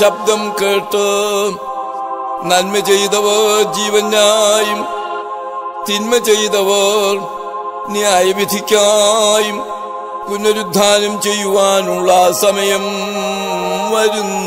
ശബ്ദം കേട്ട് നന്മ ചെയ്തവർ ജീവനായും തിന്മ ചെയ്തവർ ന്യായവിധിക്കായും പുനരുദ്ധാനം ചെയ്യുവാനുള്ള സമയം വരുന്നു.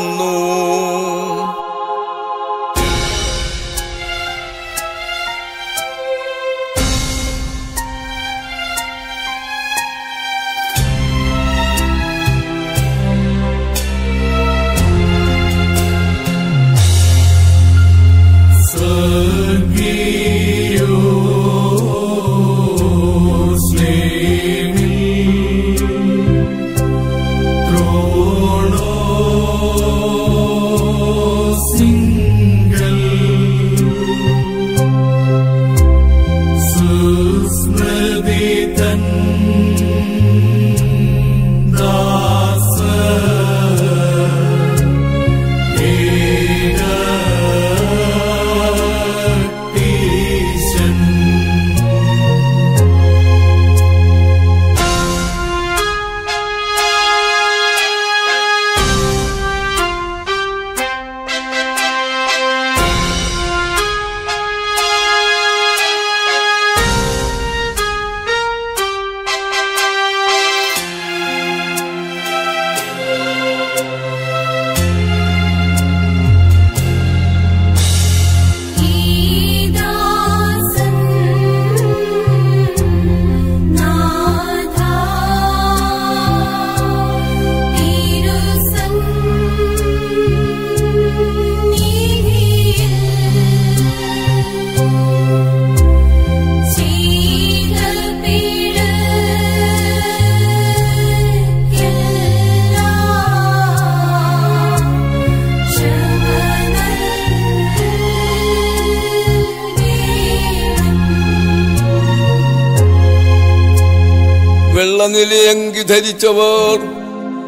ധരിച്ചവർ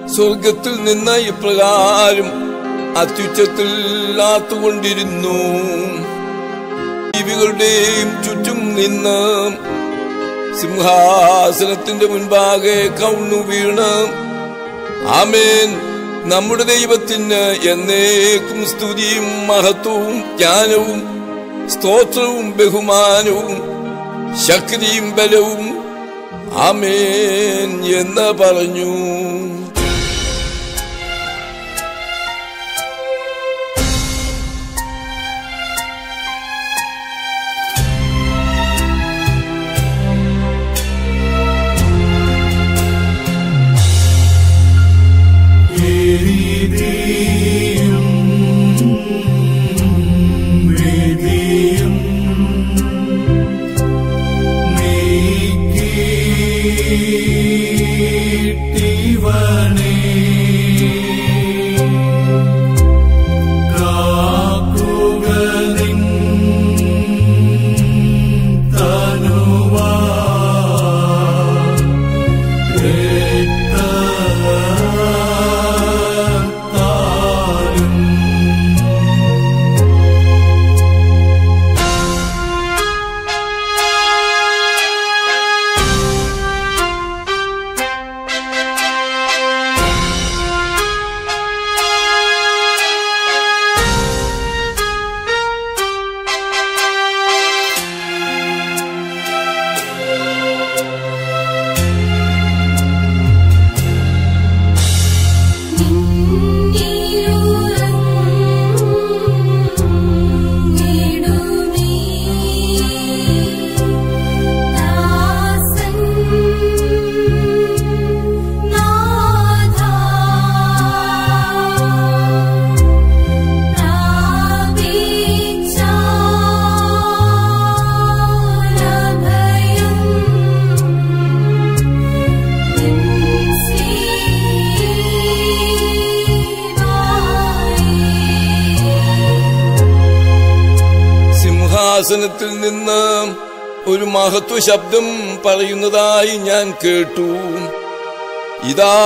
സ്വർഗത്തിൽ നിന്ന് ഇപ്രകാരം അത്യുച്ചത്തിൽ ആത്തുകൊണ്ടിരുന്നു ജീവികളുടെയും ചുറ്റും നിന്ന് സിംഹാസനത്തിന്റെ മുൻപാകെ കൗണു വീണ്. ആമേൻ. നമ്മുടെ ദൈവത്തിന് എന്നേക്കും സ്തുതിയും മഹത്വവും ജ്ഞാനവും സ്തോത്രവും ബഹുമാനവും ശക്തിയും ബലവും ആമേൻ എന്ന് പറഞ്ഞു. ശബ്ദം പറയുന്നതായി ഞാൻ കേട്ടു. ഇതാ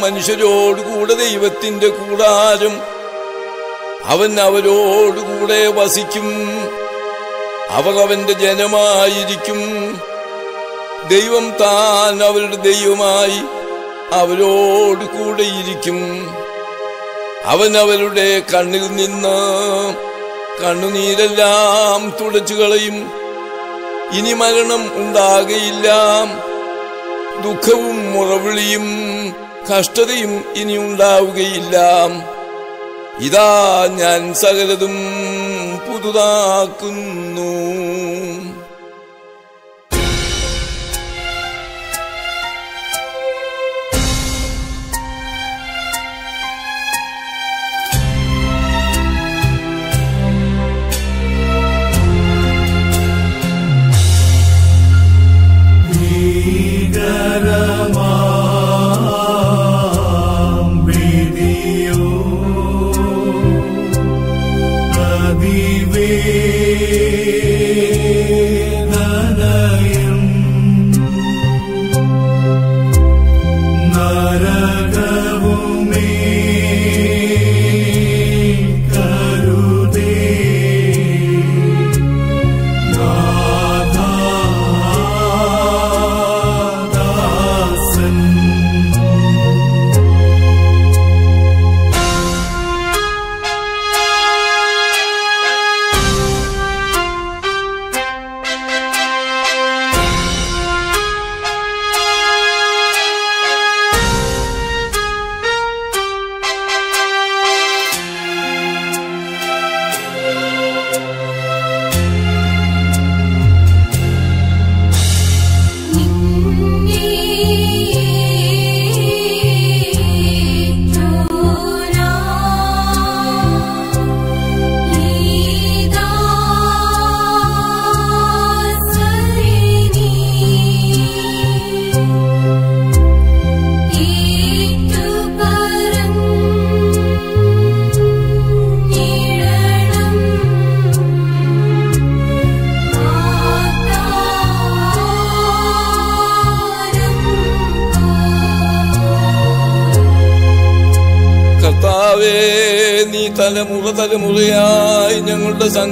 മനുഷ്യരോടുകൂടെ ദൈവത്തിന്റെ കൂടാരം. അവൻ അവരോടുകൂടെ വസിക്കും. അവർ അവന്റെ ജനമായിരിക്കും. ദൈവം താൻ അവരുടെ ദൈവമായി അവരോട് കൂടെയിരിക്കും അവൻ അവരുടെ കണ്ണിൽ നിന്ന് കണ്ണുനീരെല്ലാം തുടച്ചു കളയും. ഇനി മരണം ഉണ്ടാകയില്ല. ദുഃഖവും മുറവിളിയും കഷ്ടതയും ഇനി ഉണ്ടാവുകയില്ല. ഇതാ ഞാൻ സകലതും പുതുതാക്കുന്നു.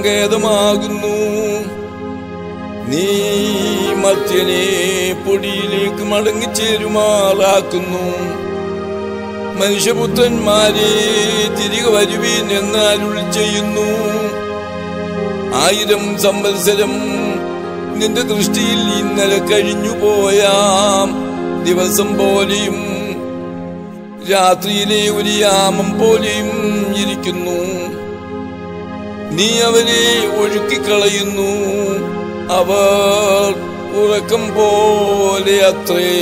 സങ്കേതമാകുന്നു. നീ മർത്യനെ പൊടിയിലേക്ക് മടങ്ങിച്ചേരുമാറാക്കുന്നു. മനുഷ്യപുത്രന്മാരെ തിരികെ വരുവീൻ എന്ന് അരുൾ ചെയ്യുന്നു. ആയിരം സംവത്സരം നിന്റെ ദൃഷ്ടിയിൽ ഇന്നലെ കഴിഞ്ഞു പോയാം ദിവസം പോലെയും രാത്രിയിലെ ഒരു യാമം പോലെയും ഇരിക്കുന്നു. നീ അവരെ ഒഴുക്കിക്കളയുന്നു. അവർ ഉറക്കം പോലെ അത്രേ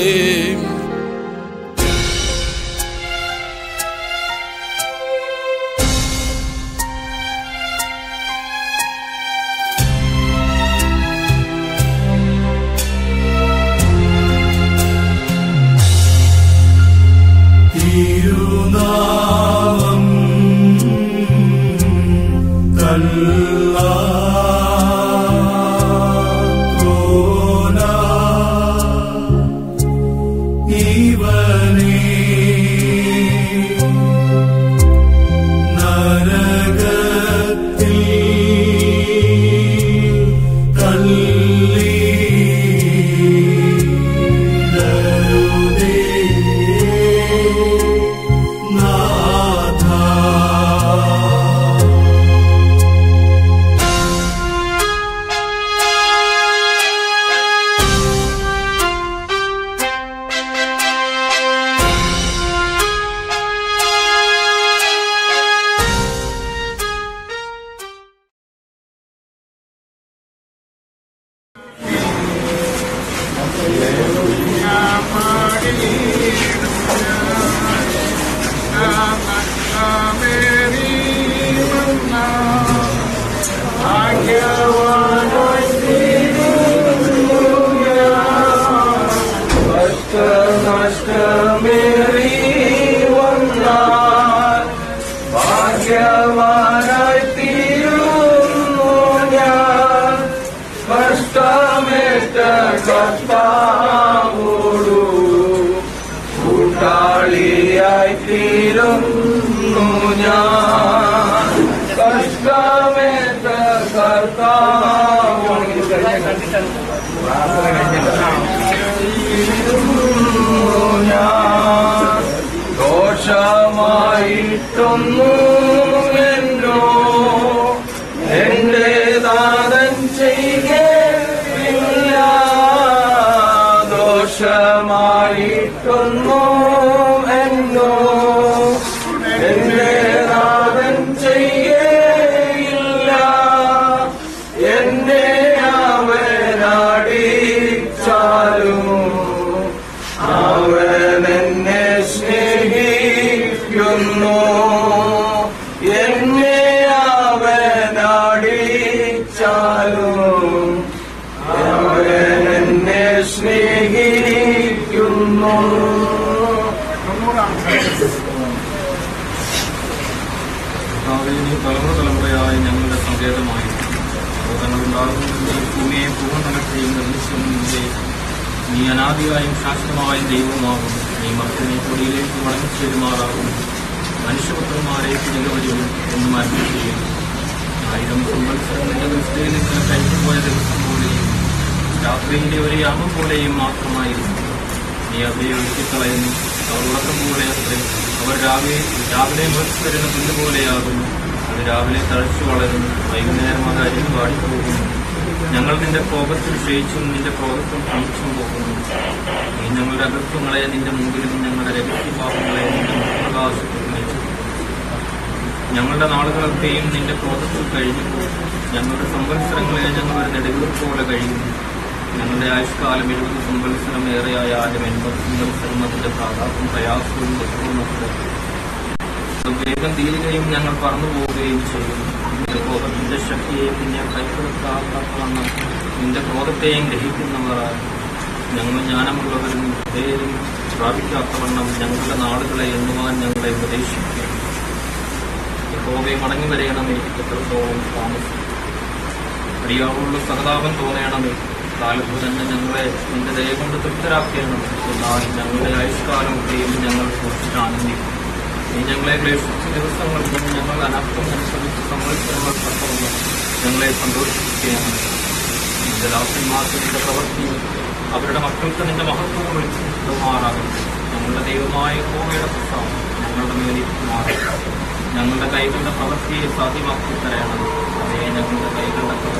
സഹതാപം തോന്നണമേ കാലഭൂതന്നെ ഞങ്ങളെ നിന്റെ ദയ കൊണ്ട് തൃപ്തരാക്കിയണം ഞങ്ങളുടെ ആയുഷ്കാലം ഒക്കെയും ഞങ്ങൾ കുറച്ചിട്ട് നീ ഞങ്ങളെ ക്ലേശിച്ച ദിവസങ്ങൾ ഞങ്ങൾ അനർത്ഥം അനുസരിച്ച് സംരക്ഷണങ്ങൾ തത്വങ്ങൾ ഞങ്ങളെ സന്തോഷിപ്പിക്കുകയാണ്. നിന്റെ ദാസന്മാർക്ക് നിന്റെ പ്രവൃത്തിയും അവരുടെ മക്കൾക്ക് നിന്റെ മഹത്വം വിളിച്ചു മാറാകട്ടെ ഞങ്ങളുടെ ദൈവമായ കോവയുടെ പ്രസ്താവം ഞങ്ങളുടെ മേലിട്ട് മാറട്ടെ. ഞങ്ങളുടെ കൈകളുടെ പ്രവൃത്തിയെ സാധ്യമാക്കി തരണം. അതേ ഞങ്ങളുടെ കൈകളുടെ പ്രവൃത്തി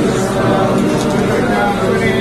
Amen.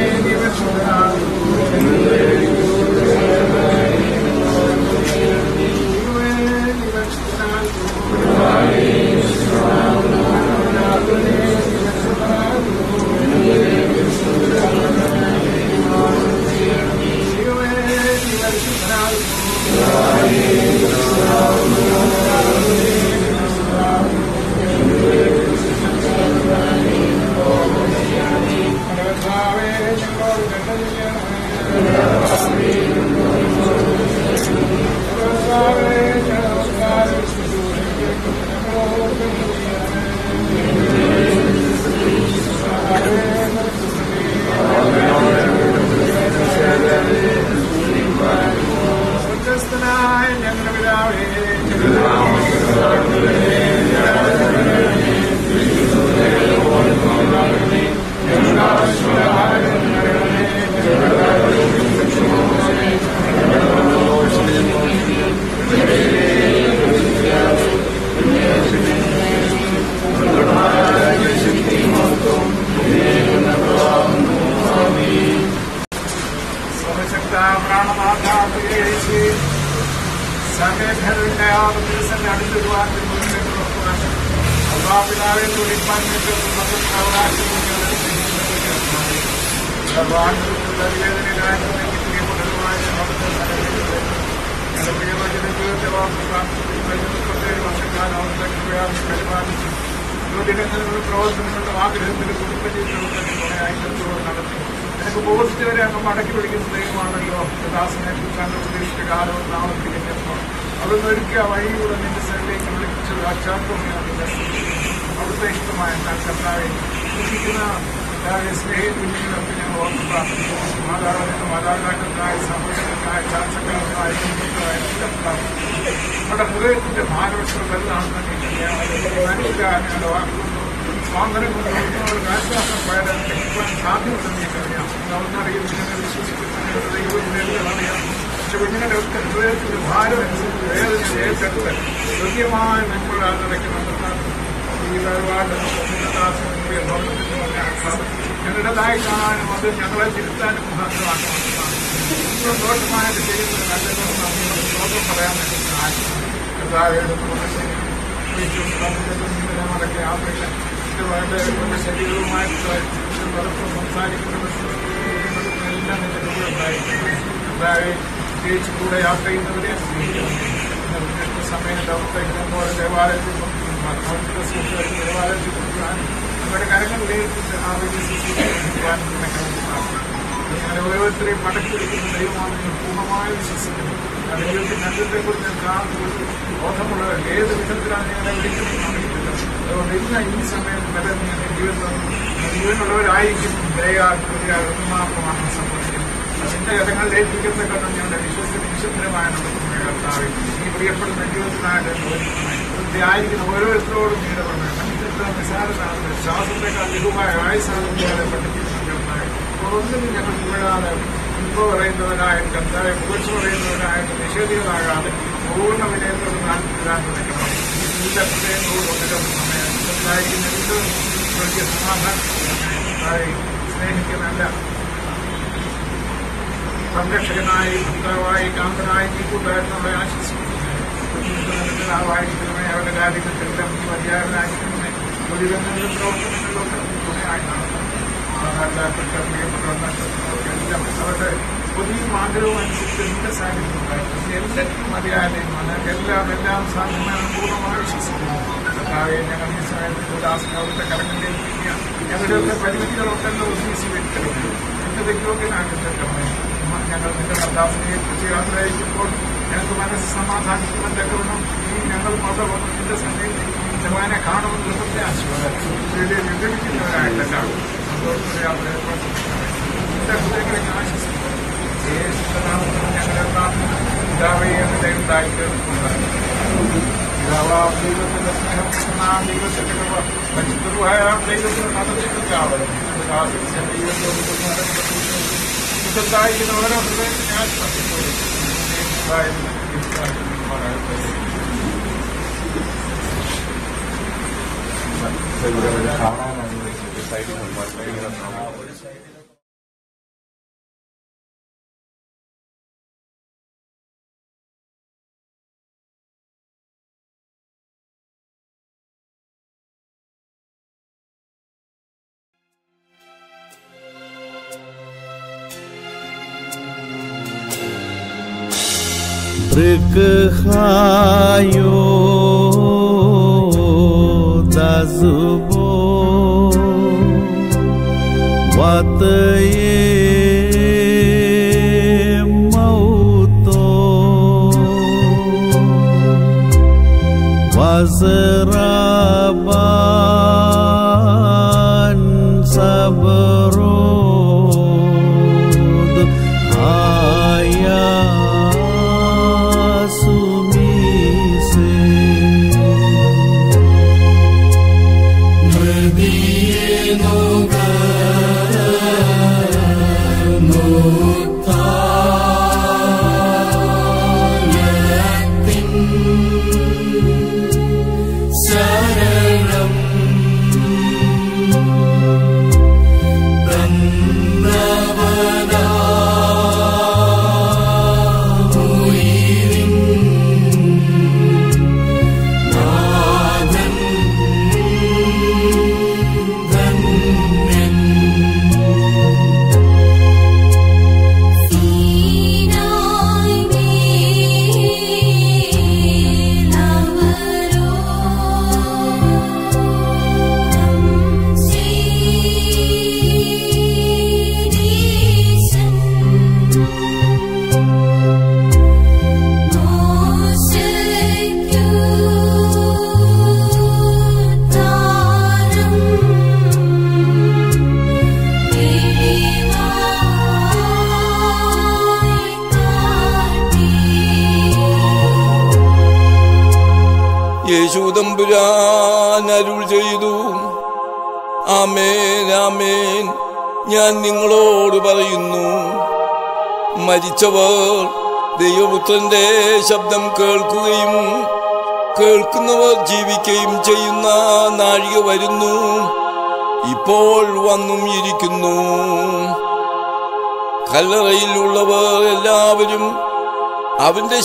ഇതായിരിക്കുന്ന ഓരോ ഹൃദയത്തിൽ ഞാൻ ശ്രദ്ധിച്ചോളൂ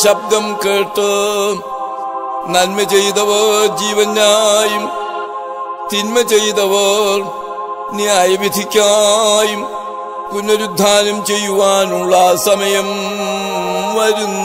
ശബ്ദം കേട്ട് നന്മ ചെയ്തവർ ജീവനായും തിന്മ ചെയ്തവർ ന്യായവിധിക്കായും പുനരുദ്ധാനം ചെയ്യുവാനുള്ള സമയം വരുന്നു.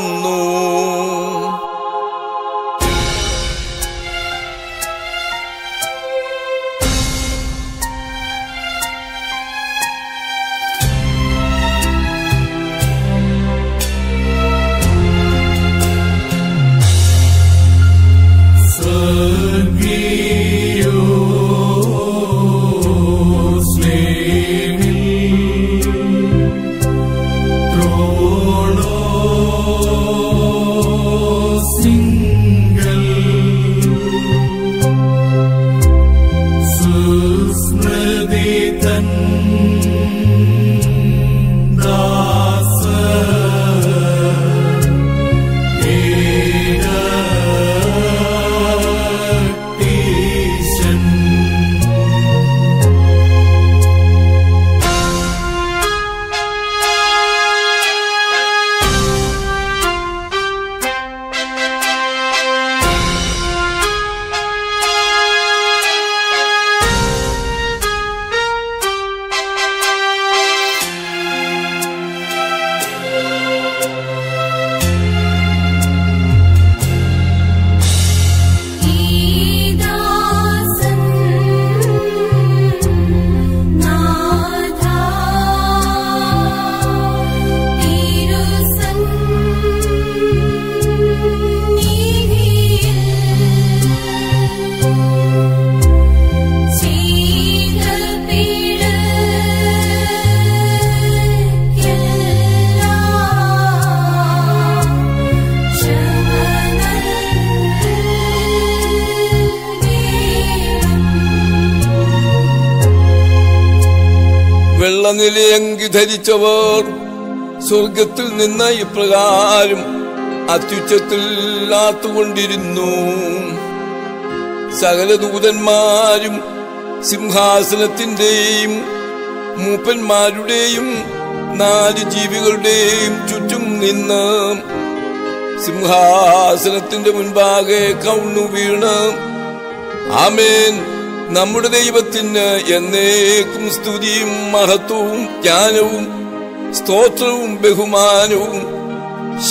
ധരിച്ചവർ സ്വർഗത്തിൽ നിന്ന് ഇപ്രകാരം അത്യുച്ചത്തിൽ ആത്തുകൊണ്ടിരുന്നു. സകല ദൂതന്മാരും സിംഹാസനത്തിന്റെയും മൂപ്പന്മാരുടെയും നാല് ജീവികളുടെയും ചുറ്റും നിന്ന് സിംഹാസനത്തിന്റെ മുൻപാകെ കൗണു വീണ് ആമേൻ നമ്മുടെ ദൈവത്തിന് എന്നേക്കും സ്തുതിയും മഹത്വവും ജ്ഞാനവും സ്തോത്രവും ബഹുമാനവും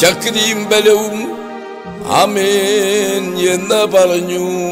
ശക്തിയും ബലവും. ആമേൻ എന്ന് പറഞ്ഞു.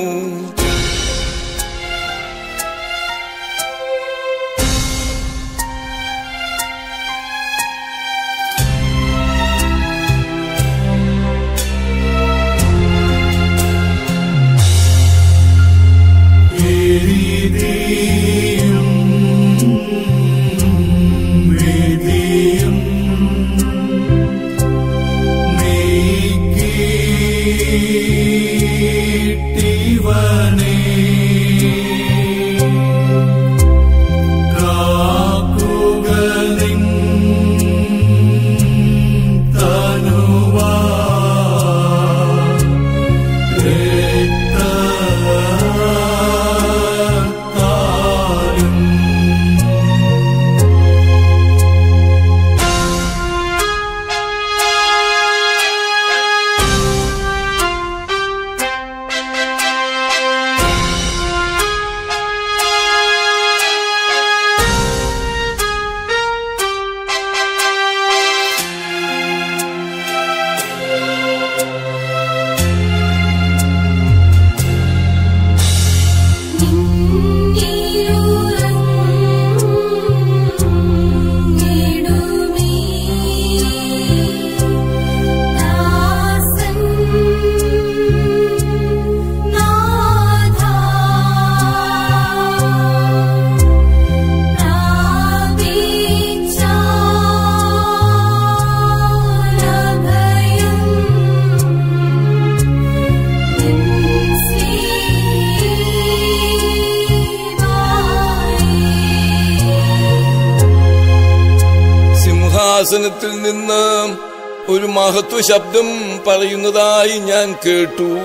ഒരു ശബ്ദം പറയുന്നതായി ഞാൻ കേട്ടു.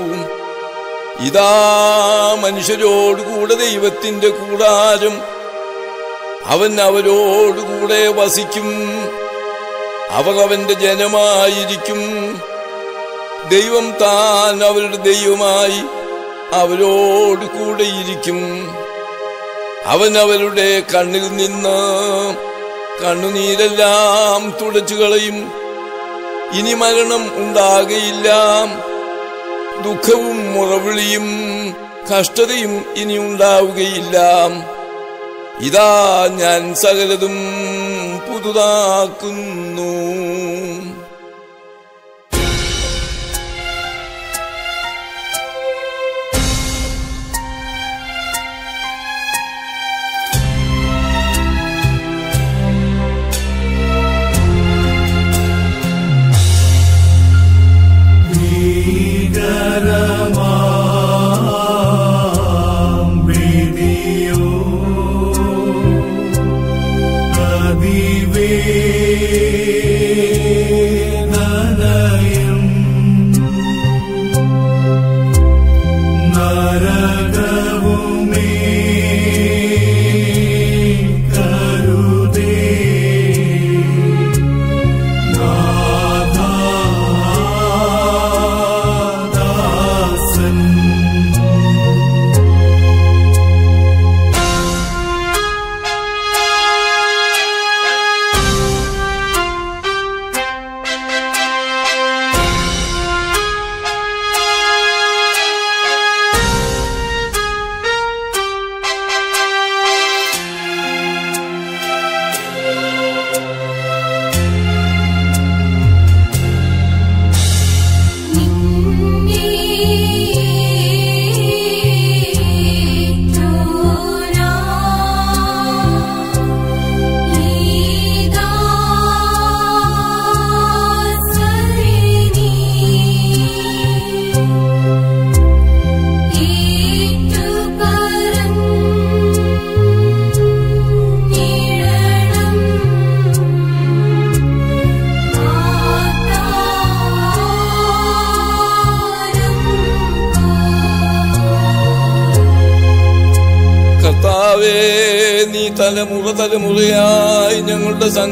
ഇതാ മനുഷ്യരോടുകൂടെ ദൈവത്തിന്റെ കൂടാരം. അവൻ അവരോടുകൂടെ വസിക്കും. അവർ അവന്റെ ജനമായിരിക്കും. ദൈവം താൻ അവരുടെ ദൈവമായി അവരോട് കൂടെയിരിക്കും അവൻ അവരുടെ കണ്ണിൽ നിന്ന് കണ്ണുനീരെല്ലാം തുടച്ചു കളയും. ഇനി മരണം ഉണ്ടാകയില്ല. ദുഃഖവും മുറവിളിയും കഷ്ടതയും ഇനി ഉണ്ടാവുകയില്ല. ഇതാ ഞാൻ സകലതും പുതുതാക്കുന്നു.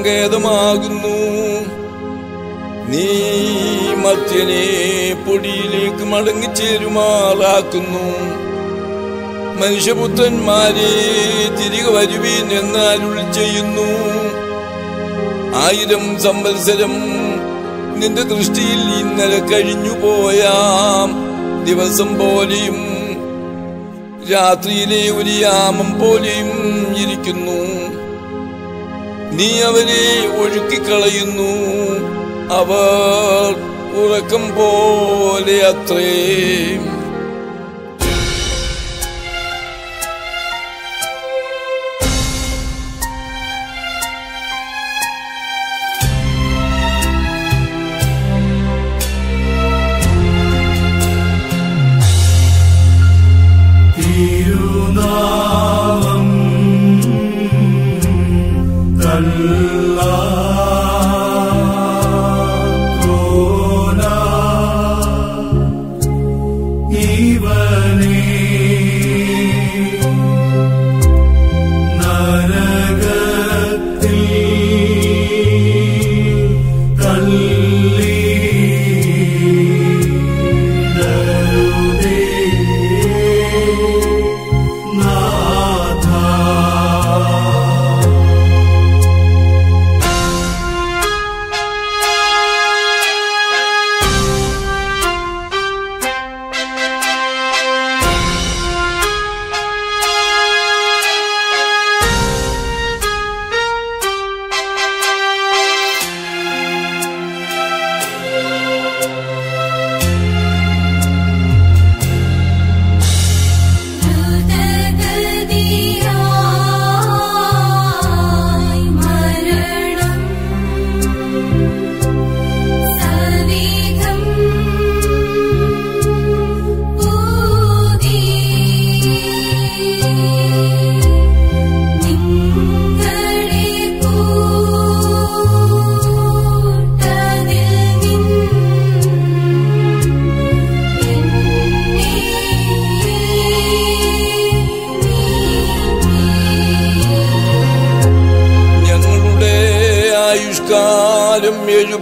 സങ്കേതമാകുന്നു. നീ മത്യനെ പൊടിയിലേക്ക് മടങ്ങിച്ചേരുമാറാക്കുന്നു. മനുഷ്യപുത്രന്മാരെ തിരികെ വരുവീൻ എന്നാരുൾ ചെയ്യുന്നു. ആയിരം സംവത്സരം നിന്റെ ദൃഷ്ടിയിൽ ഇന്നലെ കഴിഞ്ഞു പോയാം ദിവസം പോലെയും രാത്രിയിലെ ഒരു യാമം പോലെയും ഇരിക്കുന്നു. നീ അവരെ ഒഴുക്കിക്കളയുന്നു. അവർ ഉറക്കം പോലെ അത്രേ.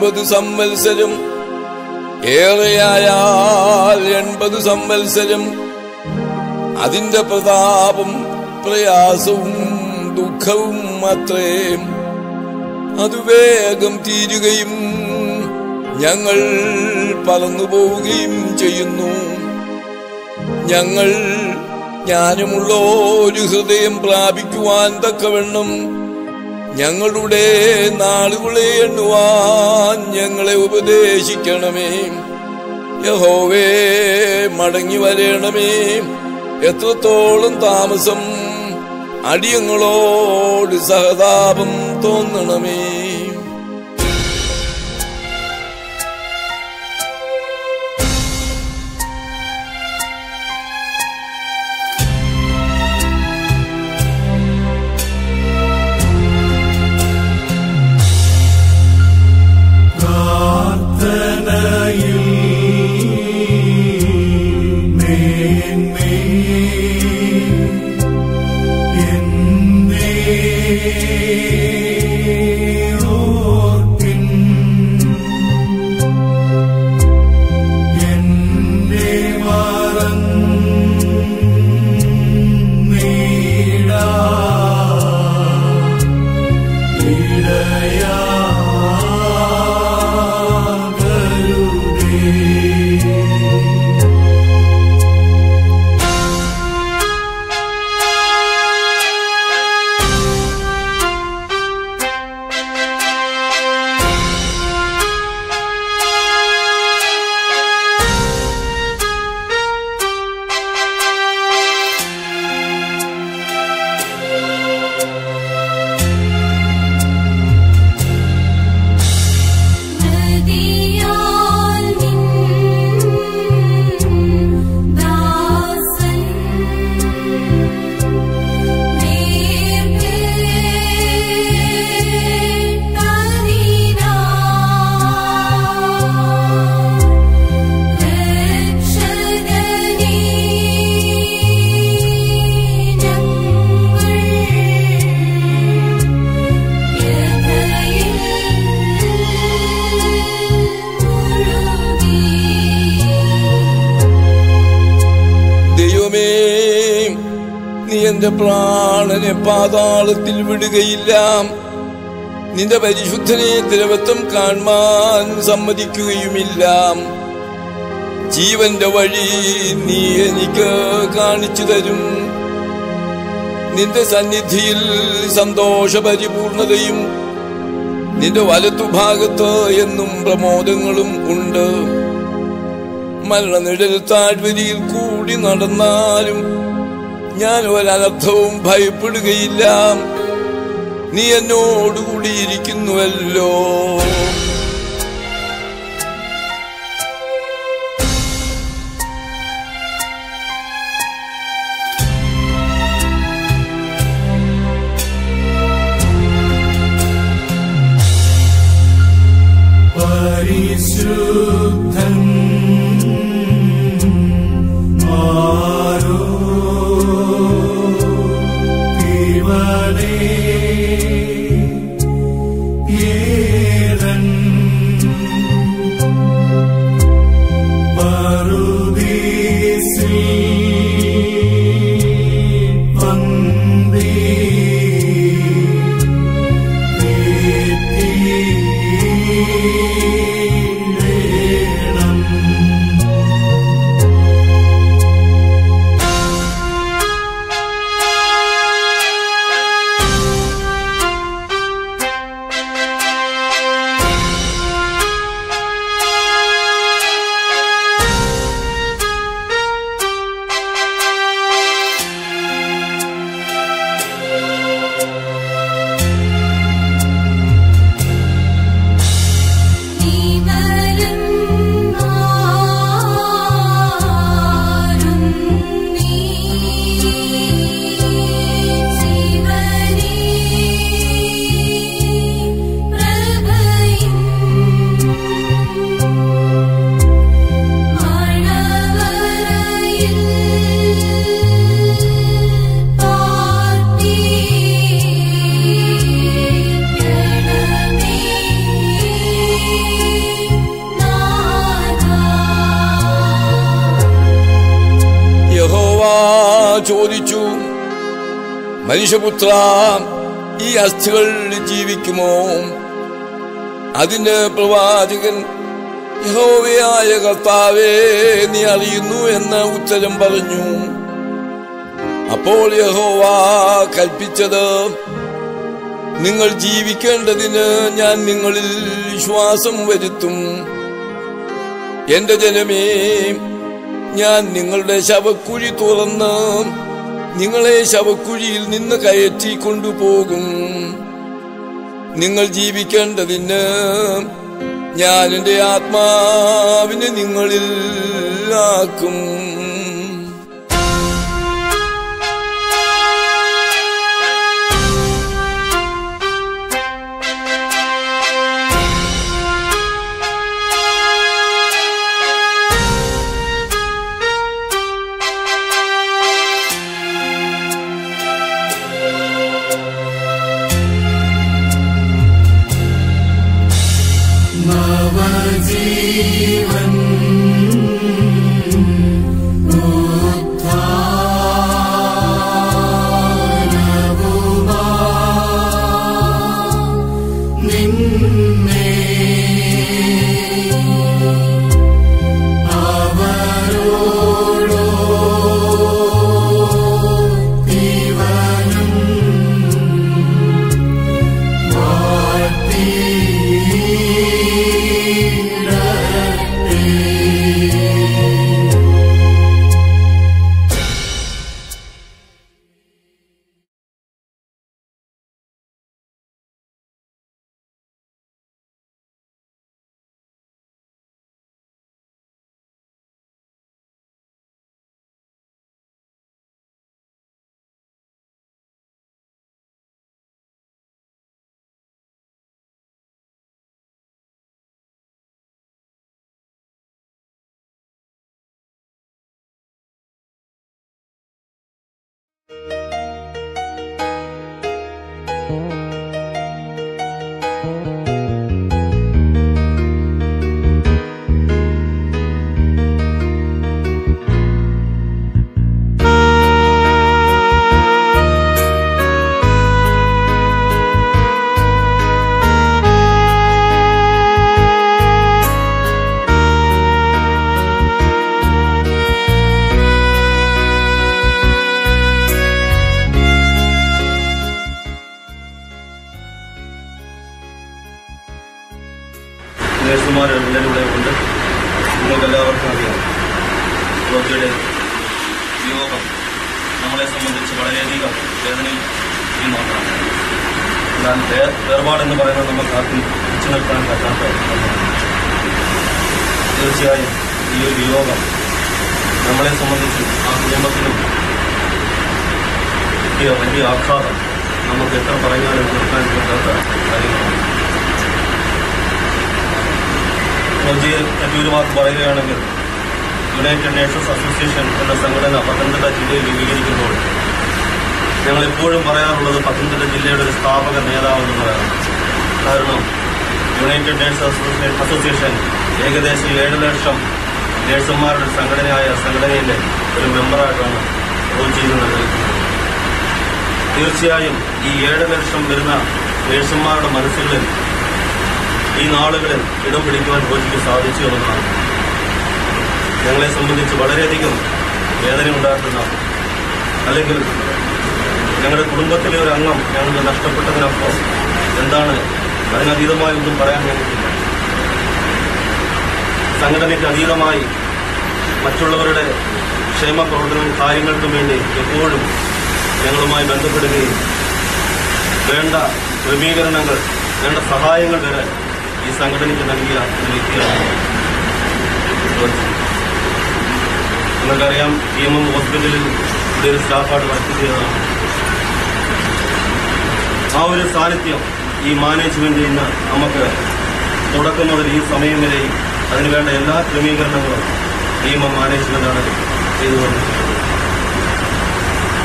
എഴുപത് സംവത്സരം. ഏറെയായാൽ എൺപത് സംവത്സരം. അതിന്റെ പ്രതാപം പ്രയാസവും ദുഃഖവും അത്രേ. അത് വേഗം തീരുകയും ഞങ്ങൾ പറന്നു പോവുകയും ചെയ്യുന്നു. ഞങ്ങൾ ജ്ഞാനമുള്ള ഒരു ഹൃദയം പ്രാപിക്കുവാൻ തക്കവണ്ണം ഞങ്ങളുടെ നാളുകളെ എണ്ണുവാൻ ഞങ്ങളെ ഉപദേശിക്കണമേ. യഹോവേ മടങ്ങി വരേണമേ. എത്രത്തോളം താമസം അടിയങ്ങളോട് സഹതാപം തോന്നണമേ. വിടുകയില്ല നിന്റെ പരിശുദ്ധനെ ദ്രവത്വം കാണുവാൻ സമ്മതിക്കുകയുമില്ല. ജീവന്റെ വഴി നീ എനിക്ക് കാണിച്ചു തരും. നിന്റെ സന്നിധിയിൽ സന്തോഷപരിപൂർണതയും നിന്റെ വലത്തുഭാഗത്ത് എന്നും പ്രമോദങ്ങളും ഉണ്ട്. മരണനിഴൽ താഴ്വരിയിൽ കൂടി നടന്നാലും ഞാൻ ഒരനർത്ഥവും ഭയപ്പെടുകയില്ല. നീ എന്നോടുകൂടിയിരിക്കുന്നുവല്ലോ മനുഷ്യപുത്ര ഈ അസ്ഥികൾ ജീവിക്കുമോ? അതിന് പ്രവാചകൻ യഹോവയായ കർത്താവേ നീ അറിയുന്നു എന്ന് ഉത്തരം പറഞ്ഞു. അപ്പോൾ യഹോവ കൽപ്പിച്ചത് നിങ്ങൾ ജീവിക്കേണ്ടതിന് ഞാൻ നിങ്ങളിൽ വിശ്വാസം വരുത്തും. എന്റെ ജനമേ ഞാൻ നിങ്ങളുടെ ശവക്കുഴി തുറന്ന് നിങ്ങളെ ശവക്കുഴിയിൽ നിന്ന് കയറ്റി കൊണ്ടുപോകും. നിങ്ങൾ ജീവിക്കേണ്ടതിന് ഞാൻ എന്റെ ആത്മാവിനെ നിങ്ങളിൽ ആക്കും. ക്രമീകരണങ്ങൾ വേണ്ട സഹായങ്ങൾ വരെ ഈ സംഘടനയ്ക്ക് നൽകിയ ഒരു വ്യക്തിയാണ്. നിങ്ങൾക്കറിയാം ഇ എം എം ഹോസ്പിറ്റലിൽ ഒരു സ്റ്റാഫായിട്ട് വർക്ക് ചെയ്തതാണ്. ആ ഒരു സാന്നിധ്യം ഈ മാനേജ്മെന്റിൽ നിന്ന് നമുക്ക് തുടക്കം മുതൽ ഈ സമയം വരെയും അതിനുവേണ്ട എല്ലാ ക്രമീകരണങ്ങളും ഇ എം എം മാനേജ്മെന്റാണ് ചെയ്തുകൊണ്ടിരിക്കുന്നത്.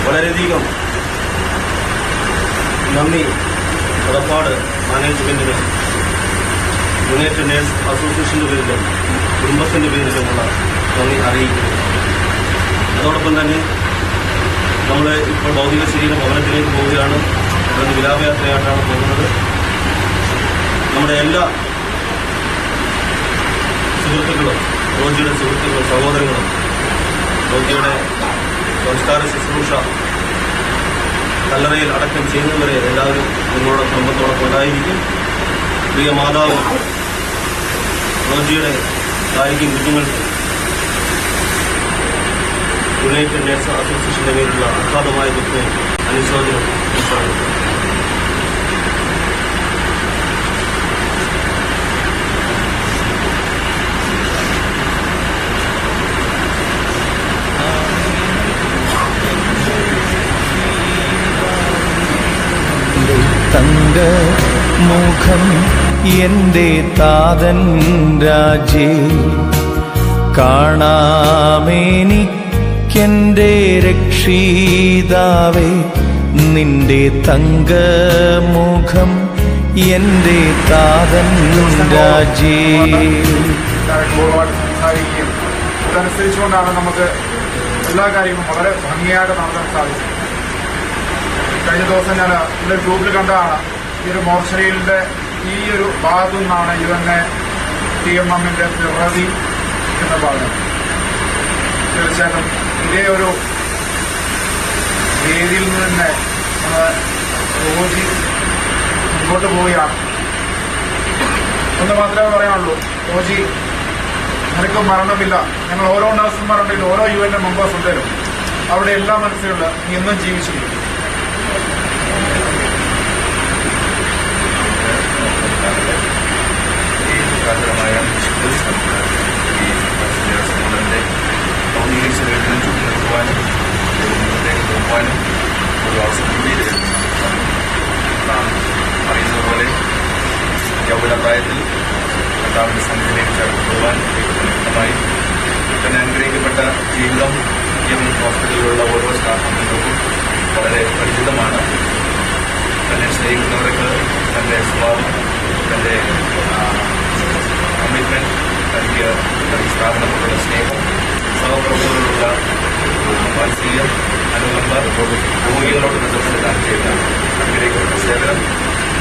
വളരെയധികം നന്ദി. ഉറപ്പാട് മാനേജ്മെന്റിന് യുണൈറ്റഡ് നേഴ്സ് അസോസിയേഷന്റെ പേരിലും കുടുംബത്തിന്റെ പേരിലുമുള്ള നന്ദി അറിയിക്കുന്നു. അതോടൊപ്പം തന്നെ നമ്മൾ ഇപ്പോൾ ഭൗതിക ശരീരം ഭവനത്തിലേക്ക് പോവുകയാണ്. അതൊരു വിലാപയാത്രയായിട്ടാണ് പോകുന്നത്. നമ്മുടെ എല്ലാ സുഹൃത്തുക്കളും റോജിയുടെ സുഹൃത്തുക്കളും സഹോദരങ്ങളും റോജിയുടെ സംസ്കാര ശുശ്രൂഷ കല്ലറയിൽ അടക്കം ചെയ്യുന്നവരെ എല്ലാവരും നിങ്ങളുടെ കുടുംബത്തോടൊപ്പം ഉണ്ടായിരിക്കും. പ്രിയ മാതാവ് റോജിയുടെ ഭാര്യയ്ക്കും കുഞ്ഞുങ്ങൾക്ക് യുണൈറ്റഡ് നേഴ്സ് അസോസിയേഷന്റെ പേരിലുള്ള അഗാധമായ ദുഃഖവും അനുശോചനവും തങ്ക മുഖം എന്റെ താതൻ രാജേ. കാണാമെനിക്കെന്റെ രക്ഷിതാവേ നിന്റെ തങ്കമുഖം എന്റെ താതൻ രാജേ. ഇതനുസരിച്ചുകൊണ്ടാണ് നമുക്ക് എല്ലാ കാര്യങ്ങളും വളരെ ഭംഗിയായിട്ട് നടത്താൻ സാധിച്ചത്. കഴിഞ്ഞ ദിവസം ഞാൻ ഇതിന്റെ ഗ്രൂപ്പിൽ കണ്ടതാണ് ഈ ഒരു മോർച്ചറിയിലെ ഈ ഒരു ഭാഗത്തു നിന്നാണ് ഇവന്റെ ടി എം എമ്മിന്റെ പിറവി എന്ന് പറഞ്ഞത് തീർച്ചയായിട്ടും ഇതേ ഒരു വേദിയിൽ നിന്ന് തന്നെ നമ്മൾ റോജി മുമ്പോട്ട് പോവുകയാണ്. ഒന്ന് മാത്രമേ പറയാനുള്ളൂ റോജി നിനക്ക് മരണമില്ല. ഞങ്ങൾ ഓരോ നഴ്സുമാരുണ്ടെങ്കിലും ഓരോ യു എന്റെ മെമ്പേഴ്സ് ഉണ്ടെങ്കിലും അവിടെ എല്ലാ മനസ്സിലുള്ള നീ എന്നും ജീവിച്ചിരിക്കും ഈ പ്രാകരമായ നമുക്ക് ഈ സഹോദരന്റെ ഭൗതിക ശരീരത്തിനും ചുറ്റി നിർത്തുവാനും മുന്നോട്ടേക്ക് പോകുവാനും ഒരു അവസരം കൂടി നാം അറിയുന്നത് പോലെ യൗവന പ്രായത്തിൽ കർത്താവിന്റെ സന്നിധിയിലേക്ക് ചേർത്ത് വ്യക്തമായി തന്നെ ഓരോ സ്റ്റാഫ് വളരെ പരിചിതമാണ്. തന്നെ സ്നേഹിക്കുന്നവർക്ക് തന്റെ സ്വഭാവം തന്റെ കമ്മിറ്റ്മെന്റ് നൽകിയ സ്ഥാപനത്തോടുള്ള സ്നേഹം സഹപ്രവർത്തകരോടുള്ള വാത്സല്യം അനുകമ്പ രോഗികളോട് ബന്ധപ്പെട്ട് താൻ ചെയ്ത അനുഗ്രഹിക്കപ്പെട്ട സേവനം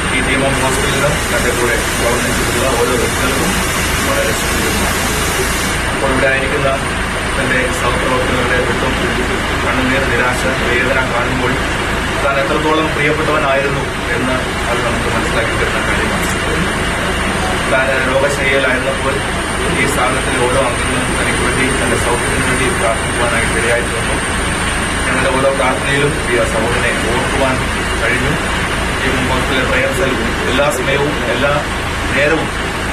ഈ നിയമം ഹോസ്പിറ്റലിലും തന്റെ കൂടെ പ്രവർത്തിച്ചിട്ടുള്ള ഓരോ വ്യക്തികൾക്കും വളരെ സുഖകരമാണ് അപ്പോൾ ഇവിടെ ആയിരിക്കുന്ന തന്റെ സഹപ്രവർത്തകരുടെ ദുഃഖം കണ്ണുനീർ നിരാശ വേദന കാണുമ്പോൾ താൻ എത്രത്തോളം പ്രിയപ്പെട്ടവനായിരുന്നു എന്ന് അത് നമുക്ക് മനസ്സിലാക്കി തരുന്ന കാര്യമാണ്. താൻ രോഗശൈലിയിലായിരുന്നപ്പോൾ ഈ സ്ഥാപനത്തിലെ ഓരോ അംഗങ്ങളും തനിക്ക് വേണ്ടി തന്റെ സൗഖ്യത്തിന് വേണ്ടി പ്രാർത്ഥിക്കുവാനായിട്ട് ഇടയായി തീർന്നു ഞങ്ങളുടെ ഓരോ പ്രാർത്ഥനയിലും ഈ സൗഹൃദനെ ഓർക്കുവാൻ കഴിഞ്ഞു. ഈ മുമ്പത്തിലെ പ്രയത്നത്തിൽ എല്ലാ സമയവും എല്ലാ നേരവും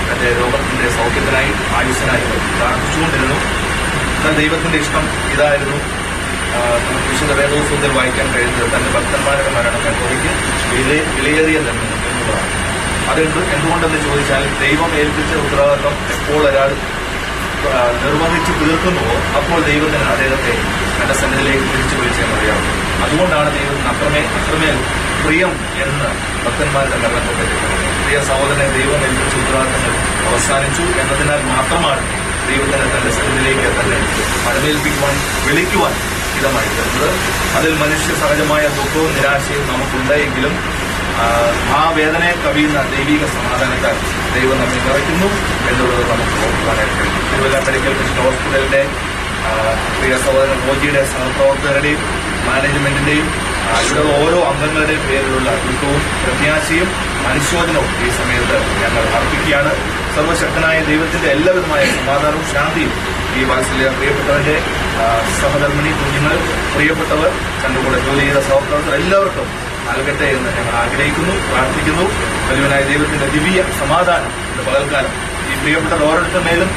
തന്റെ രോഗത്തിന്റെ സൗഖ്യത്തിനായി ആയുസ്സിനായി പ്രാർത്ഥിച്ചുകൊണ്ടിരുന്നു. എന്നാൽ ദൈവത്തിന്റെ ഇഷ്ടം ഇതായിരുന്നു. വിശുദ്ധ വേദോത്സവത്തിൽ വായിക്കാൻ കഴിയുന്നത് തന്റെ ഭക്തന്മാരുടെ മരണം യഹോവയ്ക്ക് വില വിലയേറിയ എന്നുള്ളതാണ്. അതെന്ത് എന്തുകൊണ്ടെന്ന് ചോദിച്ചാൽ ദൈവം ഏൽപ്പിച്ച ഉത്തരവാദിത്വം എപ്പോൾ ഒരാൾ നിർവഹിച്ചു തീർക്കുന്നുവോ അപ്പോൾ ദൈവത്തിന് അദ്ദേഹത്തെ തന്റെ സന്നിധിയിലേക്ക് തിരിച്ചു വിളിച്ചെന്ന് മതിയാവും അതുകൊണ്ടാണ് ദൈവത്തിന് അത്രമേ അത്രമേൽ പ്രിയം എന്ന് ഭക്തന്മാരുടെ മരണത്തെ പ്രിയ സഹോദരനെ ദൈവം ഏൽപ്പിച്ച ഉത്തരവാദിത്തങ്ങൾ അവസാനിച്ചു എന്നതിനാൽ മാത്രമാണ് ദൈവത്തിന് തന്റെ സന്നിധിയിലേക്ക് തന്നെ മരമേൽപ്പിക്കുവാൻ വിളിക്കുവാൻ തരുന്നത് അതിൽ മനുഷ്യ സഹജമായ ദുഃഖവും നിരാശയും നമുക്കുണ്ടെങ്കിലും ആ, വേദനയെ കവിയുന്ന ദൈവിക സമാധാനത്താൽ ദൈവം നമ്മെ നിറയ്ക്കുന്നു എന്നുള്ളത് നമുക്ക് നോക്കുവാനായിട്ട് കഴിയും. തിരുവല്ല മെഡിക്കൽ മിഷൻ ഹോസ്പിറ്റലിന്റെ പ്രിയ സഹോദരൻ മോജിയുടെ സഹപ്രവർത്തകരുടെയും മാനേജ്മെന്റിന്റെയും ഇവിടെ ഓരോ അംഗങ്ങളുടെയും പേരിലുള്ള ദുഃഖവും പ്രത്യാശയും അനുശോചനവും ഈ സമയത്ത് ഞങ്ങൾ അർപ്പിക്കുകയാണ്. സർവശക്തനായ ദൈവത്തിന്റെ എല്ലാവിധമായ സമാധാനവും ശാന്തിയും ഈ വാത്സല്യ പ്രിയപ്പെട്ടവന്റെ സഹധർമ്മിണി കുഞ്ഞുങ്ങൾ പ്രിയപ്പെട്ടവർ തന്റെ കൂടെ ജോലി ചെയ്ത സഹപ്രവർത്തകർ എല്ലാവർക്കും നൽകട്ടെ എന്ന് ഞങ്ങൾ ആഗ്രഹിക്കുന്നു പ്രാർത്ഥിക്കുന്നു. വലിയവനായ ദൈവത്തിന്റെ ദിവ്യ സമാധാനം ഇന്ന് പകൽക്കാലം. ഈ പ്രിയപ്പെട്ട ഓരോരുത്തരുടെ മേലും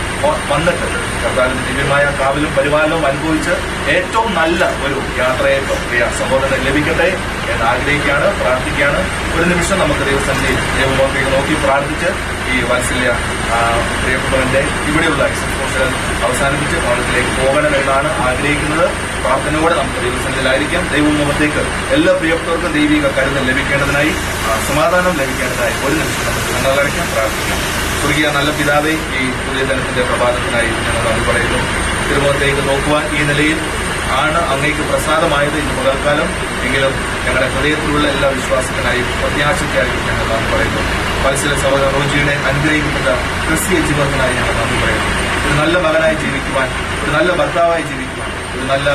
വന്നിട്ട് കർത്താവിന്റെ ദിവ്യമായ കാവലും പരിപാലനവും അനുഭവിച്ച് ഏറ്റവും നല്ല ഒരു യാത്രയെ പ്രിയ സഹോദരൻ ലഭിക്കട്ടെ എന്ന് ആഗ്രഹിക്കുകയാണ് പ്രാർത്ഥിക്കുകയാണ്. ഒരു നിമിഷം നമുക്ക് ദൈവസന്നിധിയിൽ ദൈവമോഹത്തേക്ക് നോക്കി പ്രാർത്ഥിച്ച് ഈ വാത്സല്യ പ്രിയപ്പെട്ടവന്റെ ഇവിടെയുള്ള എക്സ്പോഷൻ അവസാനിപ്പിച്ച് കോളേജിലേക്ക് പോകണമെന്നാണ് ആഗ്രഹിക്കുന്നത്. പ്രാർത്ഥനയോടെ നമുക്ക് ദൈവസന്നിധിയിലായിരിക്കാം. ദൈവമുഖത്തേക്ക് എല്ലാ പ്രിയപ്പെട്ടവർക്കും ദൈവിക കരുതൽ ലഭിക്കേണ്ടതിനായി സമാധാനം ലഭിക്കേണ്ടതിനായി ഒരു നിമിഷം നമുക്ക് ഞങ്ങളടയ്ക്കാം പ്രാർത്ഥിക്കാം. കുറുകിയ നല്ല പിതാവെ ഈ പുതിയ ദിനത്തിന്റെ പ്രഭാതത്തിനായി ഞങ്ങൾ അത് പറയുന്നു. തിരുമുഖത്തേക്ക് നോക്കുവാൻ ഈ നിലയിൽ ആണ് അങ്ങേക്ക് പ്രസാദമായത് ഇന്ന് മുതൽക്കാലം. എങ്കിലും ഞങ്ങളുടെ ഹൃദയത്തിലുള്ള എല്ലാ വിശ്വാസത്തിനായും പ്രത്യാശയ്ക്കായും ഞങ്ങൾ അത് പറയുന്നു. പരസ്യ സഹോദരൻ റോജിയുടെ അനുഗ്രഹിക്കപ്പെട്ട ക്രിസ്തീയ ജീവിതത്തിനായി ഞങ്ങൾ നന്ദി പറയുന്നു. ഒരു നല്ല മകനായി ജീവിക്കുവാൻ ഒരു നല്ല ഭർത്താവായി ജീവിക്കുവാൻ ഒരു നല്ല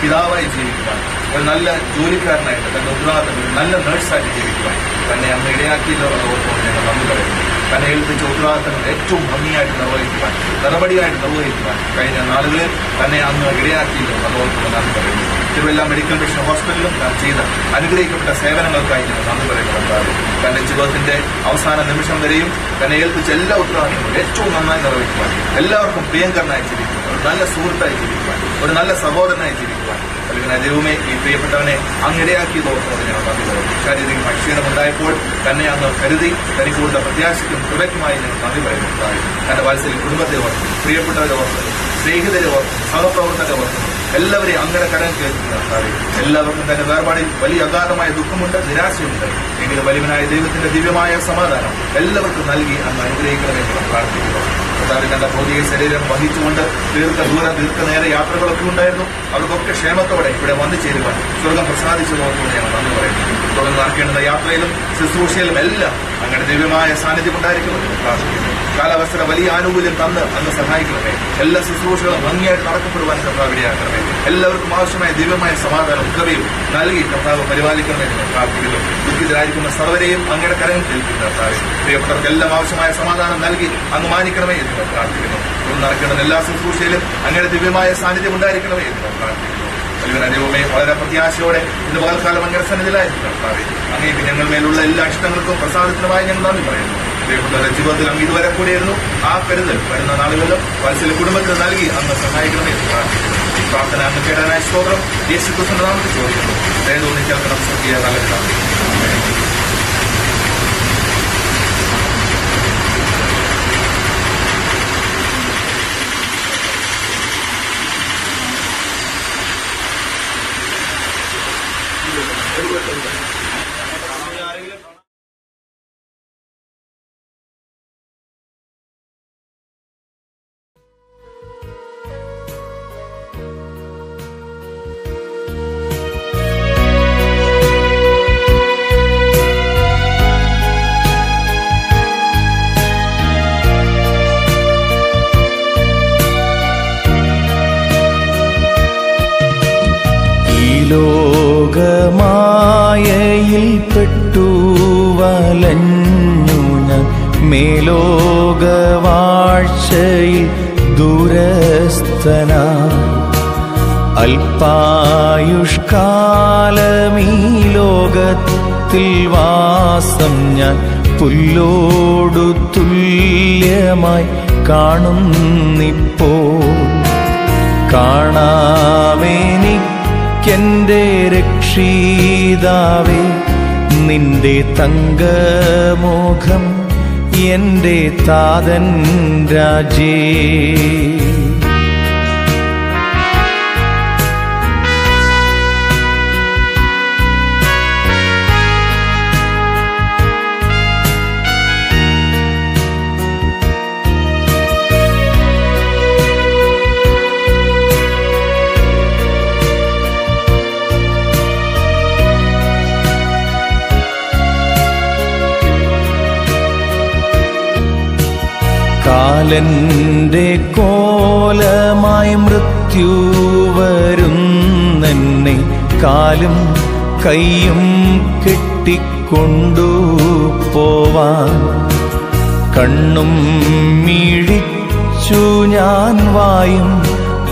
പിതാവായി ജീവിക്കുവാൻ ഒരു നല്ല ജോലിക്കാരനായിട്ട് തന്റെ ഉത്തരവാദിത്തം ഒരു നല്ല നഴ്സായിട്ട് ജീവിക്കുവാൻ തന്നെ അന്ന് ഇടയാക്കിയില്ലെന്നുള്ള ഓർമ്മ ഞങ്ങൾ നന്ദി പറയുന്നു. തന്നെ ഏൽപ്പിച്ച ഉത്തരവാദിത്തങ്ങൾ ഏറ്റവും ഭംഗിയായിട്ട് നിർവഹിക്കുവാൻ നടപടിയായിട്ട് നിർവഹിക്കുവാൻ കഴിഞ്ഞ നാളുകളിൽ തന്നെ അന്ന് ഇടയാക്കിയില്ലെന്നുള്ള ഓർമ്മ നന്ദി പറയുന്നു. തിരുവല്ല മെഡിക്കൽ മിഷൻ ഹോസ്പിറ്റലിലും താൻ ചെയ്ത അനുഗ്രഹിക്കപ്പെട്ട സേവനങ്ങൾക്കായി ഞങ്ങൾ നന്ദി പറയുന്നുണ്ടാകും തന്റെ ജീവിതത്തിന്റെ അവസാന നിമിഷം വരെയും തന്നെ ഏൽപ്പിച്ച എല്ലാ ഉത്തരവാദിത്തങ്ങളും ഏറ്റവും നന്നായി നിർവഹിക്കുവാൻ എല്ലാവർക്കും പ്രിയങ്കരനായി ജീവിക്കുവാൻ ഒരു നല്ല സുഹൃത്തായി ജീവിക്കുവാൻ ഒരു നല്ല സഹോദരനായി ജീവിക്കുവാൻ. അല്ലെങ്കിൽ ദൈവമേ ഈ പ്രിയപ്പെട്ടവനെ അങ്ങിടയാക്കി തോന്നുന്നത് ഞാൻ പറഞ്ഞത് ശാരീരിക ക്ഷീണമുണ്ടായപ്പോൾ തന്നെ അങ്ങ് കരുതി തനിക്ക് കൊടുത്ത പ്രത്യാശയ്ക്കും കൃപയ്ക്കുമായി ഞങ്ങൾ നന്ദി പറയുന്നുണ്ടായി തന്റെ വാത്സല്യ കുടുംബത്തെ ഓർക്കുന്നു പ്രിയപ്പെട്ടവരെ ഓർക്കുന്നു സ്നേഹിതരെ ഓർക്കുന്നു സഹപ്രവർത്തകരെ ഓർക്കുന്നു. എല്ലാവരെയും അങ്ങനെ കരം കേൾക്കുന്നുണ്ടായി എല്ലാവർക്കും തന്നെ വേർപാടിൽ വലിയ അഗാധമായ ദുഃഖമുണ്ട് നിരാശയുണ്ട്. എങ്കിലും വലിയവനായ ദൈവത്തിന്റെ ദിവ്യമായ സമാധാനം എല്ലാവർക്കും നൽകി അന്ന് അനുഗ്രഹിക്കണമെന്ന് പ്രാർത്ഥിക്കുന്നു. തന്റെ ഭൗതിക ശരീരം വഹിച്ചുകൊണ്ട് ദീർഘ ദൂരം ദീർഘനേര യാത്രകളൊക്കെ ഉണ്ടായിരുന്നു. അവർക്കൊക്കെ ക്ഷേമത്തോടെ ഇവിടെ വന്നു ചേരുവാൻ സ്വർഗം പ്രസാദിച്ചു നോക്കുമെന്ന് ഞങ്ങൾ നന്ദി പറയുന്നു തുടർന്ന് നടക്കേണ്ടുന്ന യാത്രയിലും ശുശ്രൂഷയിലും എല്ലാം അങ്ങനെ ദിവ്യമായ സാന്നിധ്യം ഉണ്ടായിരിക്കുമെന്ന് പ്രാർത്ഥിക്കുന്നു കാലാവസ്ഥയുടെ വലിയ ആനുകൂല്യം തന്ന് അന്ന് സഹായിക്കണമേ. എല്ലാ ശുശ്രൂഷകളും ഭംഗിയായിട്ട് നടക്കപ്പെടുവാൻ കർത്താവ് ഇടയാക്കണമേ എല്ലാവർക്കും ആവശ്യമായ ദിവ്യമായ സമാധാനം കൃപയും നൽകി കർത്താവ് പരിപാലിക്കണമേ പ്രാർത്ഥിക്കുന്നു. ദുഃഖിതരായിരിക്കുന്ന സർവരെയും അങ്ങയുടെ കരങ്ങൾ കേൾക്കുന്ന കർത്താവ്. പ്രിയപ്പെട്ടവർക്ക് എല്ലാം ആവശ്യമായ സമാധാനം നൽകി അങ്ങ് മാനിക്കണമേ പ്രാർത്ഥിക്കുന്നു. നടക്കേണ്ട എല്ലാ ശുശ്രൂഷയിലും അങ്ങയുടെ ദിവ്യമായ സാന്നിധ്യം ഉണ്ടായിരിക്കണമേ എന്ന് പ്രാർത്ഥിക്കുന്നു. ദൈവമേ വളരെ പ്രത്യാശയോടെ ഇന്ന് പകൽക്കാലം അങ്ങനെ സന്നിധിയിലായിരുന്നു കർത്താവെ. അങ്ങേക്ക് ഞങ്ങൾ മേലുള്ള എല്ലാ ഇഷ്ടങ്ങൾക്കും പ്രസാദത്തിനുമായി ഞങ്ങൾ നന്ദി പറയുന്നു. പ്രിയപ്പെട്ടവരുടെ ജീവിതത്തിൽ അങ്ങ് ഇതുവരെ കൂടിയായിരുന്നു ആ കരുതൽ വരുന്ന നാളുകളിലും വത്സല കുടുംബത്തിന് നൽകി അങ്ങ് സഹായിക്കണമേ പ്രാർത്ഥിക്കുന്നു. ഈ പ്രാർത്ഥന അങ്ങ് കേടാനായ സ്തോത്രം. യേശു ക്രിസ്തുവിന്റെ നാമത്തിൽ ചോദിക്കുന്നു. ദയതോന്നി കേൾക്കണം സ്വർഗീയ നല്ല കാണുന്നിപ്പോൾ രക്ഷീതാവേ രക്ഷിതാവേ നിന്റെ തങ്കമോഖം എന്റെ താതൻ രാജേ. കാലന്റെ കോലമായി മൃത്യു വരുന്നെന്നെ കാലും കൈയും കെട്ടിക്കൊണ്ടു പോവാൻ. കണ്ണും മിഴിച്ചു ഞാൻ വായും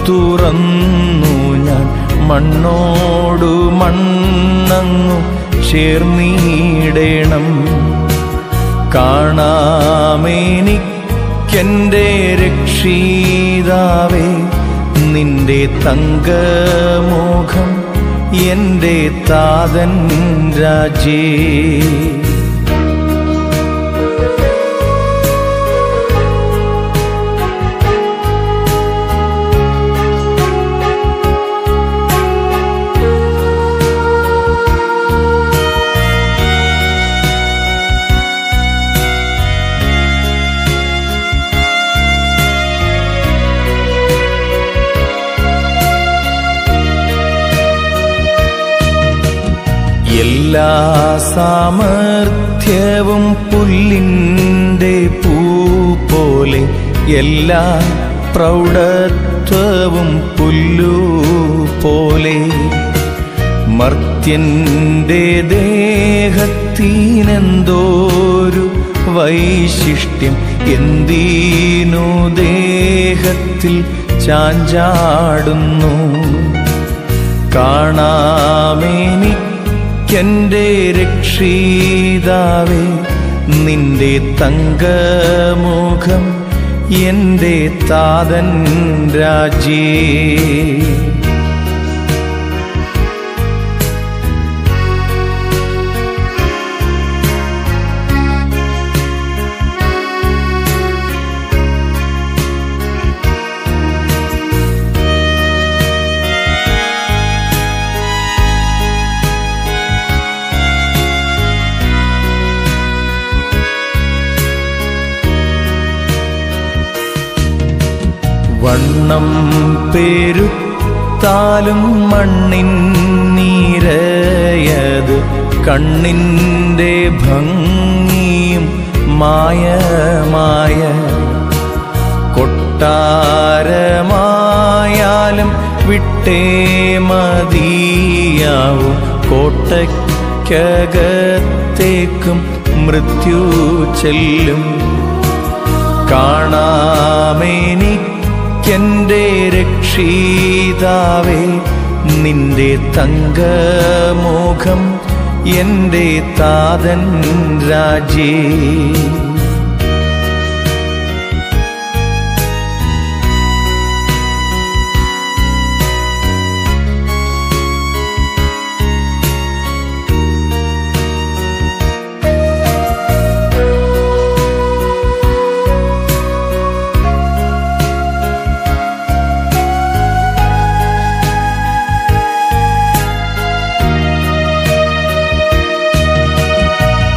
തുറന്നു ഞാൻ. മണ്ണോടു മണ്ണങ്ങു ചേർന്നിടണം. കാണാമെനിക്കെന്റെ രക്ഷീതാവേ നിന്റെ തങ്കമോഖം എന്റെ താതൻ രാജേ. എല്ലാ സാമർഥ്യവും പുല്ലിന്റെ പൂ പോലെ എല്ലാ പ്രൗഢത്വവും പുല്ലു പോലെ മർത്യന്റെ ദേഹത്തിനെന്തോരു വൈശിഷ്ട്യം എന്തിനു ദേഹത്തിൽ ചാഞ്ചാടുന്നു? കാണാമെനിക്കെന്റെ രക്ഷീതാവേ നിന്റെ തങ്കമുഖം എന്റെ താതൻ രാജേ വണ്ണം പെരുത്താലും മണ്ണിൻ നീരയത് കണ്ണിന്റെ ഭംഗിയും മായമായ കൊട്ടാരമായാലും വിട്ടേ മതിയാവും കോട്ടയ്ക്കകത്തേക്കും മൃത്യു ചെല്ലും. കാണാമെനിക്കെന്റെ രക്ഷിതാവേ നിന്റെ തങ്കമുഖം എന്റെ താതൻ രാജേ.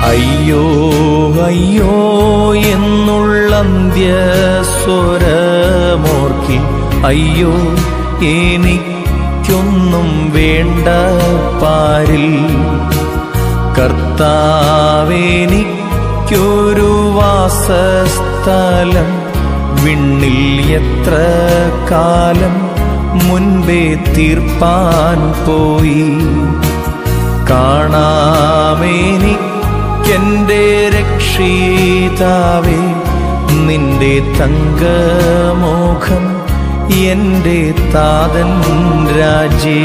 അയ്യോ അയ്യോ എന്നുള്ള അന്ത്യസ്വരമോർക്കി. അയ്യോ എനിക്കൊന്നും വേണ്ട പാരിൽ. കർത്താവേനിക്കൊരു വാസസ്ഥലം. വിണ്ണിൽ എത്ര കാലം മുൻപേ തീർപ്പാൻ പോയി. കാണാമെനിക്കെന്റെ രക്ഷീതാവേ നിന്റെ തങ്കമോഖം എന്റെ താതൻ രാജേ.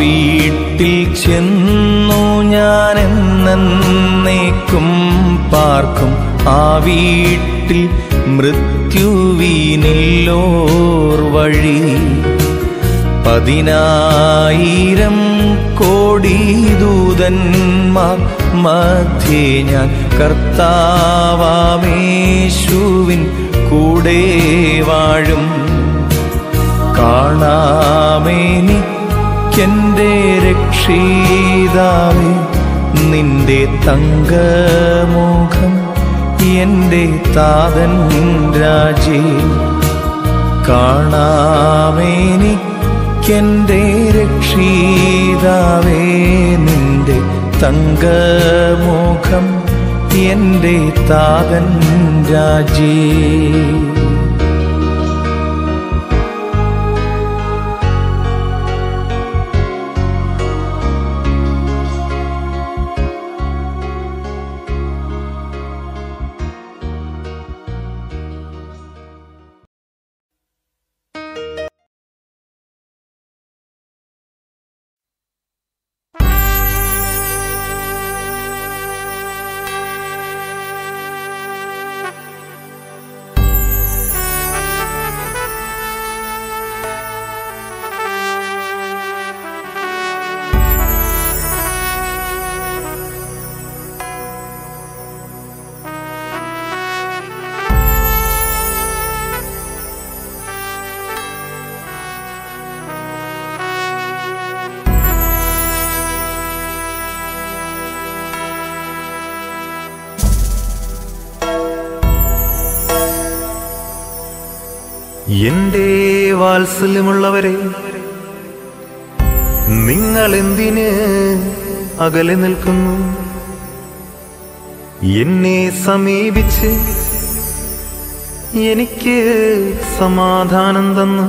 വീട്ടിൽ ചെന്നു ഞാൻ എന്നേക്കും പാർക്കും. ആ വീട്ടിൽ മൃത്യുവിനില്ലോർ വഴി. പതിനായിരം കോടി ദൂതന്മാർ മധ്യേ ഞാൻ കർത്താവാമേശുവിൻ കൂടെ വാഴും. കാണാമെനിക്കെന്റെ രക്ഷിതാവേ? നിന്റെ തങ്കമോഖം എന്റെ താതൻ രാജേ. കാണാമെനിക്കെന്റെ രക്ഷിതാവേ? നിന്റെ തങ്കമോഖം എന്റെ താതൻ രാജേ ും. വാത്സല്യമുള്ളവരെ നിങ്ങൾ എന്തിന് അകലെ നിൽക്കുന്നു? എന്നെ സമീപിച്ച് എനിക്ക് സമാധാനം തന്നു.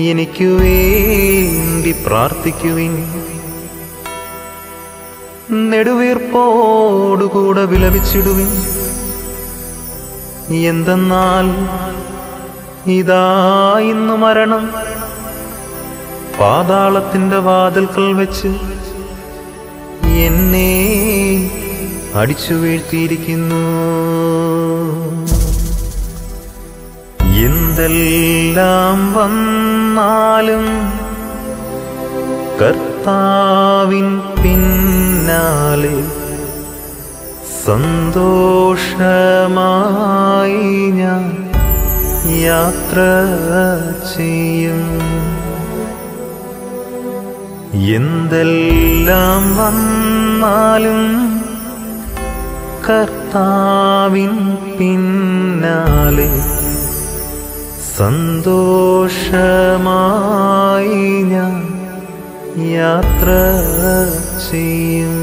എനിക്ക് വേണ്ടി പ്രാർത്ഥിക്കുവിൻ. നെടുവീർപ്പോടുകൂടെ വിലപിച്ചിടുവിൻ. എന്തെന്നാൽ ഇതാ ഇന്ന് മരണം. പാതാളത്തിന്റെ വാതിൽക്കൽ വെച്ച് എന്നെ അടിച്ചു വീഴ്ത്തിയിരിക്കുന്നു. എന്തെല്ലാം വന്നാലും കർത്താവിൻ പിന്നാലെ സന്തോഷമായി ഞാൻ യാത്ര ചെയ്യും. എന്തെല്ലാം വന്നാലും കർത്താവിൻ പിന്നാലെ സന്തോഷമായി ഞാൻ യാത്ര ചെയ്യും.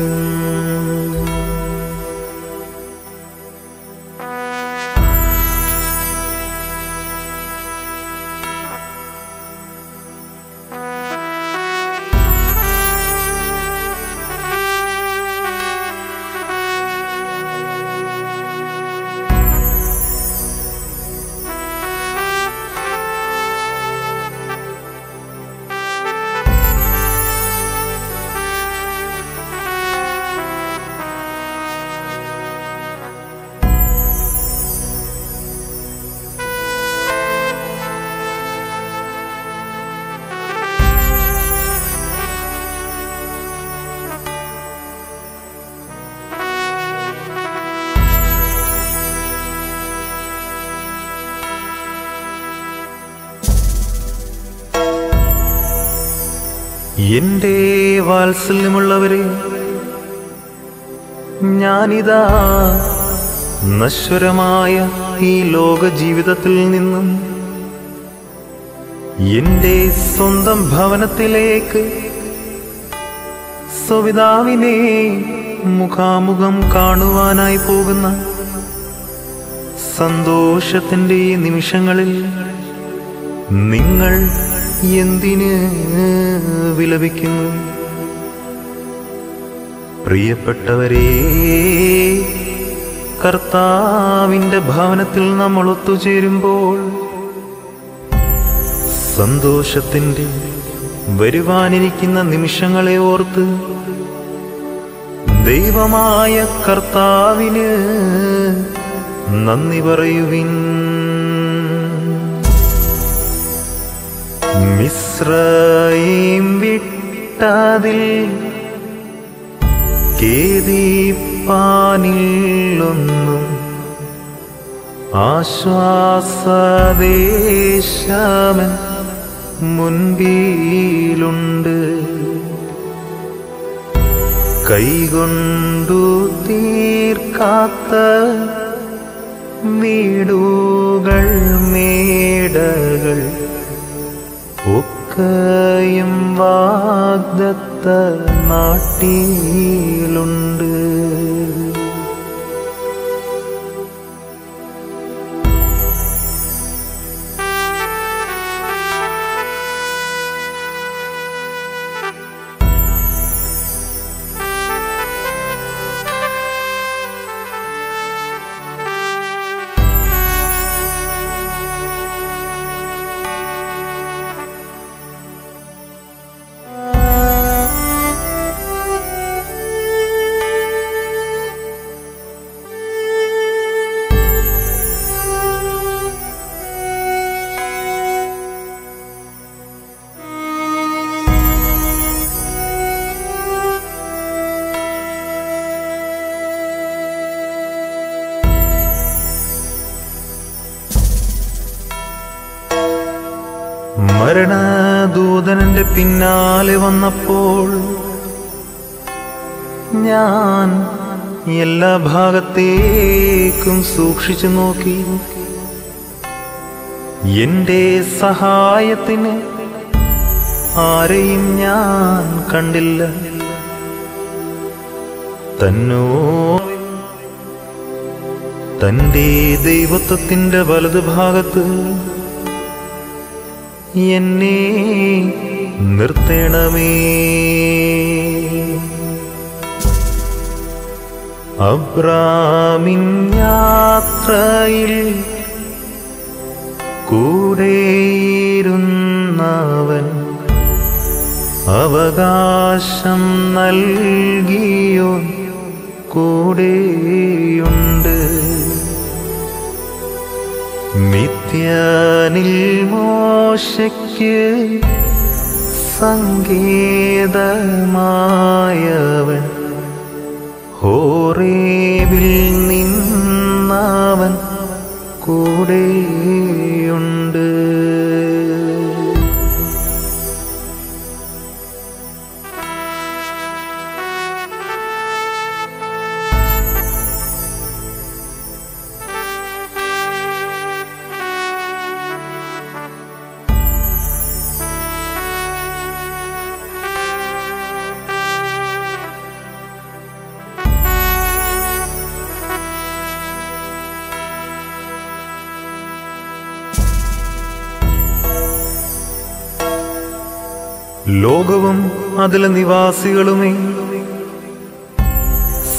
വാത്സല്യമുള്ളവരെ ഞാനിതാ നശ്വരമായ ഈ ലോക ജീവിതത്തിൽ നിന്നും എന്റെ സ്വന്തം ഭവനത്തിലേക്ക് സവിതാവിനെ മുഖാമുഖം കാണുവാനായി പോകുന്ന സന്തോഷത്തിന്റെ ഈ നിമിഷങ്ങളിൽ നിങ്ങൾ എന്തിന് വിലപിക്കുന്നു? പ്രിയപ്പെട്ടവരെ കർത്താവിന്റെ ഭവനത്തിൽ നമ്മൾ ഒത്തുചേരുമ്പോൾ സന്തോഷത്തിന്റെ വരുവാനിരിക്കുന്ന നിമിഷങ്ങളെ ഓർത്ത് ദൈവമായ കർത്താവിന് നന്ദി പറയുവിൻ. മിശ്രയും വിട്ടതിൽ കേതിപ്പാനില്ലൊന്നും ആശ്വാസദേശമൻ മുൻപിലുണ്ട്. കൈകൊണ്ടു തീർക്കാത്ത വീടുകൾ മേടകൾ ഒക്കെയും വാഗ്ദത്ത നാട്ടിലുണ്ട് പിന്നാലെ വന്നപ്പോൾ ഞാൻ എല്ലാ ഭാഗത്തേക്കും സൂക്ഷിച്ചു നോക്കി. എന്റെ സഹായത്തിന് ആരെയും ഞാൻ കണ്ടില്ല. തന്നോ തന്റെ ദൈവത്വത്തിന്റെ വലതുഭാഗത്ത് എന്നെ നിർത്തണമേ. അബ്രാമിൻ യാത്രയിൽ കൂടെയിരുന്നവൻ അവകാശം നൽകിയോ? കൂടെയുണ്ട്. മിഥ്യാനിൽ മോശയ്ക്ക് സങ്കേതമായവൻ ഹോറേവിൽ നിന്നവൻ കൂടെയുണ്ട്. ലോകവും അതിലെ നിവാസികളുമേ.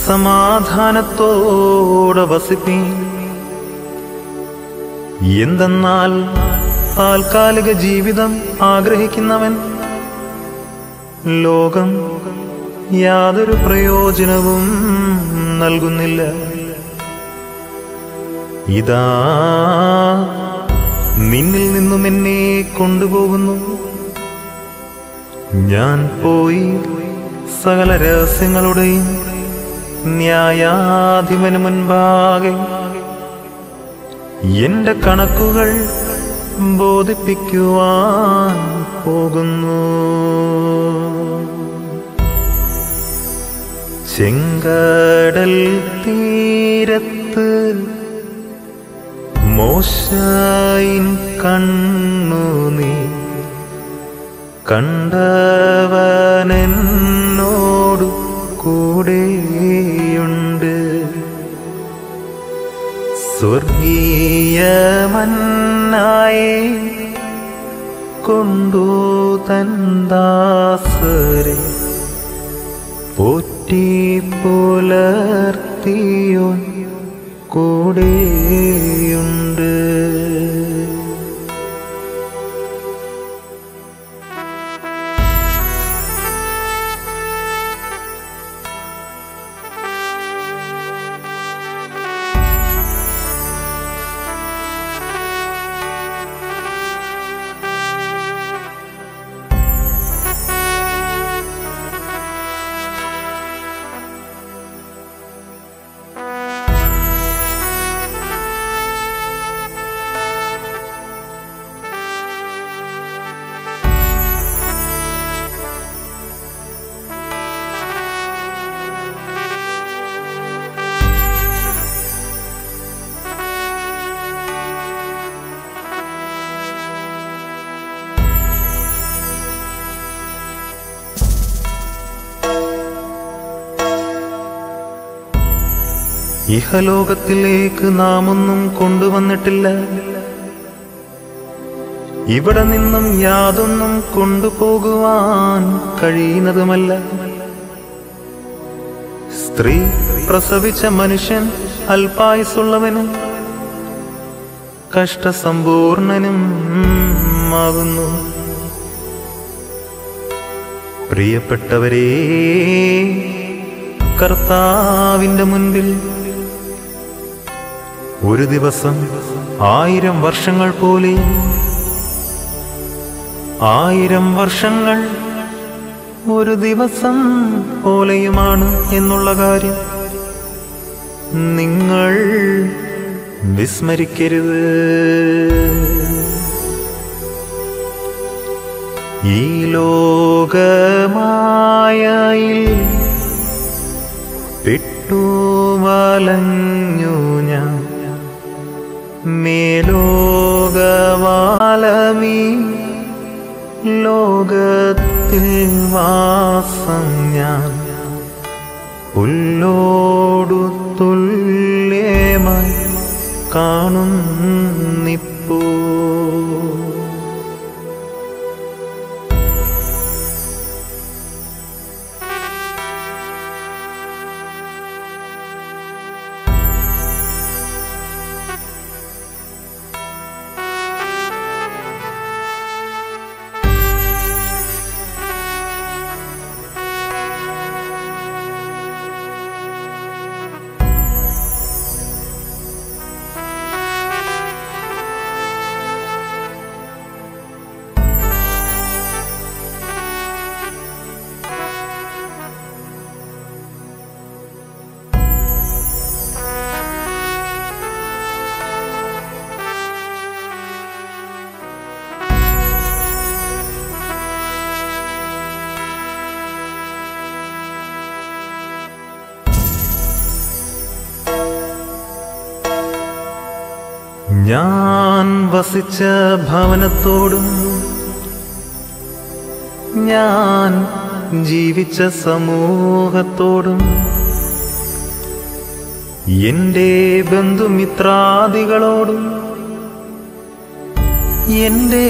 സമാധാനത്തോടെ വസിപ്പീ. എന്തെന്നാൽ താൽക്കാലിക ജീവിതം ആഗ്രഹിക്കുന്നവൻ. ലോകം യാതൊരു പ്രയോജനവും നൽകുന്നില്ല. ഇതാ നിന്നിൽ നിന്നും എന്നെ കൊണ്ടുപോകുന്നു. ഞാൻ പോയി സകല രഹസ്യങ്ങളുടെയും ന്യായാധിപന് മുൻപാകെ. എന്റെ കണക്കുകൾ ബോധിപ്പിക്കുവാൻ പോകുന്നു. ചെങ്കടൽ തീരത്ത് മോശായി കണ്ണു നീ കണ്ടവനെന്നോടു കൂടെയുണ്ട്. സ്വർഗീയമന്നായി കൊണ്ടു തന്താസരെ പോറ്റി പുലർത്തിയോൻ കൂടെയുണ്ട്. ഇഹലോകത്തിലേക്ക് നാം ഒന്നും കൊണ്ടുവന്നിട്ടില്ല. ഇവിടെ നിന്നും യാതൊന്നും കൊണ്ടുപോകുവാൻ കഴിയുന്നതുമല്ല. സ്ത്രീ പ്രസവിച്ച മനുഷ്യൻ അൽപായുസുള്ളവനും കഷ്ടസമ്പൂർണനും ആകുന്നു. പ്രിയപ്പെട്ടവരേ കർത്താവിന്റെ മുൻപിൽ ഒരു ദിവസം ആയിരം വർഷങ്ങൾ പോലെ. ആയിരം വർഷങ്ങൾ ഒരു ദിവസം പോലെയുമാണ് എന്നുള്ള കാര്യം. നിങ്ങൾ വിസ്മരിക്കരുത്. ഈ ലോകമായയിൽ പെട്ടുവലഞ്ഞു മേലോകവാലമീ ലോകത്തിൽ വാസം ഞാൻ. പുല്ലോടു തുല്യമായി കാണുന്നിപ്പോ വസിച്ച ഭവനത്തോടും ഞാൻ ജീവിച്ച സമൂഹത്തോടും എന്റെ ബന്ധുമിത്രാദികളോടും എന്റെ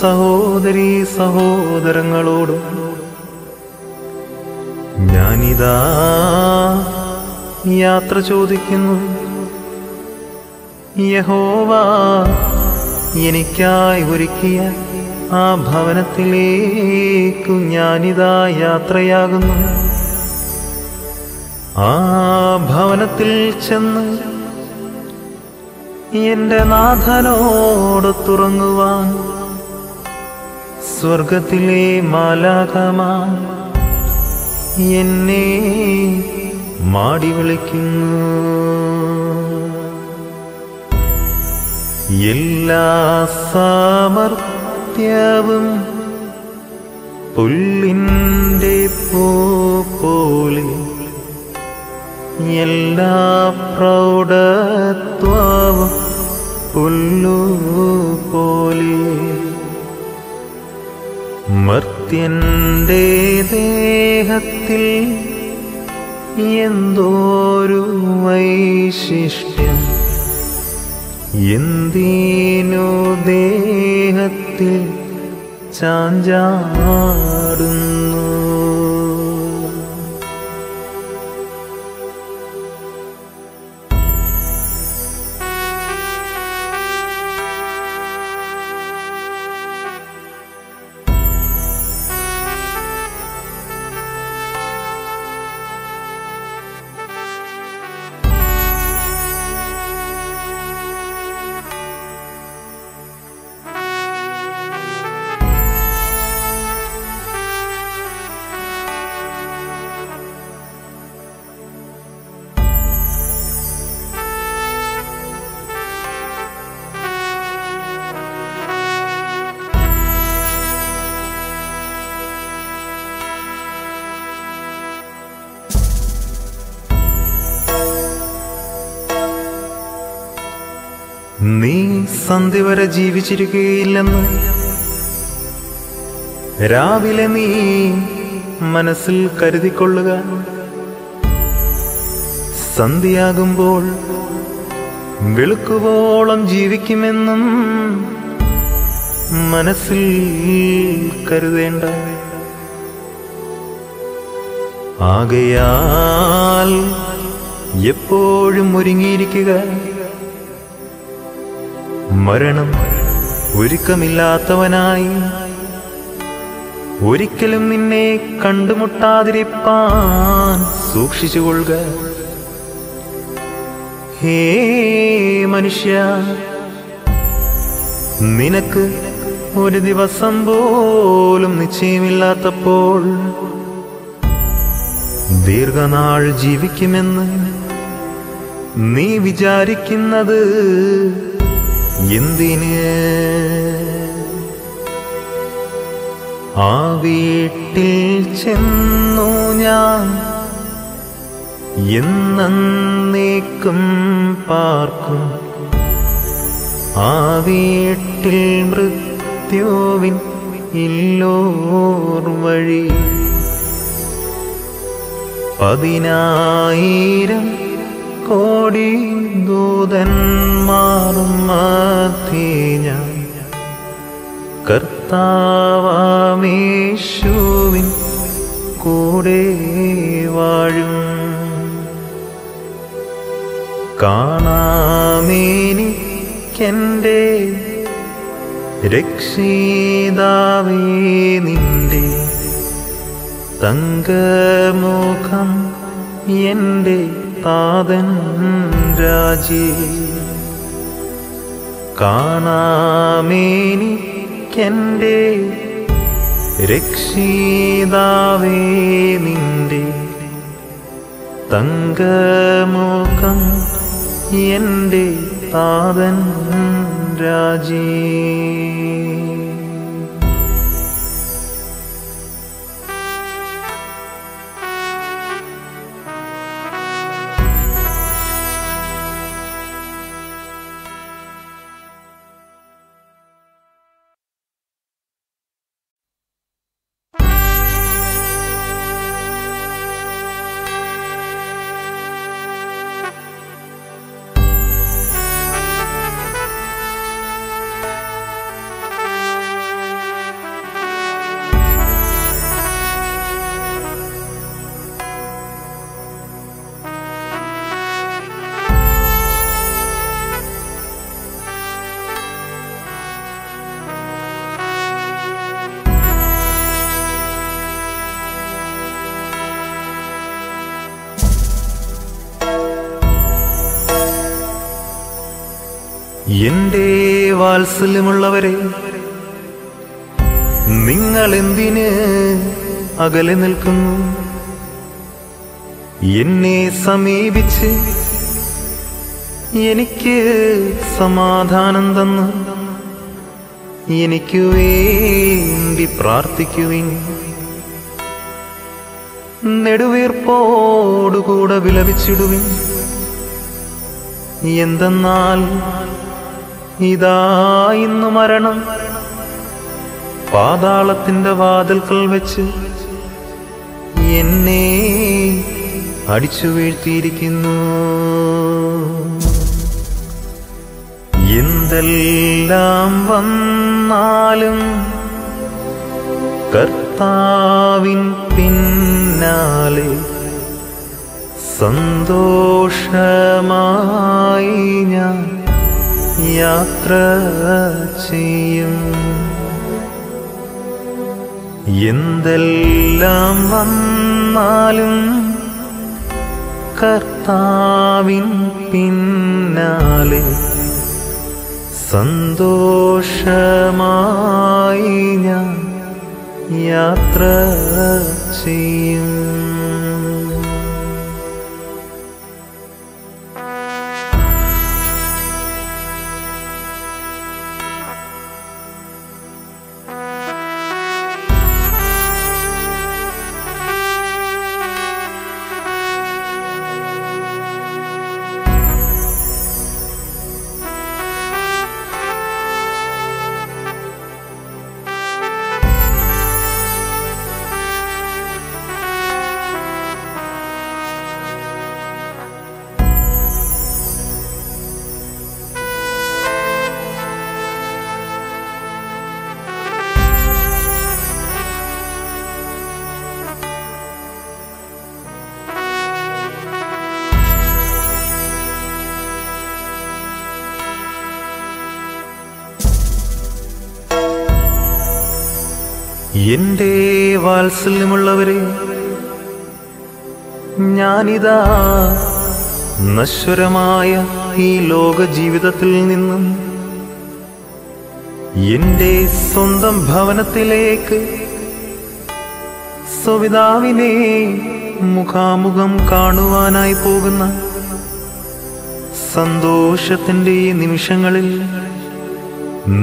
സഹോദരി സഹോദരങ്ങളോടും ഞാനിതാ യാത്ര ചോദിക്കുന്നു. യഹോവ എനിക്കായി ഒരുക്കിയ ആ ഭവനത്തിലേക്കു ഞാനിതാ യാത്രയാകുന്നു. ആ ഭവനത്തിൽ ചെന്ന് എന്റെ നാഥനോട് തുറങ്ങുവാൻ സ്വർഗത്തിലെ മാലാകമാ എന്നെ മാടി വിളിക്കുന്നു. എല്ലാ സാമർത്ഥ്യവും പുല്ലിന്റെ പോലെ എല്ലാ പ്രൗഢത്വവും പുല്ലു പോലെ മർത്യന്റെ ദേഹത്തിൽ എന്തോരു വൈശിഷ്ട്യം. എന്തിനു ദേഹത്തിൽ ചാഞ്ചാടുന്നു? സന്ധ്യ വരെ ജീവിച്ചിരിക്കുകയില്ലെന്ന്. രാവിലെ നീ മനസ്സിൽ കരുതിക്കൊള്ളുക. സന്ധിയാകുമ്പോൾ വെളുക്കുവോളം ജീവിക്കുമെന്നും മനസ്സിൽ കരുതേണ്ട. ആകയാൽ എപ്പോഴും ഒരുങ്ങിയിരിക്കുക. മരണം ഒരുക്കമില്ലാത്തവനായി. ഒരിക്കലും നിന്നെ കണ്ടുമുട്ടാതിരിപ്പാൻ സൂക്ഷിച്ചുകൊള്ളുക. ഹേ മനുഷ്യ നിനക്ക് ഒരു ദിവസം പോലും നിശ്ചയമില്ലാത്തപ്പോൾ ദീർഘനാൾ ജീവിക്കുമെന്ന് നീ വിചാരിക്കുന്നത് എന്തിന്? ആ വീട്ടിൽ ചെന്നു ഞാൻ എന്നേക്കും പാർക്കും. ആ വീട്ടിൽ മൃത്യുവിൻ ഇല്ലോർ വഴി പതിനായിരം കോടി ദൂതന്മാറും ഞാൻ. കർത്താവാമേശുവിൻ കൂടെ വാഴും. കാണാമേനിക്കെന്റെ രക്ഷിതാവേ നിന്റെ തങ്കമുഖം എന്റെ താതൻ രാജി. കാണാമേനിക്കെന്റെ രക്ഷിതാവേ നിന്റെ തങ്കമുഖം എന്റെ താതൻ രാജീ. എന്റെ വാത്സല്യമുള്ളവരെ നിങ്ങൾ എന്തിന് അകലെ നിൽക്കുന്നു? എന്നെ സമീപിച്ച് എനിക്ക് സമാധാനം തന്ന് എനിക്ക് വേണ്ടി പ്രാർത്ഥിക്കുവിൻ. നെടുവീർപ്പോടുകൂടെ വിലപിച്ചിടുവിൻ. എന്തെന്നാൽ ഇതാ ഇന്ന് മരണം. പാതാളത്തിന്റെ വാതിൽക്കൽ വെച്ച് എന്നെ അടിച്ചു വീഴ്ത്തിയിരിക്കുന്നു. എന്തെല്ലാം വന്നാലും കർത്താവിൻ പിന്നാലെ സന്തോഷമായി ഞാൻ യാത്ര ചെയ്യും. എന്തെല്ലാം വന്നാലും കർത്താവിൻ പിന്നാലെ സന്തോഷമായി ഞാൻ യാത്ര ചെയ്യും. വാത്സല്യമുള്ളവരെ ഞാനിതാ നശ്വരമായ ഈ ലോക ജീവിതത്തിൽ നിന്നും എന്റെ സ്വന്തം ഭവനത്തിലേക്ക് സവിതാവിനെ മുഖാമുഖം കാണുവാനായി പോകുന്ന സന്തോഷത്തിന്റെ ഈ നിമിഷങ്ങളിൽ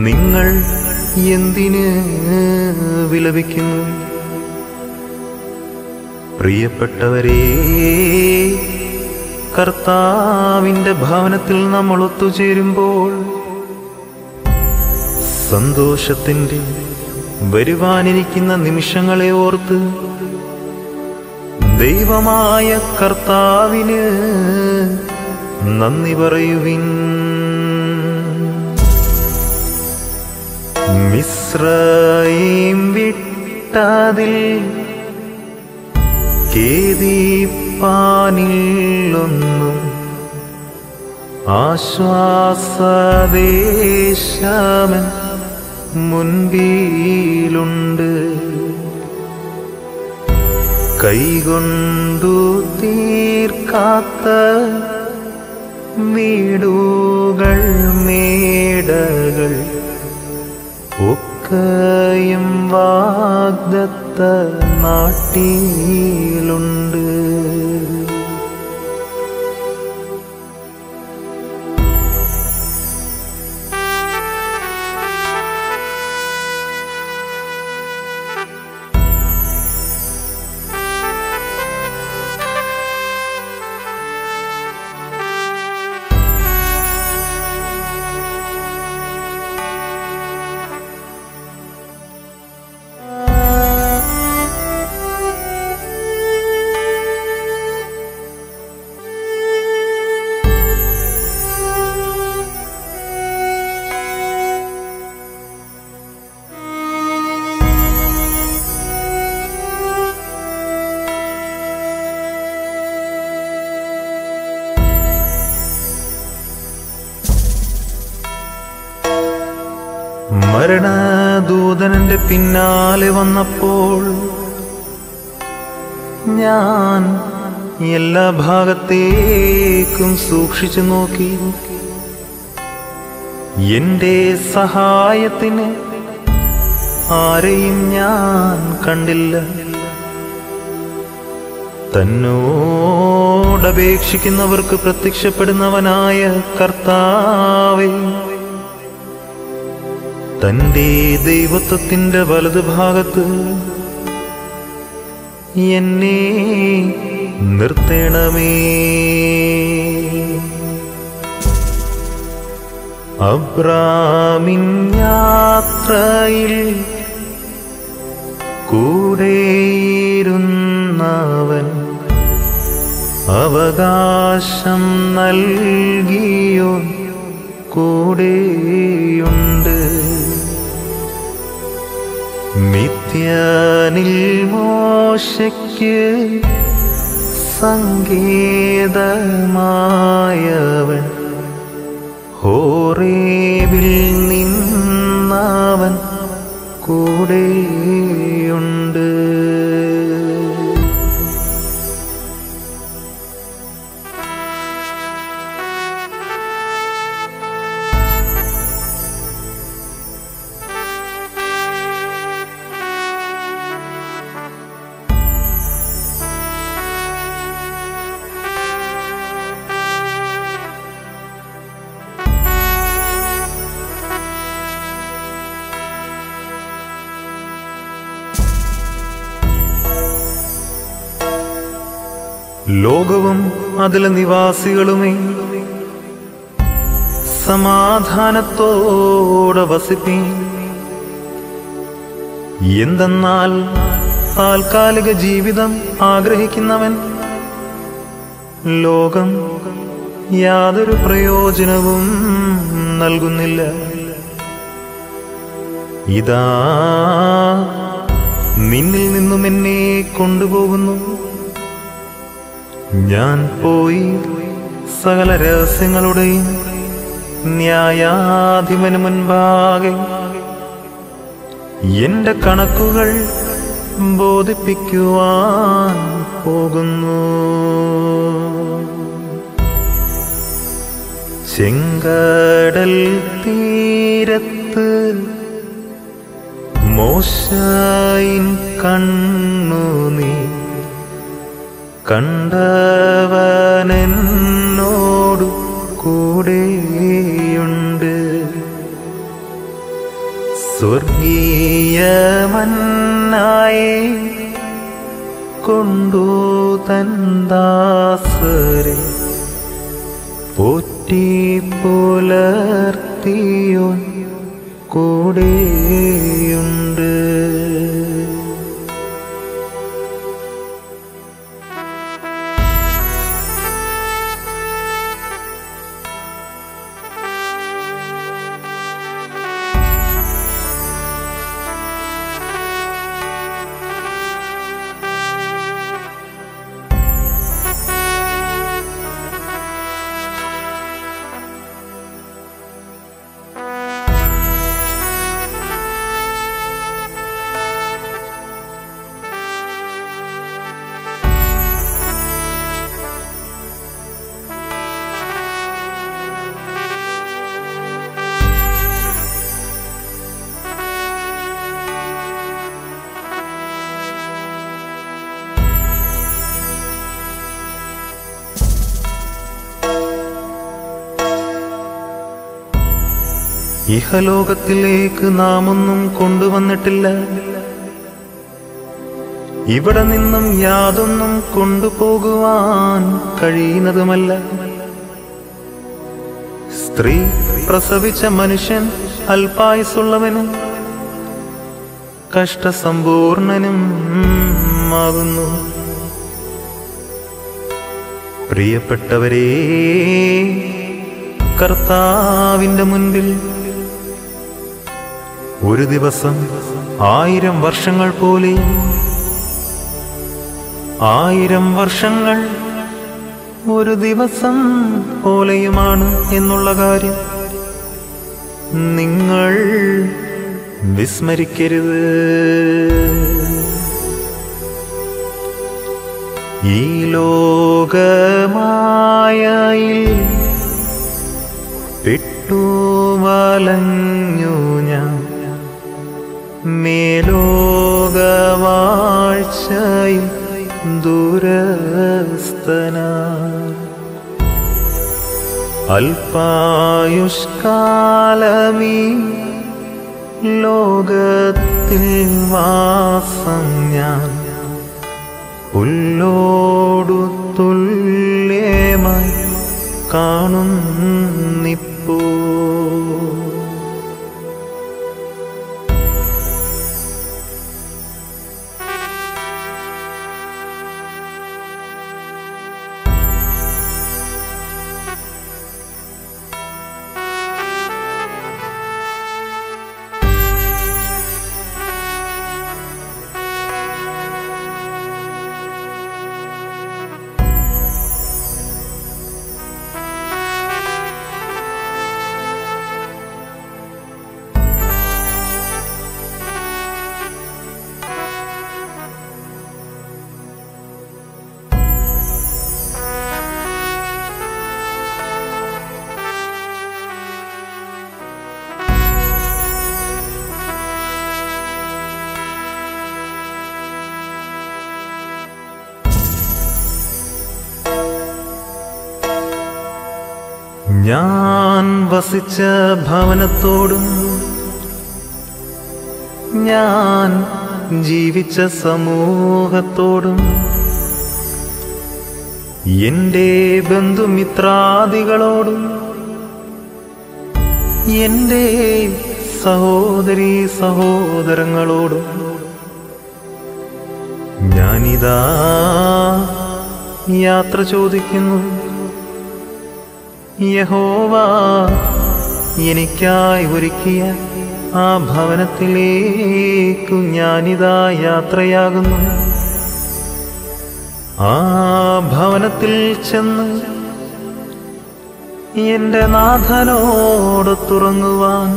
നിങ്ങൾ എന്തിന് വിലപിക്കുന്നു? പ്രിയപ്പെട്ടവരെ കർത്താവിന്റെ ഭവനത്തിൽ നമ്മൾ ഒത്തുചേരുമ്പോൾ സന്തോഷത്തിന്റെ വരുവാനിരിക്കുന്ന നിമിഷങ്ങളെ ഓർത്ത് ദൈവമായ കർത്താവിന് നന്ദി പറയുവിൻ. മിശ്രയും വിട്ടതിൽ കേതിപ്പാനില്ലൊന്നും ആശ്വാസദേശമൻ മുൻപിലുണ്ട്. കൈകൊണ്ടു തീർക്കാത്ത വീടുകൾ മേടകൾ ഒക്കയും വാഗ്ദത്ത നാട്ടിലുണ്ട് പിന്നാലെ വന്നപ്പോൾ ഞാൻ എല്ലാ ഭാഗത്തേക്കും സൂക്ഷിച്ചു നോക്കി. എന്റെ സഹായത്തിന് ആരെയും ഞാൻ കണ്ടില്ല. തന്നോടപേക്ഷിക്കുന്നവർക്ക് പ്രത്യക്ഷപ്പെടുന്നവനായ കർത്താവേ തന്റെ ദൈവത്വത്തിന്റെ വലതുഭാഗത്ത് എന്നെ നിർത്തണമേ. അബ്രാമിൻ യാത്രയിൽ കൂടെയിരുന്നവൻ അവകാശം നൽകിയോ? കൂടെയുണ്ട് മിഥ്യാനിൽ മോശയ്ക്ക് സംഗീതമായവൻ. ഹോറേവിൽ നിന്നാവൻ കൂടെയുണ്ട് ലോകവും അതിലെ നിവാസികളുമേ. സമാധാനത്തോടെ വസിപ്പീൻ എന്തെന്നാൽ താൽക്കാലിക ജീവിതം ആഗ്രഹിക്കുന്നവൻ. ലോകം യാതൊരു പ്രയോജനവും നൽകുന്നില്ല. ഇതാ നിന്നിൽ നിന്നും എന്നെ കൊണ്ടുപോകുന്നു. ഞാൻ പോയി സകല രഹസ്യങ്ങളുടെയും ന്യായാധിപന് മുൻപാകെ. എന്റെ കണക്കുകൾ ബോധിപ്പിക്കുവാൻ പോകുന്നു. ചെങ്കടൽ തീരത്ത് മോശയിൻ കണ്ണു നീ കണ്ടവനെന്നോടു കൂടെയുണ്ട്. സ്വർഗീയമന്നായി കൊണ്ടു തന്താസരെ പോറ്റി പുലർത്തിയോൻ കൂടെയുണ്ട്. ഇഹലോകത്തിലേക്ക് നാം ഒന്നും കൊണ്ടുവന്നിട്ടില്ല. ഇവിടെ നിന്നും യാതൊന്നും കൊണ്ടുപോകുവാൻ കഴിയുന്നതുമല്ല. സ്ത്രീ പ്രസവിച്ച മനുഷ്യൻ അൽപായുസുള്ളവനും കഷ്ടസമ്പൂർണനും ആകുന്നു. പ്രിയപ്പെട്ടവരേ കർത്താവിന്റെ മുൻപിൽ ഒരു ദിവസം ആയിരം വർഷങ്ങൾ പോലെ. ആയിരം വർഷങ്ങൾ ഒരു ദിവസം പോലെയുമാണ് എന്നുള്ള കാര്യം നിങ്ങൾ വിസ്മരിക്കരുത്. ഈ ലോകമായയിൽ പെട്ടുവലഞ്ഞു ഞാൻ മേലോകവാഴ്ചയിൽ ദുരസ്തന. അൽപായുഷ്കാലമീ ലോകത്തിൽ വാസം ഞാൻ. ഉള്ളോടുത്തുള്ളേമായി തുല്യമായി കാണുന്നിപ്പോ വസിച്ച ഭവനത്തോടും ഞാൻ ജീവിച്ച സമൂഹത്തോടും എന്റെ ബന്ധുമിത്രാദികളോടും എന്റെ സഹോദരി സഹോദരങ്ങളോടും ഞാനിതാ യാത്ര ചോദിക്കുന്നു. യഹോവ എനിക്കായി ഒരുക്കിയ ആ ഭവനത്തിലേക്കു ഞാനിതാ യാത്രയാകുന്നു. ആ ഭവനത്തിൽ ചെന്ന് എന്റെ നാഥനോട് തുറങ്ങുവാൻ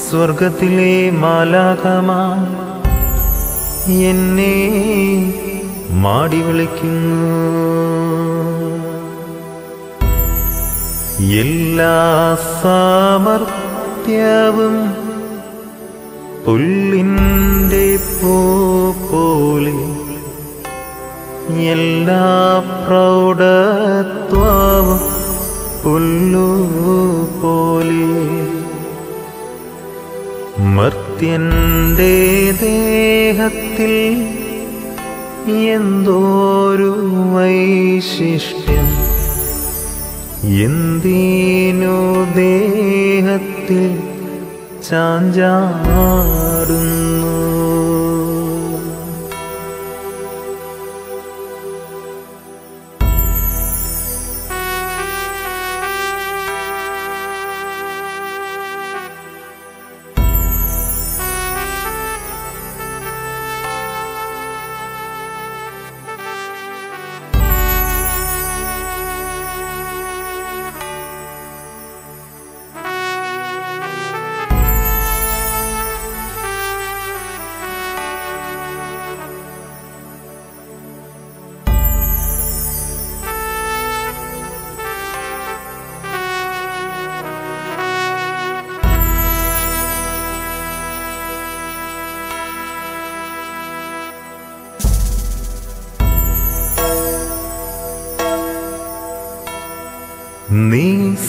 സ്വർഗത്തിലെ മാലാകമാ എന്നെ മാടി വിളിക്കുന്നു. എല്ലാ സാമർത്ഥ്യവും പുല്ലിന്റെ പോലെ എല്ലാ പ്രൗഢത്വവും പുല്ലു പോലെ. മർത്യന്റെ ദേഹത്തിൽ എന്തോരു വൈശിഷ്ട്യം. എന്തിനു ദേഹത്തിൽ ചാഞ്ചാടുന്നു?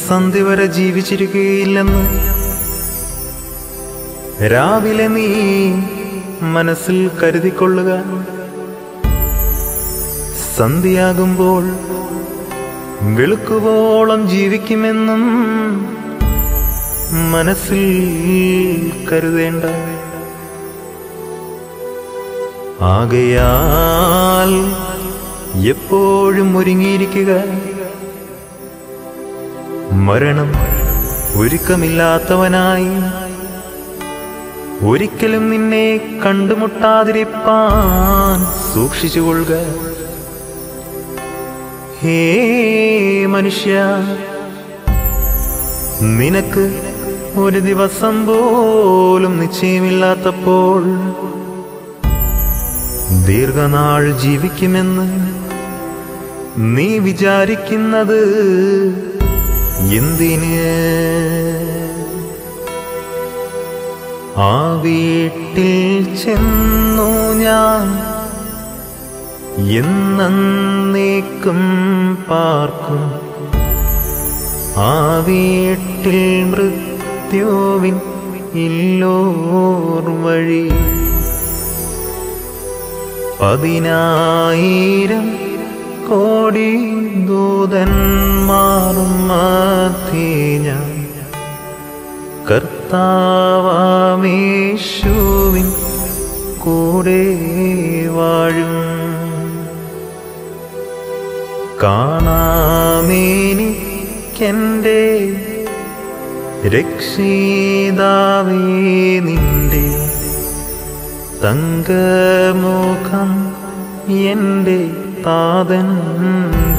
നീ സന്ധ്യ വരെ ജീവിച്ചിരിക്കുകയില്ലെന്ന്. രാവിലെ നീ മനസ്സിൽ കരുതിക്കൊള്ളുക. സന്ധിയാകുമ്പോൾ വെളുക്കുവോളം ജീവിക്കുമെന്നും മനസ്സിൽ കരുതേണ്ട. ആകയാൽ എപ്പോഴും ഒരുങ്ങിയിരിക്കുക. മരണം ഒരുക്കമില്ലാത്തവനായി. ഒരിക്കലും നിന്നെ കണ്ടുമുട്ടാതിരിപ്പാൻ സൂക്ഷിച്ചുകൊള്ളുക ഹേ മനുഷ്യ നിനക്ക് ഒരു ദിവസം പോലും നിശ്ചയമില്ലാത്തപ്പോൾ ദീർഘനാൾ ജീവിക്കുമെന്ന് നീ വിചാരിക്കുന്നത് എന്തിന്? ആ വീട്ടിൽ ചെന്നു ഞാൻ എന്നേക്കും പാർക്കും. ആ വീട്ടിൽ മൃത്യുവിൻ ഇല്ലോർ വഴി പതിനായിരം കോടി ദൂതന്മാറും മധ്യേ കർത്താവാമേശുവിൻ കൂടെ വാഴും. കാണാമേനിക്കെന്റെ രക്ഷിതാവേ നിന്റെ തങ്കമുഖം എന്റെ താതൻ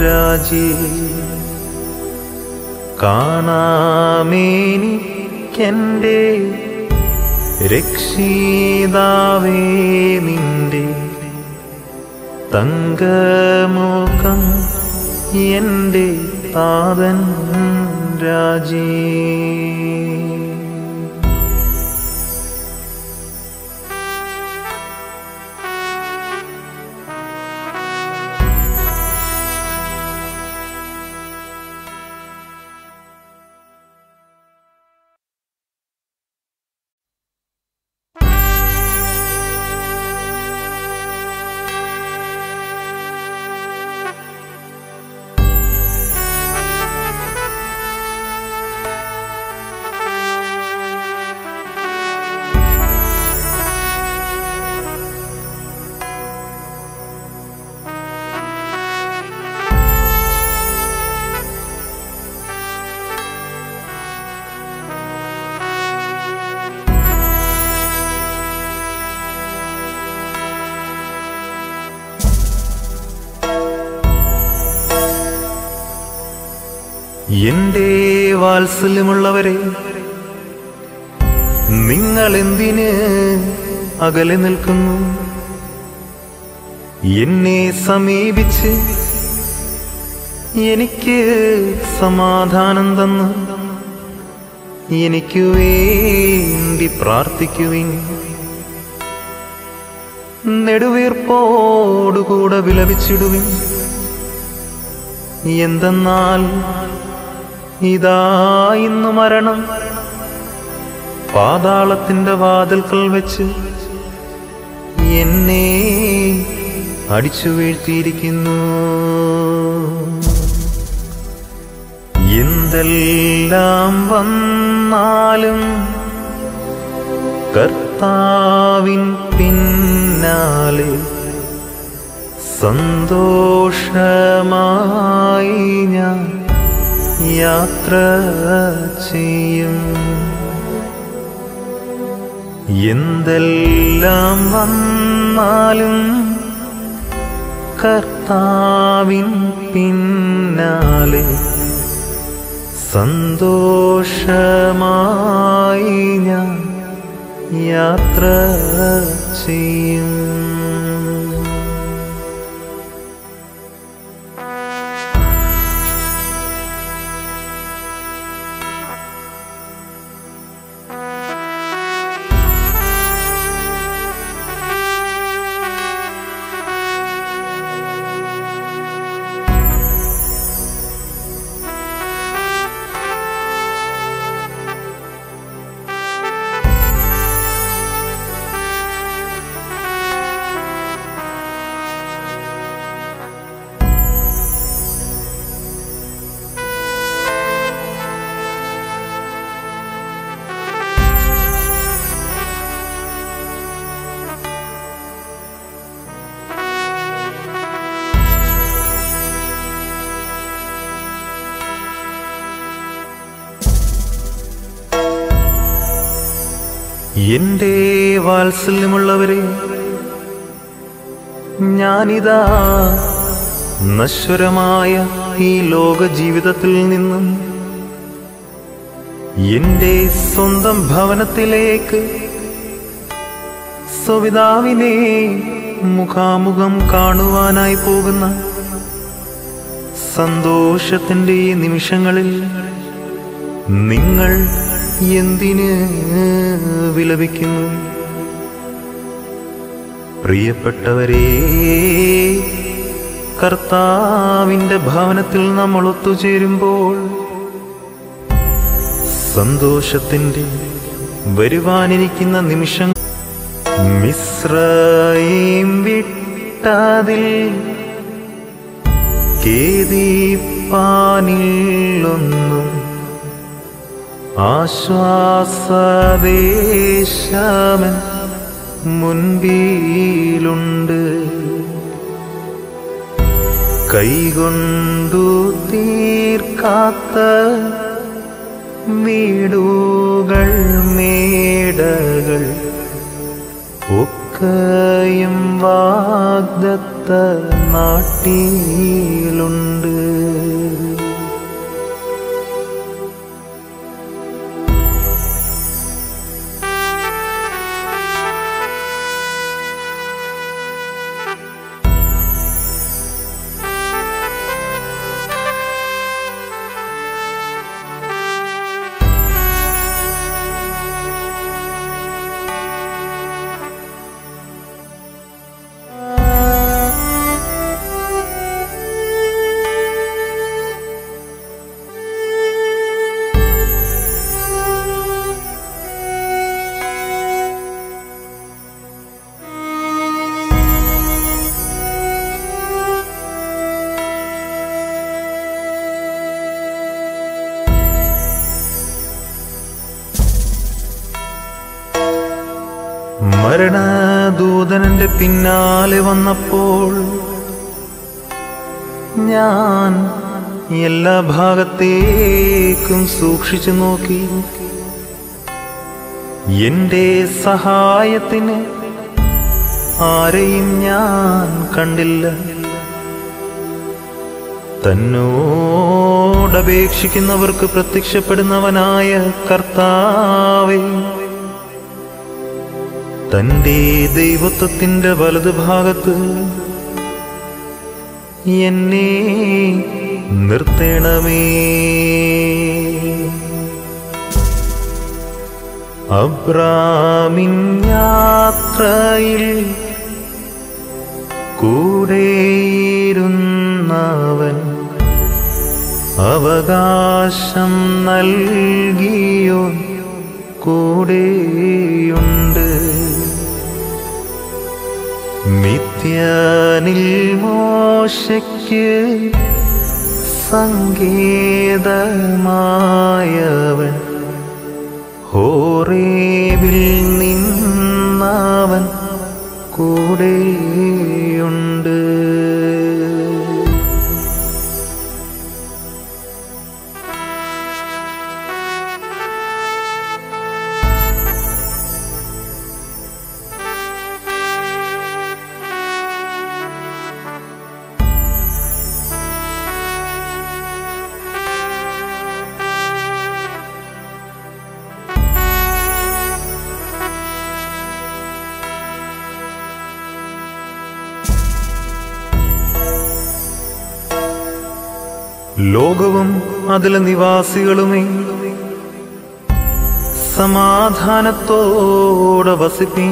രാജി. കാണാമേനിക്കെന്റെ രക്ഷിതാവേ നിന്റെ തങ്കമുഖം എന്റെ താതൻ രാജീ. എന്റെ വാത്സല്യമുള്ളവരെ നിങ്ങൾ എന്തിന് അകലെ നിൽക്കുന്നു? എന്നെ സമീപിച്ച് എനിക്ക് സമാധാനം തന്ന് എനിക്ക് വേണ്ടി പ്രാർത്ഥിക്കുവിൻ. നെടുവീർപ്പോടുകൂടെ വിലപിച്ചിടുവിൻ. എന്തെന്നാൽ ഇതാ ഇന്നു മരണം. പാതാളത്തിന്റെ വാതിൽക്കൽ വെച്ച് എന്നെ അടിച്ചു വീഴ്ത്തിയിരിക്കുന്നു. എന്തെല്ലാം വന്നാലും കർത്താവിൻ പിന്നാലെ സന്തോഷമായി ഞാൻ യാത്ര ചെയ്യും. എന്തെല്ലാം വന്നാലും കർത്താവിൻ പിന്നാലെ സന്തോഷമായി ഞാൻ യാത്ര ചെയ്യും. എന്റെ വാത്സല്യമുള്ളവരെ ഞാനിതാ നശ്വരമായ ഈ ലോക ജീവിതത്തിൽ നിന്നും എന്റെ സ്വന്തം ഭവനത്തിലേക്ക് സ്വപിതാവിനെ മുഖാമുഖം കാണുവാനായി പോകുന്ന സന്തോഷത്തിന്റെ ഈ നിമിഷങ്ങളിൽ നിങ്ങൾ എന്തിന് വിലപിക്കുന്നു? പ്രിയപ്പെട്ടവരെ കർത്താവിന്റെ ഭവനത്തിൽ നമ്മൾ ഒത്തുചേരുമ്പോൾ സന്തോഷത്തിന്റെ വരുവാനിരിക്കുന്ന നിമിഷം മിശ്രയും വിട്ടതിൽ കേതിപ്പാനില്ലൊന്നും ആശ്വാസദേശമൻ മുൻപിലുണ്ട്. കൈകൊണ്ടു തീർക്കാത്ത വീടുകൾ മേടകൾ ഒക്കെയും വാഗ്ദത്ത നാട്ടിലുണ്ട്. പിന്നാലെ വന്നപ്പോൾ ഞാൻ എല്ലാ ഭാഗത്തേക്കും സൂക്ഷിച്ചു നോക്കി. എന്റെ സഹായത്തിന് ആരെയും ഞാൻ കണ്ടില്ല. തന്നോടപേക്ഷിക്കുന്നവർക്ക് പ്രത്യക്ഷപ്പെടുന്നവനായ കർത്താവേ തന്റെ ദൈവത്വത്തിന്റെ വലതുഭാഗത്ത് എന്നെ നിർത്തണമേ. അബ്രാമിൻ യാത്രയിൽ കൂടെയിരുന്നവൻ അവകാശം നൽകിയോ കൂടെയുണ്ട്. മിഥ്യാനിൽ മോശയ്ക്ക് സംഗീതമായവൻ. ഹോറേവിൽ നിന്നാവൻ കൂടെയുണ്ട്. ലോകവും അതിലെ നിവാസികളുമേ. സമാധാനത്തോടെ വസിപ്പീ.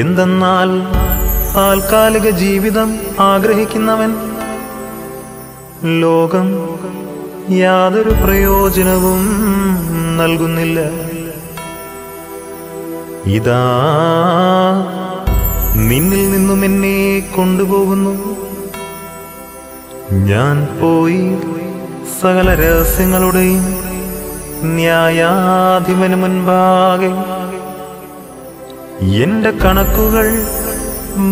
എന്തെന്നാൽ താൽക്കാലിക ജീവിതം ആഗ്രഹിക്കുന്നവൻ. ലോകം യാതൊരു പ്രയോജനവും നൽകുന്നില്ല. ഇതാ നിന്നിൽ നിന്നും എന്നെ കൊണ്ടുപോകുന്നു. ഞാൻ പോയി സകല രഹസ്യങ്ങളുടെയും ന്യായാധിപന് മുൻപാകെ. എന്റെ കണക്കുകൾ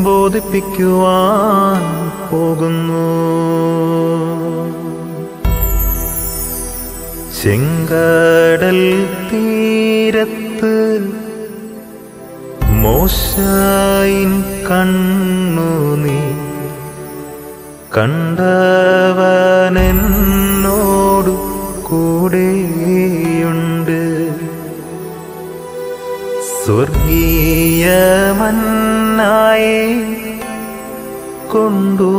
ബോധിപ്പിക്കുവാൻ പോകുന്നു. ചെങ്കടൽ തീരത്ത് മോശായി കണ്ണു നീ കണ്ടവനെന്നോടു കൂടെയുണ്ട്. സ്വർഗീയമന്നായി കൊണ്ടു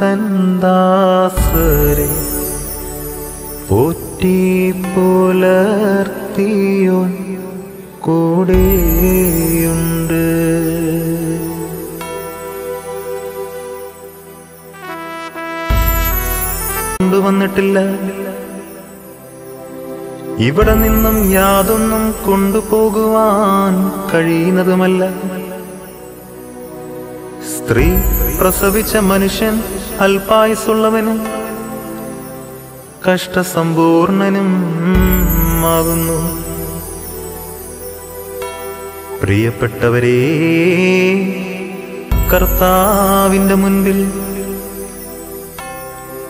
തന്താസരെ പോറ്റി പുലർത്തിയോൻ കൂടെയുണ്ട്. കൊണ്ടുവന്നിട്ടില്ല ഇവിടെ നിന്നും യാതൊന്നും കൊണ്ടുപോകുവാൻ കഴിയുന്നതുമല്ല. സ്ത്രീ പ്രസവിച്ച മനുഷ്യൻ അൽപായുസുള്ളവനും കഷ്ടസമ്പൂർണനും ആകുന്നു. പ്രിയപ്പെട്ടവരേ കർത്താവിന്റെ മുൻപിൽ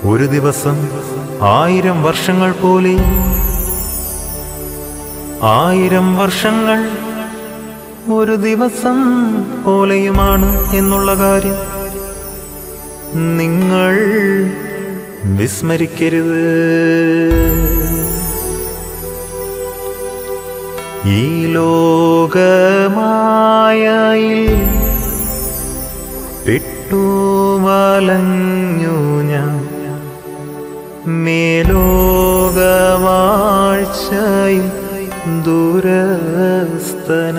ഒരു ദിവസം ആയിരം വർഷങ്ങൾ പോലെ. ആയിരം വർഷങ്ങൾ ഒരു ദിവസം പോലെയുമാണ് എന്നുള്ള കാര്യം നിങ്ങൾ വിസ്മരിക്കരുത്. ഈ ലോകമായയിൽ പെട്ടുവലഞ്ഞു ഞാൻ മേലോകവാഴ്ചയിൽ ദുരസ്തന.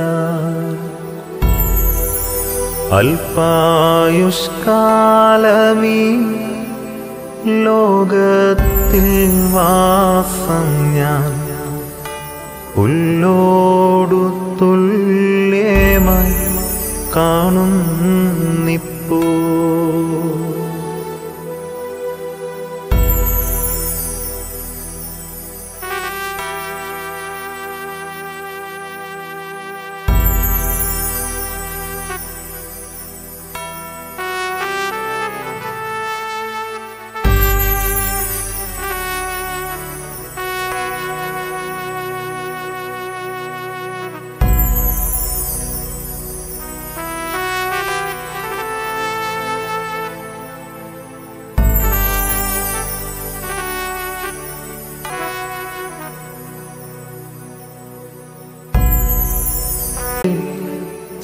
അൽപായുഷ്കാലമീ ലോകത്തിൽ വാസം ഞാൻ. ഉള്ളോടു തുല്യമായി കാണുന്നിപ്പോ.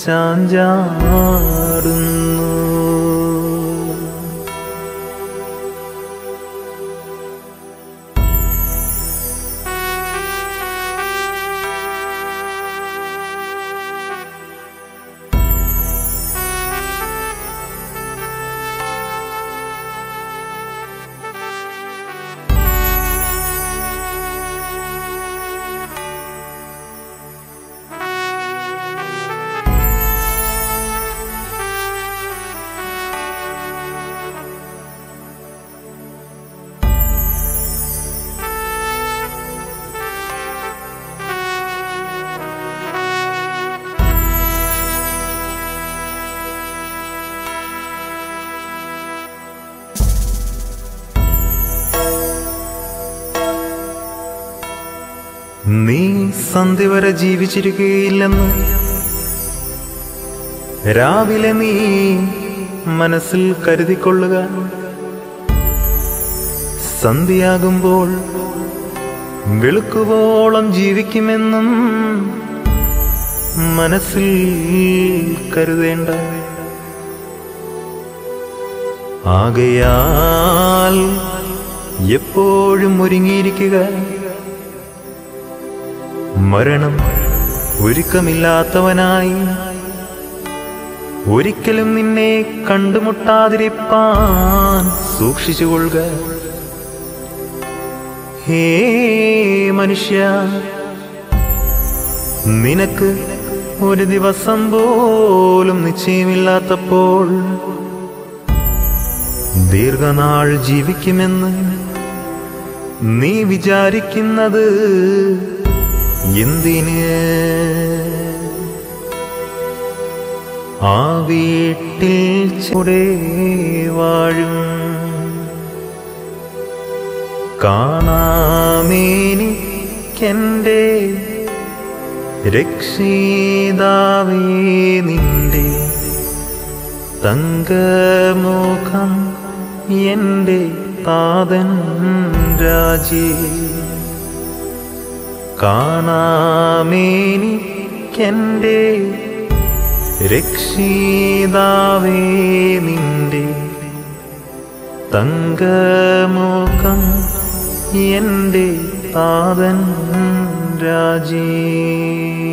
ചാഞ്ചാടുന്നു വരെ ജീവിച്ചിരിക്കുകയില്ലെന്ന്. രാവിലെ നീ മനസ്സിൽ കരുതിക്കൊള്ളുക. സന്ധ്യയാകുമ്പോൾ വെളുക്കുവോളം ജീവിക്കുമെന്നും മനസ്സിൽ കരുതേണ്ട. ആകയാൽ എപ്പോഴും ഒരുങ്ങിയിരിക്കുക. മരണം ഒരുക്കമില്ലാത്തവനായി. ഒരിക്കലും നിന്നെ കണ്ടുമുട്ടാതിരിപ്പാൻ സൂക്ഷിച്ചുകൊള്ളുക. ഹേ മനുഷ്യ നിനക്ക് ഒരു ദിവസം പോലും നിശ്ചയമില്ലാത്തപ്പോൾ ദീർഘനാൾ ജീവിക്കുമെന്ന് നീ വിചാരിക്കുന്നത് എന്തിന്? ആ വീട്ടിൽ ചൂടെ വാഴും. കാണാമേനിക്കെന്റെ രക്ഷിതാവേ നിന്റെ തങ്കമുഖം എന്റെ താതൻ രാജി. കാണാമേനിക്കെന്റെ രക്ഷിതാവേ നിന്റെ തങ്കമുഖം എന്റെ താതൻ രാജീ.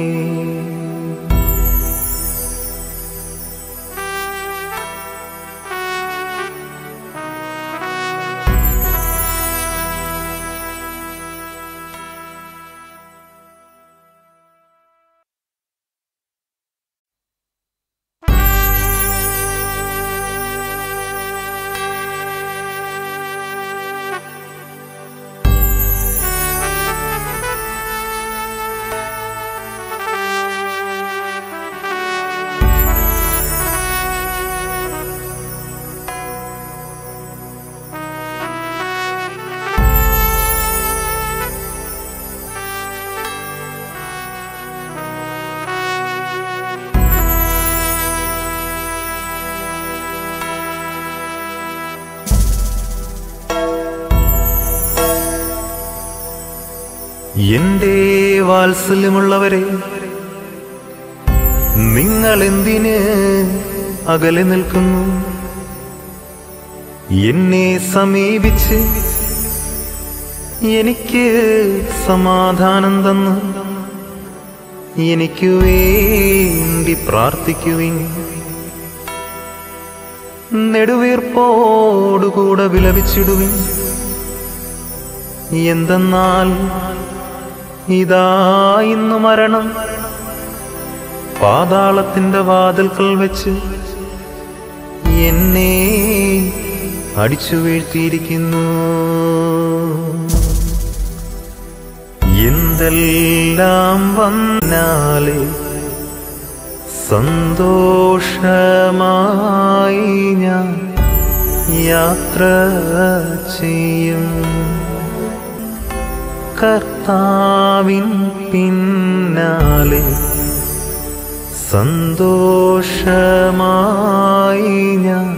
വാത്സല്യമുള്ളവരെ നിങ്ങൾ എന്തിന് അകലെ നിൽക്കുന്നു? എന്നെ സമീപിച്ച് എനിക്ക് സമാധാനം തന്ന്. എനിക്ക് വേണ്ടി പ്രാർത്ഥിക്കുവിൻ. നെടുവീർപ്പോടുകൂടെ വിലപിച്ചിടുവിൻ. എന്തെന്നാൽ ഇതാ ഇന്നു മരണം. പാതാളത്തിന്റെ വാതിൽക്കൽ വെച്ച് എന്നെ അടിച്ചു വീഴ്ത്തിയിരിക്കുന്നു. എന്തെല്ലാം വന്നാലേ സന്തോഷമായി ഞാൻ യാത്ര ചെയ്യും. കർത്താവിൻ പിന്നാലെ സന്തോഷമായി ഞാൻ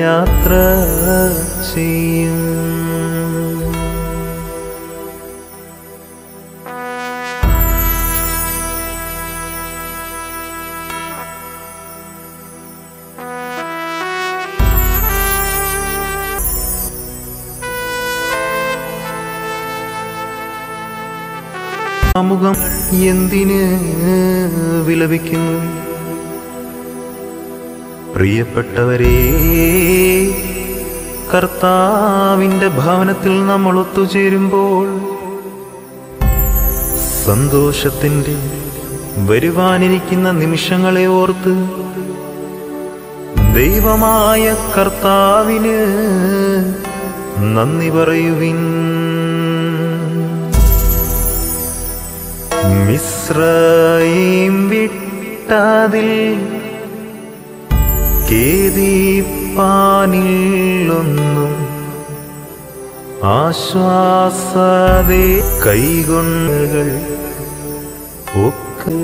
യാത്ര ചെയ്യും. എന്തിന് വിലപിക്കുന്നു? പ്രിയപ്പെട്ടവരെ കർത്താവിന്റെ ഭവനത്തിൽ നമ്മൾ ഒത്തുചേരുമ്പോൾ സന്തോഷത്തിന്റെ വരുവാനിരിക്കുന്ന നിമിഷങ്ങളെ ഓർത്ത് ദൈവമായ കർത്താവിന് നന്ദി പറയുവിൻ. മിശ്രയും വിട്ടതിൽ കേതിപ്പാനില്ലൊന്നും ആശ്വാസതേ കൈകൊണ്ടുകൾ ഒക്കെ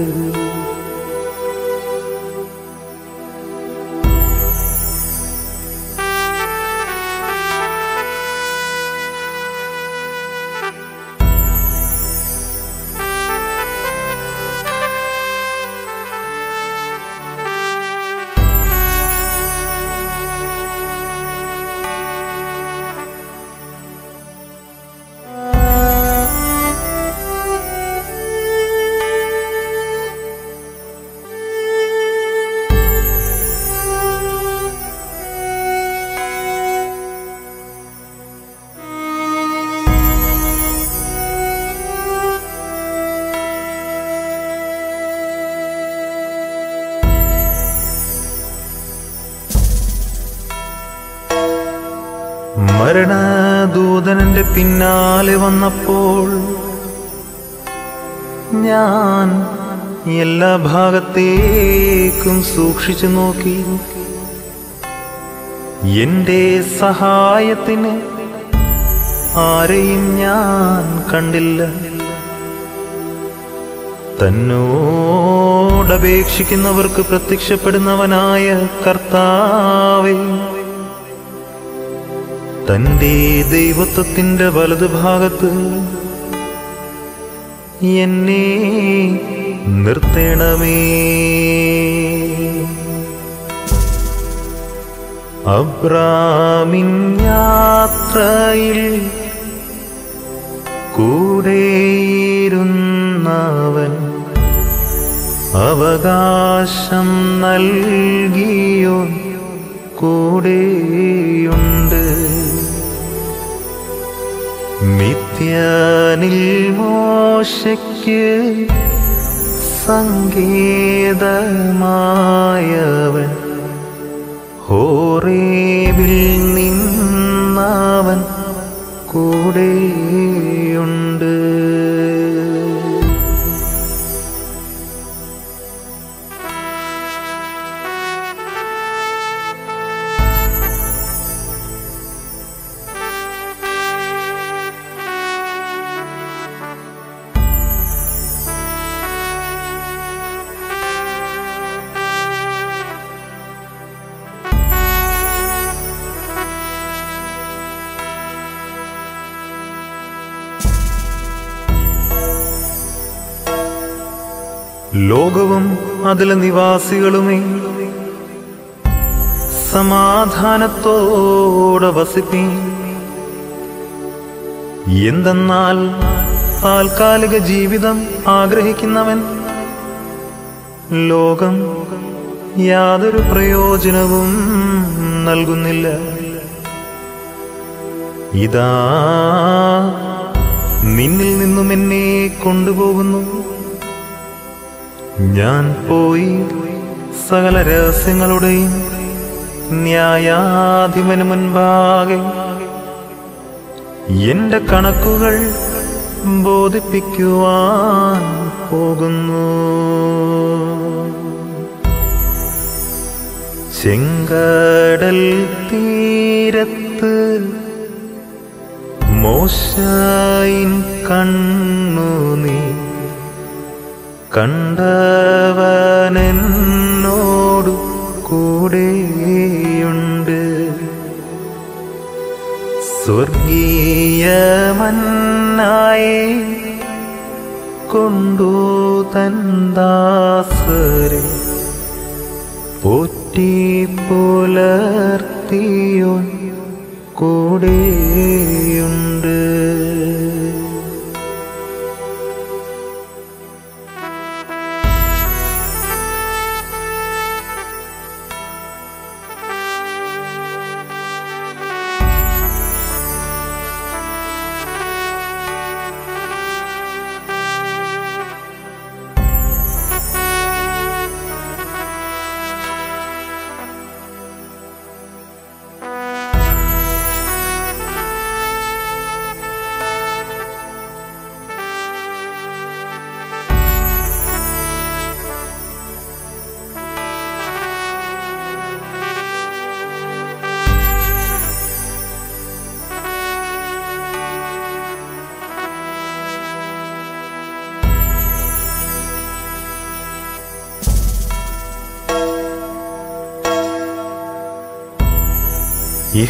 പിന്നാലെ വന്നപ്പോൾ ഞാൻ എല്ലാ ഭാഗത്തേക്കും സൂക്ഷിച്ചു നോക്കി. എന്റെ സഹായത്തിന് ആരെയും ഞാൻ കണ്ടില്ല. തന്നോടപേക്ഷിക്കുന്നവർക്ക് പ്രത്യക്ഷപ്പെടുന്നവനായ കർത്താവേ തന്റെ ദൈവത്വത്തിന്റെ വലതുഭാഗത്ത് എന്നെ നിർത്തണമേ. അബ്രാമിൻ യാത്രയിൽ കൂടെയിരുന്നവൻ അവകാശം നൽകിയോ കൂടെയുണ്ട്. മിഥ്യാനിൽ മോശയ്ക്ക് സംഗീതമായവൻ. ഹോറേവിൽ നിന്നാവൻ കൂടെയുണ്ട് ലോകവും അതിലെ നിവാസികളുമേ. സമാധാനത്തോടെ വസിപ്പീ. എന്തെന്നാൽ താൽക്കാലിക ജീവിതം ആഗ്രഹിക്കുന്നവൻ. ലോകം യാതൊരു പ്രയോജനവും നൽകുന്നില്ല. ഇതാ നിന്നിൽ നിന്നും എന്നെ കൊണ്ടുപോകുന്നു. ഞാൻ പോയി സകല രഹസ്യങ്ങളുടെയും ന്യായാധിപന് മുൻപാകെ എന്റെ കണക്കുകൾ ബോധിപ്പിക്കുവാൻ പോകുന്നു. ചെങ്കടൽ തീരത്ത് മോശായി കണ്ണു നീ കണ്ടവനെന്നോടു കൂടെയുണ്ട്. സ്വർഗീയമന്നായി കൊണ്ടു തന്താസരെ പോറ്റി പുലർത്തിയോൻ കൂടെയുണ്ട്.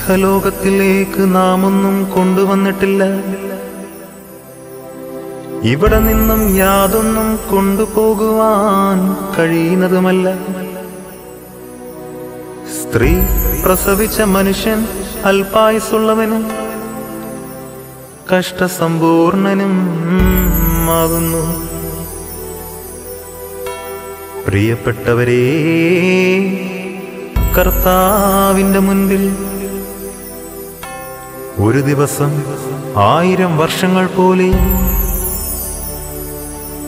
ഇഹലോകത്തിലേക്ക് നാം ഒന്നും കൊണ്ടുവന്നിട്ടില്ല. ഇവിടെ നിന്നും യാതൊന്നും കൊണ്ടുപോകുവാൻ കഴിയുന്നതുമല്ല. സ്ത്രീ പ്രസവിച്ച മനുഷ്യൻ അൽപായുസുള്ളവനും കഷ്ടസമ്പൂർണനും ആകുന്നു. പ്രിയപ്പെട്ടവരേ കർത്താവിന്റെ മുൻപിൽ ഒരു ദിവസം ആയിരം വർഷങ്ങൾ പോലെ.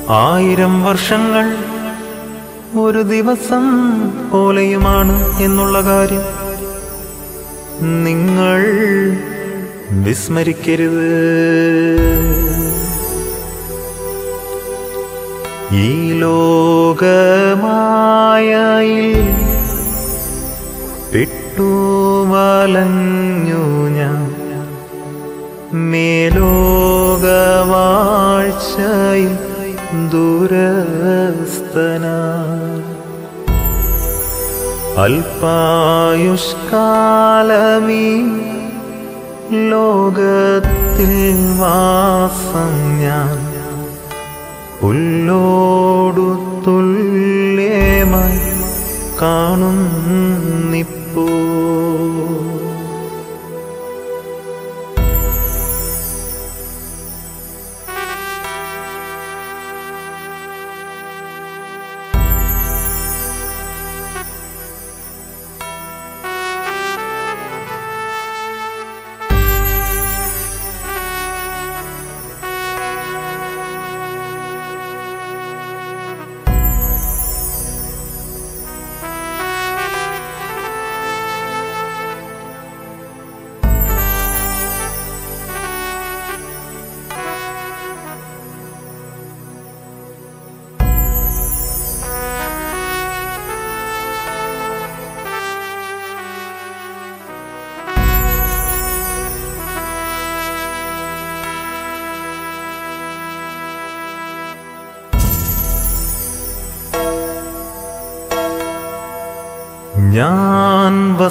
ആയിരം വർഷങ്ങൾ ഒരു ദിവസം പോലെയുമാണ് എന്നുള്ള കാര്യം നിങ്ങൾ വിസ്മരിക്കരുത്. ഈ ലോകമായയിൽ പെട്ടുവലഞ്ഞു ഞാൻ മേലോകവാഴ്ചയിൽ ദുരസ്തന. അൽപായുഷ്കാലമീ ലോകത്തിൽ വാസം ഞാൻ. പുല്ലോടു തുല്യമായി കാണുന്നു.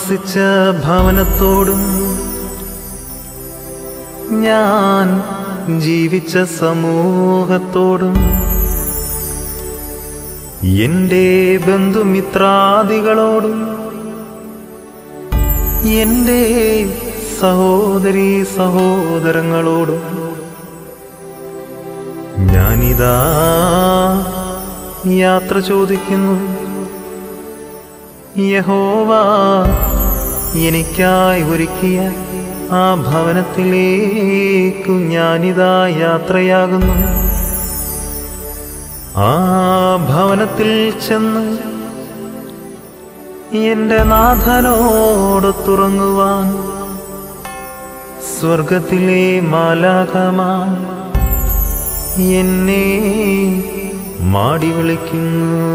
വസിച്ച ഭവനത്തോടും ഞാൻ ജീവിച്ച സമൂഹത്തോടും എന്റെ ബന്ധുമിത്രാദികളോടും എന്റെ സഹോദരി സഹോദരങ്ങളോടും ഞാനിതാ യാത്ര ചോദിക്കുന്നു. യഹോവ എനിക്കായി ഒരുക്കിയ ആ ഭവനത്തിലേക്കു ഞാനിതാ യാത്രയാകുന്നു. ആ ഭവനത്തിൽ ചെന്ന് എന്റെ നാഥനോട് തുറങ്ങുവാൻ സ്വർഗത്തിലെ മാലാകമാ എന്നെ മാടി വിളിക്കുന്നു.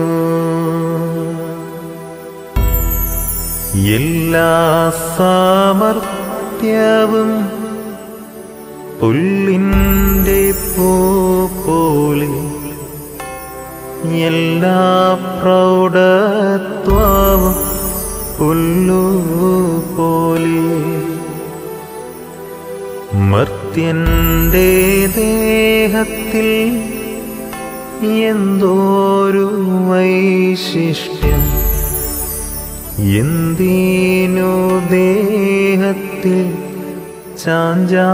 എല്ലാ സാമർത്ഥ്യവും പുല്ലിന്റെ പോലെ എല്ലാ പ്രൗഢത്വവും പുല്ലു പോലെ മർത്യന്റെ ദേഹത്തിൽ എന്തോരു വൈശിഷ്ട്യം. എന്തിനു ദേഹത്തിൽ ചാഞ്ചാടുന്നു?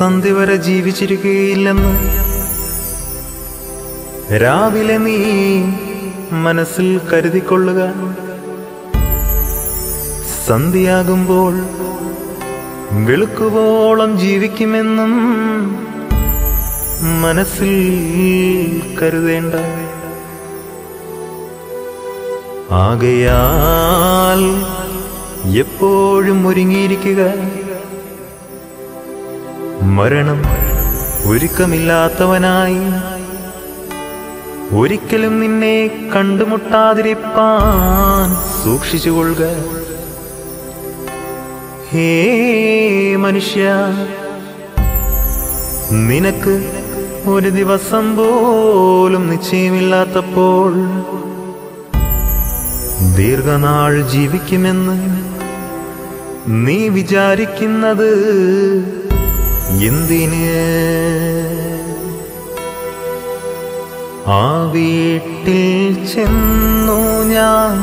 സന്ധ്യ വരെ ജീവിച്ചിരിക്കുകയില്ലെന്ന്. രാവിലെ നീ മനസ്സിൽ കരുതിക്കൊള്ളുക. സന്ധിയാകുമ്പോൾ വെളുക്കുവോളം ജീവിക്കുമെന്നും മനസ്സിൽ കരുതേണ്ട. ആകയാൽ എപ്പോഴും ഒരുങ്ങിയിരിക്കുക. മരണം ഒരുക്കമില്ലാത്തവനായി. ഒരിക്കലും നിന്നെ കണ്ടുമുട്ടാതിരിപ്പാൻ സൂക്ഷിച്ചുകൊള്ളുക. ഹേ മനുഷ്യ നിനക്ക് ഒരു ദിവസം പോലും നിശ്ചയമില്ലാത്തപ്പോൾ ദീർഘനാൾ ജീവിക്കുമെന്ന് നീ വിചാരിക്കുന്നത് എന്തിന്? ആ വീട്ടിൽ ചെന്നു ഞാൻ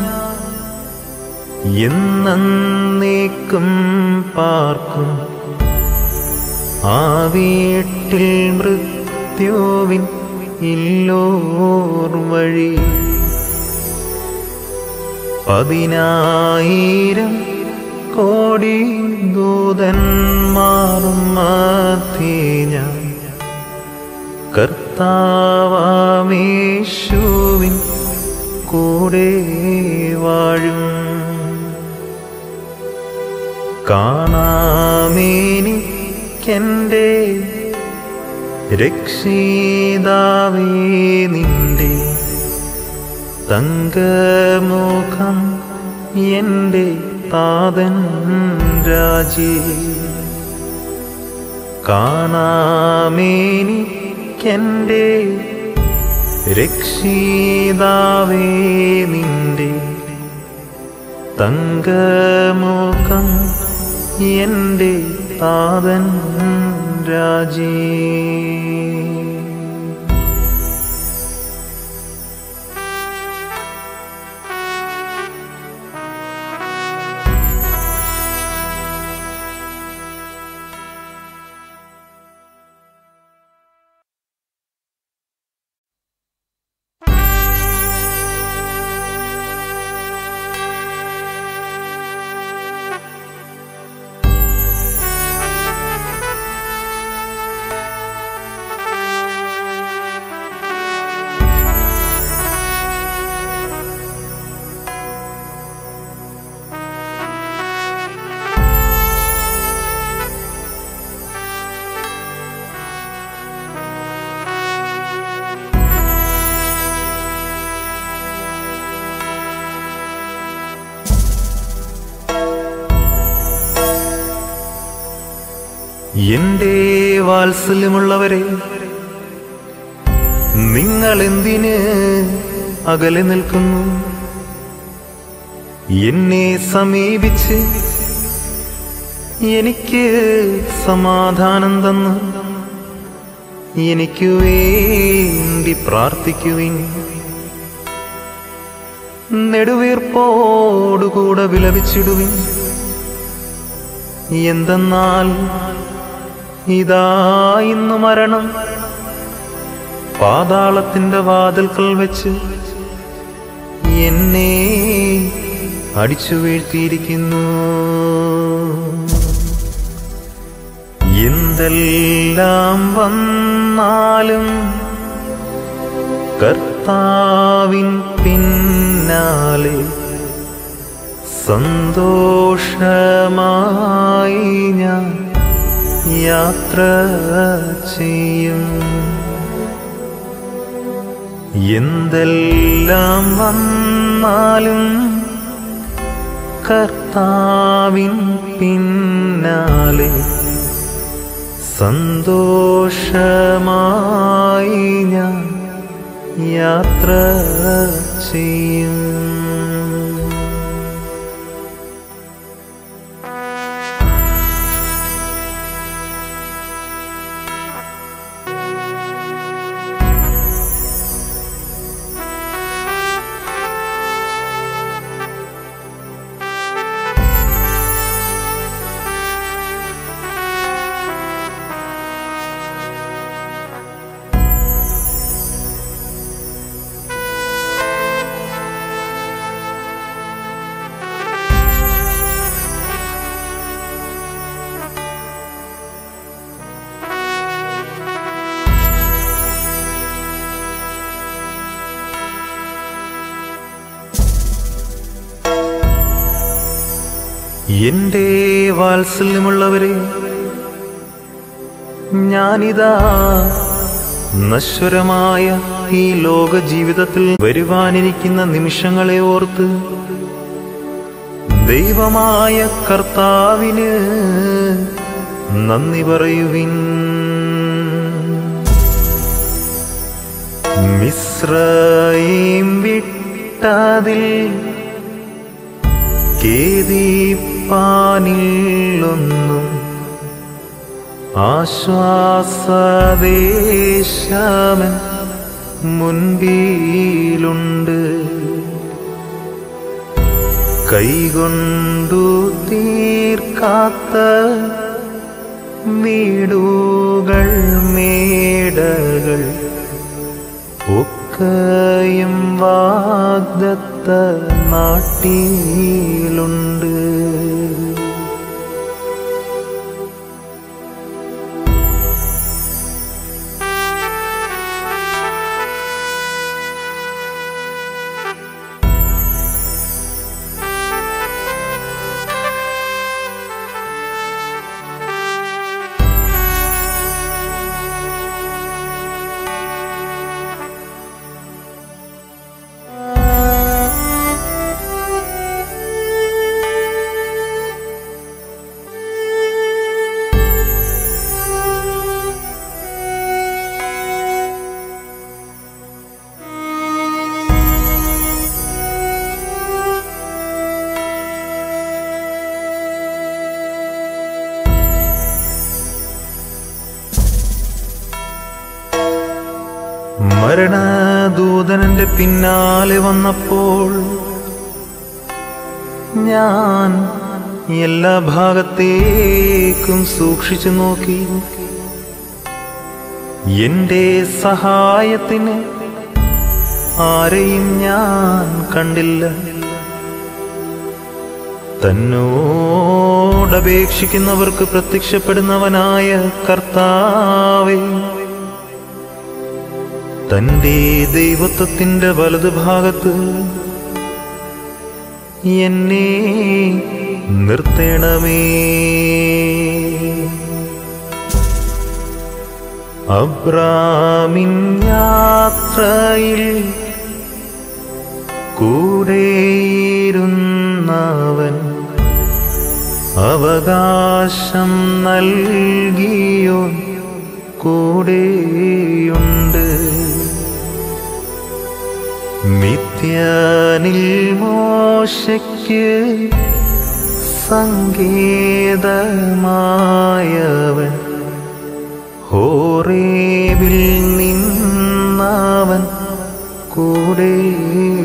എന്നേക്കും പാർക്കും. ആ വീട്ടിൽ മൃത്യുവിൻ ഇല്ലോർ വഴി പതിനായിരം കോടി ദൂതന്മാറും മാത്തി ഞാൻ. കർത്താവാമേശുവിൻ കൂടെ വാഴും. കാണാമേനിക്കെന്റെ രക്ഷിതാവേ നിന്റെ തങ്കമുഖം എന്റെ താതൻ രാജി. കാണാമേനിക്കെന്റെ രക്ഷിതാവേ നിന്റെ തങ്കമുഖം എന്റെ താതൻ രാജീ. എന്റെ വാത്സല്യമുള്ളവരെ നിങ്ങൾ എന്തിന് അകലെ നിൽക്കുന്നു? എന്നെ സമീപിച്ച് എനിക്ക് സമാധാനം തന്ന് എനിക്ക് വേണ്ടി പ്രാർത്ഥിക്കുവിൻ. നെടുവീർപ്പോടുകൂടെ വിലപിച്ചിടുവിൻ. എന്തെന്നാൽ ഇതാ ഇന്ന് മരണം. പാതാളത്തിന്റെ വാതിൽക്കൽ വെച്ച് എന്നെ അടിച്ചു വീഴ്ത്തിയിരിക്കുന്നു. എന്തെല്ലാം വന്നാലും കർത്താവിൻ പിന്നാലെ സന്തോഷമായി ഞാൻ യാത്ര ചെയ്യും. എന്തെല്ലാം വന്നാലും കർത്താവിൻ പിന്നാലെ സന്തോഷമായി ഞാൻ യാത്ര ചെയ്യും. വാത്സല്യമുള്ളവരെ ഞാനിതാ നശ്വരമായ ഈ ലോക ജീവിതത്തിൽ വരുവാനിരിക്കുന്ന നിമിഷങ്ങളെ ഓർത്ത് ദൈവമായ കർത്താവിന് നന്ദി പറയുവിൻ. മിശ്രയും വിട്ടതിൽ കേദീപ്പാനില്ലൊന്നും ആശ്വാസദേശമൻ മുൻപിലുണ്ട്. കൈകൊണ്ടു തീർക്കാത്ത വീടുകൾ മേടകൾ ഒക്കെയും വാഗ്ദത്ത നാട്ടിലുണ്ട്. പിന്നാലെ വന്നപ്പോൾ ഞാൻ എല്ലാ ഭാഗത്തേക്കും സൂക്ഷിച്ചു നോക്കി. എന്റെ സഹായത്തിന് ആരെയും ഞാൻ കണ്ടില്ല. തന്നോടപേക്ഷിക്കുന്നവർക്ക് പ്രത്യക്ഷപ്പെടുന്നവനായ കർത്താവേ തന്റെ ദൈവത്വത്തിന്റെ വലതുഭാഗത്ത് എന്നെ നിർത്തണമേ. അബ്രാമിൻ യാത്രയിൽ കൂടെയിരുന്നവൻ അവകാശം നൽകിയോ കൂടെയുണ്ട്. മിഥ്യാനിൽ മോശയ്ക്ക് സംഗീതമായവൻ. ഹോറേവിൽ നിന്നാവൻ കൂടെയുണ്ട്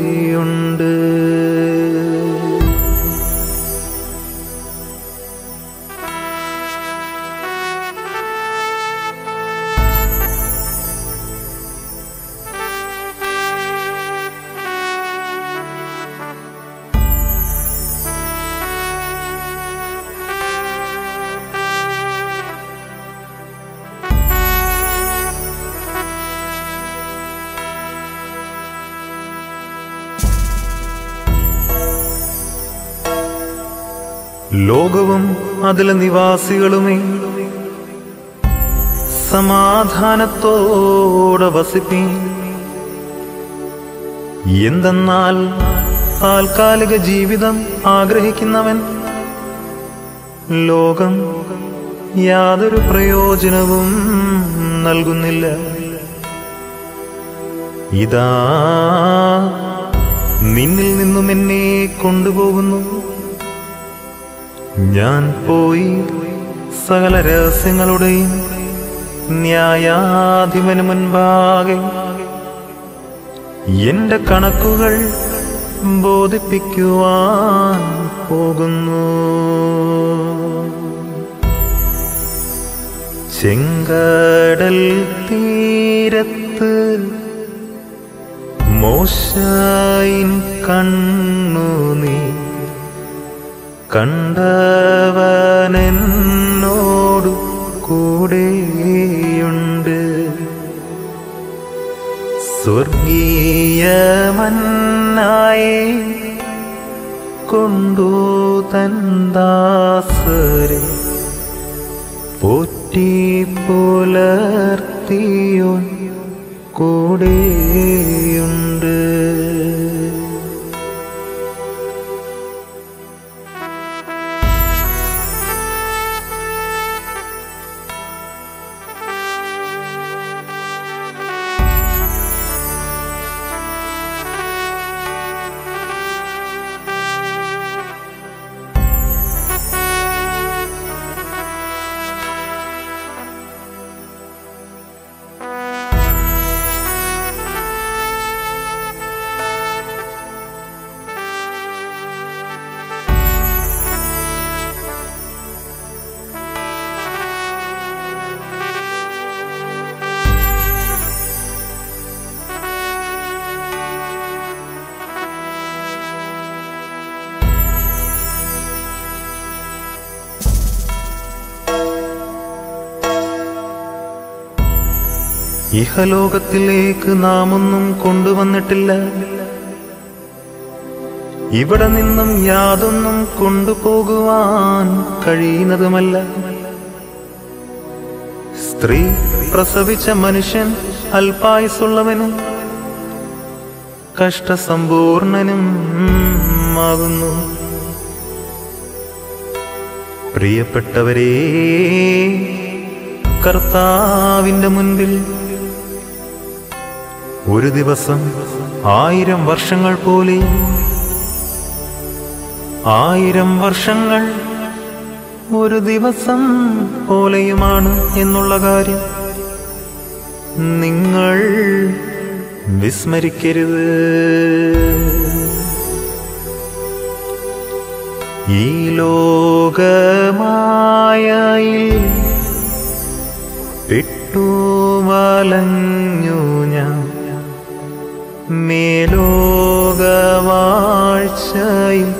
ലോകവും അതിലെ നിവാസികളുമേ. സമാധാനത്തോടെ വസിപ്പീൻ എന്തെന്നാൽ താൽക്കാലിക ജീവിതം ആഗ്രഹിക്കുന്നവൻ. ലോകം യാതൊരു പ്രയോജനവും നൽകുന്നില്ല. ഇതാ നിന്നിൽ നിന്നും എന്നെ കൊണ്ടുപോകുന്നു. ഞാൻ പോയി സകല രഹസ്യങ്ങളുടെയും ന്യായാധിപന് മുൻപാകെ. എന്റെ കണക്കുകൾ ബോധിപ്പിക്കുവാൻ പോകുന്നു. ചെങ്കടൽ തീരത്ത് മോശയിൻ കണ്ണു നീ കണ്ടവനെന്നോടു കൂടെയുണ്ട്. സ്വർഗീയമന്നായി കൊണ്ടു തന്താസരെ പോറ്റി പുലർത്തിയോൻ കൂടെയുണ്ട്. ഇഹലോകത്തിലേക്ക് നാം ഒന്നും കൊണ്ടുവന്നിട്ടില്ല. ഇവിടെ നിന്നും യാതൊന്നും കൊണ്ടുപോകുവാൻ കഴിയുന്നതുമല്ല. സ്ത്രീ പ്രസവിച്ച മനുഷ്യൻ അൽപായുസുള്ളവനും കഷ്ടസമ്പൂർണനും ആകുന്നു. പ്രിയപ്പെട്ടവരേ കർത്താവിന്റെ മുൻപിൽ ഒരു ദിവസം ആയിരം വർഷങ്ങൾ പോലെ. ആയിരം വർഷങ്ങൾ ഒരു ദിവസം പോലെയുമാണ് എന്നുള്ള കാര്യം നിങ്ങൾ വിസ്മരിക്കരുത്. ഈ ലോകമായയിൽ പെട്ടുവലഞ്ഞു ഞാൻ മേലോകവാഴ്ചയിൽ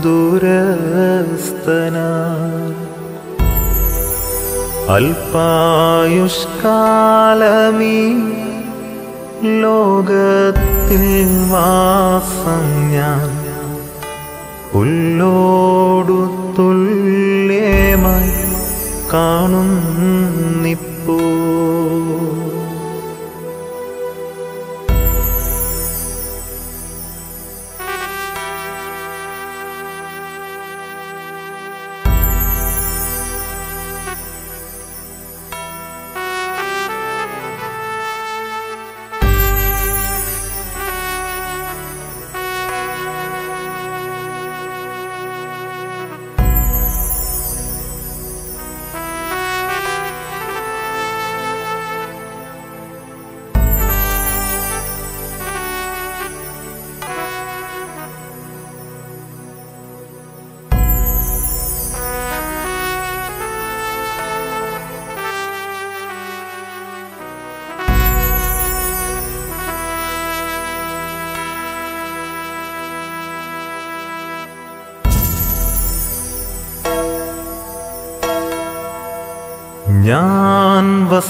ദുരസ്തന. അൽപായുഷ്കാലമീ ലോകത്തിൽ വാസം ഞാൻ. പുല്ലോടു തുല്യമായി കാണുന്നിപ്പോ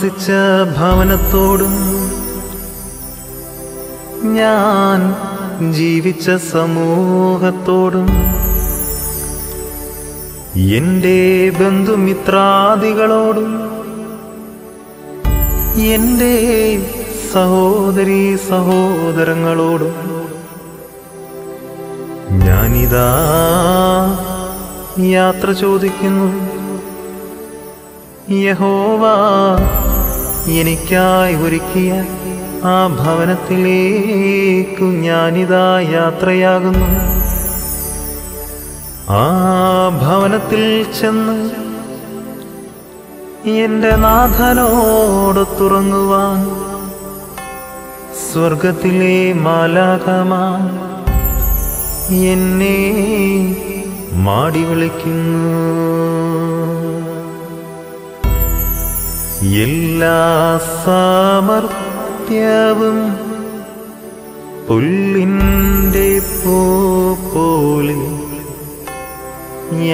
വസിച്ച ഭവനത്തോടും ഞാൻ ജീവിച്ച സമൂഹത്തോടും എന്റെ ബന്ധുമിത്രാദികളോടും എന്റെ സഹോദരി സഹോദരങ്ങളോടും ഞാനിതാ യാത്ര ചോദിക്കുന്നു. യഹോവ എനിക്കായി ഒരുക്കിയ ആ ഭവനത്തിലേക്കു ഞാനിതാ യാത്രയാകുന്നു. ആ ഭവനത്തിൽ ചെന്ന് എന്റെ നാഥനോട് തുറങ്ങുവാൻ സ്വർഗത്തിലെ മാലാകമാ എന്നെ മാടി വിളിക്കുന്നു. എല്ലാ സാമർത്യവും പുല്ലിന്റെ പോലെ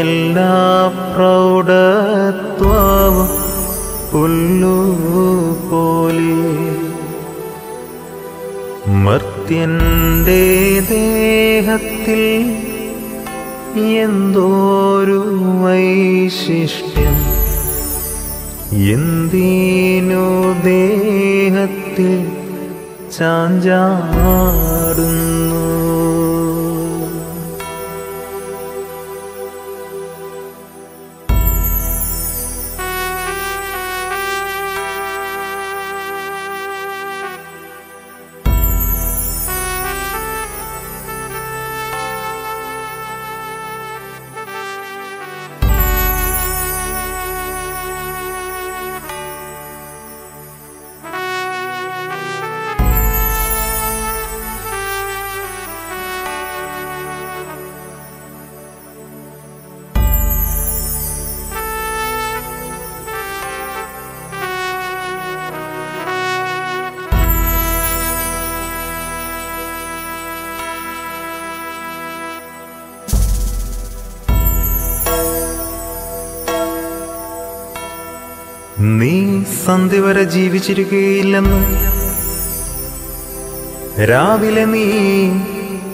എല്ലാ പ്രൗഢത്വവും പുല്ലു പോലെ മർത്യന്റെ ദേഹത്തിൽ എന്തോരു വൈശിഷ്ട്യം. എന്തിനു ദേഹത്തിൽ ചാഞ്ചാടുന്നു? സന്ധ്യ വരെ ജീവിച്ചിരിക്കുകയില്ലെന്ന്. രാവിലെ നീ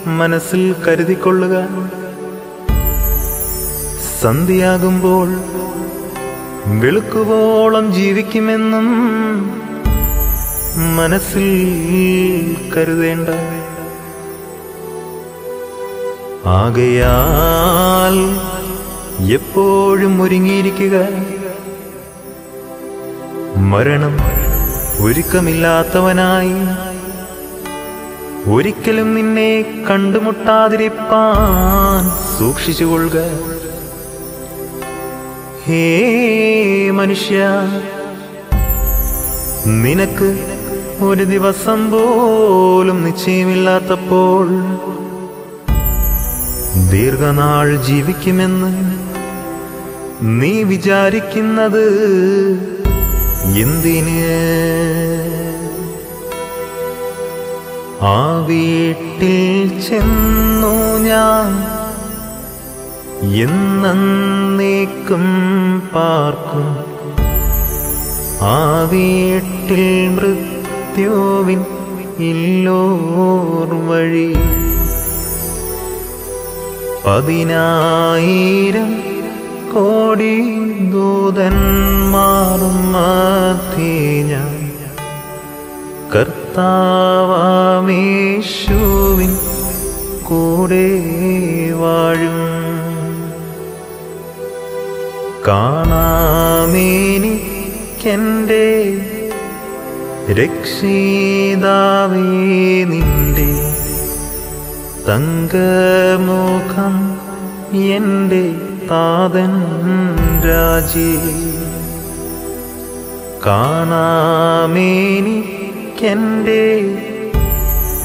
മനസ്സിൽ കരുതിക്കൊള്ളുക. സന്ധ്യയാകുമ്പോൾ വെളുക്കുവോളം ജീവിക്കുമെന്നും മനസ്സിൽ കരുതേണ്ട. ആകയാൽ എപ്പോഴും ഒരുങ്ങിയിരിക്കുക. മരണം ഒരുക്കമില്ലാത്തവനായി. ഒരിക്കലും നിന്നെ കണ്ടുമുട്ടാതിരിപ്പാൻ സൂക്ഷിച്ചുകൊള്ളുക. ഹേ മനുഷ്യ നിനക്ക് ഒരു ദിവസം പോലും നിശ്ചയമില്ലാത്തപ്പോൾ ദീർഘനാൾ ജീവിക്കുമെന്ന് നീ വിചാരിക്കുന്നത് എന്തിന്? ആ വീട്ടിൽ ചെന്നു ഞാൻ എന്നേക്കും പാർക്കും. ആ വീട്ടിൽ മൃത്യുവിൻ ഇല്ലോർ വഴി പതിനായിരം കോടി ദൂതന്മാറും മധ്യേ ഞാൻ കർത്താവാമേശുവിൻ കൂടെ വാഴും. കാണാമേനിക്കെന്റെ രക്ഷിതാവേ നിന്റെ തങ്കമുഖം എന്റെ താതൻ രാജി. കാണാമേനിക്കെന്റെ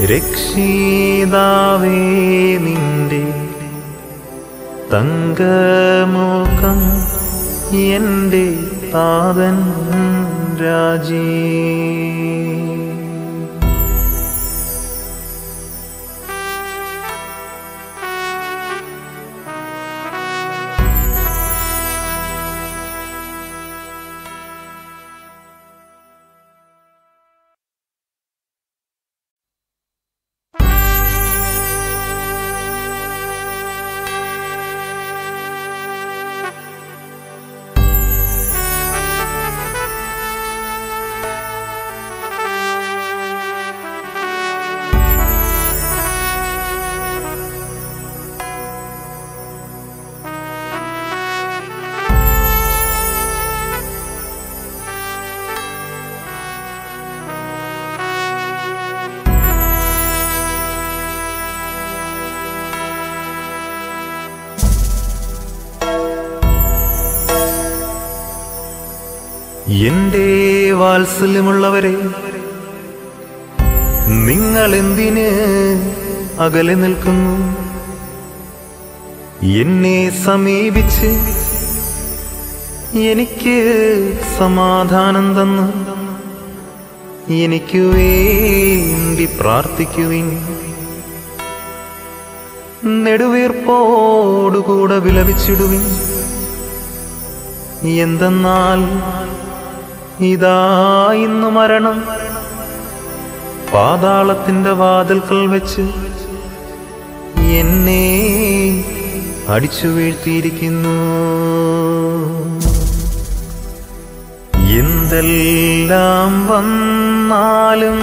രക്ഷിതാവേ നിന്റെ തങ്കമോക്കം എന്റെ താതൻ രാജീ. വാത്സല്യമുള്ളവരെ നിങ്ങൾ എന്തിന് അകലെ നിൽക്കുന്നു? എന്നെ സമീപിച്ച് എനിക്ക് സമാധാനം തന്നു എനിക്ക് വേണ്ടി പ്രാർത്ഥിക്കുവിൻ. നെടുവീർപ്പോടുകൂടെ വിലപിച്ചിടുവിൻ. എന്തെന്നാൽ ഇതാ ഇന്ന് മരണം. പാതാളത്തിന്റെ വാതിൽക്കൽ വെച്ച് എന്നെ അടിച്ചു വീഴ്ത്തിയിരിക്കുന്നു. എന്തെല്ലാം വന്നാലും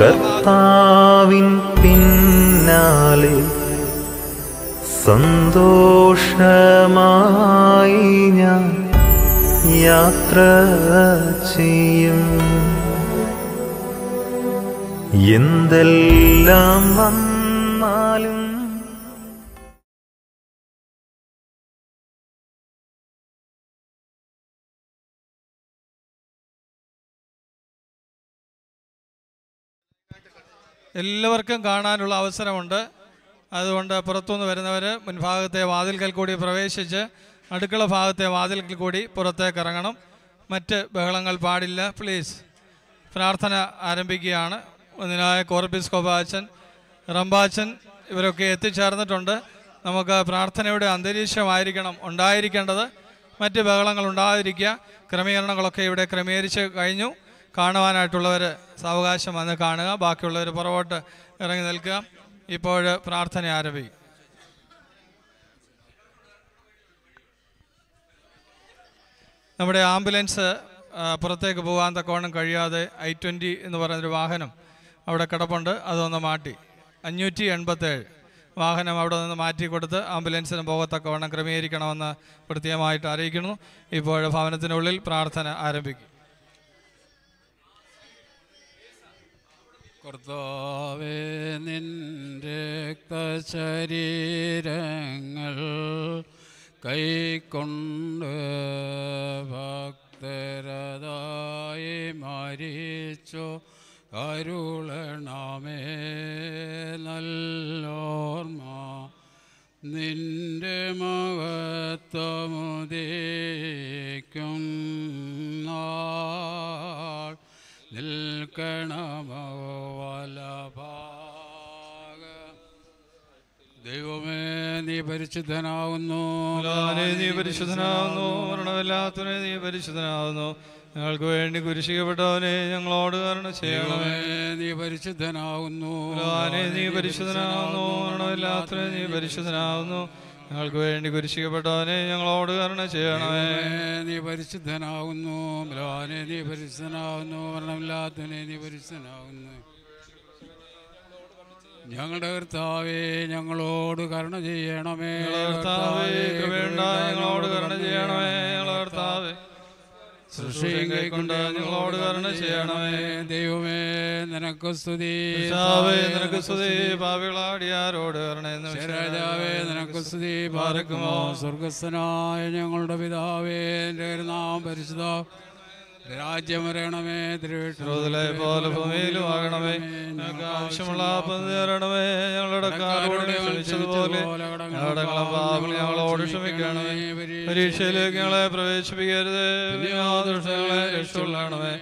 കർത്താവിൻ പിന്നാലെ സന്തോഷമായി ഞാൻ യാത്ര ചെയ്യും. എന്തെല്ലാം വന്നാലും എല്ലാവർക്കും കാണാനുള്ള അവസരമുണ്ട്. അതുകൊണ്ട് പുറത്തുനിന്ന് വരുന്നവർ മുൻഭാഗത്തെ വാതിൽക്കൽ കൂടി പ്രവേശിച്ച് അടുക്കള ഭാഗത്തെ വാതിലിൽ കൂടി പുറത്തേക്ക് ഇറങ്ങണം. മറ്റ് ബഹളങ്ങൾ പാടില്ല. പ്ലീസ് പ്രാർത്ഥന ആരംഭിക്കുകയാണ്. ഒന്നിനായ കോർബിസ് കോപാച്ചൻ റംബാച്ചൻ ഇവരൊക്കെ എത്തിച്ചേർന്നിട്ടുണ്ട്. നമുക്ക് പ്രാർത്ഥനയുടെ അന്തരീക്ഷമായിരിക്കണം ഉണ്ടായിരിക്കേണ്ടത്. മറ്റ് ബഹളങ്ങൾ ഉണ്ടാതിരിക്കുക ക്രമീകരണങ്ങളൊക്കെ ഇവിടെ ക്രമീകരിച്ച് കഴിഞ്ഞു. കാണുവാനായിട്ടുള്ളവർ സാവകാശം വന്ന് കാണുക. ബാക്കിയുള്ളവർ പുറകോട്ട് ഇറങ്ങി നിൽക്കുക. ഇപ്പോൾ പ്രാർത്ഥന ആരംഭിക്കും. നമ്മുടെ ആംബുലൻസ് പുറത്തേക്ക് പോകാൻ തക്കവണ്ണം കഴിയാതെ ഐ ട്വന്റി എന്ന് പറയുന്നൊരു വാഹനം അവിടെ കിടപ്പുണ്ട്. അതൊന്ന് മാറ്റി. അഞ്ഞൂറ്റി എൺപത്തേഴ് വാഹനം അവിടെ നിന്ന് മാറ്റി കൊടുത്ത് ആംബുലൻസിന് പോകത്തക്കവണ്ണം ക്രമീകരിക്കണമെന്ന് പ്രത്യേകമായിട്ട് അറിയിക്കുന്നു. ഇപ്പോൾ ഭവനത്തിനുള്ളിൽ പ്രാർത്ഥന ആരംഭിക്കും. കർത്താവേ നിന്റെ രക്തശരീരങ്ങൾ കൈക്കൊണ്ട് ഭക്തരതായി മരിച്ചു കരുളണമേ നല്ലോർമ്മ. നിന്റെ നാൾ. നിൽക്കണമോ വലഭാഗ ദൈവമേ നീ പരിശുദ്ധനാവുന്നു നീ പരിശുദ്ധനാവുന്നു മരണമില്ലാത്തവനെ നീ പരിശുദ്ധനാവുന്നു ഞങ്ങൾക്ക് വേണ്ടി കുരിശിക്കപ്പെട്ടവനെ ഞങ്ങളോട് കാരണം ചെയ്യണമേ. നീ പരിശുദ്ധനാവുന്നു നീ പരിശുദ്ധനാവുന്നു മരണമില്ലാത്തവനെ നീ പരിശുദ്ധനാവുന്നു ഞങ്ങൾക്ക് വേണ്ടി കുരിശിക്കപ്പെട്ടവനെ ഞങ്ങളോട് കരുണ ചെയ്യണമേ. നീ പരിശുദ്ധനാവുന്നു ബലവാനെ നീ പരിശുദ്ധനാവുന്നു മരണമില്ലാത്തവനെ നീ പരിശുദ്ധനാവുന്നു ഞങ്ങളുടെ കർത്താവേ ഞങ്ങളോട് കരുണ ചെയ്യണമേ. വേണ്ട ഞങ്ങളോട് കരുണ ചെയ്യണമേ. കർത്താവേ സൃഷ്ടിയും കൈക്കൊണ്ട് ഞങ്ങളോട് കരുണ ചെയ്യണമേ. ദൈവമേ നിനക്ക് സ്തുതി. നിനക്ക് സ്തുതി. കരുണയെന്ന് രാജാവേ നിനക്ക് സ്തുതി. പാർക്കുമോ സ്വർഗസ്ഥനായ ഞങ്ങളുടെ പിതാവേ എന്റെ നാം പരിശുദ്ധ രാജ്യം വരണമേ പോലെ ഭൂമിയിലും ആകണമേ. ഞങ്ങൾക്ക് ആവശ്യമുള്ള തരണമേ ഞങ്ങളുടെ കാരോട് ക്ഷമിച്ചതുപോലെ ഞങ്ങളുടെ ഞങ്ങളോട് ക്ഷമിക്കണമേ. പരീക്ഷയിലേക്ക് ഞങ്ങളെ പ്രവേശിപ്പിക്കരുത്. ദുഷ്ടങ്ങളെ രക്ഷയുള്ളണമേ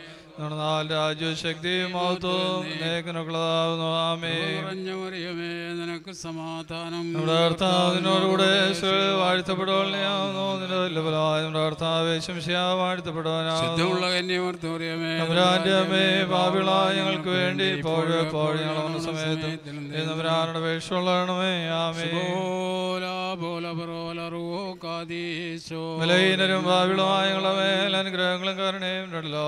നിനക്ക് സമാധാനം. നമ്മുടെ കർത്താവിനോടുകൂടെ വാഴ്ത്തപ്പെടുവാനാവുന്നു. നിന്റെ നമ്മുടെ കർത്താവ് അമ്മേ ഞങ്ങൾക്ക് വേണ്ടി ഇപ്പോഴും എപ്പോഴും സമയത്തും വേഷമുള്ളണമേ ആമേ മേൽ അനുഗ്രഹങ്ങളും കരുണയും ഉണ്ടല്ലോ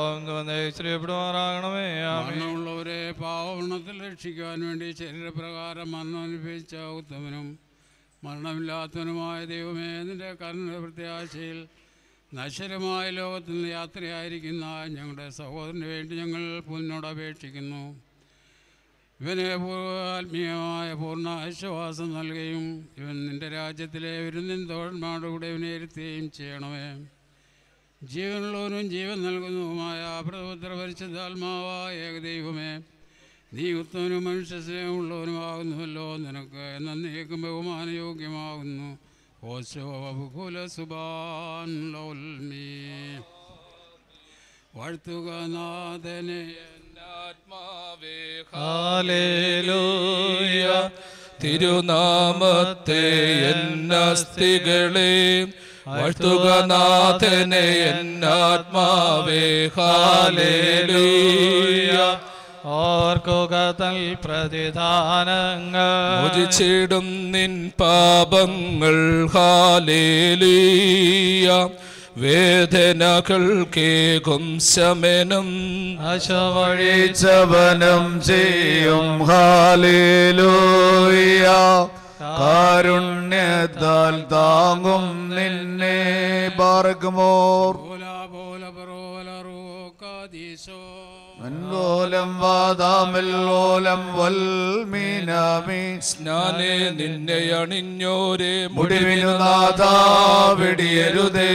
വന്നേ മരണമുള്ളവരെ പാവണത്തിൽ രക്ഷിക്കാൻ വേണ്ടി ശരീരപ്രകാരം മരണം അനുഭവിച്ച ഉത്തമനും മരണമില്ലാത്തവനുമായ ദൈവമേ നിന്റെ കരുണ പ്രത്യാശയിൽ നശ്വരമായ ലോകത്തിൽ നിന്ന് യാത്രയായിരിക്കുന്ന ഞങ്ങളുടെ സഹോദരന് വേണ്ടി ഞങ്ങൾ പുനോട് അപേക്ഷിക്കുന്നു. ഇവനെ ആത്മീയമായ പൂർണ ആശ്വാസം നൽകുകയും ഇവൻ നിന്റെ രാജ്യത്തിലെ വിരുന്നിൻ തോഴന്മാരുടെ ഇവനെ ഇരുത്തുകയും ചെയ്യണമേ. ജീവനുള്ളവനും ജീവൻ നൽകുന്നതുമായ പ്രപുത്ര പരിശുദ്ധാത്മാവായ ഏകദൈവമേ നീ ഉത്തമനും മനുഷ്യ സ്നേഹമുള്ളവനുമാകുന്നുവല്ലോ. നിനക്ക് നന്ദിയേക്കും ബഹുമാനയോഗ്യമാകുന്നു. ഓശോ ബഹുകുല സുബാൻ വാഴ്ത്തുക നാഥനെ തിരുനാമത്തെ എന്നസ്തികളെ വാഴ്ത്തുക നാഥനെ എന്നാത്മാവേ ഹാലേലൂയ ഓർക്കുക തൽ പ്രതിദാനങ്ങൾ. മോചിച്ചിടും നിൻ പാപങ്ങൾ ഹാലേലൂയ വേദനകൾ കേകും ശമനം. അശവഴിച്ചവനം ചെയ്യും ഹാലേലൂയ കാരുണ്യത്താൽ താങ്ങും നിന്നെ പാർക്കുമോർ. ോലം വാദാമില്ലോലം വൽമീനാമി സ്നാനെ നിന്നെ അണിഞ്ഞോരെ മുടിവിനു നാഥാ വെടിയരുതേ.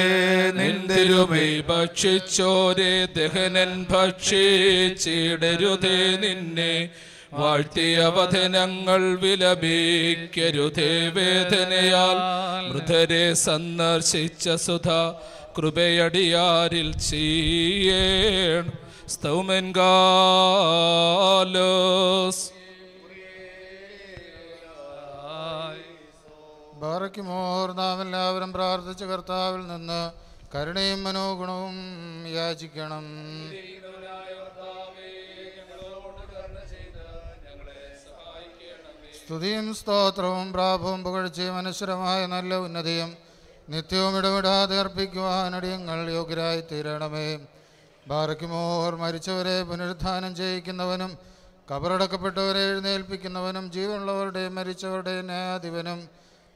നിന്തിരുമൈ ഭക്ഷിച്ചോരെ ദഹനൻ ഭക്ഷിച്ചിടരുതേ നിന്നെ. വാഴ്ത്തിയ വചനങ്ങൾ വിലപിക്കരുതേ വേദനയാൽ. മൃതരെ സന്ദർശിച്ച സുധ കൃപയടിയാരിൽ ചെയ്യേണ് സ്തൗമൻ ഗാലോസ്. ബാറയ്ക്കുമോർ നാം എല്ലാവരും പ്രാർത്ഥിച്ച കർത്താവിൽ നിന്ന് കരുണയും മനോഗുണവും യാചിക്കണം. സ്തുതിയും സ്തോത്രവും പ്രാപവും പുകഴ്ചയും അനശ്വരമായ നല്ല ഉന്നതിയും നിത്യവും ഇടവിടാതെ അർപ്പിക്കുവാനടിയങ്ങൾ യോഗ്യരായി തീരണമേ ബാറയ്ക്കുമോർ മരിച്ചവരെ പുനരുദ്ധാനം ചെയ്യിക്കുന്നവനും കബറടക്കപ്പെട്ടവരെ എഴുന്നേൽപ്പിക്കുന്നവനും ജീവനുള്ളവരുടെയും മരിച്ചവരുടെയും ന്യായാധിപനും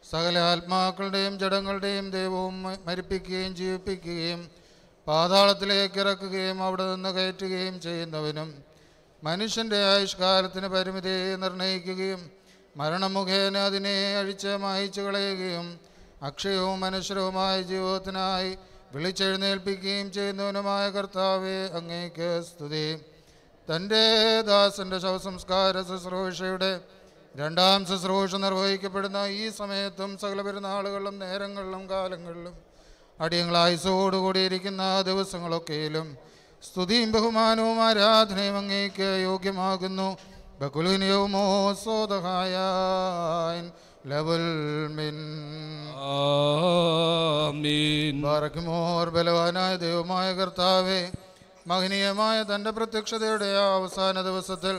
സകല ആത്മാക്കളുടെയും ജഡങ്ങളുടെയും ദൈവവും മരിപ്പിക്കുകയും ജീവിപ്പിക്കുകയും പാതാളത്തിലേക്ക് ഇറക്കുകയും അവിടെ നിന്ന് കയറ്റുകയും ചെയ്യുന്നവനും മനുഷ്യന്റെ ആയുഷ്കാലത്തിന് പരിമിതിയെ നിർണയിക്കുകയും മരണം മുഖേന അതിനെ അഴിച്ച് മായിച്ചു കളയുകയും അക്ഷയവും അനശ്വരവുമായ ജീവിതത്തിനായി വിളിച്ചെഴുന്നേൽപ്പിക്കുകയും ചെയ്യുന്നവനുമായ കർത്താവെ അങ്ങേക്ക് സ്തുതി. തന്റെ ദാസന്റെ ശവസംസ്കാര ശുശ്രൂഷയുടെ രണ്ടാം ശുശ്രൂഷ നിർവഹിക്കപ്പെടുന്ന ഈ സമയത്തും സകല പെരുന്നാളുകളിലും നേരങ്ങളിലും കാലങ്ങളിലും അടിയങ്ങളായുസോടുകൂടിയിരിക്കുന്ന ദിവസങ്ങളൊക്കെയിലും സ്തുതിയും ബഹുമാനവും ആരാധനയും അങ്ങേക്ക് യോഗ്യമാകുന്നു. ബകുലിനിയവുമോ സോദഹായ ലെവൽ മിൻ. ബാറക്കുമോർ ബലവാനായ ദൈവമായ കർത്താവെ മഹനീയമായ തന്റെ പ്രത്യക്ഷതയുടെ അവസാന ദിവസത്തിൽ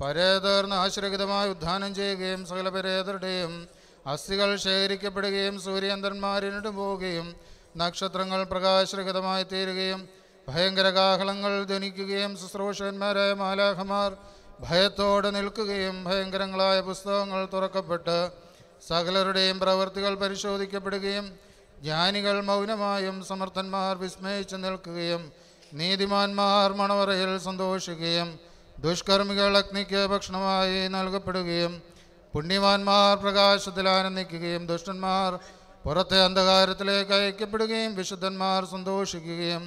പരേതർന്ന് ആശ്രയിതമായി ഉദ്ധാനം ചെയ്യുകയും സകല പരേതരുടെയും അസ്ഥികൾ ശേഖരിക്കപ്പെടുകയും സൂര്യചന്ദ്രന്മാരിനിട്ട് പോവുകയും നക്ഷത്രങ്ങൾ പ്രകാശരഹിതമായി തീരുകയും ഭയങ്കര കാഹളങ്ങൾ ധനിക്കുകയും ശുശ്രൂഷകന്മാരായ മാലാഖമാർ ഭയത്തോടെ നിൽക്കുകയും ഭയങ്കരങ്ങളായ പുസ്തകങ്ങൾ തുറക്കപ്പെട്ട് സകലരുടെയും പ്രവൃത്തികൾ പരിശോധിക്കപ്പെടുകയും ജ്ഞാനികൾ മൗനമായും സമർത്ഥന്മാർ വിസ്മയിച്ചു നിൽക്കുകയും നീതിമാന്മാർ മണവറയിൽ സന്തോഷിക്കുകയും ദുഷ്കർമ്മികൾ അഗ്നിക്ക് ഭക്ഷണമായി നൽകപ്പെടുകയും പുണ്യവാന്മാർ പ്രകാശത്തിൽ ആനന്ദിക്കുകയും ദുഷ്ടന്മാർ പുറത്തെ അന്ധകാരത്തിലേക്ക് അയക്കപ്പെടുകയും വിശുദ്ധന്മാർ സന്തോഷിക്കുകയും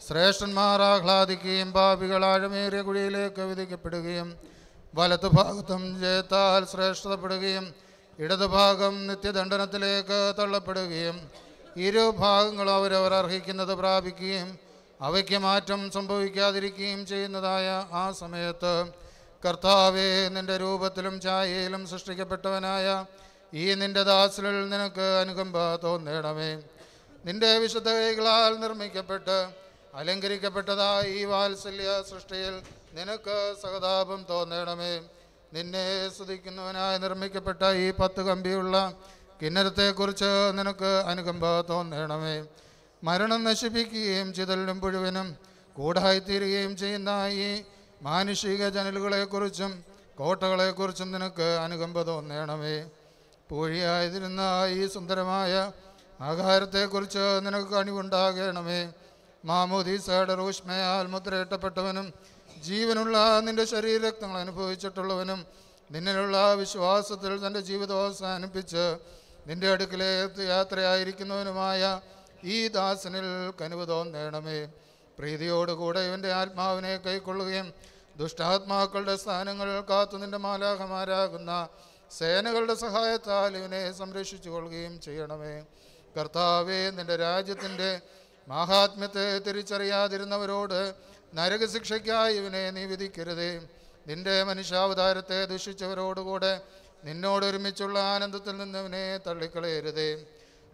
ശ്രേഷ്ഠന്മാർ ആഹ്ലാദിക്കുകയും പാപികൾ ആഴമേറിയ കുഴിയിലേക്ക് വിധിക്കപ്പെടുകയും വലത്തുഭാഗത്തും ജയത്താൽ ശ്രേഷ്ഠതപ്പെടുകയും ഇടതുഭാഗം നിത്യദണ്ഡനത്തിലേക്ക് തള്ളപ്പെടുകയും ഇരു ഭാഗങ്ങളും അവരവർ അർഹിക്കുന്നത് പ്രാപിക്കുകയും അവയ്ക്ക് മാറ്റം സംഭവിക്കാതിരിക്കുകയും ചെയ്യുന്നതായ ആ സമയത്ത് കർത്താവെ നിന്റെ രൂപത്തിലും ഛായയിലും സൃഷ്ടിക്കപ്പെട്ടവനായ ഈ നിന്റെ ദാസിലിൽ നിനക്ക് അനുകമ്പ തോന്നേണമേ. നിന്റെ വിശുദ്ധ കൈകളാൽ നിർമ്മിക്കപ്പെട്ട് അലങ്കരിക്കപ്പെട്ടതായ ഈ വാത്സല്യ സൃഷ്ടിയിൽ നിനക്ക് സഹതാപം തോന്നണമേ. നിന്നെ സ്തുതിക്കുന്നവനായി നിർമ്മിക്കപ്പെട്ട ഈ പത്ത് കമ്പിയുള്ള കിന്നരത്തെക്കുറിച്ച് നിനക്ക് അനുകമ്പ തോന്നണമേ. മരണം നശിപ്പിക്കുകയും ചിതലിനും പുഴുവിനും കൂടായിത്തീരുകയും ചെയ്യുന്ന ഈ മാനുഷിക ജനലുകളെക്കുറിച്ചും കോട്ടകളെക്കുറിച്ചും നിനക്ക് അനുകമ്പ തോന്നണമേ. പൂഴിയായിരുന്ന ഈ സുന്ദരമായ ആഹാരത്തെക്കുറിച്ച് നിനക്ക് കണിവുണ്ടാകണമേ മാമോദീസയുടെ റൂഷ്മയാൽ മുദ്രയിട്ടപ്പെട്ടവനും ജീവനുള്ള നിന്റെ ശരീരരക്തങ്ങൾ അനുഭവിച്ചിട്ടുള്ളവനും നിന്നിലുള്ള വിശ്വാസത്തിൽ തന്റെ ജീവിതം അവസാനിപ്പിച്ച് നിന്റെ അടുക്കിലെ യാത്രയായിരിക്കുന്നവനുമായ ഈ ദാസനിൽ കനിവ് തോന്നേണമേ. പ്രീതിയോടുകൂടെ ഇവന്റെ ആത്മാവിനെ കൈക്കൊള്ളുകയും ദുഷ്ടാത്മാക്കളുടെ സ്ഥാനങ്ങൾ കാത്തു നിന്റെ മാലാഹമാരാകുന്ന സേനകളുടെ സഹായത്താൽ ഇവനെ സംരക്ഷിച്ചു കൊള്ളുകയും ചെയ്യണമേ. കർത്താവേ നിന്റെ രാജ്യത്തിന്റെ മാഹാത്മ്യത്തെ തിരിച്ചറിയാതിരുന്നവരോട് നരകശിക്ഷയ്ക്കായി ഇവനെ നീ വിധിക്കരുതേ. നിന്റെ മനുഷ്യാവതാരത്തെ ദുഷിച്ചവരോടുകൂടെ നിന്നോടൊരുമിച്ചുള്ള ആനന്ദത്തിൽ നിന്നവനെ തള്ളിക്കളയരുതേ.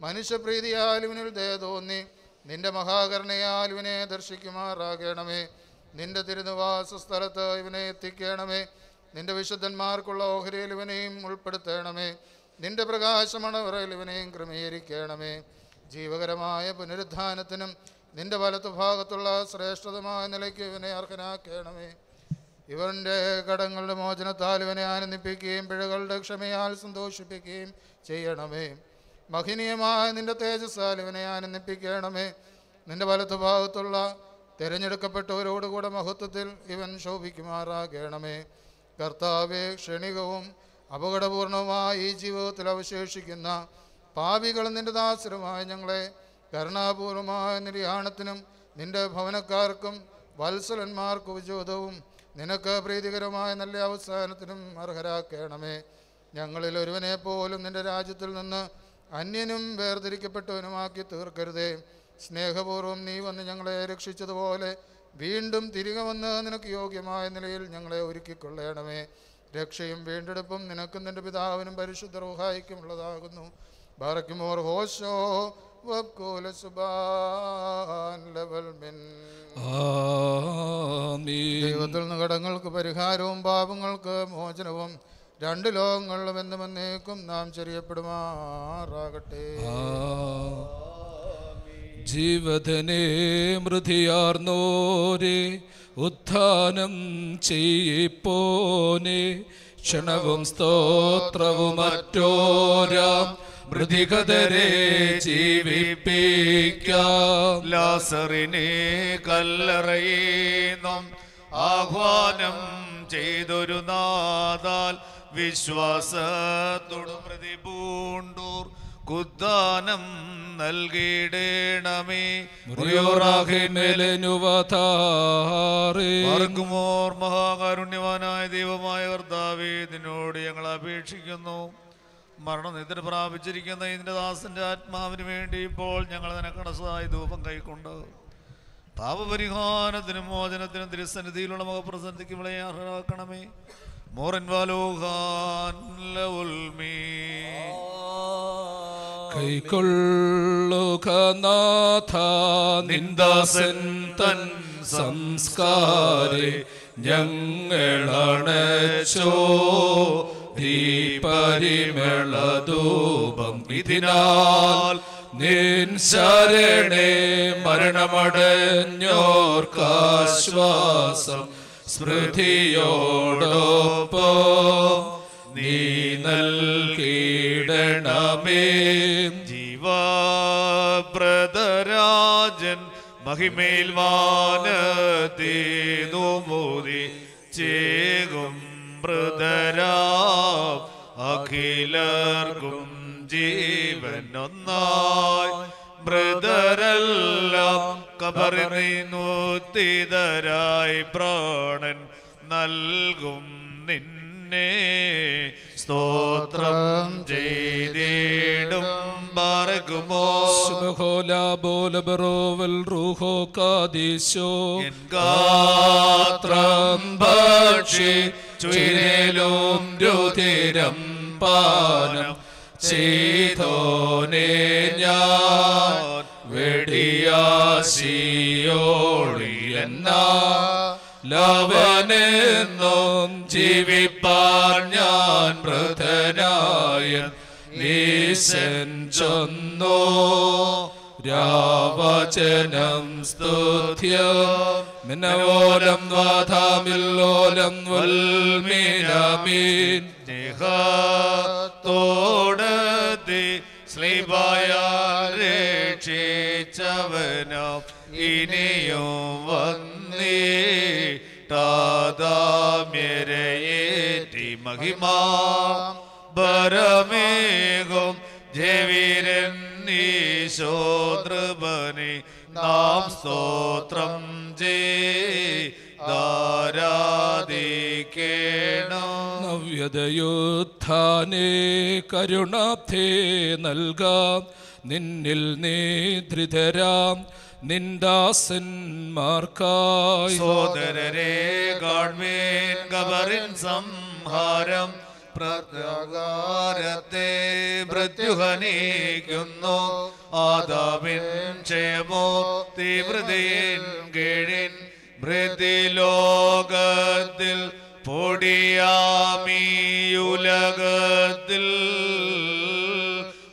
മനുഷ്യപ്രീതിയാൽ ഇവനിൽ ദയ തോന്നി. നിന്റെ മഹാകരുണയാൽ ഇവനെ ദർശിക്കുമാറാകണമേ. നിന്റെ തിരുനിവാസ സ്ഥലത്ത് ഇവനെ എത്തിക്കണമേ. നിന്റെ വിശുദ്ധന്മാർക്കുള്ള ഓഹരിയിൽ ഇവനെയും ഉൾപ്പെടുത്തണമേ. നിന്റെ പ്രകാശമണവറയിൽ ഇവനെയും ക്രമീകരിക്കണമേ. ജീവകരമായ പുനരുദ്ധാനത്തിനും നിന്റെ വലത്തു ഭാഗത്തുള്ള ശ്രേഷ്ഠതമായ നിലയ്ക്ക് ഇവനെ അർഹനാക്കണമേ. ഇവന്റെ കടങ്ങളുടെ മോചനത്താൽ ഇവനെ ആനന്ദിപ്പിക്കുകയും പിഴകളുടെ ക്ഷമയാൽ സന്തോഷിപ്പിക്കുകയും ചെയ്യണമേ. മഹിനീയമായ നിന്റെ തേജസ്സാൽ ഇവനെ ആനന്ദിപ്പിക്കണമേ. നിന്റെ വലത്തു ഭാഗത്തുള്ള തിരഞ്ഞെടുക്കപ്പെട്ടവരോടുകൂടെ മഹത്വത്തിൽ ഇവൻ ശോഭിക്കുമാറാകണമേ. കർത്താവെ ക്ഷണികവും അപകടപൂർണവുമായ ഈ ജീവിതത്തിൽ അവശേഷിക്കുന്ന പാപികൾ നിന്റെ ദാസരുമായ ഞങ്ങളെ കരുണാപൂർവമായ നിര്യാണത്തിനും നിന്റെ ഭവനക്കാർക്കും വത്സലന്മാർക്ക് ഉചോദവും നിനക്ക് പ്രീതികരമായ നല്ല അവസാനത്തിനും അർഹരാക്കേണമേ. ഞങ്ങളിൽ ഒരുവനെ പോലും നിന്റെ രാജ്യത്തിൽ നിന്ന് അന്യനും വേർതിരിക്കപ്പെട്ടവനുമാക്കി തീർക്കരുതേ. സ്നേഹപൂർവം നീ വന്ന് ഞങ്ങളെ രക്ഷിച്ചതുപോലെ വീണ്ടും തിരികെ വന്ന് നിനക്ക് യോഗ്യമായ നിലയിൽ ഞങ്ങളെ ഒരുക്കിക്കൊള്ളണമേ. രക്ഷയും വീണ്ടെടുപ്പും നിനക്കും നിന്റെ പിതാവിനും പരിശുദ്ധ റൂഹായിക്കും ഉള്ളതാകുന്നു ബാറയ്ക്കുമോർ ഹോശോ وبكل سبحان لبل من ദൈവത്തിൽ നിന്ന് കടങ്ങൾക്ക് പരിഹാരവും പാപങ്ങൾക്ക് മോചനവും രണ്ട് ലോകങ്ങളിലും എന്നും എന്നേക്കും നാം ചെറിയപ്പെടുമാറാകട്ടെ ജീവതനെ മൃതിയാർന്നോരെ ഉത്ഥാനം ചെയ്യിപ്പോനെ ക്ഷണവും സ്തോത്രവും മറ്റോരാം മൃതികതരെ ജീവിപ്പിക്കാം. ലാസറിനെ കല്ലറയേന്നും ആഹ്വാനം ചെയ്തൊരു നാദാൽ വിശ്വാസത്തോടു പ്രതി പൂണ്ടൂർ കുദ്ദാനം നൽകിയിടേണമേ. മഹാകാരുണ്യവാനായ ദൈവമായ കർത്താവേ നിന്നോട് ഞങ്ങൾ അപേക്ഷിക്കുന്നു. മരണനിദ്ര പ്രാപിച്ചിരിക്കുന്ന ഇതിന്റെ ദാസിന്റെ ആത്മാവിന് വേണ്ടി ഇപ്പോൾ ഞങ്ങൾ നിനക്കടസായി ധൂപം കൈക്കൊണ്ട് പാപപരിഹാരത്തിനും മോചനത്തിനും തിരുസന്നിധിയിലുള്ള മുഖപ്രസന്ധിക്ക് വിളയെ അർഹരാക്കണമേ. മോറൻ വാലോഹാൻ ഉൽമീ കൈക്കൊള്ളുക നാഥ നിന്ദാസൻ തൻ സംസ്കാരെ ഞങ്ങളണച്ചോ. ദീപരിമളധൂപം ഇതിനാൽ നിൻ ശരണേ മരണമടഞ്ഞോർക്കാശ്വാസം സ്മൃതിയോടൊപ്പോ നീ നൽകിയിടണമേ. ജീവപ്രദരാജൻ മഹിമേൽ വാനതീതുമോദി ചേകും മൃതരാം അഖിലർക്കും ജീവനൊന്നായി. മൃതരെല്ലാം കബറിനൂത്തിതരായി പ്രാണൻ നൽകും നിന്നെ. സ്തോത്രം ചെയ്തിടും പറകുമോ ബോലബറോവൽ റൂഹോ കാദിശോ. ഗാത്രം ഭക്ഷി ചുരലും രുതിരം പാനം ചെയ്തോനെ ഞാൻ വെടിയാശിയോളി എന്ന ലവനെന്നും ജീവിപ്പാൻ ഞാൻ മൃതനായ നീശൻ ചൊന്നോ രാവചനം സ്തുത്യം മിനവോലം വാധാമില്ലോലം വൽമീനമീൻ. സ്നേഹത്തോടതി സ്ലീബായ രക്ഷിച്ചവനോ ഇനിയും വന്നേ േറ്റി മഹിമാ ബരമേഘം ജവീരൻ ഈശോദ്രബനി നാം സ്തോത്രം ചെയ്താരാധിക്കേണം. നവ്യതയോത്ഥാനേ കരുണാബ്ധേ നൽകാം. നിന്നിൽ നേധൃതരാം. നിന്ദാസന്മാർക്കായി സോദരരെ കാൺമേൻ കബറിൻ സംഹാരം. പ്രത്യാകാരത്തെ മൃത്യുഹനീക്കുന്നു ആദാവിൻ ക്ഷേമോ തീവ്രതയിൻ കീഴിൻ മൃതിലോകത്തിൽ പൊടിയാമീയുലകത്തിൽ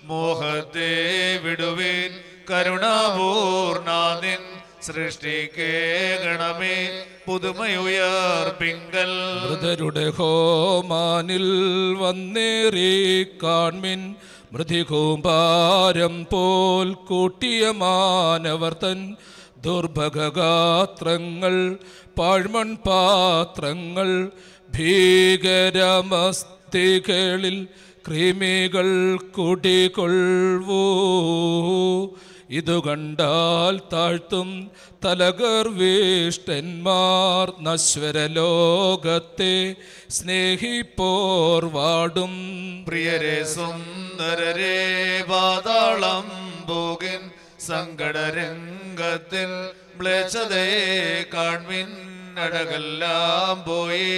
മോഹത്തെ വിടുവിൻ കരുണാപൂർണാനിൻ സൃഷ്ടിക്കേ ഗണമേ പുതുമയുയർപ്പിങ്കൽ. മൃതരുടെ ഹോമാനിൽ വന്നേറി കാൺമിൻ മൃതികൂമ്പാരം പോൽ കൂട്ടിയ മാനവർത്തൻ. ദുർഭഗാത്രങ്ങൾ പാഴ്മൺ പാത്രങ്ങൾ ഭീകരമസ്തികളിൽ കൃമികൾ കുടികൊള്ളൂ. ഇതു കണ്ടാൽ താഴ്ത്തും തലകർവേഷ്ടന്മാർ നശ്വര നശ്വരലോകത്തെ സ്നേഹിപ്പോർ വാടും. പ്രിയരെ സുന്ദരരെ പാതാളം പോകിൻ സങ്കടരംഗത്തിൽ മ്ലേച്ഛതയെ കാൺമിൻ പോയി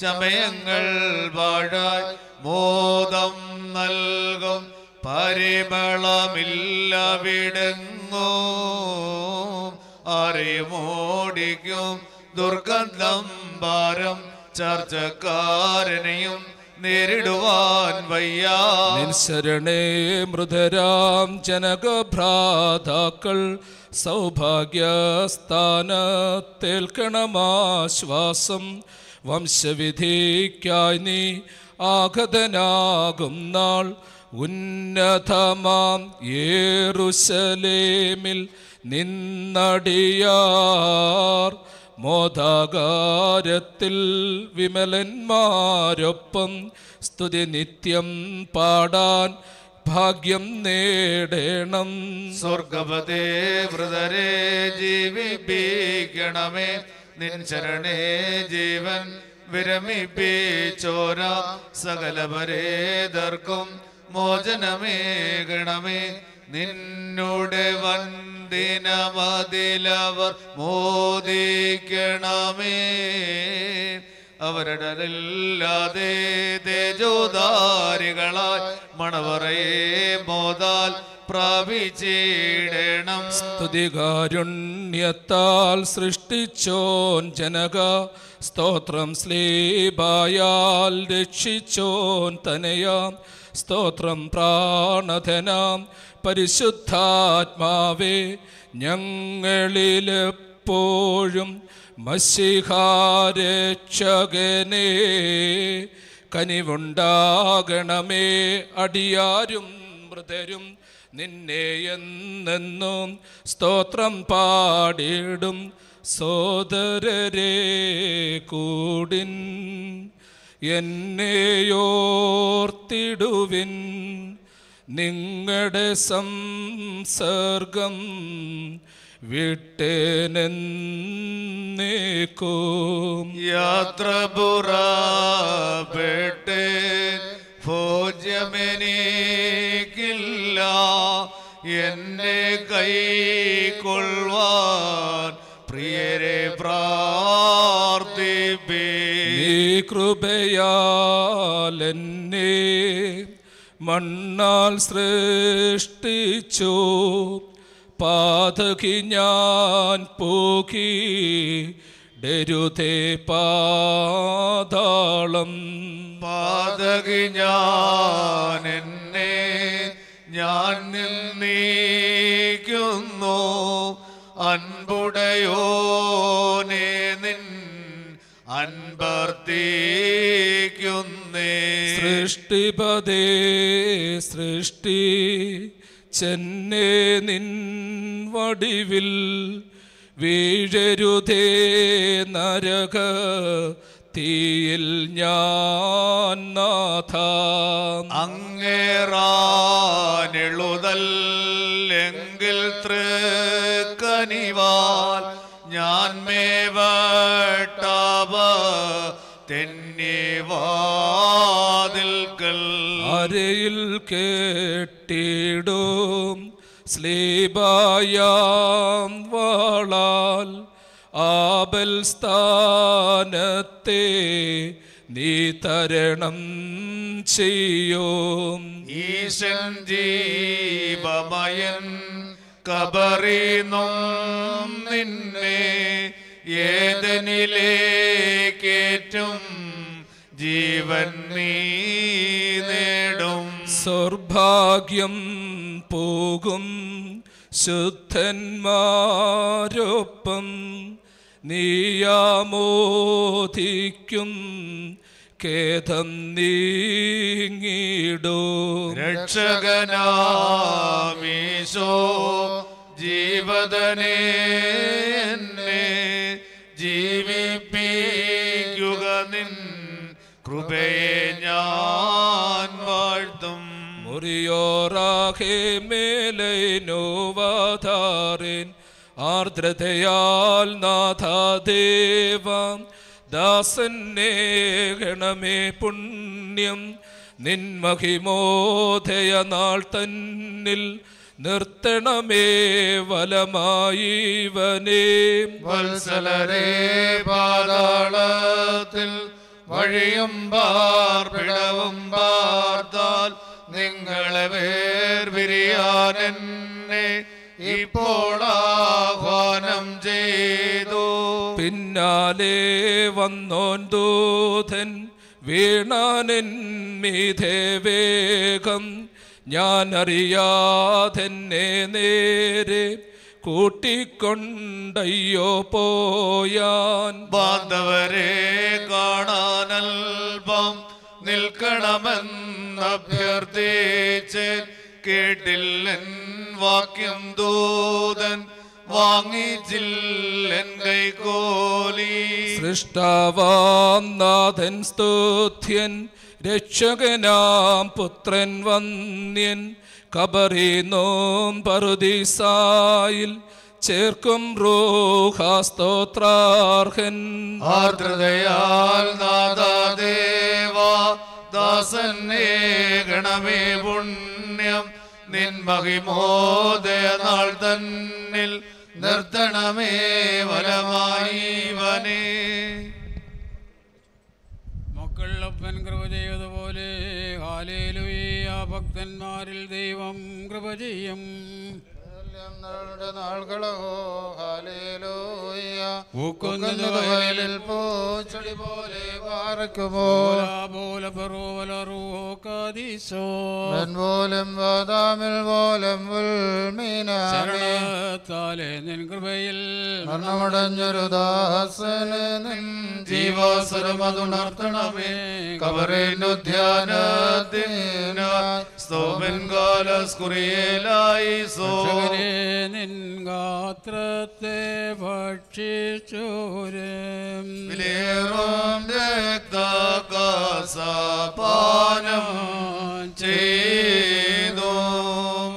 ചമയങ്ങൾ വാഴായി മോദം നൽകും. പരിമളമില്ലവിടെങ്ങോ അറിമോടിക്കും ദുർഗന്ധം ഭാരം ചർച്ചക്കാരനെയും നേരിടുവാൻ വയ്യ. നിൻ ശരണേ മൃതരാം ജനകഭ്രാതാക്കൾ സൗഭാഗ്യസ്ഥാനത്തേൽക്കണമാശ്വാസം വംശവിധിക്കായി നീ ആഗതനാകും നാൾ. ഉന്നതമാം ഏറുസലേമിൽ നിന്നടിയാർ മോദാകാരത്തിൽ വിമലന്മാരൊപ്പം സ്തുതി നിത്യം പാടാൻ ഭാഗ്യം നേടണം. സ്വർഗപതേ വൃതരെ ജീവിപ്പിക്കണമേ. നിൻ ശരണേ ജീവൻ വിരമിപ്പിച്ചോര. സകലപരേതർക്കും മോചനമേകണമേ നിന്നുടെ വന്ദിനമതിലവർ മോദിക്കണമേ. അവരുടെ തേജോദാരികളായി മണവറയെ മോതാൽ പ്രാപിച്ചിടണം. സ്തുതികാരുണ്യത്താൽ സൃഷ്ടിച്ചോൻ ജനക. സ്തോത്രം സ്ലീബായാൽ രക്ഷിച്ചോൻ തനയാം. സ്തോത്രം പ്രാണധനാം പരിശുദ്ധാത്മാവേ ഞങ്ങളിലെപ്പോഴും മസിഹാരക്ഷകനെ. കനിവുണ്ടാകണമേ അടിയാരും മൃതരും നിന്നെ എന്നെന്നും സ്തോത്രം പാടിയിടും സോദരരെ കൂടിൻ. എന്നെയോർത്തിടുവിൻ നിങ്ങളുടെ സംസർഗം വിട്ടേനെന്നേക്കും. യാത്ര പുറപ്പെട്ട് ഭോജ്യമെനിക്കില്ല. എന്നെ കൈക്കൊള്ളുവാൻ പ്രിയരെ പ്രാർത്ഥിപ്പേ. കൃപയാലെന്നെ മണ്ണാൽ സൃഷ്ടിച്ചു. പാതകി ഞാൻ പോകി. ഡരുതേ പാതാളം. പാതകി ഞാൻ എന്നെ ഞാൻ നിന്നീക്കുന്നു അൻപുടയോനെ നിൻ അൻപർത്തിക്കുന്നേ സൃഷ്ടിപതേ സൃഷ്ടി ചെന്നേ നിൻ വടിവിൽ വീഴരുതേ നരക തീയിൽ ഞാൻ നാഥ. എങ്കിൽ തൃക്കനിവാൽ ഞാൻ മേവട്ടാവ തെന്നിവാതിൽക്കൽ അരയിൽ കേട്ടിടും സ്ലീബായാം വാളാൽ. ആബൽ സ്ഥാനത്തെ നീ തരണം ചെയ്യും. ഈശൻ ജീവമയൻ കബറിനും നിന്നെ ഏതനിലേക്കേറ്റും ജീവൻ നീ നേടും. സ്വർഭാഗ്യം പോകും ശുദ്ധന്മാരൊപ്പം നീയാമോദിക്കും ഖേദം നീങ്ങിടോ. രക്ഷകനാമീശോ ജീവതനേ ജീവിപ്പിക്കുക നിൻ കൃപയെ ഞാൻ വാഴ്ത്തും. മുറിയോറാഹേ മേലൈനോവാധാരൻ ആർദ്രതയാൽ നാഥാദേവം ദാസന്നെ ഗണമേ പുണ്യം നിൻമഹിമോധയ നാൾ തന്നിൽ നിർത്തണമേ വലമായിവനേ. വത്സലരേ പാതാളത്തിൽ വഴിയും പാർപ്പിടവും പാർത്താൽ നിങ്ങളെ വേർപിരിയാൻ എന്നെ ഇപ്പോൾ ആഹ്വാനം ചെയ്തു. പിന്നാലെ വന്നോൻ ദൂതൻ വീണാനെന്മീതേ വേഗം. ഞാൻ അറിയാതെന്നെ നേരെ കൂട്ടിക്കൊണ്ടയ്യോ പോയാൻ. ബാന്ധവരെ കാണാനൽപം നിൽക്കണമെന്നഭ്യർത്ഥിച്ച് കേട്ടില്ലൻ വാക്യം ദൂതൻ വാങ്ങിച്ചില്ലൻ കൈകോലി. സൃഷ്ടാവാം സ്തുത്യൻ രക്ഷകനാം പുത്രൻ വന്യൻ കബറിനോം പറുദീസായിൽ ചേർക്കും റൂഹാസ്തോത്രാർഹൻ ആർദ്രതയാൽ നാദാദേവ ദാസന്നേ ഗണമേ പുണ്യം. നിൻ മഹിമോദയ നാൾ തന്നിൽ നിർത്തണമേ വലമായി വനേ മക്കളപ്പൻ കൃപ ചെയ്തതുപോലെ ഹാലേലുയ ഭക്തന്മാരിൽ ദൈവം കൃപ ചെയ്യും. ഞങ്ങളുടെ നാളുകളോ ഹാലേലൂയ വയലിൽ പൂച്ചെടി പോലെ വാദാമിൽ പോലും നിൻ കൃപയിൽ. മരണമടഞ്ഞൊരു ദാസന് നിൻ ജീവാസുരമതുണർത്തണമേ. കബറിനുധ്യാനത്തിനായി നിൻ ഗാത്രത്തെ ഭക്ഷിച്ചോരം. രക്തകാസപാനം ചെയ്തു.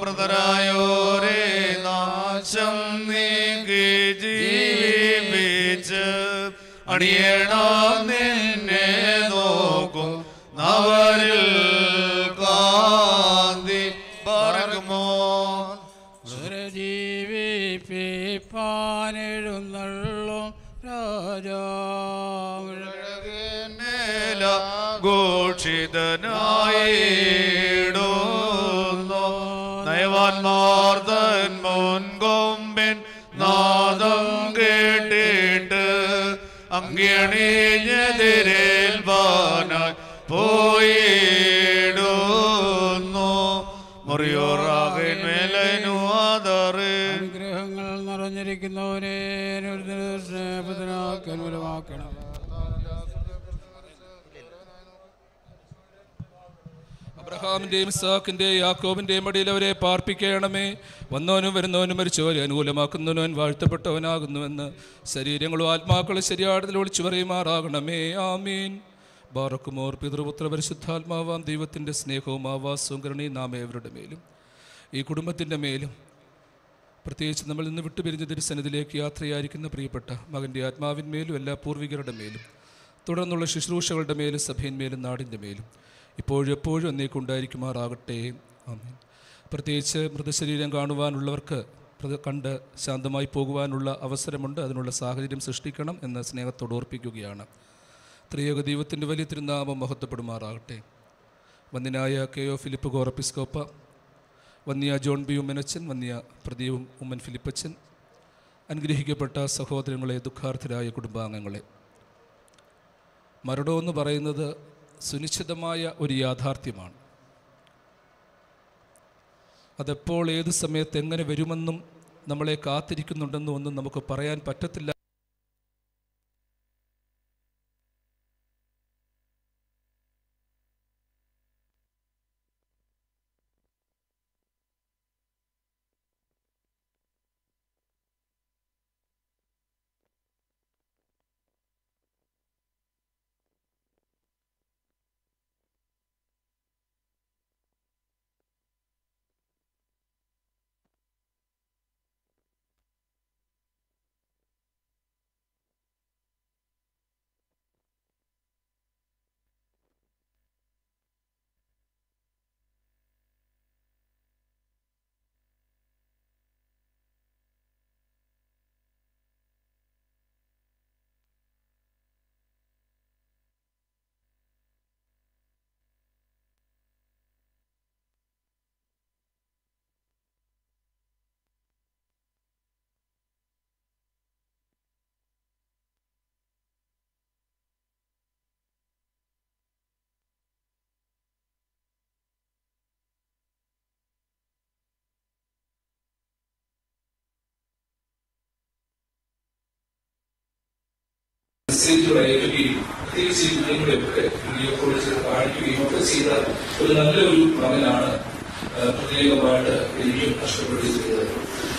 മൃതരായോരേ നാശം നീക്കി ജീവിച്ച് അണിയണം നിന്നെ നോക്കും. നവരിൽ മേല ഘോഷിതനായിടുന്നു നയവാൻമാർ തൻ മുൻകൊമ്പിൻ നാദം കേട്ടിട്ട് അങ്കിയണിഞ്ഞെതിരേൽവാനായി പോയിടുന്നു സ്നേഹത്തിനാക്കാൻ ഉലവാക്കണം അബ്രഹാമിന്റെയും സാക്കിന്റെയും യാക്കോബിന്റെയും മടിയിൽ അവരെ പാർപ്പിക്കണമേ. വന്നവനും വരുന്നവനും മരിച്ചവരെ അനുകൂലമാക്കുന്നവൻ വാഴ്ത്തപ്പെട്ടവനാകുന്നുവെന്ന് ശരീരങ്ങളും ആത്മാക്കളും ശരിയാടത്തിൽ ഒളിച്ചു പറയുമാറാകണമേ. ആമീൻ. ബാറക്കുമോർ പിതൃപുത്ര പരിശുദ്ധാത്മാവാം ദൈവത്തിന്റെ സ്നേഹവും ആവാസവും കരുണയും നാം ഏവരുടെ മേലും ഈ കുടുംബത്തിന്റെ മേലും പ്രത്യേകിച്ച് നമ്മൾ ഇന്ന് വിട്ടുപിരിഞ്ഞ തിരുസന്നിധിയിലേക്ക് യാത്രയായിരിക്കുന്ന പ്രിയപ്പെട്ട മകന്റെ ആത്മാവിന്മേലും എല്ലാ പൂർവികരുടെ മേലും തുടർന്നുള്ള ശുശ്രൂഷകളുടെ മേലും സഭയിന്മേലും നാടിന്റെ മേലും ഇപ്പോഴും എപ്പോഴും എന്നേക്കുണ്ടായിരിക്കുമാറാകട്ടെ ആമീൻ. പ്രത്യേകിച്ച് മൃതശരീരം കാണുവാനുള്ളവർക്ക് കണ്ട് ശാന്തമായി പോകുവാനുള്ള അവസരമുണ്ട്. അതിനുള്ള സാഹചര്യം സൃഷ്ടിക്കണം എന്ന് സ്നേഹത്തോട് ഓർപ്പിക്കുകയാണ്. ത്രിയോഗ ദൈവത്തിന്റെ വലിയ തിരുനാമം മഹത്വപ്പെടുമാറാകട്ടെ. വന്ദിനായ കെ ഒ ഫിലിപ്പ് ഗോറപ്പിസ്കോപ്പ വന്യ ജോൺ ബി ഉമ്മനച്ചൻ വന്നിയ പ്രദീപ് ഉമ്മൻ ഫിലിപ്പച്ചൻ അനുഗ്രഹിക്കപ്പെട്ട സഹോദരങ്ങളെ ദുഃഖാർത്ഥരായ കുടുംബാംഗങ്ങളെ. മരണമെന്ന് പറയുന്നത് സുനിശ്ചിതമായ ഒരു യാഥാർത്ഥ്യമാണ്. അതെപ്പോൾ ഏത് സമയത്ത് എങ്ങനെ വരുമെന്നും നമ്മളെ കാത്തിരിക്കുന്നുണ്ടെന്നും ഒന്നും നമുക്ക് പറയാൻ പറ്റത്തില്ല മെസ്സേജുകൾ അയക്കുകയും പ്രത്യേകിച്ച് കുഞ്ഞുങ്ങളെയൊക്കെ വീഡിയോ കോൾ ചെയ്ത് കാണിക്കുകയും ഒക്കെ ചെയ്ത ഒരു നല്ലൊരു മകനാണ് പ്രത്യേകമായിട്ട് എനിക്കും കഷ്ടപ്പെട്ടിരിക്കുന്നത്.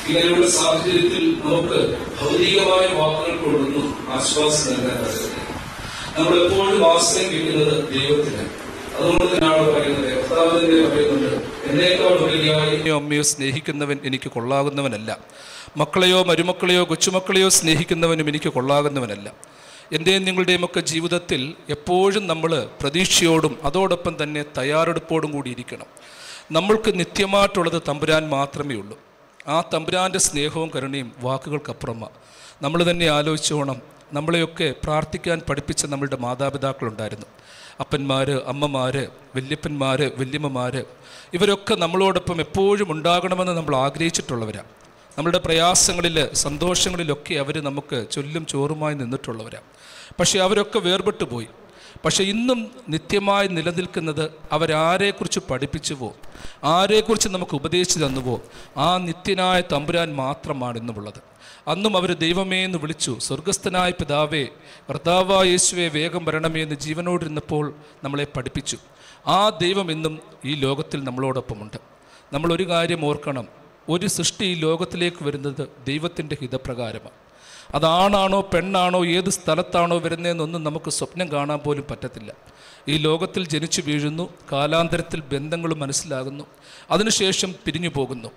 ഇങ്ങനെയുള്ള സാഹചര്യത്തിൽ നമുക്ക് ഭൗതികമായ വാക്കുകൾ കൊണ്ടൊന്നും ആശ്വാസം നൽകാൻ പറ്റില്ല നമ്മൾ എപ്പോഴും ആശ്രയം കിട്ടുന്നത് ദൈവത്തിന് ഉപരിയായി അമ്മയോ സ്നേഹിക്കുന്നവൻ എനിക്ക് കൊള്ളാകുന്നവനല്ല. മക്കളെയോ മരുമക്കളെയോ കൊച്ചുമക്കളെയോ സ്നേഹിക്കുന്നവനും എനിക്ക് കൊള്ളാകുന്നവനല്ല. എന്റെയും നിങ്ങളുടെയും ഒക്കെ ജീവിതത്തിൽ എപ്പോഴും നമ്മൾ പ്രതീക്ഷയോടും അതോടൊപ്പം തന്നെ തയ്യാറെടുപ്പോടും കൂടി ഇരിക്കണം. നമ്മൾക്ക് നിത്യമായിട്ടുള്ളത് തമ്പുരാൻ മാത്രമേ ഉള്ളൂ. ആ തമ്പുരാന്റെ സ്നേഹവും കരുണയും വാക്കുകൾക്കപ്പുറമാണ് നമ്മൾ തന്നെ ആലോചിച്ചോണം നമ്മളെയൊക്കെ പ്രാർത്ഥിക്കാൻ പഠിപ്പിച്ച നമ്മളുടെ മാതാപിതാക്കളുണ്ടായിരുന്നു. അപ്പന്മാർ അമ്മമാർ വല്യപ്പന്മാർ വല്യമ്മമാർ ഇവരൊക്കെ നമ്മളോടൊപ്പം എപ്പോഴും ഉണ്ടാകണമെന്ന് നമ്മൾ ആഗ്രഹിച്ചിട്ടുള്ളവരാണ് നമ്മളുടെ പ്രയാസങ്ങളിൽ സന്തോഷങ്ങളിലൊക്കെ അവർ നമുക്ക് ചൊല്ലും ചോറുമായി നിന്നിട്ടുള്ളവരാണ്. പക്ഷേ അവരൊക്കെ വേർപെട്ടു പോയി. പക്ഷേ ഇന്നും നിത്യമായി നിലനിൽക്കുന്നത് അവരാരെക്കുറിച്ച് പഠിപ്പിച്ചുവോ ആരെക്കുറിച്ച് നമുക്ക് ഉപദേശിച്ചു തന്നുവോ ആ നിത്യനായ തമ്പുരാൻ മാത്രമാണ് ഇന്നുമുള്ളത്. അന്നും അവർ ദൈവമേ എന്ന് വിളിച്ചു സ്വർഗസ്ഥനായ പിതാവേ കർത്താവായ യേശുവെ വേഗം വരണമേ എന്ന് ജീവനോടിരുന്നപ്പോൾ നമ്മളെ പഠിപ്പിച്ചു. ആ ദൈവം ഇന്നും ഈ ലോകത്തിൽ നമ്മളോടൊപ്പമുണ്ട്. നമ്മളൊരു കാര്യം ഓർക്കണം ഒരു സൃഷ്ടി ലോകത്തിലേക്ക് വരുന്നത് ദൈവത്തിന്റെ ഹിതപ്രകാരമാണ്. അതാണാണോ പെണ്ണാണോ ഏത് സ്ഥലത്താണോ വരുന്നതെന്നൊന്നും നമുക്ക് സ്വപ്നം കാണാൻ പോലും പറ്റത്തില്ല. ഈ ലോകത്തിൽ ജനിച്ചു വീഴുന്നു കാലാന്തരത്തിൽ ബന്ധങ്ങൾ മനസ്സിലാകുന്നു അതിനുശേഷം പിരിഞ്ഞു പോകുന്നു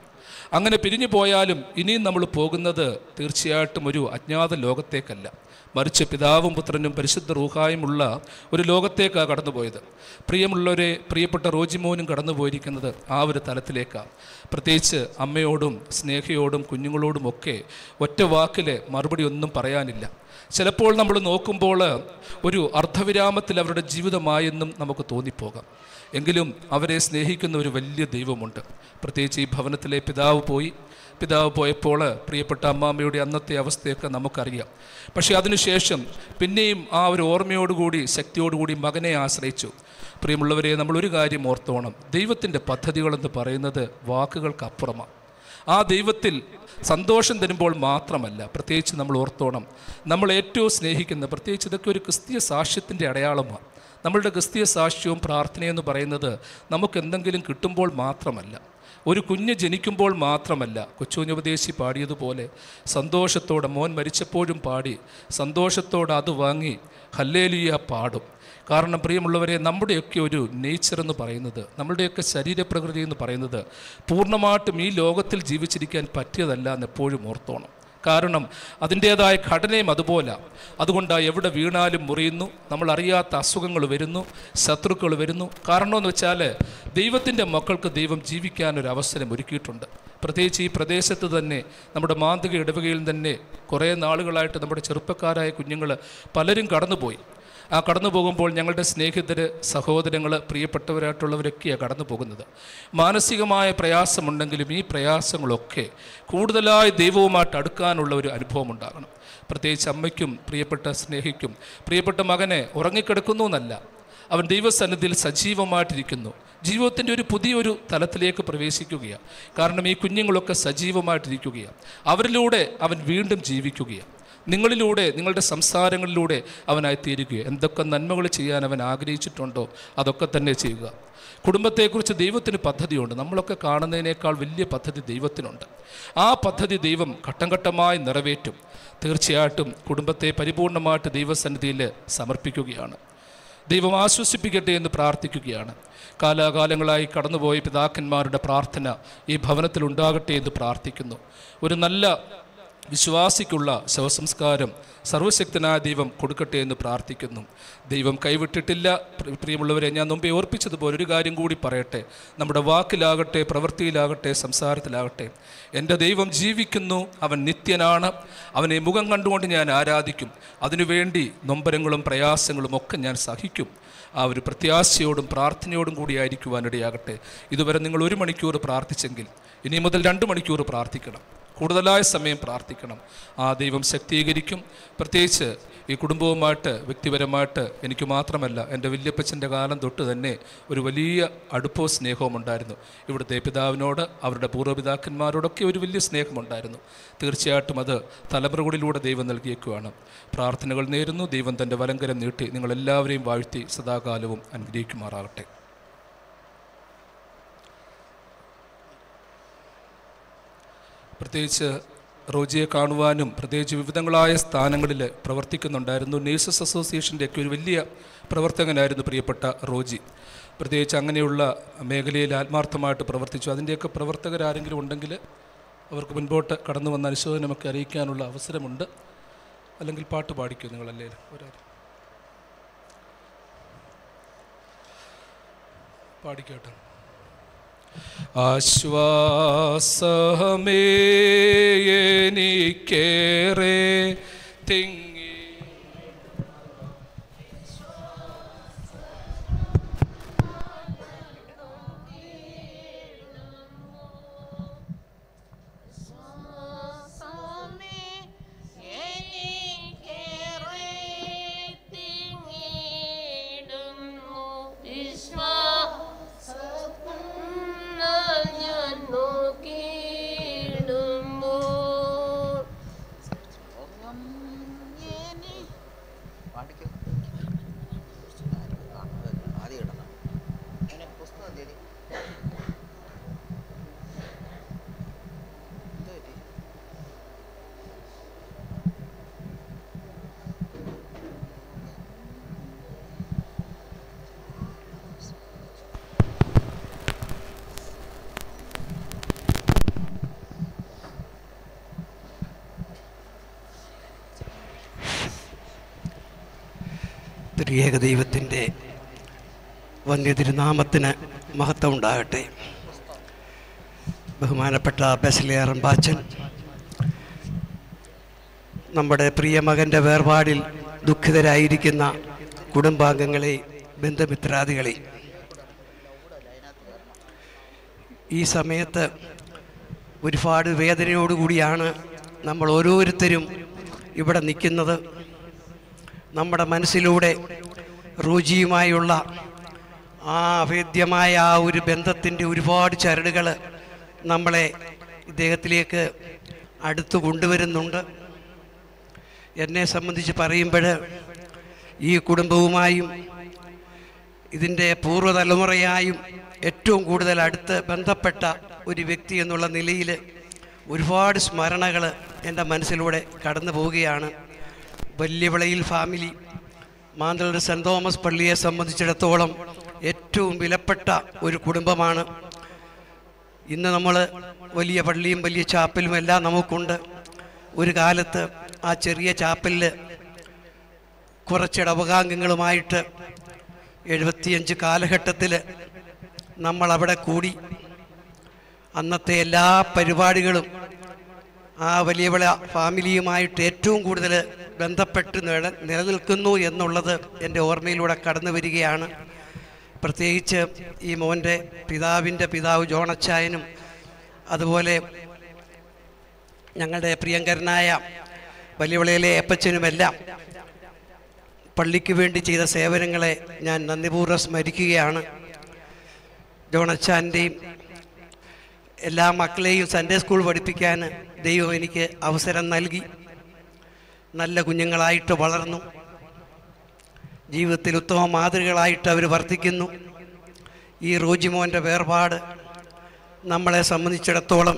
അങ്ങനെ പിരിഞ്ഞു പോയാലും ഇനിയും നമ്മൾ പോകുന്നത് തീർച്ചയായിട്ടും ഒരു അജ്ഞാത ലോകത്തേക്കല്ല. മറിച്ച് പിതാവും പുത്രനും പരിശുദ്ധ റൂഹായുമുള്ള ഒരു ലോകത്തേക്കാണ് കടന്നുപോയത്. പ്രിയമുള്ളവരെ പ്രിയപ്പെട്ട റോജിമോനും കടന്നു പോയിരിക്കുന്നത് ആ ഒരു തലത്തിലേക്കാണ് പ്രത്യേകിച്ച് അമ്മയോടും സ്നേഹയോടും കുഞ്ഞുങ്ങളോടും ഒക്കെ ഒറ്റ വാക്കിൽ മറുപടി ഒന്നും പറയാനില്ല. ചിലപ്പോൾ നമ്മൾ നോക്കുമ്പോൾ ഒരു അർദ്ധവിരാമത്തിൽ അവരുടെ ജീവിതമായെന്നും നമുക്ക് തോന്നിപ്പോകാം. എങ്കിലും അവരെ സ്നേഹിക്കുന്ന ഒരു വലിയ ദൈവമുണ്ട്. പ്രത്യേകിച്ച് ഈ ഭവനത്തിലെ പിതാവ് പോയി. പിതാവ് പോയപ്പോൾ പ്രിയപ്പെട്ട അമ്മാമ്മയുടെ അന്നത്തെ അവസ്ഥയൊക്കെ നമുക്കറിയാം. പക്ഷേ അതിനുശേഷം പിന്നെയും ആ ഒരു ഓർമ്മയോടുകൂടി ശക്തിയോടുകൂടി മകനെ ആശ്രയിച്ചു. പ്രിയമുള്ളവരെ നമ്മൾ ഒരു കാര്യം ഓർത്തോണം. ദൈവത്തിന്റെ പദ്ധതികളെന്ന് പറയുന്നത് വാക്കുകൾക്കപ്പുറമാണ്. ആ ദൈവത്തിൽ സന്തോഷം തരുമ്പോൾ മാത്രമല്ല പ്രത്യേകിച്ച് നമ്മൾ ഓർത്തോണം. നമ്മൾ ഏറ്റവും സ്നേഹിക്കുന്ന പ്രത്യേകിച്ച് ഇതൊക്കെ ഒരു ക്രിസ്തീയ സാക്ഷ്യത്തിന്റെ അടയാളമാണ്. നമ്മളുടെ ക്രിസ്തീയ സാക്ഷ്യവും പ്രാർത്ഥനയെന്ന് പറയുന്നത് നമുക്ക് എന്തെങ്കിലും കിട്ടുമ്പോൾ മാത്രമല്ല. ഒരു കുഞ്ഞ് ജനിക്കുമ്പോൾ മാത്രമല്ല. കൊച്ചുകുഞ്ഞുപദേശി പാടിയതുപോലെ സന്തോഷത്തോടെ മോൻ മരിച്ചപ്പോഴും പാടി സന്തോഷത്തോടെ അത് വാങ്ങി ഹല്ലേലിയ പാടും. കാരണം പ്രിയമുള്ളവരെ നമ്മുടെയൊക്കെ ഒരു നേച്ചർ എന്ന് പറയുന്നത് നമ്മുടെയൊക്കെ ശരീരപ്രകൃതി എന്ന് പറയുന്നത് പൂർണമായിട്ടും ഈ ലോകത്തിൽ ജീവിച്ചിരിക്കാൻ പറ്റിയതല്ല എന്ന് എപ്പോഴും ഓർത്തോണം. കാരണം അതിന്റേതായ ഘടനയും അതുപോലെ. അതുകൊണ്ട് എവിടെ വീണാലും മുറിയുന്നു. നമ്മൾ അറിയാത്ത അസുഖങ്ങൾ വരുന്നു ശത്രുക്കൾ വരുന്നു. കാരണമെന്ന് വെച്ചാൽ ദൈവത്തിന്റെ മക്കൾക്ക് ദൈവം ജീവിക്കാനൊരു അവസരം ഒരുക്കിയിട്ടുണ്ട്. പ്രത്യേകിച്ച് ഈ പ്രദേശത്ത് തന്നെ നമ്മുടെ മാന്തിക ഇടവകയിൽ തന്നെ കുറേ നാളുകളായിട്ട് നമ്മുടെ ചെറുപ്പക്കാരായ കുഞ്ഞുങ്ങൾ പലരും കടന്നുപോയി. ആ കടന്നു പോകുമ്പോൾ ഞങ്ങളുടെ സ്നേഹിതർ സഹോദരങ്ങൾ പ്രിയപ്പെട്ടവരായിട്ടുള്ളവരൊക്കെയാണ് കടന്നു പോകുന്നത്. മാനസികമായ പ്രയാസമുണ്ടെങ്കിലും ഈ പ്രയാസങ്ങളൊക്കെ കൂടുതലായി ദൈവവുമായിട്ട് അടുക്കാനുള്ള ഒരു അനുഭവം ഉണ്ടാകണം. പ്രത്യേകിച്ച് അമ്മയ്ക്കും പ്രിയപ്പെട്ട സ്നേഹിക്കും. പ്രിയപ്പെട്ട മകനെ ഉറങ്ങിക്കിടക്കുന്നു എന്നല്ല അവൻ ദൈവസന്നിധിയിൽ സജീവമായിട്ടിരിക്കുന്നു. ജീവിതത്തിന്റെ ഒരു പുതിയൊരു തലത്തിലേക്ക് പ്രവേശിക്കുകയാണ് കാരണം ഈ കുഞ്ഞുങ്ങളൊക്കെ സജീവമായിട്ടിരിക്കുകയാണ് അവരിലൂടെ അവൻ വീണ്ടും ജീവിക്കുകയാണ് നിങ്ങളിലൂടെ നിങ്ങളുടെ സംസാരങ്ങളിലൂടെ അവനായി എന്തൊക്കെ നന്മകൾ ചെയ്യാൻ അവൻ ആഗ്രഹിച്ചിട്ടുണ്ടോ അതൊക്കെ തന്നെ ചെയ്യുക. കുടുംബത്തെക്കുറിച്ച് ദൈവത്തിന് പദ്ധതിയുണ്ട്. നമ്മളൊക്കെ കാണുന്നതിനേക്കാൾ വലിയ പദ്ധതി ദൈവത്തിനുണ്ട്. ആ പദ്ധതി ദൈവം ഘട്ടം ഘട്ടമായി നിറവേറ്റും. തീർച്ചയായിട്ടും കുടുംബത്തെ പരിപൂർണമായിട്ട് ദൈവസന്നിധിയിൽ സമർപ്പിക്കുകയാണ്. ദൈവം ആശ്വസിപ്പിക്കട്ടെ എന്ന് പ്രാർത്ഥിക്കുകയാണ്. കാലാകാലങ്ങളായി കടന്നുപോയ പിതാക്കന്മാരുടെ പ്രാർത്ഥന ഈ ഭവനത്തിൽ ഉണ്ടാകട്ടെ എന്ന് പ്രാർത്ഥിക്കുന്നു. ഒരു നല്ല വിശ്വാസിക്കുള്ള ശവസംസ്കാരം സർവശക്തനായ ദൈവം കൊടുക്കട്ടെ എന്ന് പ്രാർത്ഥിക്കുന്നു. ദൈവം കൈവിട്ടിട്ടില്ല. പ്രി- പ്രിയമുള്ളവരെ ഞാൻ മുമ്പേ ഓർപ്പിച്ചതുപോലെ ഒരു കാര്യം കൂടി പറയട്ടെ. നമ്മുടെ വാക്കിലാകട്ടെ പ്രവൃത്തിയിലാകട്ടെ സംസാരത്തിലാകട്ടെ. എന്റെ ദൈവം ജീവിക്കുന്നു. അവൻ നിത്യനാണ്. അവനെ മുഖം കണ്ടുകൊണ്ട് ഞാൻ ആരാധിക്കും. അതിനുവേണ്ടി നൊമ്പരങ്ങളും പ്രയാസങ്ങളും ഒക്കെ ഞാൻ സഹിക്കും. ആ ഒരു പ്രത്യാശയോടും പ്രാർത്ഥനയോടും കൂടി ആയിരിക്കുവാനിടയാകട്ടെ. ഇതുവരെ നിങ്ങൾ ഒരു മണിക്കൂർ പ്രാർത്ഥിച്ചെങ്കിൽ ഇനി മുതൽ രണ്ട് മണിക്കൂർ പ്രാർത്ഥിക്കണം. കൂടുതലായ സമയം പ്രാർത്ഥിക്കണം. ആ ദൈവം ശക്തീകരിക്കും. പ്രത്യേകിച്ച് ഈ കുടുംബവുമായിട്ട് വ്യക്തിപരമായിട്ട് എനിക്ക് മാത്രമല്ല എന്റെ വല്യപ്പച്ചന്റെ കാലം തൊട്ട് തന്നെ ഒരു വലിയ അടുപ്പവും സ്നേഹവും ഉണ്ടായിരുന്നു. ഇവിടുത്തെ പിതാവിനോട് അവരുടെ പൂർവപിതാക്കന്മാരോടൊക്കെ ഒരു വലിയ സ്നേഹമുണ്ടായിരുന്നു. തീർച്ചയായിട്ടും അത് തലമുറകളിലൂടെ ദൈവം നൽകിയേക്കുവാണ്. പ്രാർത്ഥനകൾ നേരുന്നു. ദൈവം തന്റെ വലങ്കരം നീട്ടി നിങ്ങളെല്ലാവരെയും വാഴ്ത്തി സദാകാലവും അനുഗ്രഹിക്കുമാറാകട്ടെ. പ്രത്യേകിച്ച് റോജിയെ കാണുവാനും പ്രത്യേകിച്ച് വിവിധങ്ങളായ സ്ഥാനങ്ങളിൽ പ്രവർത്തിക്കുന്നുണ്ടായിരുന്നു. നേഴ്സസ് അസോസിയേഷന്റെയൊക്കെ ഒരു വലിയ പ്രവർത്തകനായിരുന്നു പ്രിയപ്പെട്ട റോജി. പ്രത്യേകിച്ച് അങ്ങനെയുള്ള മേഖലയിൽ ആത്മാർത്ഥമായിട്ട് പ്രവർത്തിച്ചു. അതിന്റെയൊക്കെ പ്രവർത്തകരാരെങ്കിലും ഉണ്ടെങ്കിൽ അവർക്ക് മുൻപോട്ട് കടന്നു വന്ന അനുശോചനമൊക്കെ അറിയിക്കാനുള്ള അവസരമുണ്ട്. അല്ലെങ്കിൽ പാട്ട് പാടിക്കൂ നിങ്ങളല്ലേ ഒരാരും? പാടിക്കോട്ടെ. ആശ്വാസമേ എനിക്കേറെ തിങ്ങി ത്രിയേക ദൈവത്തിന്റെ വന്യതിരുനാമത്തിന് മഹത്വം ഉണ്ടാകട്ടെ. ബഹുമാനപ്പെട്ട ബെസ്ലിയറൻ അമ്പാച്ചൻ നമ്മുടെ പ്രിയ മകന്റെ വേർപാടിൽ ദുഃഖിതരായിരിക്കുന്ന കുടുംബാംഗങ്ങളെ ബന്ധുമിത്രാദികളെ ഈ സമയത്ത് ഒരുപാട് വേദനയോടുകൂടിയാണ് നമ്മൾ ഓരോരുത്തരും ഇവിടെ നിൽക്കുന്നത്. നമ്മുടെ മനസ്സിലൂടെ റൂജിയുമായുള്ള ആ അഭേദ്യമായ ആ ഒരു ബന്ധത്തിന്റെ ഒരുപാട് ചരടുകൾ നമ്മളെ ഇദ്ദേഹത്തിലേക്ക് അടുത്ത് കൊണ്ടുവരുന്നുണ്ട്. എന്നെ സംബന്ധിച്ച് പറയുമ്പോൾ ഈ കുടുംബവുമായും ഇതിന്റെ പൂർവതലമുറയായും ഏറ്റവും കൂടുതൽ അടുത്ത് ബന്ധപ്പെട്ട ഒരു വ്യക്തി എന്നുള്ള നിലയിൽ ഒരുപാട് സ്മരണകൾ എന്റെ മനസ്സിലൂടെ കടന്നു പോവുകയാണ് വല്യവിളയിൽ ഫാമിലി മാന്തളുടെ സെന്റ് തോമസ് പള്ളിയെ സംബന്ധിച്ചിടത്തോളം ഏറ്റവും വിലപ്പെട്ട ഒരു കുടുംബമാണ്. ഇന്ന് നമ്മൾ വലിയ പള്ളിയും വലിയ ചാപ്പലും എല്ലാം നമുക്കുണ്ട്. ഒരു കാലത്ത് ആ ചെറിയ ചാപ്പലിൽ കുറച്ചിടവകാംഗങ്ങളുമായിട്ട് എഴുപത്തിയഞ്ച് കാലഘട്ടത്തിൽ നമ്മളവിടെ കൂടി. അന്നത്തെ എല്ലാ പരിപാടികളും ആ വലിയ വിള ഫാമിലിയുമായിട്ട് ഏറ്റവും കൂടുതൽ ബന്ധപ്പെട്ട് നില നിലനിൽക്കുന്നു എന്നുള്ളത് എന്റെ ഓർമ്മയിലൂടെ കടന്നു വരികയാണ്. പ്രത്യേകിച്ച് ഈ മോന്റെ പിതാവിന്റെ പിതാവ് ജോണച്ചായനും അതുപോലെ ഞങ്ങളുടെ പ്രിയങ്കരനായ വലിയവിളയിലെ ഏപ്പച്ചനുമെല്ലാം പള്ളിക്ക് വേണ്ടി ചെയ്ത സേവനങ്ങളെ ഞാൻ നന്ദിപൂർവം സ്മരിക്കുകയാണ്. ജോണച്ചാന്റെയും എല്ലാ മക്കളെയും സൺഡേ സ്കൂൾ പഠിപ്പിക്കാൻ ദൈവം എനിക്ക് അവസരം നൽകി. നല്ല കുഞ്ഞുങ്ങളായിട്ട് വളർന്നു. ജീവിതത്തിൽ ഉത്തമ മാതൃകളായിട്ട് അവർ വർത്തിക്കുന്നു. ഈ റോജിമോന്റെ വേർപാട് നമ്മളെ സംബന്ധിച്ചിടത്തോളം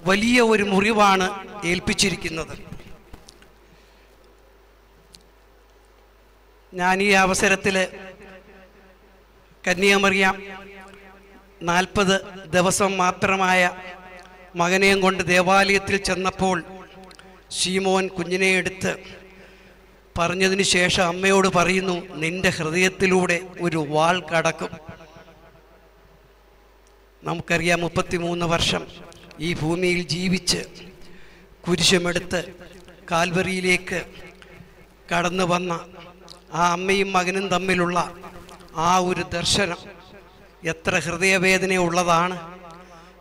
വലിയ ഒരു മുറിവാണ് ഏൽപ്പിച്ചിരിക്കുന്നത്. ഞാൻ ഈ അവസരത്തിൽ കന്യാമറിയാം. നാൽപ്പത് ദിവസം മാത്രമായ മകനെയും കൊണ്ട് ദേവാലയത്തിൽ ചെന്നപ്പോൾ ശീമോൻ കുഞ്ഞിനെ എടുത്ത് പറഞ്ഞതിന് ശേഷം അമ്മയോട് പറയുന്നു നിന്റെ ഹൃദയത്തിലൂടെ ഒരു വാൾ കടക്കും. നമുക്കറിയാം മുപ്പത്തിമൂന്ന് വർഷം ഈ ഭൂമിയിൽ ജീവിച്ച് കുരിശമെടുത്ത് കാൽവറിയിലേക്ക് കടന്നു വന്ന ആ അമ്മയും മകനും തമ്മിലുള്ള ആ ഒരു ദർശനം എത്ര ഹൃദയവേദനയുള്ളതാണ്.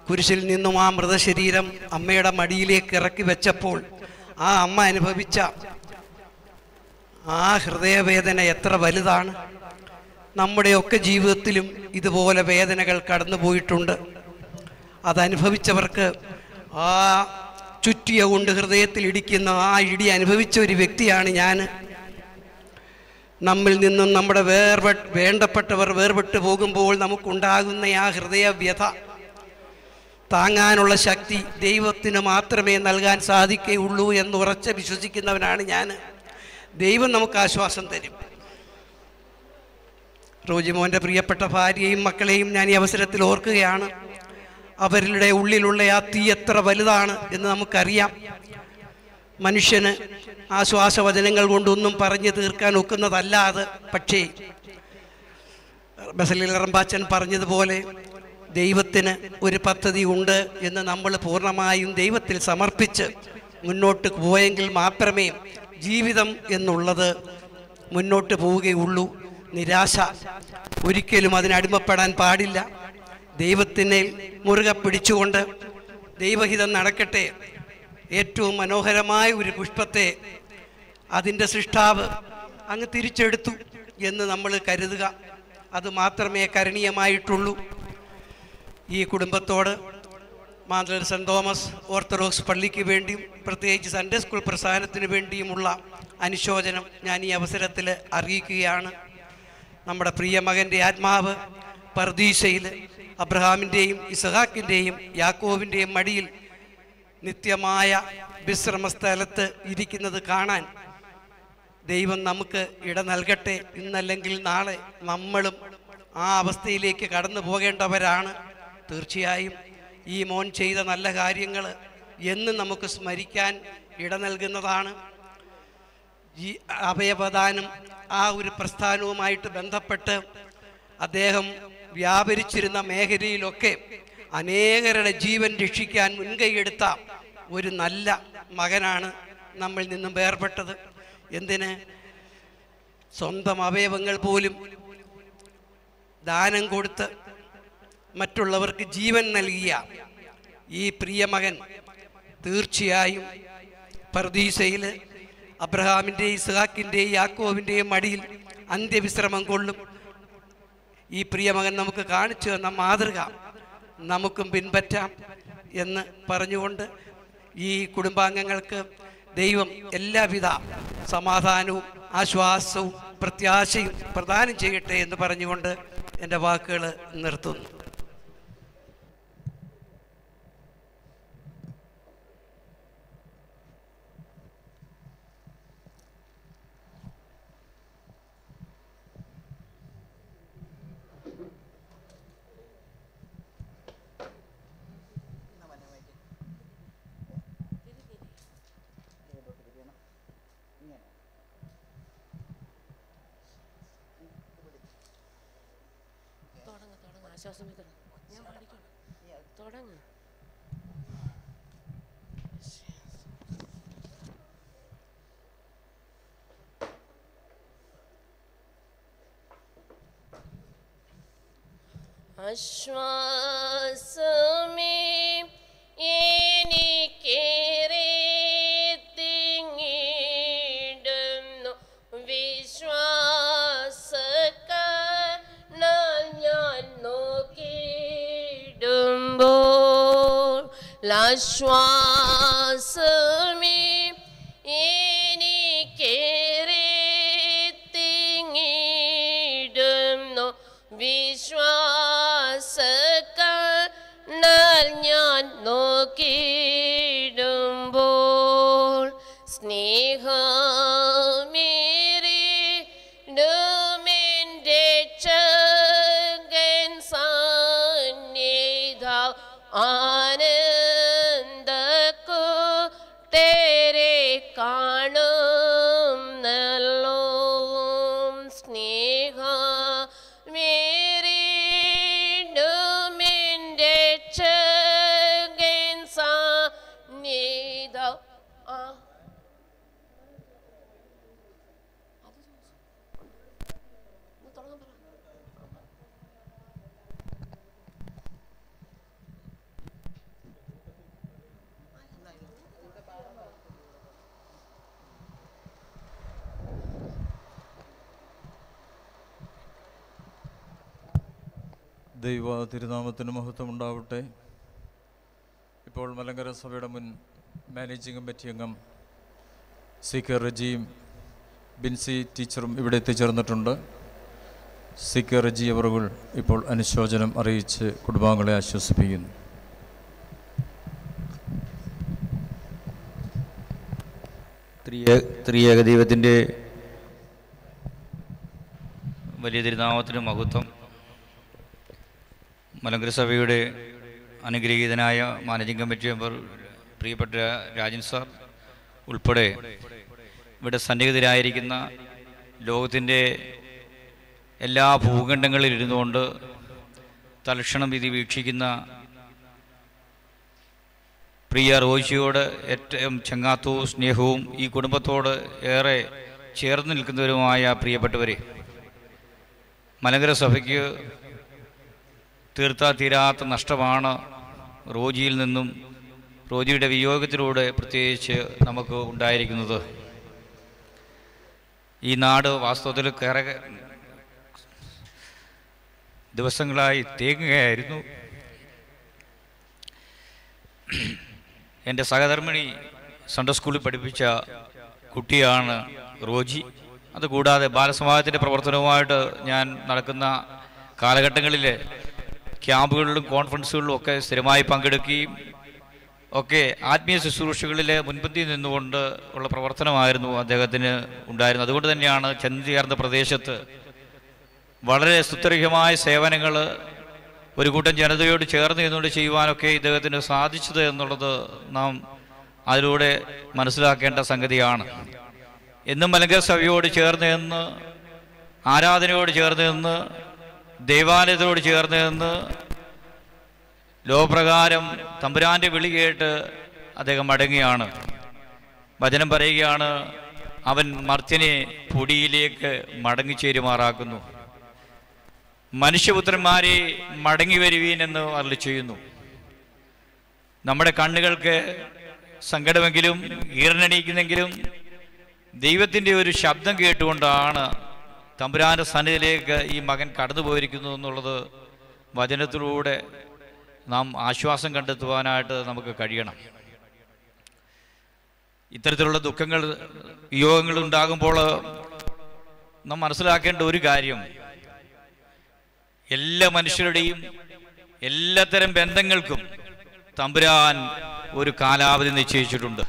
കുരിശിൽ നിന്നും ആ മൃതശരീരം അമ്മയുടെ മടിയിലേക്ക് ഇറക്കി വെച്ചപ്പോൾ ആ അമ്മ അനുഭവിച്ച ആ ഹൃദയവേദന എത്ര വലുതാണ്. നമ്മുടെയൊക്കെ ജീവിതത്തിലും ഇതുപോലെ വേദനകൾ കടന്നുപോയിട്ടുണ്ട് അതനുഭവിച്ചവർക്ക് ആ ചുറ്റിയ കൊണ്ട് ഹൃദയത്തിൽ ഇടിക്കുന്ന ആ ഇടി അനുഭവിച്ച ഒരു വ്യക്തിയാണ് ഞാൻ നമ്മിൽ നിന്നും നമ്മുടെ വേർപെ വേണ്ടപ്പെട്ടവർ വേർപെട്ട് പോകുമ്പോൾ നമുക്കുണ്ടാകുന്ന ആ ഹൃദയവ്യഥ താങ്ങാനുള്ള ശക്തി ദൈവത്തിന് മാത്രമേ നൽകാൻ സാധിക്കുകയുള്ളൂ എന്ന് ഉറച്ച് വിശ്വസിക്കുന്നവനാണ് ഞാൻ. ദൈവം നമുക്ക് ആശ്വാസം തരും. റോജിമോന്റെ പ്രിയപ്പെട്ട ഭാര്യയും മക്കളെയും ഞാൻ ഈ അവസരത്തിൽ ഓർക്കുകയാണ്. അവരുടെ ഉള്ളിലുള്ള ആ തീ എത്ര വലുതാണ് എന്ന് നമുക്കറിയാം. മനുഷ്യന് ആശ്വാസവചനങ്ങൾ കൊണ്ടൊന്നും പറഞ്ഞു തീർക്കാൻ ഒക്കുന്നതല്ല അത്. പക്ഷേ ബസലിൽ റമ്പാച്ചൻ പറഞ്ഞതുപോലെ ദൈവത്തിന് ഒരു പദ്ധതി ഉണ്ട് എന്ന് നമ്മൾ പൂർണമായും ദൈവത്തിൽ സമർപ്പിച്ച് മുന്നോട്ട് പോയെങ്കിൽ മാത്രമേ ജീവിതം എന്നുള്ളത് മുന്നോട്ട് പോവുകയുള്ളൂ. നിരാശ ഒരിക്കലും അതിനടിമപ്പെടാൻ പാടില്ല. ദൈവത്തിനെ മുറുകെ പിടിച്ചുകൊണ്ട് ദൈവഹിതം നടക്കട്ടെ. ഏറ്റവും മനോഹരമായ ഒരു പുഷ്പത്തെ അതിന്റെ സൃഷ്ടാവ് അങ്ങ് തിരിച്ചെടുത്തു എന്ന് നമ്മൾ കരുതുക. അത് മാത്രമേ കരണീയമായിട്ടുള്ളൂ. ഈ കുടുംബത്തോട് മാന്തള സെന്റ് തോമസ് ഓർത്തഡോക്സ് പള്ളിക്ക് വേണ്ടിയും പ്രത്യേകിച്ച് സൺഡേ സ്കൂൾ പ്രസ്ഥാനത്തിന് വേണ്ടിയുമുള്ള അനുശോചനം ഞാൻ ഈ അവസരത്തിൽ അറിയിക്കുകയാണ്. നമ്മുടെ പ്രിയ മകന്റെ ആത്മാവ് പർദീശയിൽ അബ്രഹാമിന്റെയും ഇസഹാക്കിന്റെയും യാക്കോവിന്റെയും മടിയിൽ നിത്യമായ വിശ്രമസ്ഥലത്ത് ഇരിക്കുന്നത് കാണാൻ ദൈവം നമുക്ക് ഇട നൽകട്ടെ. ഇന്നല്ലെങ്കിൽ നാളെ നമ്മളും ആ അവസ്ഥയിലേക്ക് കടന്നു പോകേണ്ടവരാണ് തീർച്ചയായും ഈ മോൻ ചെയ്ത നല്ല കാര്യങ്ങൾ എന്ന് നമുക്ക് സ്മരിക്കാൻ ഇട നൽകുന്നതാണ്. ഈ അഭയപ്രദാനം ആ ഒരു പ്രസ്ഥാനവുമായിട്ട് ബന്ധപ്പെട്ട് അദ്ദേഹം വ്യാപരിച്ചിരുന്ന മേഖലയിലൊക്കെ അനേകരുടെ ജീവൻ രക്ഷിക്കാൻ മുൻകൈയെടുത്ത ഒരു നല്ല മകനാണ് നമ്മിൽ നിന്നും വേർപെട്ടത്. എന്തിന്? സ്വന്തം അവയവങ്ങൾ പോലും ദാനം കൊടുത്ത് മറ്റുള്ളവർക്ക് ജീവൻ നൽകിയ ഈ പ്രിയമകൻ തീർച്ചയായും പർദീസയിൽ അബ്രഹാമിന്റെയും ഇസ്ഹാക്കിന്റെയും യാക്കോവിന്റെയും മടിയിൽ അന്ത്യവിശ്രമം കൊള്ളും. ഈ പ്രിയമകൻ നമുക്ക് കാണിച്ചു തന്ന മാതൃക നമുക്കും പിൻപറ്റാം എന്ന് പറഞ്ഞുകൊണ്ട് ഈ കുടുംബാംഗങ്ങൾക്ക് ദൈവം എല്ലാവിധ സമാധാനവും ആശ്വാസവും പ്രത്യാശയും പ്രദാനം ചെയ്യട്ടെ എന്ന് പറഞ്ഞുകൊണ്ട് എന്റെ വാക്കുകൾ നിർത്തുന്നു. ആശ്വാസമേ എനിക്കേറെ തിങ്ങിടുന്നു. വിശ്വാസക്കാൽ ഞാൻ നോക്കിയിടുമ്പോൾ ആശ്വാസമേ എനിക്കേറെ ഞാൻ നോക്കിയിടുമ്പോൾ ദൈവ തിരുനാമത്തിന് മഹത്വം ഉണ്ടാവട്ടെ ഇപ്പോൾ മലങ്കര സഭയുടെ മുൻ മാനേജിംഗ് കമ്മിറ്റി അംഗം സി കെ റജിയും ബിൻസി ടീച്ചറും ഇവിടെ എത്തിച്ചേർന്നിട്ടുണ്ട്. സി കെ റജി അവറുകൾ ഇപ്പോൾ അനുശോചനം അറിയിച്ച് കുടുംബാംഗങ്ങളെ ആശ്വസിപ്പിക്കുന്നു. ത്രിയ ത്രിയേക ദൈവത്തിന്റെ വലിയ തിരുനാമത്തിന് മഹത്വം. മലങ്കര സഭയുടെ അനുഗ്രഹീതനായ മാനേജിംഗ് കമ്മിറ്റി മെമ്പർ പ്രിയപ്പെട്ട രാജൻ സാർ ഉൾപ്പെടെ ഇവിടെ സന്നിഹിതരായിരിക്കുന്ന ലോകത്തിന്റെ എല്ലാ ഭൂഖണ്ഡങ്ങളിൽ ഇരുന്നുകൊണ്ട് തൽക്ഷണം ഇത് വീക്ഷിക്കുന്ന പ്രിയ റോജിയോട് ഏറ്റവും ചങ്ങാത്തവും സ്നേഹവും ഈ കുടുംബത്തോട് ഏറെ ചേർന്ന് നിൽക്കുന്നവരുമായ പ്രിയപ്പെട്ടവരെ മലങ്കര സഭയ്ക്ക് തീർത്താ തീരാത്ത നഷ്ടമാണ് റോജിയിൽ നിന്നും റോജിയുടെ വിയോഗത്തിലൂടെ പ്രത്യേകിച്ച് നമുക്ക് ഉണ്ടായിരിക്കുന്നത്. ഈ നാട് വാസ്തവത്തിൽ കയറ ദിവസങ്ങളായി തേങ്ങുകയായിരുന്നു എന്റെ സഹധർമ്മിണി സൺഡേ സ്കൂളിൽ പഠിപ്പിച്ച കുട്ടിയാണ് റോജി. അതുകൂടാതെ ബാലസമാജത്തിന്റെ പ്രവർത്തനവുമായിട്ട് ഞാൻ നടക്കുന്ന കാലഘട്ടങ്ങളിൽ ക്യാമ്പുകളിലും കോൺഫറൻസുകളിലും ഒക്കെ സ്ഥിരമായി പങ്കെടുക്കുകയും ഒക്കെ ആത്മീയ ശുശ്രൂഷകളിലെ മുൻപന്തി നിന്നുകൊണ്ട് ഉള്ള പ്രവർത്തനമായിരുന്നു അദ്ദേഹത്തിന് ഉണ്ടായിരുന്നത്. അതുകൊണ്ട് തന്നെയാണ് ചെന്നുചേർന്ന പ്രദേശത്ത് വളരെ സുത്യർഹമായ സേവനങ്ങൾ ഒരു കൂട്ടം ജനതയോട് ചേർന്ന് നിന്നുകൊണ്ട് ചെയ്യുവാനൊക്കെ ഇദ്ദേഹത്തിന് സാധിച്ചത് എന്നുള്ളത് നാം അതിലൂടെ മനസ്സിലാക്കേണ്ട സംഗതിയാണ്. എന്നും മലങ്കര സഭയോട് ചേർന്ന് നിന്ന് ആരാധനയോട് ചേർന്ന് നിന്ന് ദൈവാലയത്തോട് ചേർന്ന് നിന്ന് ലോകപ്രകാരം തമ്പുരാന്റെ വിളി കേട്ട് അദ്ദേഹം മടങ്ങിയാണ് വചനം പറയുകയാണ് അവൻ മർത്യനെ പൊടിയിലേക്ക് മടങ്ങിച്ചേരുമാറാക്കുന്നു. മനുഷ്യപുത്രന്മാരെ മടങ്ങി വരുവീൻ എന്ന് അരളി ചെയ്യുന്നു. നമ്മുടെ കണ്ണുകൾക്ക് സങ്കടമെങ്കിലും ഈറനടിക്കുന്നെങ്കിലും ദൈവത്തിന്റെ ഒരു ശബ്ദം കേട്ടുകൊണ്ടാണ് തമ്പുരാന്റെ സന്നിധിയിലേക്ക് ഈ മകൻ കടന്നു പോയിരിക്കുന്നു എന്നുള്ളത് വചനത്തിലൂടെ നാം ആശ്വാസം കണ്ടെത്തുവാനായിട്ട് നമുക്ക് കഴിയണം. ഇത്തരത്തിലുള്ള ദുഃഖങ്ങൾ യോഗങ്ങൾ ഉണ്ടാകുമ്പോൾ നാം മനസ്സിലാക്കേണ്ട ഒരു കാര്യം. എല്ലാ മനുഷ്യരുടെയും എല്ലാത്തരം ബന്ധങ്ങൾക്കും തമ്പുരാൻ ഒരു കാലാവധി നിശ്ചയിച്ചിട്ടുണ്ട്.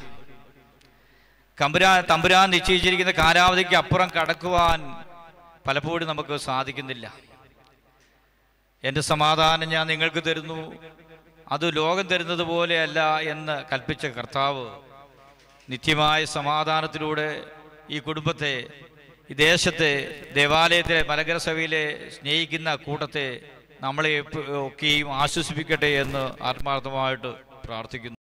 കമ്പുരാൻ തമ്പുരാൻ നിശ്ചയിച്ചിരിക്കുന്ന കാലാവധിക്ക് അപ്പുറം കടക്കുവാൻ പലപ്പോഴും നമുക്ക് സാധിക്കുന്നില്ല. എന്റെ സമാധാനം ഞാൻ നിങ്ങൾക്ക് തരുന്നു. അത് ലോകം തരുന്നത് പോലെയല്ല എന്ന് കൽപ്പിച്ച കർത്താവ് നിത്യമായ സമാധാനത്തിലൂടെ ഈ കുടുംബത്തെ ഈ ദേശത്തെ ദേവാലയത്തിലെ മലകരസഭയിലെ സ്നേഹിക്കുന്ന കൂട്ടത്തെ നമ്മളെ ഒക്കെയും ആശ്വസിപ്പിക്കട്ടെ എന്ന് ആത്മാർത്ഥമായിട്ട് പ്രാർത്ഥിക്കുന്നു.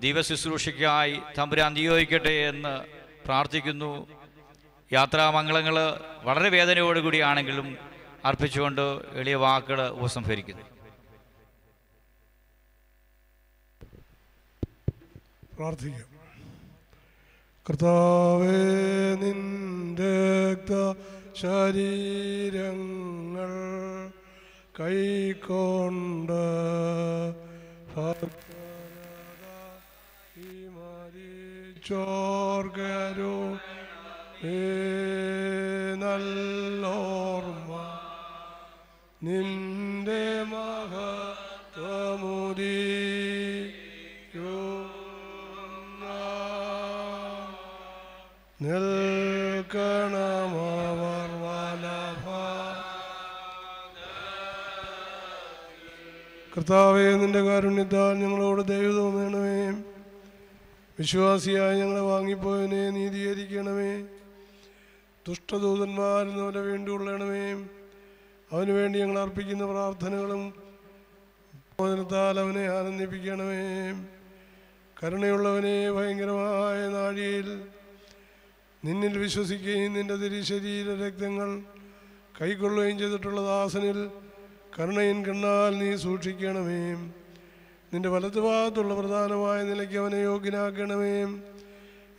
ദീപശുശ്രൂഷയ്ക്കായി തമ്പുരാൻ നിയോഗിക്കട്ടെ എന്ന് പ്രാർത്ഥിക്കുന്നു. യാത്രാമംഗളങ്ങൾ വളരെ വേദനയോടുകൂടിയാണെങ്കിലും അർപ്പിച്ചുകൊണ്ട് എളിയ വാക്കുകൾ ഉപസംഹരിക്കുന്നു. പ്രാർത്ഥിക്കാം. കർത്താവേ നിന്റെ ശരീരങ്ങൾ കൈക്കൊണ്ട് ചോർഗരു നല്ലോർമ്മ. നിന്റെ മഹത്വമുദീ നിൽക്കണമവർ വലഭ. കർത്താവേ നിന്റെ കാരുണ്യത്താൽ ഞങ്ങളോട് ദൈവം തോന്നണമേ വിശ്വാസിയായി ഞങ്ങളെ വാങ്ങിപ്പോയനെ നീതീകരിക്കണമേ. ദുഷ്ടദൂതന്മാരിൽ അവരെ വേണ്ടി ഉള്ളണമേ അവന് വേണ്ടി ഞങ്ങൾ അർപ്പിക്കുന്ന പ്രാർത്ഥനകളും മോചനത്താൽ അവനെ ആനന്ദിപ്പിക്കണമേ. കരുണയുള്ളവനെ ഭയങ്കരമായ നാഴിയിൽ നിന്നിൽ വിശ്വസിക്കുകയും നിന്റെ തിരിശരീര രക്തങ്ങൾ കൈക്കൊള്ളുകയും ചെയ്തിട്ടുള്ള ദാസനിൽ കരുണയിൻ കണ്ണാൽ നീ സൂക്ഷിക്കണമേ. നിന്റെ വലതുഭാഗത്തുള്ള പ്രധാനമായ നിലയ്ക്ക് അവനെ യോഗ്യനാക്കണമേ.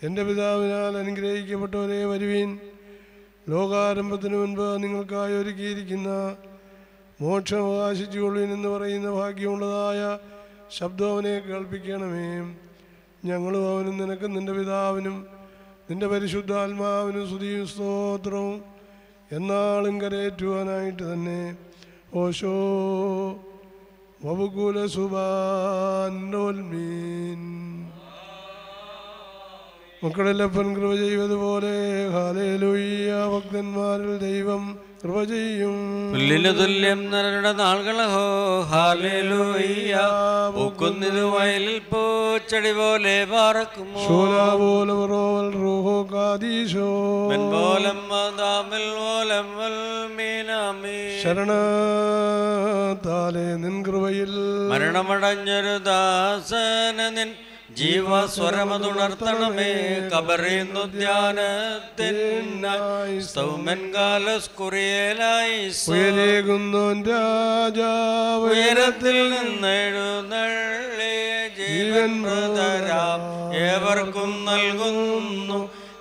എന്റെ പിതാവിനാൽ അനുഗ്രഹിക്കപ്പെട്ടവരെ വരുവീൻ. ലോകാരംഭത്തിനു മുൻപ് നിങ്ങൾക്കായി ഒരുക്കിയിരിക്കുന്ന മോക്ഷം അവകാശിച്ചുകൊള്ളുവിൻ എന്ന് പറയുന്ന ഭാഗ്യമുള്ളതായ ശബ്ദം അവനെ കേൾപ്പിക്കണമേ. ഞങ്ങളും അവനും നിനക്കും നിന്റെ പിതാവിനും നിന്റെ പരിശുദ്ധാത്മാവിനും സ്തുതിയും സ്തോത്രവും എന്നാളും കരയേറ്റുവാനായിട്ട് തന്നെ. ഓശോ. വബുകുല സുബാൻമീൻ മക്കളെല്ലപ്പൻ കൃപ ചെയ്തതുപോലെ ഹാലേലുയ്യ ഭക്തന്മാരിൽ ദൈവം കൃപ ചെയ്യും പുല്ലിനു തുല്യം നരരുടെ നാളുകളഹോ ഹാലേലൂയ്യ പൂക്കുന്നിതു വയലിൽ പൂച്ചെടി പോലെ പാറക്കുമോ ശൂലാപോലവറോവൽ റൂഹോ കാദീശോ. മെൻപോലം മാതാമിൽ പോലം വൽമീനാമീ ശരണത്താലെ നിൻ കൃപയിൽ. മരണമടഞ്ഞൊരു ദാസന നിൻ ജീവസ്വരമതുണർത്തണമേ കബറിയുന്നു ധ്യാനത്തിനായി സൗമൻ കാലസ്കുറിയലായി ഉയരേകുന്നോൻ രാജാവ് ഉയരത്തിൽ നിന്നെഴുന്നള്ളിയ ജീവൻ മൃതരാം ഏവർക്കും നൽകുന്നു.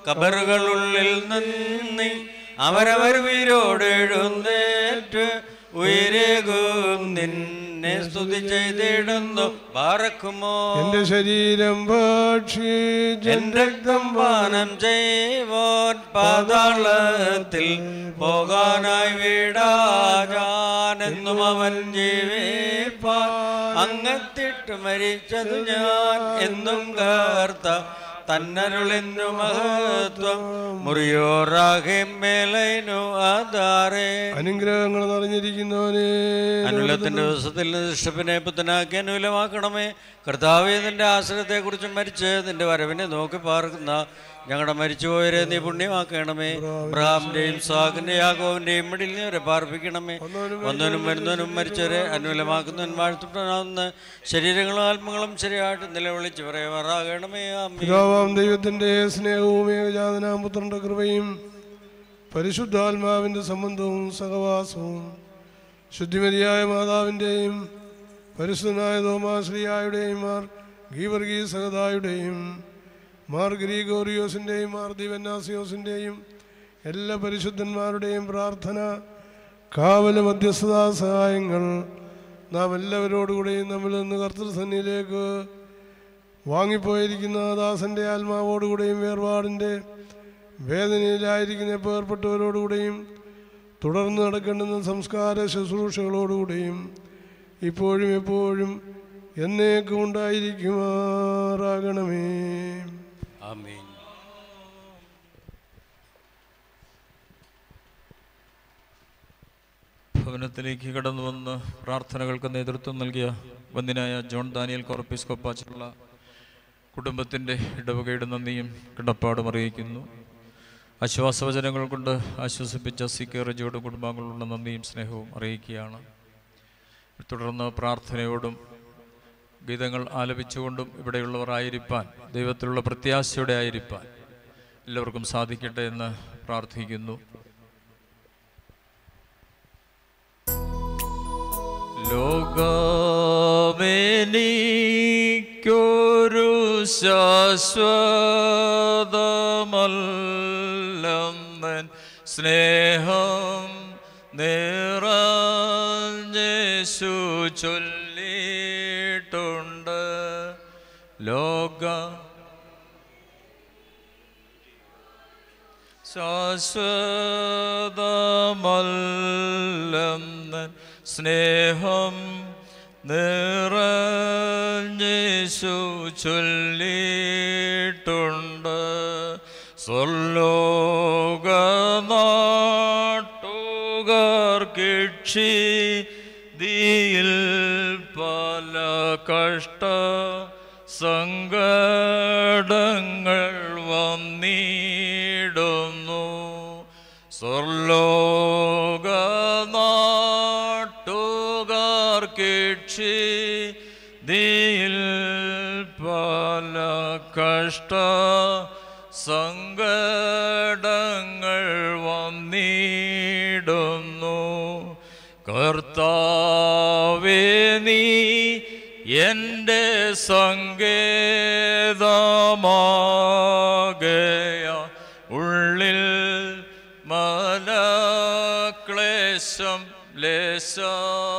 കബറുകളുള്ളിൽ നിന്നി അവരവർ വീരോട് എഴുന്നേറ്റ് ഉയരേകും നിന്നെ സ്തുതി ചെയ്തിടുന്നു. പാറക്കുമോ എന്റെ ശരീരം എൻ രക്തം പാനം ചെയ്വോൻ പാതാളത്തിൽ പോകാനായി വീടാനെന്നും അവൻ ജീവിപ്പാൻ. അങ്ങത്തിട്ട് മരിച്ചത് ഞാൻ എന്നും കേർത്ത. തന്നരുളിന്നു മഹത്വം മുറിയോറാഹിമേലൈനു ആധാരേ. അനുഗ്രഹങ്ങൾ നിറഞ്ഞിരിക്കുന്നവനെ. അനുലത്തിന്റെ ദിവസത്തിൽ നിഷ്ഠപ്പിനെ പുത്തനാക്കി അനുകൂലമാക്കണമേ കർത്താവ് നിന്റെ ആശ്രയത്തെക്കുറിച്ച് മരിച്ച് നിന്റെ വരവിനെ നോക്കി പാർക്കുന്ന ഞങ്ങളുടെ മരിച്ചുപോയവരെ നീ പുണ്യമാക്കണമേ. ബ്രാഹ്മിന്റെയും സാഖിന്റെ യാഗോവിന്റെയും മിടിൽ നീ അവരെ പാർപ്പിക്കണമേ. വന്നവനും വരുന്നവനും മരിച്ചവരെ അനുകൂലമാക്കുന്നവൻ വാഴ്ത്തപ്പെടാവുന്ന ശരീരങ്ങളും ആത്മങ്ങളും ശരിയായിട്ട് നിലവിളിച്ച് പറയുമാറാകണമേ. പിതാവാം ദൈവത്തിന്റെ സ്നേഹവും ഏകജാതനാം പുത്രന്റെ കൃപയും പരിശുദ്ധാത്മാവിന്റെ സംബന്ധവും സഹവാസവും ശുദ്ധിമതിയായ മാതാവിന്റെയും പരിശുദ്ധനായ തോമാശ്രീയായുടെയും മാർ ഗീവർഗീ സഹതായുടെയും മാർ ഗ്രീഗോറിയോസിന്റെയും മാർ ദിവന്നാസിയോസിന്റെയും എല്ലാ പരിശുദ്ധന്മാരുടെയും പ്രാർത്ഥന കാവല മധ്യസ്ഥതാ സഹായങ്ങൾ നാം എല്ലാവരോടുകൂടെയും നമ്മൾ നിന്ന് കർത്തൃസന്നിയിലേക്ക് വാങ്ങിപ്പോയിരിക്കുന്ന ദാസന്റെ ആത്മാവോടുകൂടെയും വേർപാടിന്റെ വേദനയിലായിരിക്കുന്ന പേർപ്പെട്ടവരോടുകൂടെയും തുടർന്ന് നടക്കേണ്ടുന്ന സംസ്കാര ശുശ്രൂഷകളോടുകൂടെയും ഇപ്പോഴും എപ്പോഴും എന്നേക്കും ഉണ്ടായിരിക്കുമാറാകണമേ ആമേൻ ഭവനത്തിലേക്ക് കടന്നു വന്ന് പ്രാർത്ഥനകൾക്ക് നേതൃത്വം നൽകിയ വന്ദിനായ ജോൺ ദാനിയൽ കോർപ്പിസ് കൊപ്പാച്ചുള്ള കുടുംബത്തിന്റെ ഇടവകയുടെ നന്ദിയും കിടപ്പാടും അറിയിക്കുന്നു. ആശ്വാസവചനങ്ങൾ കൊണ്ട് ആശ്വസിപ്പിച്ച സി കെ റജിയുടെ കുടുംബാംഗങ്ങളുള്ള നന്ദിയും സ്നേഹവും അറിയിക്കുകയാണ്. തുടർന്ന് പ്രാർത്ഥനയോടും ഗീതങ്ങൾ ആലപിച്ചുകൊണ്ടും ഇവിടെയുള്ളവർ ആയിരിക്കാൻ ദൈവത്തിലുള്ള പ്രത്യാശയോടെ ആയിരിക്കാൻ എല്ലാവർക്കും സാധിക്കട്ടെ എന്ന് പ്രാർത്ഥിക്കുന്നു. ലോകമേനിക്കൊരു ശാശ്വതമല്ലന്നൻ സ്നേഹം നിറഞ്ഞേശു ചൊല്ലിട്ടുണ്ട് ലോക ശാശ്വതമല്ലന്നൻ സ്നേഹം നിറഞ്ഞേശു ചൊല്ലിട്ടുണ്ട് സ്വർലോകനാട്ടുകാർ ദീൽ പല കഷ്ട സങ്കടങ്ങൾ കഷ്ട സങ്കടങ്ങൾ വന്നിടുന്നു. കർത്താവേ നീ എന്റെ സങ്കേതമാകയ. ഉള്ളിൽ മലക്ലേശം ലേശമില്ല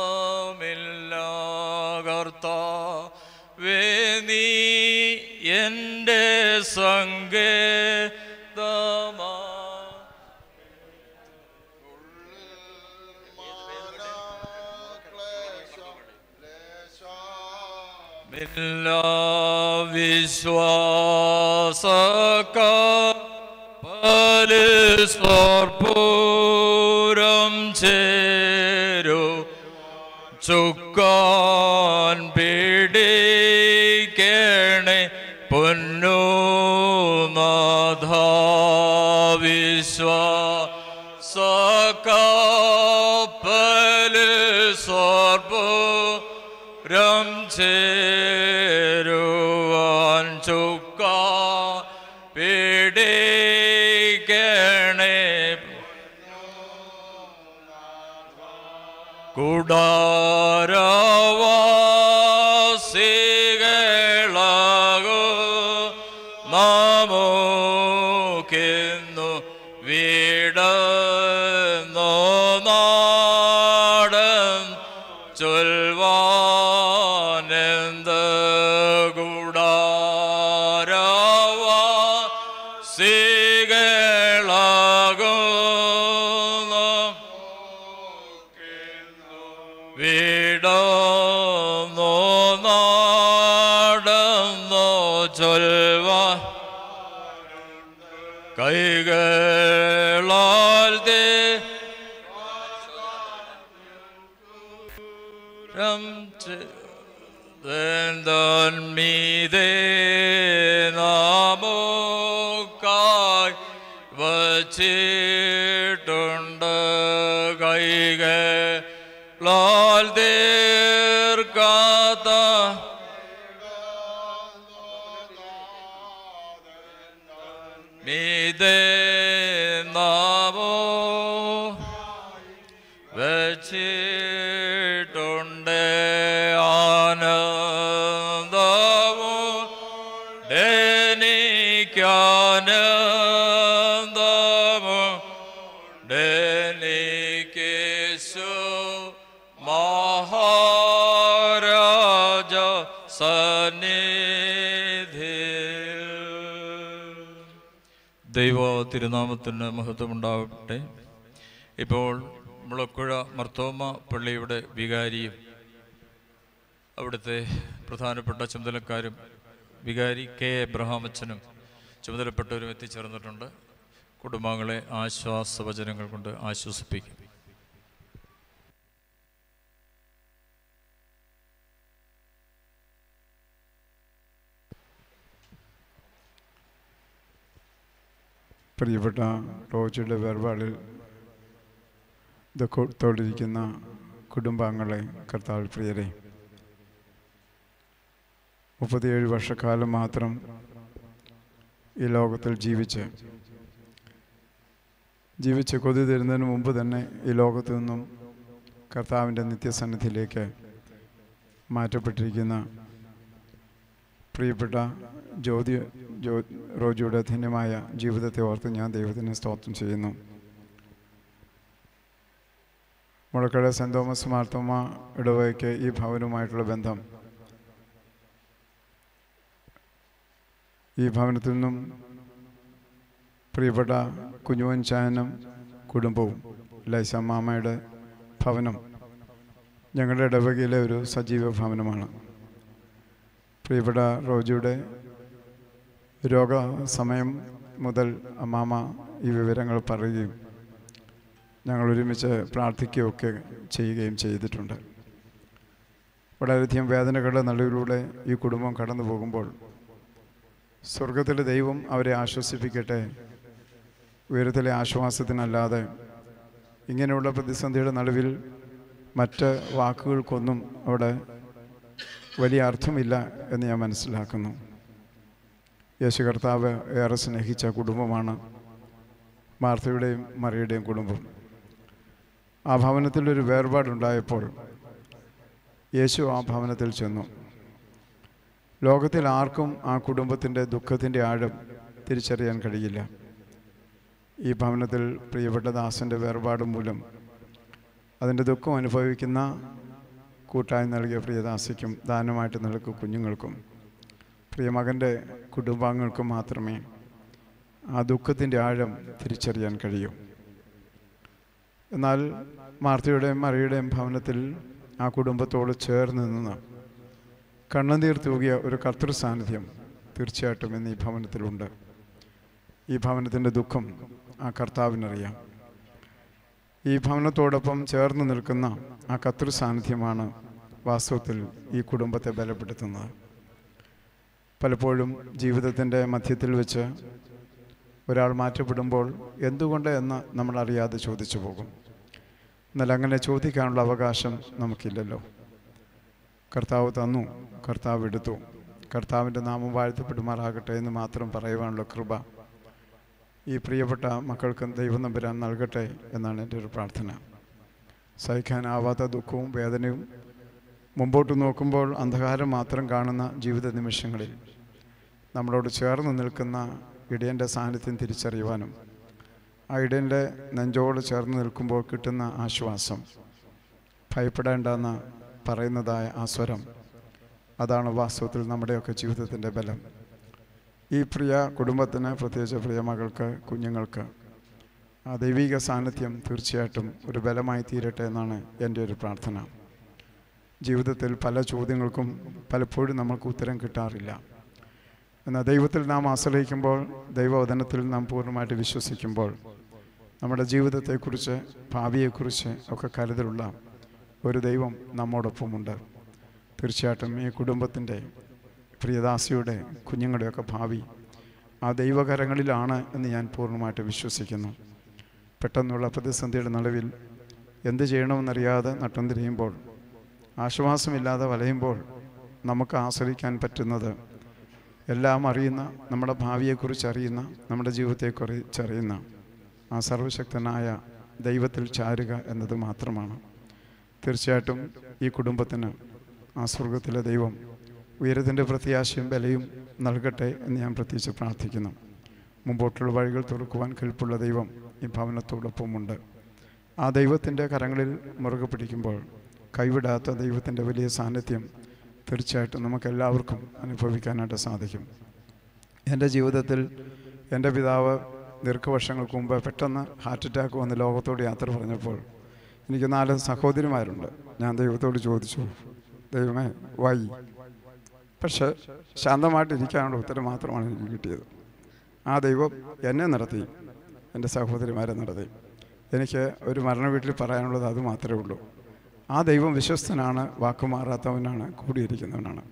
സങ്കേതമാ എല്ലാ വിശ്വാസക പരസ്പരം ചേരു ചുക്കാൻ Dara തിരുനാമത്തിന് മഹത്വമുണ്ടാവട്ടെ. ഇപ്പോൾ മുളക്കുഴ മർത്തോമ പള്ളിയുടെ വികാരിയും അവിടുത്തെ പ്രധാനപ്പെട്ട ചുമതലക്കാരും വികാരി കെ എബ്രഹാം അച്ഛനും ചുമതലപ്പെട്ടവരും എത്തിച്ചേർന്നിട്ടുണ്ട്. കുടുംബാംഗങ്ങളെ ആശ്വാസവചനങ്ങൾ കൊണ്ട് ആശ്വസിപ്പിക്കും. പ്രിയപ്പെട്ട ടോച്ചിയുടെ വേർപാടിൽ ദുഃഖത്തോടിരിക്കുന്ന കുടുംബാംഗങ്ങളെ കർത്താവ് പ്രിയരെ മുപ്പത്തിയേഴ് വർഷക്കാലം മാത്രം ഈ ലോകത്തിൽ ജീവിച്ച് ജീവിച്ച് കൊതി തരുന്നതിന് മുമ്പ് തന്നെ ഈ ലോകത്തു നിന്നും കർത്താവിന്റെ നിത്യസന്നിധിയിലേക്ക് മാറ്റപ്പെട്ടിരിക്കുന്ന പ്രിയപ്പെട്ട ജ്യോതി ജ്യോ റോജിയുടെ ധന്യമായ ജീവിതത്തെ ഓർത്ത് ഞാൻ ദൈവത്തിന് സ്തോത്രം ചെയ്യുന്നു. മുളക്കട സെന്റ് തോമസ് മാർത്തോമ ഇടവയ്ക്ക് ഈ ഭവനവുമായിട്ടുള്ള ബന്ധം ഈ ഭവനത്തിൽ നിന്നും പ്രിയപ്പെട്ട കുഞ്ഞുവൻ ചായനും കുടുംബവും ലൈസ മാമയുടെ ഭവനം ഞങ്ങളുടെ ഇടവകയിലെ ഒരു സജീവ ഭവനമാണ്. പ്രിയപ്പെട്ട റോജിയുടെ രോഗ സമയം മുതൽ അമ്മാമ ഈ വിവരങ്ങൾ പറയുകയും ഞങ്ങൾ ഒരുമിച്ച് പ്രാർത്ഥിക്കുകയൊക്കെ ചെയ്യുകയും ചെയ്തിട്ടുണ്ട്. വളരെയധികം വേദനകളുടെ നടുവിലൂടെ ഈ കുടുംബം കടന്നു പോകുമ്പോൾ സ്വർഗത്തിലെ ദൈവം അവരെ ആശ്വസിപ്പിക്കട്ടെ ഉയരത്തിലെ ആശ്വാസത്തിനല്ലാതെ ഇങ്ങനെയുള്ള പ്രതിസന്ധിയുടെ നടുവിൽ മറ്റ് വാക്കുകൾക്കൊന്നും അവിടെ വലിയ അർത്ഥമില്ല എന്ന് ഞാൻ മനസ്സിലാക്കുന്നു. യേശു കർത്താവ് ഏറെ സ്നേഹിച്ച കുടുംബമാണ്. മാർത്തയുടെയും മറിയുടെയും കുടുംബം. ആ ഭവനത്തിലൊരു വേർപാടുണ്ടായപ്പോൾ യേശു ആ ഭവനത്തിൽ ചെന്നു. ലോകത്തിൽ ആർക്കും ആ കുടുംബത്തിന്റെ ദുഃഖത്തിന്റെ ആഴം തിരിച്ചറിയാൻ കഴിയില്ല. ഈ ഭവനത്തിൽ പ്രിയപ്പെട്ട ദാസന്റെ വേർപാട് മൂലം അതിന്റെ ദുഃഖം അനുഭവിക്കുന്ന കൂട്ടായി നൽകിയ പ്രിയദാസിക്കും ദാനമായിട്ട് നൽകും കുഞ്ഞുങ്ങൾക്കും പ്രിയമകന്റെ കുടുംബാംഗങ്ങൾക്ക് മാത്രമേ ആ ദുഃഖത്തിന്റെ ആഴം തിരിച്ചറിയാൻ കഴിയൂ. എന്നാൽ മാർത്തയുടെയും മറിയുടെയും ഭവനത്തിൽ ആ കുടുംബത്തോട് ചേർന്ന് നിന്ന് കണ്ണുനീർ തൂകിയ ഒരു കർത്തൃ സാന്നിധ്യം തീർച്ചയായിട്ടും ഇന്ന് ഈ ഭവനത്തിലുണ്ട്. ഈ ഭവനത്തിന്റെ ദുഃഖം ആ കർത്താവിനറിയാം. ഈ ഭവനത്തോടൊപ്പം ചേർന്ന് നിൽക്കുന്ന ആ കർത്തൃ സാന്നിധ്യമാണ് വാസ്തവത്തിൽ ഈ കുടുംബത്തെ ബലപ്പെടുത്തുന്നത്. പലപ്പോഴും ജീവിതത്തിന്റെ മധ്യത്തിൽ വെച്ച് ഒരാൾ മാറ്റപ്പെടുമ്പോൾ എന്തുകൊണ്ട് എന്ന് നമ്മൾ അറിയാതെ ചോദിച്ചു പോകും. എന്നാൽ അങ്ങനെ ചോദിക്കാനുള്ള അവകാശം നമുക്കില്ലല്ലോ. കർത്താവ് തന്നു കർത്താവ് എടുത്തു. കർത്താവിന്റെ നാമം വാഴ്ത്തപ്പെടുമാറാകട്ടെ എന്ന് മാത്രം പറയുവാനുള്ള കൃപ ഈ പ്രിയപ്പെട്ട മക്കൾക്കും ദൈവം നമ്പരാൻ നൽകട്ടെ എന്നാണ് എന്റെ ഒരു പ്രാർത്ഥന. സഹിക്കാനാവാത്ത ദുഃഖവും വേദനയും മുമ്പോട്ട് നോക്കുമ്പോൾ അന്ധകാരം മാത്രം കാണുന്ന ജീവിത നിമിഷങ്ങളിൽ നമ്മളോട് ചേർന്ന് നിൽക്കുന്ന ഇടയന്റെ സാന്നിധ്യം തിരിച്ചറിയുവാനും ആ ഇടയന്റെ നെഞ്ചോട് ചേർന്ന് നിൽക്കുമ്പോൾ കിട്ടുന്ന ആശ്വാസം ഭയപ്പെടേണ്ടെന്ന് പറയുന്നതായ ആ സ്വരം അതാണ് വാസ്തവത്തിൽ നമ്മുടെയൊക്കെ ജീവിതത്തിന്റെ ബലം. ഈ പ്രിയ കുടുംബത്തിന് പ്രത്യേകിച്ച് പ്രിയ മകൾക്ക് കുഞ്ഞുങ്ങൾക്ക് ആ ദൈവിക സാന്നിധ്യം തീർച്ചയായിട്ടും ഒരു ബലമായി തീരട്ടെ എന്നാണ് എന്റെ ഒരു പ്രാർത്ഥന. ജീവിതത്തിൽ പല ചോദ്യങ്ങൾക്കും പലപ്പോഴും നമുക്ക് ഉത്തരം കിട്ടാറില്ല. എന്നാൽ ദൈവത്തിൽ നാം ആശ്രയിക്കുമ്പോൾ ദൈവവചനത്തിൽ നാം പൂർണമായിട്ട് വിശ്വസിക്കുമ്പോൾ നമ്മുടെ ജീവിതത്തെക്കുറിച്ച് ഭാവിയെക്കുറിച്ച് ഒക്കെ കരുതലുള്ള ഒരു ദൈവം നമ്മോടൊപ്പമുണ്ട്. തീർച്ചയായിട്ടും ഈ കുടുംബത്തിന്റെ പ്രിയദാസിയുടെ കുഞ്ഞുങ്ങളുടെയൊക്കെ ഭാവി ആ ദൈവകരങ്ങളിലാണ് എന്ന് ഞാൻ പൂർണമായിട്ട് വിശ്വസിക്കുന്നു. പെട്ടെന്നുള്ള പ്രതിസന്ധിയുടെ നടുവിൽ എന്ത് ചെയ്യണമെന്നറിയാതെ നട്ടം തിരിയുമ്പോൾ ആശ്വാസമില്ലാതെ വലയുമ്പോൾ നമുക്ക് ആശ്രയിക്കാൻ പറ്റുന്നത് എല്ലാം അറിയുന്ന നമ്മുടെ ഭാവിയെക്കുറിച്ച് അറിയുന്ന നമ്മുടെ ജീവിതത്തെക്കുറിച്ച് അറിയുന്ന ആ സർവശക്തനായ ദൈവത്തിൽ ചാരുക എന്നത് മാത്രമാണ്. തീർച്ചയായിട്ടും ഈ കുടുംബത്തിന് ആ സ്വർഗത്തിലെ ദൈവം ഉയരത്തിന്റെ പ്രത്യാശയും ബലയും നൽകട്ടെ എന്ന് ഞാൻ പ്രത്യേകിച്ച് പ്രാർത്ഥിക്കുന്നു. മുമ്പോട്ടുള്ള വഴികൾ തുറക്കുവാൻ കെൽപ്പുള്ള ദൈവം ഈ ഭവനത്തോടൊപ്പമുണ്ട്. ആ ദൈവത്തിന്റെ കരങ്ങളിൽ മുറുകെ പിടിക്കുമ്പോൾ കൈവിടാത്ത ദൈവത്തിന്റെ വലിയ സാന്നിധ്യം തീർച്ചയായിട്ടും നമുക്കെല്ലാവർക്കും അനുഭവിക്കാനായിട്ട് സാധിക്കും. എന്റെ ജീവിതത്തിൽ എന്റെ പിതാവ് ദീർഘവർഷങ്ങൾക്ക് മുമ്പ് പെട്ടെന്ന് ഹാർട്ട് അറ്റാക്ക് വന്ന് ലോകത്തോട് യാത്ര പറഞ്ഞപ്പോൾ എനിക്ക് നാല് സഹോദരിമാരുണ്ട്. ഞാൻ ദൈവത്തോട് ചോദിച്ചു ദൈവമേ വൈ പക്ഷെ ശാന്തമായിട്ടിരിക്കാനുള്ള ഉത്തരം മാത്രമാണ് എനിക്ക് കിട്ടിയത്. ആ ദൈവം എന്നെ നടത്തി എന്റെ സഹോദരിമാരെ നടത്തി. എനിക്ക് ഒരു മരണ വീട്ടിൽ പറയാനുള്ളത് അത് മാത്രമേ ഉള്ളൂ. ആ ദൈവം വിശ്വസ്തനാണ് വാക്കുമാറാത്തവനാണ് കൂടിയിരിക്കുന്നവനാണ്.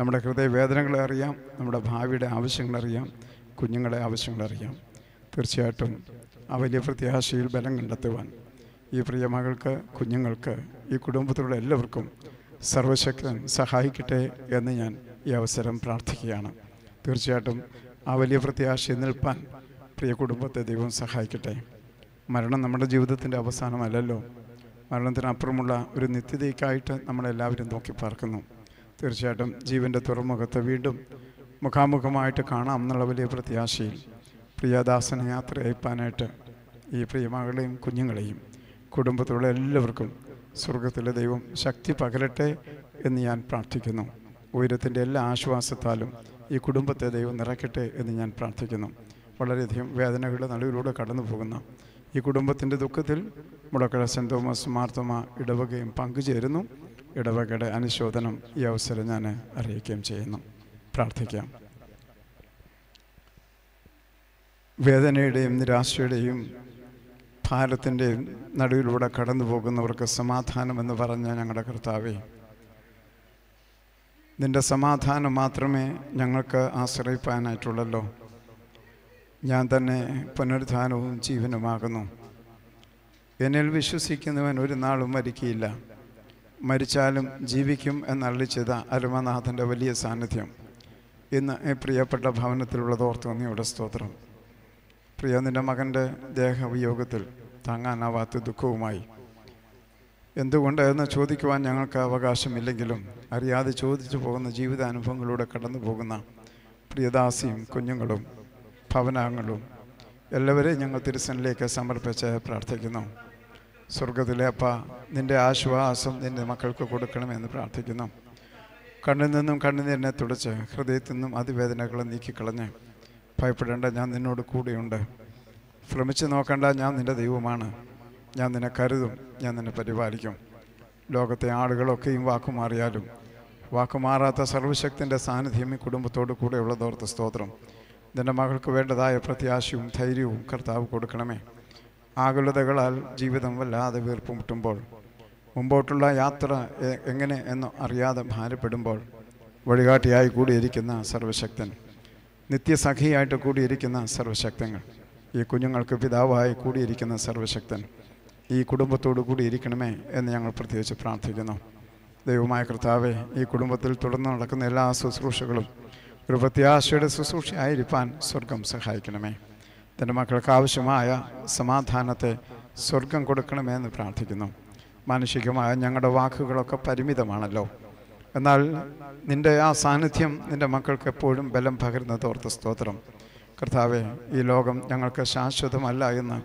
നമ്മുടെ ഹൃദയവേദനകളെ അറിയാം നമ്മുടെ ഭാവിയുടെ ആവശ്യങ്ങളറിയാം കുഞ്ഞുങ്ങളെ ആവശ്യങ്ങളറിയാം തീർച്ചയായിട്ടും ആ വലിയ പ്രത്യാശയിൽ ബലം കണ്ടെത്തുവാൻ ഈ പ്രിയ മകൾക്ക് കുഞ്ഞുങ്ങൾക്ക് ഈ കുടുംബത്തിലുള്ള എല്ലാവർക്കും സർവശക്തൻ സഹായിക്കട്ടെ എന്ന് ഞാൻ ഈ അവസരം പ്രാർത്ഥിക്കുകയാണ്. തീർച്ചയായിട്ടും ആ വലിയ പ്രത്യാശയിൽ നിൽപ്പാൻ പ്രിയ കുടുംബത്തെ ദൈവം സഹായിക്കട്ടെ. മരണം നമ്മുടെ ജീവിതത്തിന്റെ അവസാനമല്ലല്ലോ. മരണത്തിനപ്പുറമുള്ള ഒരു നിത്യതയ്ക്കായിട്ട് നമ്മളെല്ലാവരും നോക്കി പാർക്കുന്നു. തീർച്ചയായിട്ടും ജീവന്റെ തുറമുഖത്ത് വീണ്ടും മുഖാമുഖമായിട്ട് കാണാം എന്നുള്ള വലിയ പ്രത്യാശയിൽ പ്രിയദാസന യാത്ര അയപ്പാനായിട്ട് ഈ പ്രിയമകളെയും കുഞ്ഞുങ്ങളെയും കുടുംബത്തിലുള്ള എല്ലാവർക്കും സ്വർഗത്തിലെ ദൈവം ശക്തി പകരട്ടെ എന്ന് ഞാൻ പ്രാർത്ഥിക്കുന്നു. ഉയരത്തിന്റെ എല്ലാ ആശ്വാസത്താലും ഈ കുടുംബത്തെ ദൈവം നിറയ്ക്കട്ടെ എന്ന് ഞാൻ പ്രാർത്ഥിക്കുന്നു. വളരെയധികം വേദനകളുടെ നടുവിലൂടെ കടന്നു പോകുന്ന ഈ കുടുംബത്തിന്റെ ദുഃഖത്തിൽ മുടക്കഴ സെന്റ് തോമസ് മാർത്തമ ഇടവകയും പങ്കുചേരുന്നു. ഇടവകയുടെ അനുശോചനം ഈ അവസരം ഞാൻ അറിയിക്കുകയും ചെയ്യുന്നു. പ്രാർത്ഥിക്കാം. വേദനയുടെയും നിരാശയുടെയും ഭാരത്തിന്റെയും നടുവിലൂടെ കടന്നു പോകുന്നവർക്ക് സമാധാനം എന്ന് പറഞ്ഞ ഞങ്ങളുടെ കർത്താവേ നിന്റെ സമാധാനം മാത്രമേ ഞങ്ങൾക്ക് ആശ്രയിപ്പാനായിട്ടുള്ളല്ലോ. ഞാൻ തന്നെ പുനരുദ്ധാനവും ജീവനുമാകുന്നു. എന്നിൽ വിശ്വസിക്കുന്നവൻ ഒരു നാളും മരിക്കുകയില്ല മരിച്ചാലും ജീവിക്കും എന്നള്ളിച്ചത് അരുമനാഥന്റെ വലിയ സാന്നിധ്യം. ഇന്ന് ഈ പ്രിയപ്പെട്ട ഭവനത്തിലുള്ളത് ഓർത്ത് നന്ദിയുടെ സ്തോത്രം. പ്രിയ നിന്റെ മകന്റെ ദേഹവിയോഗത്തിൽ താങ്ങാനാവാത്ത ദുഃഖവുമായി. എന്തുകൊണ്ട് എന്ന് ചോദിക്കുവാൻ ഞങ്ങൾക്ക് അവകാശമില്ലെങ്കിലും അറിയാതെ ചോദിച്ചു പോകുന്ന ജീവിതാനുഭവങ്ങളിലൂടെ കടന്നു പോകുന്ന പ്രിയദാസിയും കുഞ്ഞുങ്ങളും ഭവനാങ്ങളും എല്ലാവരെയും ഞങ്ങൾ തിരുസനിലേക്ക് സമർപ്പിച്ച് പ്രാർത്ഥിക്കുന്നു. സ്വർഗത്തിലെ അപ്പ നിന്റെ ആശ്വാസം നിന്റെ മക്കൾക്ക് കൊടുക്കണമെന്ന് പ്രാർത്ഥിക്കുന്നു. കണ്ണിൽ നിന്നും കണ്ണുനീരിനെ തുടച്ച് ഹൃദയത്തിൽ നിന്നും അതിവേദനകളെ നീക്കിക്കളഞ്ഞ് ഭയപ്പെടേണ്ട ഞാൻ നിന്നോട് കൂടെയുണ്ട്. ഭ്രമിച്ച് നോക്കേണ്ട ഞാൻ നിന്റെ ദൈവമാണ്. ഞാൻ നിന്നെ കരുതും ഞാൻ നിന്നെ പരിപാലിക്കും. ലോകത്തെ ആളുകളൊക്കെയും വാക്കുമാറിയാലും വാക്കുമാറാത്ത സർവശക്തിന്റെ സാന്നിധ്യം ഈ കുടുംബത്തോട് കൂടെയുള്ളതോർത്ത് സ്തോത്രം. നിന്റെ മകൾക്ക് വേണ്ടതായ പ്രത്യാശയും ധൈര്യവും കർത്താവ് കൊടുക്കണമേ. ആകുലതകളാൽ ജീവിതം വല്ലാതെ വീർപ്പുമുട്ടുമ്പോൾ മുമ്പോട്ടുള്ള യാത്ര എങ്ങനെ എന്ന് അറിയാതെ ഭാരപ്പെടുമ്പോൾ വഴികാട്ടിയായി കൂടിയിരിക്കുന്ന സർവശക്തൻ നിത്യസഖിയായിട്ട് കൂടിയിരിക്കുന്ന സർവശക്തങ്ങൾ ഈ കുഞ്ഞുങ്ങൾക്ക് പിതാവായി കൂടിയിരിക്കുന്ന സർവശക്തൻ ഈ കുടുംബത്തോടു കൂടിയിരിക്കണമേ എന്ന് ഞങ്ങൾ പ്രത്യേകിച്ച് പ്രാർത്ഥിക്കുന്നു. ദൈവമായ കർത്താവെ ഈ കുടുംബത്തിൽ തുടർന്ന് നടക്കുന്ന എല്ലാ ശുശ്രൂഷകളും ഒരു പ്രത്യാശയുടെ ശുശ്രൂഷയായിരിക്കാൻ സ്വർഗം സഹായിക്കണമേ. തന്റെ മക്കൾക്ക് ആവശ്യമായ സമാധാനത്തെ സ്വർഗം കൊടുക്കണമേ എന്ന് പ്രാർത്ഥിക്കുന്നു. മാനുഷികമായ ഞങ്ങളുടെ വാക്കുകളൊക്കെ പരിമിതമാണല്ലോ. എന്നാൽ നിന്റെ ആ സാന്നിധ്യം നിന്റെ മക്കൾക്ക് എപ്പോഴും ബലം പകരുന്നതോർത്ത് സ്തോത്രം. കർത്താവെ ഈ ലോകം ഞങ്ങൾക്ക് ശാശ്വതമല്ല എന്ന്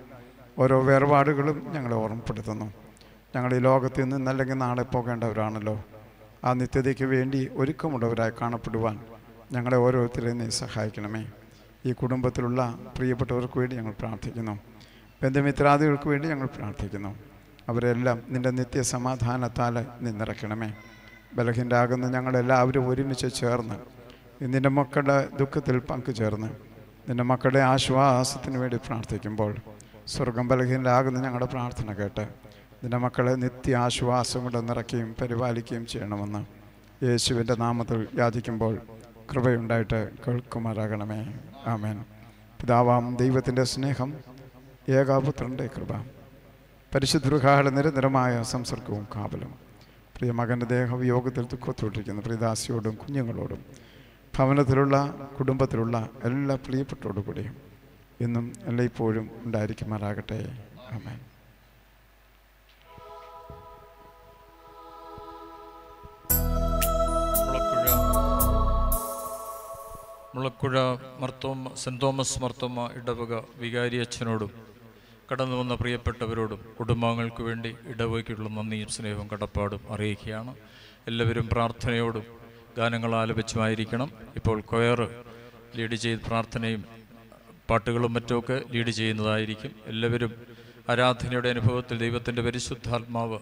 ഓരോ വേർപാടുകളും ഞങ്ങളെ ഓർമ്മപ്പെടുത്തുന്നു. ഞങ്ങൾ ഈ ലോകത്തിൽ നിന്ന് അല്ലെങ്കിൽ നാളെ പോകേണ്ടവരാണല്ലോ. ആ നിത്യതയ്ക്ക് വേണ്ടി ഒരുക്കമുള്ളവരായി കാണപ്പെടുവാൻ ഞങ്ങളെ ഓരോരുത്തരെയും നീ സഹായിക്കണമേ. ഈ കുടുംബത്തിലുള്ള പ്രിയപ്പെട്ടവർക്ക് വേണ്ടി ഞങ്ങൾ പ്രാർത്ഥിക്കുന്നു. ബന്ധുമിത്രാദികൾക്ക് വേണ്ടി ഞങ്ങൾ പ്രാർത്ഥിക്കുന്നു. അവരെല്ലാം നിന്റെ നിത്യസമാധാനത്താൽ നിന്നിറക്കണമേ ബലഹീനരാകുന്ന ഞങ്ങളെല്ലാവരും ഒരുമിച്ച് ചേർന്ന് നിന്റെ മക്കളുടെ ദുഃഖത്തിൽ പങ്കുചേർന്ന് നിന്റെ മക്കളുടെ ആശ്വാസത്തിന് വേണ്ടി പ്രാർത്ഥിക്കുമ്പോൾ സ്വർഗം ബലഹീനരാകുന്ന ഞങ്ങളുടെ പ്രാർത്ഥന കേട്ട് നിന്റെ മക്കളെ നിത്യ ആശ്വാസം കൊണ്ട് നിറയ്ക്കുകയും പരിപാലിക്കുകയും ചെയ്യണമെന്ന് യേശുവിന്റെ നാമത്തിൽ യാചിക്കുമ്പോൾ കൃപയുണ്ടായിട്ട് കേൾക്കുമാറാകണമേ. ആമേൻ. പിതാവാം ദൈവത്തിന്റെ സ്നേഹം ഏകാപുത്രന്റെ കൃപ. പരിശുദ്ധൃഹായുടെ നിരന്തരമായ സംസർഗവും കാവലും. പ്രിയ മകന്റെ ദേഹവിയോഗത്തിൽ ദുഃഖത്തോട്ടിരിക്കുന്ന. പ്രിയദാസിയോടും കുഞ്ഞുങ്ങളോടും ഭവനത്തിലുള്ള കുടുംബത്തിലുള്ള എല്ലാ പ്രിയപ്പെട്ടോടുകൂടിയും എന്നും എല്ലാം എല്ലായ്പ്പോഴും ഉണ്ടായിരിക്കുമാറാകട്ടെ. Amen. Mulakuzha Marthoma Saint Thomas Marthoma ഇടവക വികാരി അച്ഛനോടും കടന്നു വന്ന പ്രിയപ്പെട്ടവരോടും കുടുംബാംഗങ്ങൾക്ക് വേണ്ടി ഇടവകയ്ക്കുള്ള നന്ദിയും സ്നേഹവും കടപ്പാടും അറിയിക്കുകയാണ്. എല്ലാവരും പ്രാർത്ഥനയോടും ഗാനങ്ങൾ ആലപിച്ചുമായിരിക്കണം. ഇപ്പോൾ കൊയർ ലീഡ് ചെയ്ത് പ്രാർത്ഥനയും പാട്ടുകളും മറ്റുമൊക്കെ ലീഡ് ചെയ്യുന്നതായിരിക്കും. എല്ലാവരും ആരാധനയുടെ അനുഭവത്തിൽ ദൈവത്തിന്റെ പരിശുദ്ധാത്മാവ്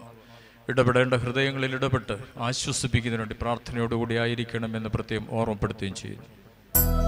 ഇടപെടേണ്ട ഹൃദയങ്ങളിൽ ഇടപെട്ട് ആശ്വസിപ്പിക്കുന്നതിന് വേണ്ടി പ്രാർത്ഥനയോടുകൂടി ആയിരിക്കണമെന്ന് പ്രത്യേകം ഓർമ്മപ്പെടുത്തുകയും ചെയ്യുന്നു. Thank you.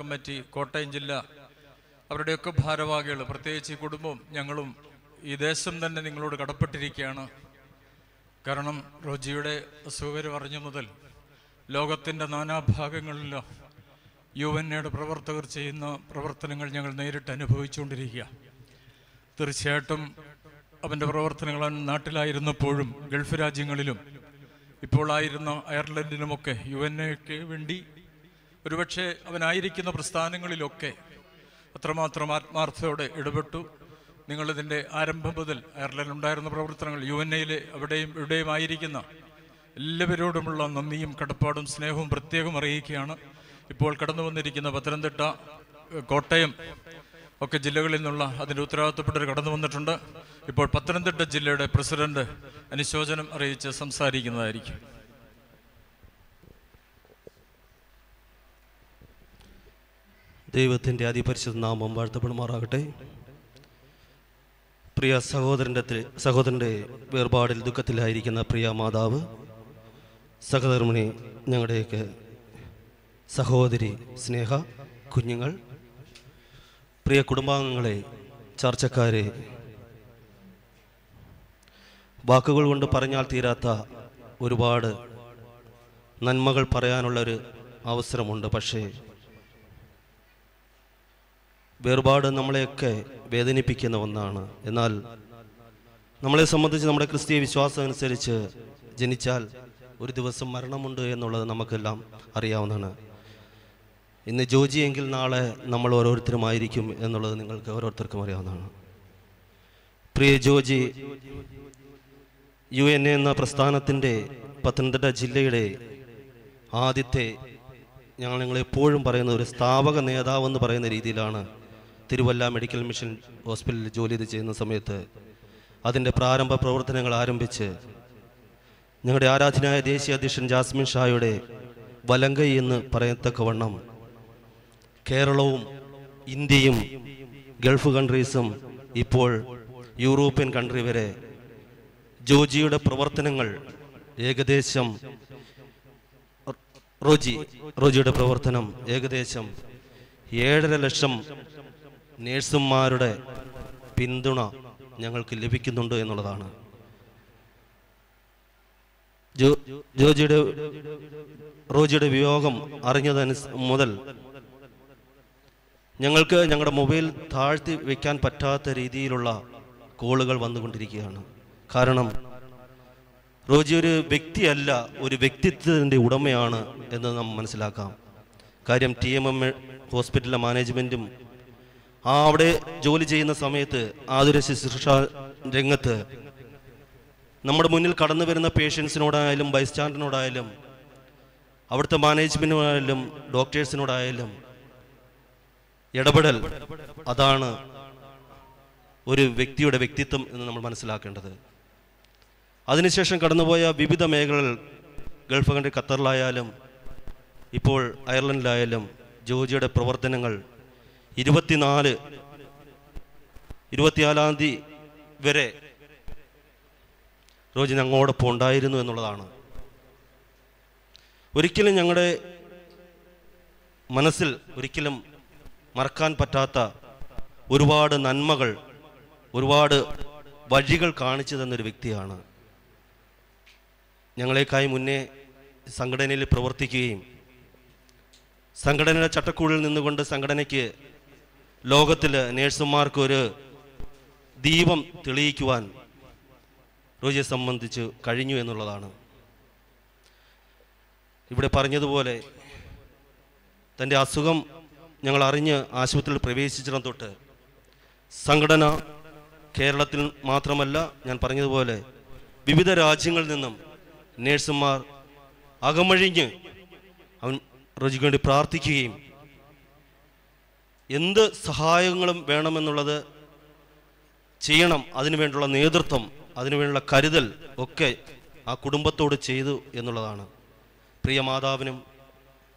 കമ്മിറ്റി കോട്ടയം ജില്ല അവരുടെയൊക്കെ ഭാരവാഹികൾ പ്രത്യേകിച്ച് ഈ കുടുംബവും ഞങ്ങളും ഈ ദേശം തന്നെ നിങ്ങളോട് കടപ്പെട്ടിരിക്കുകയാണ്. കാരണം റോജിയുടെ സുഖര് പറഞ്ഞു മുതൽ ലോകത്തിന്റെ നാനാഭാഗങ്ങളിലും യു എൻ എയുടെ പ്രവർത്തകർ ചെയ്യുന്ന പ്രവർത്തനങ്ങൾ ഞങ്ങൾ നേരിട്ട് അനുഭവിച്ചുകൊണ്ടിരിക്കുക. തീർച്ചയായിട്ടും അവന്റെ പ്രവർത്തനങ്ങൾ നാട്ടിലായിരുന്നപ്പോഴും ഗൾഫ് രാജ്യങ്ങളിലും ഇപ്പോൾ ആയിരുന്ന അയർലൻഡിലുമൊക്കെ യു എൻ എക്ക് വേണ്ടി ഒരുപക്ഷെ അവനായിരിക്കുന്ന പ്രസ്ഥാനങ്ങളിലൊക്കെ അത്രമാത്രം ആത്മാർത്ഥയോടെ ഇടപെട്ടു. നിങ്ങളിതിന്റെ ആരംഭം മുതൽ അയർലൻഡിൽ ഉണ്ടായിരുന്ന പ്രവർത്തനങ്ങൾ യു എൻ എയിലെ അവിടെയും ഇവിടെയും ആയിരിക്കുന്ന എല്ലാവരോടുമുള്ള നന്ദിയും കടപ്പാടും സ്നേഹവും പ്രത്യേകം അറിയിക്കുകയാണ്. ഇപ്പോൾ കടന്നു വന്നിരിക്കുന്ന പത്തനംതിട്ട കോട്ടയം ഒക്കെ ജില്ലകളിൽ നിന്നുള്ള അതിന്റെ ഉത്തരവാദിത്തപ്പെട്ടവർ കടന്നു വന്നിട്ടുണ്ട്. ഇപ്പോൾ പത്തനംതിട്ട ജില്ലയുടെ പ്രസിഡന്റ് അനുശോചനം അറിയിച്ച് സംസാരിക്കുന്നതായിരിക്കും. ദൈവത്തിന്റെ അതിപരിശുദ്ധ നാമം വാഴ്ത്തപ്പെടുമാറാകട്ടെ. പ്രിയ സഹോദരന്റെ സഹോദരന്റെ വേർപാടിൽ ദുഃഖത്തിലായിരിക്കുന്ന പ്രിയ മാതാവ് സഹധർമ്മിണി ഞങ്ങളുടെയൊക്കെ സഹോദരി സ്നേഹ കുഞ്ഞുങ്ങൾ പ്രിയ കുടുംബാംഗങ്ങളെ ചർച്ചക്കാരെ വാക്കുകൾ കൊണ്ട് പറഞ്ഞാൽ തീരാത്ത ഒരുപാട് നന്മകൾ പറയാനുള്ളൊരു അവസരമുണ്ട്. പക്ഷേ വേർപാട് നമ്മളെയൊക്കെ വേദനിപ്പിക്കുന്ന ഒന്നാണ്. എന്നാൽ നമ്മളെ സംബന്ധിച്ച് നമ്മുടെ ക്രിസ്തീയ വിശ്വാസം അനുസരിച്ച് ജനിച്ചാൽ ഒരു ദിവസം മരണമുണ്ട് എന്നുള്ളത് നമുക്കെല്ലാം അറിയാവുന്നതാണ്. ഇന്ന് ജോജിയെങ്കിൽ നാളെ നമ്മൾ ഓരോരുത്തരുമായിരിക്കും എന്നുള്ളത് നിങ്ങൾക്ക് ഓരോരുത്തർക്കും അറിയാവുന്നതാണ്. പ്രിയ ജോജി യു എൻ എ എന്ന പ്രസ്ഥാനത്തിന്റെ പത്തനംതിട്ട ജില്ലയുടെ ആദ്യത്തെ ഞങ്ങൾ നിങ്ങൾ എപ്പോഴും പറയുന്ന ഒരു സ്ഥാപക നേതാവ് എന്ന് പറയുന്ന രീതിയിലാണ് തിരുവല്ല മെഡിക്കൽ മിഷൻ ഹോസ്പിറ്റലിൽ ജോലി ചെയ്യുന്ന സമയത്ത് അതിന്റെ പ്രാരംഭ പ്രവർത്തനങ്ങൾ ആരംഭിച്ച് ഞങ്ങളുടെ ആരാധനായ ദേശീയ അധ്യക്ഷൻ ജാസ്മിൻ ഷായുടെ വലങ്കൈ എന്ന് പറയത്തക്കവണ്ണം കേരളവും ഇന്ത്യയും ഗൾഫ് കൺട്രീസും ഇപ്പോൾ യൂറോപ്യൻ കൺട്രി വരെ ജോജിയുടെ പ്രവർത്തനങ്ങൾ ഏകദേശം റോജി റോജിയുടെ പ്രവർത്തനം ഏകദേശം ഏഴര ലക്ഷം നേഴ്സുമാരുടെ പിന്തുണ ഞങ്ങൾക്ക് ലഭിക്കുന്നുണ്ട് എന്നുള്ളതാണ്. ജോജിയുടെ റോജിയുടെ വിയോഗം അറിഞ്ഞതനു മുതൽ ഞങ്ങൾക്ക് ഞങ്ങളുടെ മൊബൈൽ താഴ്ത്തി വെക്കാൻ പറ്റാത്ത രീതിയിലുള്ള കോളുകൾ വന്നുകൊണ്ടിരിക്കുകയാണ്. കാരണം റോജി ഒരു വ്യക്തിയല്ല ഒരു വ്യക്തിത്വത്തിന്റെ ഉടമയാണ് എന്ന് നാം മനസ്സിലാക്കാം. കാര്യം ടി എം എം ഹോസ്പിറ്റലിലെ മാനേജ്മെന്റും ആ അവിടെ ജോലി ചെയ്യുന്ന സമയത്ത് ആതുര ശുശ്രൂഷ രംഗത്ത് നമ്മുടെ മുന്നിൽ കടന്നു വരുന്ന പേഷ്യൻസിനോടായാലും ബൈസ്റ്റാൻഡിനോടായാലും അവിടുത്തെ മാനേജ്മെന്റിനോടായാലും ഡോക്ടേഴ്സിനോടായാലും ഇടപെടൽ അതാണ് ഒരു വ്യക്തിയുടെ വ്യക്തിത്വം എന്ന് നമ്മൾ മനസ്സിലാക്കേണ്ടത്. അതിനുശേഷം കടന്നുപോയ വിവിധ മേഖലകൾ ഗൾഫ് കൺട്രി ഖത്തറിലായാലും ഇപ്പോൾ അയർലൻഡിലായാലും ജോജിയുടെ പ്രവർത്തനങ്ങൾ ഇരുപത്തിനാല് ഇരുപത്തിനാലാം തീയതി വരെ റോജി ഞങ്ങളോടൊപ്പം ഉണ്ടായിരുന്നു എന്നുള്ളതാണ്. ഒരിക്കലും ഞങ്ങളുടെ മനസ്സിൽ ഒരിക്കലും മറക്കാൻ പറ്റാത്ത ഒരുപാട് നന്മകൾ ഒരുപാട് വഴികൾ കാണിച്ചു തന്നൊരു വ്യക്തിയാണ്. ഞങ്ങളെക്കായി മുന്നേ സംഘടനയിൽ പ്രവർത്തിക്കുകയും സംഘടനയുടെ ചട്ടക്കൂടിൽ നിന്നുകൊണ്ട് സംഘടനയ്ക്ക് ലോകത്തിൽ നേഴ്സുമാർക്ക് ഒരു ദീപം തെളിയിക്കുവാൻ റോജിയെ സംബന്ധിച്ച് കഴിഞ്ഞു എന്നുള്ളതാണ്. ഇവിടെ പറഞ്ഞതുപോലെ തന്റെ അസുഖം ഞങ്ങൾ അറിഞ്ഞ് ആശുപത്രിയിൽ പ്രവേശിച്ചിടം തൊട്ട് സംഘടന കേരളത്തിൽ മാത്രമല്ല ഞാൻ പറഞ്ഞതുപോലെ വിവിധ രാജ്യങ്ങളിൽ നിന്നും നേഴ്സുമാർ അകമഴിഞ്ഞ് അവൻ റോജിക്ക് വേണ്ടി പ്രാർത്ഥിക്കുകയും എന്ത് സഹായങ്ങളും വേണമെന്നുള്ളത് ചെയ്യണം അതിനുവേണ്ടിയുള്ള നേതൃത്വം അതിനുവേണ്ടിയുള്ള കരുതൽ ഒക്കെ ആ കുടുംബത്തോട് ചെയ്തു എന്നുള്ളതാണ്. പ്രിയ മാതാവിനും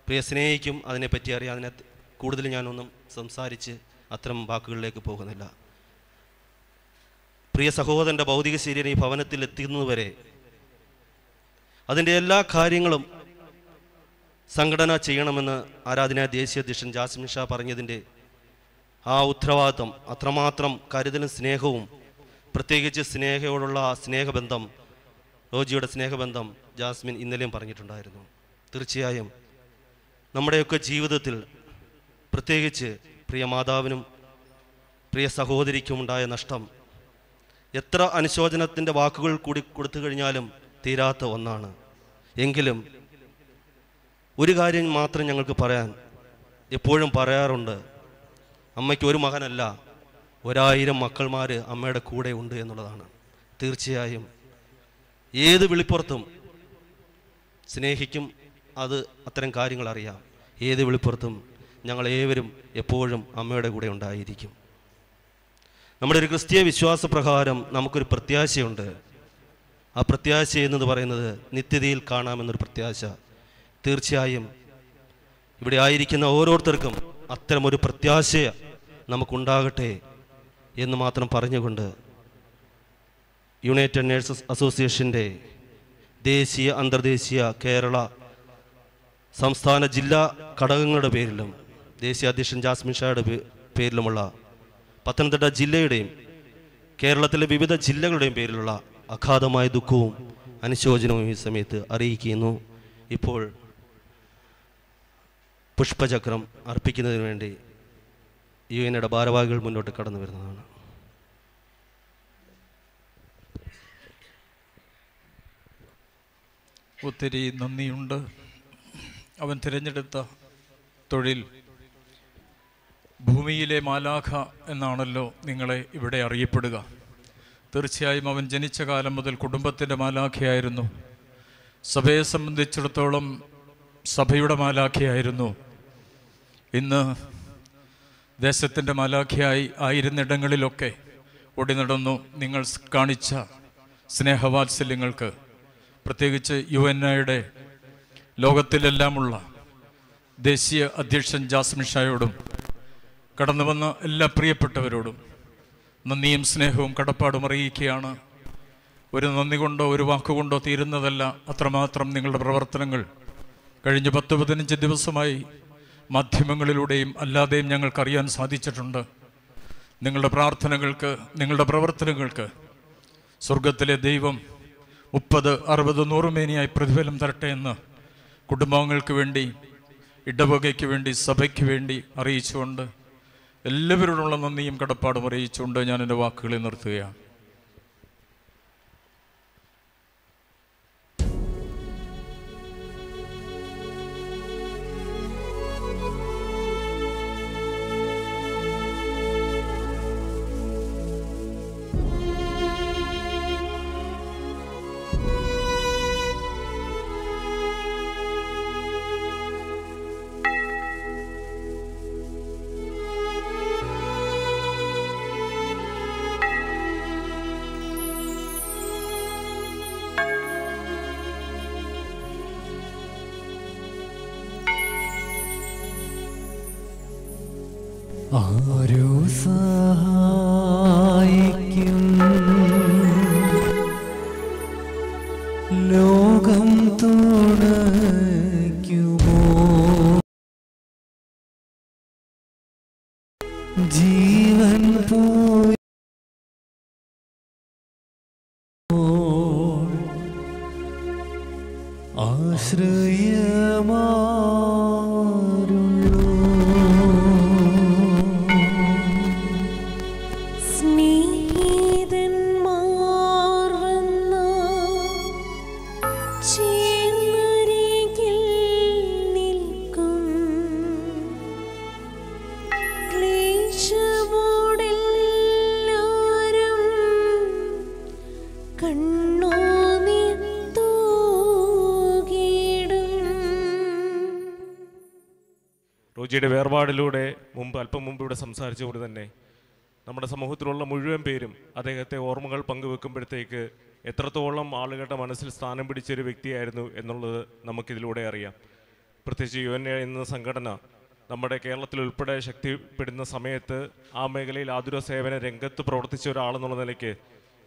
പ്രിയ സ്നേഹിക്കും അതിനെപ്പറ്റി അറിയാം. അതിനെ കൂടുതൽ ഞാനൊന്നും സംസാരിച്ച് അത്തരം വാക്കുകളിലേക്ക് പോകുന്നില്ല. പ്രിയ സഹോദരന്റെ ഭൗതിക ശരീരം ഈ ഭവനത്തിൽ എത്തുന്നതുവരെ അതിന്റെ എല്ലാ കാര്യങ്ങളും സംഘടന ചെയ്യണമെന്ന് ആരാധന ദേശീയ അധ്യക്ഷൻ ജാസ്മിൻ ഷാ പറഞ്ഞതിന്റെ ആ ഉത്തരവാദിത്വം അത്രമാത്രം കരുതലും സ്നേഹവും പ്രത്യേകിച്ച് സ്നേഹയോടുള്ള സ്നേഹബന്ധം റോജിയുടെ സ്നേഹബന്ധം ജാസ്മിൻ ഇന്നലെയും പറഞ്ഞിട്ടുണ്ടായിരുന്നു. തീർച്ചയായും നമ്മുടെയൊക്കെ ജീവിതത്തിൽ പ്രത്യേകിച്ച് പ്രിയ മാതാവിനും പ്രിയ സഹോദരിക്കും ഉണ്ടായ നഷ്ടം എത്ര അനുശോചനത്തിന്റെ വാക്കുകൾ കൂടി കൊടുത്തു കഴിഞ്ഞാലും തീരാത്ത ഒന്നാണ്. എങ്കിലും ഒരു കാര്യം മാത്രം ഞങ്ങൾക്ക് പറയാൻ എപ്പോഴും പറയാറുണ്ട്. അമ്മയ്ക്ക് ഒരു മകനല്ല ഒരായിരം മക്കൾമാർ അമ്മയുടെ കൂടെ ഉണ്ട് എന്നുള്ളതാണ്. തീർച്ചയായും ഏത് വിളിപ്പുറത്തും സ്നേഹിക്കും അത് അത്തരം കാര്യങ്ങൾ അറിയാം. ഏത് വിളിപ്പുറത്തും ഞങ്ങൾ ഏവരും എപ്പോഴും അമ്മയുടെ കൂടെ ഉണ്ടായിരിക്കും. നമ്മുടെ ഒരു ക്രിസ്തീയ വിശ്വാസപ്രകാരം നമുക്കൊരു പ്രത്യാശയുണ്ട്. ആ പ്രത്യാശ എന്നത് പറയുന്നത് നിത്യതയിൽ കാണാമെന്നൊരു പ്രത്യാശ. തീർച്ചയായും ഇവിടെ ആയിരിക്കുന്ന ഓരോരുത്തർക്കും അത്തരമൊരു പ്രത്യാശ നമുക്കുണ്ടാകട്ടെ എന്ന് മാത്രം പറഞ്ഞുകൊണ്ട് യുണൈറ്റഡ് നേഴ്സസ് അസോസിയേഷന്റെ ദേശീയ അന്തർദേശീയ കേരള സംസ്ഥാന ജില്ലാ ഘടകങ്ങളുടെ പേരിലും ദേശീയ അധ്യക്ഷൻ ജാസ്മിൻ ഷായുടെ പേരിലുമുള്ള പത്തനംതിട്ട ജില്ലയുടെയും കേരളത്തിലെ വിവിധ ജില്ലകളുടെയും പേരിലുള്ള അഗാധമായ ദുഃഖവും അനുശോചനവും ഈ സമയത്ത് അറിയിക്കുന്നു. ഇപ്പോൾ പുഷ്പചക്രം അർപ്പിക്കുന്നതിന് വേണ്ടി യു എന്റെ ഭാരവാഹികൾ മുന്നോട്ട് കടന്നു വരുന്നതാണ്. ഒത്തിരി നന്ദിയുണ്ട്. അവൻ തിരഞ്ഞെടുത്ത തൊഴിൽ ഭൂമിയിലെ മാലാഖ എന്നാണല്ലോ നിങ്ങളെ ഇവിടെ അറിയപ്പെടുക. തീർച്ചയായും അവൻ ജനിച്ച കാലം മുതൽ കുടുംബത്തിന്റെ മാലാഖയായിരുന്നു. സഭയെ സംബന്ധിച്ചിടത്തോളം സഭയുടെ മാലാഖയായിരുന്നു. ഇന്ന് ദേശത്തിന്റെ മലാഖിയായി ആയിരുന്നിടങ്ങളിലൊക്കെ ഓടി നടന്നു നിങ്ങൾ കാണിച്ച സ്നേഹവാത്സല്യങ്ങൾക്ക് പ്രത്യേകിച്ച് യു എൻ ഐയുടെ ലോകത്തിലെല്ലാമുള്ള ദേശീയ അധ്യക്ഷൻ ജാസ്മിൻ ഷായോടും കടന്നു വന്ന എല്ലാ പ്രിയപ്പെട്ടവരോടും നന്ദിയും സ്നേഹവും കടപ്പാടും അറിയിക്കുകയാണ്. ഒരു നന്ദി കൊണ്ടോ ഒരു വാക്കുകൊണ്ടോ തീരുന്നതല്ല. അത്രമാത്രം നിങ്ങളുടെ പ്രവർത്തനങ്ങൾ കഴിഞ്ഞ പത്ത് പതിനഞ്ച് ദിവസമായി മാധ്യമങ്ങളിലൂടെയും അല്ലാതെയും ഞങ്ങൾക്കറിയാൻ സാധിച്ചിട്ടുണ്ട്. നിങ്ങളുടെ പ്രാർത്ഥനകൾക്ക് നിങ്ങളുടെ പ്രവർത്തനങ്ങൾക്ക് സ്വർഗത്തിലെ ദൈവം മുപ്പത് അറുപത് നൂറുമേനിയായി പ്രതിഫലം തരട്ടെ എന്ന് കുടുംബാംഗങ്ങൾക്ക് വേണ്ടി ഇടവകയ്ക്ക് വേണ്ടി സഭയ്ക്ക് വേണ്ടി അറിയിച്ചുകൊണ്ട് എല്ലാവരോടുള്ള നന്ദിയും കടപ്പാടും അറിയിച്ചുകൊണ്ട് ഞാൻ എന്റെ വാക്കുകളെ നിർത്തുകയാണ്. വേർപാടിലൂടെ മുമ്പ് അല്പം മുമ്പ് ഇവിടെ സംസാരിച്ചുകൊണ്ട് തന്നെ നമ്മുടെ സമൂഹത്തിലുള്ള മുഴുവൻ പേരും അദ്ദേഹത്തെ ഓർമ്മകൾ പങ്കുവെക്കുമ്പോഴത്തേക്ക് എത്രത്തോളം ആളുകളുടെ മനസ്സിൽ സ്ഥാനം പിടിച്ചൊരു വ്യക്തിയായിരുന്നു എന്നുള്ളത് നമുക്കിതിലൂടെ അറിയാം. പ്രത്യേകിച്ച് യു എൻ എന്ന സംഘടന നമ്മുടെ കേരളത്തിൽ ഉൾപ്പെടെ ശക്തിപ്പെടുന്ന സമയത്ത് ആ മേഖലയിൽ ആതുര സേവന രംഗത്ത് പ്രവർത്തിച്ച ഒരാളെന്നുള്ള നിലയ്ക്ക്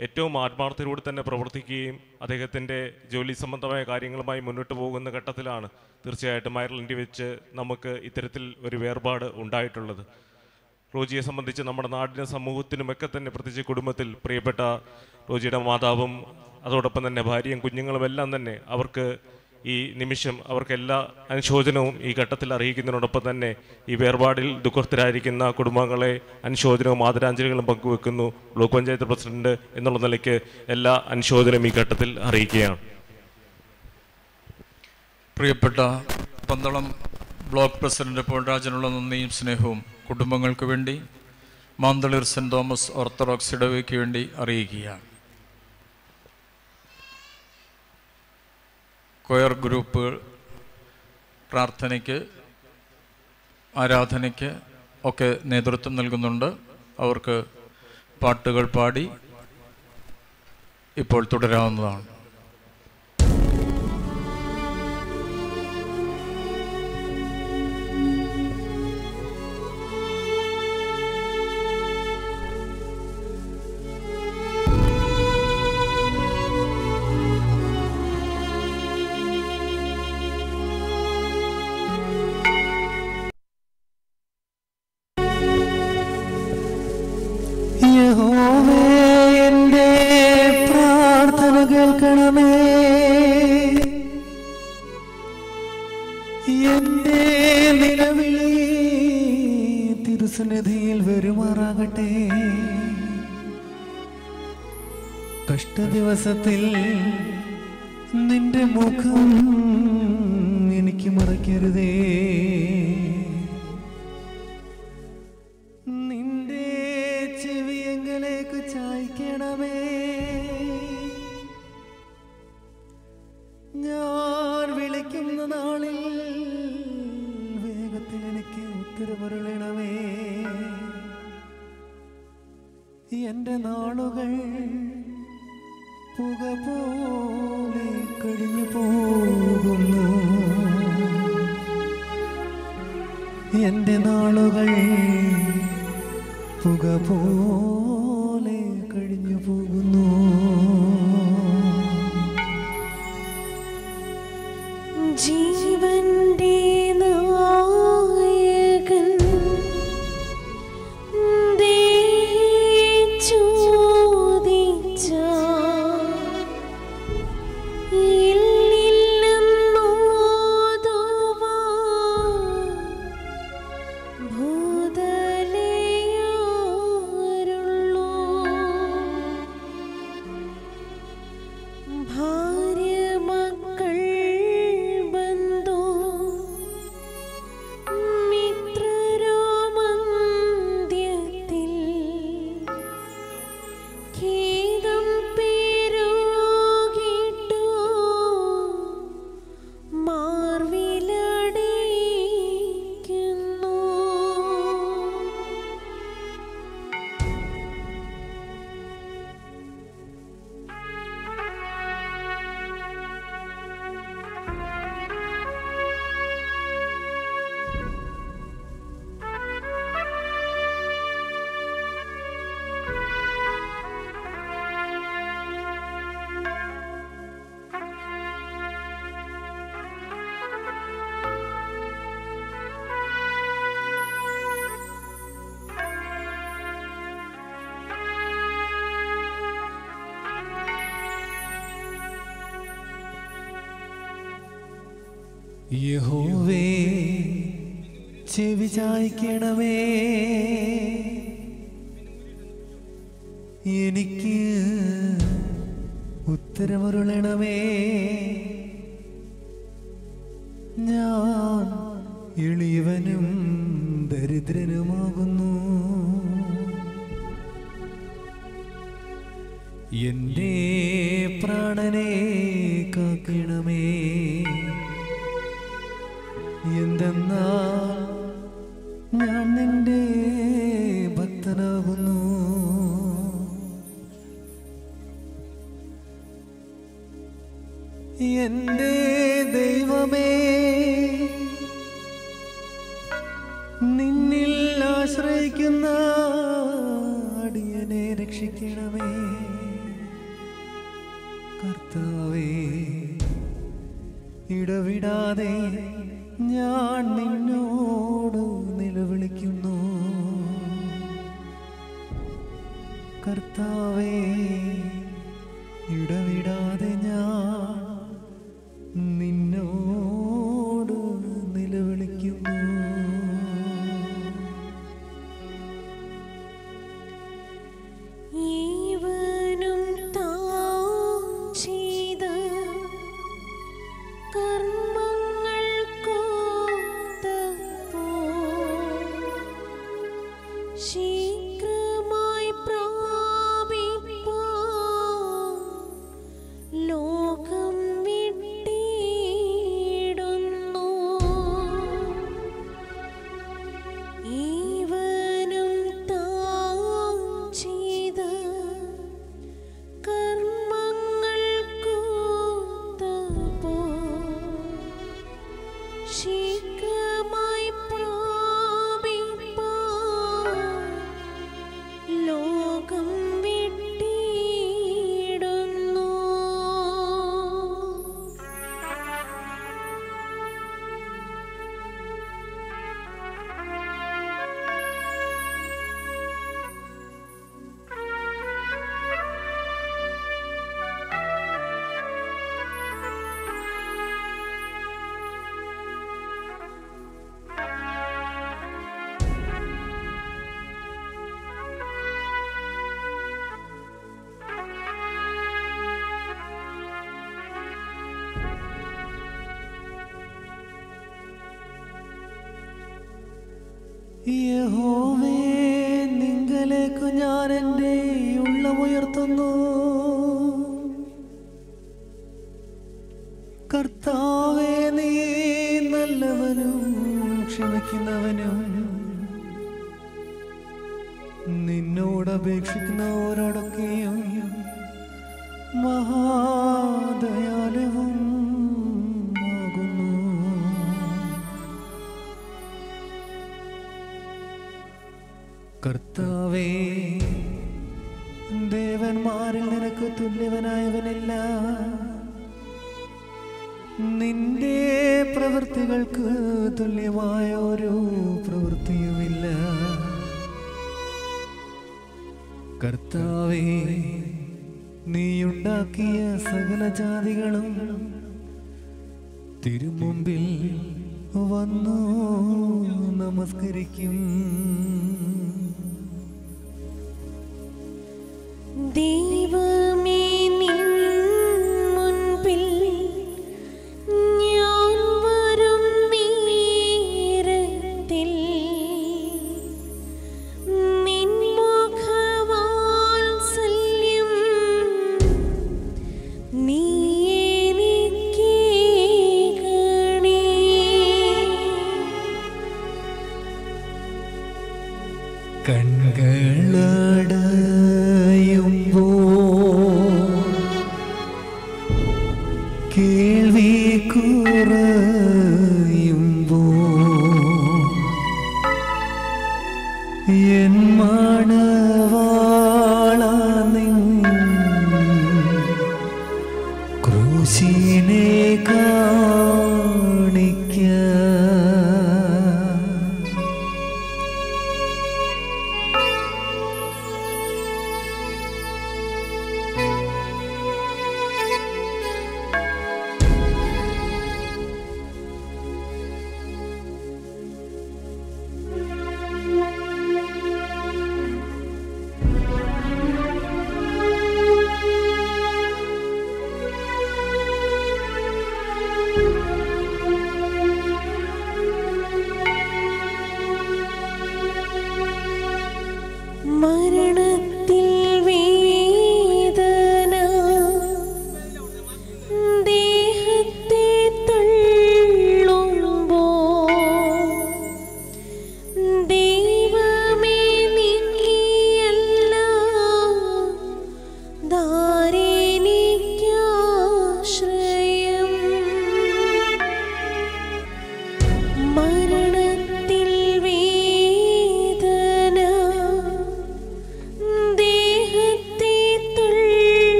ഏറ്റവും ആത്മാർത്ഥതയോടെ തന്നെ പ്രവർത്തിക്കുകയും അദ്ദേഹത്തിന്റെ ജോലി സംബന്ധമായ കാര്യങ്ങളുമായി മുന്നോട്ട് പോകുന്ന ഘട്ടത്തിലാണ് തീർച്ചയായിട്ടും അയർലൻഡിൽ വെച്ച് നമുക്ക് ഇത്തരത്തിൽ ഒരു വേർപാട് ഉണ്ടായിട്ടുള്ളത്. റോജിയെ സംബന്ധിച്ച് നമ്മുടെ നാടിനും സമൂഹത്തിനുമൊക്കെ തന്നെ പ്രത്യേകിച്ച് കുടുംബത്തിൽ പ്രിയപ്പെട്ട റോജിയുടെ മാതാവും അതോടൊപ്പം തന്നെ ഭാര്യയും കുഞ്ഞുങ്ങളും എല്ലാം തന്നെ അവർക്ക് ഈ നിമിഷം അവർക്ക് എല്ലാ അനുശോചനവും ഈ ഘട്ടത്തിൽ അറിയിക്കുന്നതിനോടൊപ്പം തന്നെ ഈ വേർപാടിൽ ദുഃഖത്തിലായിരിക്കുന്ന കുടുംബങ്ങളെ അനുശോചനവും ആദരാഞ്ജലികളും പങ്കുവെക്കുന്നു. ബ്ലോക്ക് പഞ്ചായത്ത് പ്രസിഡന്റ് എന്നുള്ള നിലയ്ക്ക് എല്ലാ അനുശോചനവും ഈ ഘട്ടത്തിൽ അറിയിക്കുകയാണ്. പ്രിയപ്പെട്ട പന്തളം ബ്ലോക്ക് പ്രസിഡന്റ് പോൾരാജനുള്ള നന്ദിയും സ്നേഹവും കുടുംബങ്ങൾക്ക് വേണ്ടി മാന്തളിർ സെന്റ് തോമസ് ഓർത്തഡോക്സ് ഇടവയ്ക്ക് വേണ്ടി അറിയിക്കുകയാണ്. കൊയർ ഗ്രൂപ്പ് പ്രാർത്ഥനയ്ക്ക് ആരാധനയ്ക്ക് ഒക്കെ നേതൃത്വം നൽകുന്നുണ്ട്. അവർക്ക് പാട്ടുകൾ പാടി ഇപ്പോൾ തുടരാവുന്നതാണ്. കഷ്ടദിവസത്തിൽ നിന്റെ മുഖം എനിക്ക് മറക്കരുതേ. ചെവി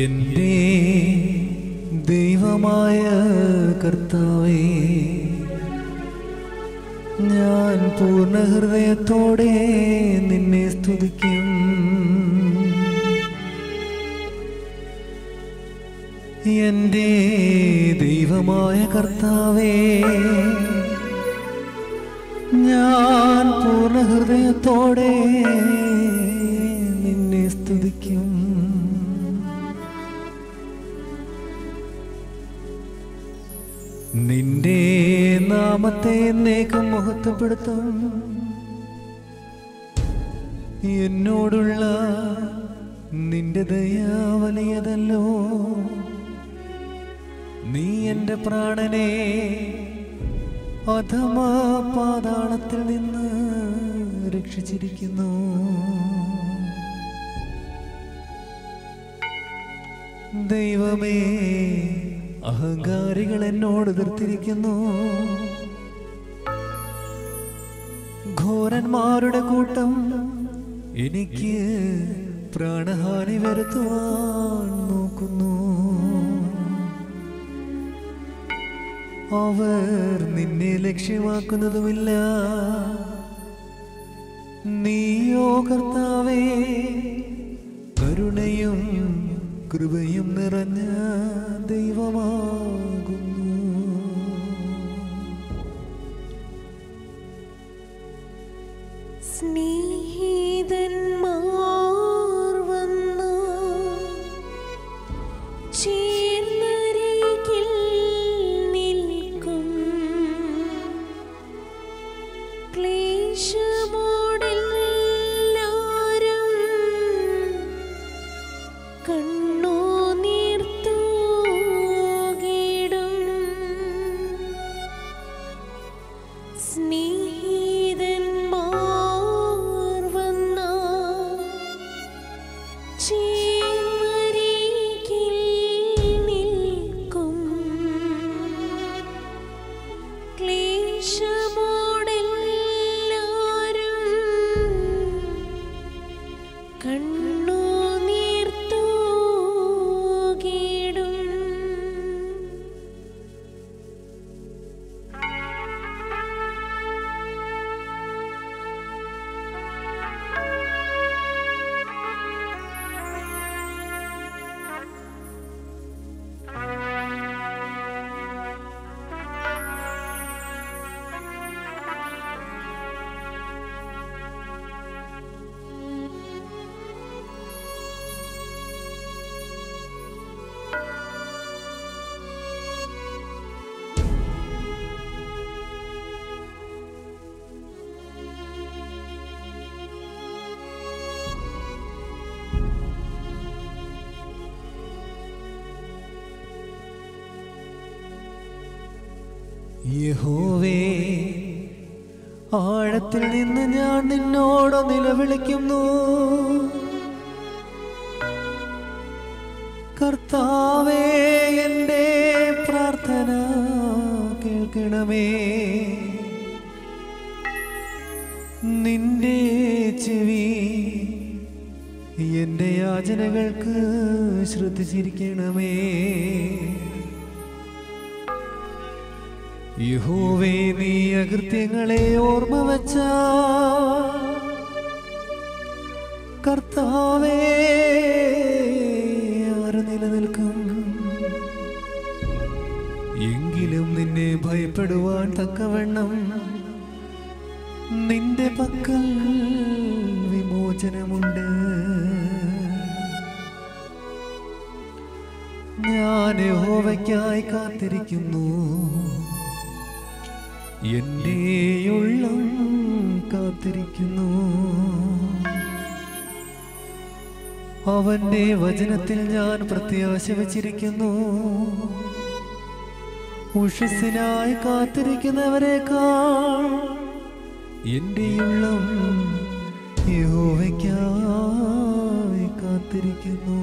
എന്റെ നിന്റെ നാമത്തെ എന്നേക്കും മുഹത്വപ്പെടുത്തും. എന്നോടുള്ള നിന്റെ ദയാ വലിയതല്ലോ. നീ എന്റെ പ്രാണനെ അഥമാ പാതാളത്തിൽ നിന്ന് രക്ഷിച്ചിരിക്കുന്നു. ദൈവമേ അഹങ്കാരികൾ എന്നോട് എതിർത്തിരിക്കുന്നു. ഘോരന്മാരുടെ കൂട്ടം എനിക്ക് പ്രാണഹാനി വരുത്തുവാൻ നോക്കുന്നു. അവർ നിന്നെ ലക്ഷ്യമാക്കുന്നതുമില്ല. നീയോ കർത്താവേ കരുണയും കൃപയും നിറഞ്ഞ ദൈവമാകുന്നു നിന്നോട് നിലവിളിക്കുന്നു. കർത്താവേ എന്റെ പ്രാർത്ഥന കേൾക്കണമേ. നിന്റെ ചെവി എന്റെ യാചനകൾക്ക് ശ്രദ്ധിച്ചിരിക്കണമേ. യഹോവേ നീ അകൃത്യങ്ങളെ ഓർമ്മ വച്ച തക്കവണ്ണം നിന്റെ പക്കൽ വിമോചനമുണ്ട്. ഞാൻ ഹോവയ്ക്കായി കാത്തിരിക്കുന്നു. എന്റെ ഉള്ളം കാത്തിരിക്കുന്നു. അവന്റെ വചനത്തിൽ ഞാൻ പ്രത്യാശ വച്ചിരിക്കുന്നു. ഉഷസ്സിനായി കാത്തിരിക്കുന്നവരെക്കാൾ എന്റെ ഉള്ളം യഹോവയ്ക്കായി കാത്തിരിക്കുന്നു.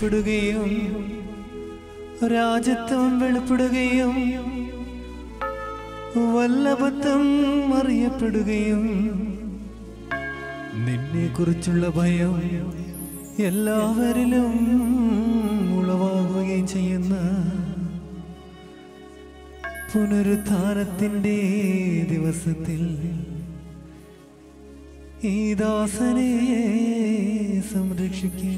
ആഘോഷിക്കപ്പെടുകയും രാജ്യത്വം വെളിപ്പെടുകയും വല്ലഭത്വം അറിയപ്പെടുകയും നിന്നെ കുറിച്ചുള്ള ഭയം എല്ലാവരിലും ഉളവാകുകയും ചെയ്യുന്ന പുനരുത്ഥാനത്തിന്റെ ദിവസത്തിൽ ഈ ദാസനെ സംരക്ഷിക്കണമേ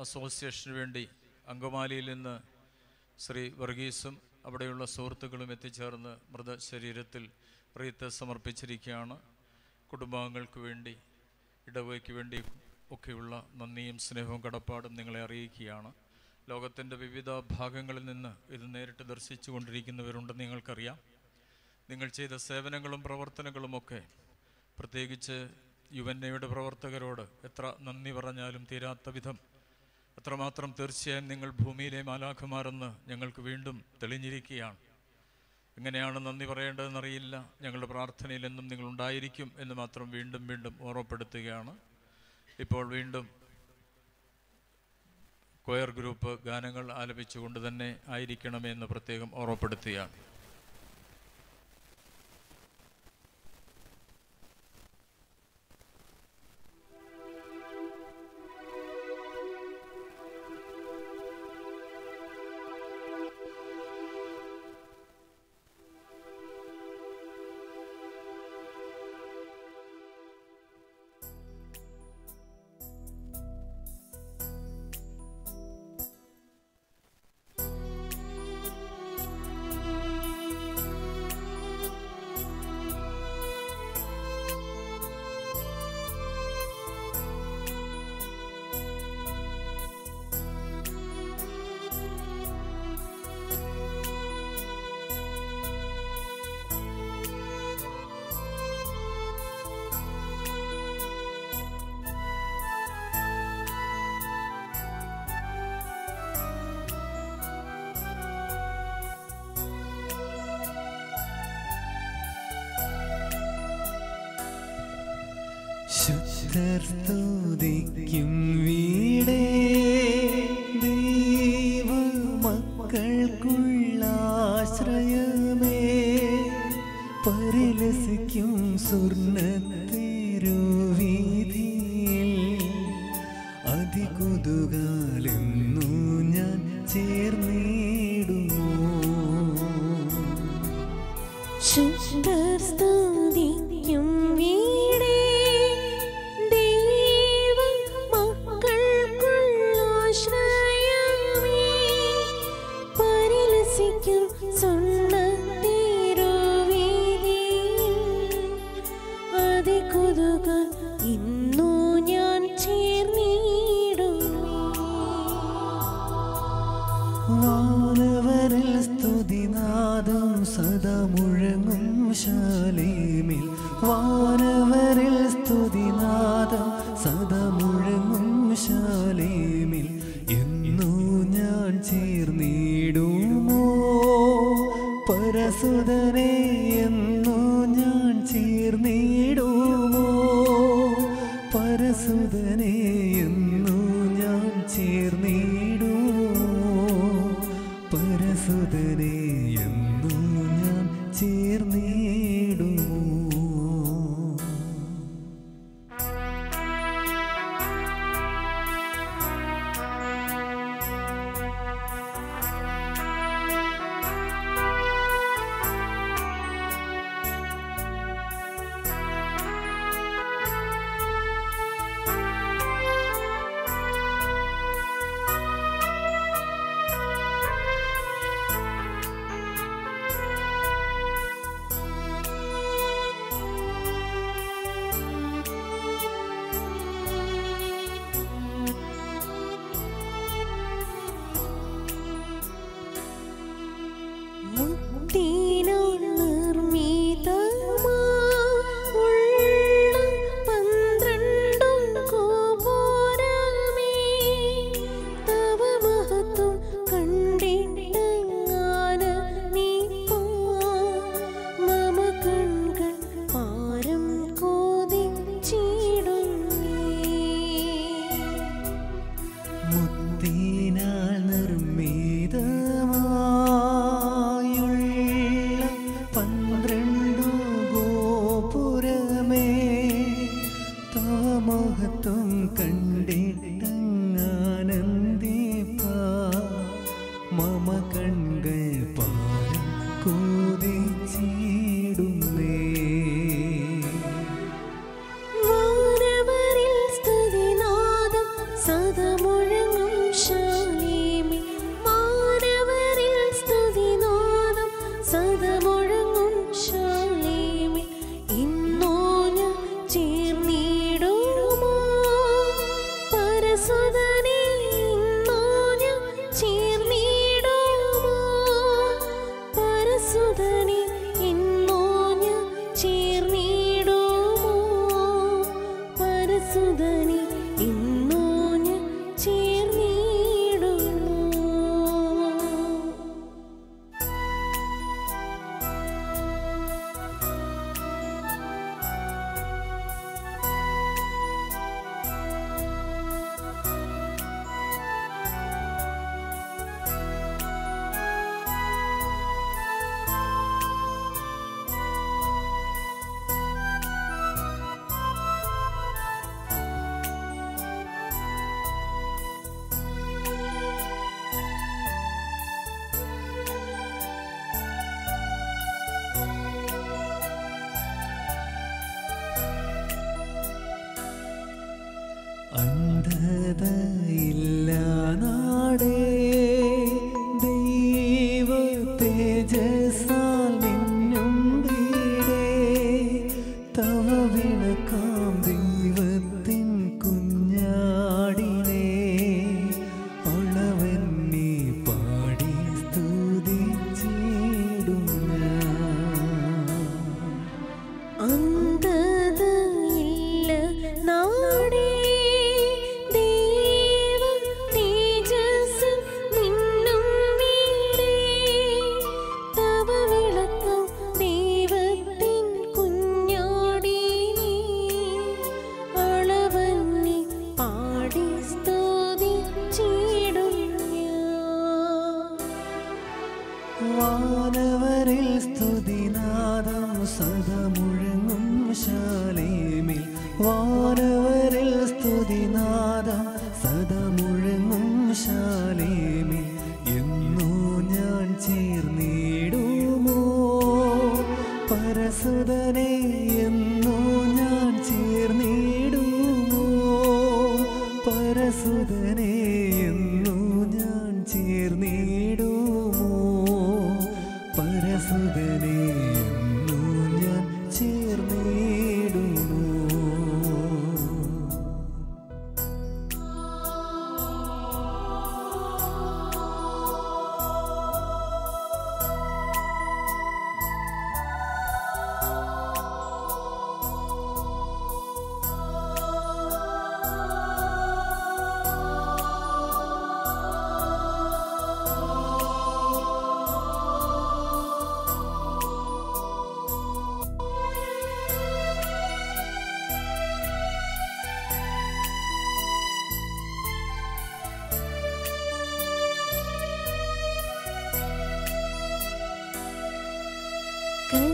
അസോസിയേഷന് വേണ്ടി അങ്കമാലിയിൽ നിന്ന് ശ്രീ വർഗീസും അവിടെയുള്ള സുഹൃത്തുക്കളും എത്തിച്ചേർന്ന് മൃതശരീരത്തിൽ റീത്ത് സമർപ്പിച്ചിരിക്കുകയാണ്. കുടുംബാംഗങ്ങൾക്ക് വേണ്ടി ഇടവയ്ക്ക് വേണ്ടി ഒക്കെയുള്ള നന്ദിയും സ്നേഹവും കടപ്പാടും നിങ്ങളെ അറിയിക്കുകയാണ്. ലോകത്തിന്റെ വിവിധ ഭാഗങ്ങളിൽ നിന്ന് ഇത് നേരിട്ട് ദർശിച്ചു കൊണ്ടിരിക്കുന്നവരുണ്ടെന്ന് നിങ്ങൾക്കറിയാം. നിങ്ങൾ ചെയ്ത സേവനങ്ങളും പ്രവർത്തനങ്ങളുമൊക്കെ പ്രത്യേകിച്ച് യു എൻ എയുടെ പ്രവർത്തകരോട് എത്ര നന്ദി പറഞ്ഞാലും തീരാത്ത വിധം അത്രമാത്രം തീർച്ചയായും നിങ്ങൾ ഭൂമിയിലെ മാലാഖമാരെന്ന് ഞങ്ങൾക്ക് വീണ്ടും തെളിഞ്ഞിരിക്കുകയാണ്. എങ്ങനെയാണ് നന്ദി പറയേണ്ടതെന്നറിയില്ല. ഞങ്ങളുടെ പ്രാർത്ഥനയിൽ എന്നും നിങ്ങൾ ഉണ്ടായിരിക്കും എന്ന് മാത്രം വീണ്ടും വീണ്ടും ഓർമ്മപ്പെടുത്തുകയാണ്. ഇപ്പോൾ വീണ്ടും കൊയർ ഗ്രൂപ്പ് ഗാനങ്ങൾ ആലപിച്ചുകൊണ്ട് തന്നെ ആയിരിക്കണമെന്ന് പ്രത്യേകം ഓർമ്മപ്പെടുത്തുകയാണ്.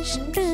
是？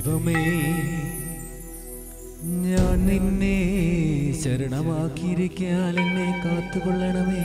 ദൈവമേ ഞാൻ നിന്നെ ശരണമാക്കിയിരിക്കാൻ എന്നെ കാത്തുകൊള്ളണമേ.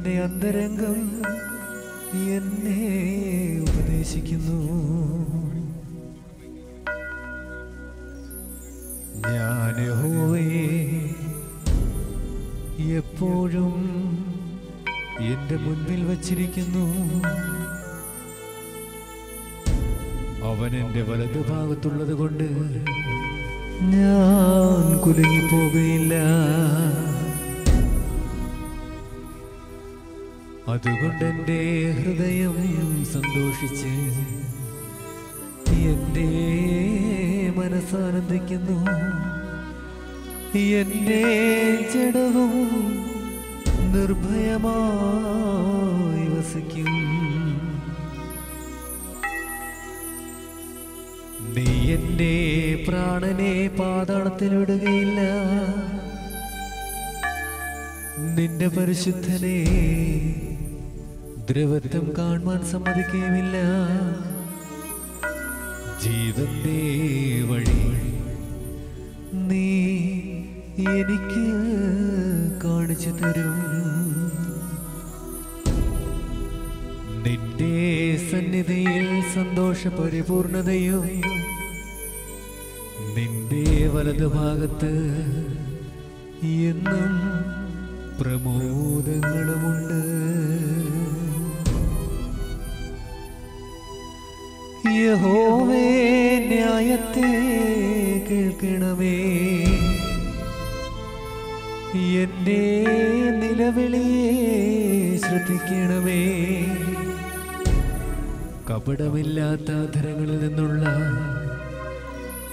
നിന്റെ അന്തരംഗം അതുകൊണ്ടെന്റെ ഹൃദയം സന്തോഷിച്ച് എന്റെ മനസ്സാനന്ദിക്കുന്നു. എന്റെ ചെടവും നിർഭയമായി വസിക്കും. നീ എന്റെ പ്രാണനെ പാതാളത്തിനിടുകയില്ല നിന്റെ പരിശുദ്ധനെ കാണുവാൻ സമ്മതിക്കുകയുമില്ല ജീവന്റെ വഴി നീ എനിക്ക് കാണിച്ചു തരും. നിന്റെ സന്നിധിയിൽ സന്തോഷ പരിപൂർണതയും നിന്റെ വലതുഭാഗത്ത് എന്നും പ്രമോ കപടമില്ലാത്ത ധരങ്ങളിൽ നിന്നുള്ള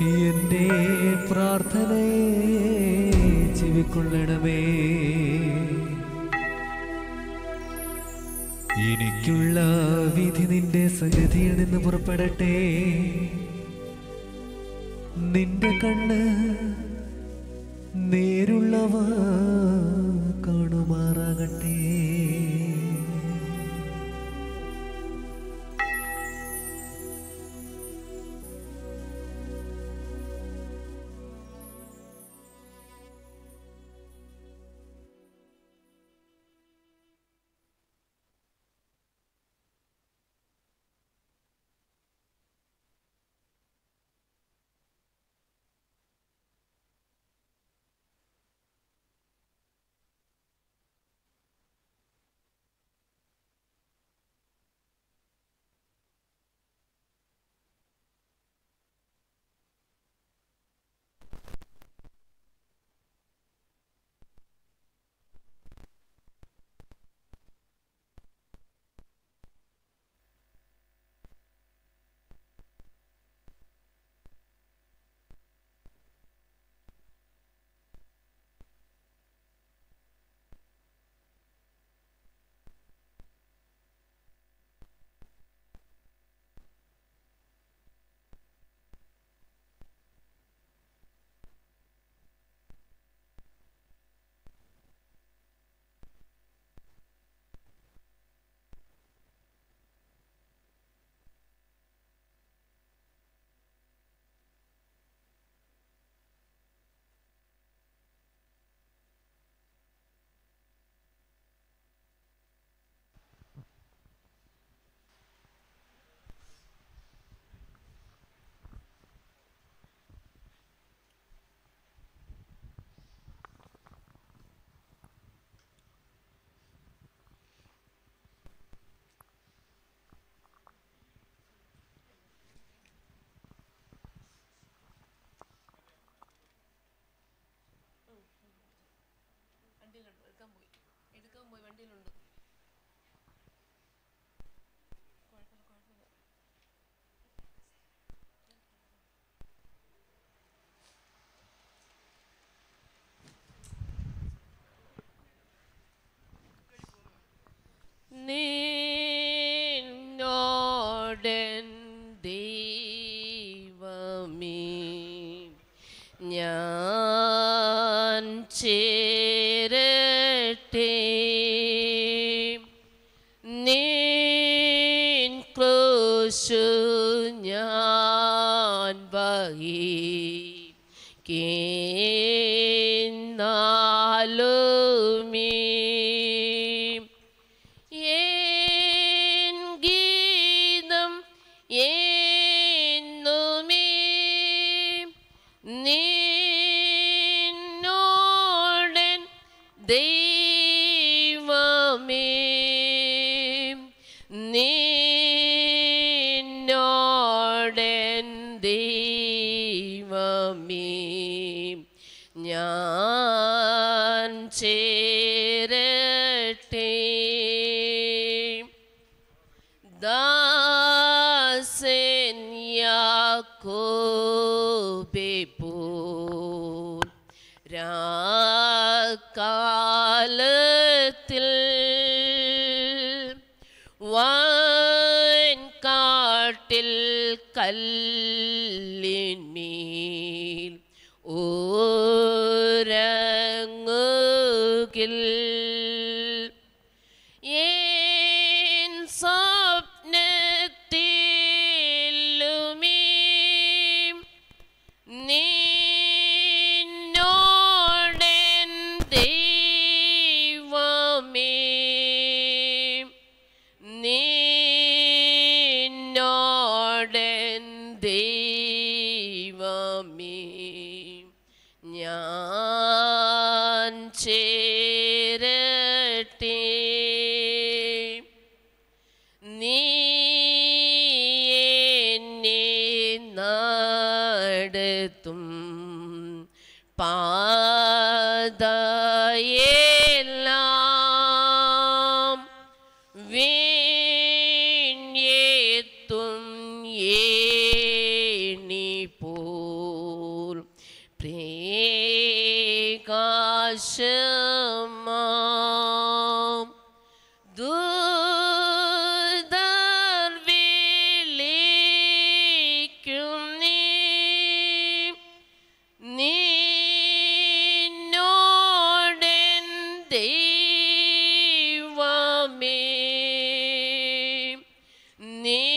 എന്റെ പ്രാർത്ഥനയെ ചെവിക്കൊള്ളണമേ. എനിക്കുള്ള വിധി നിന്റെ സഗതിയിൽ നിന്ന് പുറപ്പെടട്ടെ. നിന്റെ കണ്ണ് también Anthony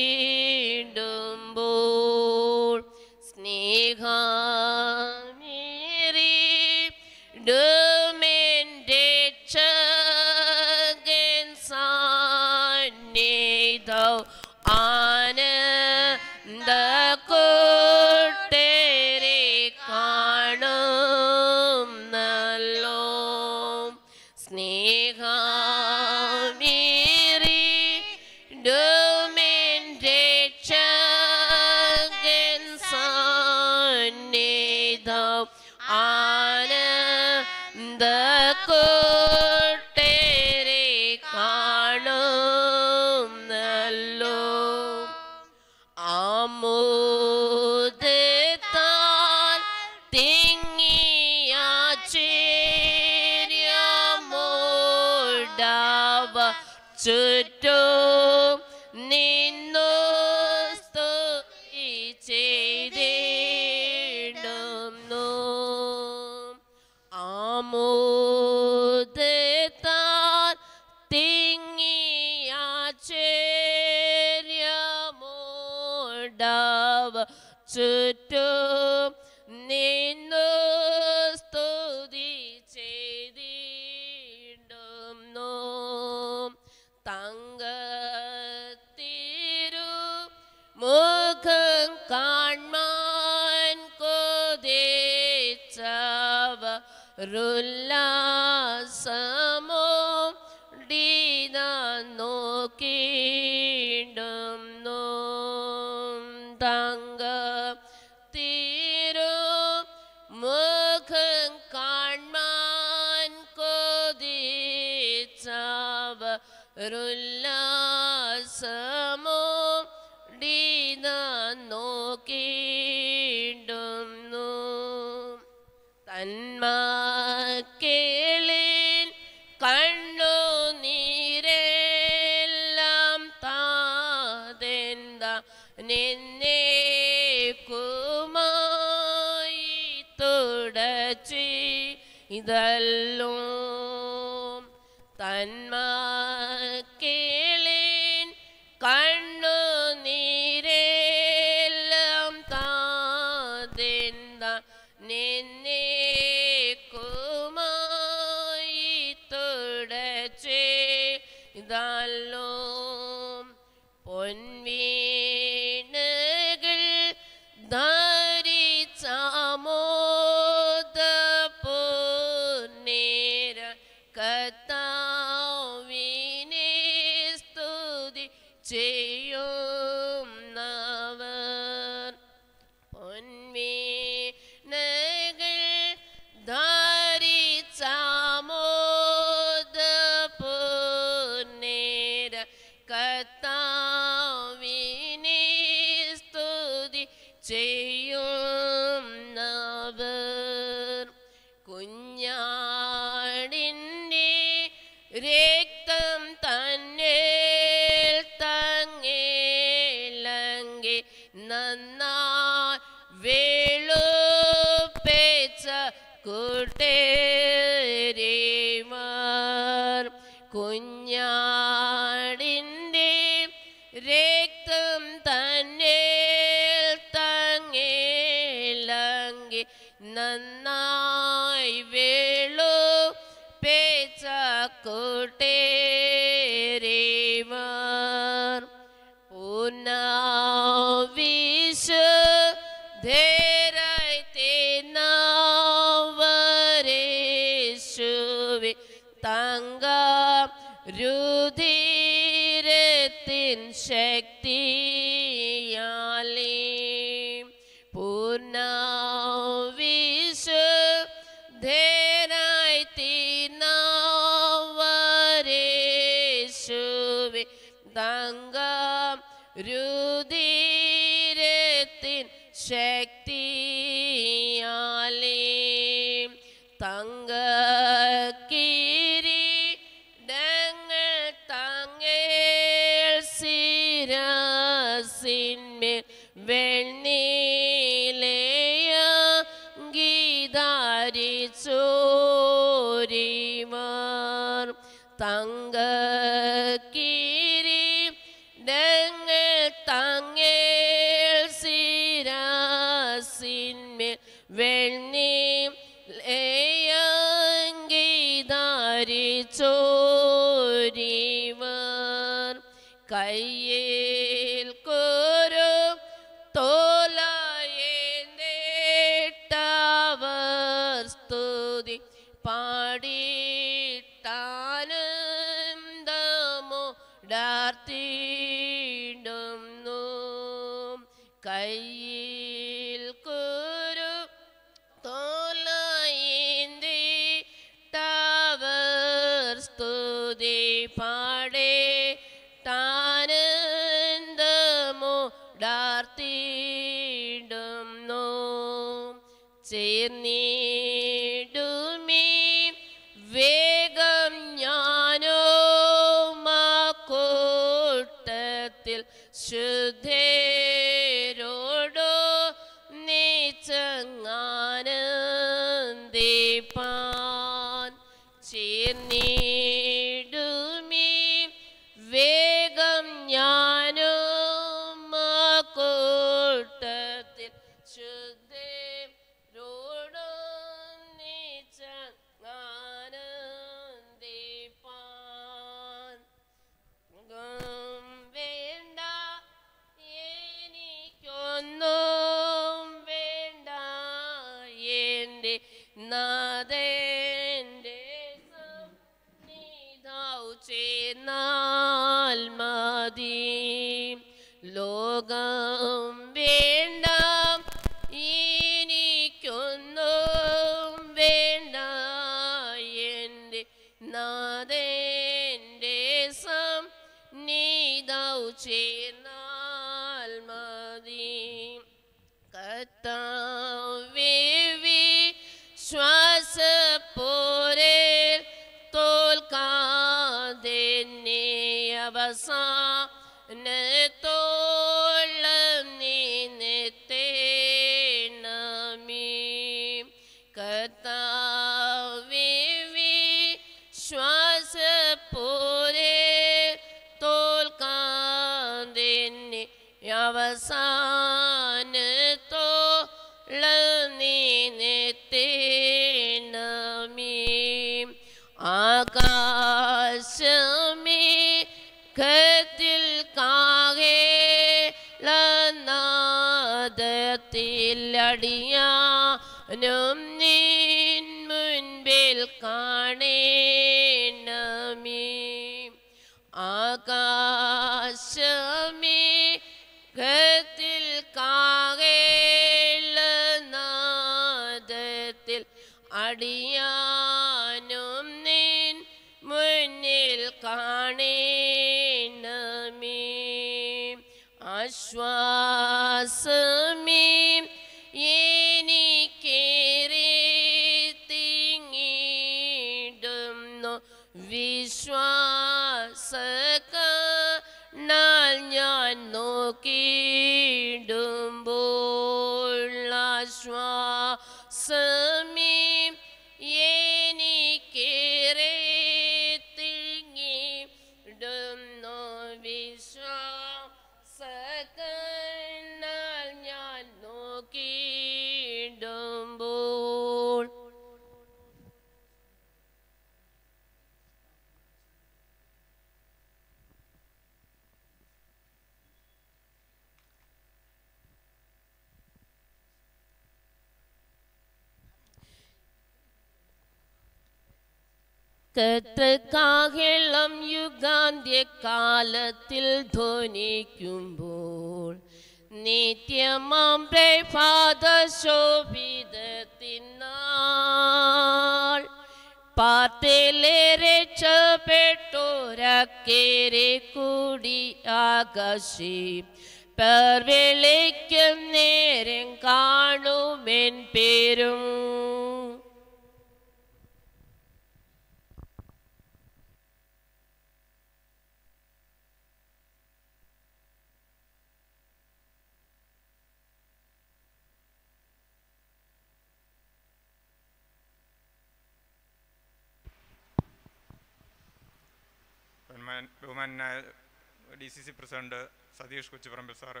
C president Satheesh Kochuparambil sir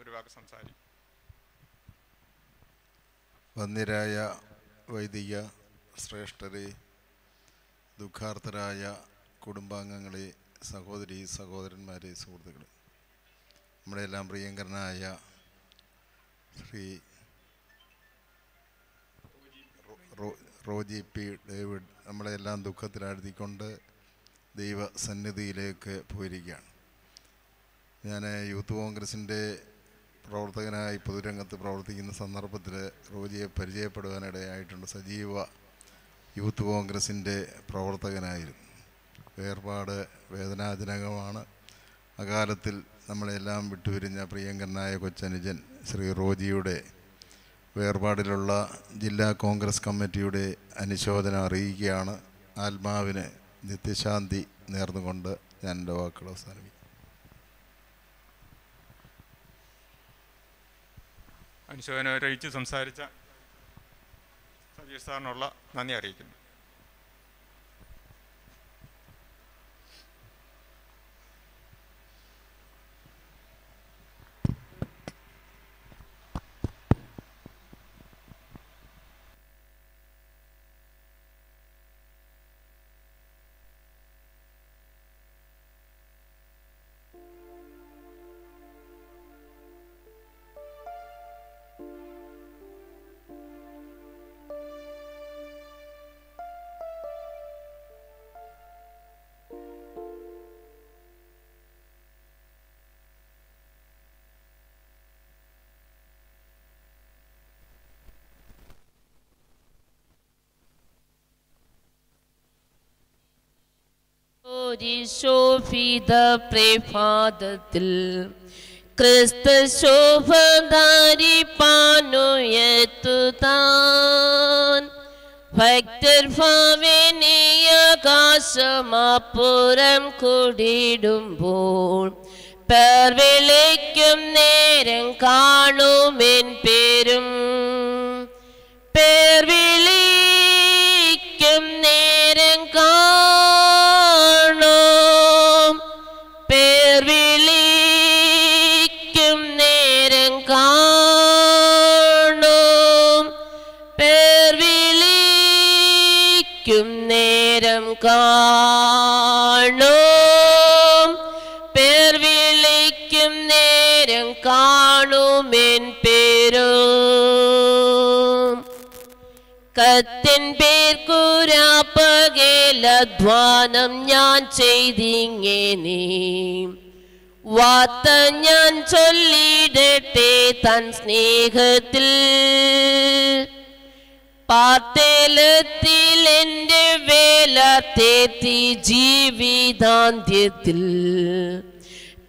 ഒരു വാക്ക് സംസാരിക്കും. വന്ദ്യരായ വൈദിക ശ്രേഷ്ഠരെ ദുഃഖാർത്ഥരായ കുടുംബാംഗങ്ങളെ സഹോദരി സഹോദരന്മാരെ സുഹൃത്തുക്കളെ നമ്മുടെ എല്ലാം പ്രിയങ്കരനായ ശ്രീ റോജി പി ഡേവിഡ് നമ്മളെല്ലാം ദുഃഖത്തിലാഴ്ത്തിക്കൊണ്ട് ദൈവസന്നിധിയിലേക്ക് പോയിരിക്കുകയാണ്. ഞാൻ യൂത്ത് കോൺഗ്രസിന്റെ പ്രവർത്തകനായി പൊതുരംഗത്ത് പ്രവർത്തിക്കുന്ന സന്ദർഭത്തിൽ റോജിയെ പരിചയപ്പെടുവാനിടയായിട്ടുണ്ട് സജീവ യൂത്ത് കോൺഗ്രസിന്റെ പ്രവർത്തകനായിരുന്നു. വേർപാട് വേദനാജനകമാണ്. അകാലത്തിൽ നമ്മളെല്ലാം വിട്ടുപിരിഞ്ഞ പ്രിയങ്കരനായ കൊച്ചനുജൻ ശ്രീ റോജിയുടെ വേർപാടിലുള്ള ജില്ലാ കോൺഗ്രസ് കമ്മിറ്റിയുടെ അനുശോചനം അറിയിക്കുകയാണ്. ആത്മാവിന് നിത്യശാന്തി നേർന്നുകൊണ്ട് ഞാൻ എന്റെ വാക്കുകൾ അവസാനിപ്പിക്കും അനുശോചനം അറിയിച്ച് സംസാരിച്ച സതീഷ് സാറിനുള്ള നന്ദി അറിയിക്കുന്നു. ശോഭിത പ്രഭാതത്തിൽ ക്രിസ്തു ശോഭധാരിപ്പാനുയത്തുതാൻ ഭക്തർ ഭാവനീയാകാശമാപ്പുറം കൂടിയിടുമ്പോൾ പേർ വിളിക്കും നേരം കാണുമെൻ പേരും. പേർക്കുരാപ്പകേലധ്വാനം ഞാൻ ചെയ്തിങ്ങനെ വാത്ത ഞാൻ ചൊല്ലിടട്ടെ തൻ സ്നേഹത്തിൽ. പാത്തേലത്തിൽ എന്റെ വേല തേത്തി ജീവിതാന്ത്യത്തിൽ.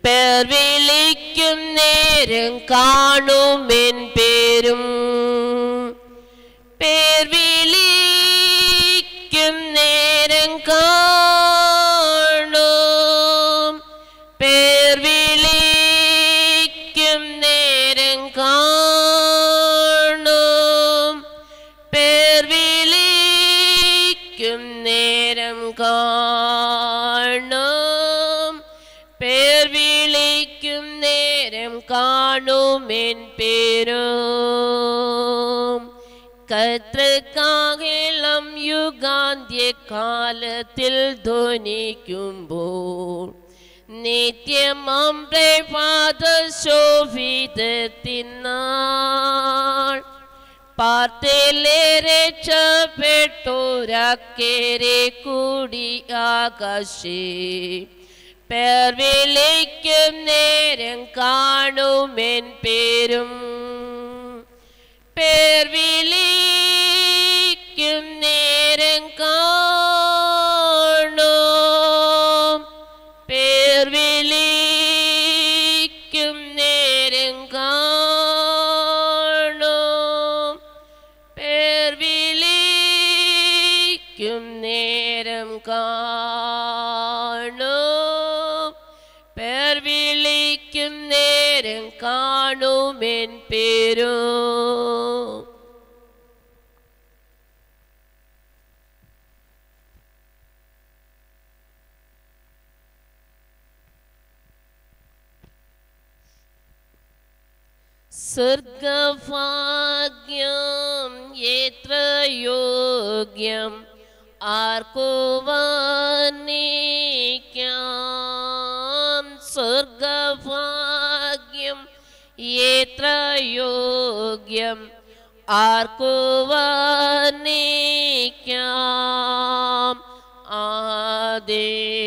പേർ വിളിക്കും നേരം കാണുമെൻ പേരും. പേർ വിളിക്കും പേരും യുഗാന്ത്യ കാലത്തിൽ ധ്വനിക്കുമ്പോൾ നിത്യമം പ്രഭാത ശോഭിതത്തിനാൾ പാർത്തിലേറെ രക്ഷപ്പെട്ടോരക്കേരെ കൂടി ആകാശേ. പേർ വിളിക്കും നേരം കാണുമെൻ പേരും. പേർ വിളിക്കും കാണുമെൻ പേരും സ്വർഗഭാഗ്യം എത്ര യോഗ്യം ആർക്കുവാനിക്കാം സ്വർഗഭാഗ്യം എത്ര യോഗ്യം ആർക്കുവാനിക്കാം? ആദിൻ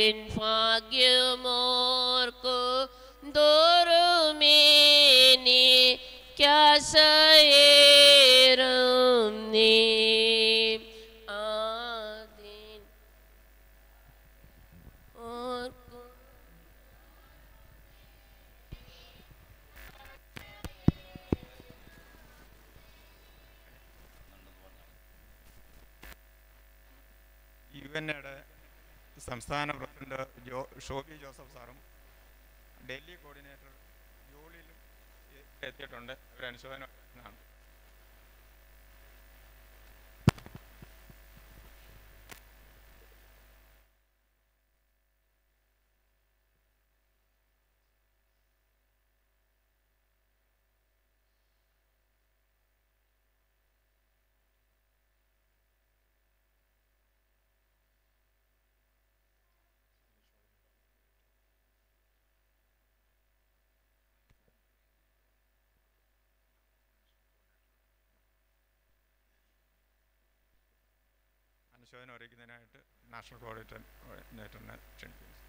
യു എൻ എയുടെ സംസ്ഥാന പ്രസിഡന്റ് ജോ ഷോബി ജോസഫ് സാറും ഡൽഹി കോർഡിനേറ്റർ ജോളിയിലും എത്തിയിട്ടുണ്ട്. ഒരു അനുശോചനം നാഷണൽ അറിയിക്കുന്നതിനായിട്ട് നാഷണൽ കോർഡിനേറ്ററിനെ ക്ഷണിക്കുന്നു.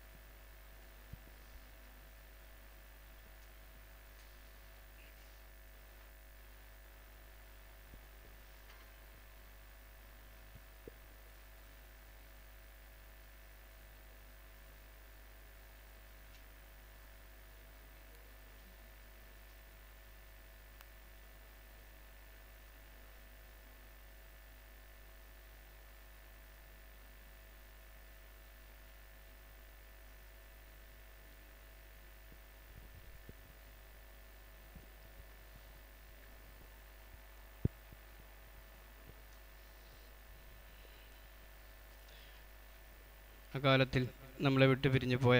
അകാലത്തിൽ നമ്മളെ വിട്ടു പിരിഞ്ഞു പോയ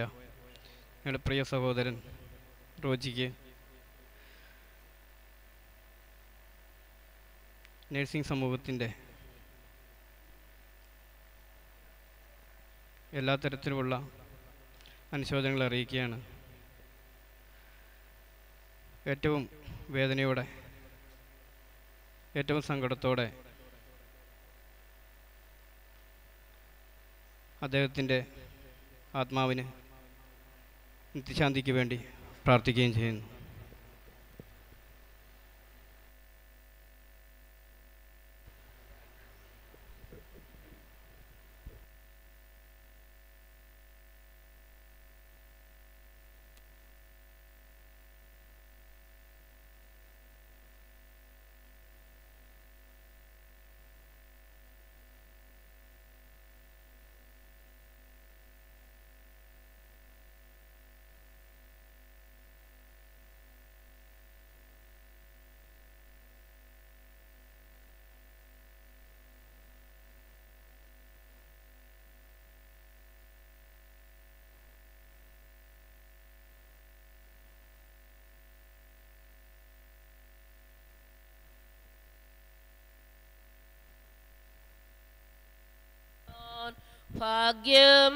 ഞങ്ങളുടെ പ്രിയ സഹോദരൻ റോജിക്ക്. നഴ്സിംഗ് സമൂഹത്തിന്റെ എല്ലാ തരത്തിലുമുള്ള അനുശോചനങ്ങൾ അറിയിക്കുകയാണ്. ഏറ്റവും വേദനയോടെ ഏറ്റവും സങ്കടത്തോടെ അദ്ദേഹത്തിന്റെ ആത്മാവിന് നിത്യശാന്തിക്ക് വേണ്ടി പ്രാർത്ഥിക്കുകയും ചെയ്യുന്നു. भाग्यम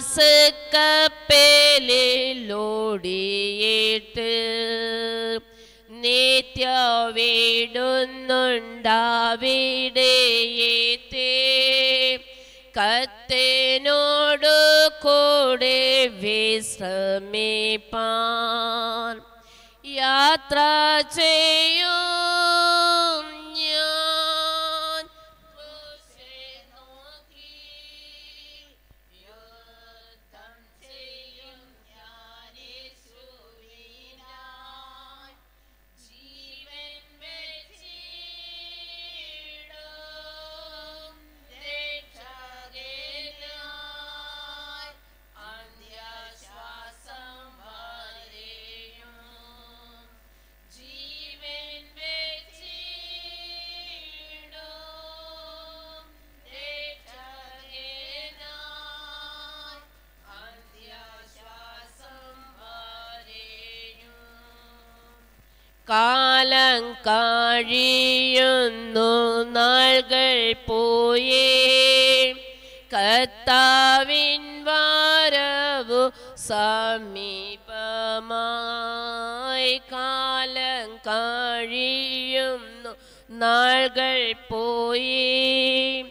കപ്പലിലോടിയിട്ട് നിത്യ വീടുന്നുണ്ടാവിടേത്തേ കത്തിനോടു കൂടെ വിശ്രമിപ്പാൻ യാത്ര ചെയ്യും. കാലം കഴിയുന്നു നാൾകൾ പോയേ. കർത്താവിൻ വരവു സമീപമായി കാലം കഴിയുന്നു നാൾകൾ പോയി.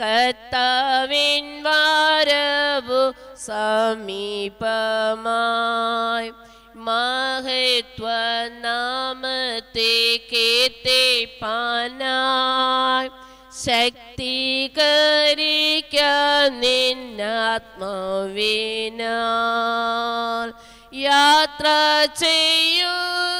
കർത്താവിൻ വരവു സമീപമായി महत्व है ते के ते पाना शक्ति करी क्या निन्नात्मा यात्रा चयू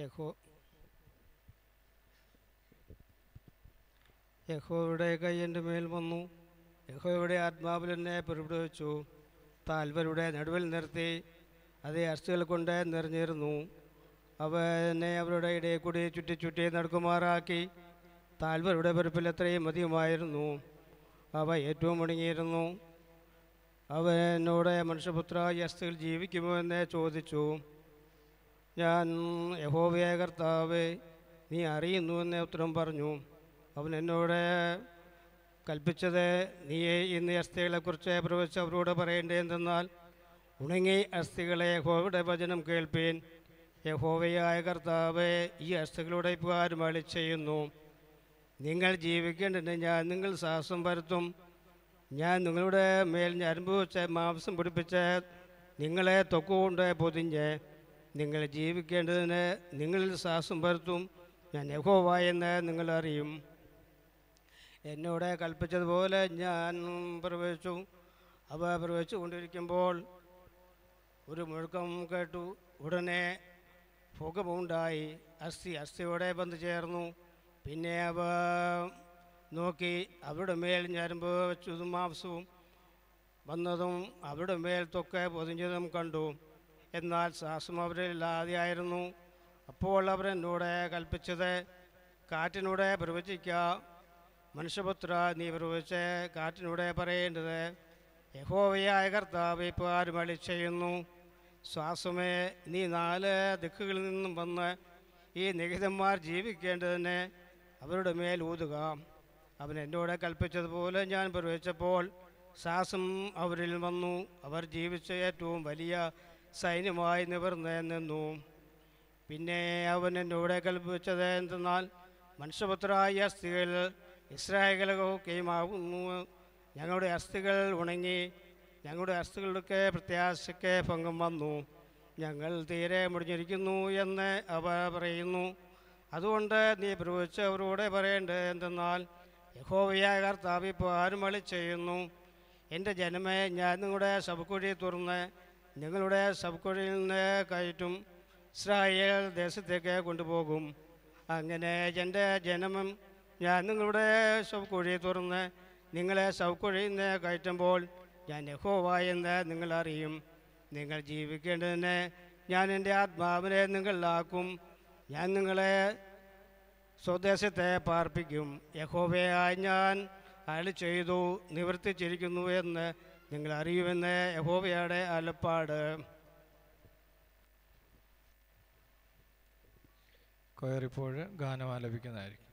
യഹോ യഹോയുടെ കൈ എന്റെ മേൽ വന്നു. യഹോയുടെ ആത്മാവിൽ എന്നെ പുറപ്പെടുവിച്ചു. താൽവരുടെ നടുവിൽ നിർത്തി അതേ അസ്ഥികൾ കൊണ്ട് നിറഞ്ഞിരുന്നു. അവ എന്നെ അവരുടെ ഇടയിൽ കൂടി ചുറ്റി ചുറ്റി നടക്കുമാറാക്കി താൽവരുടെ പരപ്പിൽ എത്രയും അധികമായിരുന്നു അവ ഏറ്റവും മുടങ്ങിയിരുന്നു. അവ എന്നോട് മനുഷ്യപുത്ര ഈ അസ്ഥികൾ ജീവിക്കുമോ? എന്ന് ചോദിച്ചു. ഞാൻ യഹോവയായ കർത്താവേ നീ അറിയുന്നു എന്ന് ഉത്തരം പറഞ്ഞു. അവൻ എന്നോട് കൽപ്പിച്ചത് നീ ഇന്ന് അസ്ഥികളെക്കുറിച്ച് പ്രവചിച്ച് അവരോട് പറയേണ്ടതെന്നാൽ ഉണങ്ങി അസ്ഥികളെ യഹോവയുടെ വചനം കേൾപ്പീൻ. യഹോവയായ കർത്താവെ ഈ അസ്ഥികളുടെ ഇപ്രകാരം അളി ചെയ്യുന്നു നിങ്ങൾ ജീവിക്കേണ്ടതിന് ഞാൻ നിങ്ങൾ സാഹസം വരുത്തും ഞാൻ നിങ്ങളുടെ മേൽ ഞരമ്പ് വെച്ച് മാംസം പിടിപ്പിച്ച് നിങ്ങളെ തൊക്കുകൊണ്ട് പൊതിഞ്ഞ് നിങ്ങൾ ജീവിക്കേണ്ടതിന് നിങ്ങളിൽ സാഹസം പരത്തും. ഞാൻ യഹോവ എന്ന് നിങ്ങൾ അറിയും. എന്നോട് കൽപ്പിച്ചതുപോലെ ഞാൻ പ്രവേശിച്ചു അവ പ്രവേശിച്ചു കൊണ്ടിരിക്കുമ്പോൾ ഒരു മുഴക്കം കേട്ടു. ഉടനെ പുകമുണ്ടായി അസ്ഥി അസ്ഥിയോടെ ബന്ധു ചേർന്നു. പിന്നെ അവ നോക്കി. അവരുടെ മേൽ ഞരമ്പ് വെച്ചതും മാംസവും വന്നതും അവരുടെ മേൽ തൊക്കെ പൊതിഞ്ഞതും കണ്ടു. എന്നാൽ ശ്വാസം അവരില്ലാതെയായിരുന്നു അപ്പോൾ അവർ എന്നോട് കൽപ്പിച്ചത് കാറ്റിനൂടെ പ്രവചിക്ക. മനുഷ്യപുത്ര നീ പ്രവചിച്ച് കാറ്റിനൂടെ പറയേണ്ടത് യഹോവയായ കർത്താവ് ഇപ്രകാരം അളി ചെയ്യുന്നു? ശ്വാസമേ നീ നാല് ദിക്കുകളിൽ നിന്നും വന്ന് ഈ നിഹിതന്മാർ ജീവിക്കേണ്ടതിന് അവരുടെ മേൽ ഊതുക. അവൻ എന്നോട് കൽപ്പിച്ചതുപോലെ ഞാൻ പ്രവചിച്ചപ്പോൾ ശ്വാസം അവരിൽ വന്നു. അവർ ജീവിച്ച ഏറ്റവും വലിയ സൈന്യമായി നിവർന്ന് നിന്നു. പിന്നെ അവൻ എന്നോട് കൽപ്പിച്ചത് എന്തെന്നാൽ മനുഷ്യപുത്രായ അസ്ഥികൾ ഇസ്രായേലൊക്കെയുമാകുന്നു ഞങ്ങളുടെ അസ്ഥികൾ ഉണങ്ങി ഞങ്ങളുടെ അസ്ഥികളുടെ പ്രത്യാശയ്ക്ക് ഭംഗം വന്നു. ഞങ്ങൾ തീരെ മുടിഞ്ഞിരിക്കുന്നു എന്ന് അവ പറയുന്നു. അതുകൊണ്ട് നീ പ്രവചിച്ച് അവരോട് പറയേണ്ടത് എന്തെന്നാൽ യഹോവയായ കർത്താവ് ഇപ്പോൾ ആരും വളി ചെയ്യുന്നു എന്റെ ജനമേ ഞാൻ നിങ്ങളുടെ ശവക്കുഴി തുറന്ന് നിങ്ങളുടെ സബ്കുഴിയിൽ നിന്ന് കയറ്റും ഇസ്രായേൽ ദേശത്തേക്ക് കൊണ്ടുപോകും. അങ്ങനെ എന്റെ ജനമം ഞാൻ നിങ്ങളുടെ സബ്കുഴി തുറന്ന് നിങ്ങളെ സബ്കുഴിയിൽ നിന്ന് കയറ്റുമ്പോൾ ഞാൻ യഹോവ എന്ന് നിങ്ങൾ അറിയും. നിങ്ങൾ ജീവിക്കേണ്ടതിന് ഞാൻ എന്റെ ആത്മാവിനെ നിങ്ങളിലാക്കും ഞാൻ നിങ്ങളെ സ്വദേശത്തെ പാർപ്പിക്കും. യഹോവയായി ഞാൻ അയാൾ ചെയ്തു നിവർത്തിച്ചിരിക്കുന്നു എന്ന് നിങ്ങൾ അറിയുമെന്ന് യഹോവയുടെ അലപ്പാട് കയറിപ്പോഴ് ഗാനം ആലപിക്കുന്നതായിരിക്കും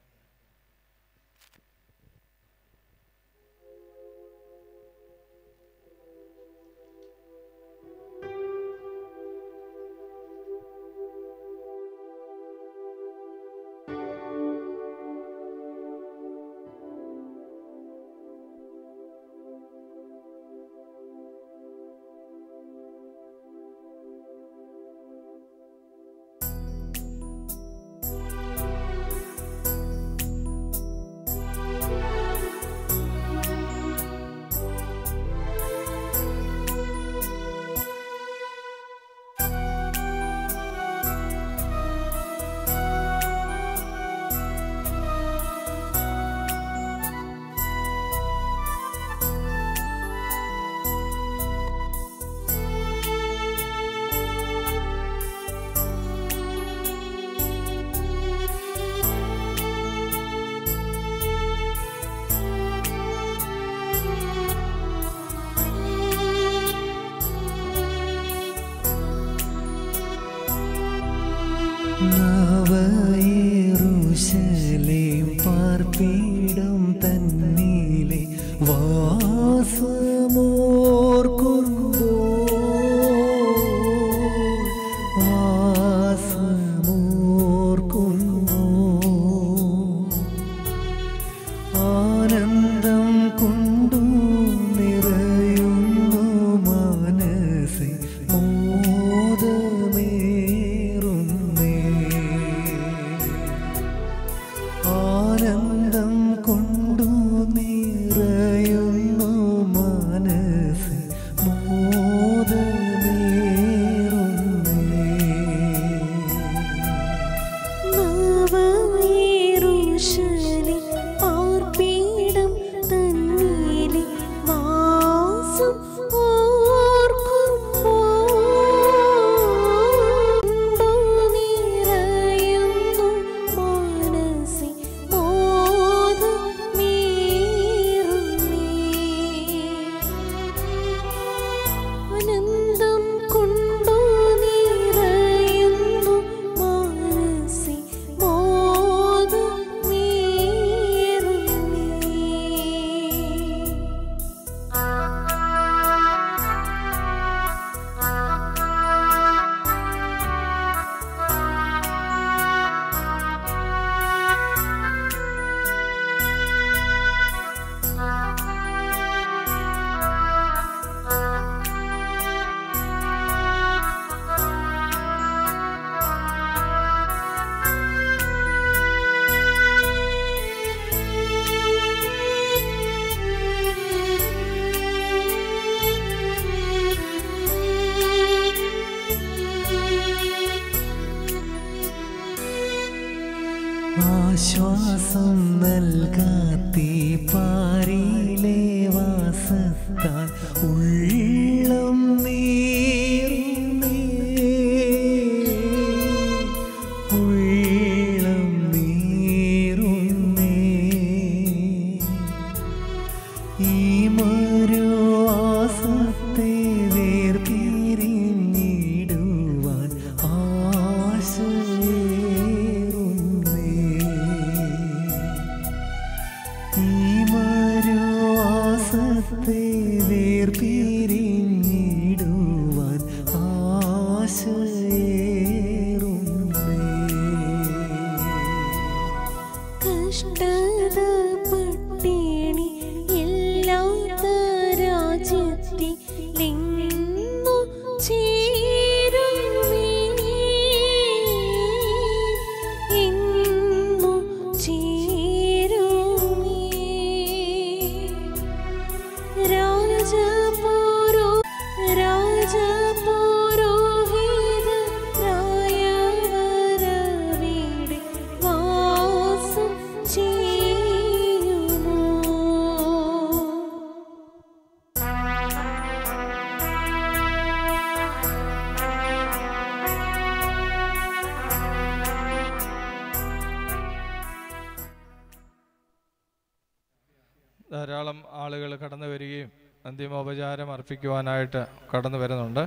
അന്തിമോപചാരം കടന്നു വരുന്നുണ്ട്.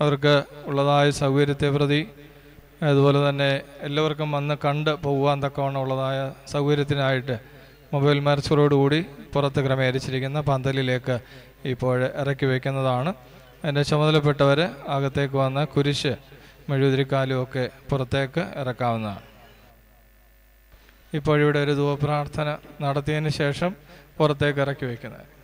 അവർക്ക് ഉള്ളതായ സൗകര്യത്തെ പ്രതി അതുപോലെ തന്നെ എല്ലാവർക്കും വന്ന് കണ്ട് പോകുവാൻ തക്കവണ്ണം ഉള്ളതായ സൗകര്യത്തിനായിട്ട് മൊബൈൽ മാർച്ചറോടുകൂടി പുറത്ത് ക്രമീകരിച്ചിരിക്കുന്ന പന്തലിലേക്ക് ഇപ്പോൾ ഇറക്കി വയ്ക്കുന്നതാണ്. അതിന്റെ ചുമതലപ്പെട്ടവർ അകത്തേക്ക് വന്ന് കുരിശ് മെഴുകുതിരിക്കാലും ഒക്കെ പുറത്തേക്ക് ഇറക്കാവുന്നതാണ്. ഇപ്പോഴിവിടെ ഒരു ധൂപപ്രാർത്ഥന നടത്തിയതിന് ശേഷം പുറത്തേക്ക് ഇറക്കി വയ്ക്കുന്നത്.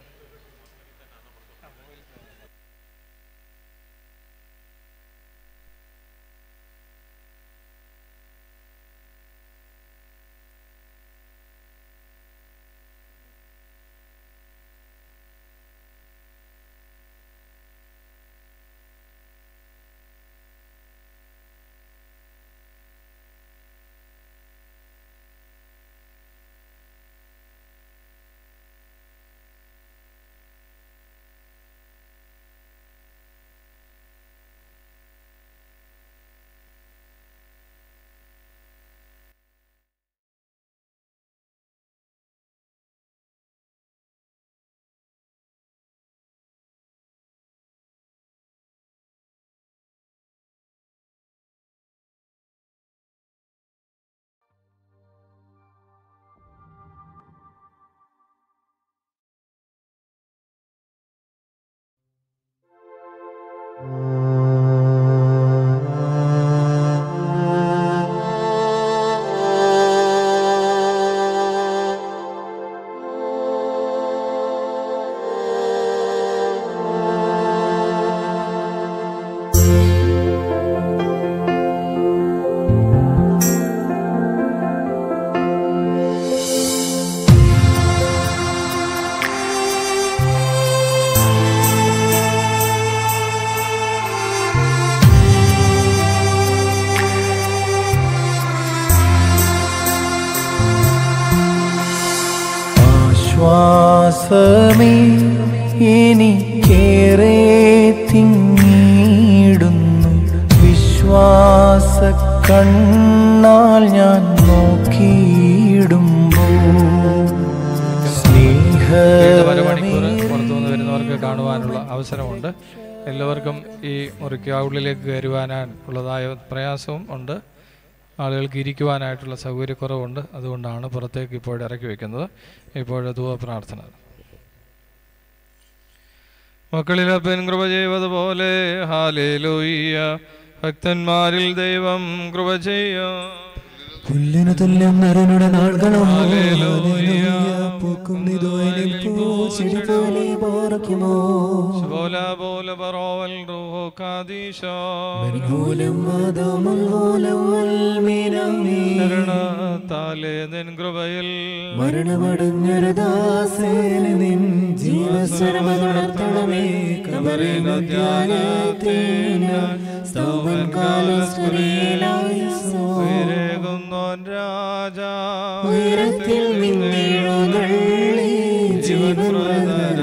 മുറിക്ക് കയറുവാനായിട്ടുള്ളതായ ഉള്ളതായ പ്രയാസവും ഉണ്ട്. ആളുകൾക്ക് ഇരിക്കുവാനായിട്ടുള്ള സൗകര്യക്കുറവുണ്ട്. അതുകൊണ്ടാണ് പുറത്തേക്ക് ഇപ്പോൾ ഇറക്കി വയ്ക്കുന്നത് ഇപ്പോൾ ധൂവ പ്രാർത്ഥന. മക്കളിൽ അപ്പൻ കൃപ ചെയ്വതുപോലെ ഹാലേ ലോയ്യ ഭക്തന്മാരിൽ ദൈവം കൃപ ചെയ്യാം. പുല്ലിനു തുല്യം നരനുടെ നാളുകളോ പൂക്കും നിതോയനിൽ പൂച്ചെടി പോലെ പാറയ്ക്കുമോ? ശുഭോല ബോല ബറോവൽ റൂഹോ കാദീശോ നിൻ കൃപയിൽ. മരണമടഞ്ഞൊരു ദാസേന നിൻ ജീവസ്വരമുണർത്തണമേ കബറിനധ്യാനത്തിൽ ഞാൻ സ്തോമൻ കാലസ്കുറിയിലായി ഉയരേകുന്നോൻ രാജാ. ഉയരത്തിൽ നിന്നെഴുന്നള്ളി ജീവപ്രദന.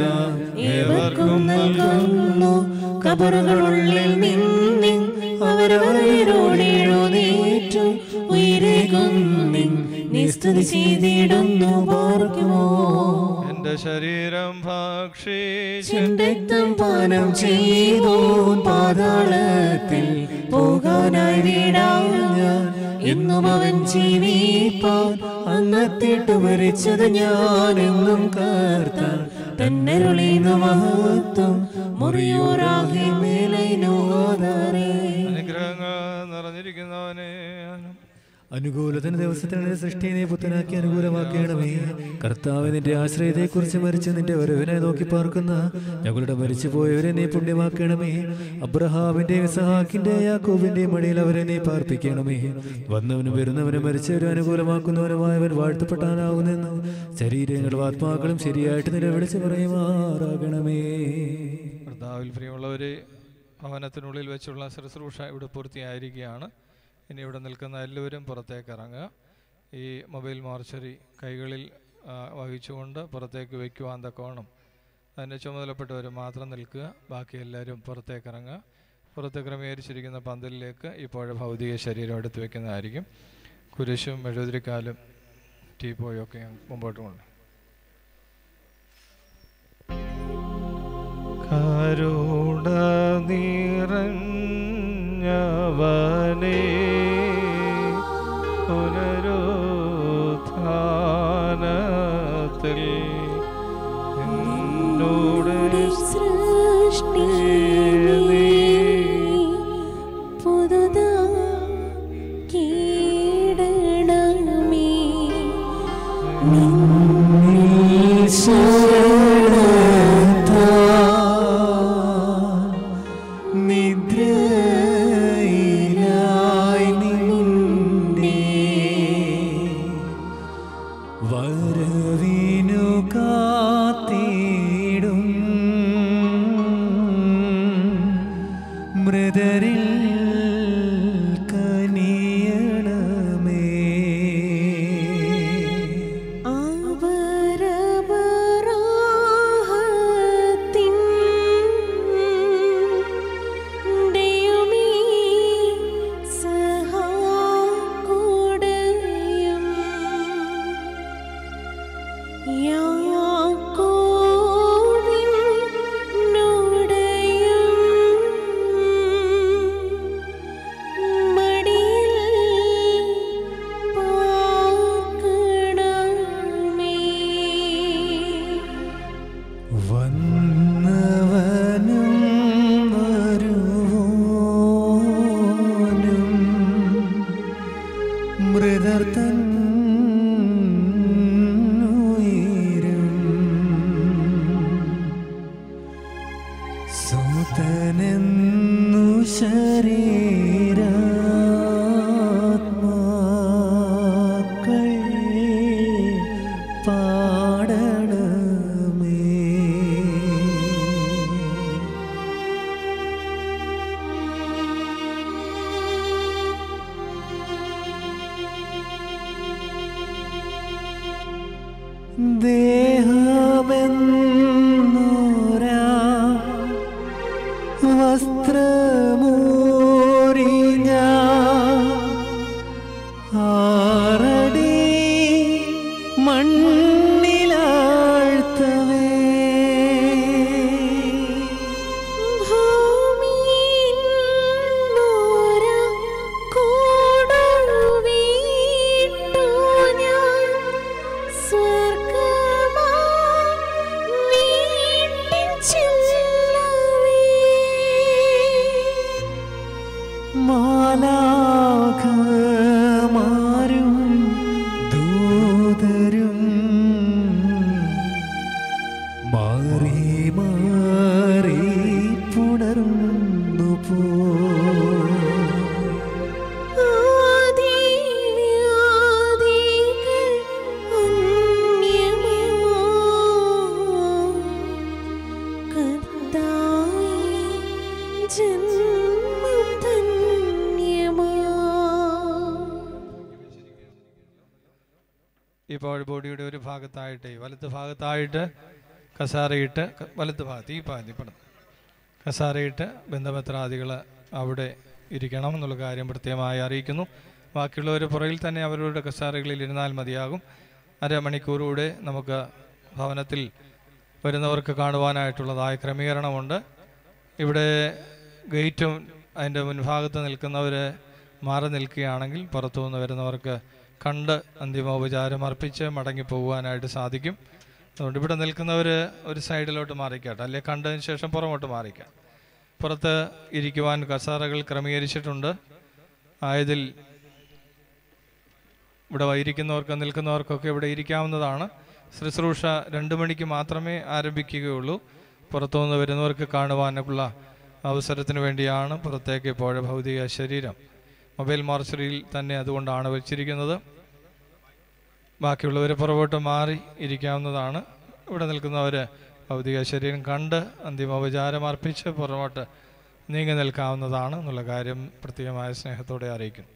നിസ്തുതി ചെയ്തിടുന്നു പാർക്കുമോ? എന്റെ ശരീരം ഭക്ഷിച്ച് രക്തം പാനം ചെയ്തോ പാതാളത്തിൽ പോകാനായി ഞാൻ എന്നും അവൻ ജീവിപ്പാൻ അന്നത്തിട്ട് മരിച്ചത് ഞാൻ എന്നും കർത്ത തന്നരുളിന്ന് മഹത്വം മുറിയോറാകി മേലൈനോദാരേ അനുഗ്രഹങ്ങൾ നിറഞ്ഞിരിക്കുന്നവനെ അനുകൂലത്തിന് ദിവസത്തിന് സൃഷ്ടിയെ നീ പുത്തനാക്കി അനുകൂലമാക്കണമേ. കർത്താവ് നിന്റെ ആശ്രയത്തെ കുറിച്ച് മരിച്ച് നിന്റെ വരവിനെ നോക്കി പാർക്കുന്ന ഞങ്ങളുടെ മരിച്ചുപോയവരെ നീ പുണ്യമാക്കണമേ. അബ്രഹാമിന്റെ സഹാക്കിന്റെ യാക്കോബിന്റെയും മടിയിൽ അവരെ നീ പാർപ്പിക്കണമേ. വന്നവനും വരുന്നവനും മരിച്ചവരും അനുകൂലമാക്കുന്നവനുമായവൻ വാഴ്ത്തപ്പെട്ടാനാവുന്നെന്ന് ശരീരങ്ങളും ആത്മാക്കളും ശരിയായിട്ട് നിലവിളിച്ച് പറയുമാറാകണമേ. കർത്താവിൽ പ്രിയമുള്ളവരെ ഭവനത്തിനുള്ളിൽ വെച്ചുള്ള ശുശ്രൂഷ ഇവിടെ പൂർത്തിയായിരിക്കുകയാണ്. ഇനി ഇവിടെ നിൽക്കുന്ന എല്ലാവരും പുറത്തേക്ക് ഇറങ്ങുക. ഈ മൊബൈൽ മോർച്ചറി കൈകളിൽ വഹിച്ചുകൊണ്ട് പുറത്തേക്ക് വയ്ക്കുവാൻ തക്കോണം അതിന്റെ ചുമതലപ്പെട്ടവർ മാത്രം നിൽക്കുക. ബാക്കി എല്ലാവരും പുറത്തേക്ക് ഇറങ്ങുക. പുറത്ത് ക്രമീകരിച്ചിരിക്കുന്ന പന്തലിലേക്ക് ഇപ്പോഴെ ഭൗതിക ശരീരം എടുത്തു വയ്ക്കുന്നതായിരിക്കും. കുരിശും മെഴുതിരിക്കാലും ടീപ്പോയും ഒക്കെ മുമ്പോട്ട് കൊണ്ട് കരുണ നിറഞ്ഞവനേ പുനരുത്ഥാനത്തിൽ എന്നോട് സൃഷ്ടി പുതുതാ വലത്ത് ഭാഗത്തായിട്ട് കസാരയിട്ട് വലത്ത് ഭാഗത്ത് ഈ പാതിപ്പണം കസാരയിട്ട് ബന്ധപത്രാദികൾ അവിടെ ഇരിക്കണം എന്നുള്ള കാര്യം പ്രത്യേകമായി അറിയിക്കുന്നു. ബാക്കിയുള്ളവർ പുറകിൽ തന്നെ അവരുടെ കസാരകളിൽ ഇരുന്നാൽ മതിയാകും. അരമണിക്കൂറൂടെ നമുക്ക് ഭവനത്തിൽ വരുന്നവർക്ക് കാണുവാനായിട്ടുള്ളതായ ക്രമീകരണമുണ്ട്. ഇവിടെ ഗേറ്റും അതിന്റെ മുൻഭാഗത്ത് നിൽക്കുന്നവർ മാറി നിൽക്കുകയാണെങ്കിൽ പുറത്തുനിന്ന് വരുന്നവർക്ക് കണ്ട് അന്തിമോപചാരം അർപ്പിച്ച് മടങ്ങി പോകുവാനായിട്ട് സാധിക്കും. അതുകൊണ്ട് ഇവിടെ നിൽക്കുന്നവർ ഒരു സൈഡിലോട്ട് മാറിക്കാട്ടെ അല്ലെങ്കിൽ കണ്ടതിന് ശേഷം പുറമോട്ട് മാറിക്കാം. പുറത്ത് ഇരിക്കുവാൻ കസാറകൾ ക്രമീകരിച്ചിട്ടുണ്ട്. ആയതിൽ ഇവിടെ ഇരിക്കുന്നവർക്ക് നിൽക്കുന്നവർക്കൊക്കെ ഇവിടെ ഇരിക്കാവുന്നതാണ്. ശുശ്രൂഷ രണ്ട് മണിക്ക് മാത്രമേ ആരംഭിക്കുകയുള്ളൂ. പുറത്തുനിന്ന് വരുന്നവർക്ക് കാണുവാനുള്ള അവസരത്തിന് വേണ്ടിയാണ് പുറത്തേക്ക് ഇപ്പോഴെ ഭൗതിക ശരീരം. മൊബൈൽ മോർച്ചറിയിൽ തന്നെ അതുകൊണ്ടാണ് വെച്ചിരിക്കുന്നത് ബാക്കിയുള്ളവർ പുറകോട്ട് മാറി ഇരിക്കാവുന്നതാണ്. ഇവിടെ നിൽക്കുന്നവർ ഭൗതിക ശരീരം കണ്ട് അന്തിമോപചാരം അർപ്പിച്ച് പുറകോട്ട് നീങ്ങി നിൽക്കാവുന്നതാണ് എന്നുള്ള കാര്യം പ്രത്യേകമായ സ്നേഹത്തോടെ അറിയിക്കുന്നു.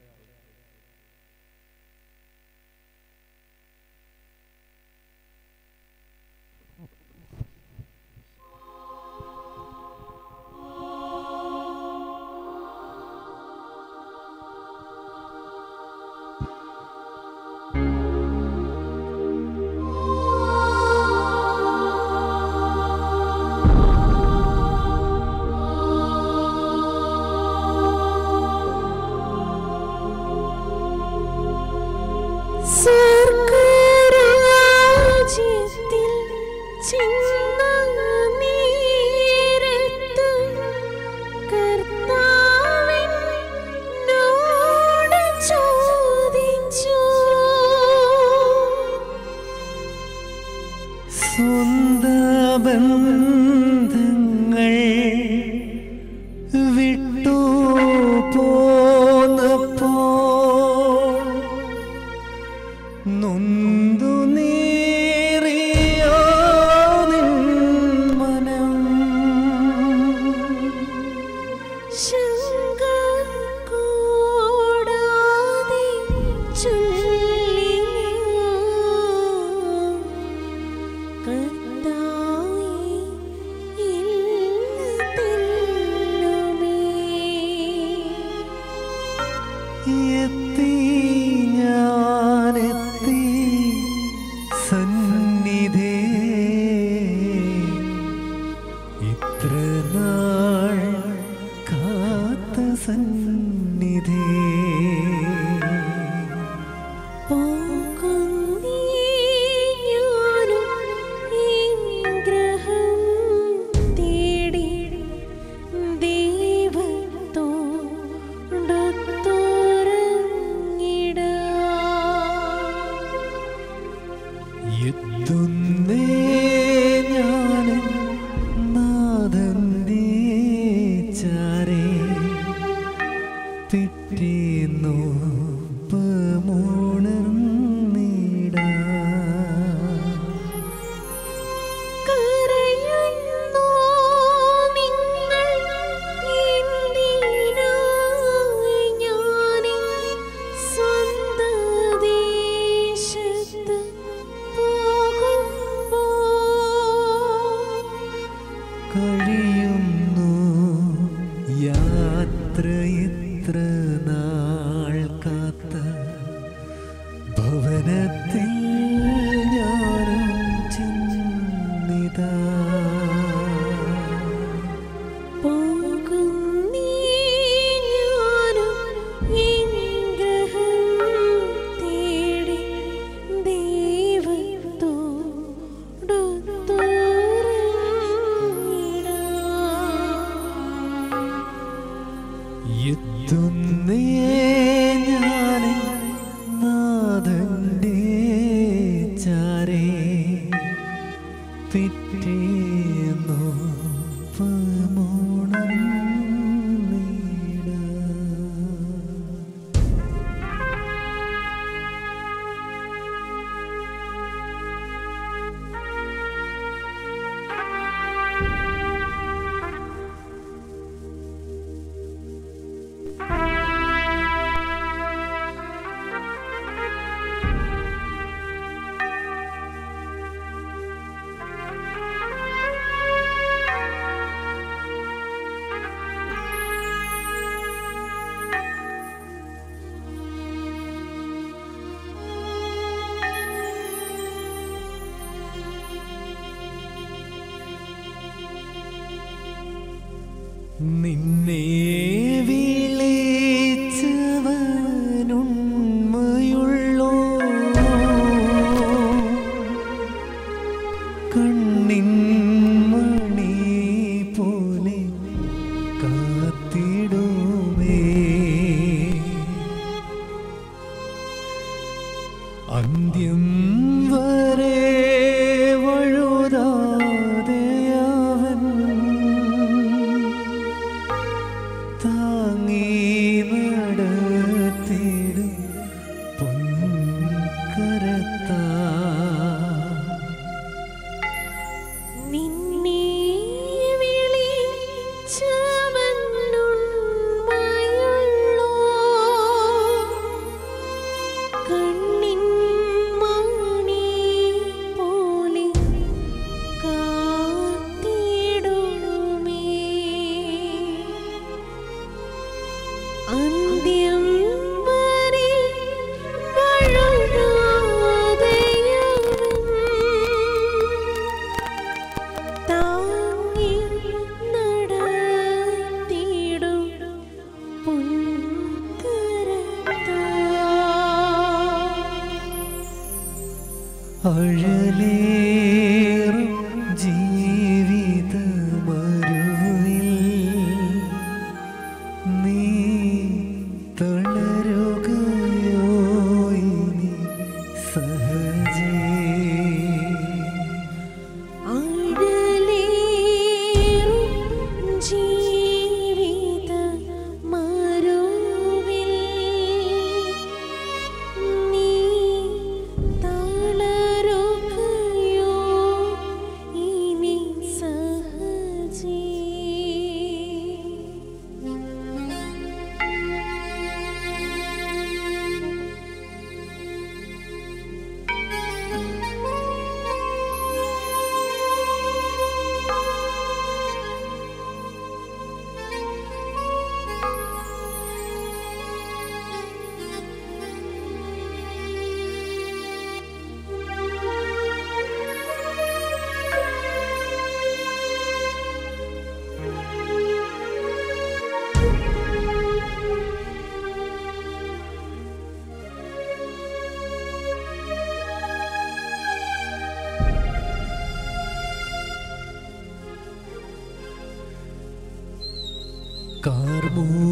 amor.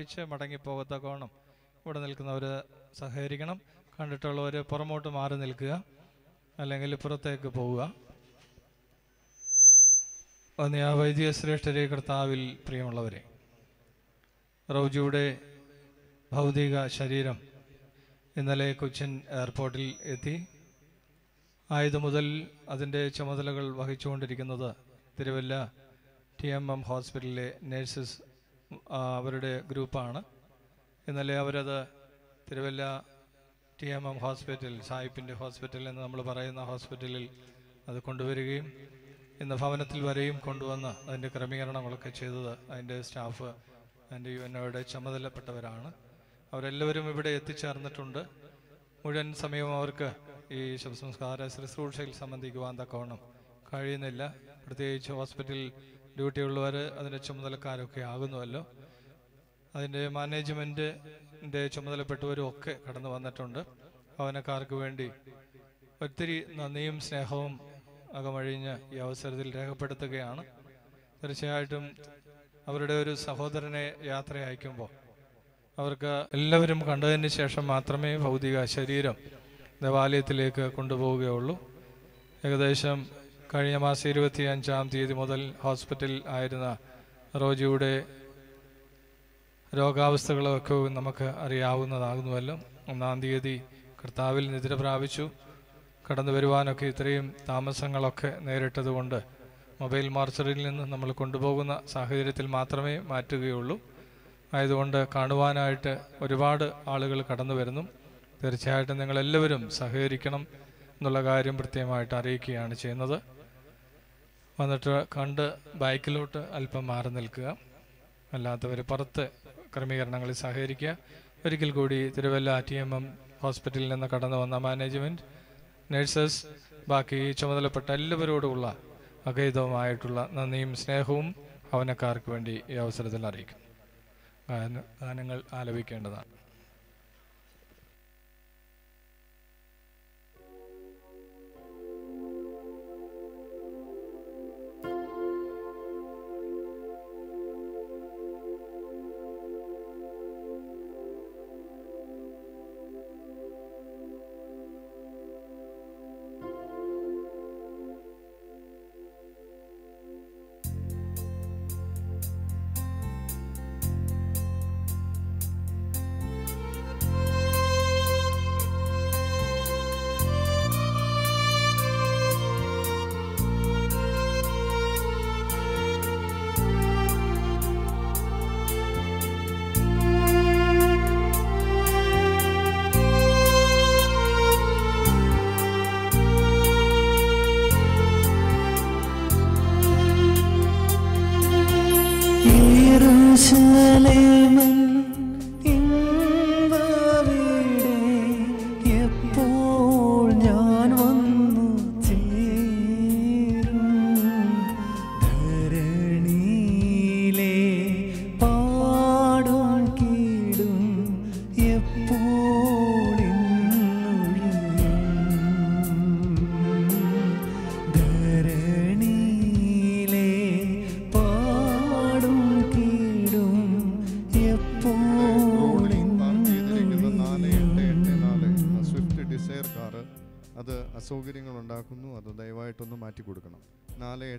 അന്തിമോപചാരം മടങ്ങിപ്പോകത്ത മടങ്ങിപ്പോകത്തക്കോണം ഇവിടെ നിൽക്കുന്നവർ സഹകരിക്കണം. കണ്ടിട്ടുള്ളവർ പുറമോട്ട് മാറി നിൽക്കുക. അല്ലെങ്കിൽ പുറത്തേക്ക് പോവുക. വന്യ വൈദിക ശ്രേഷ്ഠരെ കർത്താവിൽ പ്രിയമുള്ളവരെ റൗജിയുടെ ഭൗതിക ശരീരം ഇന്നലെ കൊച്ചിൻ എയർപോർട്ടിൽ എത്തി. ആയത് മുതൽ അതിന്റെ ചുമതലകൾ വഹിച്ചുകൊണ്ടിരിക്കുന്നത് തിരുവല്ല ടി എം എം ഹോസ്പിറ്റലിലെ നേഴ്സസ് അവരുടെ ഗ്രൂപ്പാണ്. ഇന്നലെ അവരത് Thiruvalla T M M hospital സായിപ്പിന്റെ hospital എന്ന് നമ്മൾ പറയുന്ന ഹോസ്പിറ്റലിൽ അത് കൊണ്ടുവരികയും ഇന്ന് ഭവനത്തിൽ വരെയും കൊണ്ടുവന്ന് അതിന്റെ ക്രമീകരണങ്ങളൊക്കെ ചെയ്തത് അതിന്റെ സ്റ്റാഫ് അതിന്റെ യു എൻ ഒയുടെ ചുമതലപ്പെട്ടവരാണ്. അവരെല്ലാവരും ഇവിടെ എത്തിച്ചേർന്നിട്ടുണ്ട്. മുഴുവൻ സമയവും അവർക്ക് ഈ ശവസംസ്കാര ശുശ്രൂഷയിൽ സംബന്ധിക്കുവാൻ തക്കവണ്ണം കഴിയുന്നില്ല. പ്രത്യേകിച്ച് ഹോസ്പിറ്റലിൽ ഡ്യൂട്ടിയുള്ളവർ അതിന്റെ ചുമതലക്കാരൊക്കെ ആകുന്നുവല്ലോ. അതിന്റെ മാനേജ്മെന്റിന്റെ ചുമതലപ്പെട്ടവരും ഒക്കെ കടന്നു വന്നിട്ടുണ്ട്. ഭവനക്കാർക്ക് വേണ്ടി ഒത്തിരി നന്ദിയും സ്നേഹവും അകമഴിഞ്ഞ് ഈ അവസരത്തിൽ രേഖപ്പെടുത്തുകയാണ്. തീർച്ചയായിട്ടും അവരുടെ ഒരു സഹോദരനെ യാത്ര അയക്കുമ്പോൾ അവർക്ക് എല്ലാവരും കണ്ടതിന് ശേഷം മാത്രമേ ഭൗതിക ശരീരം ദേവാലയത്തിലേക്ക് കൊണ്ടുപോവുകയുള്ളൂ. ഏകദേശം കഴിഞ്ഞ മാസം ഇരുപത്തി അഞ്ചാം തീയതി മുതൽ ഹോസ്പിറ്റലിൽ ആയിരുന്ന റോജിയുടെ രോഗാവസ്ഥകളൊക്കെ നമുക്ക് അറിയാവുന്നതാകുന്നുവല്ലോ. ഒന്നാം തീയതി കർത്താവിൽ നിദ്ര പ്രാപിച്ചു. കടന്നു വരുവാനൊക്കെ ഇത്രയും താമസങ്ങളൊക്കെ നേരിട്ടതുകൊണ്ട് മൊബൈൽ മാർച്ചറിൽ നിന്ന് നമ്മൾ കൊണ്ടുപോകുന്ന സാഹചര്യത്തിൽ മാത്രമേ മാറ്റുകയുള്ളൂ. ആയതുകൊണ്ട് കാണുവാനായിട്ട് ഒരുപാട് ആളുകൾ കടന്നു വരുന്നു. തീർച്ചയായിട്ടും നിങ്ങളെല്ലാവരും സഹകരിക്കണം എന്നുള്ള കാര്യം പ്രത്യേകമായിട്ട് അറിയിക്കുകയാണ് ചെയ്യുന്നത്. വന്നിട്ട് കണ്ട് ബൈക്കിലോട്ട് അല്പം മാറി നിൽക്കുക. അല്ലാത്തവർ പുറത്ത് ക്രമീകരണങ്ങളിൽ സഹകരിക്കുക. ഒരിക്കൽ കൂടി തിരുവല്ല ടി എം എം ഹോസ്പിറ്റലിൽ നിന്ന് കടന്നു വന്ന മാനേജ്മെന്റ് നഴ്സസ് ബാക്കി ചുമതലപ്പെട്ട എല്ലാവരോടുമുള്ള അഗൈതവുമായിട്ടുള്ള നന്ദിയും സ്നേഹവും അവനക്കാർക്ക് വേണ്ടി ഈ അവസരത്തിൽ അറിയിക്കും ഗാന- ഗാനങ്ങൾ ആലപിക്കേണ്ടതാണ്.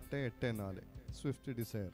എട്ട് എട്ട് നാല് സ്വിഫ്റ്റ് ഡിസയർ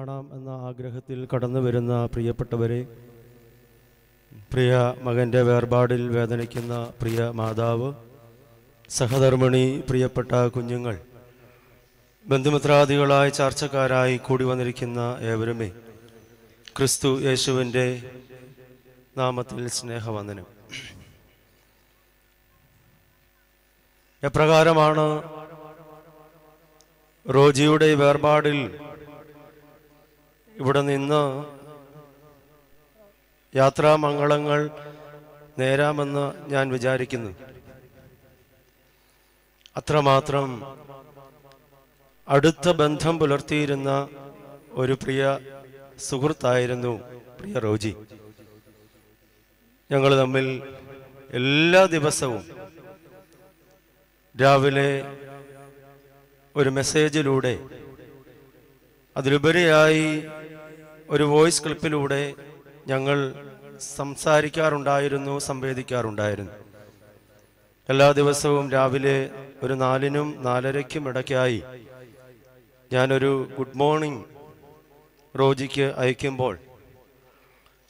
കാണാം എന്ന ആഗ്രഹത്തിൽ കടന്നു വരുന്ന പ്രിയപ്പെട്ടവരെ പ്രിയ മകന്റെ വേർപാടിൽ വേദനിക്കുന്ന പ്രിയ മാതാവ് സഹധർമ്മിണി പ്രിയപ്പെട്ട കുഞ്ഞുങ്ങൾ ബന്ധുമിത്രാദികളായി ചർച്ചക്കാരായി കൂടി വന്നിരിക്കുന്ന ഏവരുമേ ക്രിസ്തു യേശുവിന്റെ നാമത്തിൽ സ്നേഹവന്ദനം. എപ്രകാരമാണ് റോജിയുടെ വേർപാടിൽ ഇവിടെ നിന്ന് യാത്രാമംഗളങ്ങൾ നേരാമെന്ന് ഞാൻ വിചാരിക്കുന്നു. അത്രമാത്രം അടുത്ത ബന്ധം പുലർത്തിയിരുന്ന ഒരു പ്രിയ സുഹൃത്തായിരുന്നു പ്രിയ റോജി. ഞങ്ങൾ തമ്മിൽ എല്ലാ ദിവസവും രാവിലെ ഒരു മെസ്സേജിലൂടെ അതിലുപരിയായി ഒരു വോയിസ് ക്ലിപ്പിലൂടെ ഞങ്ങൾ സംസാരിക്കാറുണ്ടായിരുന്നു സംവേദിക്കാറുണ്ടായിരുന്നു. എല്ലാ ദിവസവും രാവിലെ ഒരു നാലിനും നാലരയ്ക്കും ഇടയ്ക്കായി ഞാനൊരു ഗുഡ് മോർണിംഗ് റോജിക്ക് അയക്കുമ്പോൾ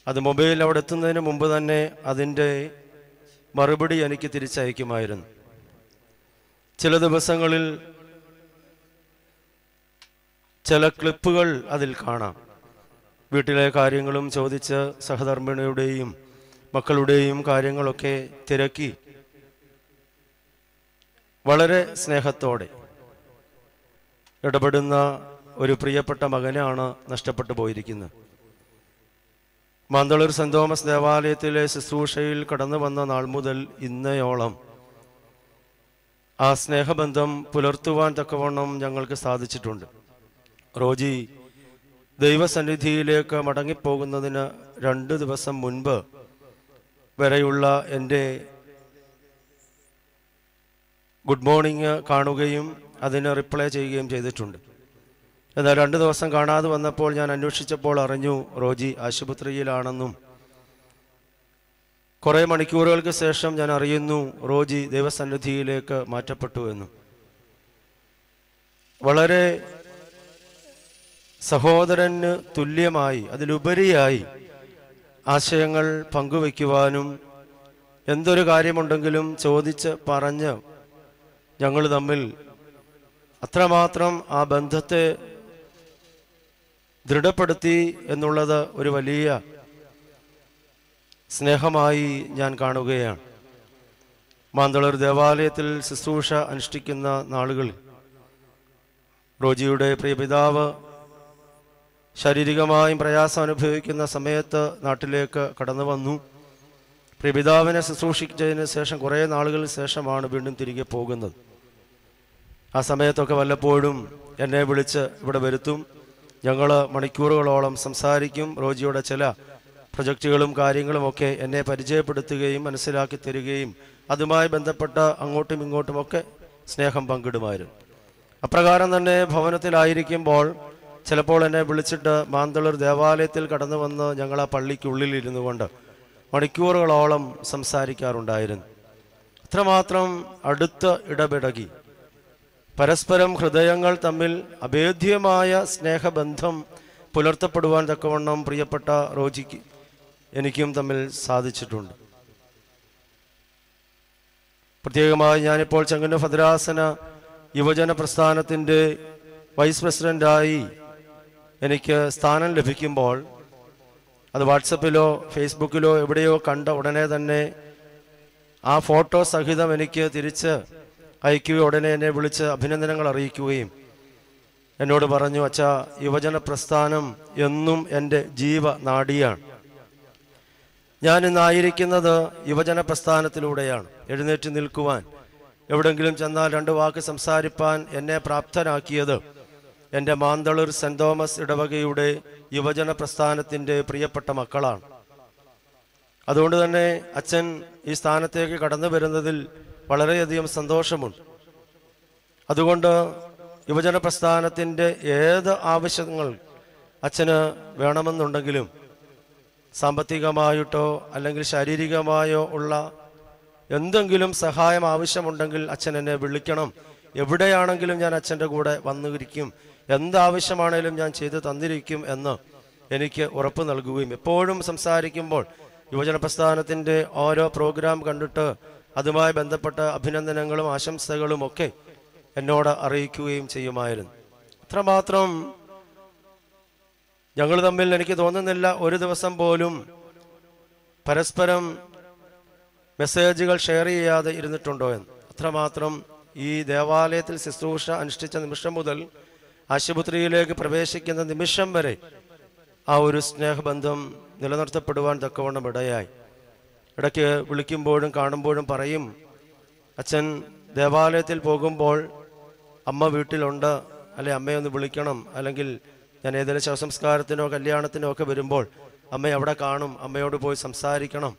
അത് മൊബൈൽ അവിടെ എത്തുന്നതിന് മുമ്പ് തന്നെ അതിന്റെ മറുപടി എനിക്ക് തിരിച്ചയക്കുമായിരുന്നു. ചില ദിവസങ്ങളിൽ ചില ക്ലിപ്പുകൾ അതിൽ കാണാം. വീട്ടിലെ കാര്യങ്ങളും ചോദിച്ച് സഹധർമ്മിണിയുടെയും മക്കളുടെയും കാര്യങ്ങളൊക്കെ തിരക്കി വളരെ സ്നേഹത്തോടെ ഇടപെടുന്ന ഒരു പ്രിയപ്പെട്ട മകനാണ് നഷ്ടപ്പെട്ടു പോയിരിക്കുന്നത്. മാന്തളൂർ സെന്റ് തോമസ് ദേവാലയത്തിലെ ശുശ്രൂഷയിൽ കടന്നു വന്ന നാൾ മുതൽ ഇന്നയോളം ആ സ്നേഹബന്ധം പുലർത്തുവാൻ തക്കവണ്ണം ഞങ്ങൾക്ക് സാധിച്ചിട്ടുണ്ട്. റോജി ദൈവസന്നിധിയിലേക്ക് മടങ്ങിപ്പോകുന്നതിന് രണ്ട് ദിവസം മുൻപ് വരെയുള്ള എന്റെ ഗുഡ് മോർണിംഗ് കാണുകയും അതിന് റിപ്ലൈ ചെയ്യുകയും ചെയ്തിട്ടുണ്ട്. എന്നാൽ രണ്ട് ദിവസം കാണാതെ വന്നപ്പോൾ ഞാൻ അന്വേഷിച്ചപ്പോൾ അറിഞ്ഞു റോജി ആശുപത്രിയിലാണെന്നും കുറേ മണിക്കൂറുകൾക്ക് ശേഷം ഞാൻ അറിയുന്നു റോജി ദൈവസന്നിധിയിലേക്ക് മാറ്റപ്പെട്ടു എന്നും. വളരെ സഹോദരന് തുല്യമായി അതിലുപരിയായി ആശയങ്ങൾ പങ്കുവയ്ക്കുവാനും എന്തൊരു കാര്യമുണ്ടെങ്കിലും ചോദിച്ച് പറഞ്ഞ് ഞങ്ങൾ തമ്മിൽ അത്രമാത്രം ആ ബന്ധത്തെ ദൃഢപ്പെടുത്തി എന്നുള്ളത് ഒരു വലിയ സ്നേഹമായി ഞാൻ കാണുകയാണ്. മാന്തളൂർ ദേവാലയത്തിൽ ശുശ്രൂഷ അനുഷ്ഠിക്കുന്ന നാളുകളിൽ റോജിയുടെ പ്രിയപിതാവ് ശാരീരികമായും പ്രയാസം അനുഭവിക്കുന്ന സമയത്ത് നാട്ടിലേക്ക് കടന്നു വന്നു. പ്രിയപിതാവിനെ ശുശ്രൂഷിച്ചതിന് ശേഷം കുറേ നാളുകൾക്ക് ശേഷമാണ് വീണ്ടും തിരികെ പോകുന്നത്. ആ സമയത്തൊക്കെ വല്ലപ്പോഴും എന്നെ വിളിച്ച് ഇവിടെ വരുത്തും. ഞങ്ങൾ മണിക്കൂറുകളോളം സംസാരിക്കും. റോജിയുടെ ചില പ്രൊജക്റ്റുകളും കാര്യങ്ങളും ഒക്കെ എന്നെ പരിചയപ്പെടുത്തുകയും മനസ്സിലാക്കി തരികയും അതുമായി ബന്ധപ്പെട്ട അങ്ങോട്ടും ഇങ്ങോട്ടുമൊക്കെ സ്നേഹം പങ്കിടുമായിരുന്നു. അപ്രകാരം തന്നെ ഭവനത്തിലായിരിക്കുമ്പോൾ ചിലപ്പോൾ എന്നെ വിളിച്ചിട്ട് മാന്തളൂർ ദേവാലയത്തിൽ കടന്നു വന്ന് ഞങ്ങൾ ആ പള്ളിക്കുള്ളിൽ ഇരുന്നു കൊണ്ട് മണിക്കൂറുകളോളം സംസാരിക്കാറുണ്ടായിരുന്നു. അത്രമാത്രം അടുത്ത് ഇടപെടകി. പരസ്പരം ഹൃദയങ്ങൾ തമ്മിൽ അഭേദ്യമായ സ്നേഹബന്ധം പുലർത്തപ്പെടുവാൻ തക്കവണ്ണം പ്രിയപ്പെട്ട റോജിക്ക് എനിക്കും തമ്മിൽ സാധിച്ചിട്ടുണ്ട്. പ്രത്യേകമായി ഞാനിപ്പോൾ ചെങ്ങന്നൂർ ഭദ്രാസന യുവജന പ്രസ്ഥാനത്തിന്റെ വൈസ് പ്രസിഡന്റായി എനിക്ക് സ്ഥാനം ലഭിക്കുമ്പോൾ അത് വാട്സപ്പിലോ ഫേസ്ബുക്കിലോ എവിടെയോ കണ്ട ഉടനെ തന്നെ ആ ഫോട്ടോ സഹിതം എനിക്ക് തിരിച്ച് അയക്കുകയും ഉടനെ എന്നെ വിളിച്ച് അഭിനന്ദനങ്ങൾ അറിയിക്കുകയും എന്നോട് പറഞ്ഞു അച്ഛ യുവജന പ്രസ്ഥാനം എന്നും എന്റെ ജീവ നാടിയാണ് ഞാൻ ഇന്നായിരിക്കുന്നത് യുവജന പ്രസ്ഥാനത്തിലൂടെയാണ്. എഴുന്നേറ്റ് നിൽക്കുവാൻ. എവിടെങ്കിലും ചെന്നാൽ രണ്ട് വാക്ക് സംസാരിപ്പാൻ എന്നെ പ്രാപ്തനാക്കിയത് എന്റെ മാന്തളൂർ സെന്റ് തോമസ് ഇടവകയുടെ യുവജന പ്രസ്ഥാനത്തിന്റെ പ്രിയപ്പെട്ട മക്കളാണ്. അതുകൊണ്ട് തന്നെ അച്ഛൻ ഈ സ്ഥാനത്തേക്ക് കടന്നു വരുന്നതിൽ വളരെയധികം സന്തോഷമുണ്ട്. അതുകൊണ്ട് യുവജന പ്രസ്ഥാനത്തിന്റെ ഏത് ആവശ്യങ്ങൾ അച്ഛന് വേണമെന്നുണ്ടെങ്കിലും സാമ്പത്തികമായിട്ടോ അല്ലെങ്കിൽ ശാരീരികമായോ ഉള്ള എന്തെങ്കിലും സഹായം ആവശ്യമുണ്ടെങ്കിൽ അച്ഛൻ എന്നെ വിളിക്കണം. എവിടെയാണെങ്കിലും ഞാൻ അച്ഛന്റെ കൂടെ വന്നിരിക്കും. എന്താവശ്യമാണേലും ഞാൻ ചെയ്തു തന്നിരിക്കും എന്ന് എനിക്ക് ഉറപ്പ് നൽകുകയും എപ്പോഴും സംസാരിക്കുമ്പോൾ യുവജന പ്രസ്ഥാനത്തിന്റെ ഓരോ പ്രോഗ്രാം കണ്ടിട്ട് അതുമായി ബന്ധപ്പെട്ട അഭിനന്ദനങ്ങളും ആശംസകളും ഒക്കെ എന്നോട് അറിയിക്കുകയും ചെയ്യുമായിരുന്നു. അത്രമാത്രം ഞങ്ങൾ തമ്മിൽ എനിക്ക് തോന്നുന്നില്ല ഒരു ദിവസം പോലും പരസ്പരം മെസ്സേജുകൾ ഷെയർ ചെയ്യാതെ ഇരുന്നിട്ടുണ്ടോ എന്ന്. അത്രമാത്രം ഈ ദേവാലയത്തിൽ ശുശ്രൂഷ അനുഷ്ഠിച്ച നിമിഷം മുതൽ ആശുപത്രിയിലേക്ക് പ്രവേശിക്കുന്ന നിമിഷം വരെ ആ ഒരു സ്നേഹബന്ധം നിലനിർത്തപ്പെടുവാൻ തക്കവണ്ണം ഇടയായി. ഇടയ്ക്ക് വിളിക്കുമ്പോഴും കാണുമ്പോഴും പറയും അച്ഛൻ ദേവാലയത്തിൽ പോകുമ്പോൾ അമ്മ വീട്ടിലുണ്ട് അല്ലെ അമ്മയെ ഒന്ന് വിളിക്കണം. അല്ലെങ്കിൽ ഞാൻ ഏതെങ്കിലും ശവസംസ്കാരത്തിനോ കല്യാണത്തിനോ ഒക്കെ വരുമ്പോൾ അമ്മ അവിടെ കാണും അമ്മയോട് പോയി സംസാരിക്കണം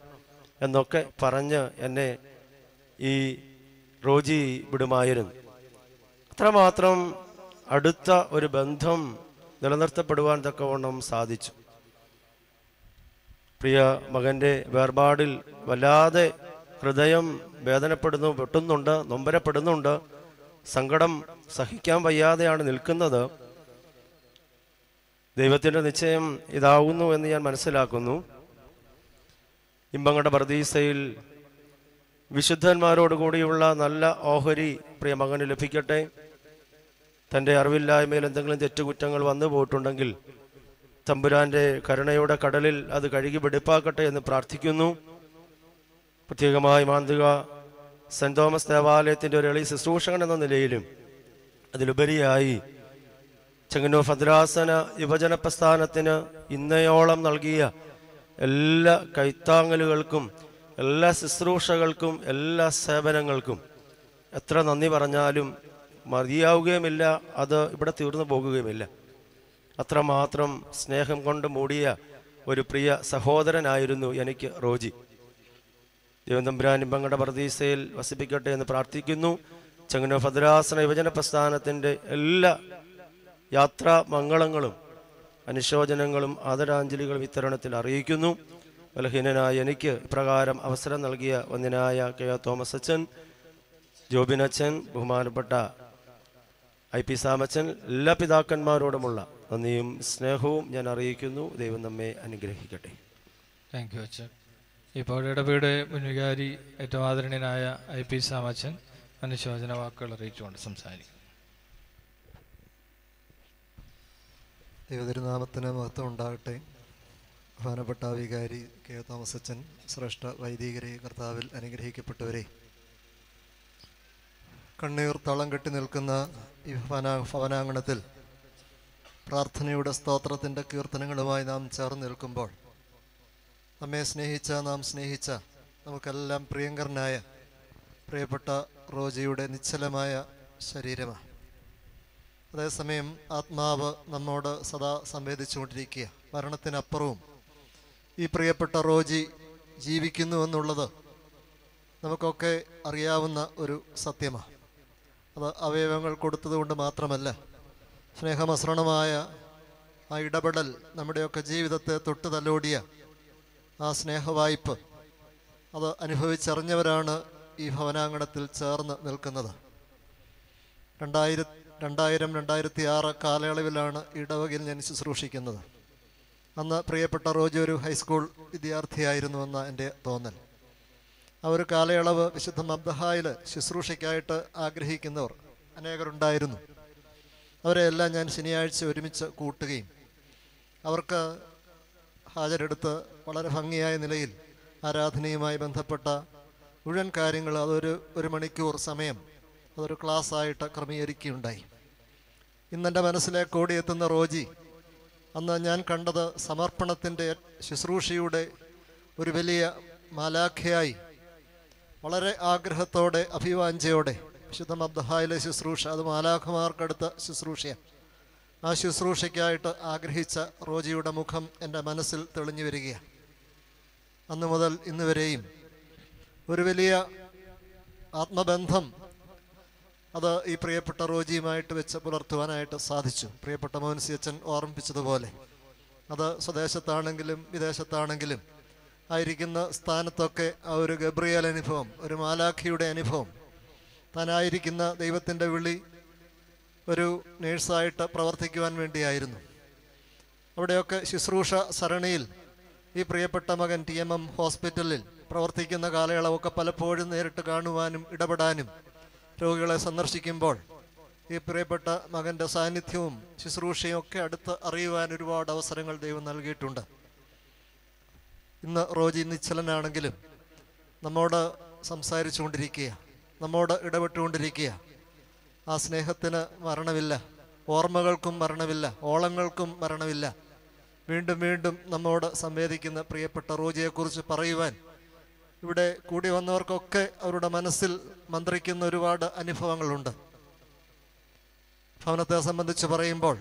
എന്നൊക്കെ പറഞ്ഞ് എന്നെ ഈ റോജി വിടുമായിരുന്നു. അത്രമാത്രം അടുത്ത ഒരു ബന്ധം നിലനിർത്തപ്പെടുവാൻ തക്കവണ്ണം സാധിച്ചു. പ്രിയ മകന്റെ വേർപാടിൽ വല്ലാതെ ഹൃദയം വേദനപ്പെടുന്നു വെട്ടുന്നുണ്ട് നൊമ്പരപ്പെടുന്നുണ്ട്. സങ്കടം സഹിക്കാൻ വയ്യാതെയാണ് നിൽക്കുന്നത്. ദൈവത്തിന്റെ നിശ്ചയം ഇതാവുന്നു എന്ന് ഞാൻ മനസ്സിലാക്കുന്നു. ഇമ്പങ്ങളുടെ പ്രതീസയിൽ വിശുദ്ധന്മാരോടുകൂടിയുള്ള നല്ല ഓഹരി പ്രിയ മകന് ലഭിക്കട്ടെ. തന്റെ അറിവില്ലായ്മയിൽ എന്തെങ്കിലും തെറ്റുകുറ്റങ്ങൾ വന്നു പോയിട്ടുണ്ടെങ്കിൽ തമ്പുരാന്റെ കരുണയുടെ കടലിൽ അത് കഴുകി വെടിപ്പാക്കട്ടെ എന്ന് പ്രാർത്ഥിക്കുന്നു. പ്രത്യേകമായി മാന്തുക സെന്റ് തോമസ് ദേവാലയത്തിന്റെ ഒരു എളി ശുശ്രൂഷകൻ എന്ന നിലയിലും അതിലുപരിയായി ചെങ്ങന്നൂർ ഭദ്രാസന യുവജന പ്രസ്ഥാനത്തിന് ഇന്നയോളം നൽകിയ എല്ലാ കൈത്താങ്ങലുകൾക്കും എല്ലാ ശുശ്രൂഷകൾക്കും എല്ലാ സേവനങ്ങൾക്കും എത്ര നന്ദി പറഞ്ഞാലും മതിയാവുകയുമില്ല അത് ഇവിടെ തീർന്നു പോകുകയുമില്ല. അത്രമാത്രം സ്നേഹം കൊണ്ട് മൂടിയ ഒരു പ്രിയ സഹോദരനായിരുന്നു എനിക്ക് റോജി. ദൈവതമ്പുരാൻ ഇമ്പങ്ങളുടെ പ്രതീസയിൽ വസിപ്പിക്കട്ടെ എന്ന് പ്രാർത്ഥിക്കുന്നു. ചങ്ങനോ ഭദ്രാസന യുവജന പ്രസ്ഥാനത്തിന്റെ എല്ലാ യാത്രാ മംഗളങ്ങളും അനുശോചനങ്ങളും ആദരാഞ്ജലികളും ഇത്തരണത്തിൽ അറിയിക്കുന്നു. ബലഹീനനായ എനിക്ക് ഇപ്രകാരം അവസരം നൽകിയ ഒന്നിനായ കെ തോമസ് അച്ഛൻ ജോബിനച്ഛൻ ബഹുമാനപ്പെട്ട ഐ പി സാമച്ചൻ എല്ലാ പിതാക്കന്മാരോടുമുള്ള നന്ദിയും സ്നേഹവും ഞാൻ അറിയിക്കുന്നു. ദൈവം നമ്മെ അനുഗ്രഹിക്കട്ടെ. താങ്ക് യു അച്ഛൻ. ഇപ്പോൾ ഇടപെടെ മുൻവികാരി ഏറ്റവും ആദരണീയനായ ഐ പി സാമച്ചൻ അനുശോചന വാക്കുകൾ അറിയിച്ചുകൊണ്ട് സംസാരിക്കും. ദൈവതിരുനാമത്തിന് മഹത്വം ഉണ്ടാകട്ടെ. ബഹുമാനപ്പെട്ട വികാരി കെ തോമസ് അച്ഛൻ ശ്രേഷ്ഠ വൈദികരെ കർത്താവിൽ അനുഗ്രഹിക്കപ്പെട്ടവരെ കണ്ണീർ തളം കെട്ടി നിൽക്കുന്ന ഈ ഭവന ഭവനാങ്കണത്തിൽ പ്രാർത്ഥനയുടെ സ്തോത്രത്തിന്റെ കീർത്തനങ്ങളുമായി നാം ചേർന്ന് നിൽക്കുമ്പോൾ നമ്മെ സ്നേഹിച്ച നാം സ്നേഹിച്ച നമുക്കെല്ലാം പ്രിയങ്കരനായ പ്രിയപ്പെട്ട റോജിയുടെ നിശ്ചലമായ ശരീരമാണ്. അതേസമയം ആത്മാവ് നമ്മോട് സദാ സംവേദിച്ചുകൊണ്ടിരിക്കുക. മരണത്തിനപ്പുറവും ഈ പ്രിയപ്പെട്ട റോജി ജീവിക്കുന്നു എന്നുള്ളത് നമുക്കൊക്കെ അറിയാവുന്ന ഒരു സത്യമാണ്. അത് അവയവങ്ങൾ കൊടുത്തതുകൊണ്ട് മാത്രമല്ല സ്നേഹമസൃണമായ ആ ഇടപെടൽ നമ്മുടെയൊക്കെ ജീവിതത്തെ തൊട്ട് തലോടിയ ആ സ്നേഹവായ്പ് അത് അനുഭവിച്ചറിഞ്ഞവരാണ് ഈ ഭവനാങ്കണത്തിൽ ചേർന്ന് നിൽക്കുന്നത്. രണ്ടായിര രണ്ടായിരം രണ്ടായിരത്തി ആറ് കാലയളവിലാണ് ഇടവകയിൽ ഞാൻ ശുശ്രൂഷിക്കുന്നത്. അന്ന് പ്രിയപ്പെട്ട റോജി ഒരു ഹൈസ്കൂൾ വിദ്യാർത്ഥിയായിരുന്നുവെന്ന എന്റെ തോന്നൽ. ആ ഒരു കാലയളവ് വിശുദ്ധ മബ്ദഹായിൽ ശുശ്രൂഷയ്ക്കായിട്ട് ആഗ്രഹിക്കുന്നവർ അനേകരുണ്ടായിരുന്നു. അവരെ എല്ലാം ഞാൻ ശനിയാഴ്ച ഒരുമിച്ച് കൂട്ടുകയും അവർക്ക് ഹാജരെടുത്ത് വളരെ ഭംഗിയായ നിലയിൽ ആരാധനയുമായി ബന്ധപ്പെട്ട മുഴുവൻ കാര്യങ്ങൾ അതൊരു ഒരു മണിക്കൂർ സമയം അതൊരു ക്ലാസ് ആയിട്ട് ക്രമീകരിക്കുകയുണ്ടായി ഇന്നെന്റെ മനസ്സിലേക്ക് ഓടിയെത്തുന്ന റോജി അന്ന് ഞാൻ കണ്ടത് സമർപ്പണത്തിന്റെ ശുശ്രൂഷയുടെ ഒരു വലിയ മാലാഖയായി വളരെ ആഗ്രഹത്തോടെ അഭിവാഞ്ചയോടെ വിശുദ്ധ മബ്ദഹായിലെ ശുശ്രൂഷ അത് മാലാഖമാർക്കടുത്ത ശുശ്രൂഷയാണ്. ആ ശുശ്രൂഷയ്ക്കായിട്ട് ആഗ്രഹിച്ച റോജിയുടെ മുഖം എന്റെ മനസ്സിൽ തെളിഞ്ഞു വരികയാണ്. അന്നു മുതൽ ഇന്ന് വരെയും ഒരു വലിയ ആത്മബന്ധം അത് ഈ പ്രിയപ്പെട്ട റോജിയുമായിട്ട് വെച്ച് പുലർത്തുവാനായിട്ട് സാധിച്ചു. പ്രിയപ്പെട്ട മോഹൻസി അച്ഛൻ ഓർമ്മിപ്പിച്ചതുപോലെ അത് സ്വദേശത്താണെങ്കിലും വിദേശത്താണെങ്കിലും ആയിരിക്കുന്ന സ്ഥാനത്തൊക്കെ ആ ഒരു ഗബ്രിയൽ അനുഭവം ഒരു മാലാഖിയുടെ അനുഭവം. താനായിരിക്കുന്ന ദൈവത്തിന്റെ വിളി ഒരു നേഴ്സായിട്ട് പ്രവർത്തിക്കുവാൻ വേണ്ടിയായിരുന്നു. അവിടെയൊക്കെ ശുശ്രൂഷ സരണിയിൽ ഈ പ്രിയപ്പെട്ട മകൻ ടി എം എം ഹോസ്പിറ്റലിൽ പ്രവർത്തിക്കുന്ന കാലയളവൊക്കെ പലപ്പോഴും നേരിട്ട് കാണുവാനും ഇടപെടാനും രോഗികളെ സന്ദർശിക്കുമ്പോൾ ഈ പ്രിയപ്പെട്ട മകന്റെ സാന്നിധ്യവും ശുശ്രൂഷയും ഒക്കെ അടുത്ത് അറിയുവാൻ ഒരുപാട് അവസരങ്ങൾ ദൈവം നൽകിയിട്ടുണ്ട്. ഇന്ന് റോജി നിശ്ചലനാണെങ്കിലും നമ്മോട് സംസാരിച്ചുകൊണ്ടിരിക്കുക നമ്മോട് ഇടപെട്ടുകൊണ്ടിരിക്കുക ആ സ്നേഹത്തിന് മരണമില്ല. ഓർമ്മകൾക്കും മരണമില്ല. ഓളങ്ങൾക്കും മരണമില്ല. വീണ്ടും വീണ്ടും നമ്മോട് സംവേദിക്കുന്ന പ്രിയപ്പെട്ട റോജിയെക്കുറിച്ച് പറയുവാൻ ഇവിടെ കൂടി വന്നവർക്കൊക്കെ അവരുടെ മനസ്സിൽ മന്ത്രിക്കുന്ന ഒരുപാട് അനുഭവങ്ങളുണ്ട്. ഭവനത്തെ സംബന്ധിച്ച് പറയുമ്പോൾ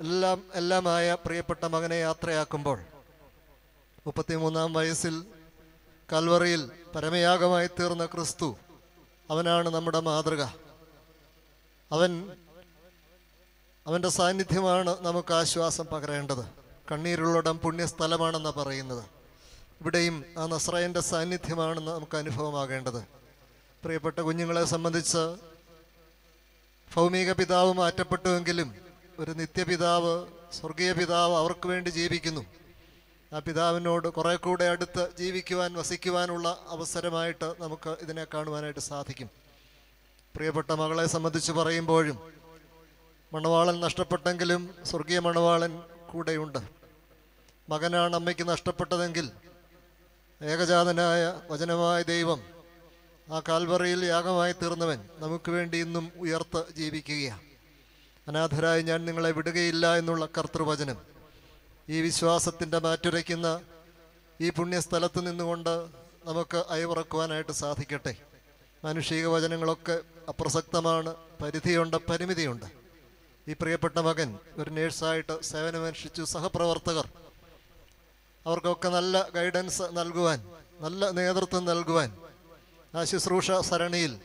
എല്ലാം എല്ലാമായ പ്രിയപ്പെട്ട മകനെ യാത്രയാക്കുമ്പോൾ മുപ്പത്തിമൂന്നാം വയസ്സിൽ കൽവറിയിൽ പരമയാഗമായി തീർന്ന ക്രിസ്തു അവനാണ് നമ്മുടെ മാതൃക. അവൻ അവന്റെ സാന്നിധ്യമാണ് നമുക്ക് ആശ്വാസം പകരേണ്ടത്. കണ്ണീരുള്ളിടം പുണ്യസ്ഥലമാണെന്ന് പറയുന്നത്. ഇവിടെയും ആ നസ്രയന്റെ സാന്നിധ്യമാണെന്ന് നമുക്ക് അനുഭവമാകേണ്ടത്. പ്രിയപ്പെട്ട കുഞ്ഞുങ്ങളെ സംബന്ധിച്ച് ഭൗമിക പിതാവ് മാറ്റപ്പെട്ടുവെങ്കിലും ഒരു നിത്യപിതാവ് സ്വർഗീയ പിതാവ് അവർക്ക് വേണ്ടി ജീവിക്കുന്നു. ആ പിതാവിനോട് കുറെ കൂടെ അടുത്ത് ജീവിക്കുവാൻ വസിക്കുവാനുള്ള അവസരമായിട്ട് നമുക്ക് ഇതിനെ കാണുവാനായിട്ട് സാധിക്കും. പ്രിയപ്പെട്ട മകളെ സംബന്ധിച്ച് പറയുമ്പോഴും മണവാളൻ നഷ്ടപ്പെട്ടെങ്കിലും സ്വർഗീയ മണവാളൻ കൂടെയുണ്ട്. മകനാണ് അമ്മയ്ക്ക് നഷ്ടപ്പെട്ടതെങ്കിൽ ഏകജാതനായ വചനമായ ദൈവം ആ കാൽവറിയിൽ യാഗമായി തീർന്നവൻ നമുക്ക് വേണ്ടി ഇന്നും ഉയർത്ത് ജീവിക്കുകയാണ്. അനാഥരായി ഞാൻ നിങ്ങളെ വിടുകയില്ല എന്നുള്ള കർത്തൃവചനം ഈ വിശ്വാസത്തിന്റെ മാറ്റുരയ്ക്കുന്ന ഈ പുണ്യസ്ഥലത്ത് നിന്നുകൊണ്ട് നമുക്ക് അയവിറക്കുവാനായിട്ട് സാധിക്കട്ടെ. മാനുഷിക വചനങ്ങളൊക്കെ അപ്രസക്തമാണ് പരിധിയുണ്ട് പരിമിതിയുണ്ട്. ഈ പ്രിയപ്പെട്ട മകൻ ഒരു നേഴ്സായിട്ട് സേവനമനുഷ്ഠിച്ചു. സഹപ്രവർത്തകർ അവർക്കൊക്കെ നല്ല ഗൈഡൻസ് നൽകുവാൻ നല്ല നേതൃത്വം നൽകുവാൻ ആ ശുശ്രൂഷ സരണിയിൽ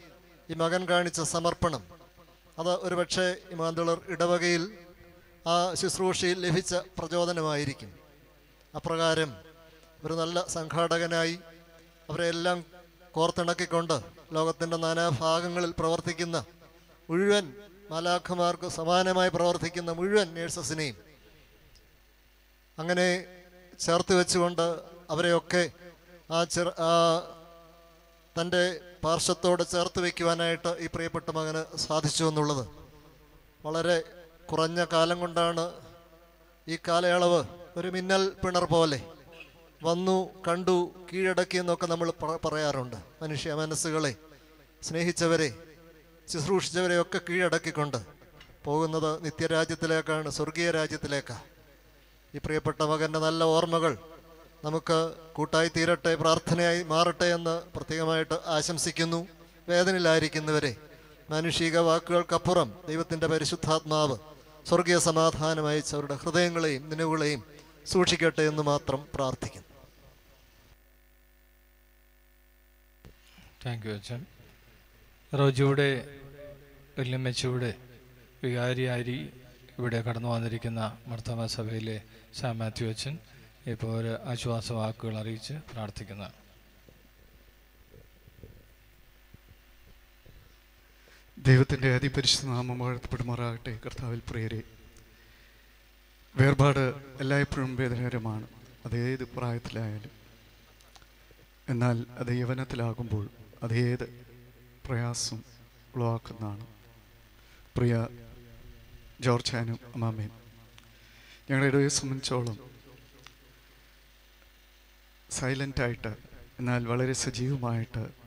ഈ മകൻ കാണിച്ച സമർപ്പണം. അത് ഒരുപക്ഷെ ഈ മാന്തളർ ഇടവകയിൽ ആ ശുശ്രൂഷയിൽ ലഭിച്ച പ്രചോദനമായിരിക്കും. അപ്രകാരം ഒരു നല്ല സംഘാടകനായി അവരെല്ലാം കോർത്തിണക്കിക്കൊണ്ട് ലോകത്തിന്റെ നാനാഭാഗങ്ങളിൽ പ്രവർത്തിക്കുന്ന മുഴുവൻ മാലാഖമാർക്ക് സമാനമായി പ്രവർത്തിക്കുന്ന മുഴുവൻ നേഴ്സസിനെയും അങ്ങനെ ചേർത്ത് വെച്ചുകൊണ്ട് അവരെയൊക്കെ ആ ചെറു ആ തന്റെ പാർശ്വത്തോട് ചേർത്ത് വയ്ക്കുവാനായിട്ട് ഈ പ്രിയപ്പെട്ട മകന് സാധിച്ചു എന്നുള്ളത് വളരെ കുറഞ്ഞ കാലം കൊണ്ടാണ് ഈ കാലയളവ് ഒരു മിന്നൽ പിണർ പോലെ വന്നു കണ്ടു കീഴടക്കി എന്നൊക്കെ നമ്മൾ പറയാറുണ്ട്. മനുഷ്യ മനസ്സുകളെ സ്നേഹിച്ചവരെ ശുശ്രൂഷിച്ചവരെ ഒക്കെ കീഴടക്കിക്കൊണ്ട് പോകുന്നത് നിത്യരാജ്യത്തിലേക്കാണ് സ്വർഗീയ രാജ്യത്തിലേക്കാണ് ഈ പ്രിയപ്പെട്ട മകന്റെ നല്ല ഓർമ്മകൾ നമുക്ക് കൂട്ടായി തീരട്ടെ പ്രാർത്ഥനയായി മാറട്ടെ എന്ന് പ്രത്യേകമായിട്ട് ആശംസിക്കുന്നു. വേദനയിലായിരിക്കുന്നവരെ മാനുഷിക വാക്കുകൾക്കപ്പുറം ദൈവത്തിന്റെ പരിശുദ്ധാത്മാവ് സ്വർഗീയ സമാധാനം അയച്ച് അവരുടെ ഹൃദയങ്ങളെയും നിലവുകളെയും സൂക്ഷിക്കട്ടെ എന്ന് മാത്രം പ്രാർത്ഥിക്കുന്നു. താങ്ക് യു അച്ഛൻ. റോജിയുടെ വല്യമ്മച്ചിയുടെ വികാരിയായി ഇവിടെ കടന്നു വന്നിരിക്കുന്ന മർത്തമ സഭയിലെ സാം മാത്യു അച്ഛൻ ഇപ്പോൾ ഒരു ആശ്വാസ വാക്കുകൾ അറിയിച്ച് പ്രാർത്ഥിക്കുന്ന. ദൈവത്തിന്റെ അതിപരിശുദ്ധ നാമം വാഴ്ത്തപ്പെടുമാറാകട്ടെ കർത്താവിൽ പ്രിയരെ വേർപാട് എല്ലായ്പ്പോഴും വേദനകരമാണ്. അതേത് പ്രായത്തിലായാലും. എന്നാൽ അത് യവനത്തിലാകുമ്പോൾ അതേത് പ്രയാസം ഉളവാക്കുന്നതാണ്. പ്രിയ ജോർജാനും അമ്മാമയും ഞങ്ങളുടെ ഇടയെ സംബന്ധിച്ചോളം സൈലന്റായിട്ട് എന്നാൽ വളരെ സജീവമായിട്ട്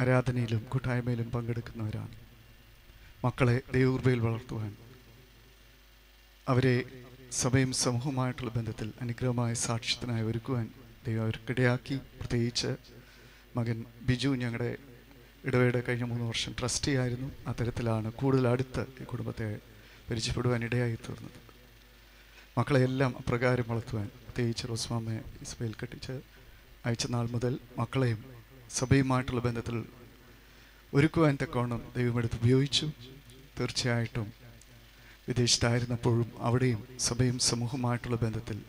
ആരാധനയിലും കൂട്ടായ്മയിലും പങ്കെടുക്കുന്നവരാണ്. മക്കളെ ദൈവകൃപയിൽ വളർത്തുവാൻ. അവരെ സഭയും സമൂഹവുമായിട്ടുള്ള ബന്ധത്തിൽ അനുഗ്രഹമായ സാക്ഷ്യത്തിനായി ഒരുക്കുവാൻ ദൈവം അവർക്കിടയാക്കി. പ്രത്യേകിച്ച് മകൻ ബിജു ഞങ്ങളുടെ ഇടവയുടെ കഴിഞ്ഞ മൂന്ന് വർഷം ട്രസ്റ്റി ആയിരുന്നു. അത്തരത്തിലാണ് കൂടുതൽ അടുത്ത് ഈ കുടുംബത്തെ പരിചയപ്പെടുവാൻ ഇടയായി തീർന്നത്. മക്കളെയെല്ലാം അപ്രകാരം വളർത്തുവാൻ പ്രത്യേകിച്ച് റോസ്മാമ്മയെ ഇസ്മയിൽ കെട്ടിച്ച് അയച്ച നാൾ മുതൽ മക്കളെയും സഭയുമായിട്ടുള്ള ബന്ധത്തിൽ ഒരുക്കുവാൻ തക്കവണ്ണം ദൈവമെടുത്ത് ഉപയോഗിച്ചു. തീർച്ചയായിട്ടും വിദേശത്തായിരുന്നപ്പോഴും അവിടെയും സഭയും സമൂഹമായിട്ടുള്ള ബന്ധത്തിൽ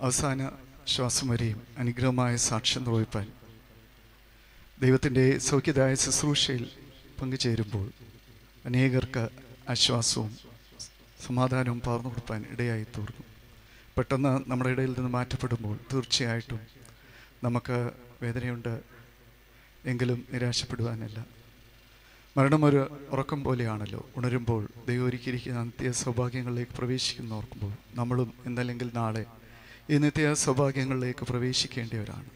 അവസാന ശ്വാസം വരെയും അനുഗ്രഹമായ സാക്ഷ്യം നിർവഹിപ്പാൻ ദൈവത്തിന്റെ സൗഖ്യദായ ശുശ്രൂഷയിൽ പങ്കുചേരുമ്പോൾ അനേകർക്ക് ആശ്വാസവും സമാധാനവും പകർന്നു കൊടുക്കാൻ ഇടയായി തീർന്നു. പെട്ടെന്ന് നമ്മുടെ ഇടയിൽ നിന്ന് മാറ്റപ്പെടുമ്പോൾ തീർച്ചയായിട്ടും നമുക്ക് വേദനയുണ്ട്. എങ്കിലും നിരാശപ്പെടുവാനല്ല. മരണം ഒരു ഉറക്കം പോലെയാണല്ലോ. ഉണരുമ്പോൾ ദൈവം ഒരുക്കിയിരിക്കുന്ന നിത്യ സൗഭാഗ്യങ്ങളിലേക്ക് പ്രവേശിക്കുന്ന ഓർക്കുമ്പോൾ നമ്മളും എന്നല്ലെങ്കിൽ നാളെ ഈ നിത്യ സൗഭാഗ്യങ്ങളിലേക്ക് പ്രവേശിക്കേണ്ടവരാണ്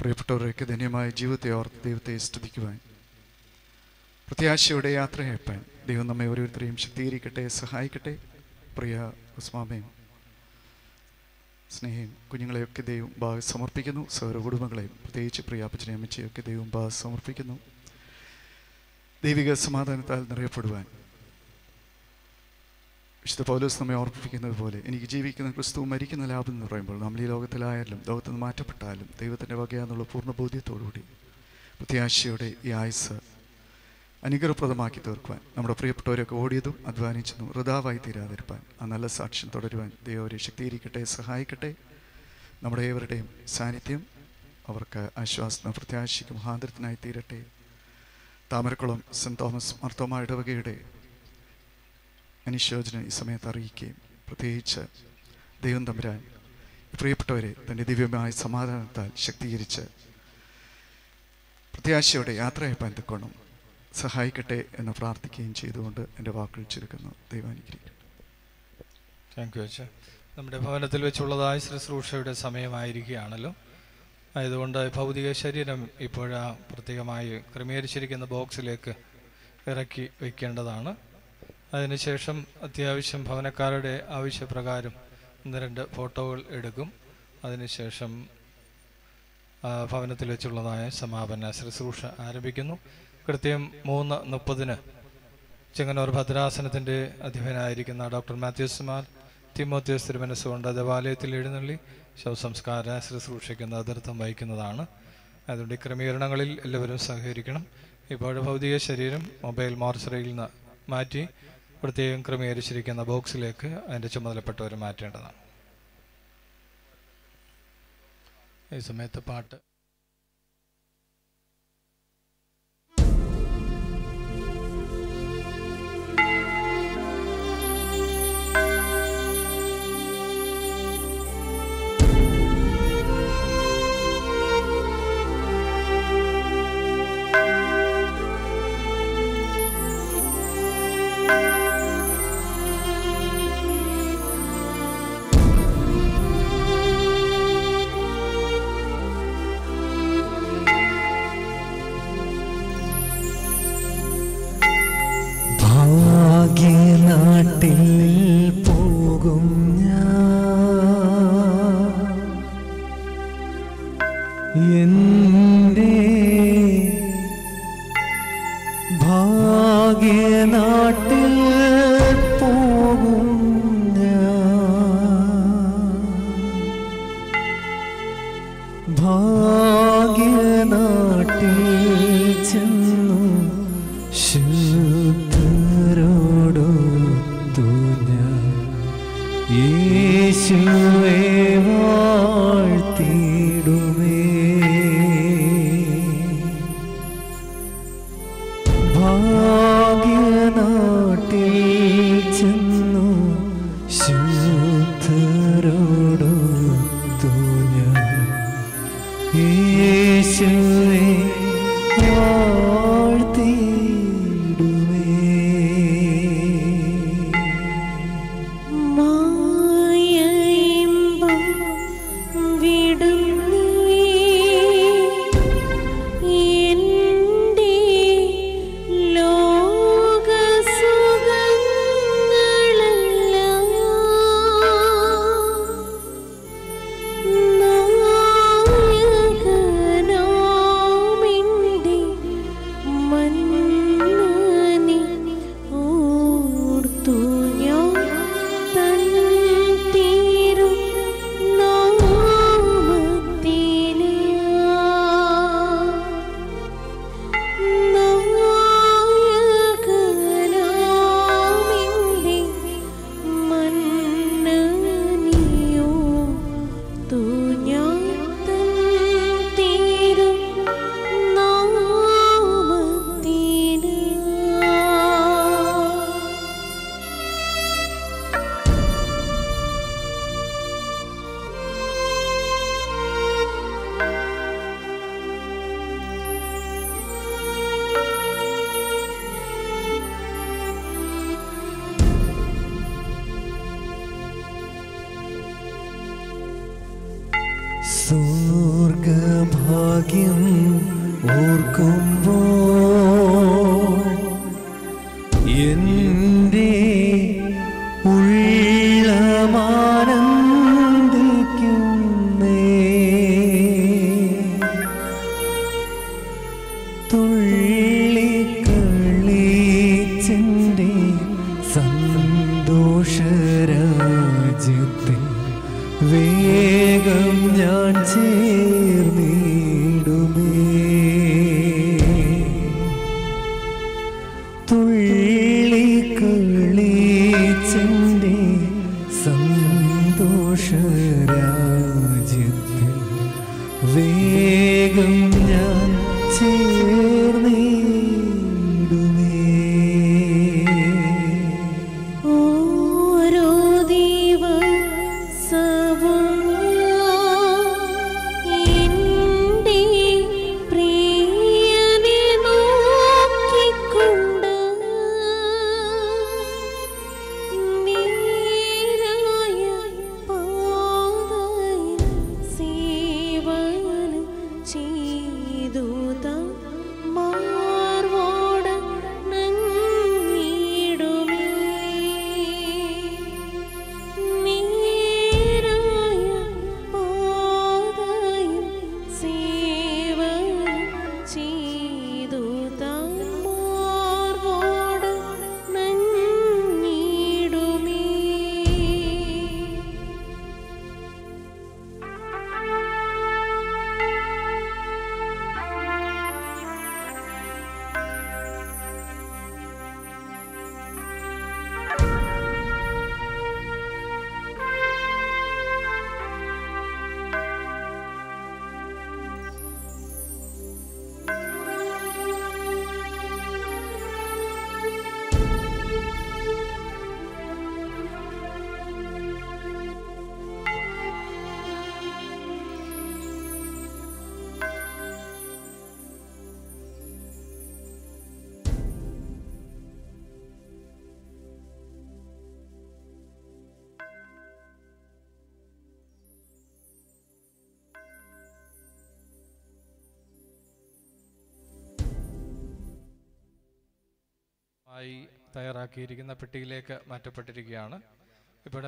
പ്രിയപ്പെട്ടവരൊക്കെ ധന്യമായ ജീവിതത്തെ ഓർത്ത് ദൈവത്തെ സ്തുതിക്കുവാൻ. പ്രത്യാശയുടെ യാത്രയപ്പാൻ. ദൈവം നമ്മെ ഓരോരുത്തരെയും ശക്തീകരിക്കട്ടെ സഹായിക്കട്ടെ. പ്രിയ ഉസ്മാമയും സ്നേഹയും കുഞ്ഞുങ്ങളെയൊക്കെ ദൈവം ഭാഗം സമർപ്പിക്കുന്നു. സൗര കുടുംബങ്ങളെയും പ്രത്യേകിച്ച് പ്രിയാപ്പച്ചനെ അമ്മച്ചയൊക്കെ ദൈവം ഭാഗം സമർപ്പിക്കുന്നു. ദൈവിക സമാധാനത്താൽ നിറയപ്പെടുവാൻ. വിശുദ്ധ പൗലോസ് നമ്മെ ഓർപ്പിക്കുന്നത് പോലെ എനിക്ക് ജീവിക്കുന്ന ക്രിസ്തു മരിക്കുന്ന ലാഭം എന്ന് പറയുമ്പോൾ നമ്മൾ ഈ ലോകത്തിലായാലും ലോകത്ത് നിന്ന് മാറ്റപ്പെട്ടാലും ദൈവത്തിന്റെ വകയാന്നുള്ള പൂർണ ബോധ്യത്തോടുകൂടി പ്രത്യാശയോടെ ഈ ആയുസ് അനുഗ്രഹപ്രദമാക്കി തീർക്കുവാൻ നമ്മുടെ പ്രിയപ്പെട്ടവരൊക്കെ ഓടിയതും അധ്വാനിച്ചതും വൃതാവായി തീരാതിരിപ്പാൻ ആ നല്ല സാക്ഷ്യം തുടരുവാൻ ദൈവരെ ശക്തീകരിക്കട്ടെ സഹായിക്കട്ടെ. നമ്മുടെ ഏവരുടെയും സാന്നിധ്യം അവർക്ക് ആശ്വാസന പ്രത്യാശയ്ക്ക് മുഖാന്തരത്തിനായി തീരട്ടെ. താമരക്കുളം സെന്റ് തോമസ് മർത്തോമ ഇടവകയുടെ അനുശോചനം ഈ സമയത്ത് അറിയിക്കുകയും പ്രത്യേകിച്ച് ദൈവം തമ്പുരാൻ പ്രിയപ്പെട്ടവരെ തന്റെ ദിവ്യമായ സമാധാനത്താൽ ശക്തീകരിച്ച് പ്രത്യാശയോടെ യാത്രയപ്പാൻ തക്കോണം സഹായിക്കട്ടെ എന്ന് പ്രാർത്ഥിക്കുകയും ചെയ്തുകൊണ്ട് എന്റെ വാക്കുകൾ ചുരുക്കുന്നു. ദൈവാനുഗ്രഹിക്കും താങ്ക് യു നമ്മുടെ ഭവനത്തിൽ വെച്ചുള്ളതായ ശുശ്രൂഷയുടെ സമയമായിരിക്കുകയാണല്ലോ. ആയതുകൊണ്ട് ഭൗതിക ശരീരം ഇപ്പോഴാ പ്രത്യേകമായി ക്രമീകരിച്ചിരിക്കുന്ന ബോക്സിലേക്ക് ഇറക്കി വയ്ക്കേണ്ടതാണ് അതിനുശേഷം അത്യാവശ്യം ഭവനക്കാരുടെ ആവശ്യപ്രകാരം ഒന്ന് രണ്ട് ഫോട്ടോകൾ എടുക്കും. അതിനുശേഷം ഭവനത്തിൽ വെച്ചുള്ളതായ സമാപന ശുശ്രൂഷ ആരംഭിക്കുന്നു. കൃത്യം മൂന്ന് മുപ്പതിന് ചെങ്ങന്നൂർ ഭദ്രാസനത്തിന്റെ അധിപനായിരിക്കുന്ന ഡോക്ടർ മാത്യൂസ് മാർ തിമോത്യോസ് തിരുമനസ്സുകൊണ്ട് ദേവാലയത്തിൽ എഴുന്നള്ളി ശവസംസ്കാര ശുശ്രൂഷയ്ക്ക് നേതൃത്വം വഹിക്കുന്നതാണ്. അതുകൊണ്ട് ക്രമീകരണങ്ങളിൽ എല്ലാവരും സഹകരിക്കണം. ഇപ്പോൾ ഭൗതിക ശരീരം മൊബൈൽ മോർച്ചറിയിൽ നിന്ന് മാറ്റി പ്രത്യേകം ക്രമീകരിച്ചിരിക്കുന്ന ബോക്സിലേക്ക് അതിന്റെ ചുമതലപ്പെട്ടവർ മാറ്റേണ്ടതാണ്. ഈ സമയത്ത് പാട്ട്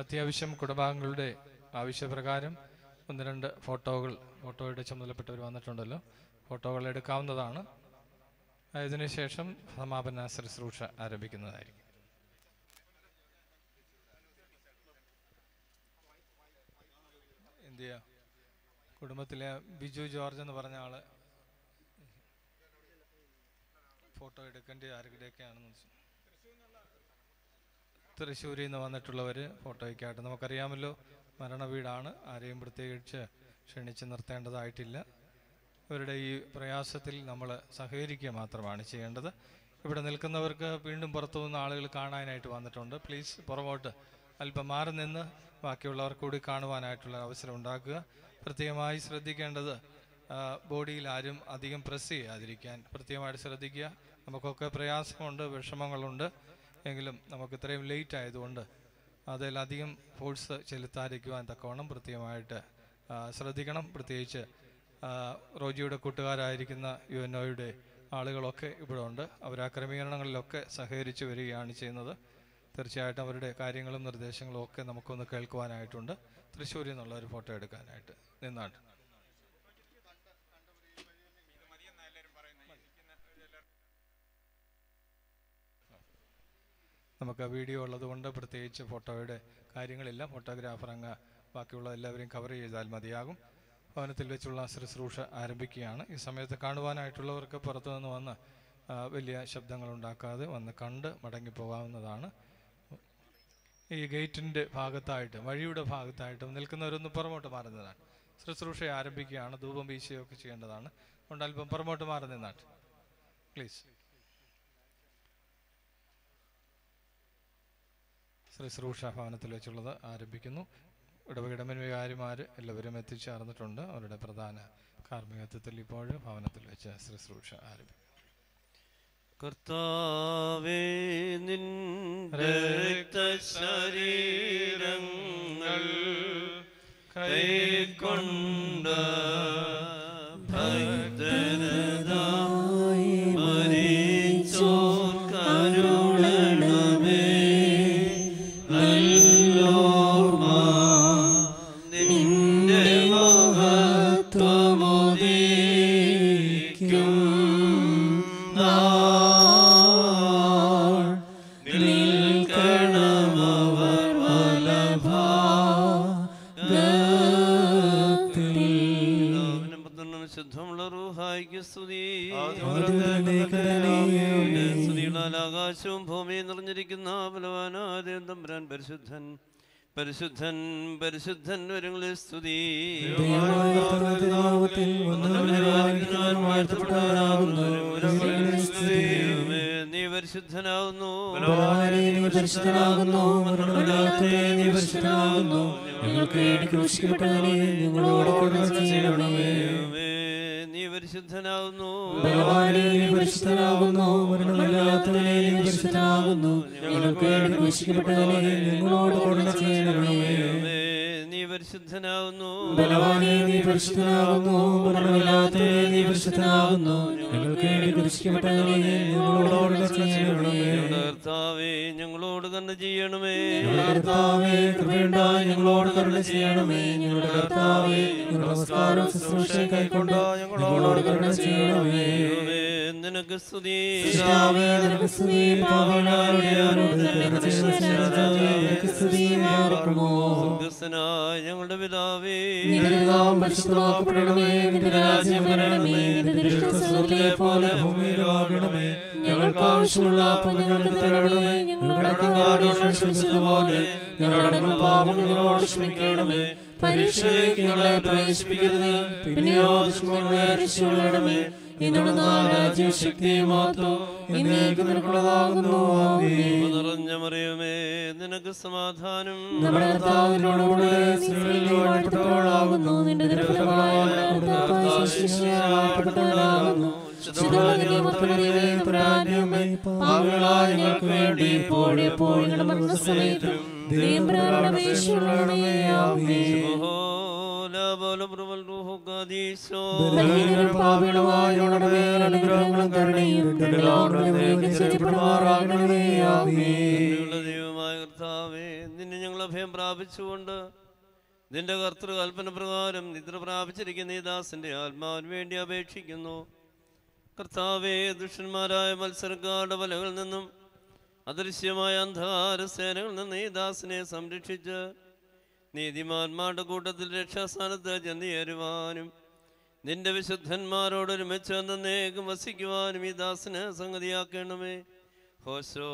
അത്യാവശ്യം കുടുംബാംഗങ്ങളുടെ ആവശ്യപ്രകാരം ഒന്ന് രണ്ട് ഫോട്ടോകൾ ഫോട്ടോയുടെ ചുമതലപ്പെട്ടവർ വന്നിട്ടുണ്ടല്ലോ. ഫോട്ടോകൾ എടുക്കാവുന്നതാണ്. അതിനുശേഷം സമാപന ശുശ്രൂഷ ആരംഭിക്കുന്നതായിരിക്കും. എന്ത് ചെയ്യാ കുടുംബത്തിലെ ബിജു ജോർജ് എന്ന് പറഞ്ഞ ആൾ ഫോട്ടോ എടുക്കേണ്ടി ആരുടെയൊക്കെയാണെന്ന് വെച്ചു തൃശ്ശൂരിൽ നിന്ന് വന്നിട്ടുള്ളവർ ഫോട്ടോയ്ക്കായിട്ട്. നമുക്കറിയാമല്ലോ മരണ വീടാണ് ആരെയും പ്രത്യേകിച്ച് ക്ഷണിച്ച് നിർത്തേണ്ടതായിട്ടില്ല. ഇവരുടെ ഈ പ്രയാസത്തിൽ നമ്മൾ സഹകരിക്കുക മാത്രമാണ് ചെയ്യേണ്ടത്. ഇവിടെ നിൽക്കുന്നവർക്ക് വീണ്ടും പുറത്തു നിന്ന് ആളുകൾ കാണാനായിട്ട് വന്നിട്ടുണ്ട്. പ്ലീസ് പുറകോട്ട് അല്പം മാറി നിന്ന് ബാക്കിയുള്ളവർ കൂടി കാണുവാനായിട്ടുള്ള അവസരം ഉണ്ടാക്കുക. പ്രത്യേകമായി ശ്രദ്ധിക്കേണ്ടത് ബോഡിയിൽ ആരും അധികം പ്രസ് ചെയ്യാതിരിക്കാൻ പ്രത്യേകമായിട്ട് ശ്രദ്ധിക്കുക. നമുക്കൊക്കെ പ്രയാസമുണ്ട് വിഷമങ്ങളുണ്ട്. എങ്കിലും നമുക്ക് ഇത്രയും ലേറ്റ് ആയതുകൊണ്ട് അതിലധികം ഫോഴ്സ് ചെലുത്താതിരിക്കുവാൻ തക്കവണ്ണം പ്രത്യേകമായിട്ട് ശ്രദ്ധിക്കണം. പ്രത്യേകിച്ച് റോജിയുടെ കൂട്ടുകാരായിരിക്കുന്ന യു എൻ ഒയുടെ ആളുകളൊക്കെ ഇവിടെ ഉണ്ട് അവർ ആ ക്രമീകരണങ്ങളിലൊക്കെ സഹകരിച്ച് വരികയാണ് ചെയ്യുന്നത്. തീർച്ചയായിട്ടും അവരുടെ കാര്യങ്ങളും നിർദ്ദേശങ്ങളും ഒക്കെ നമുക്കൊന്ന് കേൾക്കുവാനായിട്ടുണ്ട്. തൃശ്ശൂരിൽ നിന്നുള്ള ഒരു ഫോട്ടോ എടുക്കാനായിട്ട്. നിന്നാട്ട്. നമുക്ക് വീഡിയോ ഉള്ളതുകൊണ്ട് പ്രത്യേകിച്ച് ഫോട്ടോയുടെ കാര്യങ്ങളില്ല. ഫോട്ടോഗ്രാഫർ അങ്ങ് ബാക്കിയുള്ള എല്ലാവരെയും കവർ ചെയ്താൽ മതിയാകും. ഭവനത്തിൽ വെച്ചുള്ള ശുശ്രൂഷ ആരംഭിക്കുകയാണ്. ഈ സമയത്ത് കാണുവാനായിട്ടുള്ളവർക്ക് പുറത്തു നിന്ന് വന്ന് വലിയ ശബ്ദങ്ങൾ ഉണ്ടാക്കാതെ വന്ന് കണ്ട് മടങ്ങിപ്പോകാവുന്നതാണ് ഈ ഗേറ്റിന്റെ ഭാഗത്തായിട്ട് വഴിയുടെ ഭാഗത്തായിട്ടും നിൽക്കുന്നവരൊന്ന് പുറമോട്ട് മാറുന്നതാണ് ശുശ്രൂഷ ആരംഭിക്കുകയാണ്. ധൂപം വീശുകയൊക്കെ ചെയ്യേണ്ടതാണ്. അതുകൊണ്ട് അല്പം പുറമോട്ട് നിന്നാട്ട് പ്ലീസ് ശുശ്രൂഷ ഭവനത്തിൽ വെച്ചുള്ളത് ആരംഭിക്കുന്നു. ഇടവകിടമൻ വികാരിമാർ എല്ലാവരും എത്തിച്ചേർന്നിട്ടുണ്ട്. അവരുടെ പ്രധാന കാർമ്മികത്വത്തിൽ ഇപ്പോൾ ഭവനത്തിൽ വെച്ച് ശുശ്രൂഷ ആരംഭിക്കും കർത്താവേ നിന്റെ ആകാശവും ഭൂമിയും നിറഞ്ഞിരിക്കുന്ന ബലവാനാദേവൻ തമ്പുരാൻ പരിശുദ്ധൻ പരിശുദ്ധൻ പരിശുദ്ധൻ വരുങ്ങളെ സ്തുതി നീ പരിശുദ്ധനാകുന്നു പരിശുദ്ധനാകുന്നു. മരണമില്ലാത്തവനേ, നീ പരിശുദ്ധനാകുന്നു. ഞങ്ങൾക്ക് വേണ്ടി ക്രൂശിക്കപ്പെട്ടവനേ, ഞങ്ങളോട് ചെയ്യണമേ. പരിശുദ്ധനാകുന്നു പരിശുദ്ധനാകുന്നു. മരണമില്ലാത്തവനേ, നീ പരിശുദ്ധനാകുന്നു. ഞങ്ങൾക്ക് വേണ്ടി ഞങ്ങളോട് കരുണ ചെയ്യണമേ. ദൈവമേ, നീ പരിശുദ്ധനാകുന്നു ബലവാനേ, നീ പരിശുദ്ധനാകുന്നു. മരണമില്ലാത്തവനേ, നീ പരിശുദ്ധനാകുന്നു. ഞങ്ങൾക്ക് വേണ്ടി ക്രൂശിക്കപ്പെട്ടവനേ, ഞങ്ങളോട് കർത്താവേ ഞങ്ങളോട് കണ്ണു ചെയ്യണമേ കർത്താവേ, ഞങ്ങളോട് കരുണ ചെയ്യണമേ. ഞങ്ങളുടെ കർത്താവേ, നമസ്കാരം ശുശ്രൂഷയും കൈക്കൊണ്ട് ഞങ്ങളോട് കരുണ ചെയ്യണമേ. നിനക്ക് സ്തുതി നിനക്ക് സ്തുതി. കരുണ ചെയ്യണമേ. നിനക്ക് സ്തുതി. ഞങ്ങളുടെ പിതാവേ നിന്റെ നാമം പരിശുദ്ധമാക്കപ്പെടണമേ. നിന്റെ രാജ്യം വരണമേ. നിന്റെ ഇഷ്ടം സ്വർഗത്തിലെ പോലെ ഭൂമിയിലാകണമേ. ഞങ്ങൾക്ക് ആവശ്യമുള്ള അപ്പം തരണമേ. ഞങ്ങളുടെ കടക്കാരോട് ക്ഷമിച്ചതുപോലെ ഞങ്ങളുടെ പാപങ്ങളോട് ക്ഷമിക്കണമേ പരീക്ഷയിലേക്ക് ഞങ്ങളെ പ്രവേശിപ്പിക്കരുത് പിന്നെയോ ദുഷ്മങ്ങളെ രക്ഷിക്കണമേ നിറഞ്ഞ മറിയമേ നിനക്ക് സമാധാനം. ഞങ്ങൾക്ക് വേണ്ടി ഇപ്പോഴും എപ്പോഴും ഞങ്ങളുടെ അനുഗ്രഹങ്ങളും കരുണയും ദൈവമായ കർത്താവേ നിന്നെ ഞങ്ങൾ അഭയം പ്രാപിച്ചുകൊണ്ട് നിന്റെ കർത്തൃ കൽപ്പന പ്രകാരം നിദ്ര പ്രാപിച്ചിരിക്കുന്ന ഈ ദാസിന്റെ ആത്മാവിന് വേണ്ടി അപേക്ഷിക്കുന്നു. കർത്താവേ ദുഷ്ടന്മാരായ മത്സരക്കാരുടെ വലകളിൽ നിന്നും അദൃശ്യമായ അന്ധകാര സേനകളിൽ നിന്ന് ഈ ദാസിനെ സംരക്ഷിച്ച് നീതിമാന്മാരുടെ കൂട്ടത്തിൽ രക്ഷാസ്ഥാനത്ത് ചെന്നേരുവാനും നിന്റെ വിശുദ്ധന്മാരോടൊരുമിച്ച് എന്നേക്കും വസിക്കുവാനും ഈ ദാസിന് സംഗതിയാക്കണമേ. ഹോശോ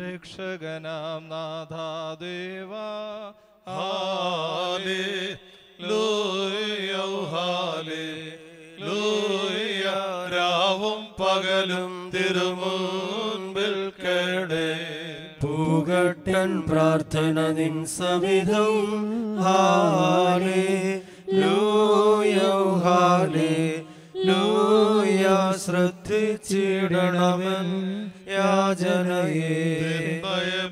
രക്ഷകനാം നാഥാദേവ ഹാലേ ലൂയോ ഹാലേ രാവും പകലും തിരുമുൻപിൽ കേടേ. പൂകട്ടൻ പ്രാർത്ഥന നിൻ സവിധം. ഹാലേ ലൂയോ ഹാലേ ലൂയ. ശ്രദ്ധിച്ചിടണമെൻ യാചനയെ.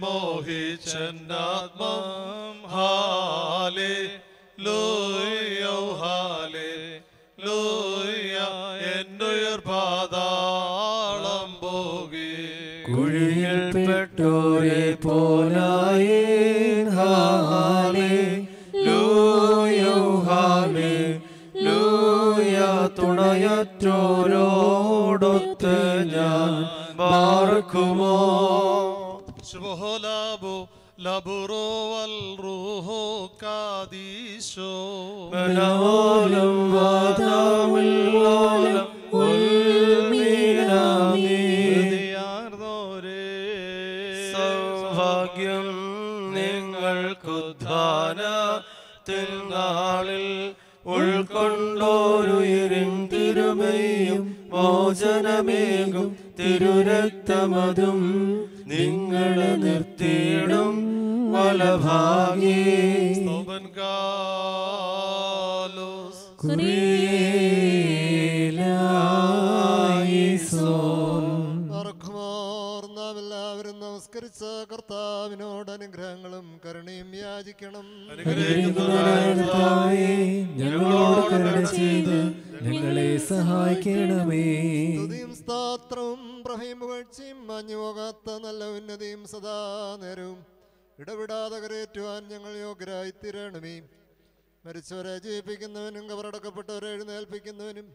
മോഹിച്ചെന്നാത്മം ഹാലേ പാതാളം പോകെ. കുഴിയിൽ പെട്ടോരെ പോലായേ ഹാലേ ലൂയോ ഹാലേ ലൂയ തുണയറ്റോരോടൊത്ത് ഞാൻ പാർക്കുമോ? ശുഭോലാബു ലബുറോവൽ റൂഹോ കാദീശോ മനോലം വാദാമുല്ലോലം തിരുനാളിൽ ഉൾക്കൊണ്ടോരുയിരിൻ തിരുമയും മോചനമേകും തിരുരക്തമതും നിങ്ങളെ നിർത്തിയിടും വലഭാഗി ഓർക്കുമോർ നമസ്കരിച്ച കർത്താവിനോട് അനുഗ്രഹങ്ങളും കരുണയും യാചിക്കണം. ഞങ്ങളോട് കരുണ ചെയ്ത് ഞങ്ങളെ സഹായിക്കണമേ. സ്തുതിയും സ്തോത്രവും പ്രഭയും പുകഴ്ചയും മഞ്ഞുപോകാത്ത നല്ല ഉന്നതിയും സദാ നേരവും ഇടപെടാതെ കരയേറ്റുവാൻ ഞങ്ങൾ യോഗ്യരായി തീരണമേ. മരിച്ചവരെ ജീവിപ്പിക്കുന്നവനും കവറടക്കപ്പെട്ടവരെ എഴുന്നേൽപ്പിക്കുന്നവനും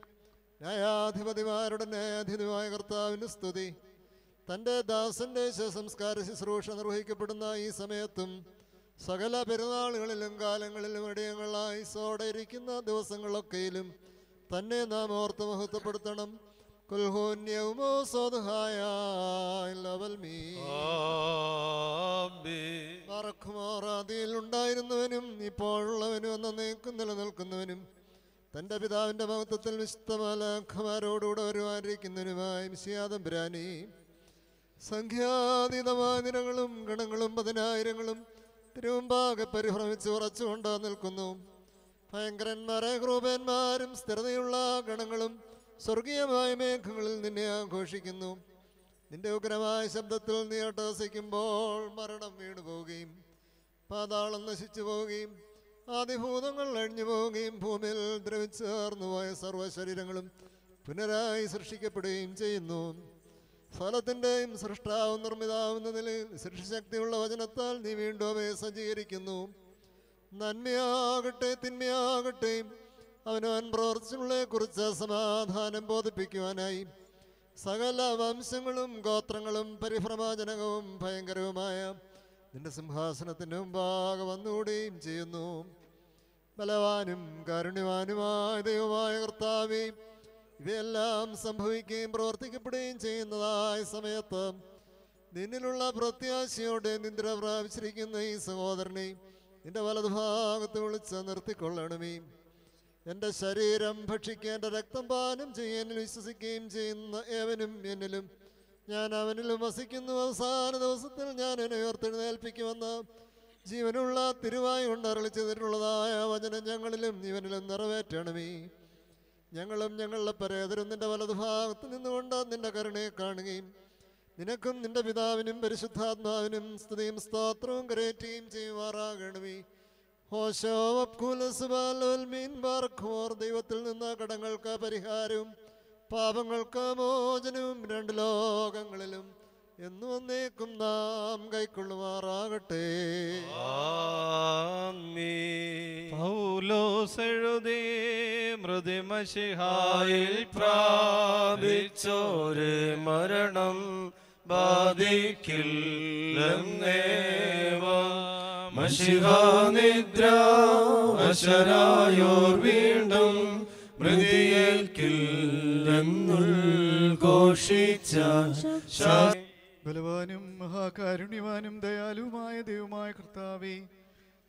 ന്യായാധിപതിമാരുടെ ന്യായാധിപതിമായ കർത്താവിന് സ്തുതി. തന്റെ ദാസന്റെ ശവസംസ്കാര ശുശ്രൂഷ നിർവഹിക്കപ്പെടുന്ന ഈ സമയത്തും സകല പെരുന്നാളുകളിലും കാലങ്ങളിലും ഇടയങ്ങളായി സോടെ ഇരിക്കുന്ന ദിവസങ്ങളൊക്കെയിലും തന്നെ നാം ഓർത്ത് മഹത്വപ്പെടുത്തണം. കുൽഹോന്യവുമോ സ്വതഹായ മറക്കുമാറാതിയിൽ ഉണ്ടായിരുന്നവനും ഇപ്പോഴുള്ളവനും എന്ന നീക്കം നിലനിൽക്കുന്നവനും തന്റെ പിതാവിന്റെ മഹത്വത്തിൽ വിശുദ്ധമാലാഖമാരോടുകൂടെ വരുവാനിരിക്കുന്നവനുമായ മിശിയാതമ്പുരാനി സംഖ്യാതീതമായ നിരകളും ഗണങ്ങളും പതിനായിരങ്ങളും തിരുമ്പാകെ പരിഭ്രമിച്ച് ഉറച്ചുകൊണ്ട് നിൽക്കുന്നു. ഭയങ്കരന്മാരെ ക്രൂപന്മാരും സ്ഥിരതയുള്ള ഗണങ്ങളും സ്വർഗീയമായ മേഘങ്ങളിൽ നിന്നെ ആഘോഷിക്കുന്നു. നിന്റെ ഉഗ്രമായ ശബ്ദത്തിൽ നീ അട്ടഹസിക്കുമ്പോൾ മരണം വീണു പോവുകയും പാതാളം നശിച്ചു പോവുകയും ആദിഭൂതങ്ങൾ അഴിഞ്ഞു പോവുകയും ഭൂമിയിൽ ദ്രവിച്ചേർന്നുപോയ സർവശരീരങ്ങളും പുനരായി സൃഷ്ടിക്കപ്പെടുകയും ചെയ്യുന്നു. ഫലത്തിന്റെയും സൃഷ്ടാവും നിർമ്മിതാവുന്ന നിലയിൽ സൃഷ്ടിശക്തിയുള്ള വചനത്താൽ നീ വീണ്ടും അവയെ സജ്ജീകരിക്കുന്നു. നന്മയാകട്ടെ തിന്മയാകട്ടെ അവനവൻ പ്രവർത്തിച്ചുള്ളെ കുറിച്ച് സമാധാനം ബോധിപ്പിക്കുവാനായി സകല വംശങ്ങളും ഗോത്രങ്ങളും പരിഭ്രമാജനകവും ഭയങ്കരവുമായ നിന്റെ സിംഹാസനത്തിന് മുമ്പാകെ വന്നുകൂടുകയും ചെയ്യുന്നു. ബലവാനും കാരുണ്യവാനുമായ ദൈവമായ കർത്താവേ ഇവയെല്ലാം സംഭവിക്കുകയും പ്രവർത്തിക്കപ്പെടുകയും ചെയ്യുന്നതായ സമയത്ത് നിന്നിലുള്ള പ്രത്യാശയോടെ നിദ്ര പ്രാപിച്ചിരിക്കുന്ന ഈ സഹോദരനെ നിന്റെ വലതുഭാഗത്ത് വിളിച്ച് നിർത്തിക്കൊള്ളണമേ. എന്റെ ശരീരം ഭക്ഷിക്കുക എന്റെ രക്തം പാനം ചെയ്യാനും വിശ്വസിക്കുകയും ചെയ്യുന്ന ഏവനും എന്നിലും ഞാൻ അവനിലും വസിക്കുന്നു. അവസാന ദിവസത്തിൽ ഞാൻ എന്നെ ഉയർത്തെഴുന്നേൽപ്പിക്കുമെന്ന് ജീവനുള്ള തിരുവായി കൊണ്ട് വചനം ഞങ്ങളിലും ഇവനിലും നിറവേറ്റണമേ. ഞങ്ങളും ഞങ്ങളുടെ പരേതരും നിന്റെ വലതുഭാഗത്ത് നിന്നുകൊണ്ട് നിന്റെ കരുണയെ കാണുകയും നിനക്കും നിന്റെ പിതാവിനും പരിശുദ്ധാത്മാവിനും സ്തുതിയും സ്തോത്രവും കരേറ്റുകയും ചെയ്യുമാറാകണമേ. ഹോശോ മീൻ ബാർഖോർ ദൈവത്തിൽ നിന്ന് കടങ്ങൾക്ക് പരിഹാരവും പാപങ്ങൾക്ക് മോചനവും രണ്ട് ലോകങ്ങളിലും എന്നു വന്നേക്കും നാം കൈക്കൊള്ളുമാറാകട്ടെ. പൗലോസ് എഴുതി മൃതിമഷിഹായിൽ പ്രാപിച്ചോര് മരണം ബാധിക്കില്ലെന്നേവ. മഷിഹാനിദ്ര വശരായോർ വീണ്ടും മൃതിയേൽക്കില്ലെന്നുൾഘോഷിച്ച ശാ- ബലവാനും മഹാകാരുണ്യവാനും ദയാലുവുമായ ദൈവമായ കർത്താവെ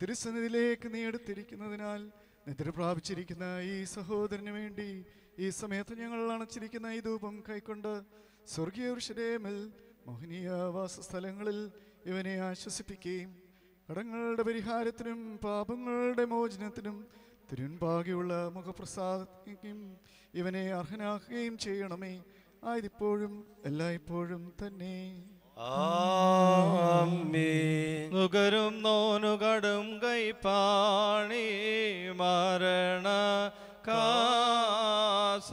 തിരുസന്നിധിയിലേക്ക് നീ എടുത്തിരിക്കുന്നതിനാൽ നിദ്ര പ്രാപിച്ചിരിക്കുന്ന ഈ സഹോദരന് വേണ്ടി ഈ സമയത്ത് ഞങ്ങൾ അണച്ചിരിക്കുന്ന ഈ ധൂപം കൈക്കൊണ്ട് സ്വർഗീയ ഋഷരേമൽ മോഹനീയ വാസസ്ഥലങ്ങളിൽ ഇവനെ ആശ്വസിപ്പിക്കുകയും കടങ്ങളുടെ പരിഹാരത്തിനും പാപങ്ങളുടെ മോചനത്തിനും തിരുൻപാകിയുള്ള മുഖപ്രസാദിക്കും ഇവനെ അർഹനാക്കുകയും ചെയ്യണമേ. ആയതിപ്പോഴും എല്ലായ്പ്പോഴും തന്നെ. നുകരും നോനുകടും കൈപ്പാണി മരണ കാസ.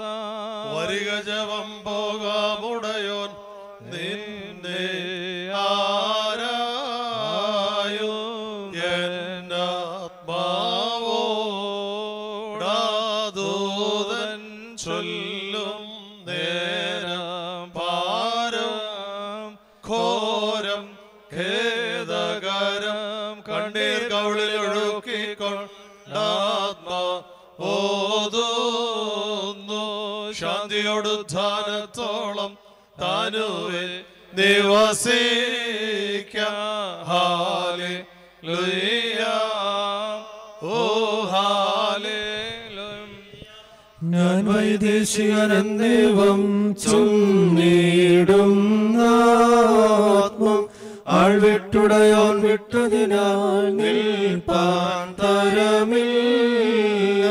വരിക ജവം പോകാമുടയോൻ നിന്റെ ആരായോ ശാന്തിയോടുദ്ധാനത്തോളം താനുവെ നിവസിക്കാലെ ഞാൻ വൈദേശികനെന്നേവം ചൊന്നിടും ആത്മം ആൾവിട്ടുടയോൻ വിട്ടതിനാൽ നിൽപ്പാൻ തരമില്ല.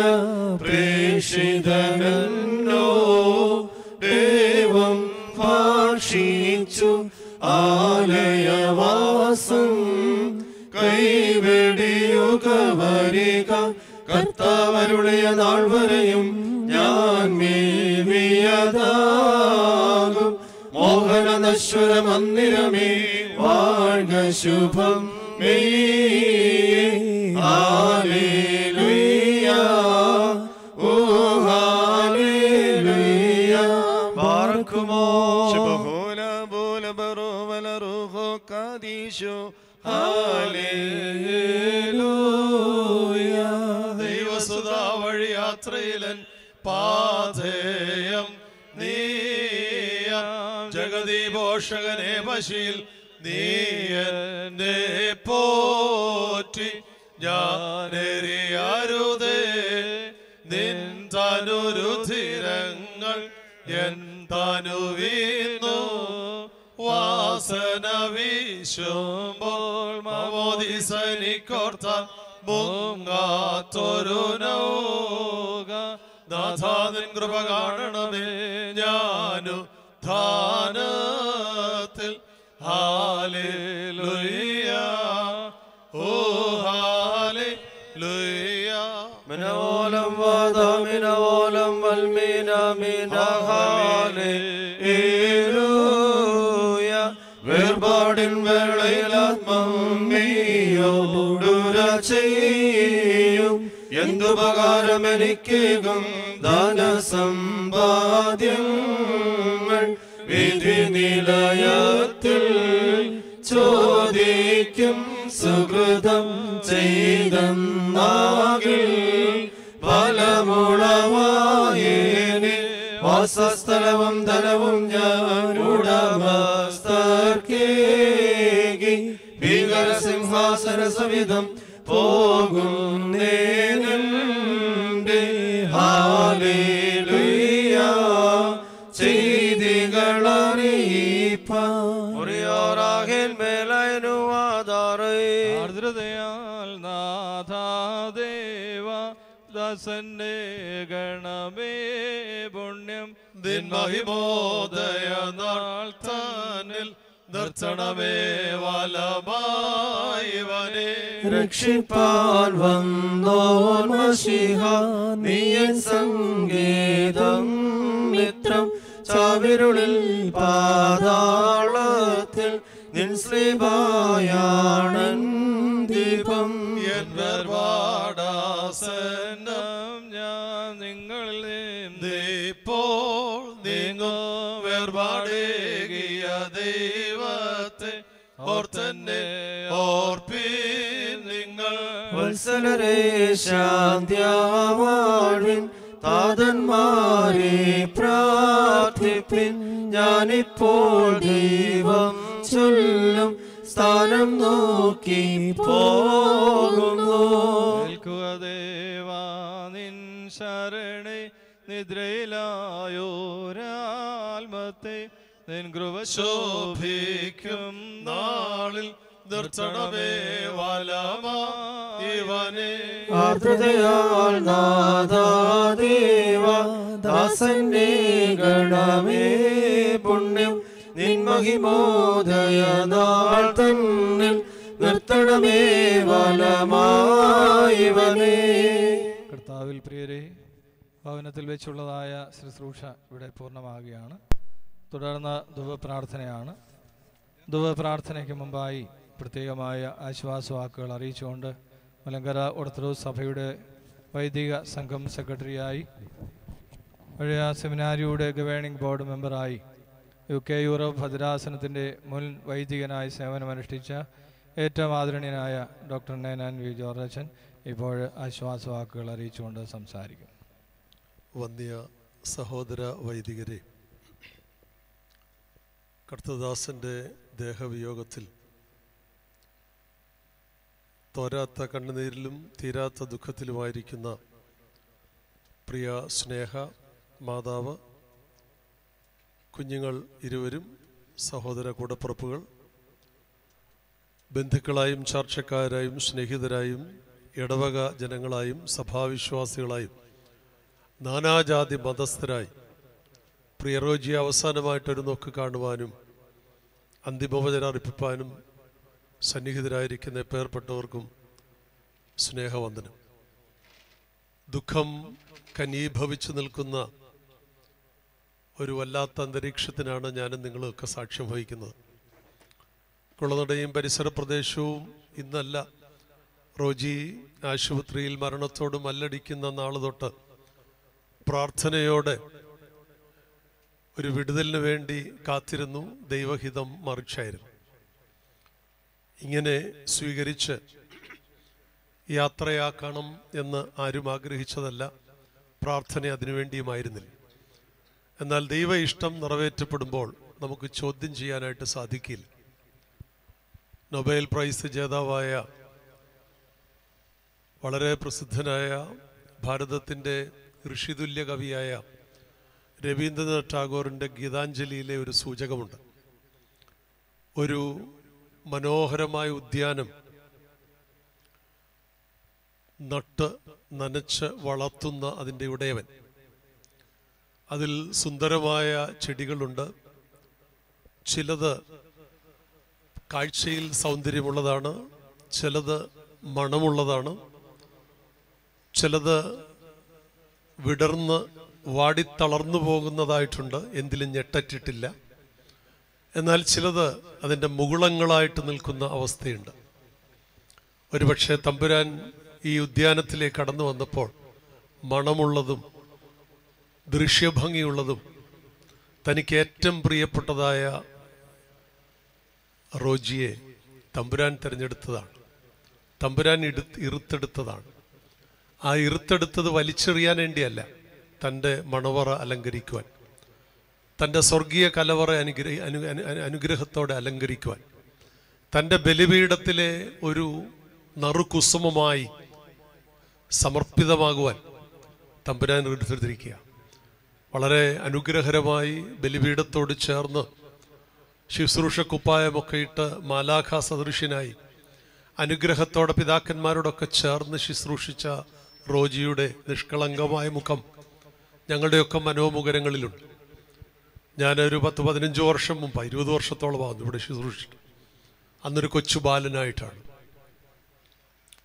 പ്രേഷിതനെന്നോ ആലയവാസം. കൈവെടിയുക വരിക. കർത്താവരുളിയ നാൾ വരെയും ഞാൻ മേവിയതാകും മോഹന നശ്വര മന്ദിരമേ വാഴ്ക ശുഭം ഹാലേലുയ്യ കാദീശോ ദൈവസുതാ വഴി യാത്രയിലൻ പാ പാഥേയം നീയാം. ജഗതി പോഷകനെ പശിയിൽ നീ എന്നെ പോറ്റി ഞാനെറിയരുതേ നിൻ തനുരുധിരങ്ങൾ എൻ തനുവീന്നു വാസന വീശുമ്പോൾ മമോദിസനിക്കോർത്ത മുങ്ങാത്തൊരു നൗക. നാഥാതിൻ കൃപ കാണണമേ ഞാനു ധാനത്തിൽ. ഹാലേലുയ്യ. ഓ ഹാലേലുയ്യ. മിനവോലം വാദ മിനവോലം വൽമീന മീനഹാലേ എന്തുപകാരം എനിക്കേകും ധനസമ്പാദ്യങ്ങൾ. വിധി നിലയത്തിൽ ചോദിക്കും സുഹൃതം ചെയ്തെന്നാകിൽ ഫലമുളവായേനെ. വാസസ്ഥലവും ധനവും ഞാൻ ഉടമസ്ഥർക്കേകി. ഭീകര സിംഹാസന ഹാലേലുയ. ചെയ്തികളറിയിപ്പ ചെയ്തികളറിയിപ്പാൻ മേലനുവാദാറേ ആർദ്രതയാൽ നാഥാദേവ ദാസന്റെ ഗണമേ പുണ്യം. ദിൻമഹിമോദയ നാൾ താനിൽ നിർത്തണമേ വലമായവനെ രക്ഷിപ്പാൻ വന്നോൻ മഷിഹ നീയൻ സംഗീതം മിത്രം. ചാവിരുളിൽ പാതാളത്തിൽ നിൻ ശ്രീപായാണൻ ദീപം. വേർപാടാസന്നം ഓർത്തന്നെ ഓർപ്പി നിങ്ങൾ. വത്സലരെ ശാന്തിയാവാഴിൻ താതന്മാരെ പ്രാർത്ഥിപ്പിൻ. ഞാനിപ്പോൾ ദൈവം ചൊല്ലും. സ്ഥാനം നോക്കി പോകുന്നു. നിൽക്കുക ദേവാ നിൻ ശരണേ. നിദ്രയിലായോരാൽമത്തെ നിൻ കൃപ ശോഭിക്കും നാളിൽ നിർത്തണമേ വലമാ ഇവനെ. ആർദ്രതയാൽ നാദാദേവ ദാസന്റെ ഗണമേ പുണ്യം. നിൻ മഹിമോദയ നാൾ തന്നിൽ നിർത്തണമേ വനമായിവനേ കർത്താവിൽ പ്രിയരെ ഭവനത്തിൽ വെച്ചുള്ളതായ ശുശ്രൂഷ ഇവിടെ പൂർണമാകുകയാണ്. തുടർന്ന് ധുവപ്രാർത്ഥനയാണ്. ധുവപ്രാർത്ഥനയ്ക്ക് മുമ്പായി പ്രത്യേകമായ ആശ്വാസവാക്കുകൾ അറിയിച്ചുകൊണ്ട് മലങ്കര ഓർത്തഡോക്സ് സഭയുടെ വൈദിക സംഘം സെക്രട്ടറിയായി പഴയ സെമിനാരിയുടെ ഗവേണിംഗ് ബോർഡ് മെമ്പറായി യു കെ യൂറോപ്പ് ഭദ്രാസനത്തിന്റെ മുൻ വൈദികനായി സേവനമനുഷ്ഠിച്ച ഏറ്റവും ആദരണീയനായ ഡോക്ടർ നയനാൻ വി ജോർജൻ ഇപ്പോൾ ആശ്വാസവാക്കുകൾ അറിയിച്ചുകൊണ്ട് സംസാരിക്കും. വന്ദ്യ സഹോദര വൈദികരെ കർത്തദാസന്റെ ദേഹവിയോഗത്തിൽ തോരാത്ത കണ്ണുനീരിലും തീരാത്ത ദുഃഖത്തിലുമായിരിക്കുന്ന പ്രിയ സ്നേഹ മാതാവ് കുഞ്ഞുങ്ങൾ ഇരുവരും സഹോദര കൂടപ്പുറപ്പുകൾ ബന്ധുക്കളായും ചർച്ചക്കാരായും സ്നേഹിതരായും ഇടവക ജനങ്ങളായും സഭാവിശ്വാസികളായും നാനാജാതി മതസ്ഥരായി പ്രിയറോജിയെ അവസാനമായിട്ടൊരു നോക്ക് കാണുവാനും അന്തിമവചന അർപ്പിപ്പാനും സന്നിഹിതരായിരിക്കുന്ന പേർപ്പെട്ടവർക്കും സ്നേഹവന്ദനം. ദുഃഖം കനീഭവിച്ചു നിൽക്കുന്ന ഒരു വല്ലാത്ത അന്തരീക്ഷത്തിനാണ് ഞാനും നിങ്ങളൊക്കെ സാക്ഷ്യം വഹിക്കുന്നത്. കുളനടയും പരിസര പ്രദേശവും ഇന്നല്ല. റോജി ആശുപത്രിയിൽ മരണത്തോട് മല്ലടിക്കുന്ന നാൾ തൊട്ട് പ്രാർത്ഥനയോടെ ഒരു വിടുതലിന് വേണ്ടി കാത്തിരുന്നു ദൈവഹിതം മറിച്ചായിരുന്നു. ഇങ്ങനെ സ്വീകരിച്ച് യാത്രയാക്കണം എന്ന് ആരും ആഗ്രഹിച്ചതല്ല പ്രാർത്ഥന അതിനുവേണ്ടിയുമായിരുന്നില്ല. എന്നാൽ ദൈവ ഇഷ്ടം നിറവേറ്റപ്പെടുമ്പോൾ നമുക്ക് ചോദ്യം ചെയ്യാനായിട്ട് സാധിക്കില്ല. നൊബേൽ പ്രൈസ് ജേതാവായ വളരെ പ്രസിദ്ധനായ ഭാരതത്തിന്റെ ഋഷിതുല്യ കവിയായ രവീന്ദ്രനാഥ് ടാഗോറിന്റെ ഗീതാഞ്ജലിയിലെ ഒരു സൂചകമുണ്ട്. ഒരു മനോഹരമായ ഉദ്യാനം നട്ട് നനച്ച് വളർത്തുന്ന അതിന്റെ ഉടയവൻ. അതിൽ സുന്ദരമായ ചെടികളുണ്ട്. ചിലത് കാഴ്ചയിൽ സൗന്ദര്യമുള്ളതാണ് ചിലത് മണമുള്ളതാണ് ചിലത് വിടർന്ന് വാടിത്തളർന്നു പോകുന്നതായിട്ടുണ്ട്. എന്തിലും ഞെട്ടറ്റിട്ടില്ല. എന്നാൽ ചിലത് അതിന്റെ മുകുളങ്ങളായിട്ട് നിൽക്കുന്ന അവസ്ഥയുണ്ട്. ഒരുപക്ഷെ തമ്പുരാൻ ഈ ഉദ്യാനത്തിലേക്ക് കടന്നു വന്നപ്പോൾ മണമുള്ളതും ദൃശ്യഭംഗിയുള്ളതും തനിക്ക് ഏറ്റവും പ്രിയപ്പെട്ടതായ റോജിയെ തമ്പുരാൻ തിരഞ്ഞെടുത്തതാണ്. തമ്പുരാൻ ഇരുത്തെടുത്തതാണ് ഇറുത്തെടുത്തതാണ്. ആ ഇറുത്തെടുത്തത് വലിച്ചെറിയാൻ വേണ്ടിയല്ല. തന്റെ മണവറ അലങ്കരിക്കുവാൻ തന്റെ സ്വർഗീയ കലവറ അനുഗ്രഹ അനു അനു- അനുഗ്രഹത്തോടെ അലങ്കരിക്കുവാൻ തന്റെ ബലിപീഠത്തിലെ ഒരു നറുകുസുമമായി സമർപ്പിതമാകുവാൻ തമ്പുരാൻ എടുത്തിരിക്കുക. വളരെ അനുഗ്രഹരമായി ബലിപീഠത്തോട് ചേർന്ന് ശുശ്രൂഷ കുപ്പായമൊക്കെ ഇട്ട് മാലാഖ സദൃശ്യനായി അനുഗ്രഹത്തോടെ പിതാക്കന്മാരോടൊക്കെ ചേർന്ന് ശുശ്രൂഷിച്ച റോജിയുടെ നിഷ്കളങ്കമായ മുഖം ഞങ്ങളുടെയൊക്കെ മനോമുഖരങ്ങളിലുണ്ട്. ഞാനൊരു പത്ത് പതിനഞ്ച് വർഷം മുമ്പ് ഇരുപത് വർഷത്തോളമാകുന്നു ഇവിടെ ശുശ്രൂഷിച്ചിട്ട് അന്നൊരു കൊച്ചു ബാലനായിട്ടാണ്.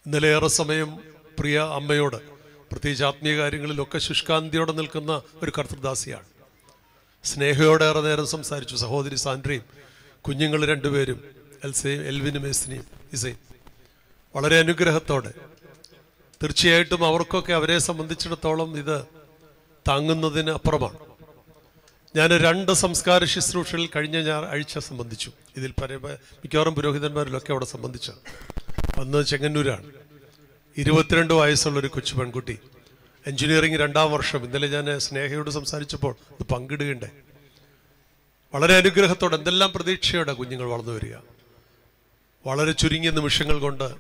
ഇന്നലെ ഏറെ സമയം പ്രിയ അമ്മയോട് പ്രത്യേകിച്ച് ആത്മീയ കാര്യങ്ങളിലൊക്കെ ശുഷ്കാന്തിയോടെ നിൽക്കുന്ന ഒരു കർത്തൃദാസിയാണ്. സ്നേഹയോടെ ഏറെ നേരം സംസാരിച്ചു. സഹോദരി സാൻഡ്രയും കുഞ്ഞുങ്ങൾ രണ്ടുപേരും എൽസയും എൽവിനും എസ്നിയും ഇസയും. വളരെ അനുഗ്രഹത്തോടെ. തീർച്ചയായിട്ടും അവർക്കൊക്കെ അവരെ സംബന്ധിച്ചിടത്തോളം ഇത് താങ്ങുന്നതിന് അപ്പുറമാണ്. ഞാൻ രണ്ട് സംസ്കാര ശുശ്രൂഷയിൽ കഴിഞ്ഞ ഞാൻ ആഴ്ച സംബന്ധിച്ചു. ഇതിൽ പല മിക്കവാറും പുരോഹിതന്മാരിലൊക്കെ അവിടെ സംബന്ധിച്ച ഒന്ന് ചെങ്ങന്നൂരാണ്. ഇരുപത്തിരണ്ട് വയസ്സുള്ള ഒരു കൊച്ചു പെൺകുട്ടി. എഞ്ചിനീയറിംഗ് രണ്ടാം വർഷം. ഇന്നലെ ഞാൻ സ്നേഹയോട് സംസാരിച്ചപ്പോൾ ഇത് പങ്കിടുകയുണ്ടേ വളരെ അനുഗ്രഹത്തോടെ എന്തെല്ലാം പ്രതീക്ഷയോടെ കുഞ്ഞുങ്ങൾ വളർന്നു വരിക. വളരെ ചുരുങ്ങിയ നിമിഷങ്ങൾ കൊണ്ട്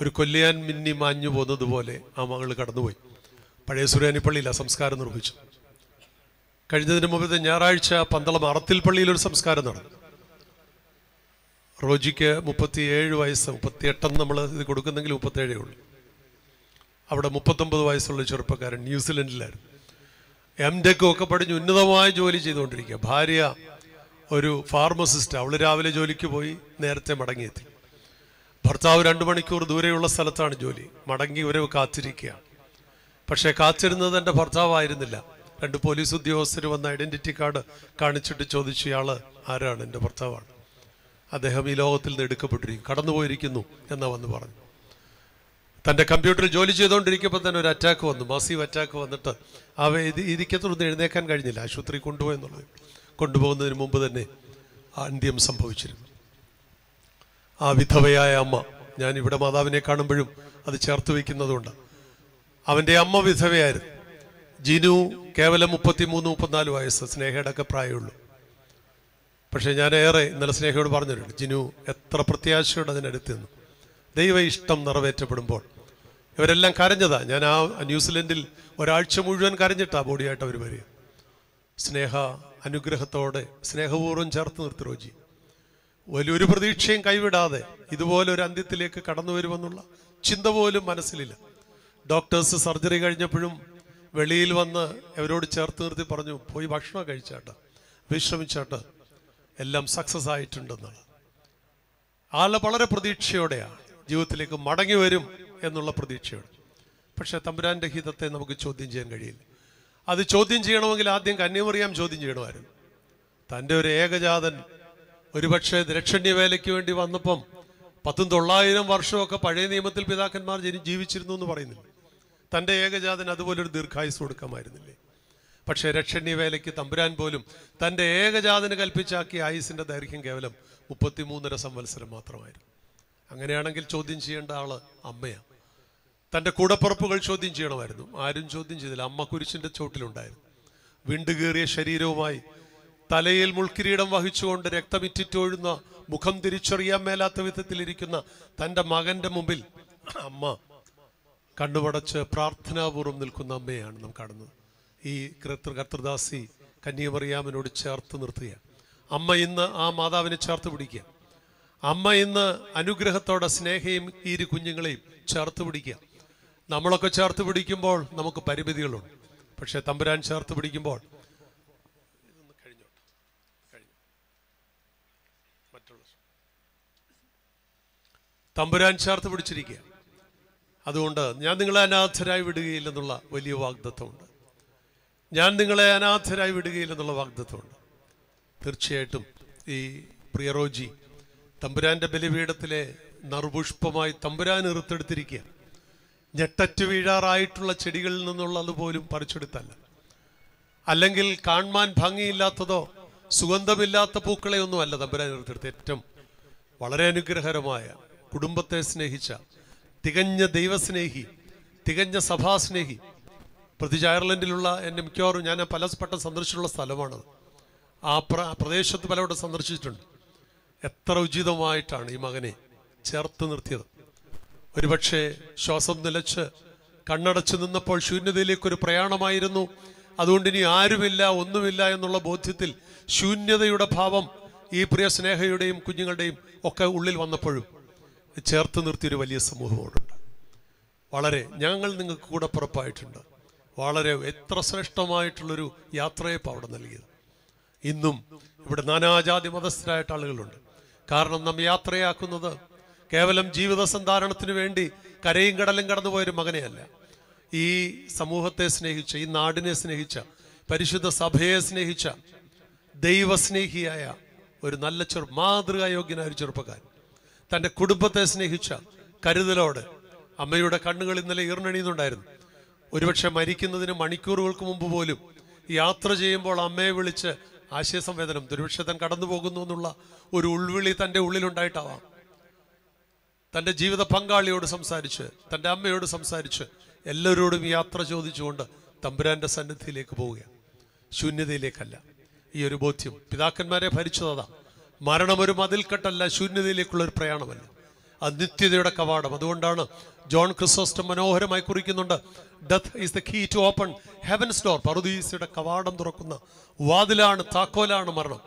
ഒരു കൊല്ലിയാൻ മിന്നി മാഞ്ഞു പോകുന്നത് പോലെ ആ മകൾ കടന്നുപോയി. പഴയ ആ സംസ്കാരം നിർവഹിച്ചു. കഴിഞ്ഞതിന് മുമ്പത്തെ ഞായറാഴ്ച പന്തളം അറത്തിൽ പള്ളിയിൽ ഒരു സംസ്കാരം നടന്നു. റോജിക്ക് മുപ്പത്തിയേഴ് വയസ്സ് മുപ്പത്തിയെട്ടെന്ന് നമ്മൾ ഇത് കൊടുക്കുന്നെങ്കിൽ മുപ്പത്തേഴേ ഉള്ളൂ. അവിടെ മുപ്പത്തൊമ്പത് വയസ്സുള്ള ചെറുപ്പക്കാരൻ ന്യൂസിലൻഡിലായിരുന്നു. എം ഡെക്കും ഒക്കെ പഠിഞ്ഞ് ഉന്നതമായ ജോലി ചെയ്തുകൊണ്ടിരിക്കുക. ഭാര്യ ഒരു ഫാർമസിസ്റ്റ്. അവൾ രാവിലെ ജോലിക്ക് പോയി നേരത്തെ മടങ്ങിയെത്തി. ഭർത്താവ് രണ്ട് മണിക്കൂർ ദൂരെയുള്ള സ്ഥലത്താണ് ജോലി. മടങ്ങി ഇവരെ കാത്തിരിക്കുകയാണ്. പക്ഷേ കാത്തിരുന്നത് എന്റെ ഭർത്താവായിരുന്നില്ല. രണ്ട് പോലീസ് ഉദ്യോഗസ്ഥർ വന്ന ഐഡന്റിറ്റി കാർഡ് കാണിച്ചിട്ട് ചോദിച്ചു ഇയാൾ ആരാണ്? എന്റെ ഭർത്താവാണ്. അദ്ദേഹം ഈ ലോകത്തിൽ നിന്ന് എടുക്കപ്പെട്ടിരിക്കും കടന്നുപോയിരിക്കുന്നു എന്നാ വന്ന് പറഞ്ഞു. തന്റെ കമ്പ്യൂട്ടറിൽ ജോലി ചെയ്തുകൊണ്ടിരിക്കുമ്പോൾ തന്നെ ഒരു അറ്റാക്ക് വന്നു. മാസീവ് അറ്റാക്ക് വന്നിട്ട് അവ ഇത് ഇരിക്കത്തുനിന്ന് എഴുന്നേക്കാൻ കഴിഞ്ഞില്ല. ആശുപത്രി കൊണ്ടുപോയെന്നുള്ളത് കൊണ്ടുപോകുന്നതിന് മുമ്പ് തന്നെ അന്ത്യം സംഭവിച്ചിരുന്നു. ആ വിധവയായ അമ്മ ഞാൻ ഇവിടെ മാതാവിനെ കാണുമ്പോഴും അത് ചേർത്ത് വയ്ക്കുന്നതുകൊണ്ട് അവന്റെ അമ്മ വിധവയായിരുന്നു. ജിനു കേവലം മുപ്പത്തിമൂന്ന് മുപ്പത്തിനാല് വയസ്സ്. സ്നേഹയുടെ ഒക്കെ പ്രായമുള്ളൂ. പക്ഷേ ഞാൻ ഏറെ ഇന്നലെ സ്നേഹയോട് പറഞ്ഞിട്ടുണ്ട്. ജിനു എത്ര പ്രത്യാശയോടെ അതിനടുത്ത് നിന്നു. ദൈവ ഇഷ്ടം നിറവേറ്റപ്പെടുമ്പോൾ ഇവരെല്ലാം കരഞ്ഞതാ. ഞാൻ ആ ന്യൂസിലൻഡിൽ ഒരാഴ്ച മുഴുവൻ കരഞ്ഞിട്ടാ ബോഡിയായിട്ട് അവർ വരിക. സ്നേഹ അനുഗ്രഹത്തോടെ സ്നേഹപൂർവം ചേർത്ത് നിർത്തി റോജി. വലിയൊരു പ്രതീക്ഷയും കൈവിടാതെ ഇതുപോലെ ഒരു അന്ത്യത്തിലേക്ക് കടന്നു വരുമെന്നുള്ള ചിന്ത പോലും മനസ്സിലില്ല. ഡോക്ടേഴ്സ് സർജറി കഴിഞ്ഞപ്പോഴും വെളിയിൽ വന്ന് അവരോട് ചേർത്ത് നിർത്തി പറഞ്ഞു പോയി ഭക്ഷണം കഴിച്ചാട്ട് വിശ്രമിച്ചാട്ട് എല്ലാം സക്സസ് ആയിട്ടുണ്ടെന്നാണ്. ആളെ വളരെ പ്രതീക്ഷയോടെയാണ് ജീവിതത്തിലേക്ക് മടങ്ങി വരും എന്നുള്ള പ്രതീക്ഷയോടെ. പക്ഷെ തമ്പുരാന്റെ ഹിതത്തെ നമുക്ക് ചോദ്യം ചെയ്യാൻ കഴിയില്ല. അത് ചോദ്യം ചെയ്യണമെങ്കിൽ ആദ്യം കന്യമറിയാം ചോദ്യം ചെയ്യണമായിരുന്നു. തന്റെ ഒരു ഏകജാതൻ ഒരുപക്ഷെ ദക്ഷണ്യ വേലയ്ക്ക് വേണ്ടി വന്നപ്പം പത്തും തൊള്ളായിരം വർഷമൊക്കെ പഴയ നിയമത്തിൽ പിതാക്കന്മാർ ജീവിച്ചിരുന്നു എന്ന് പറയുന്നില്ല. തന്റെ ഏകജാതൻ അതുപോലൊരു ദീർഘായുസ് കൊടുക്കാമായിരുന്നില്ലേ? പക്ഷേ രക്ഷണീ വേലയ്ക്ക് തമ്പുരാൻ പോലും തന്റെ ഏകജാതന് കൽപ്പിച്ചാക്കിയ ആയുസിന്റെ ദൈർഘ്യം കേവലം മുപ്പത്തിമൂന്നര സംവത്സരം മാത്രമായിരുന്നു. അങ്ങനെയാണെങ്കിൽ ചോദ്യം ചെയ്യേണ്ട ആൾ അമ്മയാണ് തന്റെ കൂടപ്പുറപ്പുകൾ ചോദ്യം ചെയ്യണമായിരുന്നു. ആരും ചോദ്യം ചെയ്തില്ല. അമ്മ കുരിശിന്റെ ചോട്ടിലുണ്ടായിരുന്നു. വിണ്ടുകീറിയ ശരീരവുമായി തലയിൽ മുൾക്കിരീടം വഹിച്ചുകൊണ്ട് രക്തമിറ്റിറ്റൊഴുന്ന മുഖം തിരിച്ചറിയാൻ മേലാത്ത വിധത്തിലിരിക്കുന്ന തന്റെ മകന്റെ മുമ്പിൽ അമ്മ കണ്ണുപടച്ച് പ്രാർത്ഥനാപൂർവം നിൽക്കുന്ന അമ്മയാണ് നാം കാണുന്നത്. ഈ കർത്തൃ കർത്തൃദാസി കന്യാമറിയാമനോട് ചേർത്ത് നിർത്തുക അമ്മ ഇന്ന് ആ മാതാവിനെ ചേർത്ത് പിടിക്കുക അമ്മ ഇന്ന് അനുഗ്രഹത്തോടെ സ്നേഹയും ഈ ഇരു കുഞ്ഞുങ്ങളെയും ചേർത്ത് പിടിക്കുക നമ്മളൊക്കെ ചേർത്ത് പിടിക്കുമ്പോൾ നമുക്ക് പരിമിതികളുണ്ട്. പക്ഷെ തമ്പുരാൻ ചേർത്ത് പിടിക്കുമ്പോൾ തമ്പുരാൻ ചേർത്ത് പിടിച്ചിരിക്കുക അതുകൊണ്ട് ഞാൻ നിങ്ങളെ അനാഥരായി വിടുകയില്ലെന്നുള്ള വലിയ വാഗ്ദത്വമുണ്ട്. ഞാൻ നിങ്ങളെ അനാഥരായി വിടുകയില്ലെന്നുള്ള വാഗ്ദത്വമുണ്ട്. തീർച്ചയായിട്ടും ഈ പ്രിയറോജി തമ്പുരാന്റെ ബലിപീഠത്തിലെ നറുപുഷ്പമായി തമ്പുരാൻ എറുത്തെടുത്തിരിക്കുക ഞെട്ടറ്റു വീഴാറായിട്ടുള്ള ചെടികളിൽ നിന്നുള്ളത് പോലും പറിച്ചെടുത്തല്ല. അല്ലെങ്കിൽ കാൺമാൻ ഭംഗിയില്ലാത്തതോ സുഗന്ധമില്ലാത്ത പൂക്കളെ ഒന്നും അല്ല തമ്പുരാൻ എറുത്തെടുത്ത് ഏറ്റവും വളരെ അനുഗ്രഹകരമായ കുടുംബത്തെ സ്നേഹിച്ച തികഞ്ഞ ദൈവസ്നേഹി തികഞ്ഞ സഭാസ്നേഹി. പ്രത്യേകിച്ച് അയർലൻഡിലുള്ള എന്റെ മിക്കവാറും ഞാൻ പല പട്ടം സന്ദർശിച്ചിട്ടുള്ള സ്ഥലമാണത്. ആ പ്ര പ്രദേശത്ത് പലവട്ടം സന്ദർശിച്ചിട്ടുണ്ട്. എത്ര ഉചിതമായിട്ടാണ് ഈ മകനെ ചേർത്ത് നിർത്തിയത്. ഒരുപക്ഷെ ശ്വാസം നിലച്ച് കണ്ണടച്ചു നിന്നപ്പോൾ ശൂന്യതയിലേക്കൊരു പ്രയാണമായിരുന്നു. അതുകൊണ്ട് ഇനി ആരുമില്ല ഒന്നുമില്ല എന്നുള്ള ബോധ്യത്തിൽ ശൂന്യതയുടെ ഭാവം ഈ പ്രിയ സ്നേഹയുടെയും കുഞ്ഞുങ്ങളുടെയും ഒക്കെ ഉള്ളിൽ വന്നപ്പോഴും ചേർത്ത് നിർത്തിയൊരു വലിയ സമൂഹമാണുണ്ട് വളരെ ഞങ്ങൾ നിങ്ങൾക്ക് കൂടെ പുറപ്പായിട്ടുണ്ട്. വളരെ എത്ര ശ്രേഷ്ഠമായിട്ടുള്ളൊരു യാത്രയപ്പം അവിടെ നൽകിയത്. ഇന്നും ഇവിടെ നാനാജാതി മതസ്ഥരായിട്ട് ആളുകളുണ്ട്. കാരണം നാം യാത്രയാക്കുന്നത് കേവലം ജീവിത സന്ധാരണത്തിന് വേണ്ടി കരയും കടലും കടന്നുപോയൊരു മകനെയല്ല. ഈ സമൂഹത്തെ സ്നേഹിച്ച ഈ നാടിനെ സ്നേഹിച്ച പരിശുദ്ധ സഭയെ സ്നേഹിച്ച ദൈവസ്നേഹിയായ ഒരു നല്ല ചെറു മാതൃകായോഗ്യനായ ഒരു ചെറുപ്പക്കാരൻ. തന്റെ കുടുംബത്തെ സ്നേഹിച്ച കരുതലോട് അമ്മയുടെ കണ്ണുകൾ ഇന്നലെ ഈർണണിയുന്നുണ്ടായിരുന്നു ഒരുപക്ഷെ മരിക്കുന്നതിന് മണിക്കൂറുകൾക്ക് മുമ്പ് പോലും യാത്ര ചെയ്യുമ്പോൾ അമ്മയെ വിളിച്ച് ആശയസംവേദനം ദുരുപക്ഷെ താൻ കടന്നു പോകുന്നു എന്നുള്ള ഒരു ഉൾവിളി തന്റെ ഉള്ളിലുണ്ടായിട്ടാവാം. തന്റെ ജീവിത പങ്കാളിയോട് സംസാരിച്ച് തന്റെ അമ്മയോട് സംസാരിച്ച് എല്ലാവരോടും യാത്ര ചോദിച്ചുകൊണ്ട് തമ്പുരാന്റെ സന്നിധിയിലേക്ക് പോവുകയാണ്. ശൂന്യതയിലേക്കല്ല. ഈ ഒരു ബോധ്യം പിതാക്കന്മാരെ ഭരിച്ചതാ മരണം ഒരു മതിൽക്കെട്ടല്ല ശൂന്യതയിലേക്കുള്ള ഒരു പ്രയാണമല്ല. അത് നിത്യതയുടെ കവാടം. അതുകൊണ്ടാണ് ജോൺ ക്രിസോസ്റ്റം മനോഹരമായി കുറിക്കുന്നുണ്ട് death is the key to open heaven's door പറുദീസയുടെ കവാടം തുറക്കുന്ന വാതിലാണ് താക്കോലാണ് മരണം.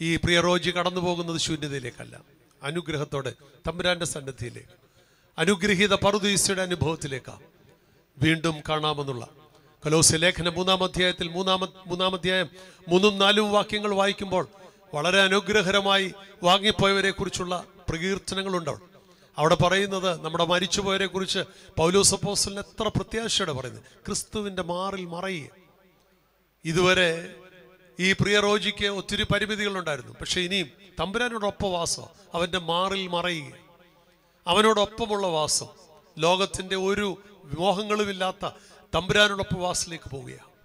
ഈ പ്രിയ റോജി കടന്നു പോകുന്നത് ശൂന്യതയിലേക്കല്ല അനുഗ്രഹത്തോടെ തമ്പുരാന്റെ സന്നദ്ധിയിലേക്ക് അനുഗ്രഹീത പറുദീസയുടെ അനുഭവത്തിലേക്കാണ് വീണ്ടും കാണാമെന്നുള്ള. കലോസ്യ ലേഖന മൂന്നാം അധ്യായത്തിൽ മൂന്നാമ മൂന്നാം അധ്യായം മൂന്നും നാലും വാക്യങ്ങൾ വായിക്കുമ്പോൾ വളരെ അനുഗ്രഹരമായി വാങ്ങിപ്പോയവരെ കുറിച്ചുള്ള പ്രകീർത്തനങ്ങളുണ്ട് അവിടെ. അവിടെ പറയുന്നത് നമ്മുടെ മരിച്ചുപോയവരെ കുറിച്ച് പൗലോസപ്പോസലിന് എത്ര പ്രത്യാശയോടെ പറയുന്നത്? ക്രിസ്തുവിന്റെ മാറിൽ മറയുക. ഇതുവരെ ഈ പ്രിയ റോജിക്ക് ഒത്തിരി പരിമിതികളുണ്ടായിരുന്നു. പക്ഷെ ഇനിയും തമ്പുരാനോടൊപ്പം വാസം. അവന്റെ മാറിൽ മറയുക. അവനോടൊപ്പമുള്ള വാസം. ലോകത്തിന്റെ ഒരു മോഹങ്ങളുമില്ലാത്ത തമ്പുരാനോടൊപ്പം വാസിലേക്ക് പോവുകയാണ്.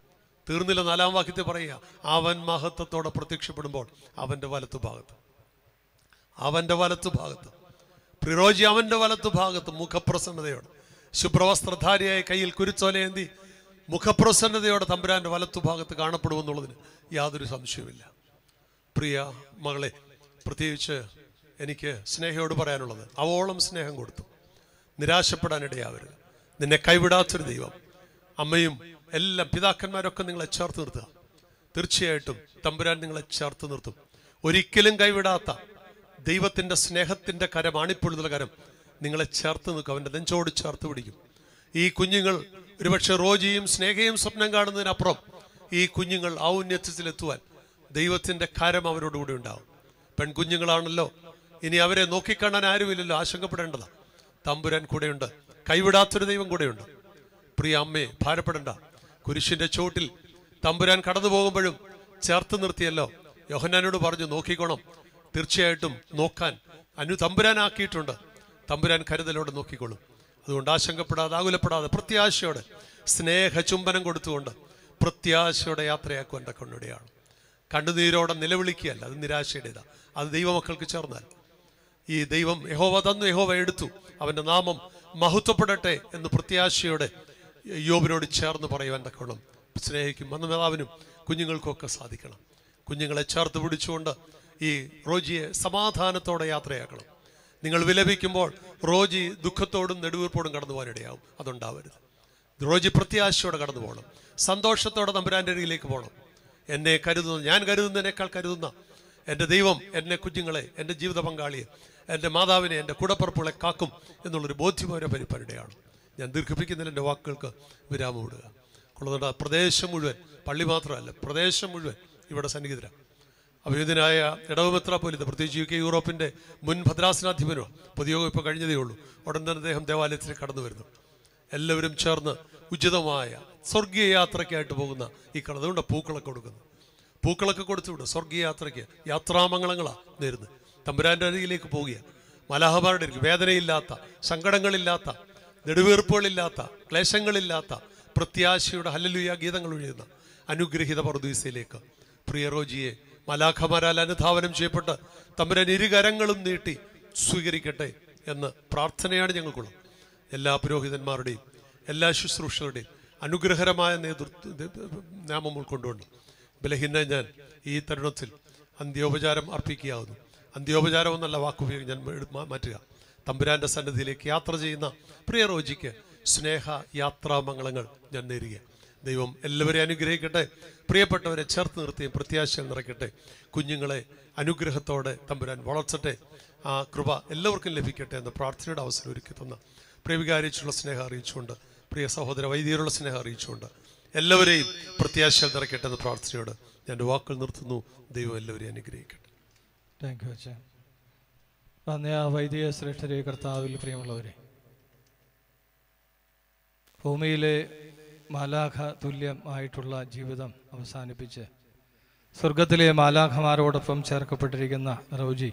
തീർന്നില്ല നാലാം വാക്യത്തിൽ പറയുക അവൻ മഹത്വത്തോടെ പ്രത്യക്ഷപ്പെടുമ്പോൾ അവന്റെ വലത്തു ഭാഗത്ത്. അവന്റെ വലത്തു ഭാഗത്ത്. പ്രിറോജി അവന്റെ വലത്തു ഭാഗത്ത് മുഖപ്രസന്നതയോടെ. ശുഭ്രവസ്ത്രധാരിയായ കയ്യിൽ കുരുച്ചോലയേന്തി മുഖപ്രസന്നതയോടെ തമ്പുരാന്റെ വലത്തു ഭാഗത്ത് കാണപ്പെടുമെന്നുള്ളതിന് യാതൊരു സംശയവുമില്ല. പ്രിയ മകളെ പ്രത്യേകിച്ച് എനിക്ക് സ്നേഹയോട് പറയാനുള്ളത് അവോളം സ്നേഹം കൊടുത്തു. നിരാശപ്പെടാനിടയാവരുത് നിന്നെ കൈവിടാത്തൊരു ദൈവം അമ്മയും എല്ലാം പിതാക്കന്മാരൊക്കെ നിങ്ങളെ ചേർത്ത് നിർത്തുക. തീർച്ചയായിട്ടും തമ്പുരാൻ നിങ്ങളെ ചേർത്ത് നിർത്തും. ഒരിക്കലും കൈവിടാത്ത ദൈവത്തിന്റെ സ്നേഹത്തിന്റെ കരമാണ് ഇപ്പോഴുള്ള കരം നിങ്ങളെ ചേർത്ത് നിൽക്കും. അവന്റെ നെഞ്ചോട് ചേർത്ത് പിടിക്കും. ഈ കുഞ്ഞുങ്ങൾ ഒരുപക്ഷെ റോജിയും സ്നേഹയും സ്വപ്നം കാണുന്നതിനപ്പുറം ഈ കുഞ്ഞുങ്ങൾ ഔന്നത്യത്തിലെത്തുവാൻ ദൈവത്തിന്റെ കരം അവരോടുകൂടി ഉണ്ടാവും. പെൺകുഞ്ഞുങ്ങളാണല്ലോ. ഇനി അവരെ നോക്കിക്കാണാൻ ആരുമില്ലല്ലോ. ആശങ്കപ്പെടേണ്ടതാ. തമ്പുരാൻ കൂടെയുണ്ട്. കൈവിടാത്തൊരു ദൈവം കൂടെയുണ്ട്. പ്രിയ അമ്മയെ ഭാരപ്പെടണ്ട. കുരിശിന്റെ ചോട്ടിൽ തമ്പുരാൻ കടന്നു പോകുമ്പോഴും ചേർത്ത് നിർത്തിയല്ലോ. യോഹന്നാനോട് പറഞ്ഞു നോക്കിക്കോണം. തീർച്ചയായിട്ടും നോക്കാൻ അനു തമ്പുരാനാക്കിയിട്ടുണ്ട്. തമ്പുരാൻ കരുതലോടെ നോക്കിക്കോളും. അതുകൊണ്ട് ആശങ്കപ്പെടാതെ ആകുലപ്പെടാതെ പ്രത്യാശയോടെ സ്നേഹ ചുംബനം കൊടുത്തുകൊണ്ട് പ്രത്യാശയോടെ യാത്രയാക്കുവാൻ കൊണ്ടിടെയാണ് കണ്ണുനീരോടെ നിലവിളിക്കുകയല്ല അത് നിരാശയുടേതാ. അത് ദൈവമക്കൾക്ക് ചേർന്നാൽ. ഈ ദൈവം യഹോവ തന്നു യഹോവ എടുത്തു. അവന്റെ നാമം മഹത്വപ്പെടട്ടെ എന്ന് പ്രത്യാശയോടെ യോബിനോട് ചേർന്ന് പറയുവാൻ തക്കോളം സ്നേഹിക്കും. വന്ന നേതാവിനും കുഞ്ഞുങ്ങൾക്കൊക്കെ സാധിക്കണം. കുഞ്ഞുങ്ങളെ ചേർത്ത് പിടിച്ചുകൊണ്ട് ഈ റോജിയെ സമാധാനത്തോടെ യാത്രയാക്കണം. നിങ്ങൾ വിലപിക്കുമ്പോൾ റോജി ദുഃഖത്തോടും നെടുവീർപ്പോടും കടന്നു പോകാനിടയാവും. അതുണ്ടാവരുത്. റോജി പ്രത്യാശയോടെ കടന്നു പോകണം. സന്തോഷത്തോടെ തമ്പുരാന്റെ അരികിലേക്ക് പോകണം. എന്നെ കരുതുന്ന ഞാൻ കരുതുന്നതിനേക്കാൾ കരുതുന്ന എന്റെ ദൈവം എന്റെ കുഞ്ഞുങ്ങളെ എന്റെ ജീവിത പങ്കാളിയെ എന്റെ മാതാവിനെ എന്റെ കൂടപ്പുറപ്പുകളെ കാക്കും എന്നുള്ളൊരു ബോധ്യമോര പരിപാടിയാണ്. ഞാൻ ദീർഘിപ്പിക്കുന്നില്ല എന്റെ വാക്കുകൾക്ക് വിരാമം ഇടുക കൊള്ളുന്നുണ്ട് പ്രദേശം മുഴുവൻ പള്ളി മാത്രമല്ല പ്രദേശം മുഴുവൻ ഇവിടെ സന്നിഹിതരാണ്. അഭിയുദ്ധനായ ഇടവമെത്ര പോലിത് പ്രത്യേകിച്ച് യു കെ യൂറോപ്പിന്റെ മുൻ ഭദ്രാസനാധിപനുമാണ് പൊതുയോഗം ഇപ്പോൾ കഴിഞ്ഞതേ ഉള്ളൂ. ഉടൻ തന്നെ അദ്ദേഹം ദേവാലയത്തിൽ കടന്നു വരുന്നു. എല്ലാവരും ചേർന്ന് ഉചിതമായ സ്വർഗീയ യാത്രയ്ക്കായിട്ട് പോകുന്ന ഈ കള അതുകൊണ്ട് പൂക്കളൊക്കെ കൊടുക്കുന്നു പൂക്കളൊക്കെ കൊടുത്തുവിടും. സ്വർഗീയ യാത്രയ്ക്ക് യാത്രാമംഗളങ്ങളാണ് നേരുന്നത്. തമ്പുരാന്റെ അരികിലേക്ക് പോവുക മലാഹമാരുടെ അരികിൽ വേദനയില്ലാത്ത സങ്കടങ്ങളില്ലാത്ത നെടുവീർപ്പുകളില്ലാത്ത ക്ലേശങ്ങളില്ലാത്ത പ്രത്യാശയുടെ ഹല്ലലുയ ഗീതങ്ങൾ ഒഴിയുന്ന അനുഗ്രഹിത പർദീസയിലേക്ക് പ്രിയറോജിയെ മലാഖമാരാൽ അനുധാവനം ചെയ്യപ്പെട്ട് തമ്പുരാൻ ഇരുകരങ്ങളും നീട്ടി സ്വീകരിക്കട്ടെ എന്ന് പ്രാർത്ഥനയാണ് ഞങ്ങൾക്കുള്ളത്. എല്ലാ പുരോഹിതന്മാരുടെയും എല്ലാ ശുശ്രൂഷകരുടെയും അനുഗ്രഹരമായ നേതൃത്വ നാമം ഉൾക്കൊണ്ടുകൊണ്ട് ബലഹീന ഞാൻ ഈ തരുണത്തിൽ അന്ത്യോപചാരം അർപ്പിക്കുകയാവുന്നു. അന്ത്യോപചാരം എന്നുള്ള വാക്കുപയോഗം ഞാൻ മാറ്റുക. തമ്പുരാന്റെ സന്നിധിയിലേക്ക് യാത്ര ചെയ്യുന്ന പ്രിയ റോജിക്ക് സ്നേഹ യാത്രാമംഗളങ്ങൾ ഞാൻ നേരുക ദൈവം എല്ലാവരെയും അനുഗ്രഹിക്കട്ടെ. പ്രിയപ്പെട്ടവരെ ചേർത്ത് നിർത്തിയും പ്രത്യാശ നിറയ്ക്കട്ടെ. കുഞ്ഞുങ്ങളെ അനുഗ്രഹത്തോടെ തമ്പുരാൻ വളർത്തട്ടെ. ആ കൃപ എല്ലാവർക്കും ലഭിക്കട്ടെ എന്ന പ്രാർത്ഥനയുടെ അവസരം ഒരുക്കി തന്ന പ്രിയവികാരിച്ചുള്ള സ്നേഹം അറിയിച്ചുകൊണ്ട് പ്രിയ സഹോദര വൈദ്യരുള്ള സ്നേഹം അറിയിച്ചുകൊണ്ട് എല്ലാവരെയും പ്രത്യാശ നിറയ്ക്കട്ടെ എന്ന പ്രാർത്ഥനയോട് ഞാൻ വാക്കുകൾ നിർത്തുന്നു. ദൈവം എല്ലാവരെയും അനുഗ്രഹിക്കട്ടെ. താങ്ക് യു അച്ഛൻ ആ വൈദിക ശ്രേഷ്ഠരെ കർത്താവിൽ പ്രിയമുള്ളവരെ. ഭൂമിയിലെ മാലാഖ തുല്യമായിട്ടുള്ള ജീവിതം അവസാനിപ്പിച്ച് സ്വർഗത്തിലെ മാലാഖമാരോടൊപ്പം ചേർക്കപ്പെട്ടിരിക്കുന്ന റൗജി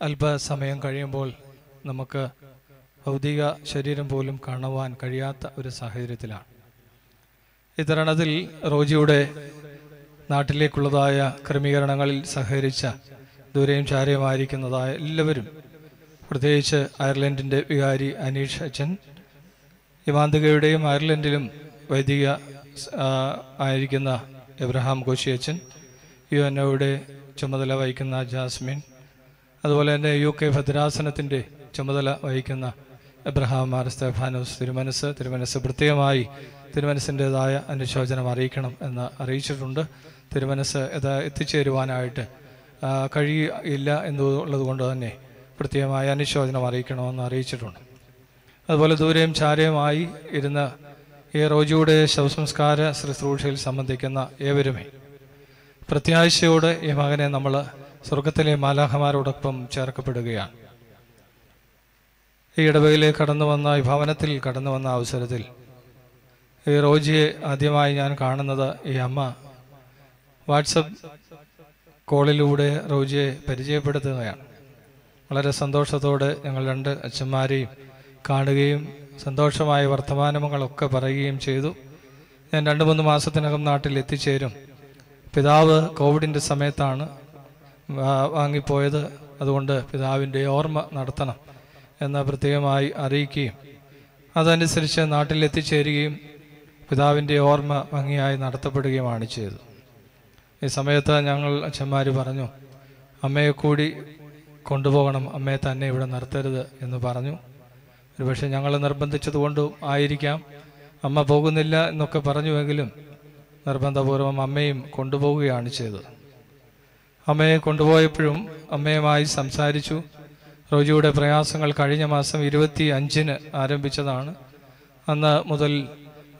അല്പസമയം കഴിയുമ്പോൾ നമുക്ക് ഭൗതിക ശരീരം പോലും കാണുവാൻ കഴിയാത്ത ഒരു സാഹചര്യത്തിലാണ്. ഈ തരുണത്തിൽ റോജിയുടെ നാട്ടിലേക്കുള്ളതായ ക്രമീകരണങ്ങളിൽ സഹകരിച്ച ദൂരെയും ചാരയുമായിരിക്കുന്നതായ എല്ലാവരും പ്രത്യേകിച്ച് അയർലൻഡിന്റെ വികാരി അനീഷ് അച്ഛൻ ഇമാന്തികയുടെയും അയർലൻഡിലും വൈദിക ആയിരിക്കുന്ന എബ്രഹാം കോശി അച്ഛൻ യു എൻ ഒയുടെ ചുമതല വഹിക്കുന്ന ജാസ്മിൻ അതുപോലെ തന്നെ യു കെ ഭദ്രാസനത്തിന്റെ ചുമതല വഹിക്കുന്ന എബ്രഹാം മാർ സ്തഫാനോസ് തിരുമനസ് തിരുമനസ് പ്രത്യേകമായി തിരുമനസിന്റെതായ അനുശോചനം അറിയിക്കണം എന്ന് അറിയിച്ചിട്ടുണ്ട്. തിരുമനസ് ഇത് എത്തിച്ചേരുവാനായിട്ട് കഴിയില്ല എന്നുള്ളത് കൊണ്ട് തന്നെ പ്രത്യേകമായ അനുശോചനം അറിയിക്കണമെന്ന് അറിയിച്ചിട്ടുണ്ട്. അതുപോലെ ദൂരെയും ചാരയുമായി ഇരുന്ന ഈ റോജിയുടെ ശവസംസ്കാര ശുശ്രൂഷയിൽ സംബന്ധിക്കുന്ന ഏവരുമേ പ്രത്യാശയോടെ ഈ മകനെ നമ്മൾ സ്വർഗത്തിലെ മാലാഹമാരോടൊപ്പം ചേർക്കപ്പെടുകയാണ്. ഈ ഇടവകയിലെ കടന്നു വന്ന ഈ ഭവനത്തിൽ കടന്നു വന്ന അവസരത്തിൽ ഈ റോജിയെ ആദ്യമായി ഞാൻ കാണുന്നത് ഈ അമ്മ വാട്സപ്പ് കോളിലൂടെ റോജിയെ പരിചയപ്പെടുത്തുകയാണ്. വളരെ സന്തോഷത്തോടെ ഞങ്ങൾ രണ്ട് അച്ഛന്മാരെയും കാണുകയും സന്തോഷമായ വർത്തമാനങ്ങളൊക്കെ പറയുകയും ചെയ്തു. ഞാൻ രണ്ട് മൂന്ന് മാസത്തിനകം നാട്ടിൽ എത്തിച്ചേരും. പിതാവ് കോവിഡിന്റെ സമയത്താണ് വാങ്ങിപ്പോയത്. അതുകൊണ്ട് പിതാവിന്റെ ഓർമ്മ നടത്തണം എന്ന് പ്രത്യേകമായി അറിയിക്കുകയും അതനുസരിച്ച് നാട്ടിൽ എത്തിച്ചേരുകയും പിതാവിന്റെ ഓർമ്മ ഭംഗിയായി നടത്തപ്പെടുകയുമാണ് ചെയ്തത്. ഈ സമയത്ത് ഞങ്ങൾ അച്ഛന്മാർ പറഞ്ഞു അമ്മയെ കൂടി കൊണ്ടുപോകണം അമ്മയെ തന്നെ ഇവിടെ നിർത്തരുത് എന്ന് പറഞ്ഞു. ഒരുപക്ഷെ ഞങ്ങൾ നിർബന്ധിച്ചതുകൊണ്ടും ആയിരിക്കാം. അമ്മ പോകുന്നില്ല എന്നൊക്കെ പറഞ്ഞുവെങ്കിലും നിർബന്ധപൂർവം അമ്മയും കൊണ്ടുപോവുകയാണ് ചെയ്തത്. അമ്മയെ കൊണ്ടുപോയപ്പോഴും അമ്മയുമായി സംസാരിച്ചു. റോജിയുടെ പ്രയാസങ്ങൾ കഴിഞ്ഞ മാസം ഇരുപത്തി അഞ്ചിന് ആരംഭിച്ചതാണ്. അന്ന് മുതൽ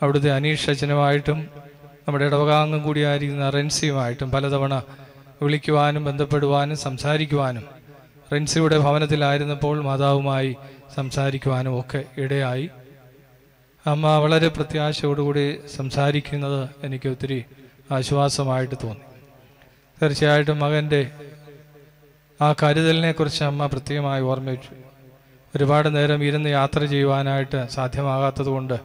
അവിടുത്തെ അനീഷ് അച്ഛനുമായിട്ടും നമ്മുടെ ഇടവകാംഗം കൂടിയായിരിക്കുന്ന റെൻസിയുമായിട്ടും പലതവണ വിളിക്കുവാനും ബന്ധപ്പെടുവാനും സംസാരിക്കുവാനും റെൻസിയുടെ ഭവനത്തിലായിരുന്നപ്പോൾ മാതാവുമായി സംസാരിക്കുവാനും ഒക്കെ ഇടയായി. അമ്മ വളരെ പ്രത്യാശയോടുകൂടി സംസാരിക്കുന്നത് എനിക്ക് ഒത്തിരി ആശ്വാസമായിട്ട് തോന്നി. തീർച്ചയായിട്ടും മകന്റെ ആ കരുതലിനെ കുറിച്ച് അമ്മ പ്രത്യേകമായി ഓർമ്മിച്ചു. ഒരുപാട് നേരം ഇരുന്ന് യാത്ര ചെയ്യുവാനായിട്ട് സാധ്യമാകാത്തതുകൊണ്ട്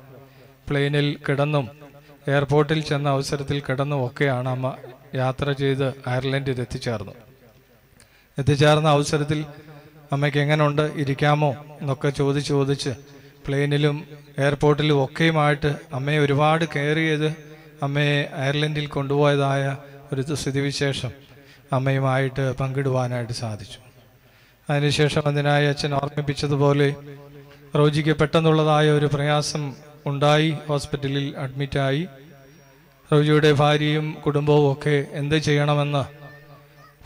പ്ലെയിനിൽ കിടന്നും എയർപോർട്ടിൽ ചെന്ന അവസരത്തിൽ കിടന്നും ഒക്കെയാണ് അമ്മ യാത്ര ചെയ്ത് അയർലൻഡിൽ എത്തിച്ചേർന്നു. എത്തിച്ചേർന്ന അവസരത്തിൽ അമ്മയ്ക്ക് എങ്ങനെയുണ്ട് ഇരിക്കാമോ എന്നൊക്കെ ചോദിച്ച് ചോദിച്ച് പ്ലെയിനിലും എയർപോർട്ടിലും ഒക്കെയുമായിട്ട് അമ്മയെ ഒരുപാട് കെയർ ചെയ്ത് അമ്മയെ അയർലൻഡിൽ കൊണ്ടുപോയതായ ഒരു സ്ഥിതിവിശേഷം അമ്മയുമായിട്ട് പങ്കിടുവാനായിട്ട് സാധിച്ചു. അതിനുശേഷം അതിനായി അച്ഛൻ ഓർമ്മിപ്പിച്ചതുപോലെ റോജിക്ക് പെട്ടെന്നുള്ളതായ ഒരു പ്രയാസം ഉണ്ടായി ഹോസ്പിറ്റലിൽ അഡ്മിറ്റായി. റോജിയുടെ ഭാര്യയും കുടുംബവും ഒക്കെ എന്ത് ചെയ്യണമെന്ന്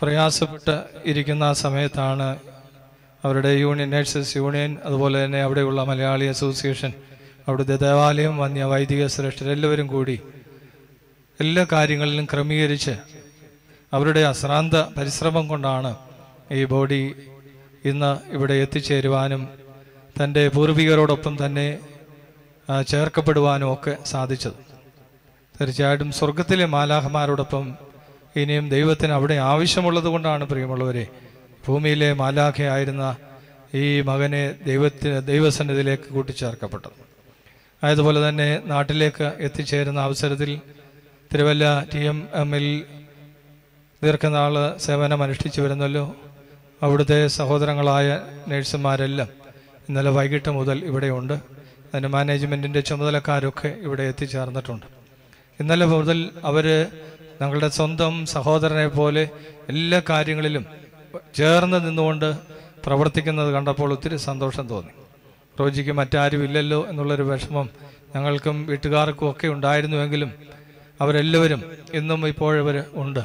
പ്രയാസപ്പെട്ട് ഇരിക്കുന്ന സമയത്താണ് അവരുടെ യൂണിയൻ നേഴ്സസ് യൂണിയൻ അതുപോലെ തന്നെ അവിടെയുള്ള മലയാളി അസോസിയേഷൻ അവിടുത്തെ ദേവാലയം വന്യ വൈദിക ശ്രേഷ്ഠരെല്ലാവരും കൂടി എല്ലാ കാര്യങ്ങളിലും ക്രമീകരിച്ച് അവരുടെ അശ്രാന്ത പരിശ്രമം കൊണ്ടാണ് ഈ ബോഡി ഇന്ന് ഇവിടെ എത്തിച്ചേരുവാനും തന്റെ പൂർവികരോടൊപ്പം തന്നെ ചേർക്കപ്പെടുവാനും ഒക്കെ സാധിച്ചത്. തീർച്ചയായിട്ടും സ്വർഗത്തിലെ മാലാഹമാരോടൊപ്പം ഇനിയും ദൈവത്തിന് അവിടെ ആവശ്യമുള്ളത് കൊണ്ടാണ് പ്രിയമുള്ളവരെ ഭൂമിയിലെ മാലാഖയായിരുന്ന ഈ മകനെ ദൈവത്തിന് ദൈവസന്നിധിയിലേക്ക് കൂട്ടിച്ചേർക്കപ്പെട്ടത്. അതുപോലെ തന്നെ നാട്ടിലേക്ക് എത്തിച്ചേരുന്ന അവസരത്തിൽ തിരുവല്ല ടി എം എമ്മിൽ ദീർഘനാൾ സേവനം അനുഷ്ഠിച്ചു വരുന്നല്ലോ. അവിടുത്തെ സഹോദരങ്ങളായ നഴ്സുമാരെല്ലാം ഇന്നലെ വൈകിട്ട് മുതൽ ഇവിടെയുണ്ട്. അതിന് മാനേജ്മെന്റിന്റെ ചുമതലക്കാരൊക്കെ ഇവിടെ എത്തിച്ചേർന്നിട്ടുണ്ട്. ഇന്നലെ മുതൽ അവർ ഞങ്ങളുടെ സ്വന്തം സഹോദരനെ പോലെ എല്ലാ കാര്യങ്ങളിലും ചേർന്ന് നിന്നുകൊണ്ട് പ്രവർത്തിക്കുന്നത് കണ്ടപ്പോൾ ഒത്തിരി സന്തോഷം തോന്നി. റോജിക്ക് മറ്റാരും ഇല്ലല്ലോ എന്നുള്ളൊരു വിഷമം ഞങ്ങൾക്കും വീട്ടുകാർക്കും ഒക്കെ ഉണ്ടായിരുന്നുവെങ്കിലും അവരെല്ലാവരും ഇന്നും ഇപ്പോഴവർ ഉണ്ട്.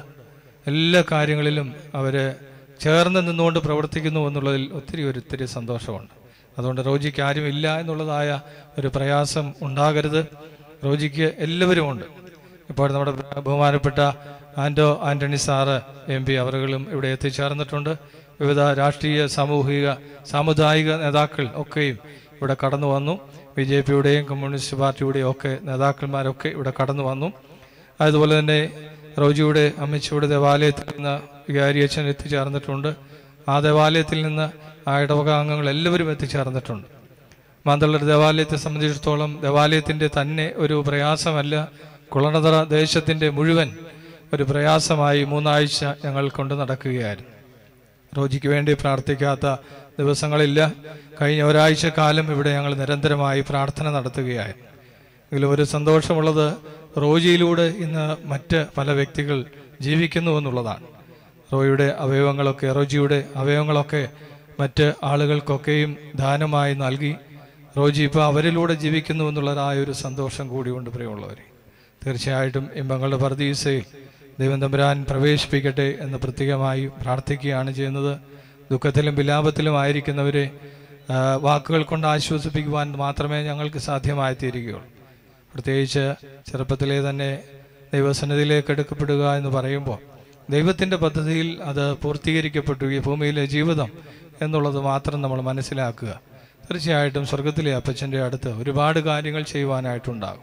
എല്ലാ കാര്യങ്ങളിലും അവർ ചേർന്ന് നിന്നുകൊണ്ട് പ്രവർത്തിക്കുന്നു എന്നുള്ളതിൽ ഒത്തിരി ഒത്തിരി സന്തോഷമുണ്ട്. അതുകൊണ്ട് റോജിക്ക് ആരും ഇല്ല എന്നുള്ളതായ ഒരു പ്രയാസം ഉണ്ടാകരുത്. റോജിക്ക് എല്ലാവരും ഉണ്ട് ഇപ്പോൾ നമ്മുടെ ബഹുമാനപ്പെട്ട Anto Antony sir M P അവരുകളും ഇവിടെ എത്തിച്ചേർന്നിട്ടുണ്ട്. വിവിധ രാഷ്ട്രീയ സാമൂഹിക സാമുദായിക നേതാക്കൾ ഒക്കെയും ഇവിടെ കടന്നു വന്നു. ബി ജെ പിയുടെയും കമ്മ്യൂണിസ്റ്റ് പാർട്ടിയുടെയും ഒക്കെ നേതാക്കന്മാരൊക്കെ ഇവിടെ കടന്നു വന്നു. അതുപോലെ തന്നെ റോജിയുടെ അമ്മച്ചിയുടെ ദേവാലയത്തിൽ നിന്ന് വികാരി അച്ഛൻ എത്തിച്ചേർന്നിട്ടുണ്ട്. ആ ദേവാലയത്തിൽ നിന്ന് ആ ഇടവക അംഗങ്ങൾ എല്ലാവരും എത്തിച്ചേർന്നിട്ടുണ്ട്. മാന്തള്ളൂർ ദേവാലയത്തെ സംബന്ധിച്ചിടത്തോളം ദേവാലയത്തിന്റെ തന്നെ ഒരു പ്രയാസമല്ല കുളനതറ ദേശത്തിന്റെ മുഴുവൻ ഒരു പ്രയാസമായി മൂന്നാഴ്ച ഞങ്ങൾ കൊണ്ട് നടക്കുകയായിരുന്നു. റോജിക്ക് വേണ്ടി പ്രാർത്ഥിക്കാത്ത ദിവസങ്ങളില്ല. കഴിഞ്ഞ ഒരാഴ്ച കാലം ഇവിടെ ഞങ്ങൾ നിരന്തരമായി പ്രാർത്ഥന നടത്തുകയായിരുന്നു. എങ്കിലും ഒരു സന്തോഷമുള്ളത് റോജിയിലൂടെ ഇന്ന് മറ്റ് പല വ്യക്തികൾ ജീവിക്കുന്നു എന്നുള്ളതാണ്. റോയിയുടെ അവയവങ്ങളൊക്കെ റോജിയുടെ അവയവങ്ങളൊക്കെ മറ്റ് ആളുകൾക്കൊക്കെയും ദാനമായി നൽകി. റോജി ഇപ്പോൾ അവരിലൂടെ ജീവിക്കുന്നു എന്നുള്ളതായ ഒരു സന്തോഷം കൂടിയുണ്ട് പ്രിയമുള്ളവരെ. തീർച്ചയായിട്ടും ഇമ്പങ്ങളുടെ പർദീസയിൽ ദൈവം തമ്പുരാൻ പ്രവേശിപ്പിക്കട്ടെ എന്ന് പ്രത്യേകമായി പ്രാർത്ഥിക്കുകയാണ് ചെയ്യുന്നത്. ദുഃഖത്തിലും വിലാപത്തിലും ആയിരിക്കുന്നവരെ വാക്കുകൾ കൊണ്ട് ആശ്വസിപ്പിക്കുവാൻ മാത്രമേ ഞങ്ങൾക്ക് സാധ്യമായി തീരുകയുള്ളൂ പ്രത്യേകിച്ച് ചെറുപ്പത്തിലെ തന്നെ ദൈവസന്നിധിയിലേക്ക് എടുക്കപ്പെടുക എന്ന് പറയുമ്പോൾ ദൈവത്തിന്റെ പദ്ധതിയിൽ അത് പൂർത്തീകരിക്കപ്പെട്ടു. ഈ ഭൂമിയിലെ ജീവിതം എന്നുള്ളത് മാത്രം നമ്മൾ മനസ്സിലാക്കുക. തീർച്ചയായിട്ടും സ്വർഗത്തിലെ അപ്പച്ചന്റെ അടുത്ത് ഒരുപാട് കാര്യങ്ങൾ ചെയ്യുവാനായിട്ടുണ്ടാകും.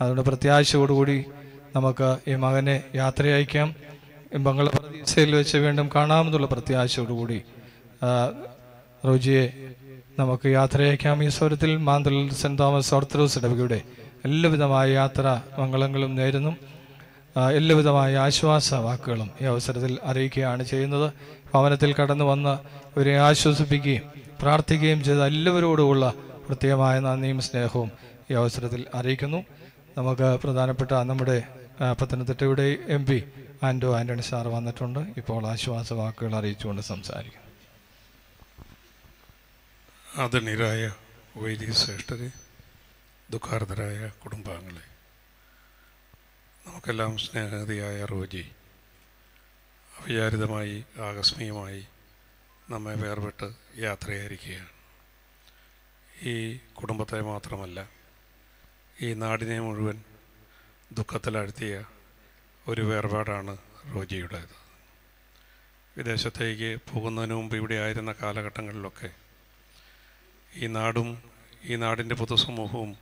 അതുകൊണ്ട് പ്രത്യാശയോടുകൂടി നമുക്ക് ഈ മകനെ യാത്ര അയക്കാം ബംഗള പ്രതീക്ഷയിൽ വെച്ച് വീണ്ടും കാണാമെന്നുള്ള പ്രത്യാശയോടുകൂടി റോജിയെ നമുക്ക് യാത്ര അയക്കാം ഈ സ്വരത്തിൽ മാന്തൽ സെന്റ് തോമസ് ഓർത്തഡോക്സ് ഇടവകയുടെ എല്ലാവിധമായ യാത്ര മംഗളങ്ങളും നേരുന്നു. എല്ലാവിധമായ ആശ്വാസ വാക്കുകളും ഈ അവസരത്തിൽ അറിയിക്കുകയാണ് ചെയ്യുന്നത്. ഭവനത്തിൽ കടന്നു വന്ന് ഇവരെ ആശ്വസിപ്പിക്കുകയും പ്രാർത്ഥിക്കുകയും ചെയ്ത എല്ലാവരോടുമുള്ള പ്രത്യേകമായ നന്ദിയും സ്നേഹവും ഈ അവസരത്തിൽ അറിയിക്കുന്നു. നമുക്ക് പ്രധാനപ്പെട്ട നമ്മുടെ പത്തനംതിട്ടയുടെ M P Anto Antony sir വന്നിട്ടുണ്ട്. ഇപ്പോൾ ആശ്വാസ വാക്കുകൾ അറിയിച്ചുകൊണ്ട് സംസാരിക്കും ആദരണീയരായ വൈദിക ശ്രേഷ്ഠരെ ദുഃഖാർദ്ധരായ കുടുംബാംഗങ്ങളെ നമുക്കെല്ലാം സ്നേഹതിയായ റോജി അവിചാരിതമായി ആകസ്മികമായി നമ്മെ വേർപെട്ട് യാത്രയായിരിക്കുകയാണ്. ഈ കുടുംബത്തെ മാത്രമല്ല ഈ നാടിനെ മുഴുവൻ ദുഃഖത്തിലാഴ്ത്തിയ ഒരു വേർപാടാണ് റോജിയുടേത്. വിദേശത്തേക്ക് പോകുന്നതിന് മുമ്പ് ഇവിടെ ആയിരുന്ന കാലഘട്ടങ്ങളിലൊക്കെ ഈ നാടും ഈ നാടിന്റെ പൊതുസമൂഹവും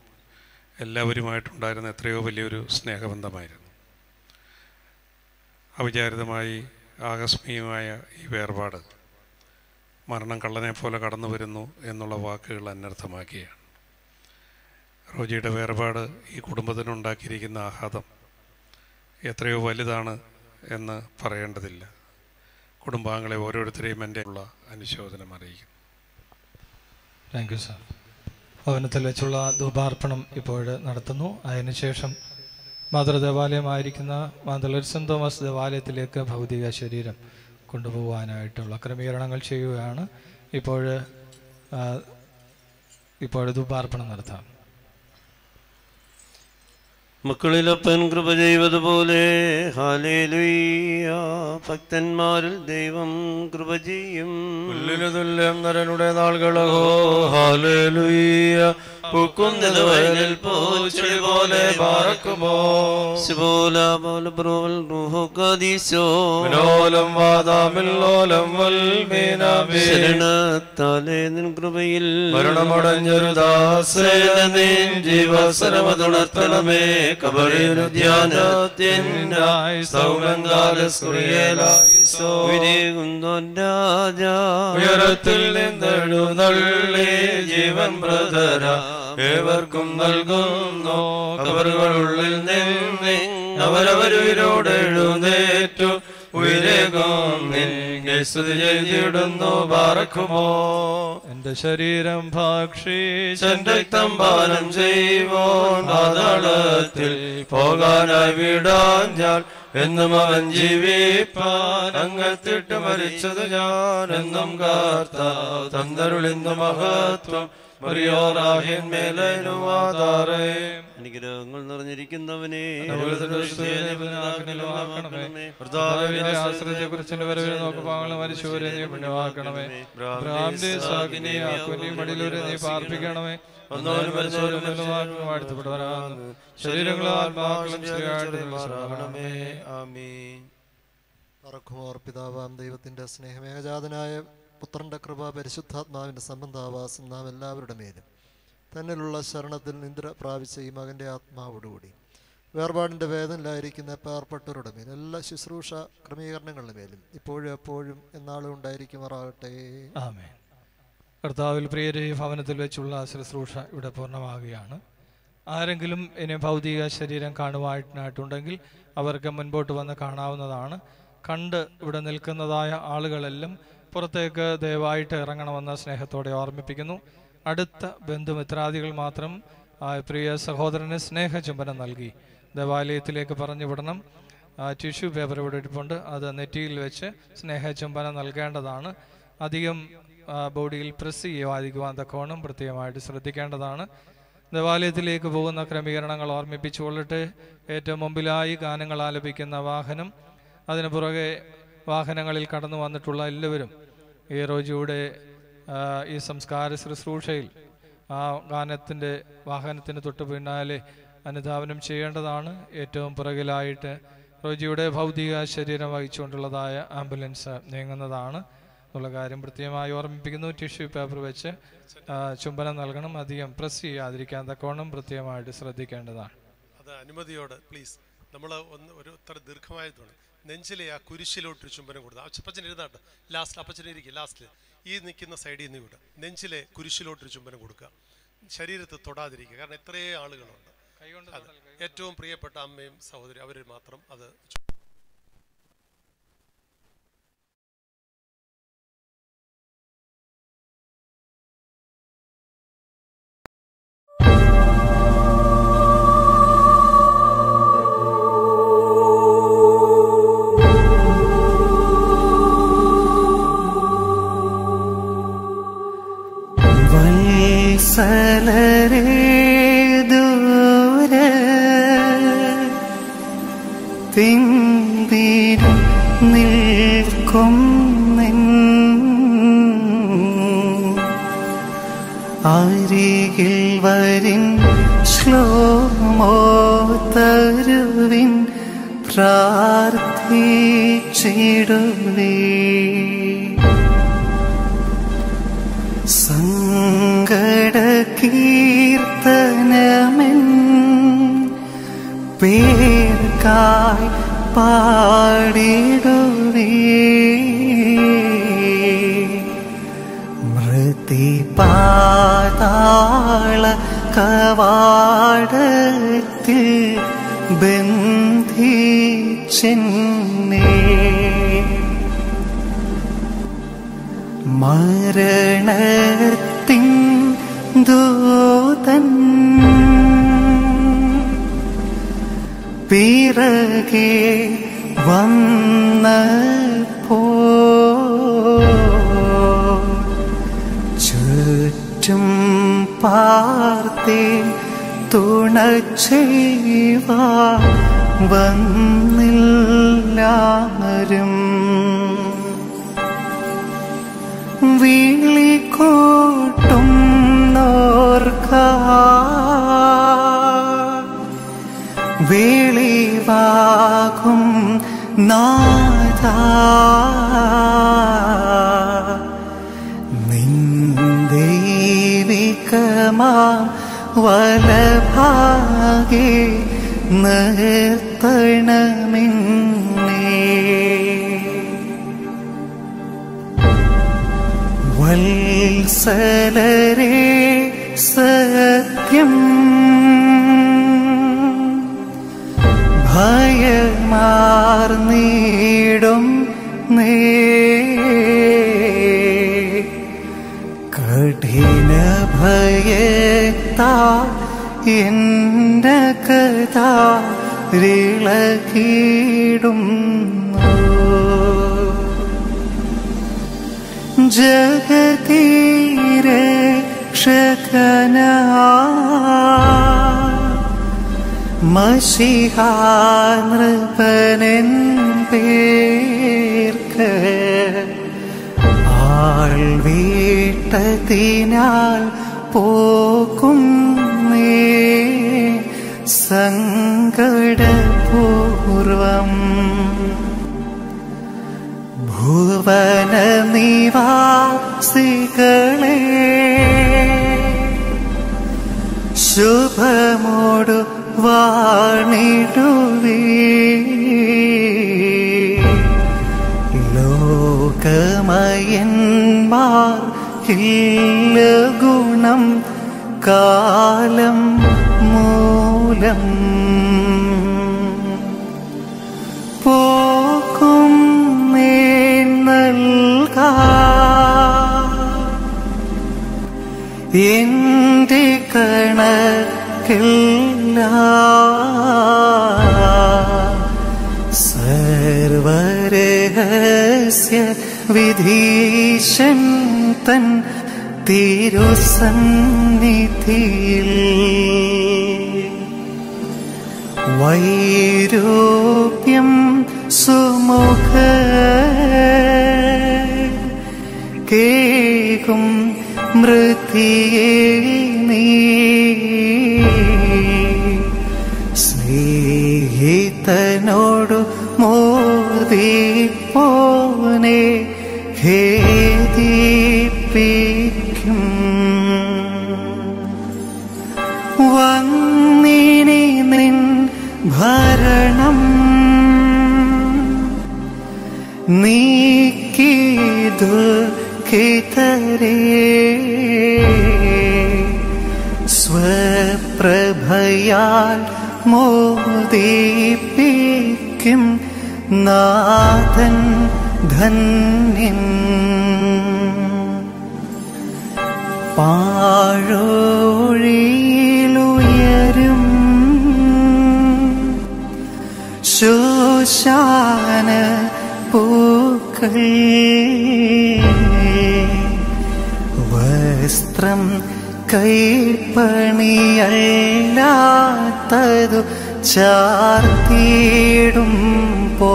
എല്ലാവരുമായിട്ടുണ്ടായിരുന്ന എത്രയോ വലിയൊരു സ്നേഹബന്ധമായിരുന്നു. അവിചാരിതമായി ആകസ്മികമായ ഈ വേർപാട് മരണം കള്ളനെ പോലെ കടന്നു വരുന്നു എന്നുള്ള വാക്കുകൾ അനർത്ഥമാക്കിയാണ്. റോജിയുടെ വേർപാട് ഈ കുടുംബത്തിനുണ്ടാക്കിയിരിക്കുന്ന ആഘാതം എത്രയോ വലുതാണ് എന്ന് പറയേണ്ടതില്ല. കുടുംബാംഗങ്ങളെ ഓരോരുത്തരെയും എന്റെ ഉള്ള അനുശോചനം അറിയിക്കുന്നു. താങ്ക് യു സാർ ഭവനത്തിൽ വെച്ചുള്ള ധൂപാർപ്പണം ഇപ്പോൾ നടത്തുന്നു. അതിനുശേഷം മാതൃദേവാലയമായിരിക്കുന്ന മാതൃ സെന്റ് തോമസ് ദേവാലയത്തിലേക്ക് ഭൗതിക ശരീരം കൊണ്ടുപോകാനായിട്ടുള്ള ക്രമീകരണങ്ങൾ ചെയ്യുകയാണ്. ഇപ്പോൾ ഇപ്പോഴത് ഇപ്പോൾ ധൂപാർപ്പണം നടത്താം. മക്കളിലപ്പൻ കൃപ ചെയ്വതുപോലെ ഹാലേലുയ്യ ഭക്തന്മാരിൽ ദൈവം കൃപ ചെയ്യും. തുല്യം നരനുടെ നാളുകളോ ഹാലേലുയ്യ. പൂക്കുന്നത് വയലിൽ പൂച്ചെടി പോലെ വാദാമില്ലോലം ശരണത്താലേ നിൻ കൃപയിൽ. മരണമടഞ്ഞൊരു ദാസേന ജീവസരമതുണർത്തണമേ കബറിനു ധ്യാനത്തിനായി ഉയരത്തിൽ നിന്നെഴുന്നള്ളി ജീവൻ ബ്രദര. ഏവർക്കും നൽകുന്നു. അവരുകളുള്ളിൽ നിന്ന് അവരവരുവിരോട് എഴുന്നേറ്റു. ഉയരേകും നിന്നെ സ്തുതി ചെയ്തിടുന്നു. എന്റെ ശരീരം ഭാക്ഷി രക്തം പാനം ചെയ്യുമോ പാതാളത്തിൽ പോകാനായി വിടാൻ ഞാൻ എന്നും അവൻ ജീവിപ്പാൻ. അങ്ങത്തിട്ട് മരിച്ചത് ഞാൻ എന്നും കാർത്ത തന്നരുളിന്ന് മഹത്വം. അനുഗ്രഹങ്ങൾ നിറഞ്ഞിരിക്കുന്നവനെ. ർപ്പിതാവാം ദൈവത്തിന്റെ ശരീരങ്ങളും ആത്മാക്കളും പിതാവാം സ്നേഹമേകജാതനായ പുത്രന്റെ കൃപ പരിശുദ്ധാത്മാവിന്റെ സംബന്ധാവാസം നാം എല്ലാവരുടെ മേലും. തന്നിലുള്ള ശരണത്തിൽ നിദ്ര പ്രാപിച്ച ഈ മകന്റെ ആത്മാവോടുകൂടി. വേർപാടിന്റെ വേദനയിലായിരിക്കുന്ന പാർപ്പെട്ടവരുടെ മേൽ എല്ലാ ശുശ്രൂഷ ക്രമീകരണങ്ങളുടെ മേലും ഇപ്പോഴും എപ്പോഴും എന്നാളും ഉണ്ടായിരിക്കുമാറാകട്ടെ. ആമേൻ. കർത്താവിൽ പ്രിയരെ ഭവനത്തിൽ വെച്ചുള്ള ശുശ്രൂഷ ഇവിടെ പൂർണമാകുകയാണ് ആരെങ്കിലും ഇനി ഭൗതിക ശരീരം കാണുവാനായിട്ടുണ്ടെങ്കിൽ അവർക്ക് മുൻപോട്ട് വന്ന് കാണാവുന്നതാണ്. കണ്ട് ഇവിടെ നിൽക്കുന്നതായ ആളുകളെല്ലാം പുറത്തേക്ക് ദയവായിട്ട് ഇറങ്ങണമെന്ന് സ്നേഹത്തോടെ ഓർമ്മിപ്പിക്കുന്നു. അടുത്ത ബന്ധുമിത്രാദികൾ മാത്രം ആ പ്രിയ സഹോദരന് സ്നേഹചുംബനം നൽകി. ദേവാലയത്തിലേക്ക് പറഞ്ഞു വിടണം. ടിഷ്യൂ പേപ്പർ ഇവിടെ ഇരിപ്പുണ്ട് അത് നെറ്റിയിൽ വെച്ച് സ്നേഹചുംബനം നൽകേണ്ടതാണ്. അധികം ബോഡിയിൽ പ്രസ് ചെയ്യുവാതിരിക്കുവാൻ തക്കവണ്ണം പ്രത്യേകമായിട്ട് ശ്രദ്ധിക്കേണ്ടതാണ്. ദേവാലയത്തിലേക്ക് പോകുന്ന ക്രമീകരണങ്ങൾ ഓർമ്മിപ്പിച്ചുകൊള്ളട്ടെ ഏറ്റവും മുമ്പിലായി ഗാനങ്ങൾ ആലപിക്കുന്ന വാഹനം. അതിനു പുറകെ വാഹനങ്ങളിൽ കടന്നു വന്നിട്ടുള്ള എല്ലാവരും ഈ റോജിയുടെ ഈ സംസ്കാര ശുശ്രൂഷയിൽ ആ ഗാനത്തിന്റെ വാഹനത്തിന് തൊട്ട് പിന്നാലെ അനുധാവനം ചെയ്യേണ്ടതാണ്. ഏറ്റവും പുറകിലായിട്ട് റോജിയുടെ ഭൗതിക ശരീരം വഹിച്ചുകൊണ്ടുള്ളതായ ആംബുലൻസ് നീങ്ങുന്നതാണ്. എന്നുള്ള കാര്യം പ്രത്യേകമായി ഓർമ്മിപ്പിക്കുന്നു. ടിഷ്യൂ പേപ്പർ വെച്ച് ചുംബനം നൽകണം. അധികം പ്രസ് ചെയ്യാതിരിക്കാൻ തക്കവണ്ണം പ്രത്യേകമായിട്ട് ശ്രദ്ധിക്കേണ്ടതാണ്. അത് അനുമതിയോട് പ്ലീസ് നമ്മൾ ഒന്ന് ഒരു ഇത്ര ദീർഘമായതുകൊണ്ട് നെഞ്ചിലെ ആ കുരിശിലോട്ടൊരു ചുംബനം കൊടുത്തു അപ്പച്ചൻ ഇരുന്നാട്ട് ലാസ്റ്റ് അപ്പച്ചൻ ഇരിക്കും ലാസ്റ്റിൽ ഈ നിൽക്കുന്ന സൈഡിൽ നിന്ന് വിടുക നെഞ്ചിലെ കുരിശിലോട്ടൊരു ചുംബനം കൊടുക്കുക. ശരീരത്ത് തൊടാതിരിക്കുക. കാരണം എത്രയേ ആളുകളുണ്ട്. ഏറ്റവും പ്രിയപ്പെട്ട അമ്മയും സഹോദരി അവർ മാത്രം അത് വത്സലരേ സത്യം. ഭയമാർന്നീടും നേ കഠിന ഭയത്താ എന്റെ കഥ ജഗതീരെ ക്ഷകന മഷിഹാനൃപനൻ പേർക്ക് ആൾ വീട്ടതിനാൽ പോക്കും സങ്കടപൂർവം ഭുവന നിവാസികളെ ശുഭമോടു വാണിടുവേ. ലോകമയന്മാർ ഇല്ല ഗുണം കാലം മൂലം. പോകും നൽക. എന്റെ കണക്കില്ല സർവരഹസ്യ വിധീശൻ തൻ തിരുസന്നിധിയിൽ. വൈരൂപ്യം സുമുഖ കേകും മൃതിയെ നീ. സ്നേഹിതനോടു പോനെ ഖേദിപ്പിക്കും. വന്നിനി നിൻ ഭരണം നീക്കി കിതരേ സ്വപ്രഭയാൽ മോദിപ്പിക്കും നാഥൻ ധന്യൻ. പാഴോഴിയിലുയരും ശോശാന പൂക്കൾ വസ്ത്രം കൈപ്പണിയല്ലാത്തതു ചാർത്തിയിടും പോ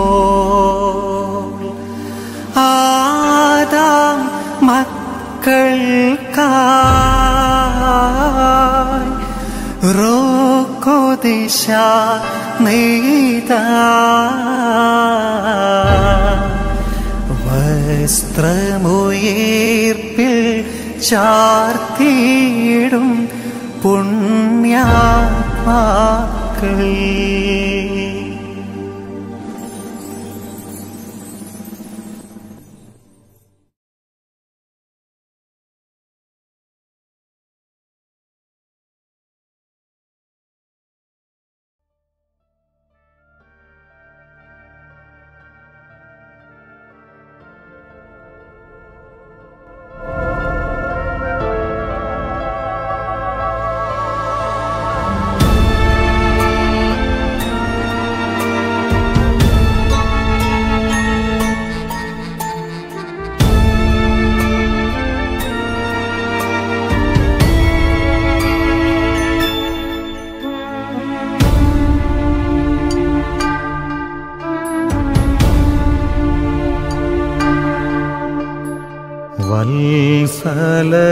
ആദാം മക്കൾക്കായി റോക്കോ ദിശ നെയ്ത വസ്ത്രമുയർപ്പിൽ ചാർത്തിയിടും പുണ്യാത്മാക്കൾ ും ഫല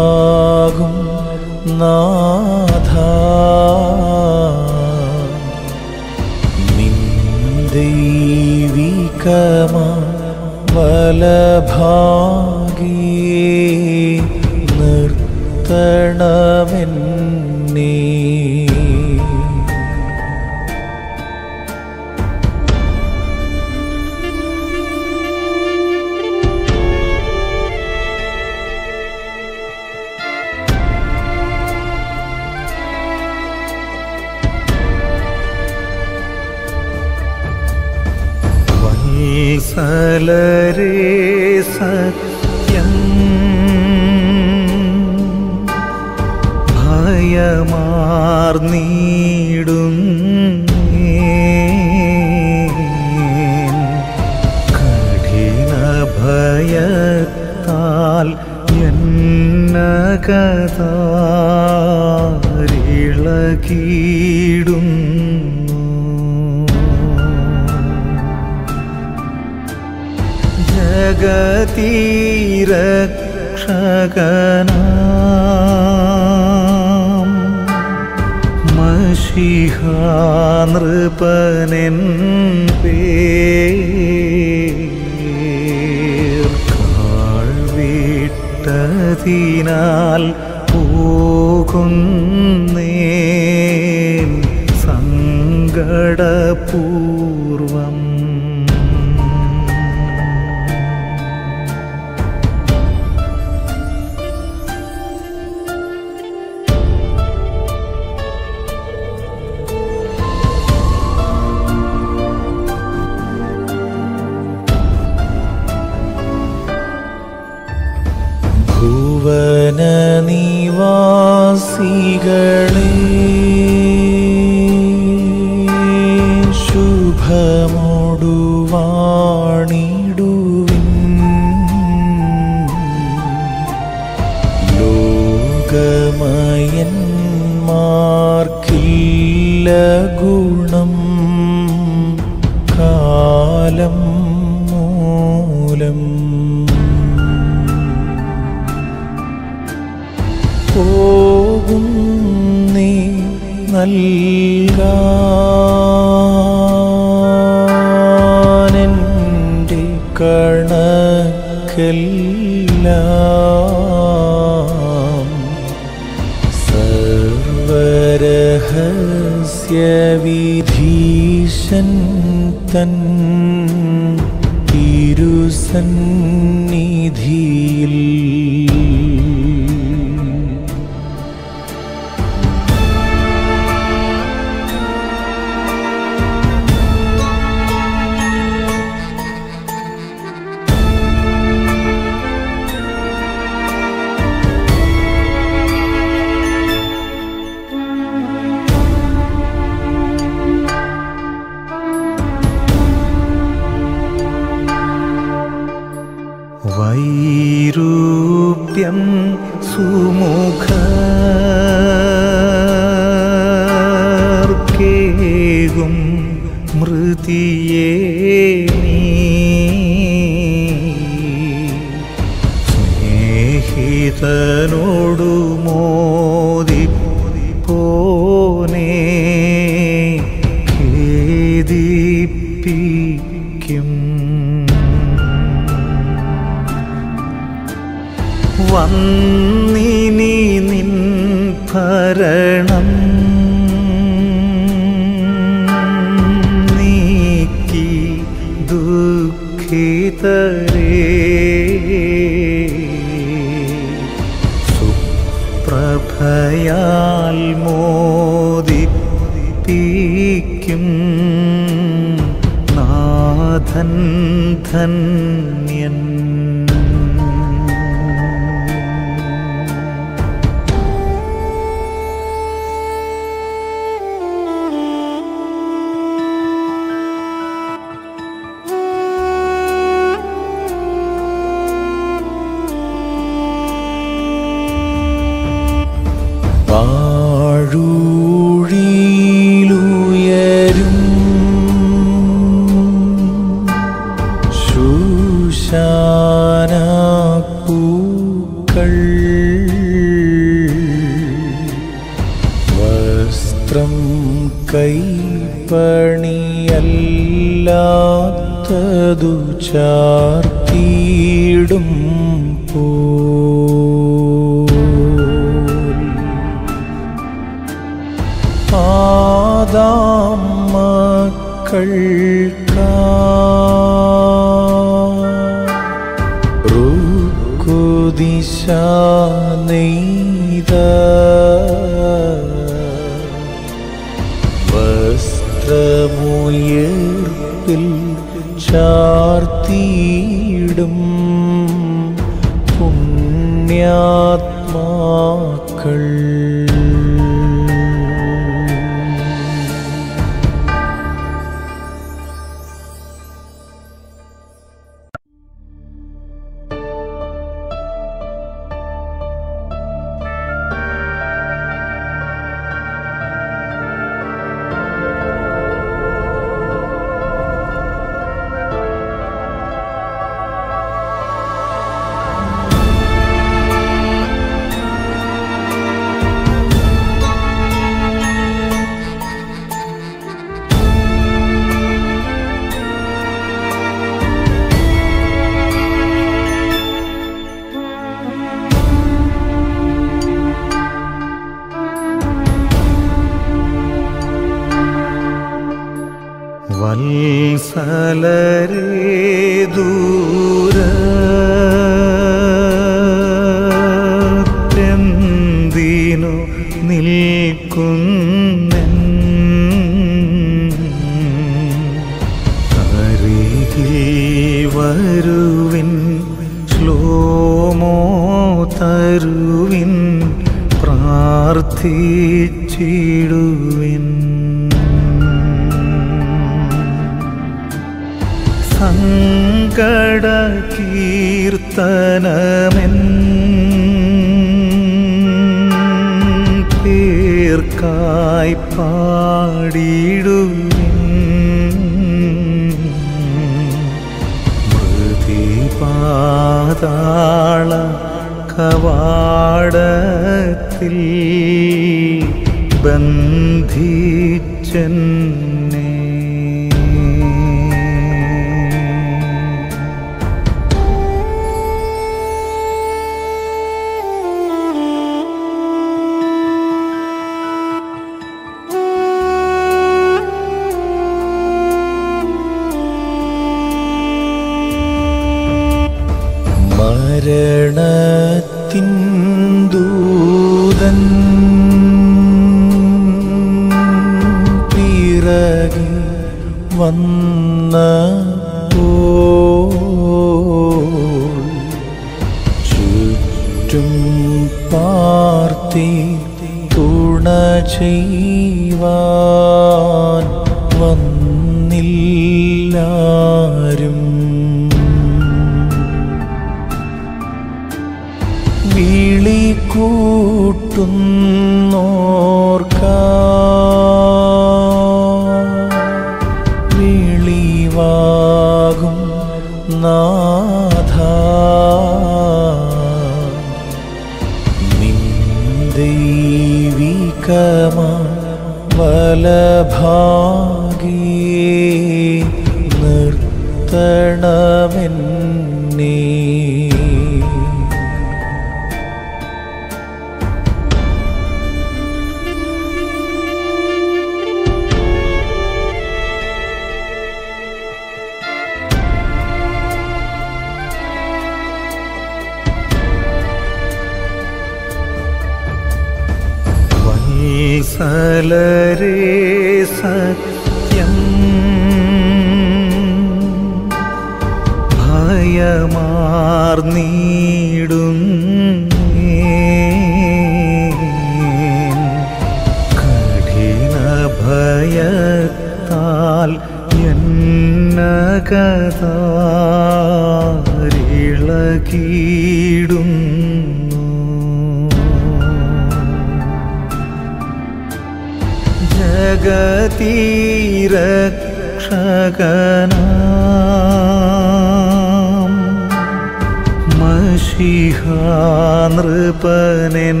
മഷിഹാനൃപനൻ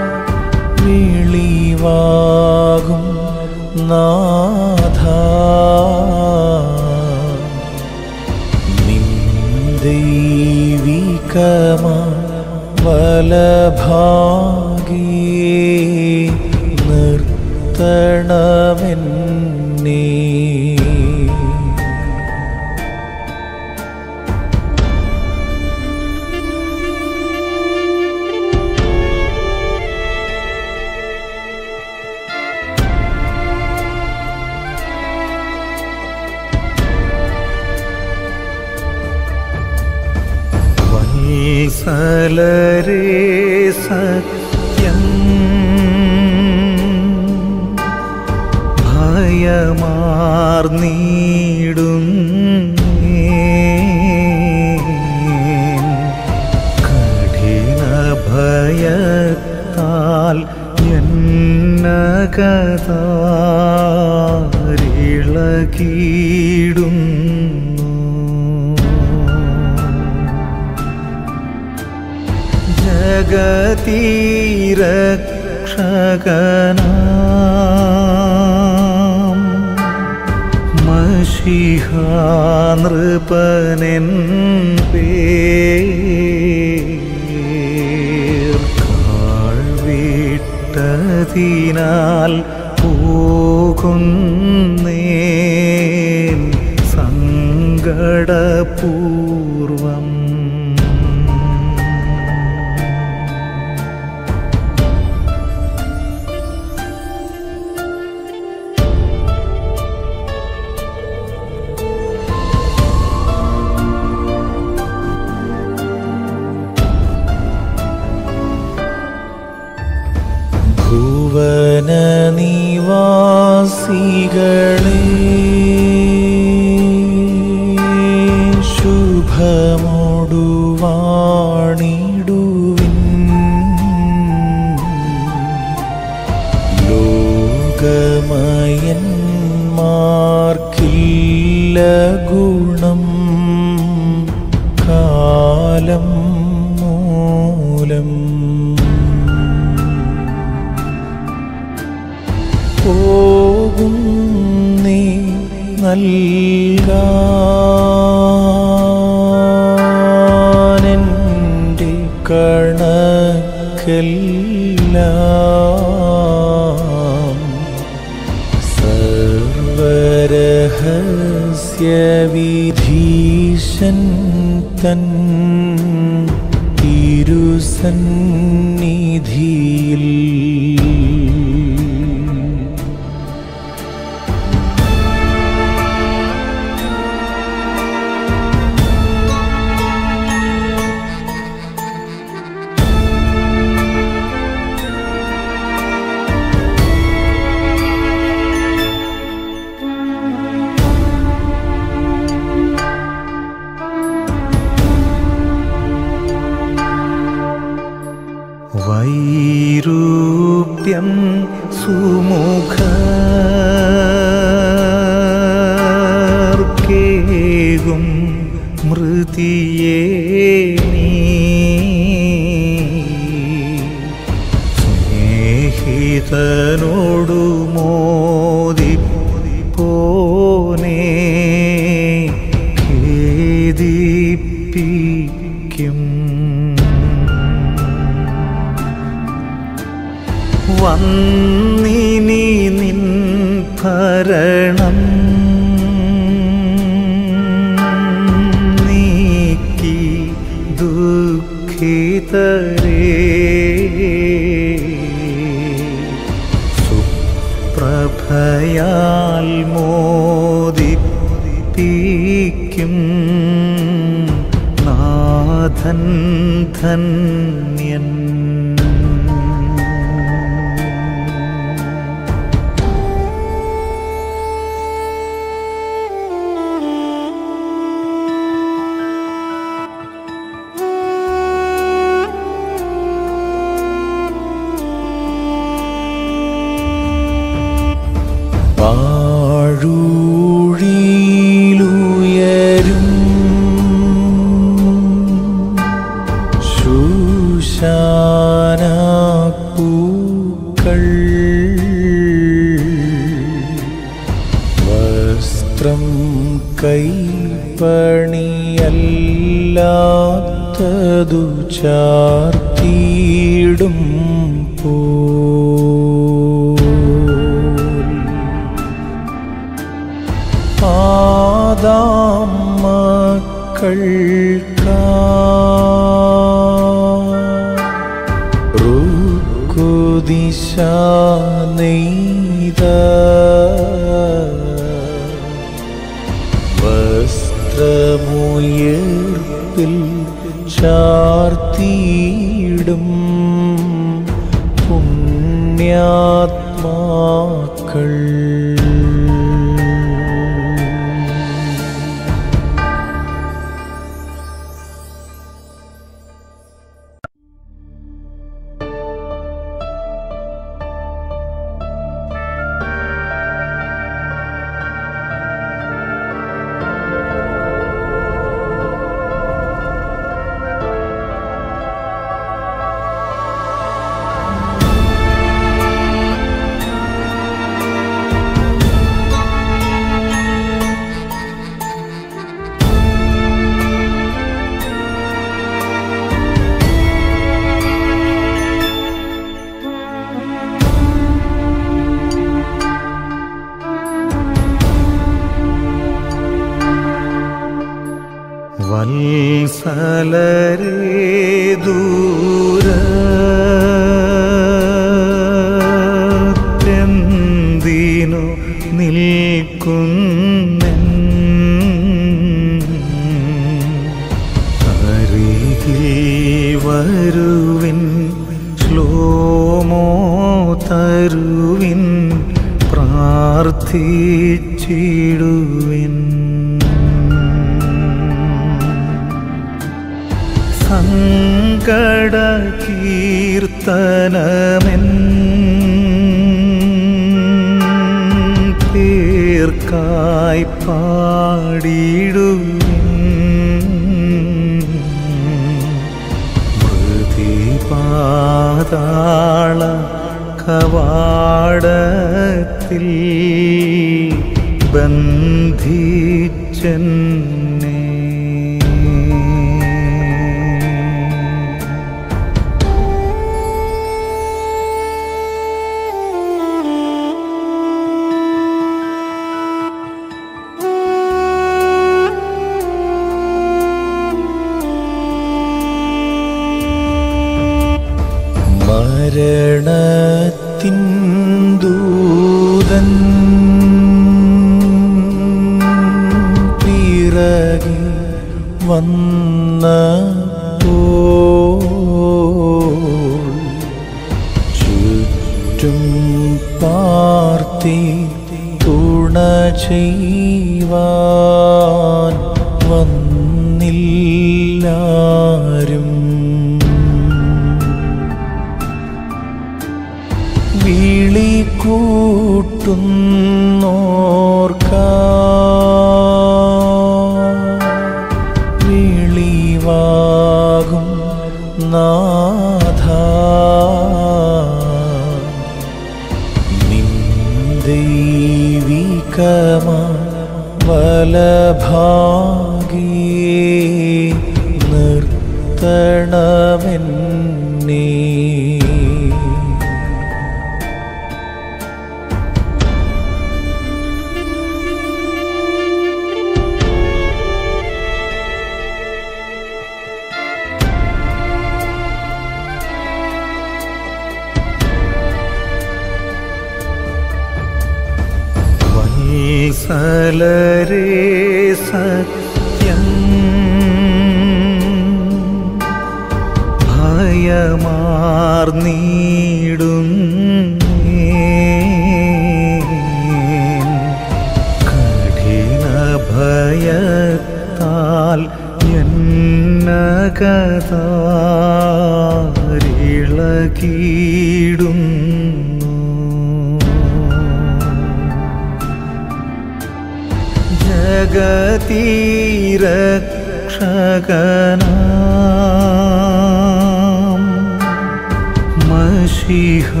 മഷിഹാനൃപനൻ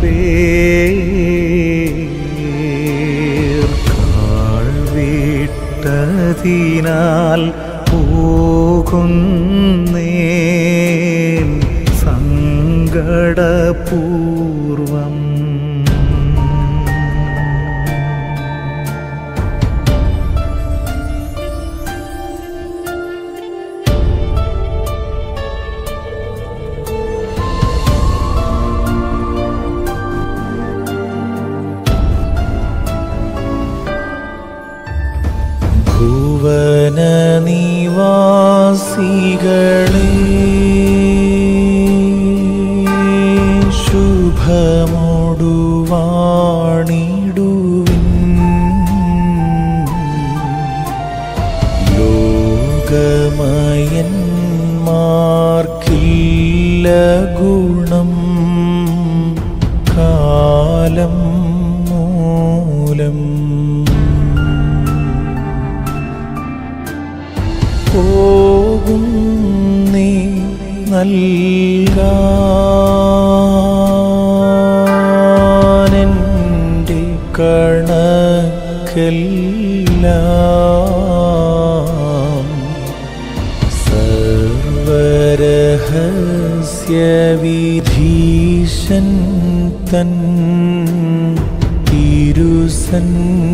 പേർ വിട്ടതിനാൽ പോകുന്നേൻ സങ്കടപൂർവം ीश तन् पिरुसन्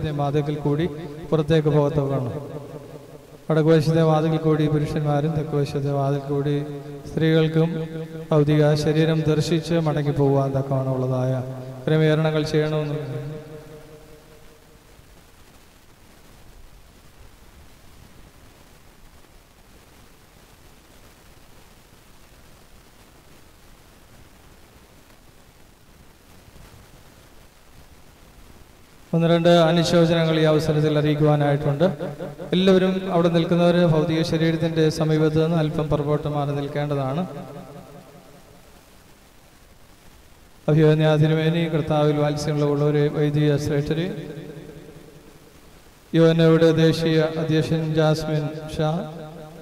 വടക്കുവശത്തെ വാതിൽക്കൽ കൂടി പുറത്തേക്ക് പോകത്തവരാണ് വടക്കുവശത്തെ വാതിൽ കൂടി പുരുഷന്മാരും തെക്കുവശത്തെ വാതിൽ കൂടി സ്ത്രീകൾക്കും ഭൗതിക ശരീരം ദർശിച്ച് മടങ്ങി പോകാൻ തക്കവണ്ണമുള്ളതായ ക്രമീകരണങ്ങൾ ചെയ്യണമെന്നുണ്ട് അനുശോചനങ്ങൾ ഈ അവസരത്തിൽ അറിയിക്കുവാനായിട്ടുണ്ട്. എല്ലാവരും അവിടെ നിൽക്കുന്നവർ ഭൗതിക ശരീരത്തിന്റെ സമീപത്ത് നിന്ന് അല്പം പുറകോട്ട് മാറി നിൽക്കേണ്ടതാണ്. അഭിയോന്യാധിനുമേനി കർത്താവിൽ വാത്സ്യങ്ങളുള്ളവരെ വൈദിക സെക്രട്ടറി യുവനയുടെ ദേശീയ അധ്യക്ഷൻ ജാസ്മിൻ ഷാ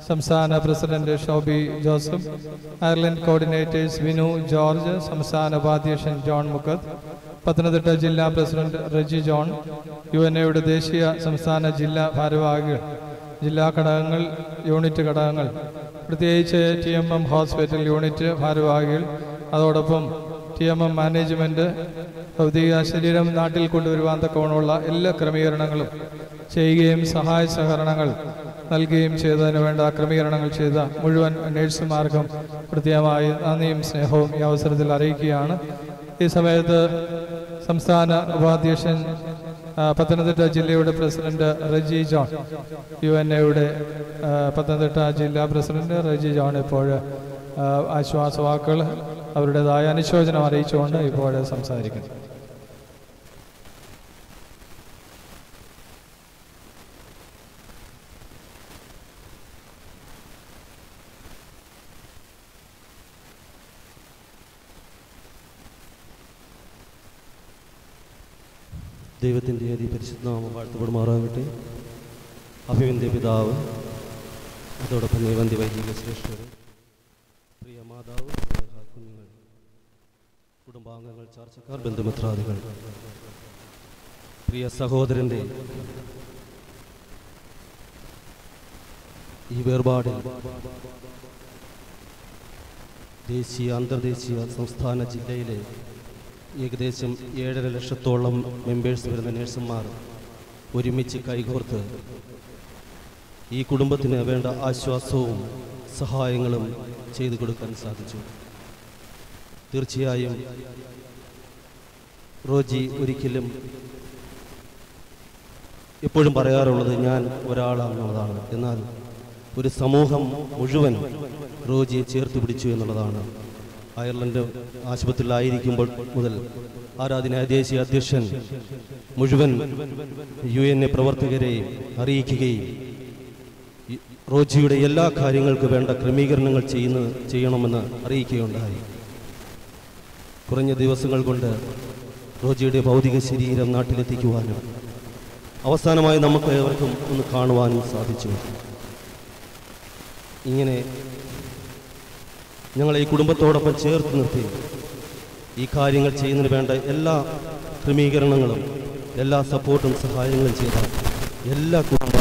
സംസ്ഥാന president Shoby Joseph Ireland coordinators Vinu George സംസ്ഥാന ഉപാധ്യക്ഷൻ ജോൺ മുക്കത്ത് പത്തനംതിട്ട ജില്ലാ president Reji John U N എയുടെ ദേശീയ സംസ്ഥാന ജില്ലാ ഭാരവാഹികൾ ജില്ലാ ഘടകങ്ങൾ യൂണിറ്റ് ഘടകങ്ങൾ പ്രത്യേകിച്ച് T M M hospital unit ഭാരവാഹികൾ അതോടൊപ്പം ടി എം എം മാനേജ്മെന്റ് ഭൗതിക ശരീരം നാട്ടിൽ കൊണ്ടുവരുവാൻ തക്കവണ്ണമുള്ള എല്ലാ ക്രമീകരണങ്ങളും ചെയ്യുകയും സഹായ സഹകരണങ്ങൾ നൽകുകയും ചെയ്തതിന് വേണ്ട ക്രമീകരണങ്ങൾ ചെയ്ത മുഴുവൻ നേഴ്സുമാർക്കും പ്രത്യേകമായി നന്ദിയും സ്നേഹവും ഈ അവസരത്തിൽ അറിയിക്കുകയാണ്. ഈ സമയത്ത് സംസ്ഥാന ഉപാധ്യക്ഷൻ പത്തനംതിട്ട ജില്ലയുടെ president Reji John. U N എയുടെ പത്തനംതിട്ട ജില്ലാ പ്രസിഡന്റ് റജി ജോൺ ഇപ്പോൾ ആശ്വാസവാക്കുകൾ അവരുടേതായ അനുശോചനം അറിയിച്ചുകൊണ്ട് ഇപ്പോൾ സംസാരിക്കുന്നു. ദൈവത്തിന്റെ അതിപരിശുദ്ധ നാമം വാഴ്ത്തപ്പെടുമാറാകട്ടെ. അഭിവന്ധ്യ പിതാവ് അതോടൊപ്പം ദൈവന്തി വൈദിക ശ്രേഷ്ഠർ പ്രിയ മാതാവ് കുഞ്ഞുങ്ങൾ കുടുംബാംഗങ്ങൾ ചർച്ചക്കാർ ബന്ധുമിത്രാദികൾ പ്രിയ സഹോദരന്റെ ഈ വേർപാടിൽ ദേശീയ അന്തർദേശീയ സംസ്ഥാന ജില്ലയിലെ ഏകദേശം ഏഴര ലക്ഷത്തോളം മെമ്പേഴ്സ് വരുന്ന നഴ്സുമാർ ഒരുമിച്ച് കൈകോർത്ത് ഈ കുടുംബത്തിന് വേണ്ട ആശ്വാസവും സഹായങ്ങളും ചെയ്തു കൊടുക്കാൻ സാധിച്ചു. തീർച്ചയായും റോജി ഒരിക്കലും എപ്പോഴും പറയാറുള്ളത് ഞാൻ ഒരാളാണെന്നുള്ളതാണ്. എന്നാൽ ഒരു സമൂഹം മുഴുവൻ റോജിയെ ചേർത്ത് പിടിച്ചു എന്നുള്ളതാണ്. അയർലൻഡ് ആശുപത്രിയിലായിരിക്കുമ്പോൾ മുതൽ ആരാധനാ ദേശീയ അധ്യക്ഷൻ മുഴുവൻ യു എൻ എ പ്രവർത്തകരെയും അറിയിക്കുകയും റോജിയുടെ എല്ലാ കാര്യങ്ങൾക്ക് വേണ്ട ക്രമീകരണങ്ങൾ ചെയ്യുന്ന ചെയ്യണമെന്ന് അറിയിക്കുകയുണ്ടായി. കുറഞ്ഞ ദിവസങ്ങൾ കൊണ്ട് റോജിയുടെ ഭൗതിക ശരീരം നാട്ടിലെത്തിക്കുവാനും അവസാനമായി നമുക്ക് ഏവർക്കും ഒന്ന് കാണുവാനും സാധിച്ചു. ഇങ്ങനെ ഞങ്ങളെ ഈ കുടുംബത്തോടൊപ്പം ചേർത്ത് നിർത്തി. ഈ കാര്യങ്ങൾ ചെയ്യുന്നതിന് വേണ്ട എല്ലാ ക്രമീകരണങ്ങളും എല്ലാ സപ്പോർട്ടും സഹായങ്ങളും ചെയ്ത എല്ലാ കുടുംബ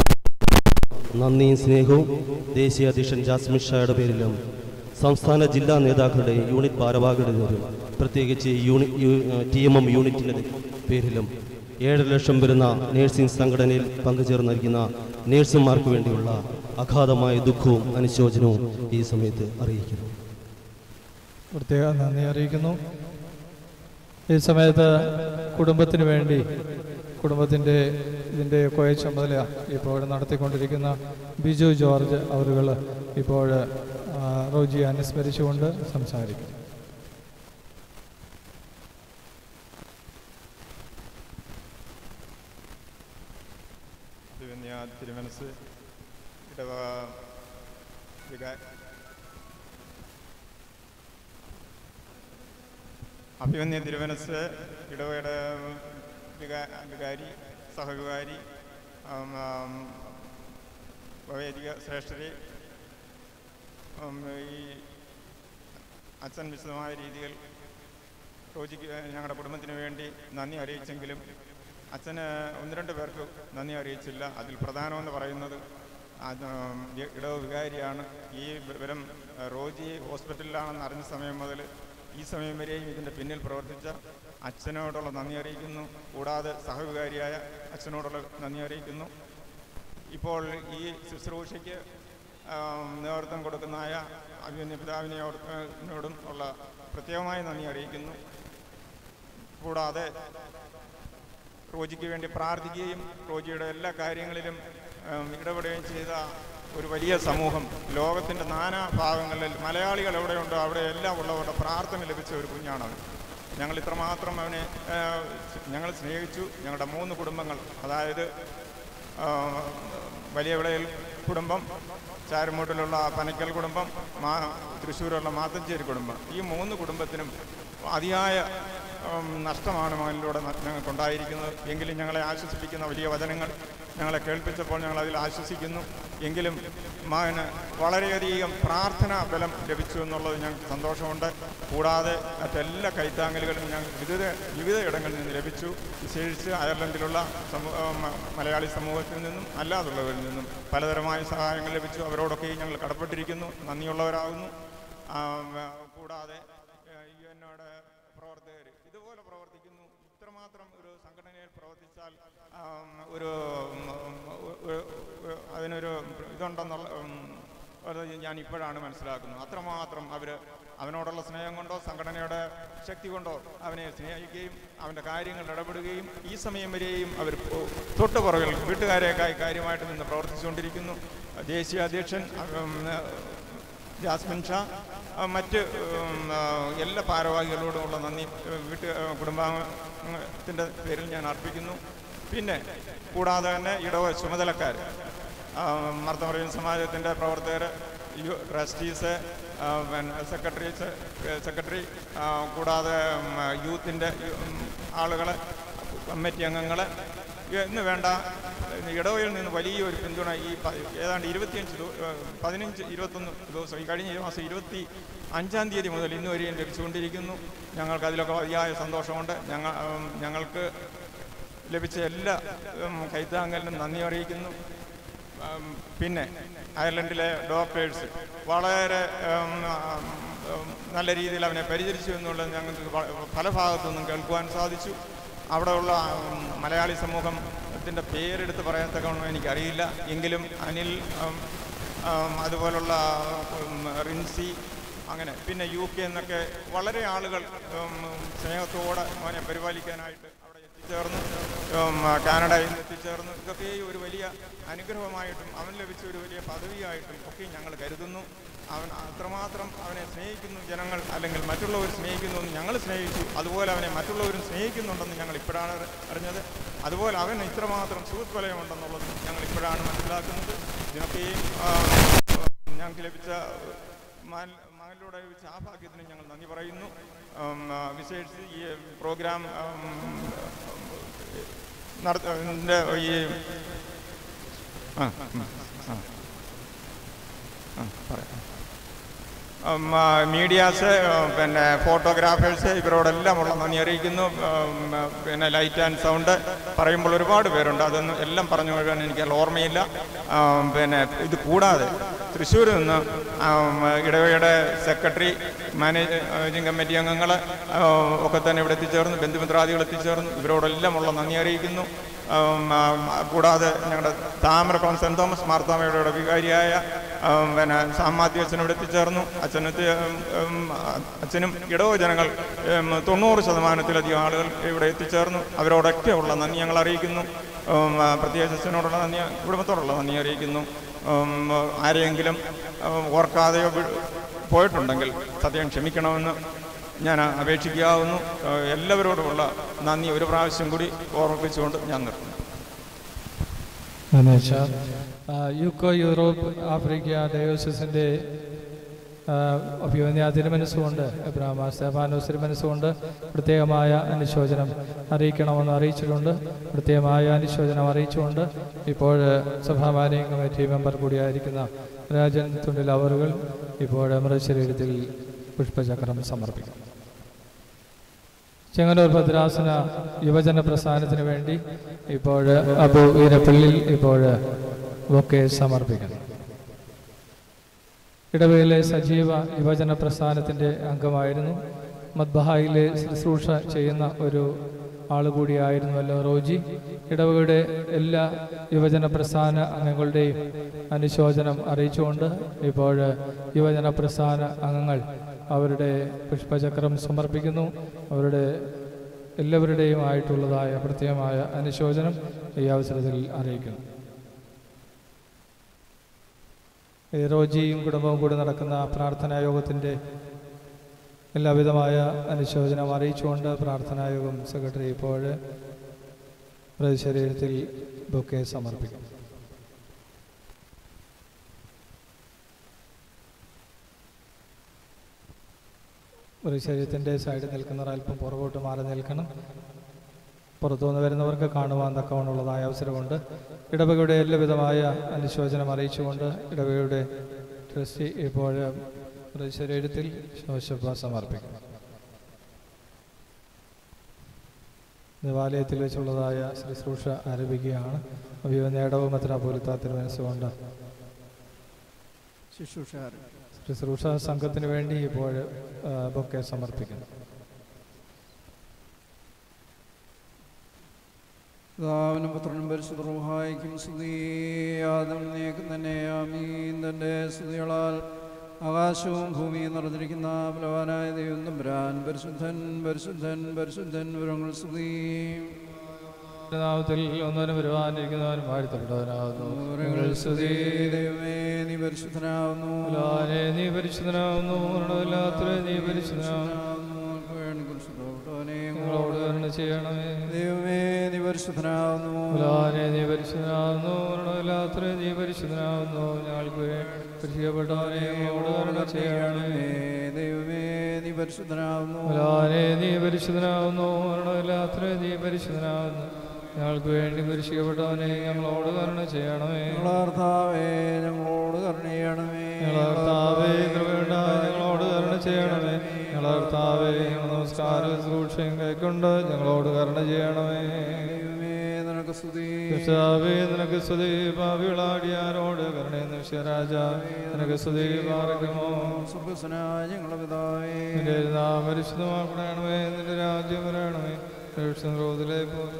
നന്ദിയും സ്നേഹവും ദേശീയ അധ്യക്ഷൻ ജാസ്മിൻ ഷായുടെ പേരിലും സംസ്ഥാന ജില്ലാ നേതാക്കളുടെ യൂണിറ്റ് ഭാരവാഹികളുടെയും പ്രത്യേകിച്ച് യൂണിറ്റ് ടി എം എം യൂണിറ്റിന്റെ പേരിലും ഏഴര ലക്ഷം വരുന്ന നേഴ്സിംഗ് സംഘടനയിൽ പങ്കുചേർന്നിരിക്കുന്ന നേഴ്സുമാർക്ക് വേണ്ടിയുള്ള അഗാധമായ ദുഃഖവും അനുശോചനവും ഈ സമയത്ത് അറിയിക്കുന്നു. പ്രത്യേക നന്ദി അറിയിക്കുന്നു. ഈ സമയത്ത് കുടുംബത്തിന് വേണ്ടി കുടുംബത്തിന്റെ ഇതിന്റെ കോയ ചുമതല ഇപ്പോൾ നടത്തിക്കൊണ്ടിരിക്കുന്ന ബിജു ജോർജ് അവരുകൾ ഇപ്പോൾ റോജി അനുസ്മരിച്ചുകൊണ്ട് സംസാരിക്കും. തിരുമനസ് ഇടവ അഭിമന്യ തിരുവനസ് ഇടവേട വികാ വികാരി സഹവികാരി വൈദിക ശ്രേഷ്ഠരെ ഈ അച്ഛൻ വിശദമായ രീതിയിൽ റോജിക്ക് ഞങ്ങളുടെ കുടുംബത്തിന് വേണ്ടി നന്ദി അറിയിച്ചെങ്കിലും അച്ഛന് ഒന്ന് രണ്ട് പേർക്ക് നന്ദി അറിയിച്ചില്ല. അതിൽ പ്രധാനമെന്ന് പറയുന്നത് ഇടവ വികാരിയാണ്. ഈ വിവരം റോജി ഹോസ്പിറ്റലിലാണെന്ന് അറിഞ്ഞ സമയം മുതൽ ഈ സമയം വരെയും ഇതിന്റെ പിന്നിൽ പ്രവർത്തിച്ച അച്ഛനോടുള്ള നന്ദി അറിയിക്കുന്നു. കൂടാതെ സഹവികാരിയായ അച്ഛനോടുള്ള നന്ദി അറിയിക്കുന്നു. ഇപ്പോൾ ഈ ശുശ്രൂഷയ്ക്ക് നേതൃത്വം കൊടുക്കുന്നതായ അഭിമന്യ പിതാവിനെയോടും ഉള്ള പ്രത്യേകമായ നന്ദി അറിയിക്കുന്നു. കൂടാതെ റോജിക്ക് വേണ്ടി പ്രാർത്ഥിക്കുകയും റോജിയുടെ എല്ലാ കാര്യങ്ങളിലും ഇടപെടുകയും ചെയ്ത ഒരു വലിയ സമൂഹം. ലോകത്തിന്റെ നാനാ ഭാഗങ്ങളിൽ മലയാളികൾ എവിടെയുണ്ടോ അവിടെ എല്ലാം ഉള്ളവരുടെ പ്രാർത്ഥന ലഭിച്ച ഒരു കുഞ്ഞാണ് അവൻ ഞങ്ങൾ ഇത്രമാത്രം അവനെ ഞങ്ങൾ സ്നേഹിച്ചു. ഞങ്ങളുടെ മൂന്ന് കുടുംബങ്ങൾ അതായത് വലിയ വിളയിൽ കുടുംബം ചാരുമൂട്ടിലുള്ള പനക്കൽ കുടുംബം മാ തൃശ്ശൂരുള്ള മാത്തഞ്ചേരി കുടുംബം. ഈ മൂന്ന് കുടുംബത്തിനും അതിയായ നഷ്ടമാണ് മകനിലൂടെ ഞങ്ങൾക്കുണ്ടായിരിക്കുന്നത്. എങ്കിലും ഞങ്ങളെ ആശ്വസിപ്പിക്കുന്ന വലിയ വചനങ്ങൾ ഞങ്ങളെ കേൾപ്പിച്ചപ്പോൾ ഞങ്ങൾ അതിൽ ആശ്വസിക്കുന്നു. എങ്കിലും മകന് വളരെയധികം പ്രാർത്ഥനാ ബലം ലഭിച്ചു എന്നുള്ളത് ഞങ്ങൾക്ക് സന്തോഷമുണ്ട്. കൂടാതെ മറ്റെല്ലാ കൈത്താങ്ങലുകളും ഞങ്ങൾ വിവിധ വിവിധ ഇടങ്ങളിൽ നിന്ന് ലഭിച്ചു. വിശേഷിച്ച് അയർലൻഡിലുള്ള മലയാളി സമൂഹത്തിൽ നിന്നും അല്ലാതുള്ളവരിൽ നിന്നും പലതരമായ സഹായങ്ങൾ ലഭിച്ചു. അവരോടൊക്കെ ഞങ്ങൾ കടപ്പെട്ടിരിക്കുന്നു. നന്ദിയുള്ളവരാകുന്നു. കൂടാതെ യു എന്നോട് പ്രവർത്തകർ ഇതുപോലെ പ്രവർത്തിക്കുന്നു ഇത്രമാത്രം ഒരു സംഘടനയിൽ പ്രവർത്തിച്ചാൽ ആം, ഒരു അതിനൊരു ഇതുണ്ടെന്നുള്ള അത് ഞാൻ ഇപ്പോഴാണ് മനസ്സിലാക്കുന്നത്. അത്രമാത്രം അവർ അവനോടുള്ള സ്നേഹം കൊണ്ടോ സംഘടനയുടെ ശക്തി കൊണ്ടോ അവനെ സ്നേഹിക്കുകയും അവന്റെ കാര്യങ്ങൾ ഇടപെടുകയും ഈ സമയം വരെയും അവർ തൊട്ട് പുറകിൽ വീട്ടുകാരെയൊക്കെ കാര്യമായിട്ട് നിന്ന് പ്രവർത്തിച്ചുകൊണ്ടിരിക്കുന്നു. ദേശീയ അധ്യക്ഷൻ ജാസ്മിൻ ഷാ മറ്റ് എല്ലാ ഭാരവാഹികളോടുമുള്ള നന്ദി. വീട്ട് ഏഹ്, കുടുംബാംഗത്തിന്റെ പേരിൽ ഞാൻ അർപ്പിക്കുന്നു. പിന്നെ കൂടാതെ തന്നെ ഇടവ ചുമതലക്കാർ മർത്തമറിയൻ സമാജത്തിന്റെ പ്രവർത്തകർ യു ട്രസ്റ്റീസ് സെക്രട്ടറീസ് സെക്രട്ടറി കൂടാതെ യൂത്തിന്റെ ആളുകൾ കമ്മിറ്റി അംഗങ്ങൾ എന്ന് വേണ്ട ഇടവയിൽ നിന്ന് വലിയൊരു പിന്തുണ ഈ ഏതാണ്ട് ഇരുപത്തിയഞ്ച് പതിനഞ്ച് ഇരുപത്തൊന്ന് ദിവസം ഈ കഴിഞ്ഞ മാസം ഇരുപത്തി അഞ്ചാം തീയതി മുതൽ ഇന്ന് വരെയും ലഭിച്ചുകൊണ്ടിരിക്കുന്നു. ഞങ്ങൾക്ക് അതിലൊക്കെ വലിയ സന്തോഷമുണ്ട്. ഞങ്ങൾ ഞങ്ങൾക്ക് ലഭിച്ച എല്ലാ കൈത്താങ്കലിനും നന്ദി അറിയിക്കുന്നു. പിന്നെ അയർലൻഡിലെ ഡോക്ടേഴ്സ് വളരെ നല്ല രീതിയിൽ അവനെ പരിചരിച്ചു എന്നുള്ളത് ഞങ്ങൾക്ക് പല ഭാഗത്തു നിന്നും കേൾക്കുവാൻ സാധിച്ചു. അവിടെയുള്ള മലയാളി സമൂഹത്തിന്റെ പേരെടുത്ത് പറയത്തക്കണമെന്ന് എനിക്കറിയില്ല. എങ്കിലും അനിൽ അതുപോലുള്ള റിൻസി അങ്ങനെ പിന്നെ യു കെ എന്നൊക്കെ വളരെ ആളുകൾ സ്നേഹത്തോടെ അവനെ പരിപാലിക്കാനായിട്ട് ഉം, കാനഡയിൽ നിന്ന് എത്തിച്ചേർന്ന്. ഇതൊക്കെ ഒരു വലിയ അനുഗ്രഹമായിട്ടും അവൻ ലഭിച്ച ഒരു വലിയ പദവിയായിട്ടും ഒക്കെ ഞങ്ങൾ കരുതുന്നു. അവൻ അത്രമാത്രം അവനെ സ്നേഹിക്കുന്നു ജനങ്ങൾ അല്ലെങ്കിൽ മറ്റുള്ളവർ സ്നേഹിക്കുന്നു എന്ന് ഞങ്ങൾ സ്നേഹിച്ചു. അതുപോലെ അവനെ മറ്റുള്ളവരും സ്നേഹിക്കുന്നുണ്ടെന്ന് ഞങ്ങൾ ഇപ്പോഴാണ് അറിഞ്ഞത്. അതുപോലെ അവൻ ഇത്രമാത്രം സുഹൃത്വലയമുണ്ടെന്നുള്ളത് ഞങ്ങൾ ഇപ്പോഴാണ് മനസ്സിലാക്കുന്നത്. ഇതിനൊക്കെ ഞങ്ങൾക്ക് ലഭിച്ച മകനിലൂടെ ലഭിച്ച ആ ഭാഗ്യത്തിന് ഞങ്ങൾ നന്ദി പറയുന്നു. വിശേഷിച്ച് ഈ പ്രോഗ്രാം ഈ ആ ആ ആ പറയാം മീഡിയാസ് പിന്നെ ഫോട്ടോഗ്രാഫേഴ്സ് ഇവരോടെല്ലാം ഉള്ള നന്ദി അറിയിക്കുന്നു. പിന്നെ ലൈറ്റ് ആൻഡ് സൗണ്ട് പറയുമ്പോൾ ഒരുപാട് പേരുണ്ട്. അതൊന്നും എല്ലാം പറഞ്ഞു മുഴുവൻ എനിക്ക് ഓർമ്മയില്ല. പിന്നെ ഇത് കൂടാതെ തൃശ്ശൂരിൽ നിന്ന് ഇടവയുടെ സെക്രട്ടറി മാനേജിംഗ് കമ്മിറ്റി അംഗങ്ങൾ ഒക്കെ തന്നെ ഇവിടെ എത്തിച്ചേർന്നു. ബന്ധുമിത്രാദികൾ എത്തിച്ചേർന്നു. ഇവരോടെല്ലാം ഉള്ള നന്ദി അറിയിക്കുന്നു. കൂടാതെ ഞങ്ങളുടെ താമര കോൺ സെന്റ് തോമസ് മാർത്താമയുടെ വികാരിയായ പിന്നെ സാമാധ്യ അച്ഛനും ഇവിടെ എത്തിച്ചേർന്നു. അച്ഛനത്തി അച്ഛനും ഇടവ ജനങ്ങൾ തൊണ്ണൂറ് ശതമാനത്തിലധികം ആളുകൾ ഇവിടെ എത്തിച്ചേർന്നു. അവരോടൊക്കെ ഉള്ള നന്ദി ഞങ്ങൾ അറിയിക്കുന്നു. പ്രത്യേകിച്ച് അച്ഛനോടുള്ള നന്ദി കുടുംബത്തോടുള്ള നന്ദി അറിയിക്കുന്നു. ആരെയെങ്കിലും ഓർക്കാതെയോ പോയിട്ടുണ്ടെങ്കിൽ സത്യം ക്ഷമിക്കണമെന്ന് ഞാൻ അപേക്ഷിക്കാവുന്നു. എല്ലാവരോടുമുള്ള നന്ദി. ഒരു പ്രാവശ്യം കൂടി ഓർമ്മിപ്പിച്ചുകൊണ്ട് ഞാൻ നിർത്തുന്നു. യുക്കോ യൂറോപ്പ് ആഫ്രിക്ക ഡയോസിസിന്റെ അഭിമന്യ തിരുമനസ്സുകൊണ്ട് എബ്രാഹ്മ സ്തഫാനോസ് തിരുമനസ്സുകൊണ്ട് പ്രത്യേകമായ അനുശോചനം അറിയിക്കണമെന്ന് അറിയിച്ചിട്ടുണ്ട്. പ്രത്യേകമായ അനുശോചനം അറിയിച്ചുകൊണ്ട് ഇപ്പോൾ സഭാമാനിയം കമ്മിറ്റി മെമ്പർ കൂടിയായിരിക്കുന്ന രാജൻ തുണ്ടിൽ അവറുകൾ ഇപ്പോൾ മൃതശരീരത്തിൽ പുഷ്പചക്രം സമർപ്പിക്കും ചെങ്ങന്നൂർ ഭദ്രാസന യുവജന പ്രസ്ഥാനത്തിന് വേണ്ടി ഇപ്പോൾ അബു ഈരപ്പള്ളിൽ ഇപ്പോൾ ഒക്കെ സമർപ്പിക്കണം ഇടവയിലെ സജീവ യുവജന പ്രസ്ഥാനത്തിന്റെ അംഗമായിരുന്നു. മദ്ബഹായിലെ ശുശ്രൂഷ ചെയ്യുന്ന ഒരു ആളുകൂടിയായിരുന്നുവല്ലോ റോജി. ഇടവകയുടെ എല്ലാ യുവജന പ്രസ്ഥാന അംഗങ്ങളുടെയും അനുശോചനം അറിയിച്ചുകൊണ്ട് ഇപ്പോൾ യുവജന പ്രസ്ഥാന അംഗങ്ങൾ അവരുടെ പുഷ്പചക്രം സമർപ്പിക്കുന്നു. അവരുടെ എല്ലാവരുടെയും ആയിട്ടുള്ളതായ പ്രത്യേകമായ അനുശോചനം ഈ അവസരത്തിൽ അറിയിക്കുന്നു. റോജിയും കുടുംബവും കൂടി നടക്കുന്ന പ്രാർത്ഥനാ യോഗത്തിന്റെ എല്ലാവിധമായ അനുശോചനം അറിയിച്ചുകൊണ്ട് പ്രാർത്ഥനായോഗം സെക്രട്ടറി ഇപ്പോൾ മൃതശരീരത്തിൽ ബൊക്കെ സമർപ്പിക്കും ഒരു ശരീരത്തിന്റെ സൈഡിൽ നിൽക്കുന്നവർ അല്പം പുറകോട്ട് മാറി നിൽക്കണം. പുറത്തുനിന്ന് വരുന്നവർക്ക് കാണുവാൻ തക്കവണ്ണുള്ളതായ അവസരമുണ്ട്. ഇടവകയുടെ എല്ലാവിധമായ അനുശോചനം അറിയിച്ചുകൊണ്ട് ഇടവകയുടെ ട്രസ്റ്റി ഇപ്പോൾ ശരീരത്തിൽ സമർപ്പിക്കും. ദേവാലയത്തിൽ വെച്ചുള്ളതായ ശുശ്രൂഷ ആരംഭിക്കുകയാണ്. അഭിവന്യ ഇടവ് മെത്രാപോലിത്ത മനസ്സുകൊണ്ട്. ശുശ്രൂഷ ആരംഭിക്കും. ശുശ്രൂഷ സംഘത്തിന് വേണ്ടി ഇപ്പോൾ ബൊക്കെ സമർപ്പിക്കുന്നു. പിതാവിനും പുത്രനും പരിശുദ്ധഹായിക്കും സ്തുതി. ആദം നീക്കും തന്നെ. ആമീൻ തന്റെ സ്തുതികളാൽ ആകാശവും ഭൂമിയും നിറഞ്ഞിരിക്കുന്ന ബലവാനായ ദൈവം തമ്പുരാൻ പരിശുദ്ധൻ പരിശുദ്ധൻ പരിശുദ്ധൻ വിവരങ്ങൾ സ്തുതി. നാമത്തിൽ ഒന്നിനും വരുവാനിരിക്കുന്നവനും പരിശുദ്ധനാവുന്നു നീ പരിശുദ്ധനാവുന്നു മരണമില്ലാത്തവരെ നീ പരിശുദ്ധനാവുന്നു ഞങ്ങളോട് കരുണ ചെയ്യണമേ. ദൈവമേ നീ പരിശുദ്ധനാവുന്നു നീ പരിശുദ്ധനാവുന്നു മരണമില്ലാത്തവരെ നീ പരിശുദ്ധനാവുന്നു ഞങ്ങൾക്ക് പരിശുദ്ധപ്പെട്ടവനെ ഞങ്ങളോട് കരുണ ചെയ്യണമേ. ദൈവമേ നീ പരിശുദ്ധനാവുന്നു ബലവാനെ നീ പരിശുദ്ധനാവുന്നു മരണമില്ലാത്തവരെ നീ പരിശുദ്ധനാവുന്നു ഞങ്ങൾക്ക് വേണ്ടി പരിശുദ്ധപ്പെട്ടവനെ ഞങ്ങളോട് കരുണ ചെയ്യണമേ. ഞങ്ങളാർത്താവേ ഞങ്ങളോട് കരുണ ചെയ്യണമേ. ഞങ്ങളാർത്താവേ കൃപയുണ്ടായി ഞങ്ങളോട് കരുണ ചെയ്യണമേ. ഞങ്ങളാർത്താവേ ഞങ്ങൾ നമസ്കാരം സൂക്ഷ്യം കൈക്കൊണ്ട് ഞങ്ങളോട് കരുണ ചെയ്യണമേ. നിനക്ക് സ്തുതി. നിനക്ക് സ്തുതി. കരുണയെന്ന് വിശ്വരാജ നിനക്ക് സ്തുതി പാർക്കുമോ സുഖസനായ ഞങ്ങളുടെ പിതാവേ. നിന്റെ നാം പരിശുദ്ധമാക്കണമേ നിന്റെ രാജ്യം വരണമേ. റോദിലെ പോലെ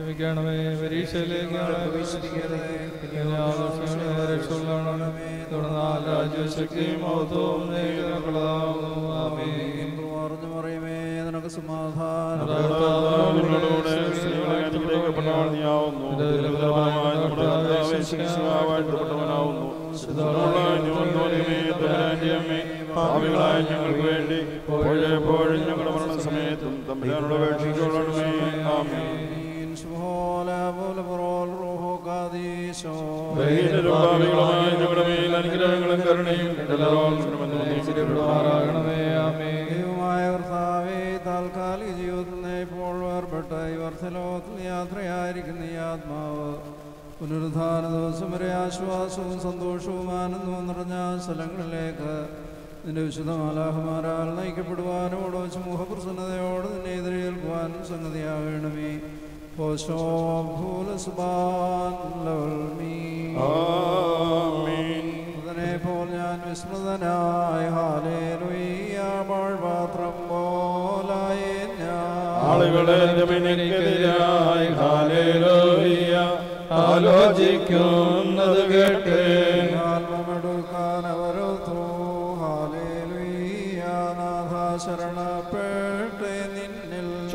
ക്ഷമിക്കണമേ പരീക്ഷയിലേക്ക് രാജ്യശക്തിയും മഹത്വവും നേടിയതാകുന്നു ആമേൻ. പറഞ്ഞു പറയുമേ നിനക്ക് സമാധാനം. ഭാവികളായ ഞങ്ങൾക്ക് വേണ്ടി എപ്പോഴും ഞങ്ങളുടെ മരണസമയത്തും തമ്പുരാനോട് അപേക്ഷിച്ചുകൊള്ളണമേ. ആമേൻ ഭാവികളുമായ ഞങ്ങളുടെ മേൽ അനുഗ്രഹങ്ങളും കരുണയും ദൈവമായ കർത്താവേ താൽക്കാലിക ജീവിതത്തിൽ നിന്ന് ഇപ്പോൾ വേർപെട്ട ഈ വർദ്ധലോകത്തിൽ യാത്രയായിരിക്കുന്ന ഈ ആത്മാവ് പുനരുദ്ധാന ദിവസം വരെ ആശ്വാസവും സന്തോഷവും ആനന്ദവും നിറഞ്ഞ സ്ഥലങ്ങളിലേക്ക് നിന്റെ വിശുദ്ധ മാലാഹമാരാൽ നയിക്കപ്പെടുവാനും ഓടോ സമൂഹപ്രസന്നതയോട് നിന്നെ എതിരേൽക്കുവാനും സംഗതിയാകണമേ. ഓശോ ഭൂലസുബാൻ അതിനെ പോൽ ഞാൻ വിസ്മൃതനായ. ഹാലേലുയ്യ പാഴ്പാത്രം ഞാൻ ആളുകളെ ജമിനെതിരായി ഹാലേലൂയ ആലോചിക്കുന്നത് കേട്ട് ആത്മമെടുക്കാൻ അവരൊത്തു. ഹാലേലുയ്യ നാഥ ശരണപ്പെട്ടെ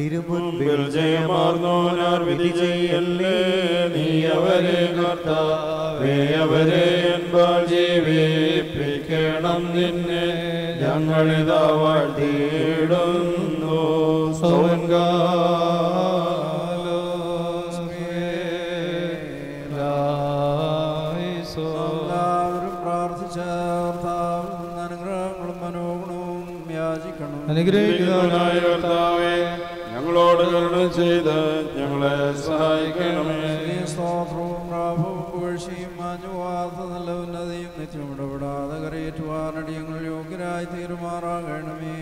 തിരുമുൻപിൽ ജയമാർന്നോനാർ വിധി ചെയ്യല്ലേ? നീ അവരെ കർത്താവേ അവരെ എന്പാൽ ജീവിപ്പിക്കണം നിന്നെ. ഞങ്ങളിതാ വാഴ്ത്തിയിടുന്നു. യാചിക്കണം. അനുഗ്രഹിക്കുന്നവനായ കർത്താവേ ചെയ്ത് ഞങ്ങളെ സഹായിക്കണമേ. സ്തോത്രവും പ്രാഭവും പുകഴ്ചയും മാഞ്ഞുവാർത്ത നല്ല ഉന്നതിയും നിത്യം ഇടപെടാതെ ഞങ്ങൾ യോഗ്യരായി തീരുമാറാകണമേ.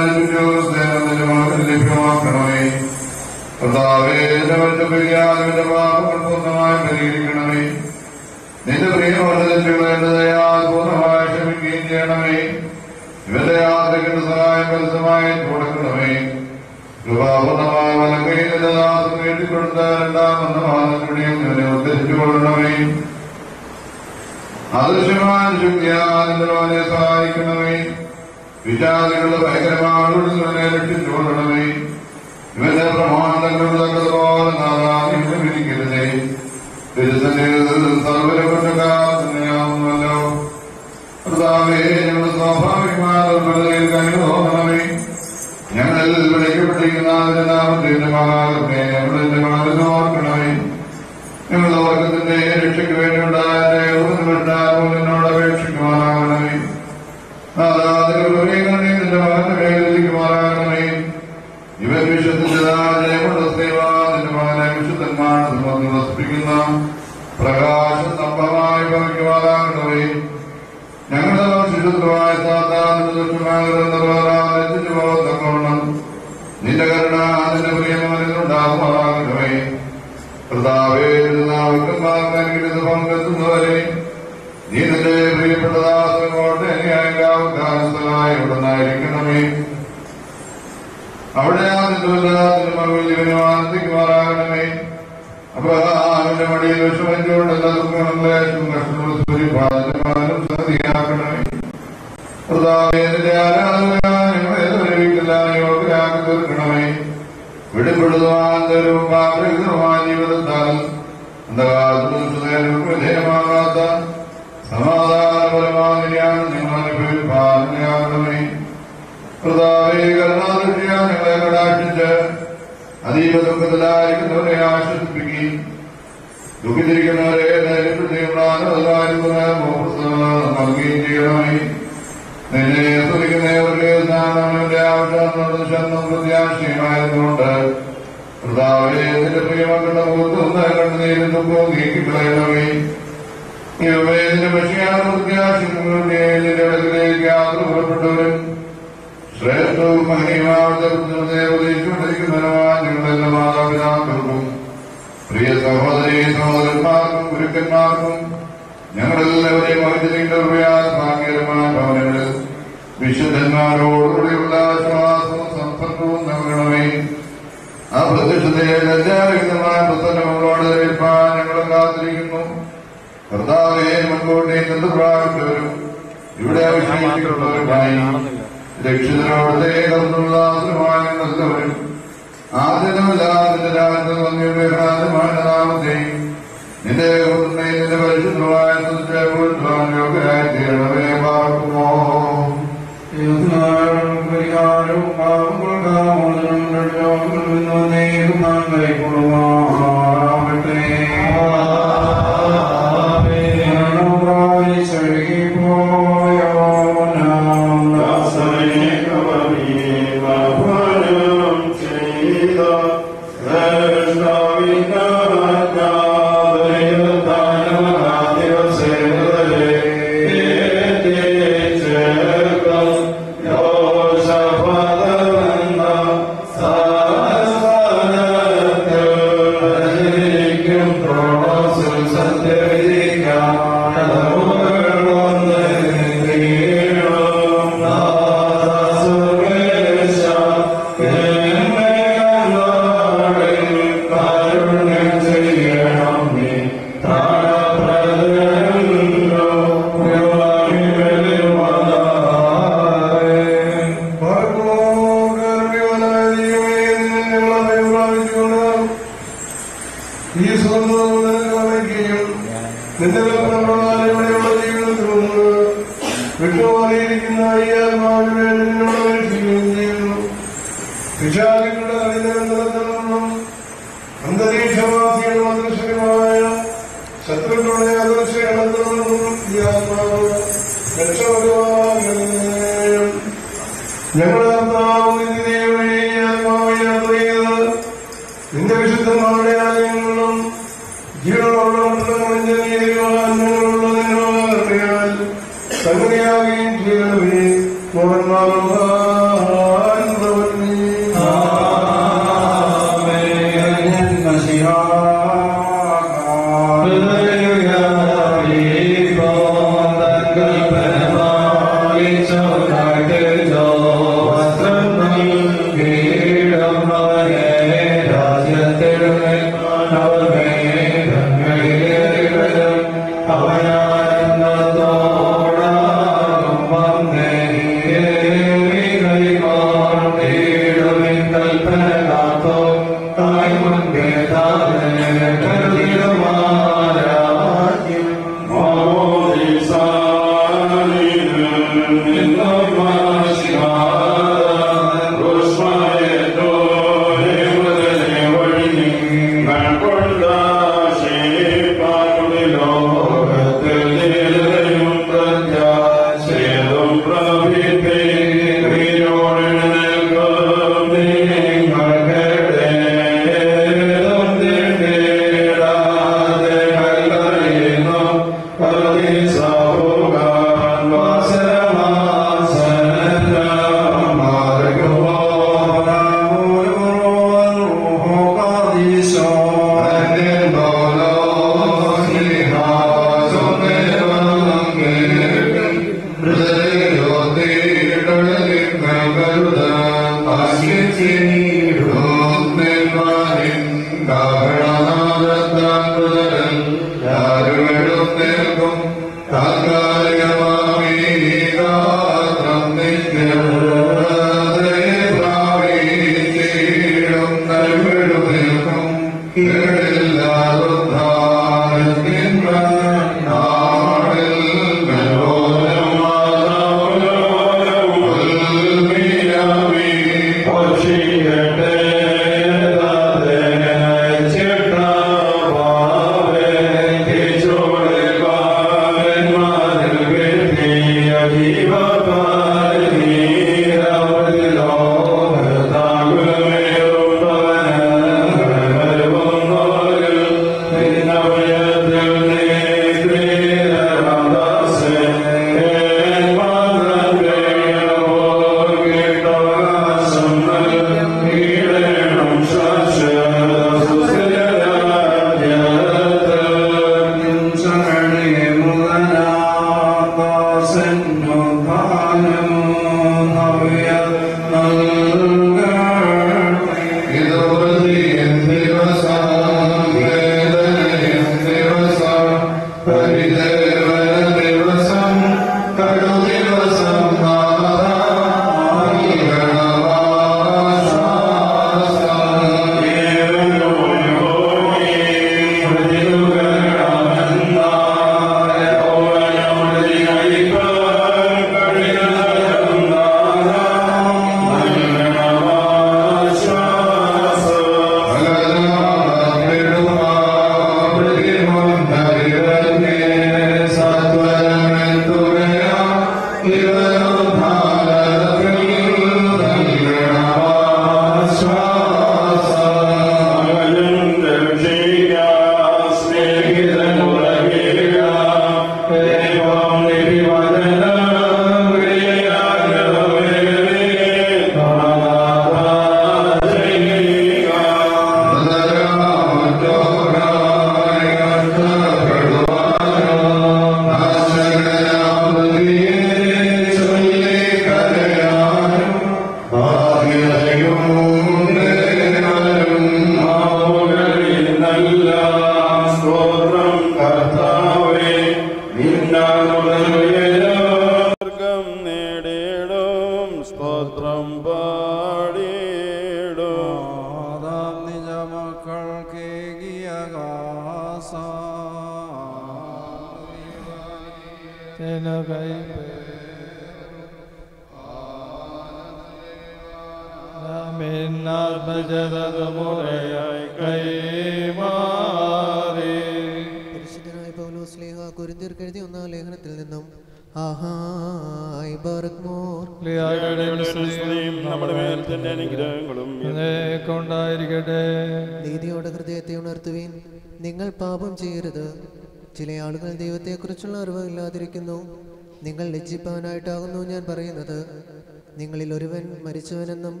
മരിച്ചവനെന്നും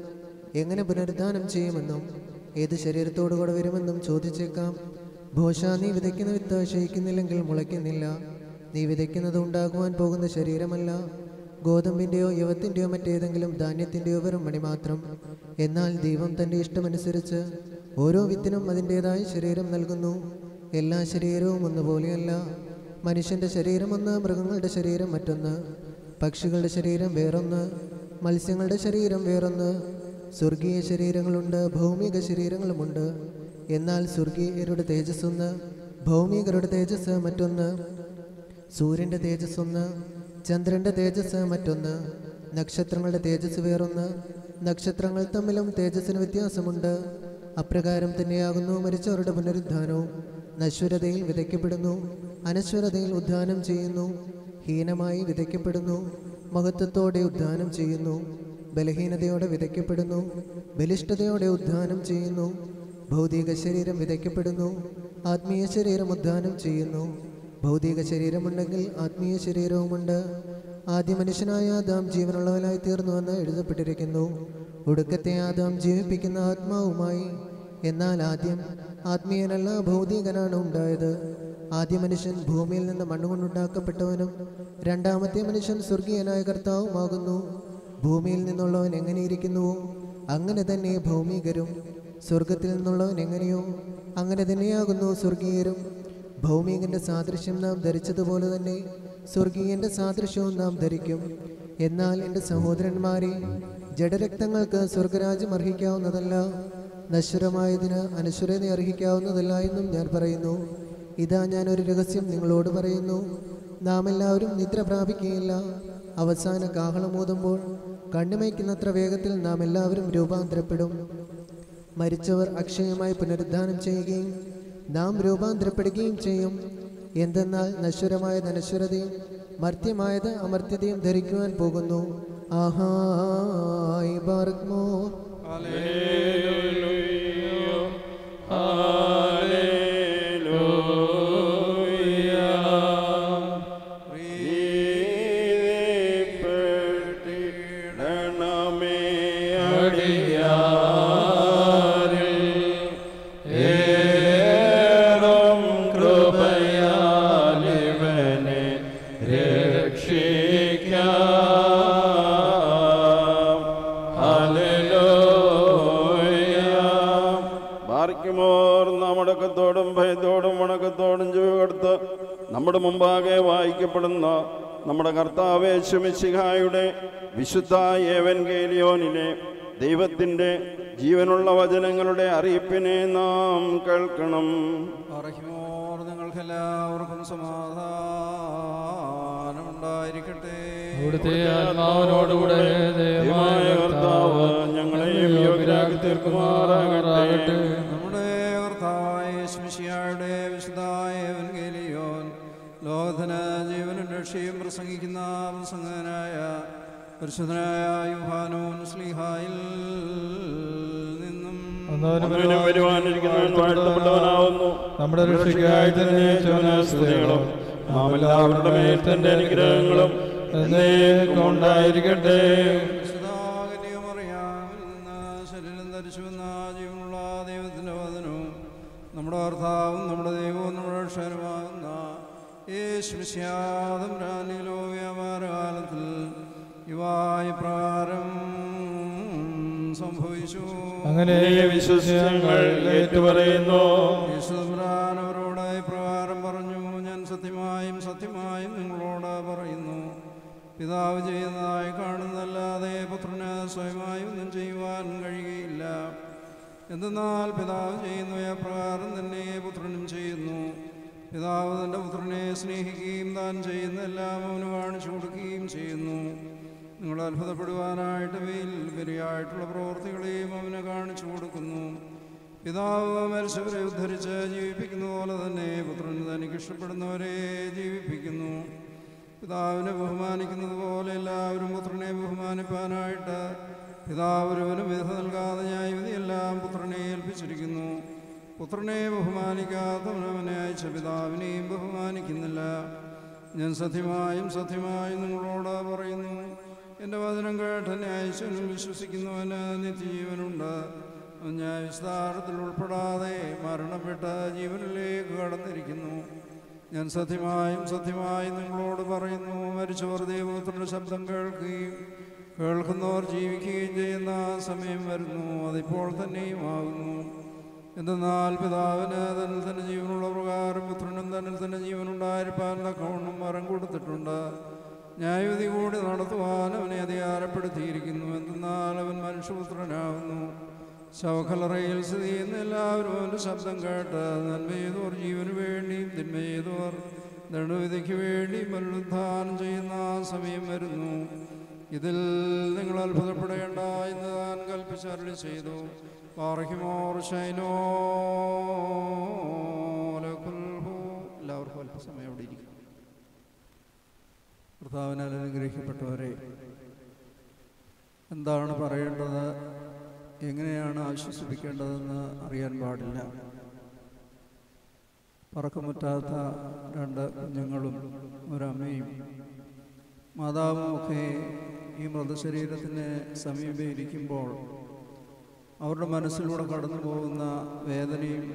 എങ്ങനെ പുനരുദ്ധാനം ചെയ്യുമെന്നും ഏത് ശരീരത്തോടു കൂടെ വരുമെന്നും ചോദിച്ചേക്കാം. ഭോഷ നീ വിതയ്ക്കുന്ന വിത്ത് ശയിക്കുന്നില്ലെങ്കിൽ മുളയ്ക്കുന്നില്ല. നീ വിതയ്ക്കുന്നത് ഉണ്ടാകുവാൻ പോകുന്ന ശരീരമല്ല. ഗോതമ്പിന്റെയോ യുവത്തിന്റെയോ മറ്റേതെങ്കിലും ധാന്യത്തിന്റെയോ വെറും മണി മാത്രം. എന്നാൽ ദൈവം തന്റെ ഇഷ്ടമനുസരിച്ച് ഓരോ വിത്തിനും അതിന്റെതായ ശരീരം നൽകുന്നു. എല്ലാ ശരീരവും ഒന്നുപോലെയല്ല. മനുഷ്യന്റെ ശരീരം ഒന്ന് മൃഗങ്ങളുടെ ശരീരം മറ്റൊന്ന്. പക്ഷികളുടെ ശരീരം വേറൊന്ന്. മത്സ്യങ്ങളുടെ ശരീരം വേറൊന്ന്. സ്വർഗീയ ശരീരങ്ങളുണ്ട് ഭൗമിക ശരീരങ്ങളുമുണ്ട്. എന്നാൽ സ്വർഗീയരുടെ തേജസ് ഒന്ന് ഭൗമികരുടെ തേജസ് മറ്റൊന്ന്. സൂര്യന്റെ തേജസ് ഒന്ന് ചന്ദ്രന്റെ തേജസ് മറ്റൊന്ന്. നക്ഷത്രങ്ങളുടെ തേജസ് വേറൊന്ന്. നക്ഷത്രങ്ങൾ തമ്മിലും തേജസ്സിന് വ്യത്യാസമുണ്ട്. അപ്രകാരം തന്നെയാകുന്നു മരിച്ചവരുടെ പുനരുദ്ധാനവും. നശ്വരതയിൽ വിതയ്ക്കപ്പെടുന്നു അനശ്വരതയിൽ ഉദ്ധാനം ചെയ്യുന്നു ഹീനമായി വിതയ്ക്കപ്പെടുന്നു. മഹത്വത്തോടെ ഉദ്ധാനം ചെയ്യുന്നു. ബലഹീനതയോടെ വിതയ്ക്കപ്പെടുന്നു. ബലിഷ്ഠതയോടെ ഉദ്ധാനം ചെയ്യുന്നു. ഭൗതിക ശരീരം വിതയ്ക്കപ്പെടുന്നു. ആത്മീയ ശരീരം ഉദ്ധാനം ചെയ്യുന്നു. ഭൗതിക ശരീരമുണ്ടെങ്കിൽ ആത്മീയ ശരീരവുമുണ്ട്. ആദ്യ മനുഷ്യനായ ആദാം ജീവനുള്ളവനായി തീർന്നു എന്ന് എഴുതപ്പെട്ടിരിക്കുന്നു. ഒടുക്കത്തെ ആദാം ജീവിപ്പിക്കുന്ന ആത്മാവുമായി എന്നാൽ ആദ്യം ആത്മീയനല്ല ഭൗതികനാണ് ഉണ്ടായത്. ആദ്യ മനുഷ്യൻ ഭൂമിയിൽ നിന്ന് മണ്ണുകൊണ്ടുണ്ടാക്കപ്പെട്ടവനും രണ്ടാമത്തെ മനുഷ്യൻ സ്വർഗീയനായ കർത്താവുമാകുന്നു. ഭൂമിയിൽ നിന്നുള്ളവൻ എങ്ങനെയിരിക്കുന്നുവോ അങ്ങനെ തന്നെ ഭൗമികരും സ്വർഗത്തിൽ നിന്നുള്ളവൻ എങ്ങനെയോ അങ്ങനെ തന്നെയാകുന്നു സ്വർഗീയരും. ഭൗമികന്റെ സാദൃശ്യം നാം ധരിച്ചതുപോലെ തന്നെ സ്വർഗീയന്റെ സാദൃശ്യവും നാം ധരിക്കും. എന്നാൽ എന്റെ സഹോദരന്മാരെ ജഡരക്തങ്ങൾക്ക് സ്വർഗരാജ്യം അർഹിക്കാവുന്നതല്ല. നശ്വരമായതിന് അനശ്വരത അർഹിക്കാവുന്നതല്ല എന്നും ഞാൻ പറയുന്നു. ഇതാ ഞാൻ ഒരു രഹസ്യം നിങ്ങളോട് പറയുന്നു. നാം എല്ലാവരും നിദ്ര പ്രാപിക്കുകയില്ല. അവസാന കാഹളമൂതുമ്പോൾ കണ്ണുമയ്ക്കുന്നത്ര വേഗത്തിൽ നാം എല്ലാവരും രൂപാന്തരപ്പെടും. മരിച്ചവർ അക്ഷയമായി പുനരുദ്ധാനം ചെയ്യുകയും നാം രൂപാന്തരപ്പെടുകയും ചെയ്യും. എന്തെന്നാൽ നശ്വരമായ നശ്വരതയും മർത്യമായത് അമർത്യതയും ധരിക്കുവാൻ പോകുന്നു. ആഹായ് ബാർഗ്മോ ബാർക്കുമോർ നമ്മുടെ മുമ്പാകെ വായിക്കപ്പെടുന്ന നമ്മുടെ കർത്താവേ ശുമിശിഹായുടെ വിശുദ്ധ ഏവൻഗേലിയോനിലെ ദൈവത്തിന്റെ ജീവനുള്ള വചനങ്ങളുടെ അറിയിപ്പിനെ നാം കേൾക്കണം. എല്ലാവർക്കും നിങ്ങൾക്കെല്ലാവർക്കും സമാധാനമുണ്ടായിരിക്കട്ടെ. അവിടുത്തെ ആത്മാവിനോടുകൂടെ ദൈവമായ കർത്താവ് ഞങ്ങളെയും യോഗ്യരാക്കി തീർക്കുമാറാകട്ടെ. നമ്മുടെ വിശുദ്ധായ ലോകത്തിന് ജീവനും രക്ഷയും പ്രസംഗിക്കുന്ന പ്രസംഗനായ പരിശുദ്ധനായ യുഹാനോൻ സ്ലിഹായിൽ നിന്നും നമ്മുടെ രക്ഷയ്ക്കായി തന്നെ സ്തുതികളും നാം എല്ലാവരുടെ മേൽ തന്റെ അനുഗ്രഹങ്ങളും ഉണ്ടായിരിക്കട്ടെ ശരീരം ജീവനുള്ള ദൈവത്തിന്റെ വചനവും നമ്മുടെ ഭർത്താവും നമ്മുടെ ദൈവവും നമ്മുടെ രക്ഷകനുമാകുന്ന യേശുശാദം രാനിലോ വ്യാപാരകാലത്തിൽ ഇവായി പ്രകാരം സംഭവിച്ചു. അങ്ങനെ വിശ്വസിച്ചങ്ങൾ ഏറ്റുപറയുന്നു. യേശുദാൻ അവരോട് ഇപ്രകാരം പറഞ്ഞു ഞാൻ സത്യമായും സത്യമായും നിങ്ങളോട് പറയുന്നു. പിതാവ് ചെയ്യുന്നതായി കാണുന്നതല്ലാതെ പുത്രന് സ്വയമായി ഒന്നും ചെയ്യുവാൻ കഴിയുകയില്ല. എന്തെന്നാൽ പിതാവ് ചെയ്യുന്ന പ്രകാരം തന്നെ പുത്രനും ചെയ്യുന്നു. പിതാവ് തന്റെ പുത്രനെ സ്നേഹിക്കുകയും താൻ ചെയ്യുന്ന എല്ലാം അവന് കാണിച്ചു കൊടുക്കുകയും ചെയ്യുന്നു. നിങ്ങൾ അത്ഭുതപ്പെടുവാനായിട്ട് വെയിൽ പ്രവൃത്തികളെയും അവന് കാണിച്ചു കൊടുക്കുന്നു. പിതാവ് മരിച്ചവരെ ഉദ്ധരിച്ച് ജീവിപ്പിക്കുന്ന പോലെ തന്നെ പുത്രൻ തനിക്ക് ഇഷ്ടപ്പെടുന്നവരെ ജീവിപ്പിക്കുന്നു. പിതാവിനെ ബഹുമാനിക്കുന്നത് പോലെ എല്ലാവരും പുത്രനെ ബഹുമാനിപ്പാനായിട്ട് പിതാവ് ഒരുവനും വിധ നൽകാതെ ന്യായവിധിയെല്ലാം പുത്രനെ ഏൽപ്പിച്ചിരിക്കുന്നു. പുത്രനെ ബഹുമാനിക്കാത്തവനവനെ അയച്ച പിതാവിനെയും ബഹുമാനിക്കുന്നില്ല. ഞാൻ സത്യമായും സത്യമായും നിങ്ങളോട് പറയുന്നു. എന്റെ വചനം കേട്ട് എന്നെ അയച്ചവനും വിശ്വസിക്കുന്നവന് നിത്യജീവനുണ്ട്. ഞാൻ വിസ്താരത്തിൽ ഉൾപ്പെടാതെ മരണപ്പെട്ട ജീവനിലേക്ക് കടന്നിരിക്കുന്നു. ഞാൻ സത്യമായും സത്യമായും നിങ്ങളോട് പറയുന്നു. മരിച്ചവർ ദൈവത്തിന്റെ ശബ്ദം കേൾക്കുകയും കേൾക്കുന്നവർ ജീവിക്കുകയും ചെയ്യുന്ന സമയം വരുന്നു. അതിപ്പോൾ തന്നെയും ആകുന്നു എന്തെന്നാൽ പിതാവിന് തന്നിൽ തന്നെ ജീവനുള്ള പ്രകാരം പുത്രനും തന്നിൽ തന്നെ ജീവനുണ്ടായിരിക്കാൻ തക്കവണ്ണം വരം കൊടുത്തിട്ടുണ്ട്. ന്യായവിധി കൂടി നടത്തുവാൻ അവനെ അധികാരപ്പെടുത്തിയിരിക്കുന്നു. എന്തെന്നാൽ അവൻ മനുഷ്യപുത്രനാകുന്നു ശവക്കലറയിൽ സ്ഥിതി ചെയ്യുന്ന എല്ലാവരും അവന്റെ ശബ്ദം കേട്ട് നന്മ ചെയ്തവർ ജീവന് വേണ്ടിയും തിന്മ ചെയ്തവർ ദണ്ഡവിധിക്ക് വേണ്ടി മരുദ്ധാനം ചെയ്യുന്ന ആ സമയം വരുന്നു. ഇതിൽ നിങ്ങൾ അത്ഭുതപ്പെടേണ്ട എന്ന് താൻ കൽപ്പിച്ചരളി ചെയ്തു. പാറഹിമോർ ഷൈനോ ലകുൽഹു. എല്ലാവർക്കും അല്പസമയം അവിടെ ഇരിക്കും. കർത്താവിനാൽ അനുഗ്രഹിക്കപ്പെട്ടവരെ എന്താണ് പറയേണ്ടത്? എങ്ങനെയാണ് ആശ്വസിപ്പിക്കേണ്ടതെന്ന് അറിയാൻ പാടില്ല. പറക്കമുറ്റാത്ത രണ്ട് കുഞ്ഞുങ്ങളും ഒരമ്മയും മാതാവും ഒക്കെ ഈ മൃതശരീരത്തിന് സമീപയിരിക്കുമ്പോൾ അവരുടെ മനസ്സിലൂടെ കടന്നു പോകുന്ന വേദനയും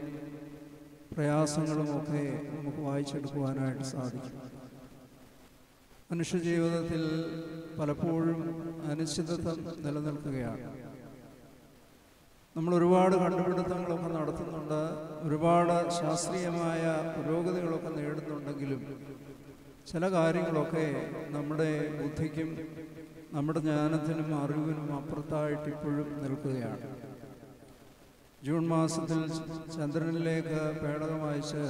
പ്രയാസങ്ങളുമൊക്കെ നമുക്ക് വായിച്ചെടുക്കുവാനായിട്ട് സാധിക്കും. മനുഷ്യജീവിതത്തിൽ പലപ്പോഴും അനിശ്ചിതത്വം നിലനിൽക്കുകയാണ്. നമ്മൾ ഒരുപാട് കണ്ടുപിടുത്തങ്ങളൊക്കെ നടത്തുന്നുണ്ട് ഒരുപാട് ശാസ്ത്രീയമായ പുരോഗതികളൊക്കെ നേടുന്നുണ്ടെങ്കിലും ചില കാര്യങ്ങളൊക്കെ നമ്മുടെ ബുദ്ധിക്കും നമ്മുടെ ജ്ഞാനത്തിനും അറിവിനും അപ്പുറത്തായിട്ട് ഇപ്പോഴും നിൽക്കുകയാണ്. ജൂൺ മാസത്തിൽ ചന്ദ്രനിലേക്ക് പേടകം അയച്ച്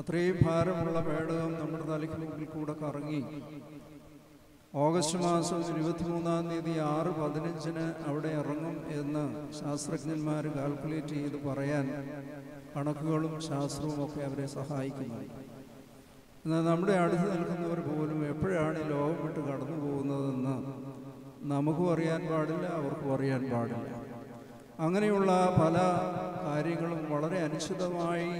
അത്രയും ഭാരമുള്ള പേടകം നമ്മുടെ തലയ്ക്ക് മുമ്പിൽ കൂടെ കറങ്ങി. ഓഗസ്റ്റ് മാസം ഇരുപത്തിമൂന്നാം തീയതി ആറ് പതിനഞ്ചിന് അവിടെ ഇറങ്ങും എന്ന് ശാസ്ത്രജ്ഞന്മാർ കാൽക്കുലേറ്റ് ചെയ്ത് പറയാൻ കണക്കുകളും ശാസ്ത്രവും ഒക്കെ അവരെ സഹായിക്കുന്നു. എന്നാൽ നമ്മുടെ അടുത്ത് നിൽക്കുന്നവർ പോലും എപ്പോഴാണ് ഈ ലോകം വിട്ട് കടന്നു പോകുന്നതെന്ന് നമുക്കും അറിയാൻ പാടില്ല അവർക്കും അറിയാൻ പാടില്ല. അങ്ങനെയുള്ള പല കാര്യങ്ങളും വളരെ അനുചിതമായി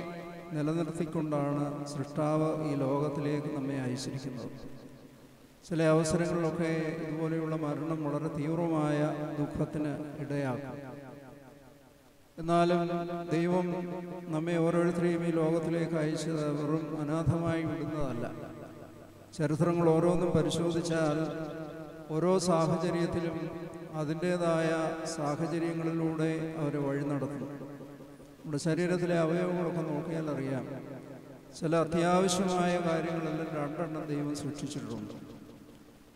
നിലനിർത്തിക്കൊണ്ടാണ് സൃഷ്ടാവ് ഈ ലോകത്തിലേക്ക് നമ്മെ അയച്ചിരിക്കുന്നത്. ചില അവസരങ്ങളിലൊക്കെ ഇതുപോലെയുള്ള മരണം വളരെ തീവ്രമായ ദുഃഖത്തിന് ഇടയാക്കും. എന്നാലും ദൈവം നമ്മെ ഓരോരുത്തരെയും ഈ ലോകത്തിലേക്ക് അയച്ചത് വെറും അനാഥമായി വിടുന്നതല്ല. ചരിത്രങ്ങൾ ഓരോന്നും പരിശോധിച്ചാൽ ഓരോ സാഹചര്യത്തിലും അതിന്റേതായ സാഹചര്യങ്ങളിലൂടെ അവർ വഴി നടത്തും. നമ്മുടെ ശരീരത്തിലെ അവയവങ്ങളൊക്കെ നോക്കിയാൽ അറിയാം. ചില അത്യാവശ്യമായ കാര്യങ്ങളെല്ലാം രണ്ടെണ്ണം ദൈവം സൃഷ്ടിച്ചിട്ടുണ്ട്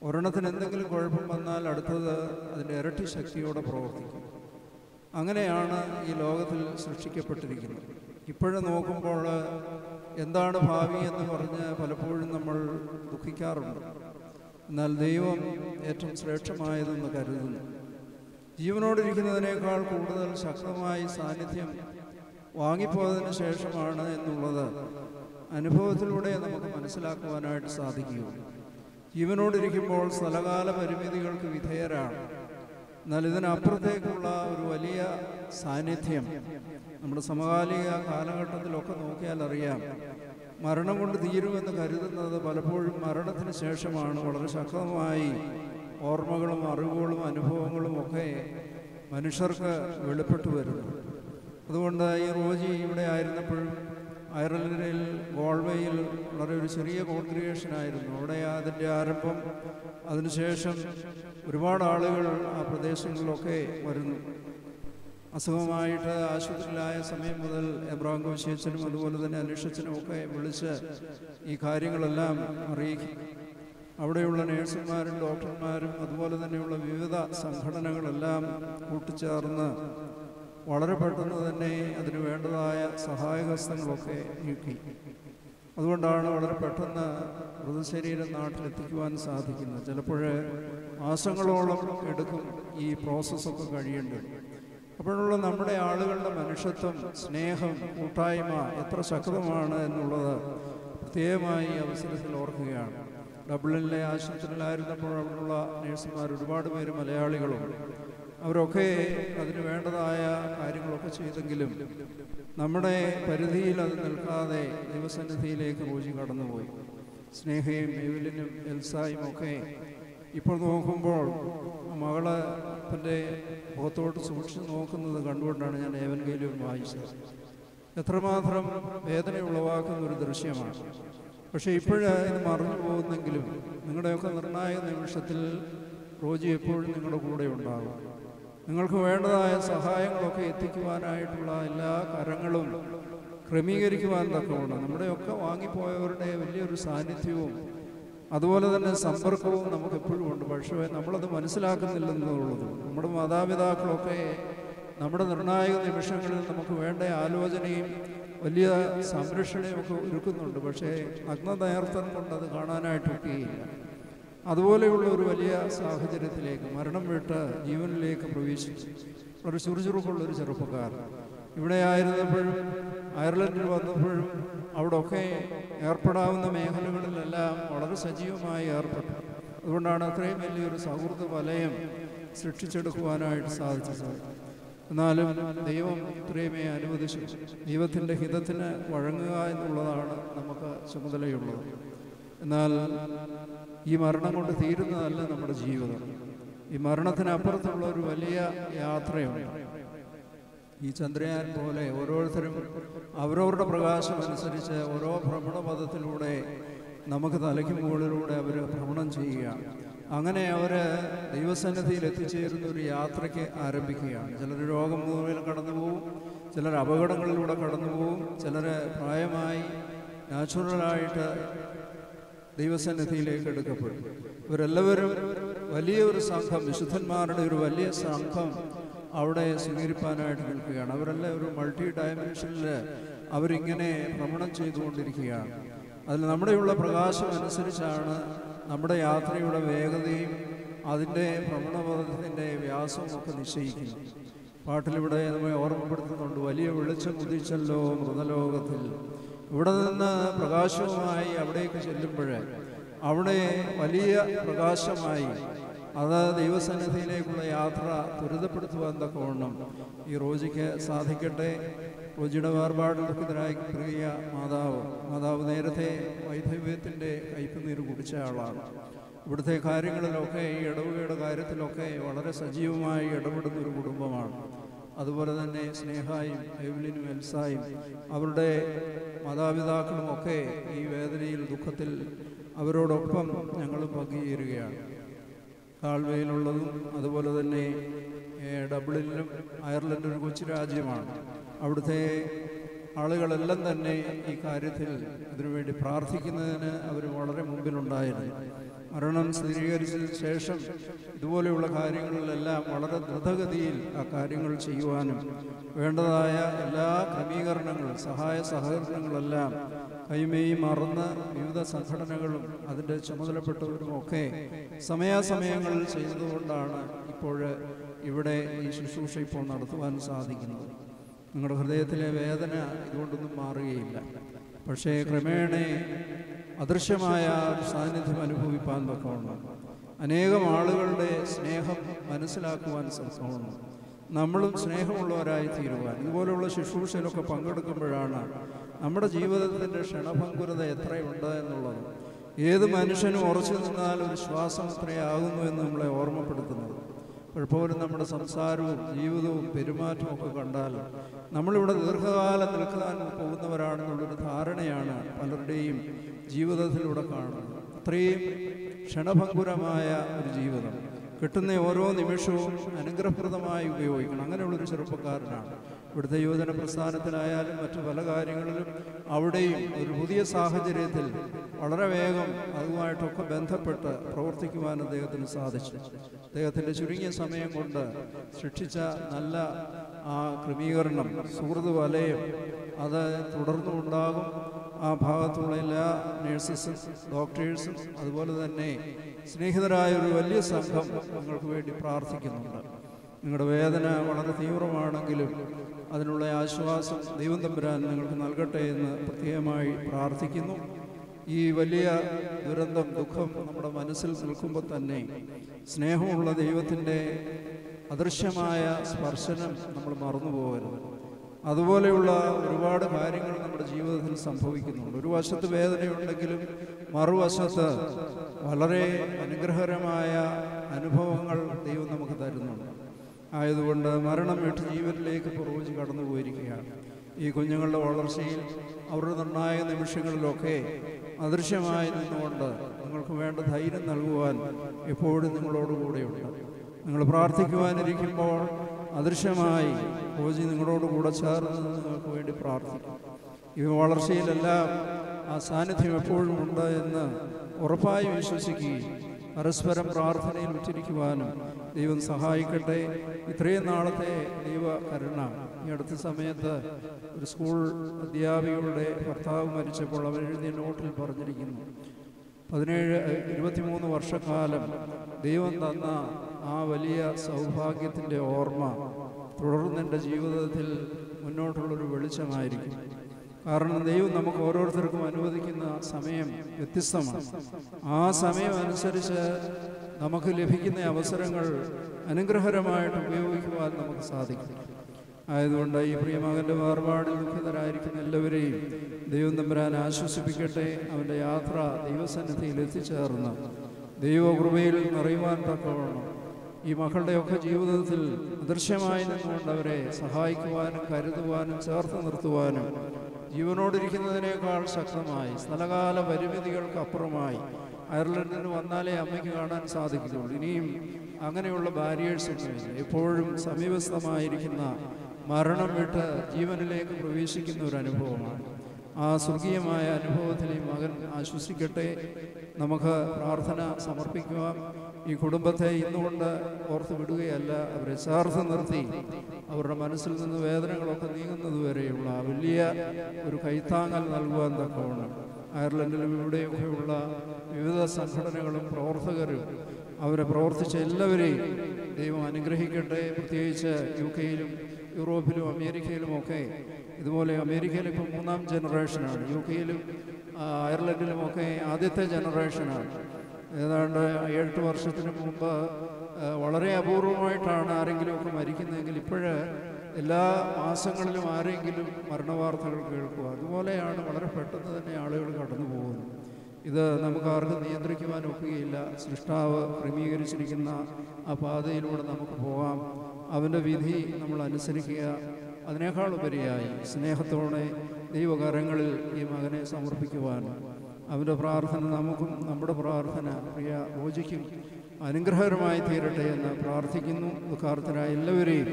ഒരെണ്ണത്തിന് എന്തെങ്കിലും കുഴപ്പം വന്നാൽ അടുത്തത് അതിന്റെ ഇരട്ടി ശക്തിയോടെ പ്രവർത്തിക്കും. അങ്ങനെയാണ് ഈ ലോകത്തിൽ സൃഷ്ടിക്കപ്പെട്ടിരിക്കുന്നത്. ഇപ്പോഴും നോക്കുമ്പോൾ എന്താണ് ഭാവി എന്ന് പറഞ്ഞ് പലപ്പോഴും നമ്മൾ ദുഃഖിക്കാറുണ്ട്. എന്നാൽ ദൈവം ഏറ്റവും ശ്രേഷ്ഠമായതെന്ന് കരുതുന്നു. ജീവനോടിരിക്കുന്നതിനേക്കാൾ കൂടുതൽ ശക്തമായി സാന്നിധ്യം വാങ്ങിപ്പോയതിനു ശേഷമാണ് എന്നുള്ളത് അനുഭവത്തിലൂടെ നമുക്ക് മനസ്സിലാക്കുവാനായിട്ട് സാധിക്കുക ജീവനോടിരിക്കുമ്പോൾ സ്ഥലകാല പരിമിതികൾക്ക് വിധേയരാണ്. എന്നാൽ ഇതിനപ്പുറത്തേക്കുള്ള ഒരു വലിയ സാന്നിധ്യം നമ്മുടെ സമകാലിക കാലഘട്ടത്തിലൊക്കെ നോക്കിയാൽ അറിയാം. മരണം കൊണ്ട് തീരുമെന്ന് കരുതുന്നത് പലപ്പോഴും മരണത്തിന് ശേഷമാണ്. വളരെ ശക്തമായി ഓർമ്മകളും അറിവുകളും അനുഭവങ്ങളും ഒക്കെ മനുഷ്യർക്ക് വെളിപ്പെട്ടു വരുന്നത് അതുകൊണ്ട് ഈ റോജി ഇവിടെ ആയിരുന്നപ്പോഴും അയർലൻഡിൽ ഗോൾവേയിൽ വളരെ ഒരു ചെറിയ കോൺഗ്രിഗേഷൻ ആയിരുന്നു. അവിടെ അതിന്റെ ആരംഭം അതിനുശേഷം ഒരുപാട് ആളുകൾ ആ പ്രദേശങ്ങളിലൊക്കെ വരുന്നു. അസുഖമായിട്ട് ആശുപത്രിയിലായ സമയം മുതൽ എബ്രാം കോശിയച്ചനും അതുപോലെ തന്നെ അന്വേഷച്ചനും ഒക്കെ വിളിച്ച് ഈ കാര്യങ്ങളെല്ലാം അറിയിക്കും. അവിടെയുള്ള നേഴ്സുമാരും ഡോക്ടർമാരും അതുപോലെ തന്നെയുള്ള വിവിധ സംഘടനകളെല്ലാം കൂട്ടിച്ചേർന്ന് വളരെ പെട്ടെന്ന് തന്നെ അതിന് വേണ്ടതായ സഹായഹസ്തങ്ങളൊക്കെ നീക്കി. അതുകൊണ്ടാണ് വളരെ പെട്ടെന്ന് മൃതശരീരം നാട്ടിലെത്തിക്കുവാൻ സാധിക്കുന്നത്. ചിലപ്പോൾ മാസങ്ങളോളം എടുക്കും ഈ പ്രോസസ്സൊക്കെ കഴിയേണ്ടത്. അപ്പോഴുള്ള നമ്മുടെ ആളുകളുടെ മനുഷ്യത്വം സ്നേഹം കൂട്ടായ്മ എത്ര ശക്തമാണ് എന്നുള്ളത് പ്രത്യേകമായി അവസരത്തിൽ ഓർക്കുകയാണ്. ഡബ്ലിനിലെ ആശുപത്രിയിലായിരുന്നപ്പോൾ അവിടെയുള്ള നേഴ്സുമാർ ഒരുപാട് പേര് മലയാളികളും അവരൊക്കെ അതിന് വേണ്ടതായ കാര്യങ്ങളൊക്കെ ചെയ്തെങ്കിലും നമ്മുടെ പരിധിയിൽ അത് നിൽക്കാതെ ദൈവസന്നിധിയിലേക്ക് റോജി കടന്നുപോയി. സ്നേഹയും എവിലിനും എൽസായും ഒക്കെ ഇപ്പോൾ നോക്കുമ്പോൾ മകൾ തന്റെ മുഖത്തോട്ട് സൂക്ഷിച്ച് നോക്കുന്നത് കണ്ടുകൊണ്ടാണ് ഞാൻ ഏവൻകയിലും വായിച്ചത്. എത്രമാത്രം വേദന ഉളവാക്കുന്ന ഒരു ദൃശ്യമാണ്. പക്ഷേ ഇപ്പോഴേ ഇത് മറന്നു പോകുന്നെങ്കിലും നിങ്ങളുടെയൊക്കെ നിർണായക നിമിഷത്തിൽ റോജി എപ്പോഴും നിങ്ങളുടെ കൂടെ ഉണ്ടാകും. നിങ്ങൾക്ക് വേണ്ടതായ സഹായങ്ങളൊക്കെ എത്തിക്കുവാനായിട്ടുള്ള എല്ലാ കരങ്ങളും ക്രമീകരിക്കുവാൻ തക്കമുണ്ട് നമ്മുടെയൊക്കെ വാങ്ങിപ്പോയവരുടെ വലിയൊരു സാന്നിധ്യവും അതുപോലെ തന്നെ സമ്പർക്കവും നമുക്ക് എപ്പോഴും ഉണ്ട്. പക്ഷേ നമ്മളത് മനസ്സിലാക്കുന്നില്ലെന്നുള്ളത് നമ്മുടെ മാതാപിതാക്കളൊക്കെ നമ്മുടെ നിർണായക നിമിഷങ്ങളിൽ നമുക്ക് വേണ്ട ആലോചനയും വലിയ സംരക്ഷണയും ഒക്കെ ഒരുക്കുന്നുണ്ട്. പക്ഷേ നഗ്നതയർത്ഥം കൊണ്ട് അത് കാണാനായിട്ടൊക്കെയില്ല അതുപോലെയുള്ള ഒരു വലിയ സാഹചര്യത്തിലേക്ക് മരണം വിട്ട് ജീവനിലേക്ക് പ്രവേശിച്ചു. വളരെ ചുറുചുറുക്കുള്ളൊരു ചെറുപ്പക്കാരൻ. ഇവിടെ ആയിരുന്നപ്പോഴും അയർലൻഡിൽ വന്നപ്പോഴും അവിടെയൊക്കെ ഏർപ്പെടാവുന്ന മേഖലകളിലെല്ലാം വളരെ സജീവമായി ഏർപ്പെട്ടു. അതുകൊണ്ടാണ് അത്രയും വലിയൊരു സൗഹൃദ വലയം സൃഷ്ടിച്ചെടുക്കുവാനായിട്ട് സാധിച്ചത്. എന്നാലും ദൈവം ഇത്രയുമേ അനുവദിച്ചു. ദൈവത്തിന്റെ ഹിതത്തിന് വഴങ്ങുക എന്നുള്ളതാണ് നമുക്ക് ചുമതലയുള്ളത്. എന്നാൽ ഈ മരണം കൊണ്ട് തീരുന്നതല്ല നമ്മുടെ ജീവിതം. ഈ മരണത്തിനപ്പുറത്തുള്ള ഒരു വലിയ യാത്രയുണ്ട്. ഈ ചന്ദ്രയാൻ പോലെ ഓരോരുത്തരും അവരവരുടെ പ്രകാശം അനുസരിച്ച് ഓരോ ഭ്രമണപഥത്തിലൂടെ നമുക്ക് തലയ്ക്ക് മുകളിലൂടെ അവർ ഭ്രമണം ചെയ്യുകയാണ് അങ്ങനെ അവർ ദൈവസന്നിധിയിൽ എത്തിച്ചേരുന്ന ഒരു യാത്രയ്ക്ക് ആരംഭിക്കുകയാണ്. ചിലർ രോഗം മുഴുവൻ കടന്നു പോകും ചിലർ അപകടങ്ങളിലൂടെ കടന്നു പോകും ചിലർ പ്രായമായി നാച്ചുറലായിട്ട് ദൈവസന്നിധിയിലേക്ക് എടുക്കപ്പെടും. ഇവരെല്ലാവരും വലിയൊരു സംഘം വിശുദ്ധന്മാരുടെ ഒരു വലിയ സംഘം അവിടെ സ്വീകരിപ്പാനായിട്ട് നിൽക്കുകയാണ്. അവരെല്ലാം ഒരു മൾട്ടി ഡയമെൻഷനിൽ അവരിങ്ങനെ ഭ്രമണം ചെയ്തുകൊണ്ടിരിക്കുകയാണ്. അതിൽ നമ്മുടെയുള്ള പ്രകാശം അനുസരിച്ചാണ് നമ്മുടെ യാത്രയുടെ വേഗതയും അതിന്റെ ഭ്രമണപഥത്തിന്റെ വ്യാസവും ഒക്കെ നിശ്ചയിക്കുന്നത്. പാട്ടിലിവിടെ നമ്മെ ഓർമ്മപ്പെടുത്തുന്നുണ്ട് വലിയ വെളിച്ചം ഉദിച്ചല്ലോ മൃതലോകത്തിൽ ഇവിടെ നിന്ന് പ്രകാശവുമായി അവിടേക്ക് ചെല്ലുമ്പോൾ അവിടെ വലിയ പ്രകാശമായി അത് ദൈവസന്നിധിയിലേക്കുള്ള യാത്ര ത്വരിതപ്പെടുത്തുവാൻ തക്കവണ്ണം ഈ റോജിക്ക് സാധിക്കട്ടെ. റോജിയുടെ വേർപാടുകൾക്കെതിരായി പ്രിയ മാതാവ് മാതാവ് നേരത്തെ വൈധവ്യത്തിന്റെ കയ്പുനീര് കുടിച്ച ആളാണ്. ഇവിടുത്തെ കാര്യങ്ങളിലൊക്കെ ഈ ഇടവകയുടെ കാര്യത്തിലൊക്കെ വളരെ സജീവമായി ഇടപെടുന്ന ഒരു കുടുംബമാണ്. അതുപോലെ തന്നെ സ്നേഹായും എവിലിനും എൽസായും അവരുടെ മാതാപിതാക്കളുമൊക്കെ ഈ വേദനയിൽ ദുഃഖത്തിൽ അവരോടൊപ്പം ഞങ്ങൾ പങ്കുചേരുകയാണ്. കാൾവയിലുള്ളതും അതുപോലെ തന്നെ ഡബ്ലിനിലും അയർലൻഡ് ഒരു കൊച്ചു രാജ്യമാണ്. അവിടുത്തെ ആളുകളെല്ലാം തന്നെ ഈ കാര്യത്തിൽ അതിനുവേണ്ടി പ്രാർത്ഥിക്കുന്നതിന് അവർ വളരെ മുമ്പിലുണ്ടായിരുന്നു. മരണം സ്ഥിരീകരിച്ചതിന് ശേഷം ഇതുപോലെയുള്ള കാര്യങ്ങളിലെല്ലാം വളരെ ദ്രുതഗതിയിൽ ആ കാര്യങ്ങൾ ചെയ്യുവാനും വേണ്ടതായ എല്ലാ ക്രമീകരണങ്ങളും സഹായ സഹകരണങ്ങളെല്ലാം കൈമേയി മറന്ന് വിവിധ സംഘടനകളും അതിന്റെ ചുമതലപ്പെട്ടവരും ഒക്കെ സമയാസമയങ്ങളിൽ ചെയ്തുകൊണ്ടാണ് ഇപ്പോൾ ഇവിടെ ഈ ശുശ്രൂഷ ഇപ്പോൾ നടത്തുവാൻ സാധിക്കുന്നത്. നിങ്ങളുടെ ഹൃദയത്തിലെ വേദന ഇതുകൊണ്ടൊന്നും മാറുകയില്ല. പക്ഷേ ക്രമേണ അദൃശ്യമായ സാന്നിധ്യം അനുഭവിപ്പാൻ തക്കവണ്ണം അനേകം ആളുകളുടെ സ്നേഹം മനസ്സിലാക്കുവാൻ സംഭവം നമ്മളും സ്നേഹമുള്ളവരായി തീരുവാൻ ഇതുപോലെയുള്ള ശുശ്രൂഷയിലൊക്കെ പങ്കെടുക്കുമ്പോഴാണ് നമ്മുടെ ജീവിതത്തിന്റെ ക്ഷണഭങ്കുരത എത്രയുണ്ട് എന്നുള്ളത്. ഏത് മനുഷ്യനും ഉറച്ചു നിന്നാൽ ഒരു ശ്വാസം എത്രയാകുന്നു എന്ന് നമ്മളെ ഓർമ്മപ്പെടുത്തുന്നത്. പലപ്പോഴും നമ്മുടെ സംസാരവും ജീവിതവും പെരുമാറ്റവും ഒക്കെ കണ്ടാൽ നമ്മളിവിടെ ദീർഘകാലം നിൽക്കാൻ പോകുന്നവരാണെന്നുള്ളൊരു ധാരണയാണ് പലരുടെയും ജീവിതത്തിലൂടെ കാണുന്നത്. അത്രയും ക്ഷണഭങ്കുരമായ ഒരു ജീവിതം. കിട്ടുന്ന ഓരോ നിമിഷവും അനുഗ്രഹപ്രദമായി ഉപയോഗിക്കണം. അങ്ങനെയുള്ളൊരു ചെറുപ്പക്കാരനാണ്. ഇവിടുത്തെ യുവജന പ്രസ്ഥാനത്തിലായാലും മറ്റു പല കാര്യങ്ങളിലും അവിടെയും ഒരു പുതിയ സാഹചര്യത്തിൽ വളരെ വേഗം അതുമായിട്ടൊക്കെ ബന്ധപ്പെട്ട് പ്രവർത്തിക്കുവാൻ അദ്ദേഹത്തിന് സാധിച്ചു. അദ്ദേഹത്തിന്റെ ചുരുങ്ങിയ സമയം കൊണ്ട് സൃഷ്ടിച്ച നല്ല ആ ക്രമീകരണം സുഹൃത് വലയം അത് തുടർന്നുണ്ടാകും. ആ ഭാഗത്തുള്ള എല്ലാ നേഴ്സസും ഡോക്ടേഴ്സും അതുപോലെ തന്നെ സ്നേഹിതരായ ഒരു വലിയ സംഘം നിങ്ങൾക്ക് വേണ്ടി പ്രാർത്ഥിക്കുന്നുണ്ട്. നിങ്ങളുടെ വേദന വളരെ തീവ്രമാണെങ്കിലും അതിനുള്ള ആശ്വാസം ദൈവം തമ്പുരാൻ നിങ്ങൾക്ക് നൽകട്ടെ എന്ന് പ്രത്യേകമായി പ്രാർത്ഥിക്കുന്നു. ഈ വലിയ ദുരന്തം ദുഃഖം നമ്മുടെ മനസ്സിൽ നിൽക്കുമ്പോൾ തന്നെ സ്നേഹമുള്ള ദൈവത്തിന്റെ അദൃശ്യമായ സ്പർശനം നമ്മൾ മറന്നു പോകരുത് അതുപോലെയുള്ള ഒരുപാട് കാര്യങ്ങൾ നമ്മുടെ ജീവിതത്തിൽ സംഭവിക്കുന്നുണ്ട്. ഒരു വശത്ത് വേദനയുണ്ടെങ്കിലും മറുവശത്ത് വളരെ അനുഗ്രഹകരമായ അനുഭവങ്ങൾ ദൈവം നമുക്ക് ആയതുകൊണ്ട് മരണം വിട്ട് ജീവനിലേക്ക് പുറകിച്ച് കടന്നുപോയിരിക്കുകയാണ്. ഈ കുഞ്ഞുങ്ങളുടെ വളർച്ചയിൽ അവരുടെ നിർണായക നിമിഷങ്ങളിലൊക്കെ അദൃശ്യമായി നിന്നുകൊണ്ട് നിങ്ങൾക്ക് വേണ്ട ധൈര്യം നൽകുവാൻ എപ്പോഴും നിങ്ങളോടുകൂടെയുണ്ട് നിങ്ങൾ പ്രാർത്ഥിക്കുവാനിരിക്കുമ്പോൾ അദൃശ്യമായി കോജി നിങ്ങളോട് കൂടെ ചേർന്ന് നിങ്ങൾക്ക് വേണ്ടി പ്രാർത്ഥിക്കും. ഈ വളർച്ചയിലെല്ലാം ആ സാന്നിധ്യം എപ്പോഴും ഉണ്ട് എന്ന് ഉറപ്പായി വിശ്വസിക്കുകയും പരസ്പരം പ്രാർത്ഥനയിൽ ഉച്ചരിക്കുവാനും ദൈവം സഹായിക്കട്ടെ. ഇത്രയും നാളത്തെ ദൈവ കരുണ. ഈ അടുത്ത സമയത്ത് ഒരു സ്കൂൾ അധ്യാപികയുടെ ഭർത്താവ് മരിച്ചപ്പോൾ അവർ എഴുതിയ നോട്ടിൽ പറഞ്ഞിരിക്കുന്നു. പതിനേഴ് ഇരുപത്തിമൂന്ന് വർഷക്കാലം ദൈവം തന്ന ആ വലിയ സൗഭാഗ്യത്തിന്റെ ഓർമ്മ തുടർന്ന് എന്റെ ജീവിതത്തിൽ മുന്നോട്ടുള്ളൊരു വെളിച്ചമായിരിക്കും. കാരണം ദൈവം നമുക്ക് ഓരോരുത്തർക്കും അനുവദിക്കുന്ന സമയം വ്യത്യസ്തമാണ്. ആ സമയം അനുസരിച്ച് നമുക്ക് ലഭിക്കുന്ന അവസരങ്ങൾ അനുഗ്രഹരമായിട്ട് ഉപയോഗിക്കുവാൻ നമുക്ക് സാധിക്കും. ആയതുകൊണ്ട് ഈ പ്രിയമകന്റെ വേർപാടിൽ ദുഃഖിതരായിരിക്കുന്ന എല്ലാവരെയും ദൈവം തമ്പുരാൻ ആശ്വസിപ്പിക്കട്ടെ. അവന്റെ യാത്ര ദൈവസന്നിധിയിൽ എത്തിച്ചേർന്ന് ദൈവകൃപയിൽ നിറയുവാൻ തക്കവണ്ണം ഈ മക്കളുടെയൊക്കെ ജീവിതത്തിൽ അദൃശ്യമായി നിന്നുകൊണ്ട് അവരെ സഹായിക്കുവാനും കരുതുവാനും ചേർത്ത് നിർത്തുവാനും ജീവനോടിരിക്കുന്നതിനേക്കാൾ ശക്തമായി സ്ഥലകാല പരിമിതികൾക്ക് അപ്പുറമായി അയർലൻഡിൽ വന്നാലേ അമ്മയ്ക്ക് കാണാൻ സാധിക്കുകയുള്ളൂ. ഇനിയും അങ്ങനെയുള്ള ബാരിയേഴ്സ് ഒന്നുമില്ല. എപ്പോഴും സമീപസ്ഥമായിരിക്കുന്ന മരണം വിട്ട് ജീവനിലേക്ക് പ്രവേശിക്കുന്ന ഒരു അനുഭവമാണ്. ആ സ്വർഗീയമായ അനുഭവത്തിൽ മകൻ ആശ്വസിക്കട്ടെ. നമുക്ക് പ്രാർത്ഥന സമർപ്പിക്കുവാൻ ഈ കുടുംബത്തെ ഇന്നുകൊണ്ട് ഓർത്ത് വിടുകയല്ല അവരെ ചേർത്ത് നിർത്തി. അവരുടെ മനസ്സിൽ നിന്ന് വേദനകളൊക്കെ നീങ്ങുന്നത് വരെയുള്ള വലിയ ഒരു കൈത്താങ്ങൽ നൽകുവാൻ തക്കവണ്ണം. അയർലൻഡിലും ഇവിടെയൊക്കെയുള്ള വിവിധ സംഘടനകളും പ്രവർത്തകരും അവരെ പ്രവർത്തിച്ച എല്ലാവരെയും ദൈവം അനുഗ്രഹിക്കട്ടെ. പ്രത്യേകിച്ച് യു കെയിലും യൂറോപ്പിലും അമേരിക്കയിലും ഒക്കെ. ഇതുപോലെ അമേരിക്കയിൽ മൂന്നാം ജനറേഷനാണ്. യു കെയിലും അയർലൻഡിലുമൊക്കെ ആദ്യത്തെ ജനറേഷനാണ്. ഏതാണ്ട് ഏഴെട്ട് വർഷത്തിന് മുമ്പ് വളരെ അപൂർവമായിട്ടാണ് ആരെങ്കിലുമൊക്കെ മരിക്കുന്നതെങ്കിൽ ഇപ്പോഴ് എല്ലാ മാസങ്ങളിലും ആരെങ്കിലും മരണവാർത്തകൾ കേൾക്കുക. അതുപോലെയാണ് വളരെ പെട്ടെന്ന് തന്നെ ആളുകൾ കടന്നു പോകുന്നത്. ഇത് നമുക്ക് ആർക്കും നിയന്ത്രിക്കുവാൻ ഒക്കുകയില്ല. സൃഷ്ടാവ് ക്രമീകരിച്ചിരിക്കുന്ന ആ പാതയിലൂടെ നമുക്ക് പോകാം. അവന്റെ വിധി നമ്മൾ അനുസരിക്കുക. അതിനേക്കാൾ ഉപരിയായി സ്നേഹത്തോടെ ദൈവകരങ്ങളിൽ ഈ മകനെ സമർപ്പിക്കുവാനും അവന്റെ പ്രാർത്ഥന നമുക്കും നമ്മുടെ പ്രാർത്ഥന പ്രിയ റോജിക്കും അനുഗ്രഹകരമായി തീരട്ടെ എന്ന് പ്രാർത്ഥിക്കുന്നു. ദുഃഖാർത്ഥരായ എല്ലാവരെയും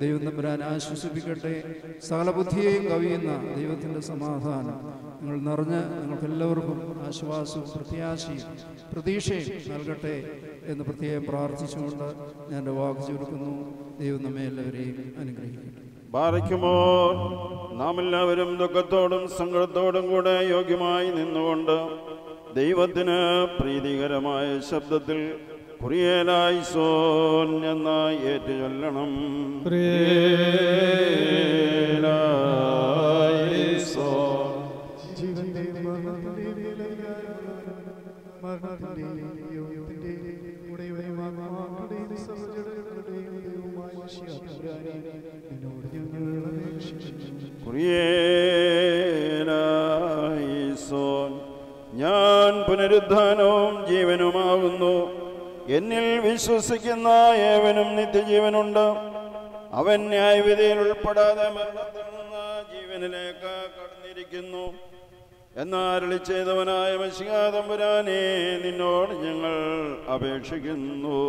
ദൈവം തമ്പുരാൻ ആശ്വസിപ്പിക്കട്ടെ. സകല ബുദ്ധിയെയും കവിയുന്ന ദൈവത്തിന്റെ സമാധാനം നിങ്ങൾ നിറഞ്ഞ് നിങ്ങൾക്കെല്ലാവർക്കും ആശ്വാസവും പ്രത്യാശയും പ്രതീക്ഷയും നൽകട്ടെ എന്ന് പ്രത്യേകം പ്രാർത്ഥിച്ചുകൊണ്ട് ഞാൻ എന്റെ വാക്ക് ചുരുക്കുന്നു. ദൈവം നമ്മെ എല്ലാവരെയും അനുഗ്രഹിക്കട്ടെ. ബാറയ്ക്കുമോ നാം എല്ലാവരും ദുഃഖത്തോടും സങ്കടത്തോടും കൂടെ യോഗ്യമായി നിന്നുകൊണ്ട് ദൈവത്തിന് പ്രീതികരമായ ശബ്ദത്തിൽ കുറിയേലായി സോൻ എന്ന ഏറ്റു ചൊല്ലണം മരണത്തിന്റെയും അപേക്ഷിക്കുന്നു കുറിയേലായി സോൻ ഞാൻ പുനരുദ്ധാനവും ജീവനുമാകുന്നു. എന്നിൽ വിശ്വസിക്കുന്ന ഏവനും നിത്യജീവനുണ്ട്. അവൻ ന്യായവിധിയിൽ ഉൾപ്പെടാതെ മരണത്തിൽ നിന്ന് ജീവനിലേക്ക് കടന്നിരിക്കുന്നു. എന്നാരളി ചെയ്തവനായ മഷികാതമ്പുരാനെ നിന്നോട് ഞങ്ങൾ അപേക്ഷിക്കുന്നു.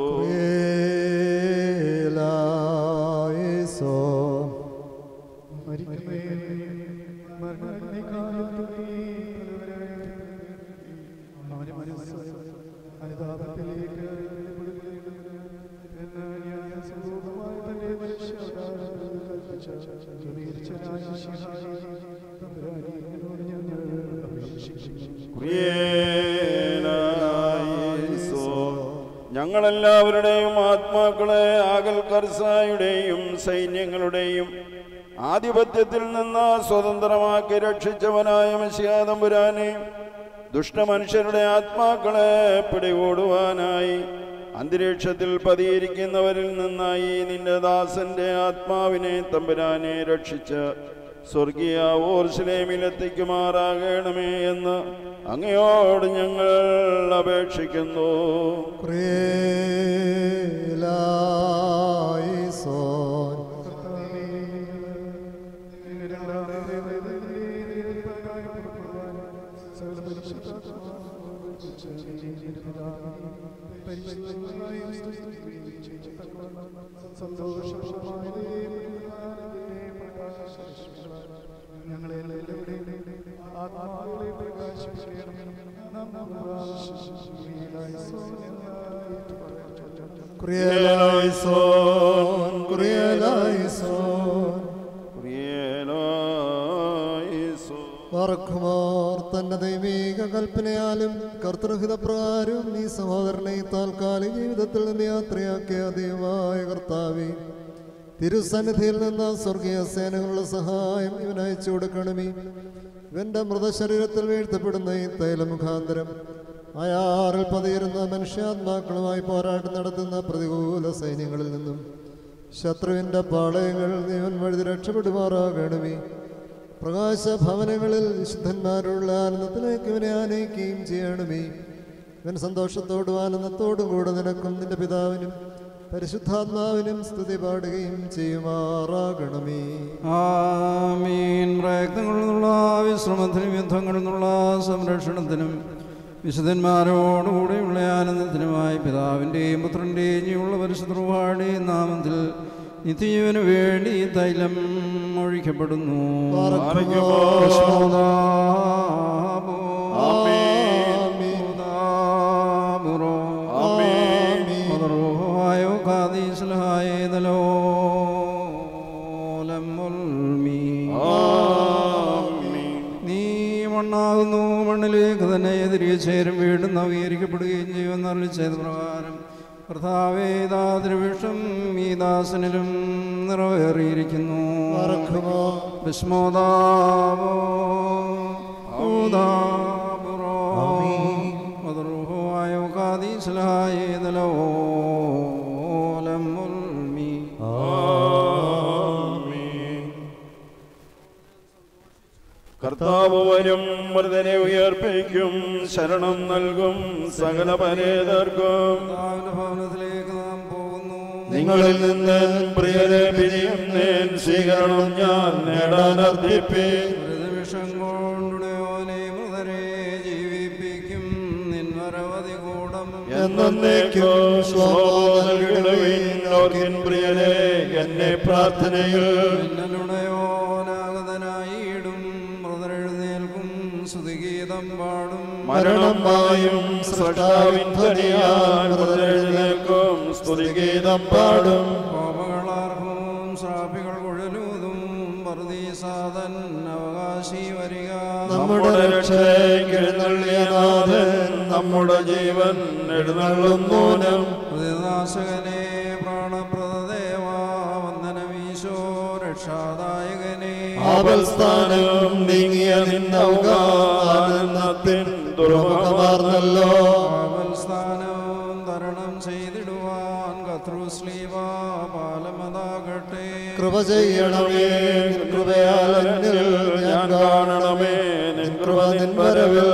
ഞങ്ങളെല്ലാവരുടെയും ആത്മാക്കളെ ആകൽ കർസായുടെയും സൈന്യങ്ങളുടെയും ആധിപത്യത്തിൽ നിന്ന് സ്വതന്ത്രമാക്കി രക്ഷിച്ചവനായ മഷിയാതമ്പുരാനെ ദുഷ്ടമനുഷ്യരുടെ ആത്മാക്കളെ പിടികൂടുവാനായി അന്തരീക്ഷത്തിൽ പതിയിരിക്കുന്നവരിൽ നിന്നായി നിന്റെ ദാസന്റെ ആത്മാവിനെ തമ്പുരാനെ രക്ഷിച്ച് സ്വർഗീയ ഓർസിലേമിലെത്തിക്കുമാറാകണമേ എന്ന് അങ്ങയോട് ഞങ്ങൾ അപേക്ഷിക്കുന്നു. Creelai son, creelai മറക്കുമാർ തന്റെ ദൈവിക കൽപ്പനയാലും കർത്തൃഹിതപ്രകാരവും നീ സഹോദരനെ താൽക്കാലിക ജീവിതത്തിൽ നിന്ന് യാത്രയാക്കിയ ദൈവമായ കർത്താവി തിരുസന്നിധിയിൽ നിന്ന് സ്വർഗീയ സേനകളുടെ സഹായം ഇവൻ കൊടുക്കണമേ. ഇവന്റെ മൃതശരീരത്തിൽ വീഴ്ത്തപ്പെടുന്ന ഈ തൈലമുഖാന്തരം അയാറിൽ പതിയിരുന്ന മനുഷ്യാത്മാക്കളുമായി പോരാട്ടം നടത്തുന്ന പ്രതികൂല സൈന്യങ്ങളിൽ നിന്നും ശത്രുവിന്റെ പാളയങ്ങൾ നീവൻ വഴുതി രക്ഷപ്പെടുമാറാകണമേ. പ്രകാശഭവനങ്ങളിൽ വിശുദ്ധന്മാരുള്ള ആനന്ദത്തിലേക്ക് ഇവനെ ആനയിക്കുകയും ചെയ്യണമേ. ഇവൻ സന്തോഷത്തോടും ആനന്ദത്തോടും കൂടെ നിനക്കും നിന്റെ പിതാവിനും പരിശുദ്ധാത്മാവിനും സ്തുതി പാടുകയും ചെയ്യുമാറാകണമേ. വിശ്രമത്തിനും യുദ്ധങ്ങളിൽ നിന്നുള്ള സംരക്ഷണത്തിനും വിശുദ്ധന്മാരോടുകൂടെയുള്ള ആനന്ദത്തിനുമായി പിതാവിന്റെയും പുത്രന്റെയും ജീവുള്ള പരിശുദ്ധ നാമത്തിൽ നിത്യജീവന് വേണ്ടി തൈലം ഒഴിക്കപ്പെടുന്നു. നീ മണ്ണാകുന്നു മണ്ണിലേക്ക് തന്നെ തിരികെ ചേരും വീണ്ടും നവീകരിക്കപ്പെടുകയും ചെയ്യുമെന്ന് അരുളി ചെയ്ത പ്രകാരം കർത്താവേ ദാതൃവിഷം ഈ ദാസനിലും നിറവേറിയിരിക്കുന്നു. വിസ്മോദാവോ ആയോ കാതീസ്ലായേതലോലം കർത്താവ് വരും മൃതനെ ഉയർപ്പിക്കും ശരണം നൽകും സകല പരേതർക്കും. നാം പോകുന്നു നിങ്ങളിൽ നിന്ന് പ്രിയരെ പിരിയുന്നേൻ സ്വീകരണം ഞാൻ നേടാൻ കൊണ്ടുടയോനെ മൃതരെ ജീവിപ്പിക്കും കൂടം എന്നേക്കും പ്രിയരെ എന്നെ പ്രാർത്ഥനയിൽ. മിന്നലുടയോനാഗതനായിടും പാടും മരണം മായും സൃഷ്ടാവിൻ ധ്വനിയാൽ എഴുന്നേൽക്കും സ്തുതിഗീതം പാടും. കോപകളാർക്കും ശ്രാപികൾ കുഴലൂതും പർദീസാതൻ അവകാശി വരിക. നമ്മുടെ രക്ഷയ്ക്ക് നാഥൻ നമ്മുടെ ജീവൻ എഴുന്നള്ളുന്നൂനം ഹൃദയനാശകനെ പ്രാണപ്രദേവാ വന്ദനമീശോ രക്ഷാദായകനെ. ആപൽസ്ഥാനം നീങ്ങിയ നിന്നൗകാനന്ദത്തിൻ ദുർമുഖമാർന്നല്ലോ സ്ഥാനവും തരണം ചെയ്തിടുവാൻ കത്രുസ്ലീവ പാലമതാകട്ടെ കൃപ ചെയ്യണമേ കൃപയാൽ ഞാൻ കാണണമേ നിൻ കൃപ നിൻ വരവിൽ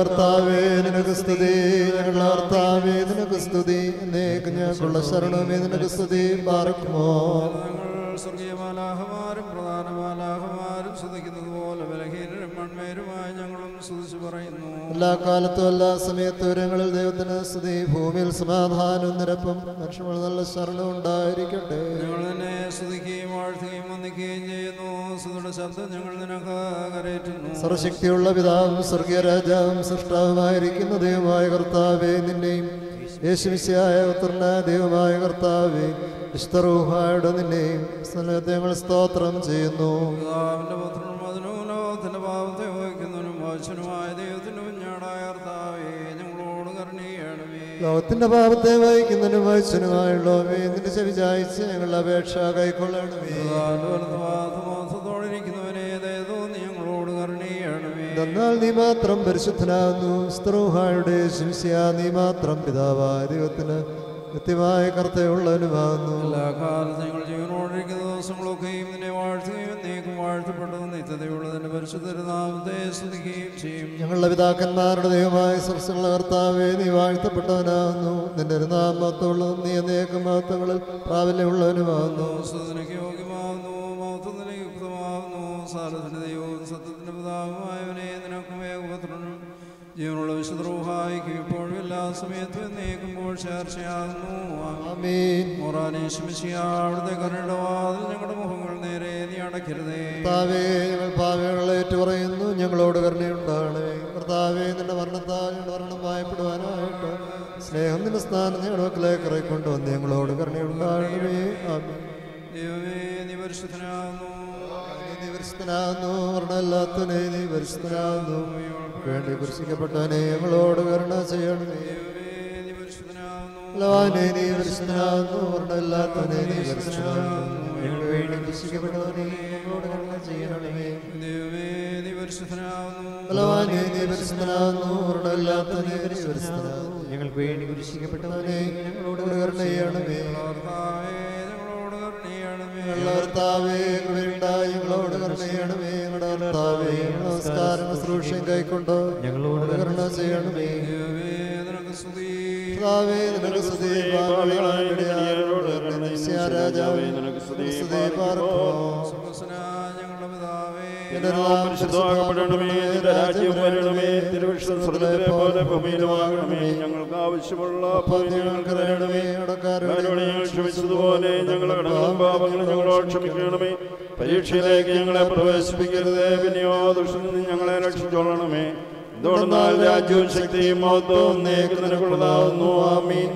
കർത്താവേ നിനക്ക് സ്തുതി. ഞങ്ങളുടെ നിനക്ക് സ്തുതി. ശരണമേ നിനക്ക് സ്തുതി. ഞങ്ങൾ സ്വർഗീയ സ്തുതിച്ചു പറയുന്നു. എല്ലാ കാലത്തും എല്ലാ സമയത്തും ഉരങ്ങളിൽ ദൈവത്തിന് സ്തുതി. ഭൂമിയിൽ സമാധാനവും നിരപ്പും ലക്ഷ്മണ നല്ല ശരണം ഉണ്ടായിരിക്കട്ടെ. ഞങ്ങൾ തന്നെ സ്തുതിക്കുകയും വാഴ്ത്തുകയും വന്ദിക്കുകയും ചെയ്യുന്നു. സ്തുതിയുടെ ശബ്ദം ഞങ്ങൾ നിനക്ക് കരയേറ്റുന്നു. സർവശക്തിയുള്ള പിതാവും സ്വർഗീയ രാജാവും സൃഷ്ടാവുമായിരിക്കുന്ന ദൈവമായ കർത്താവേ നിന്നെയും യേശുമിശിയായ ഉത്തരന ദൈവമായ കർത്താവേ ഇഷ്ടരൂഹായുടെ നിന്നെയും സ്നേഹത്തെ ഞങ്ങൾ സ്തോത്രം ചെയ്യുന്നു. പുത്രനും പാപത്തെ മോശനുമായ ദൈവത്തിന്റെ കുഞ്ഞാടായ കർത്താവേ ഞങ്ങളോട് കരുണീയണമേ ലോകത്തിന്റെ പാപത്തെ വഹിക്കുന്നതിനും വഹിച്ചനുമായുള്ളവേ നിന്റെ ചെവി ചായച്ച് ഞങ്ങളുടെ അപേക്ഷ കൈക്കൊള്ളണമേ. മോസത്തോടിരിക്കുന്നവനെ ദയതോന്നി ഞങ്ങളോട് കരുണീയണമേ എന്നാൽ നീ മാത്രം പരിശുദ്ധനാകുന്നു. സ്ത്രോഹായുടെ ശിംസ്യ നീ മാത്രം പിതാവായ ദൈവത്തിന് കൃത്യമായ കർത്തയുള്ളവനുമാകുന്നു എല്ലാ കാലത്തും ഞങ്ങൾ ജീവനോടിരിക്കുന്ന ദിവസങ്ങളൊക്കെയും നിന്നെ വാഴ്ത്തുകയും നീക്കും നിത്യതയുള്ള നിത്യതയുള്ളതിന്റെ പരിശുദ്ധനാമത്തെ സ്തുതിക്കുകയും ചെയ്യും. ഞങ്ങളുടെ പിതാക്കന്മാരുടെ ദൈവമായ സർസങ്ങളുടെ കർത്താവേ നീ വാഴ്ത്തപ്പെട്ടവനാകുന്നു. നിന്റെ ഒരു നാമത്തുള്ളതും നീ എന്നേക്കും മഹത്വങ്ങളിൽ പ്രാബല്യമുള്ളവനുമാകുന്നു. സ്തുതിനയ്ക്ക് യോഗ്യമാകുന്നു മഹത്വത്തിന് യുക്തമാകുന്നു സാരത്തിന്റെ ദൈവവും സത്യത്തിന്റെ പിതാവുമായവനെ ജീവനുള്ള വിശുദ്ധ റൂഹായിക്കും ഇപ്പോഴും എല്ലാ സമയത്തും നീക്കുമ്പോൾ ചേർച്ചയാകുന്നു. അവിടുത്തെ കരുണയുടെ വാതിൽ ഞങ്ങളുടെ മുഖങ്ങൾ നേരെ നീ അടയ്ക്കരുതേ. കർത്താവേ ഞങ്ങൾ പാവങ്ങളെ ഏറ്റുപറയുന്നു. ഞങ്ങളോട് കരുണയുണ്ടാകണമേ. കർത്താവേ നിന്റെ മരണത്താൽ ഞങ്ങളുടെ മരണം വായപ്പെടുവാനായിട്ട് സ്നേഹം നിന്റെ സ്ഥാനം ഞങ്ങളുടെ മക്കളേക്ക് ഇറക്കൊണ്ടുവന്ന് ഞങ്ങളോട് കരുണയുണ്ടാകണമേ. ദൈവമേ നീ പരിശുദ്ധനാകുന്നു. നീ പരിശുദ്ധനാകുന്നു. മരണമല്ലാത്തനെ നീ പരിശുദ്ധനാകുന്നു. വേണ്ടി കുരിശിക്കപ്പെട്ടവനെ ഞങ്ങളോട് കരുണ ചെയ്യണമേ. നീ പരിശുദ്ധനാകുന്നു നീ കുരിശിക്കപ്പെട്ടവനെ ഞങ്ങളോട് കരുണ ചെയ്യണമേ. നീ നീ നീ ഞങ്ങൾക്ക് വേണ്ടി കുരിശിക്കപ്പെട്ടവനെ ഞങ്ങളോട് കരുണ ചെയ്യണമേ. ഞങ്ങളുടെ കർത്താവേ കൃപയുണ്ടായി ഞങ്ങളോട് കരുണ ഞങ്ങളുടെ കർത്താവേ നമസ്കാരം ശുശ്രൂഷയും കൈക്കൊണ്ട് ഞങ്ങളോട് കരുണ ചെയ്യണമേ ഞങ്ങൾക്ക് ആവശ്യമുള്ള ഞങ്ങൾക്ക് ക്ഷമിച്ചതുപോലെ ഞങ്ങളുടെ പാപങ്ങൾ ഞങ്ങളോട് ക്ഷമിക്കണമേ. പരീക്ഷയിലേക്ക് ഞങ്ങളെ പ്രവേശിപ്പിക്കരുതേ. പിന്നെയോ ദുഷ്ടനിൽ ഞങ്ങളെ രക്ഷിച്ചോളണമേ. എന്തുകൊണ്ടെന്നാൽ രാജ്യവും ശക്തിയും മഹത്വവും നേക്ക് നിനക്കുള്ളതാവുന്നു. ആമീൻ.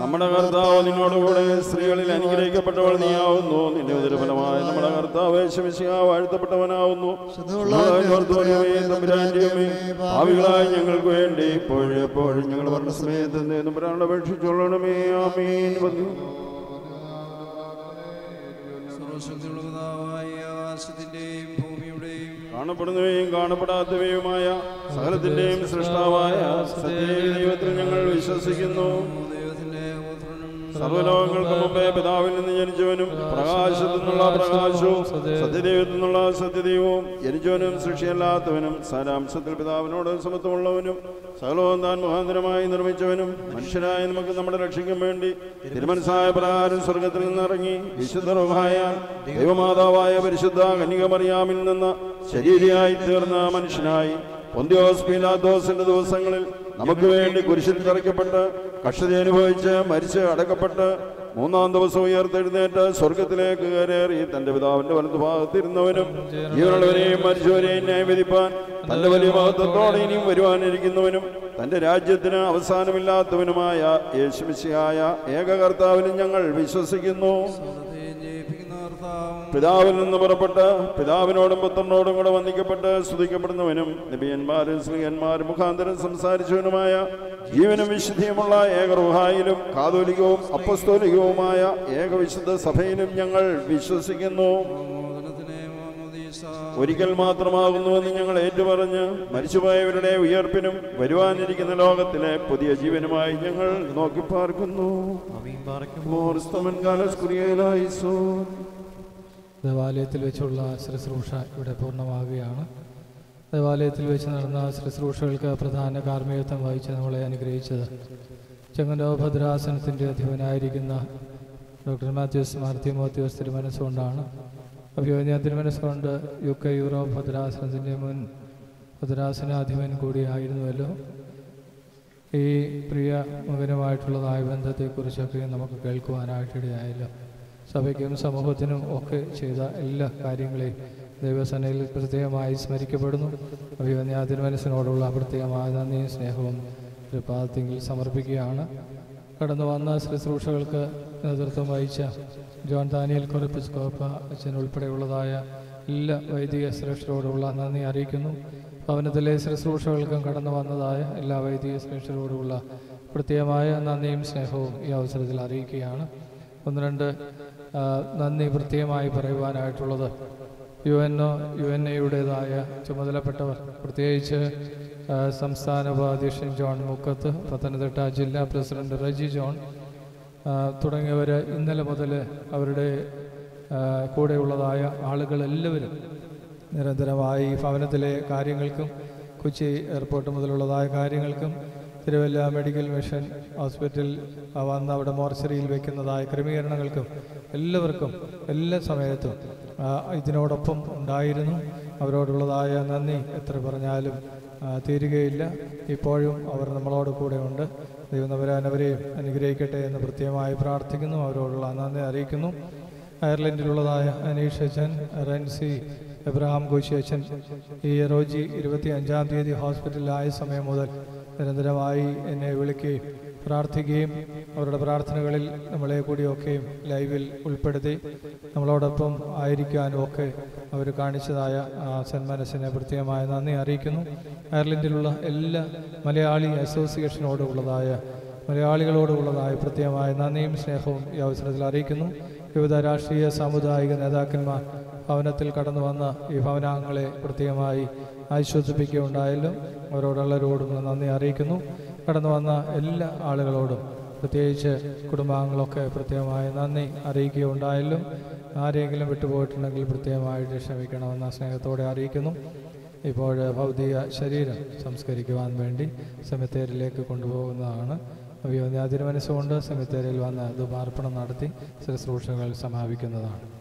നമ്മുടെ കർത്താവ് നിന്നോടുകൂടെ സ്ത്രീകളിൽ അനുഗ്രഹിക്കപ്പെട്ടവൾ നീയാവുന്നു. നിന്റെ ഉദരഫലമായ നമ്മുടെ കർത്താവ് വാഴ്ത്തപ്പെട്ടവനാവുന്നു. ഭാവികളായി ഞങ്ങൾക്ക് വേണ്ടി ഇപ്പോഴും ഞങ്ങൾ പറഞ്ഞ സമയത്ത് തമ്പുരാനോട് അപേക്ഷിച്ചോളണമേ ആമീൻ. ഭൂമിയുടെയും കാണപ്പെടുന്നവയും കാണപ്പെടാത്തവയുമായ സകലത്തിന്റെയും സൃഷ്ടാവായ സത്യ ദൈവത്തിൽ ഞങ്ങൾ വിശ്വസിക്കുന്നു. സർവലോകങ്ങൾക്ക് മുമ്പേ പിതാവിൽ നിന്ന് ജനിച്ചവനും പ്രകാശത്തു നിന്നുള്ള പ്രകാശവും സത്യദൈവത്തിൽ നിന്നുള്ള സത്യദൈവവും ജനിച്ചവനും സൃഷ്ടിയല്ലാത്തവനും സാരാംശത്തിൽ പിതാവിനോട് സമത്വമുള്ളവനും സകലവും താൻ മുഖാന്തരമായി നിർമ്മിച്ചവനും മനുഷ്യരായ നമുക്ക് നമ്മുടെ രക്ഷയ്ക്കും വേണ്ടി തിരുമനസായ പ്രകാരം സ്വർഗത്തിൽ നിന്നിറങ്ങി വിശുദ്ധ റുഹായ ദൈവമാതാവായ പരിശുദ്ധ കന്യകമറിയാമിൽ നിന്ന് ശരീരയായി തീർന്ന മനുഷ്യനായി. പൊന്തിയോസ് പീലാദോസിന്റെ ദിവസങ്ങളിൽ നമുക്ക് വേണ്ടി കുരിശിൽ തറയ്ക്കപ്പെട്ട് കഷ്ടത അനുഭവിച്ച് മരിച്ച് അടക്കപ്പെട്ട് മൂന്നാം ദിവസം ഉയർത്തെഴുന്നേറ്റ് സ്വർഗത്തിലേക്ക് കയറി തന്റെ പിതാവിന്റെ വലതുഭാഗത്തിരുന്നവനും ജീവനുള്ളവരെയും മരിച്ചവരെയും ന്യായവിധിപ്പാൻ തന്റെ വലിയ മഹത്വത്തോടെ ഇനിയും വരുവാനിരിക്കുന്നവനും തന്റെ രാജ്യത്തിന് അവസാനമില്ലാത്തവനുമായ യേശുമിശിയായ ഏകകർത്താവിനും ഞങ്ങൾ വിശ്വസിക്കുന്നു. പിതാവിൽ നിന്ന് പുറപ്പെട്ട് പിതാവിനോടും പുത്രനോടും കൂടെ വന്ദിക്കപ്പെട്ട് സ്തുതിക്കപ്പെടുന്നവനും നബിയന്മാരും സ്ത്രീയന്മാരും മുഖാന്തരം സംസാരിച്ചവനുമായ ജീവനും വിശുദ്ധിയുമുള്ള ഏകറുഹായിലും കാതോലികവും അപ്പസ്തോലികവുമായ ഏകവിശുദ്ധ സഭയിലും ഞങ്ങൾ വിശ്വസിക്കുന്നു. ഒരിക്കൽ മാത്രമാകുന്നുവെന്ന് ഞങ്ങൾ ഏറ്റുപറഞ്ഞ് മരിച്ചുപോയവരുടെ ഉയർപ്പിനും വരുവാനിരിക്കുന്ന ലോകത്തിലെ പുതിയ ജീവനുമായി ഞങ്ങൾ നോക്കിപ്പാർക്കുന്നു. ദേവാലയത്തിൽ വെച്ചുള്ള ശുശ്രൂഷ ഇവിടെ പൂർണമാകുകയാണ് ദേവാലയത്തിൽ വെച്ച് നടന്ന ശുശ്രൂഷകൾക്ക് പ്രധാന കാർമ്മികത്വം വഹിച്ച് നമ്മളെ അനുഗ്രഹിച്ചത് ചെങ്ങന്നൂർ ഭദ്രാസനത്തിന്റെ അധിപനായിരിക്കുന്ന ഡോക്ടർ മാത്യൂസ് മാർത്തി മോത്യൂസ് തിരുമനസ്സുകൊണ്ടാണ്. അഭിയോജ്യ തിരുമനസ്സുകൊണ്ട് യു കെ യൂറോപ്പ് ഭദ്രാസനത്തിന്റെ മുൻ ഭദ്രാസനാധിപൻ കൂടിയായിരുന്നുവല്ലോ. ഈ പ്രിയ മകനുമായിട്ടുള്ളതായ ബന്ധത്തെക്കുറിച്ചൊക്കെ നമുക്ക് കേൾക്കുവാനായിട്ടിടയായല്ലോ. സഭയ്ക്കും സമൂഹത്തിനും ഒക്കെ ചെയ്ത എല്ലാ കാര്യങ്ങളെയും ദൈവസേനയിൽ പ്രത്യേകമായി സ്മരിക്കപ്പെടുന്നു. അഭിമന്യ തിരുമനസ്സിനോടുള്ള പ്രത്യേകമായ നന്ദിയും സ്നേഹവും ഒരു പാദത്തിൽ സമർപ്പിക്കുകയാണ്. കടന്നു വന്ന ശുശ്രൂഷകൾക്ക് നേതൃത്വം വഹിച്ച ജോൺ ദാനിയൽ കുറിപ്പിസ്കോപ്പ അച്ഛൻ ഉൾപ്പെടെയുള്ളതായ എല്ലാ വൈദിക ശ്രേഷ്ഠരോടുള്ള നന്ദി അറിയിക്കുന്നു. ഭവനത്തിലെ ശുശ്രൂഷകൾക്കും കടന്നു വന്നതായ എല്ലാ വൈദിക ശ്രേഷ്ഠരോടുള്ള പ്രത്യേകമായ നന്ദിയും സ്നേഹവും ഈ അവസരത്തിൽ അറിയിക്കുകയാണ്. ഒന്ന് രണ്ട് നന്ദി പ്രത്യേകമായി പറയുവാനായിട്ടുള്ളത്. U N O U N എയുടേതായ ചുമതലപ്പെട്ടവർ പ്രത്യേകിച്ച് സംസ്ഥാന ഉപാധ്യക്ഷൻ ജോൺ മുക്കത്ത് പത്തനംതിട്ട ജില്ലാ പ്രസിഡന്റ് റജി ജോൺ തുടങ്ങിയവർ ഇന്നലെ മുതൽ അവരുടെ കൂടെയുള്ളതായ ആളുകളെല്ലാവരും നിരന്തരമായി ഭവനത്തിലെ കാര്യങ്ങൾക്കും കൊച്ചി എയർപോർട്ട് മുതലുള്ളതായ കാര്യങ്ങൾക്കും തിരുവല്ല മെഡിക്കൽ മിഷൻ ഹോസ്പിറ്റൽ വന്ന് അവിടെ മോർച്ചറിയിൽ വയ്ക്കുന്നതായ ക്രമീകരണങ്ങൾക്കും എല്ലാവർക്കും എല്ലാ സമയത്തും ഇതിനോടൊപ്പം ഉണ്ടായിരുന്നു. അവരോടുള്ളതായ നന്ദി എത്ര പറഞ്ഞാലും തീരുകയില്ല. ഇപ്പോഴും അവർ നമ്മളോട് കൂടെ ഉണ്ട്. ദൈവം അവരെയും അനുഗ്രഹിക്കട്ടെ എന്ന് പ്രത്യേകമായി പ്രാർത്ഥിക്കുന്നു. അവരോടുള്ള നന്ദി അറിയിക്കുന്നു. അയർലൻഡിലുള്ളതായ അനീഷ് അച്ഛൻ റൻസി എബ്രഹാം കോശി അച്ഛൻ ഈ റോജി ഇരുപത്തി അഞ്ചാം തീയതി ഹോസ്പിറ്റലിലായ സമയം മുതൽ നിരന്തരമായി എന്നെ വിളിക്കുകയും പ്രാർത്ഥിക്കുകയും അവരുടെ പ്രാർത്ഥനകളിൽ നമ്മളെ കൂടിയൊക്കെയും ലൈവിൽ ഉൾപ്പെടുത്തി നമ്മളോടൊപ്പം ആയിരിക്കാനും ഒക്കെ അവർ കാണിച്ചതായ സന്മനസ്സിനെ പ്രത്യേകമായ നന്ദി അറിയിക്കുന്നു. അയർലൻഡിലുള്ള എല്ലാ മലയാളി അസോസിയേഷനോടുള്ളതായ മലയാളികളോടുള്ളതായ പ്രത്യേകമായ നന്ദിയും സ്നേഹവും ഈ അവസരത്തിൽ അറിയിക്കുന്നു. വിവിധ രാഷ്ട്രീയ സാമുദായിക നേതാക്കന്മാർ ഭവനത്തിൽ കടന്നു വന്ന ഈ ഭവനാംഗങ്ങളെ പ്രത്യേകമായി ആശ്വസിപ്പിക്കുകയുണ്ടായാലും അവരോടുള്ളവരോടും നന്ദി അറിയിക്കുന്നു. കടന്നു വന്ന എല്ലാ ആളുകളോടും പ്രത്യേകിച്ച് കുടുംബാംഗങ്ങളൊക്കെ പ്രത്യേകമായ നന്ദി അറിയിക്കുകയുണ്ടായാലും ആരെങ്കിലും വിട്ടുപോയിട്ടുണ്ടെങ്കിൽ പ്രത്യേകമായിട്ട് ക്ഷമിക്കണമെന്ന സ്നേഹത്തോടെ അറിയിക്കുന്നു. ഇപ്പോൾ ഭൗതിക ശരീരം സംസ്കരിക്കുവാൻ വേണ്ടി സെമിത്തേരിലേക്ക് കൊണ്ടുപോകുന്നതാണ്. വ്യോന്യാതിര മനസ്സുകൊണ്ട് സെമിത്തേരിയിൽ വന്ന് ദുബാർപ്പണം നടത്തി ശുശ്രൂഷകൾ സമാപിക്കുന്നതാണ്.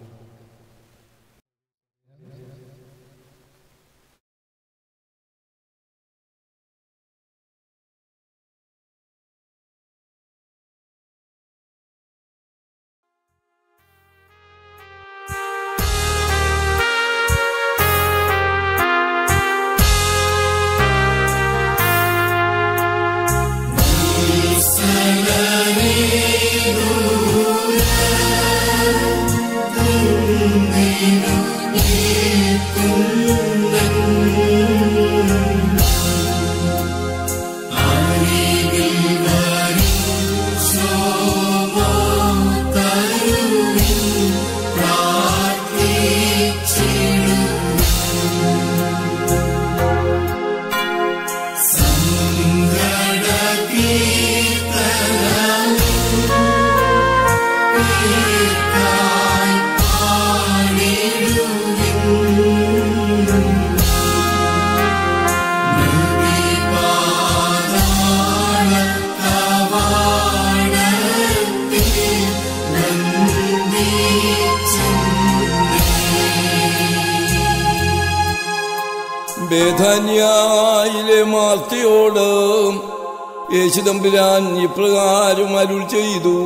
യേശുദമ്പുരാൻ ഇപ്രകാരം അരുൾ ചെയ്തു.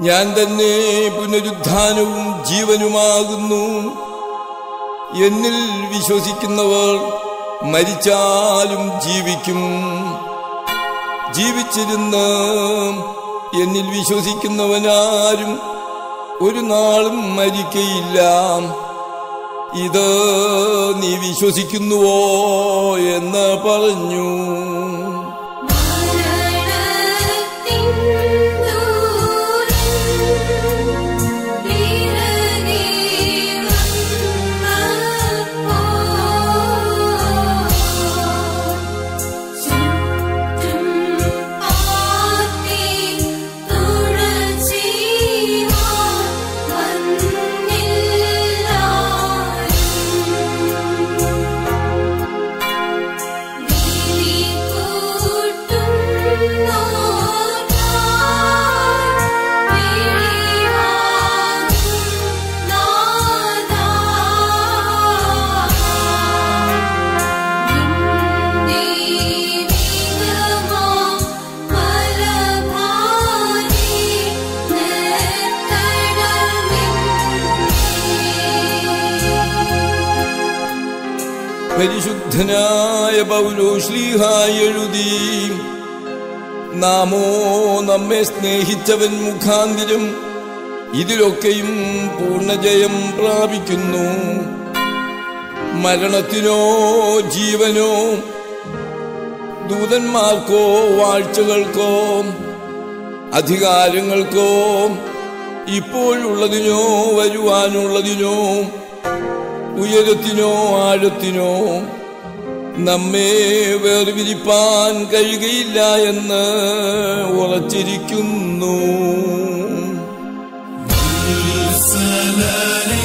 ഞാൻ തന്നെ പുനരുദ്ധാനവും ജീവനുമാകുന്നു. എന്നിൽ വിശ്വസിക്കുന്നവർ മരിച്ചാലും ജീവിക്കും. ജീവിച്ചിരുന്ന് എന്നിൽ വിശ്വസിക്കുന്നവനാരും ഒരു നാളും മരിക്കയില്ല. ഇത് നീ വിശ്വസിക്കുന്നുവോ എന്ന് പറഞ്ഞു. പരിശുദ്ധനായ പൗലോശ്ലീഹായി എഴുതി. നാമോ നമ്മെ സ്നേഹിച്ചവൻ മുഖാന്തിരം ഇതിലൊക്കെയും പൂർണജയം പ്രാപിക്കുന്നു. മരണത്തിനോ ജീവനോ ദൂതന്മാർക്കോ വാഴ്ചകൾക്കോ അധികാരങ്ങൾക്കോ ഇപ്പോഴുള്ളതിനോ വരുവാനുള്ളതിനോ ഉയരത്തിനോ ആഴത്തിനോ നമ്മെ വേർവിരിപ്പാൻ കഴിയുകയില്ല എന്ന് ഉറച്ചിരിക്കുന്നു. പുണ്യം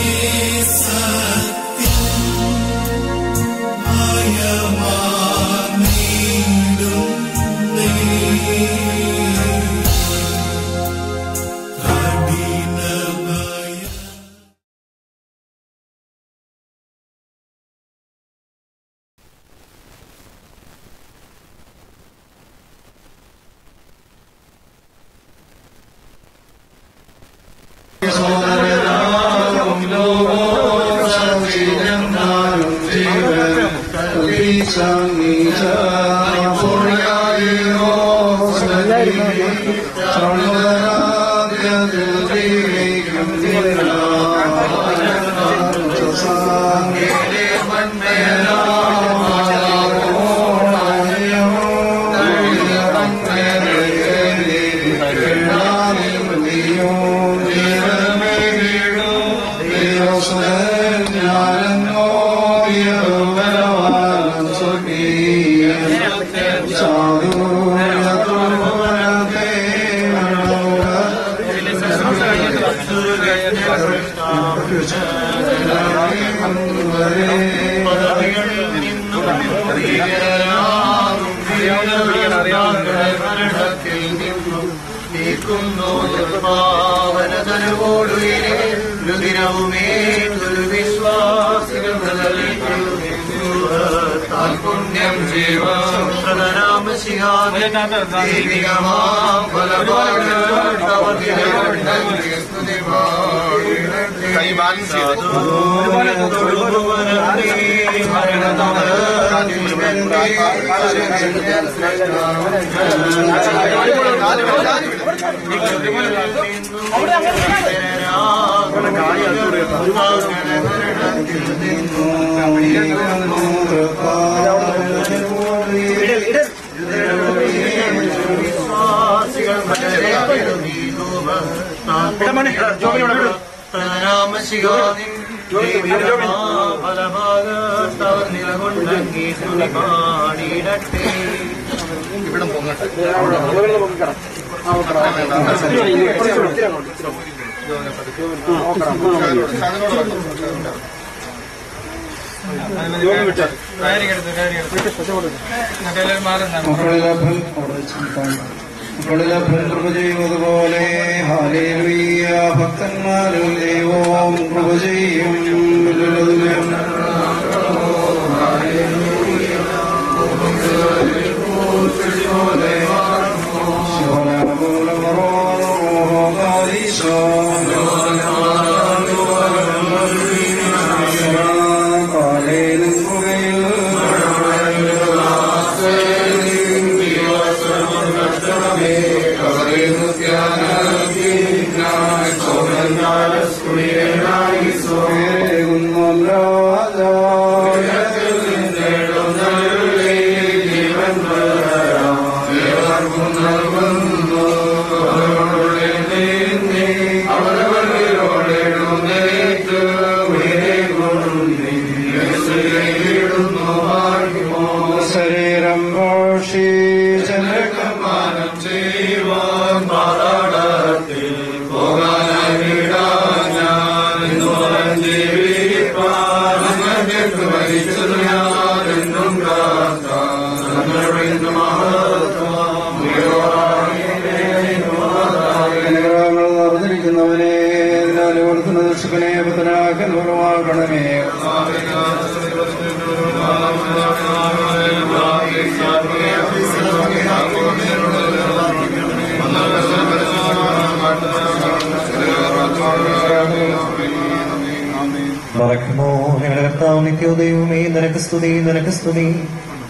സ്തുതി.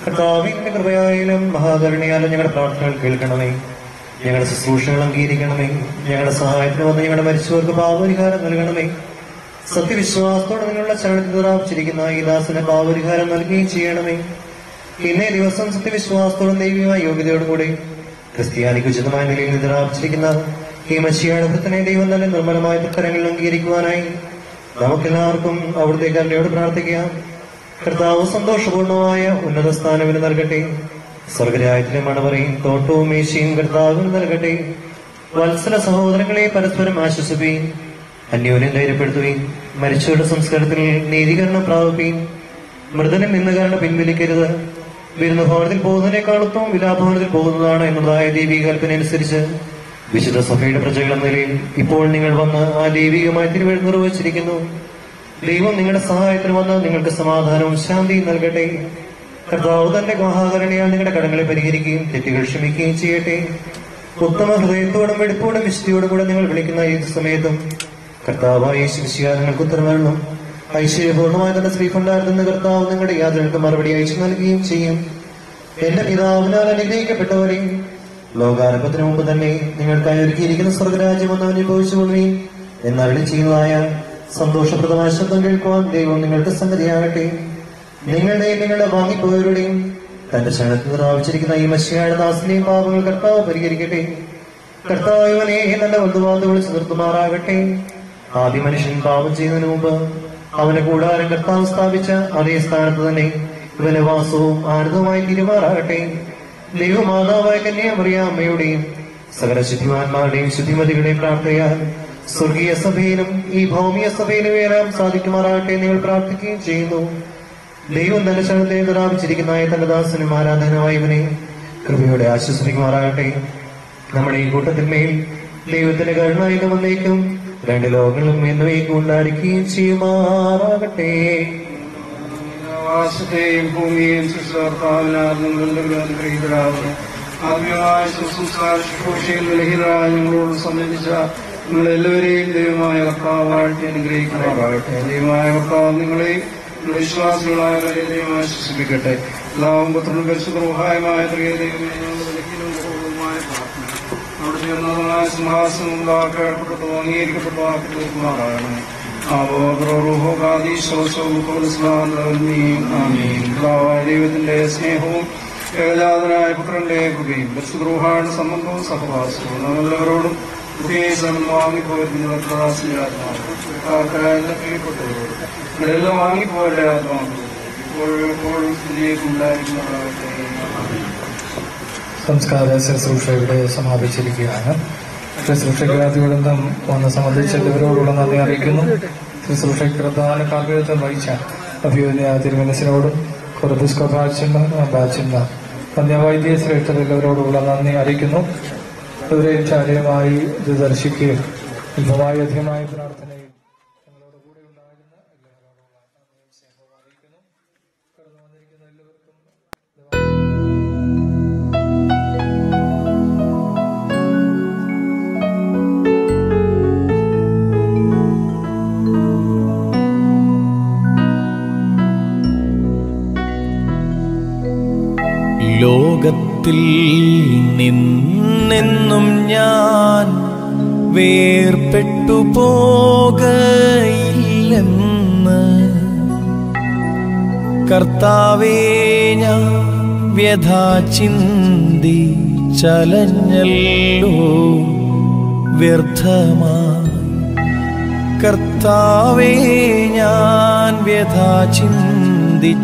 കർത്താവിന്റെ കൃപയായാലും മഹാകരുണയാലും ഞങ്ങളുടെ പ്രാർത്ഥനകൾ കേൾക്കണമേ. ഞങ്ങളുടെ ശുശ്രൂഷകൾ അംഗീകരിക്കണമേ. ഞങ്ങളുടെ സഹായത്തിന് വന്ന് ഞങ്ങളുടെ മരിച്ചവർക്ക് പാപപരിഹാരം നൽകണമേ. സത്യവിശ്വാസത്തോടെ നിങ്ങളുടെ ചരണത്തിൽ പ്രാപിച്ചിരിക്കുന്ന ഈ ദാസന് പാപപരിഹാരം നൽകുകയും ചെയ്യണമേ. ഇന്നേ ദിവസം സത്യവിശ്വാസത്തോടും ദൈവികമായ യോഗ്യതയോടും കൂടി ക്രിസ്ത്യാനിക്ക് ഉചിതമായ നിലയിൽ നിദ്രാപിച്ചിരിക്കുന്ന ഈ മഷിയുടെ ഭക്തനെ ദൈവം തന്നെ നിർമ്മലമായ പുത്തരങ്ങളിൽ അംഗീകരിക്കുവാനായി നമുക്കെല്ലാവർക്കും അവിടുത്തെ കരുണയോട് പ്രാർത്ഥിക്കാം. കർത്താവ് സന്തോഷപൂർണമായ ഉന്നത സ്ഥാനവിന് നൽകട്ടെ. സ്വർഗരാജ്യത്തിലെ മണവറയും തോട്ടവും മേശയും കർത്താവിന് നൽകട്ടെ. വത്സല സഹോദരങ്ങളെ പരസ്പരം ആശ്വസിപ്പീൻ അന്യോന്യം ധൈര്യപ്പെടുത്തുകയും മരിച്ചവരുടെ സംസ്കാരത്തിൽ നീതീകരണം പ്രാപിക്കുകയും മൃദനം എന്ന കാരണം പിൻവലിക്കരുത്. വിരുന്ന ഭവനത്തിൽ പോകുന്നതിനേക്കാളത്വം വിലാഭവനത്തിൽ പോകുന്നതാണ് എന്നതായ ദൈവിക കൽപ്പന അനുസരിച്ച് വിശുദ്ധ സഭയുടെ പ്രജകൾ എന്ന നിലയിൽ ഇപ്പോൾ നിങ്ങൾ വന്ന് ആ ദൈവികമായ തിരുവഴി നിർവഹിച്ചിരിക്കുന്നു. ദൈവം നിങ്ങളുടെ സഹായത്തിന് വന്ന് നിങ്ങൾക്ക് സമാധാനവും ശാന്തിയും നൽകട്ടെ. കർത്താവ് തന്റെ മഹാകരുണയാൽ നിങ്ങളുടെ കടങ്ങളെ പരിഹരിക്കുകയും തെറ്റുകൾ ക്ഷമിക്കുകയും ചെയ്യട്ടെ. ഉത്തമ ഹൃദയത്തോടും വെടുപ്പോടും വിശുദ്ധിയോടും കൂടെ നിങ്ങൾ വിളിക്കുന്ന ഏത് സമയത്തും കർത്താവായ യേശുശിയ നിങ്ങൾക്ക് ഐശ്വര്യപൂർണമായ തന്റെ സ്ത്രീ കർത്താവ് നിങ്ങളുടെ യാതൊരു മറുപടി അയച്ചു നൽകുകയും ചെയ്യും. എന്റെ പിതാവിനാൽ അനുഗ്രഹിക്കപ്പെട്ടവരെ ലോകാരംഭത്തിന് മുമ്പ് തന്നെ നിങ്ങൾക്കായി ഒരുക്കിയിരിക്കുന്ന സ്വർഗരാജ്യം ഒന്ന് അനുഭവിച്ചു കൊള്ളുകയും എന്നറിളി ചെയ്യുന്നതായ സന്തോഷപ്രദമായ ശബ്ദം കേൾക്കുവാൻ ദൈവം നിങ്ങൾക്ക് സംഗതിയാകട്ടെ നിങ്ങളുടെയും നിങ്ങളുടെ വാങ്ങിപ്പോയവരുടെയും തന്റെ ശരണത്തിൽ പ്രാപിച്ചിരിക്കുന്ന ഈ മഷിയായ ദാസിന്റെയും പാപങ്ങൾ കർത്താവ് പരിഹരിക്കട്ടെ. കർത്താവനെ ഇവനെ തന്റെ ബന്ധുബാന്ധു വിളിച്ച് നിർത്തുമാറാകട്ടെ. ആദ്യ മനുഷ്യൻ പാപം ചെയ്യുന്നതിന് മുമ്പ് അവന് കൂടാരം കർത്താവ് സ്ഥാപിച്ച അതേ സ്ഥാനത്ത് തന്നെ ഇവന്റെ വാസവും ആനന്ദവുമായി തിരുമാറാകട്ടെ. ദൈവമാതാവായ കന്യാമറിയാമ്മയുടെയും സകല ശുദ്ധിമാന്മാരുടെയും ശുദ്ധിമതികളുടെയും പ്രാർത്ഥനയാൽ സ്വർഗീയ സഭയിലും ഈ ഭൗമിക സഭയിലും ഉയരാൻ സാധിക്കുമാറാകട്ടെ നിങ്ങൾ പ്രാർത്ഥിക്കുകയും ചെയ്യുന്നു. ദൈവം തന്റെ ശരണത്തെ പ്രാപിച്ചിരിക്കുന്ന തന്റെ ദാസനും കൃപയോടെ ആശ്വസിപ്പിക്കുമാറാകട്ടെ. നമ്മുടെ ഈ കൂട്ടത്തിന്മേൽ ദൈവത്തിന്റെ കരുണായും വന്നേക്കും. രണ്ട് ലോകങ്ങളും എന്നിവയും ഉണ്ടായിരിക്കുകയും ചെയ്യുമാറാകട്ടെ. ആകാശത്തെയും ഭൂമിയെയും ശുശ്രൂഷയിൽ വിലഹിതരായ ഞങ്ങളോട് സംബന്ധിച്ച നിങ്ങളെല്ലാവരെയും ദൈവമായ കർത്താവായിട്ട് അനുഗ്രഹിക്കുമാറാകട്ടെ ദൈവമായ കർത്താവ് നിങ്ങളെ വിശ്വാസികളായ ദൈവമായി ദൈവം ആശ്വസിപ്പിക്കട്ടെ. എല്ലാവും പുത്രനും പരിശുദ്ധമായ ത്രിയ ദൈവമേ ഞങ്ങളുടെ വിലക്കിനും കുറവുമായ പ്രാർത്ഥന. അവിടെ ചേർന്നതായ സിംഹാസനം ഉണ്ടാക്കപ്പെട്ടു അംഗീകരിക്കപ്പെട്ടു ആക്കി തീർക്കുമാറാകണമേ ദൈവത്തിന്റെ സ്നേഹവും ഏകജാതനായ പുത്രന്റെ കൃപയും ബസ്സുദ്രോഹാണ് സംബന്ധവും സഹവാസവും. നമ്മളെല്ലാവരോടും പ്രത്യേകം വാങ്ങിപ്പോയിരുന്ന ആത്മാവ് എല്ലാം പ്രിയപ്പെട്ടവരോട് ഇവിടെല്ലാം ഉണ്ടായിരിക്കുന്നതാകട്ടെ സംസ്കാര ശുശ്രൂഷ ഇവിടെ സമാപിച്ചിരിക്കുകയാണ്. ശുശ്രൂഷയ്ക്ക് ദുരന്തം വന്ന് സംബന്ധിച്ചവരോടുള്ള എല്ലാവരോടുള്ള നന്ദി അറിയിക്കുന്നു. ശുശ്രൂഷയ്ക്ക് പ്രധാന കാർമ്മികത്വം വഹിച്ച അഭിയോന്യ തിരുമനസിനോടും കുറബിസ്കോ ബാച്ചന്മാർ ബാച്ചന്മാർ വന്യവൈദ്യ ശ്രേഷ്ഠർ എല്ലാവരോടുള്ള നന്ദി അറിയിക്കുന്നു. ഇവരെയും ചാരിയമായി ഇത് ദർശിക്കുകയും അല്പമായി അധികമായ പ്രാർത്ഥനയിൽ ലോകത്തിൽ നിന്നെന്നും ഞാൻ വേർപെട്ടു പോകയില്ലെന്ന്. കർത്താവേ ഞാൻ വ്യഥാ ചിന്തി ചലഞ്ഞല്ലോ. വ്യർത്ഥമായി. കർത്താവേ ഞാൻ വ്യഥാ ചിന്തി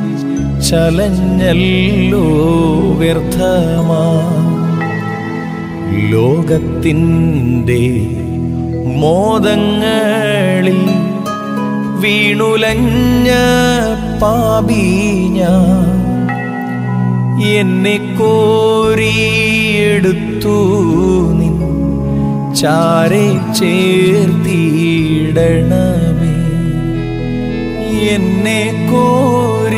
ചലഞ്ഞല്ലോ. വ്യർത്ഥമാ ലോകത്തിന്റെ മോദങ്ങളിൽ വീണുലഞ്ഞ പാപീഞ്ഞ എന്നെ കോരിയെടുത്തു നിൻ ചാരെ ചേർത്തിടണമേ. എന്നെ കോരിയെടുത്തു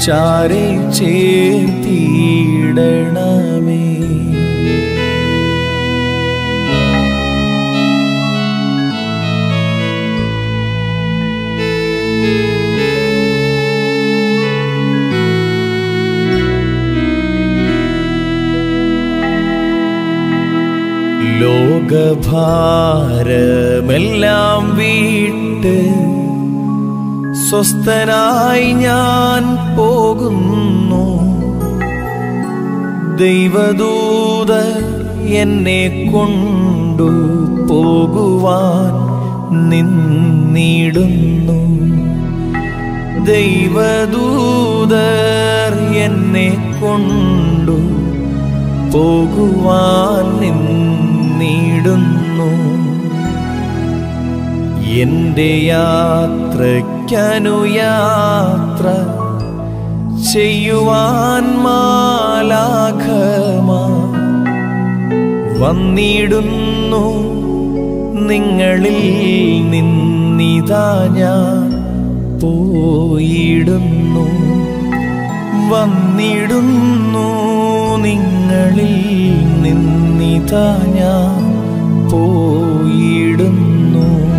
ചാരെ ചേർത്തിടണമേ. ലോകഭാരമെല്ലാം വീട്ട് സ്വസ്ഥനായി ഞാൻ പോകുന്നു. ദൈവദൂത എന്നെ കൊണ്ടു പോകുവാൻ നിന്നിടുന്നു. ദൈവദൂതർ എന്നെ കൊണ്ടു പോകുവാൻ നിന്നിടുന്നു. എന്റെ യാത്ര ചെയ്യുവാൻ മാലാഖമാ. വന്നിടുന്നു നിങ്ങളിൽ നിന്നിതാ ഞാൻ പോയിടുന്നു. വന്നിടുന്നു നിങ്ങളിൽ നിന്നിതാ ഞാൻ പോയിടുന്നു.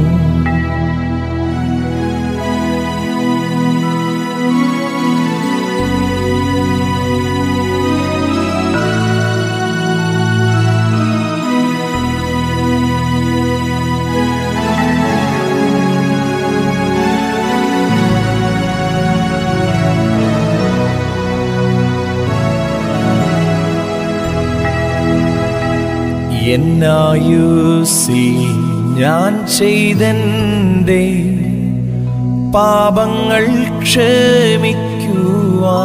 എന്നായുസിൽ ഞാൻ ചെയ്തേ പാപങ്ങൾ ക്ഷമിക്കുവാ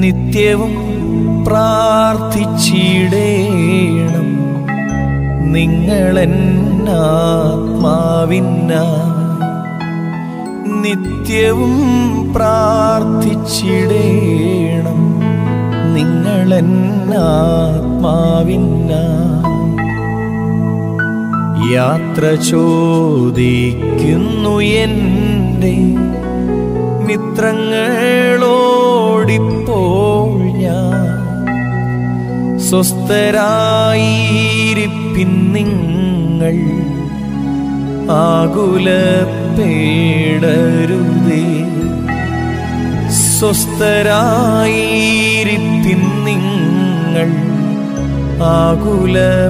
നിത്യവും പ്രാർത്ഥിച്ചിടേണം. നിങ്ങളെന്നാത്മാവിന്ന നിത്യവും പ്രാർത്ഥിച്ചിടേണം. നിങ്ങളെന്നാത്മാവിന്ന യാത്ര ചോദിക്കുന്നു എന്റെ മിത്രങ്ങളോടിപ്പോൾ ഞാൻ സ്വസ്ഥരായിരിപ്പിൻ നിങ്ങൾ ആകുലപ്പേടരുതേ. സ്വസ്ഥരായിരിപ്പിൻ ആകുലപ്പേടരുതേ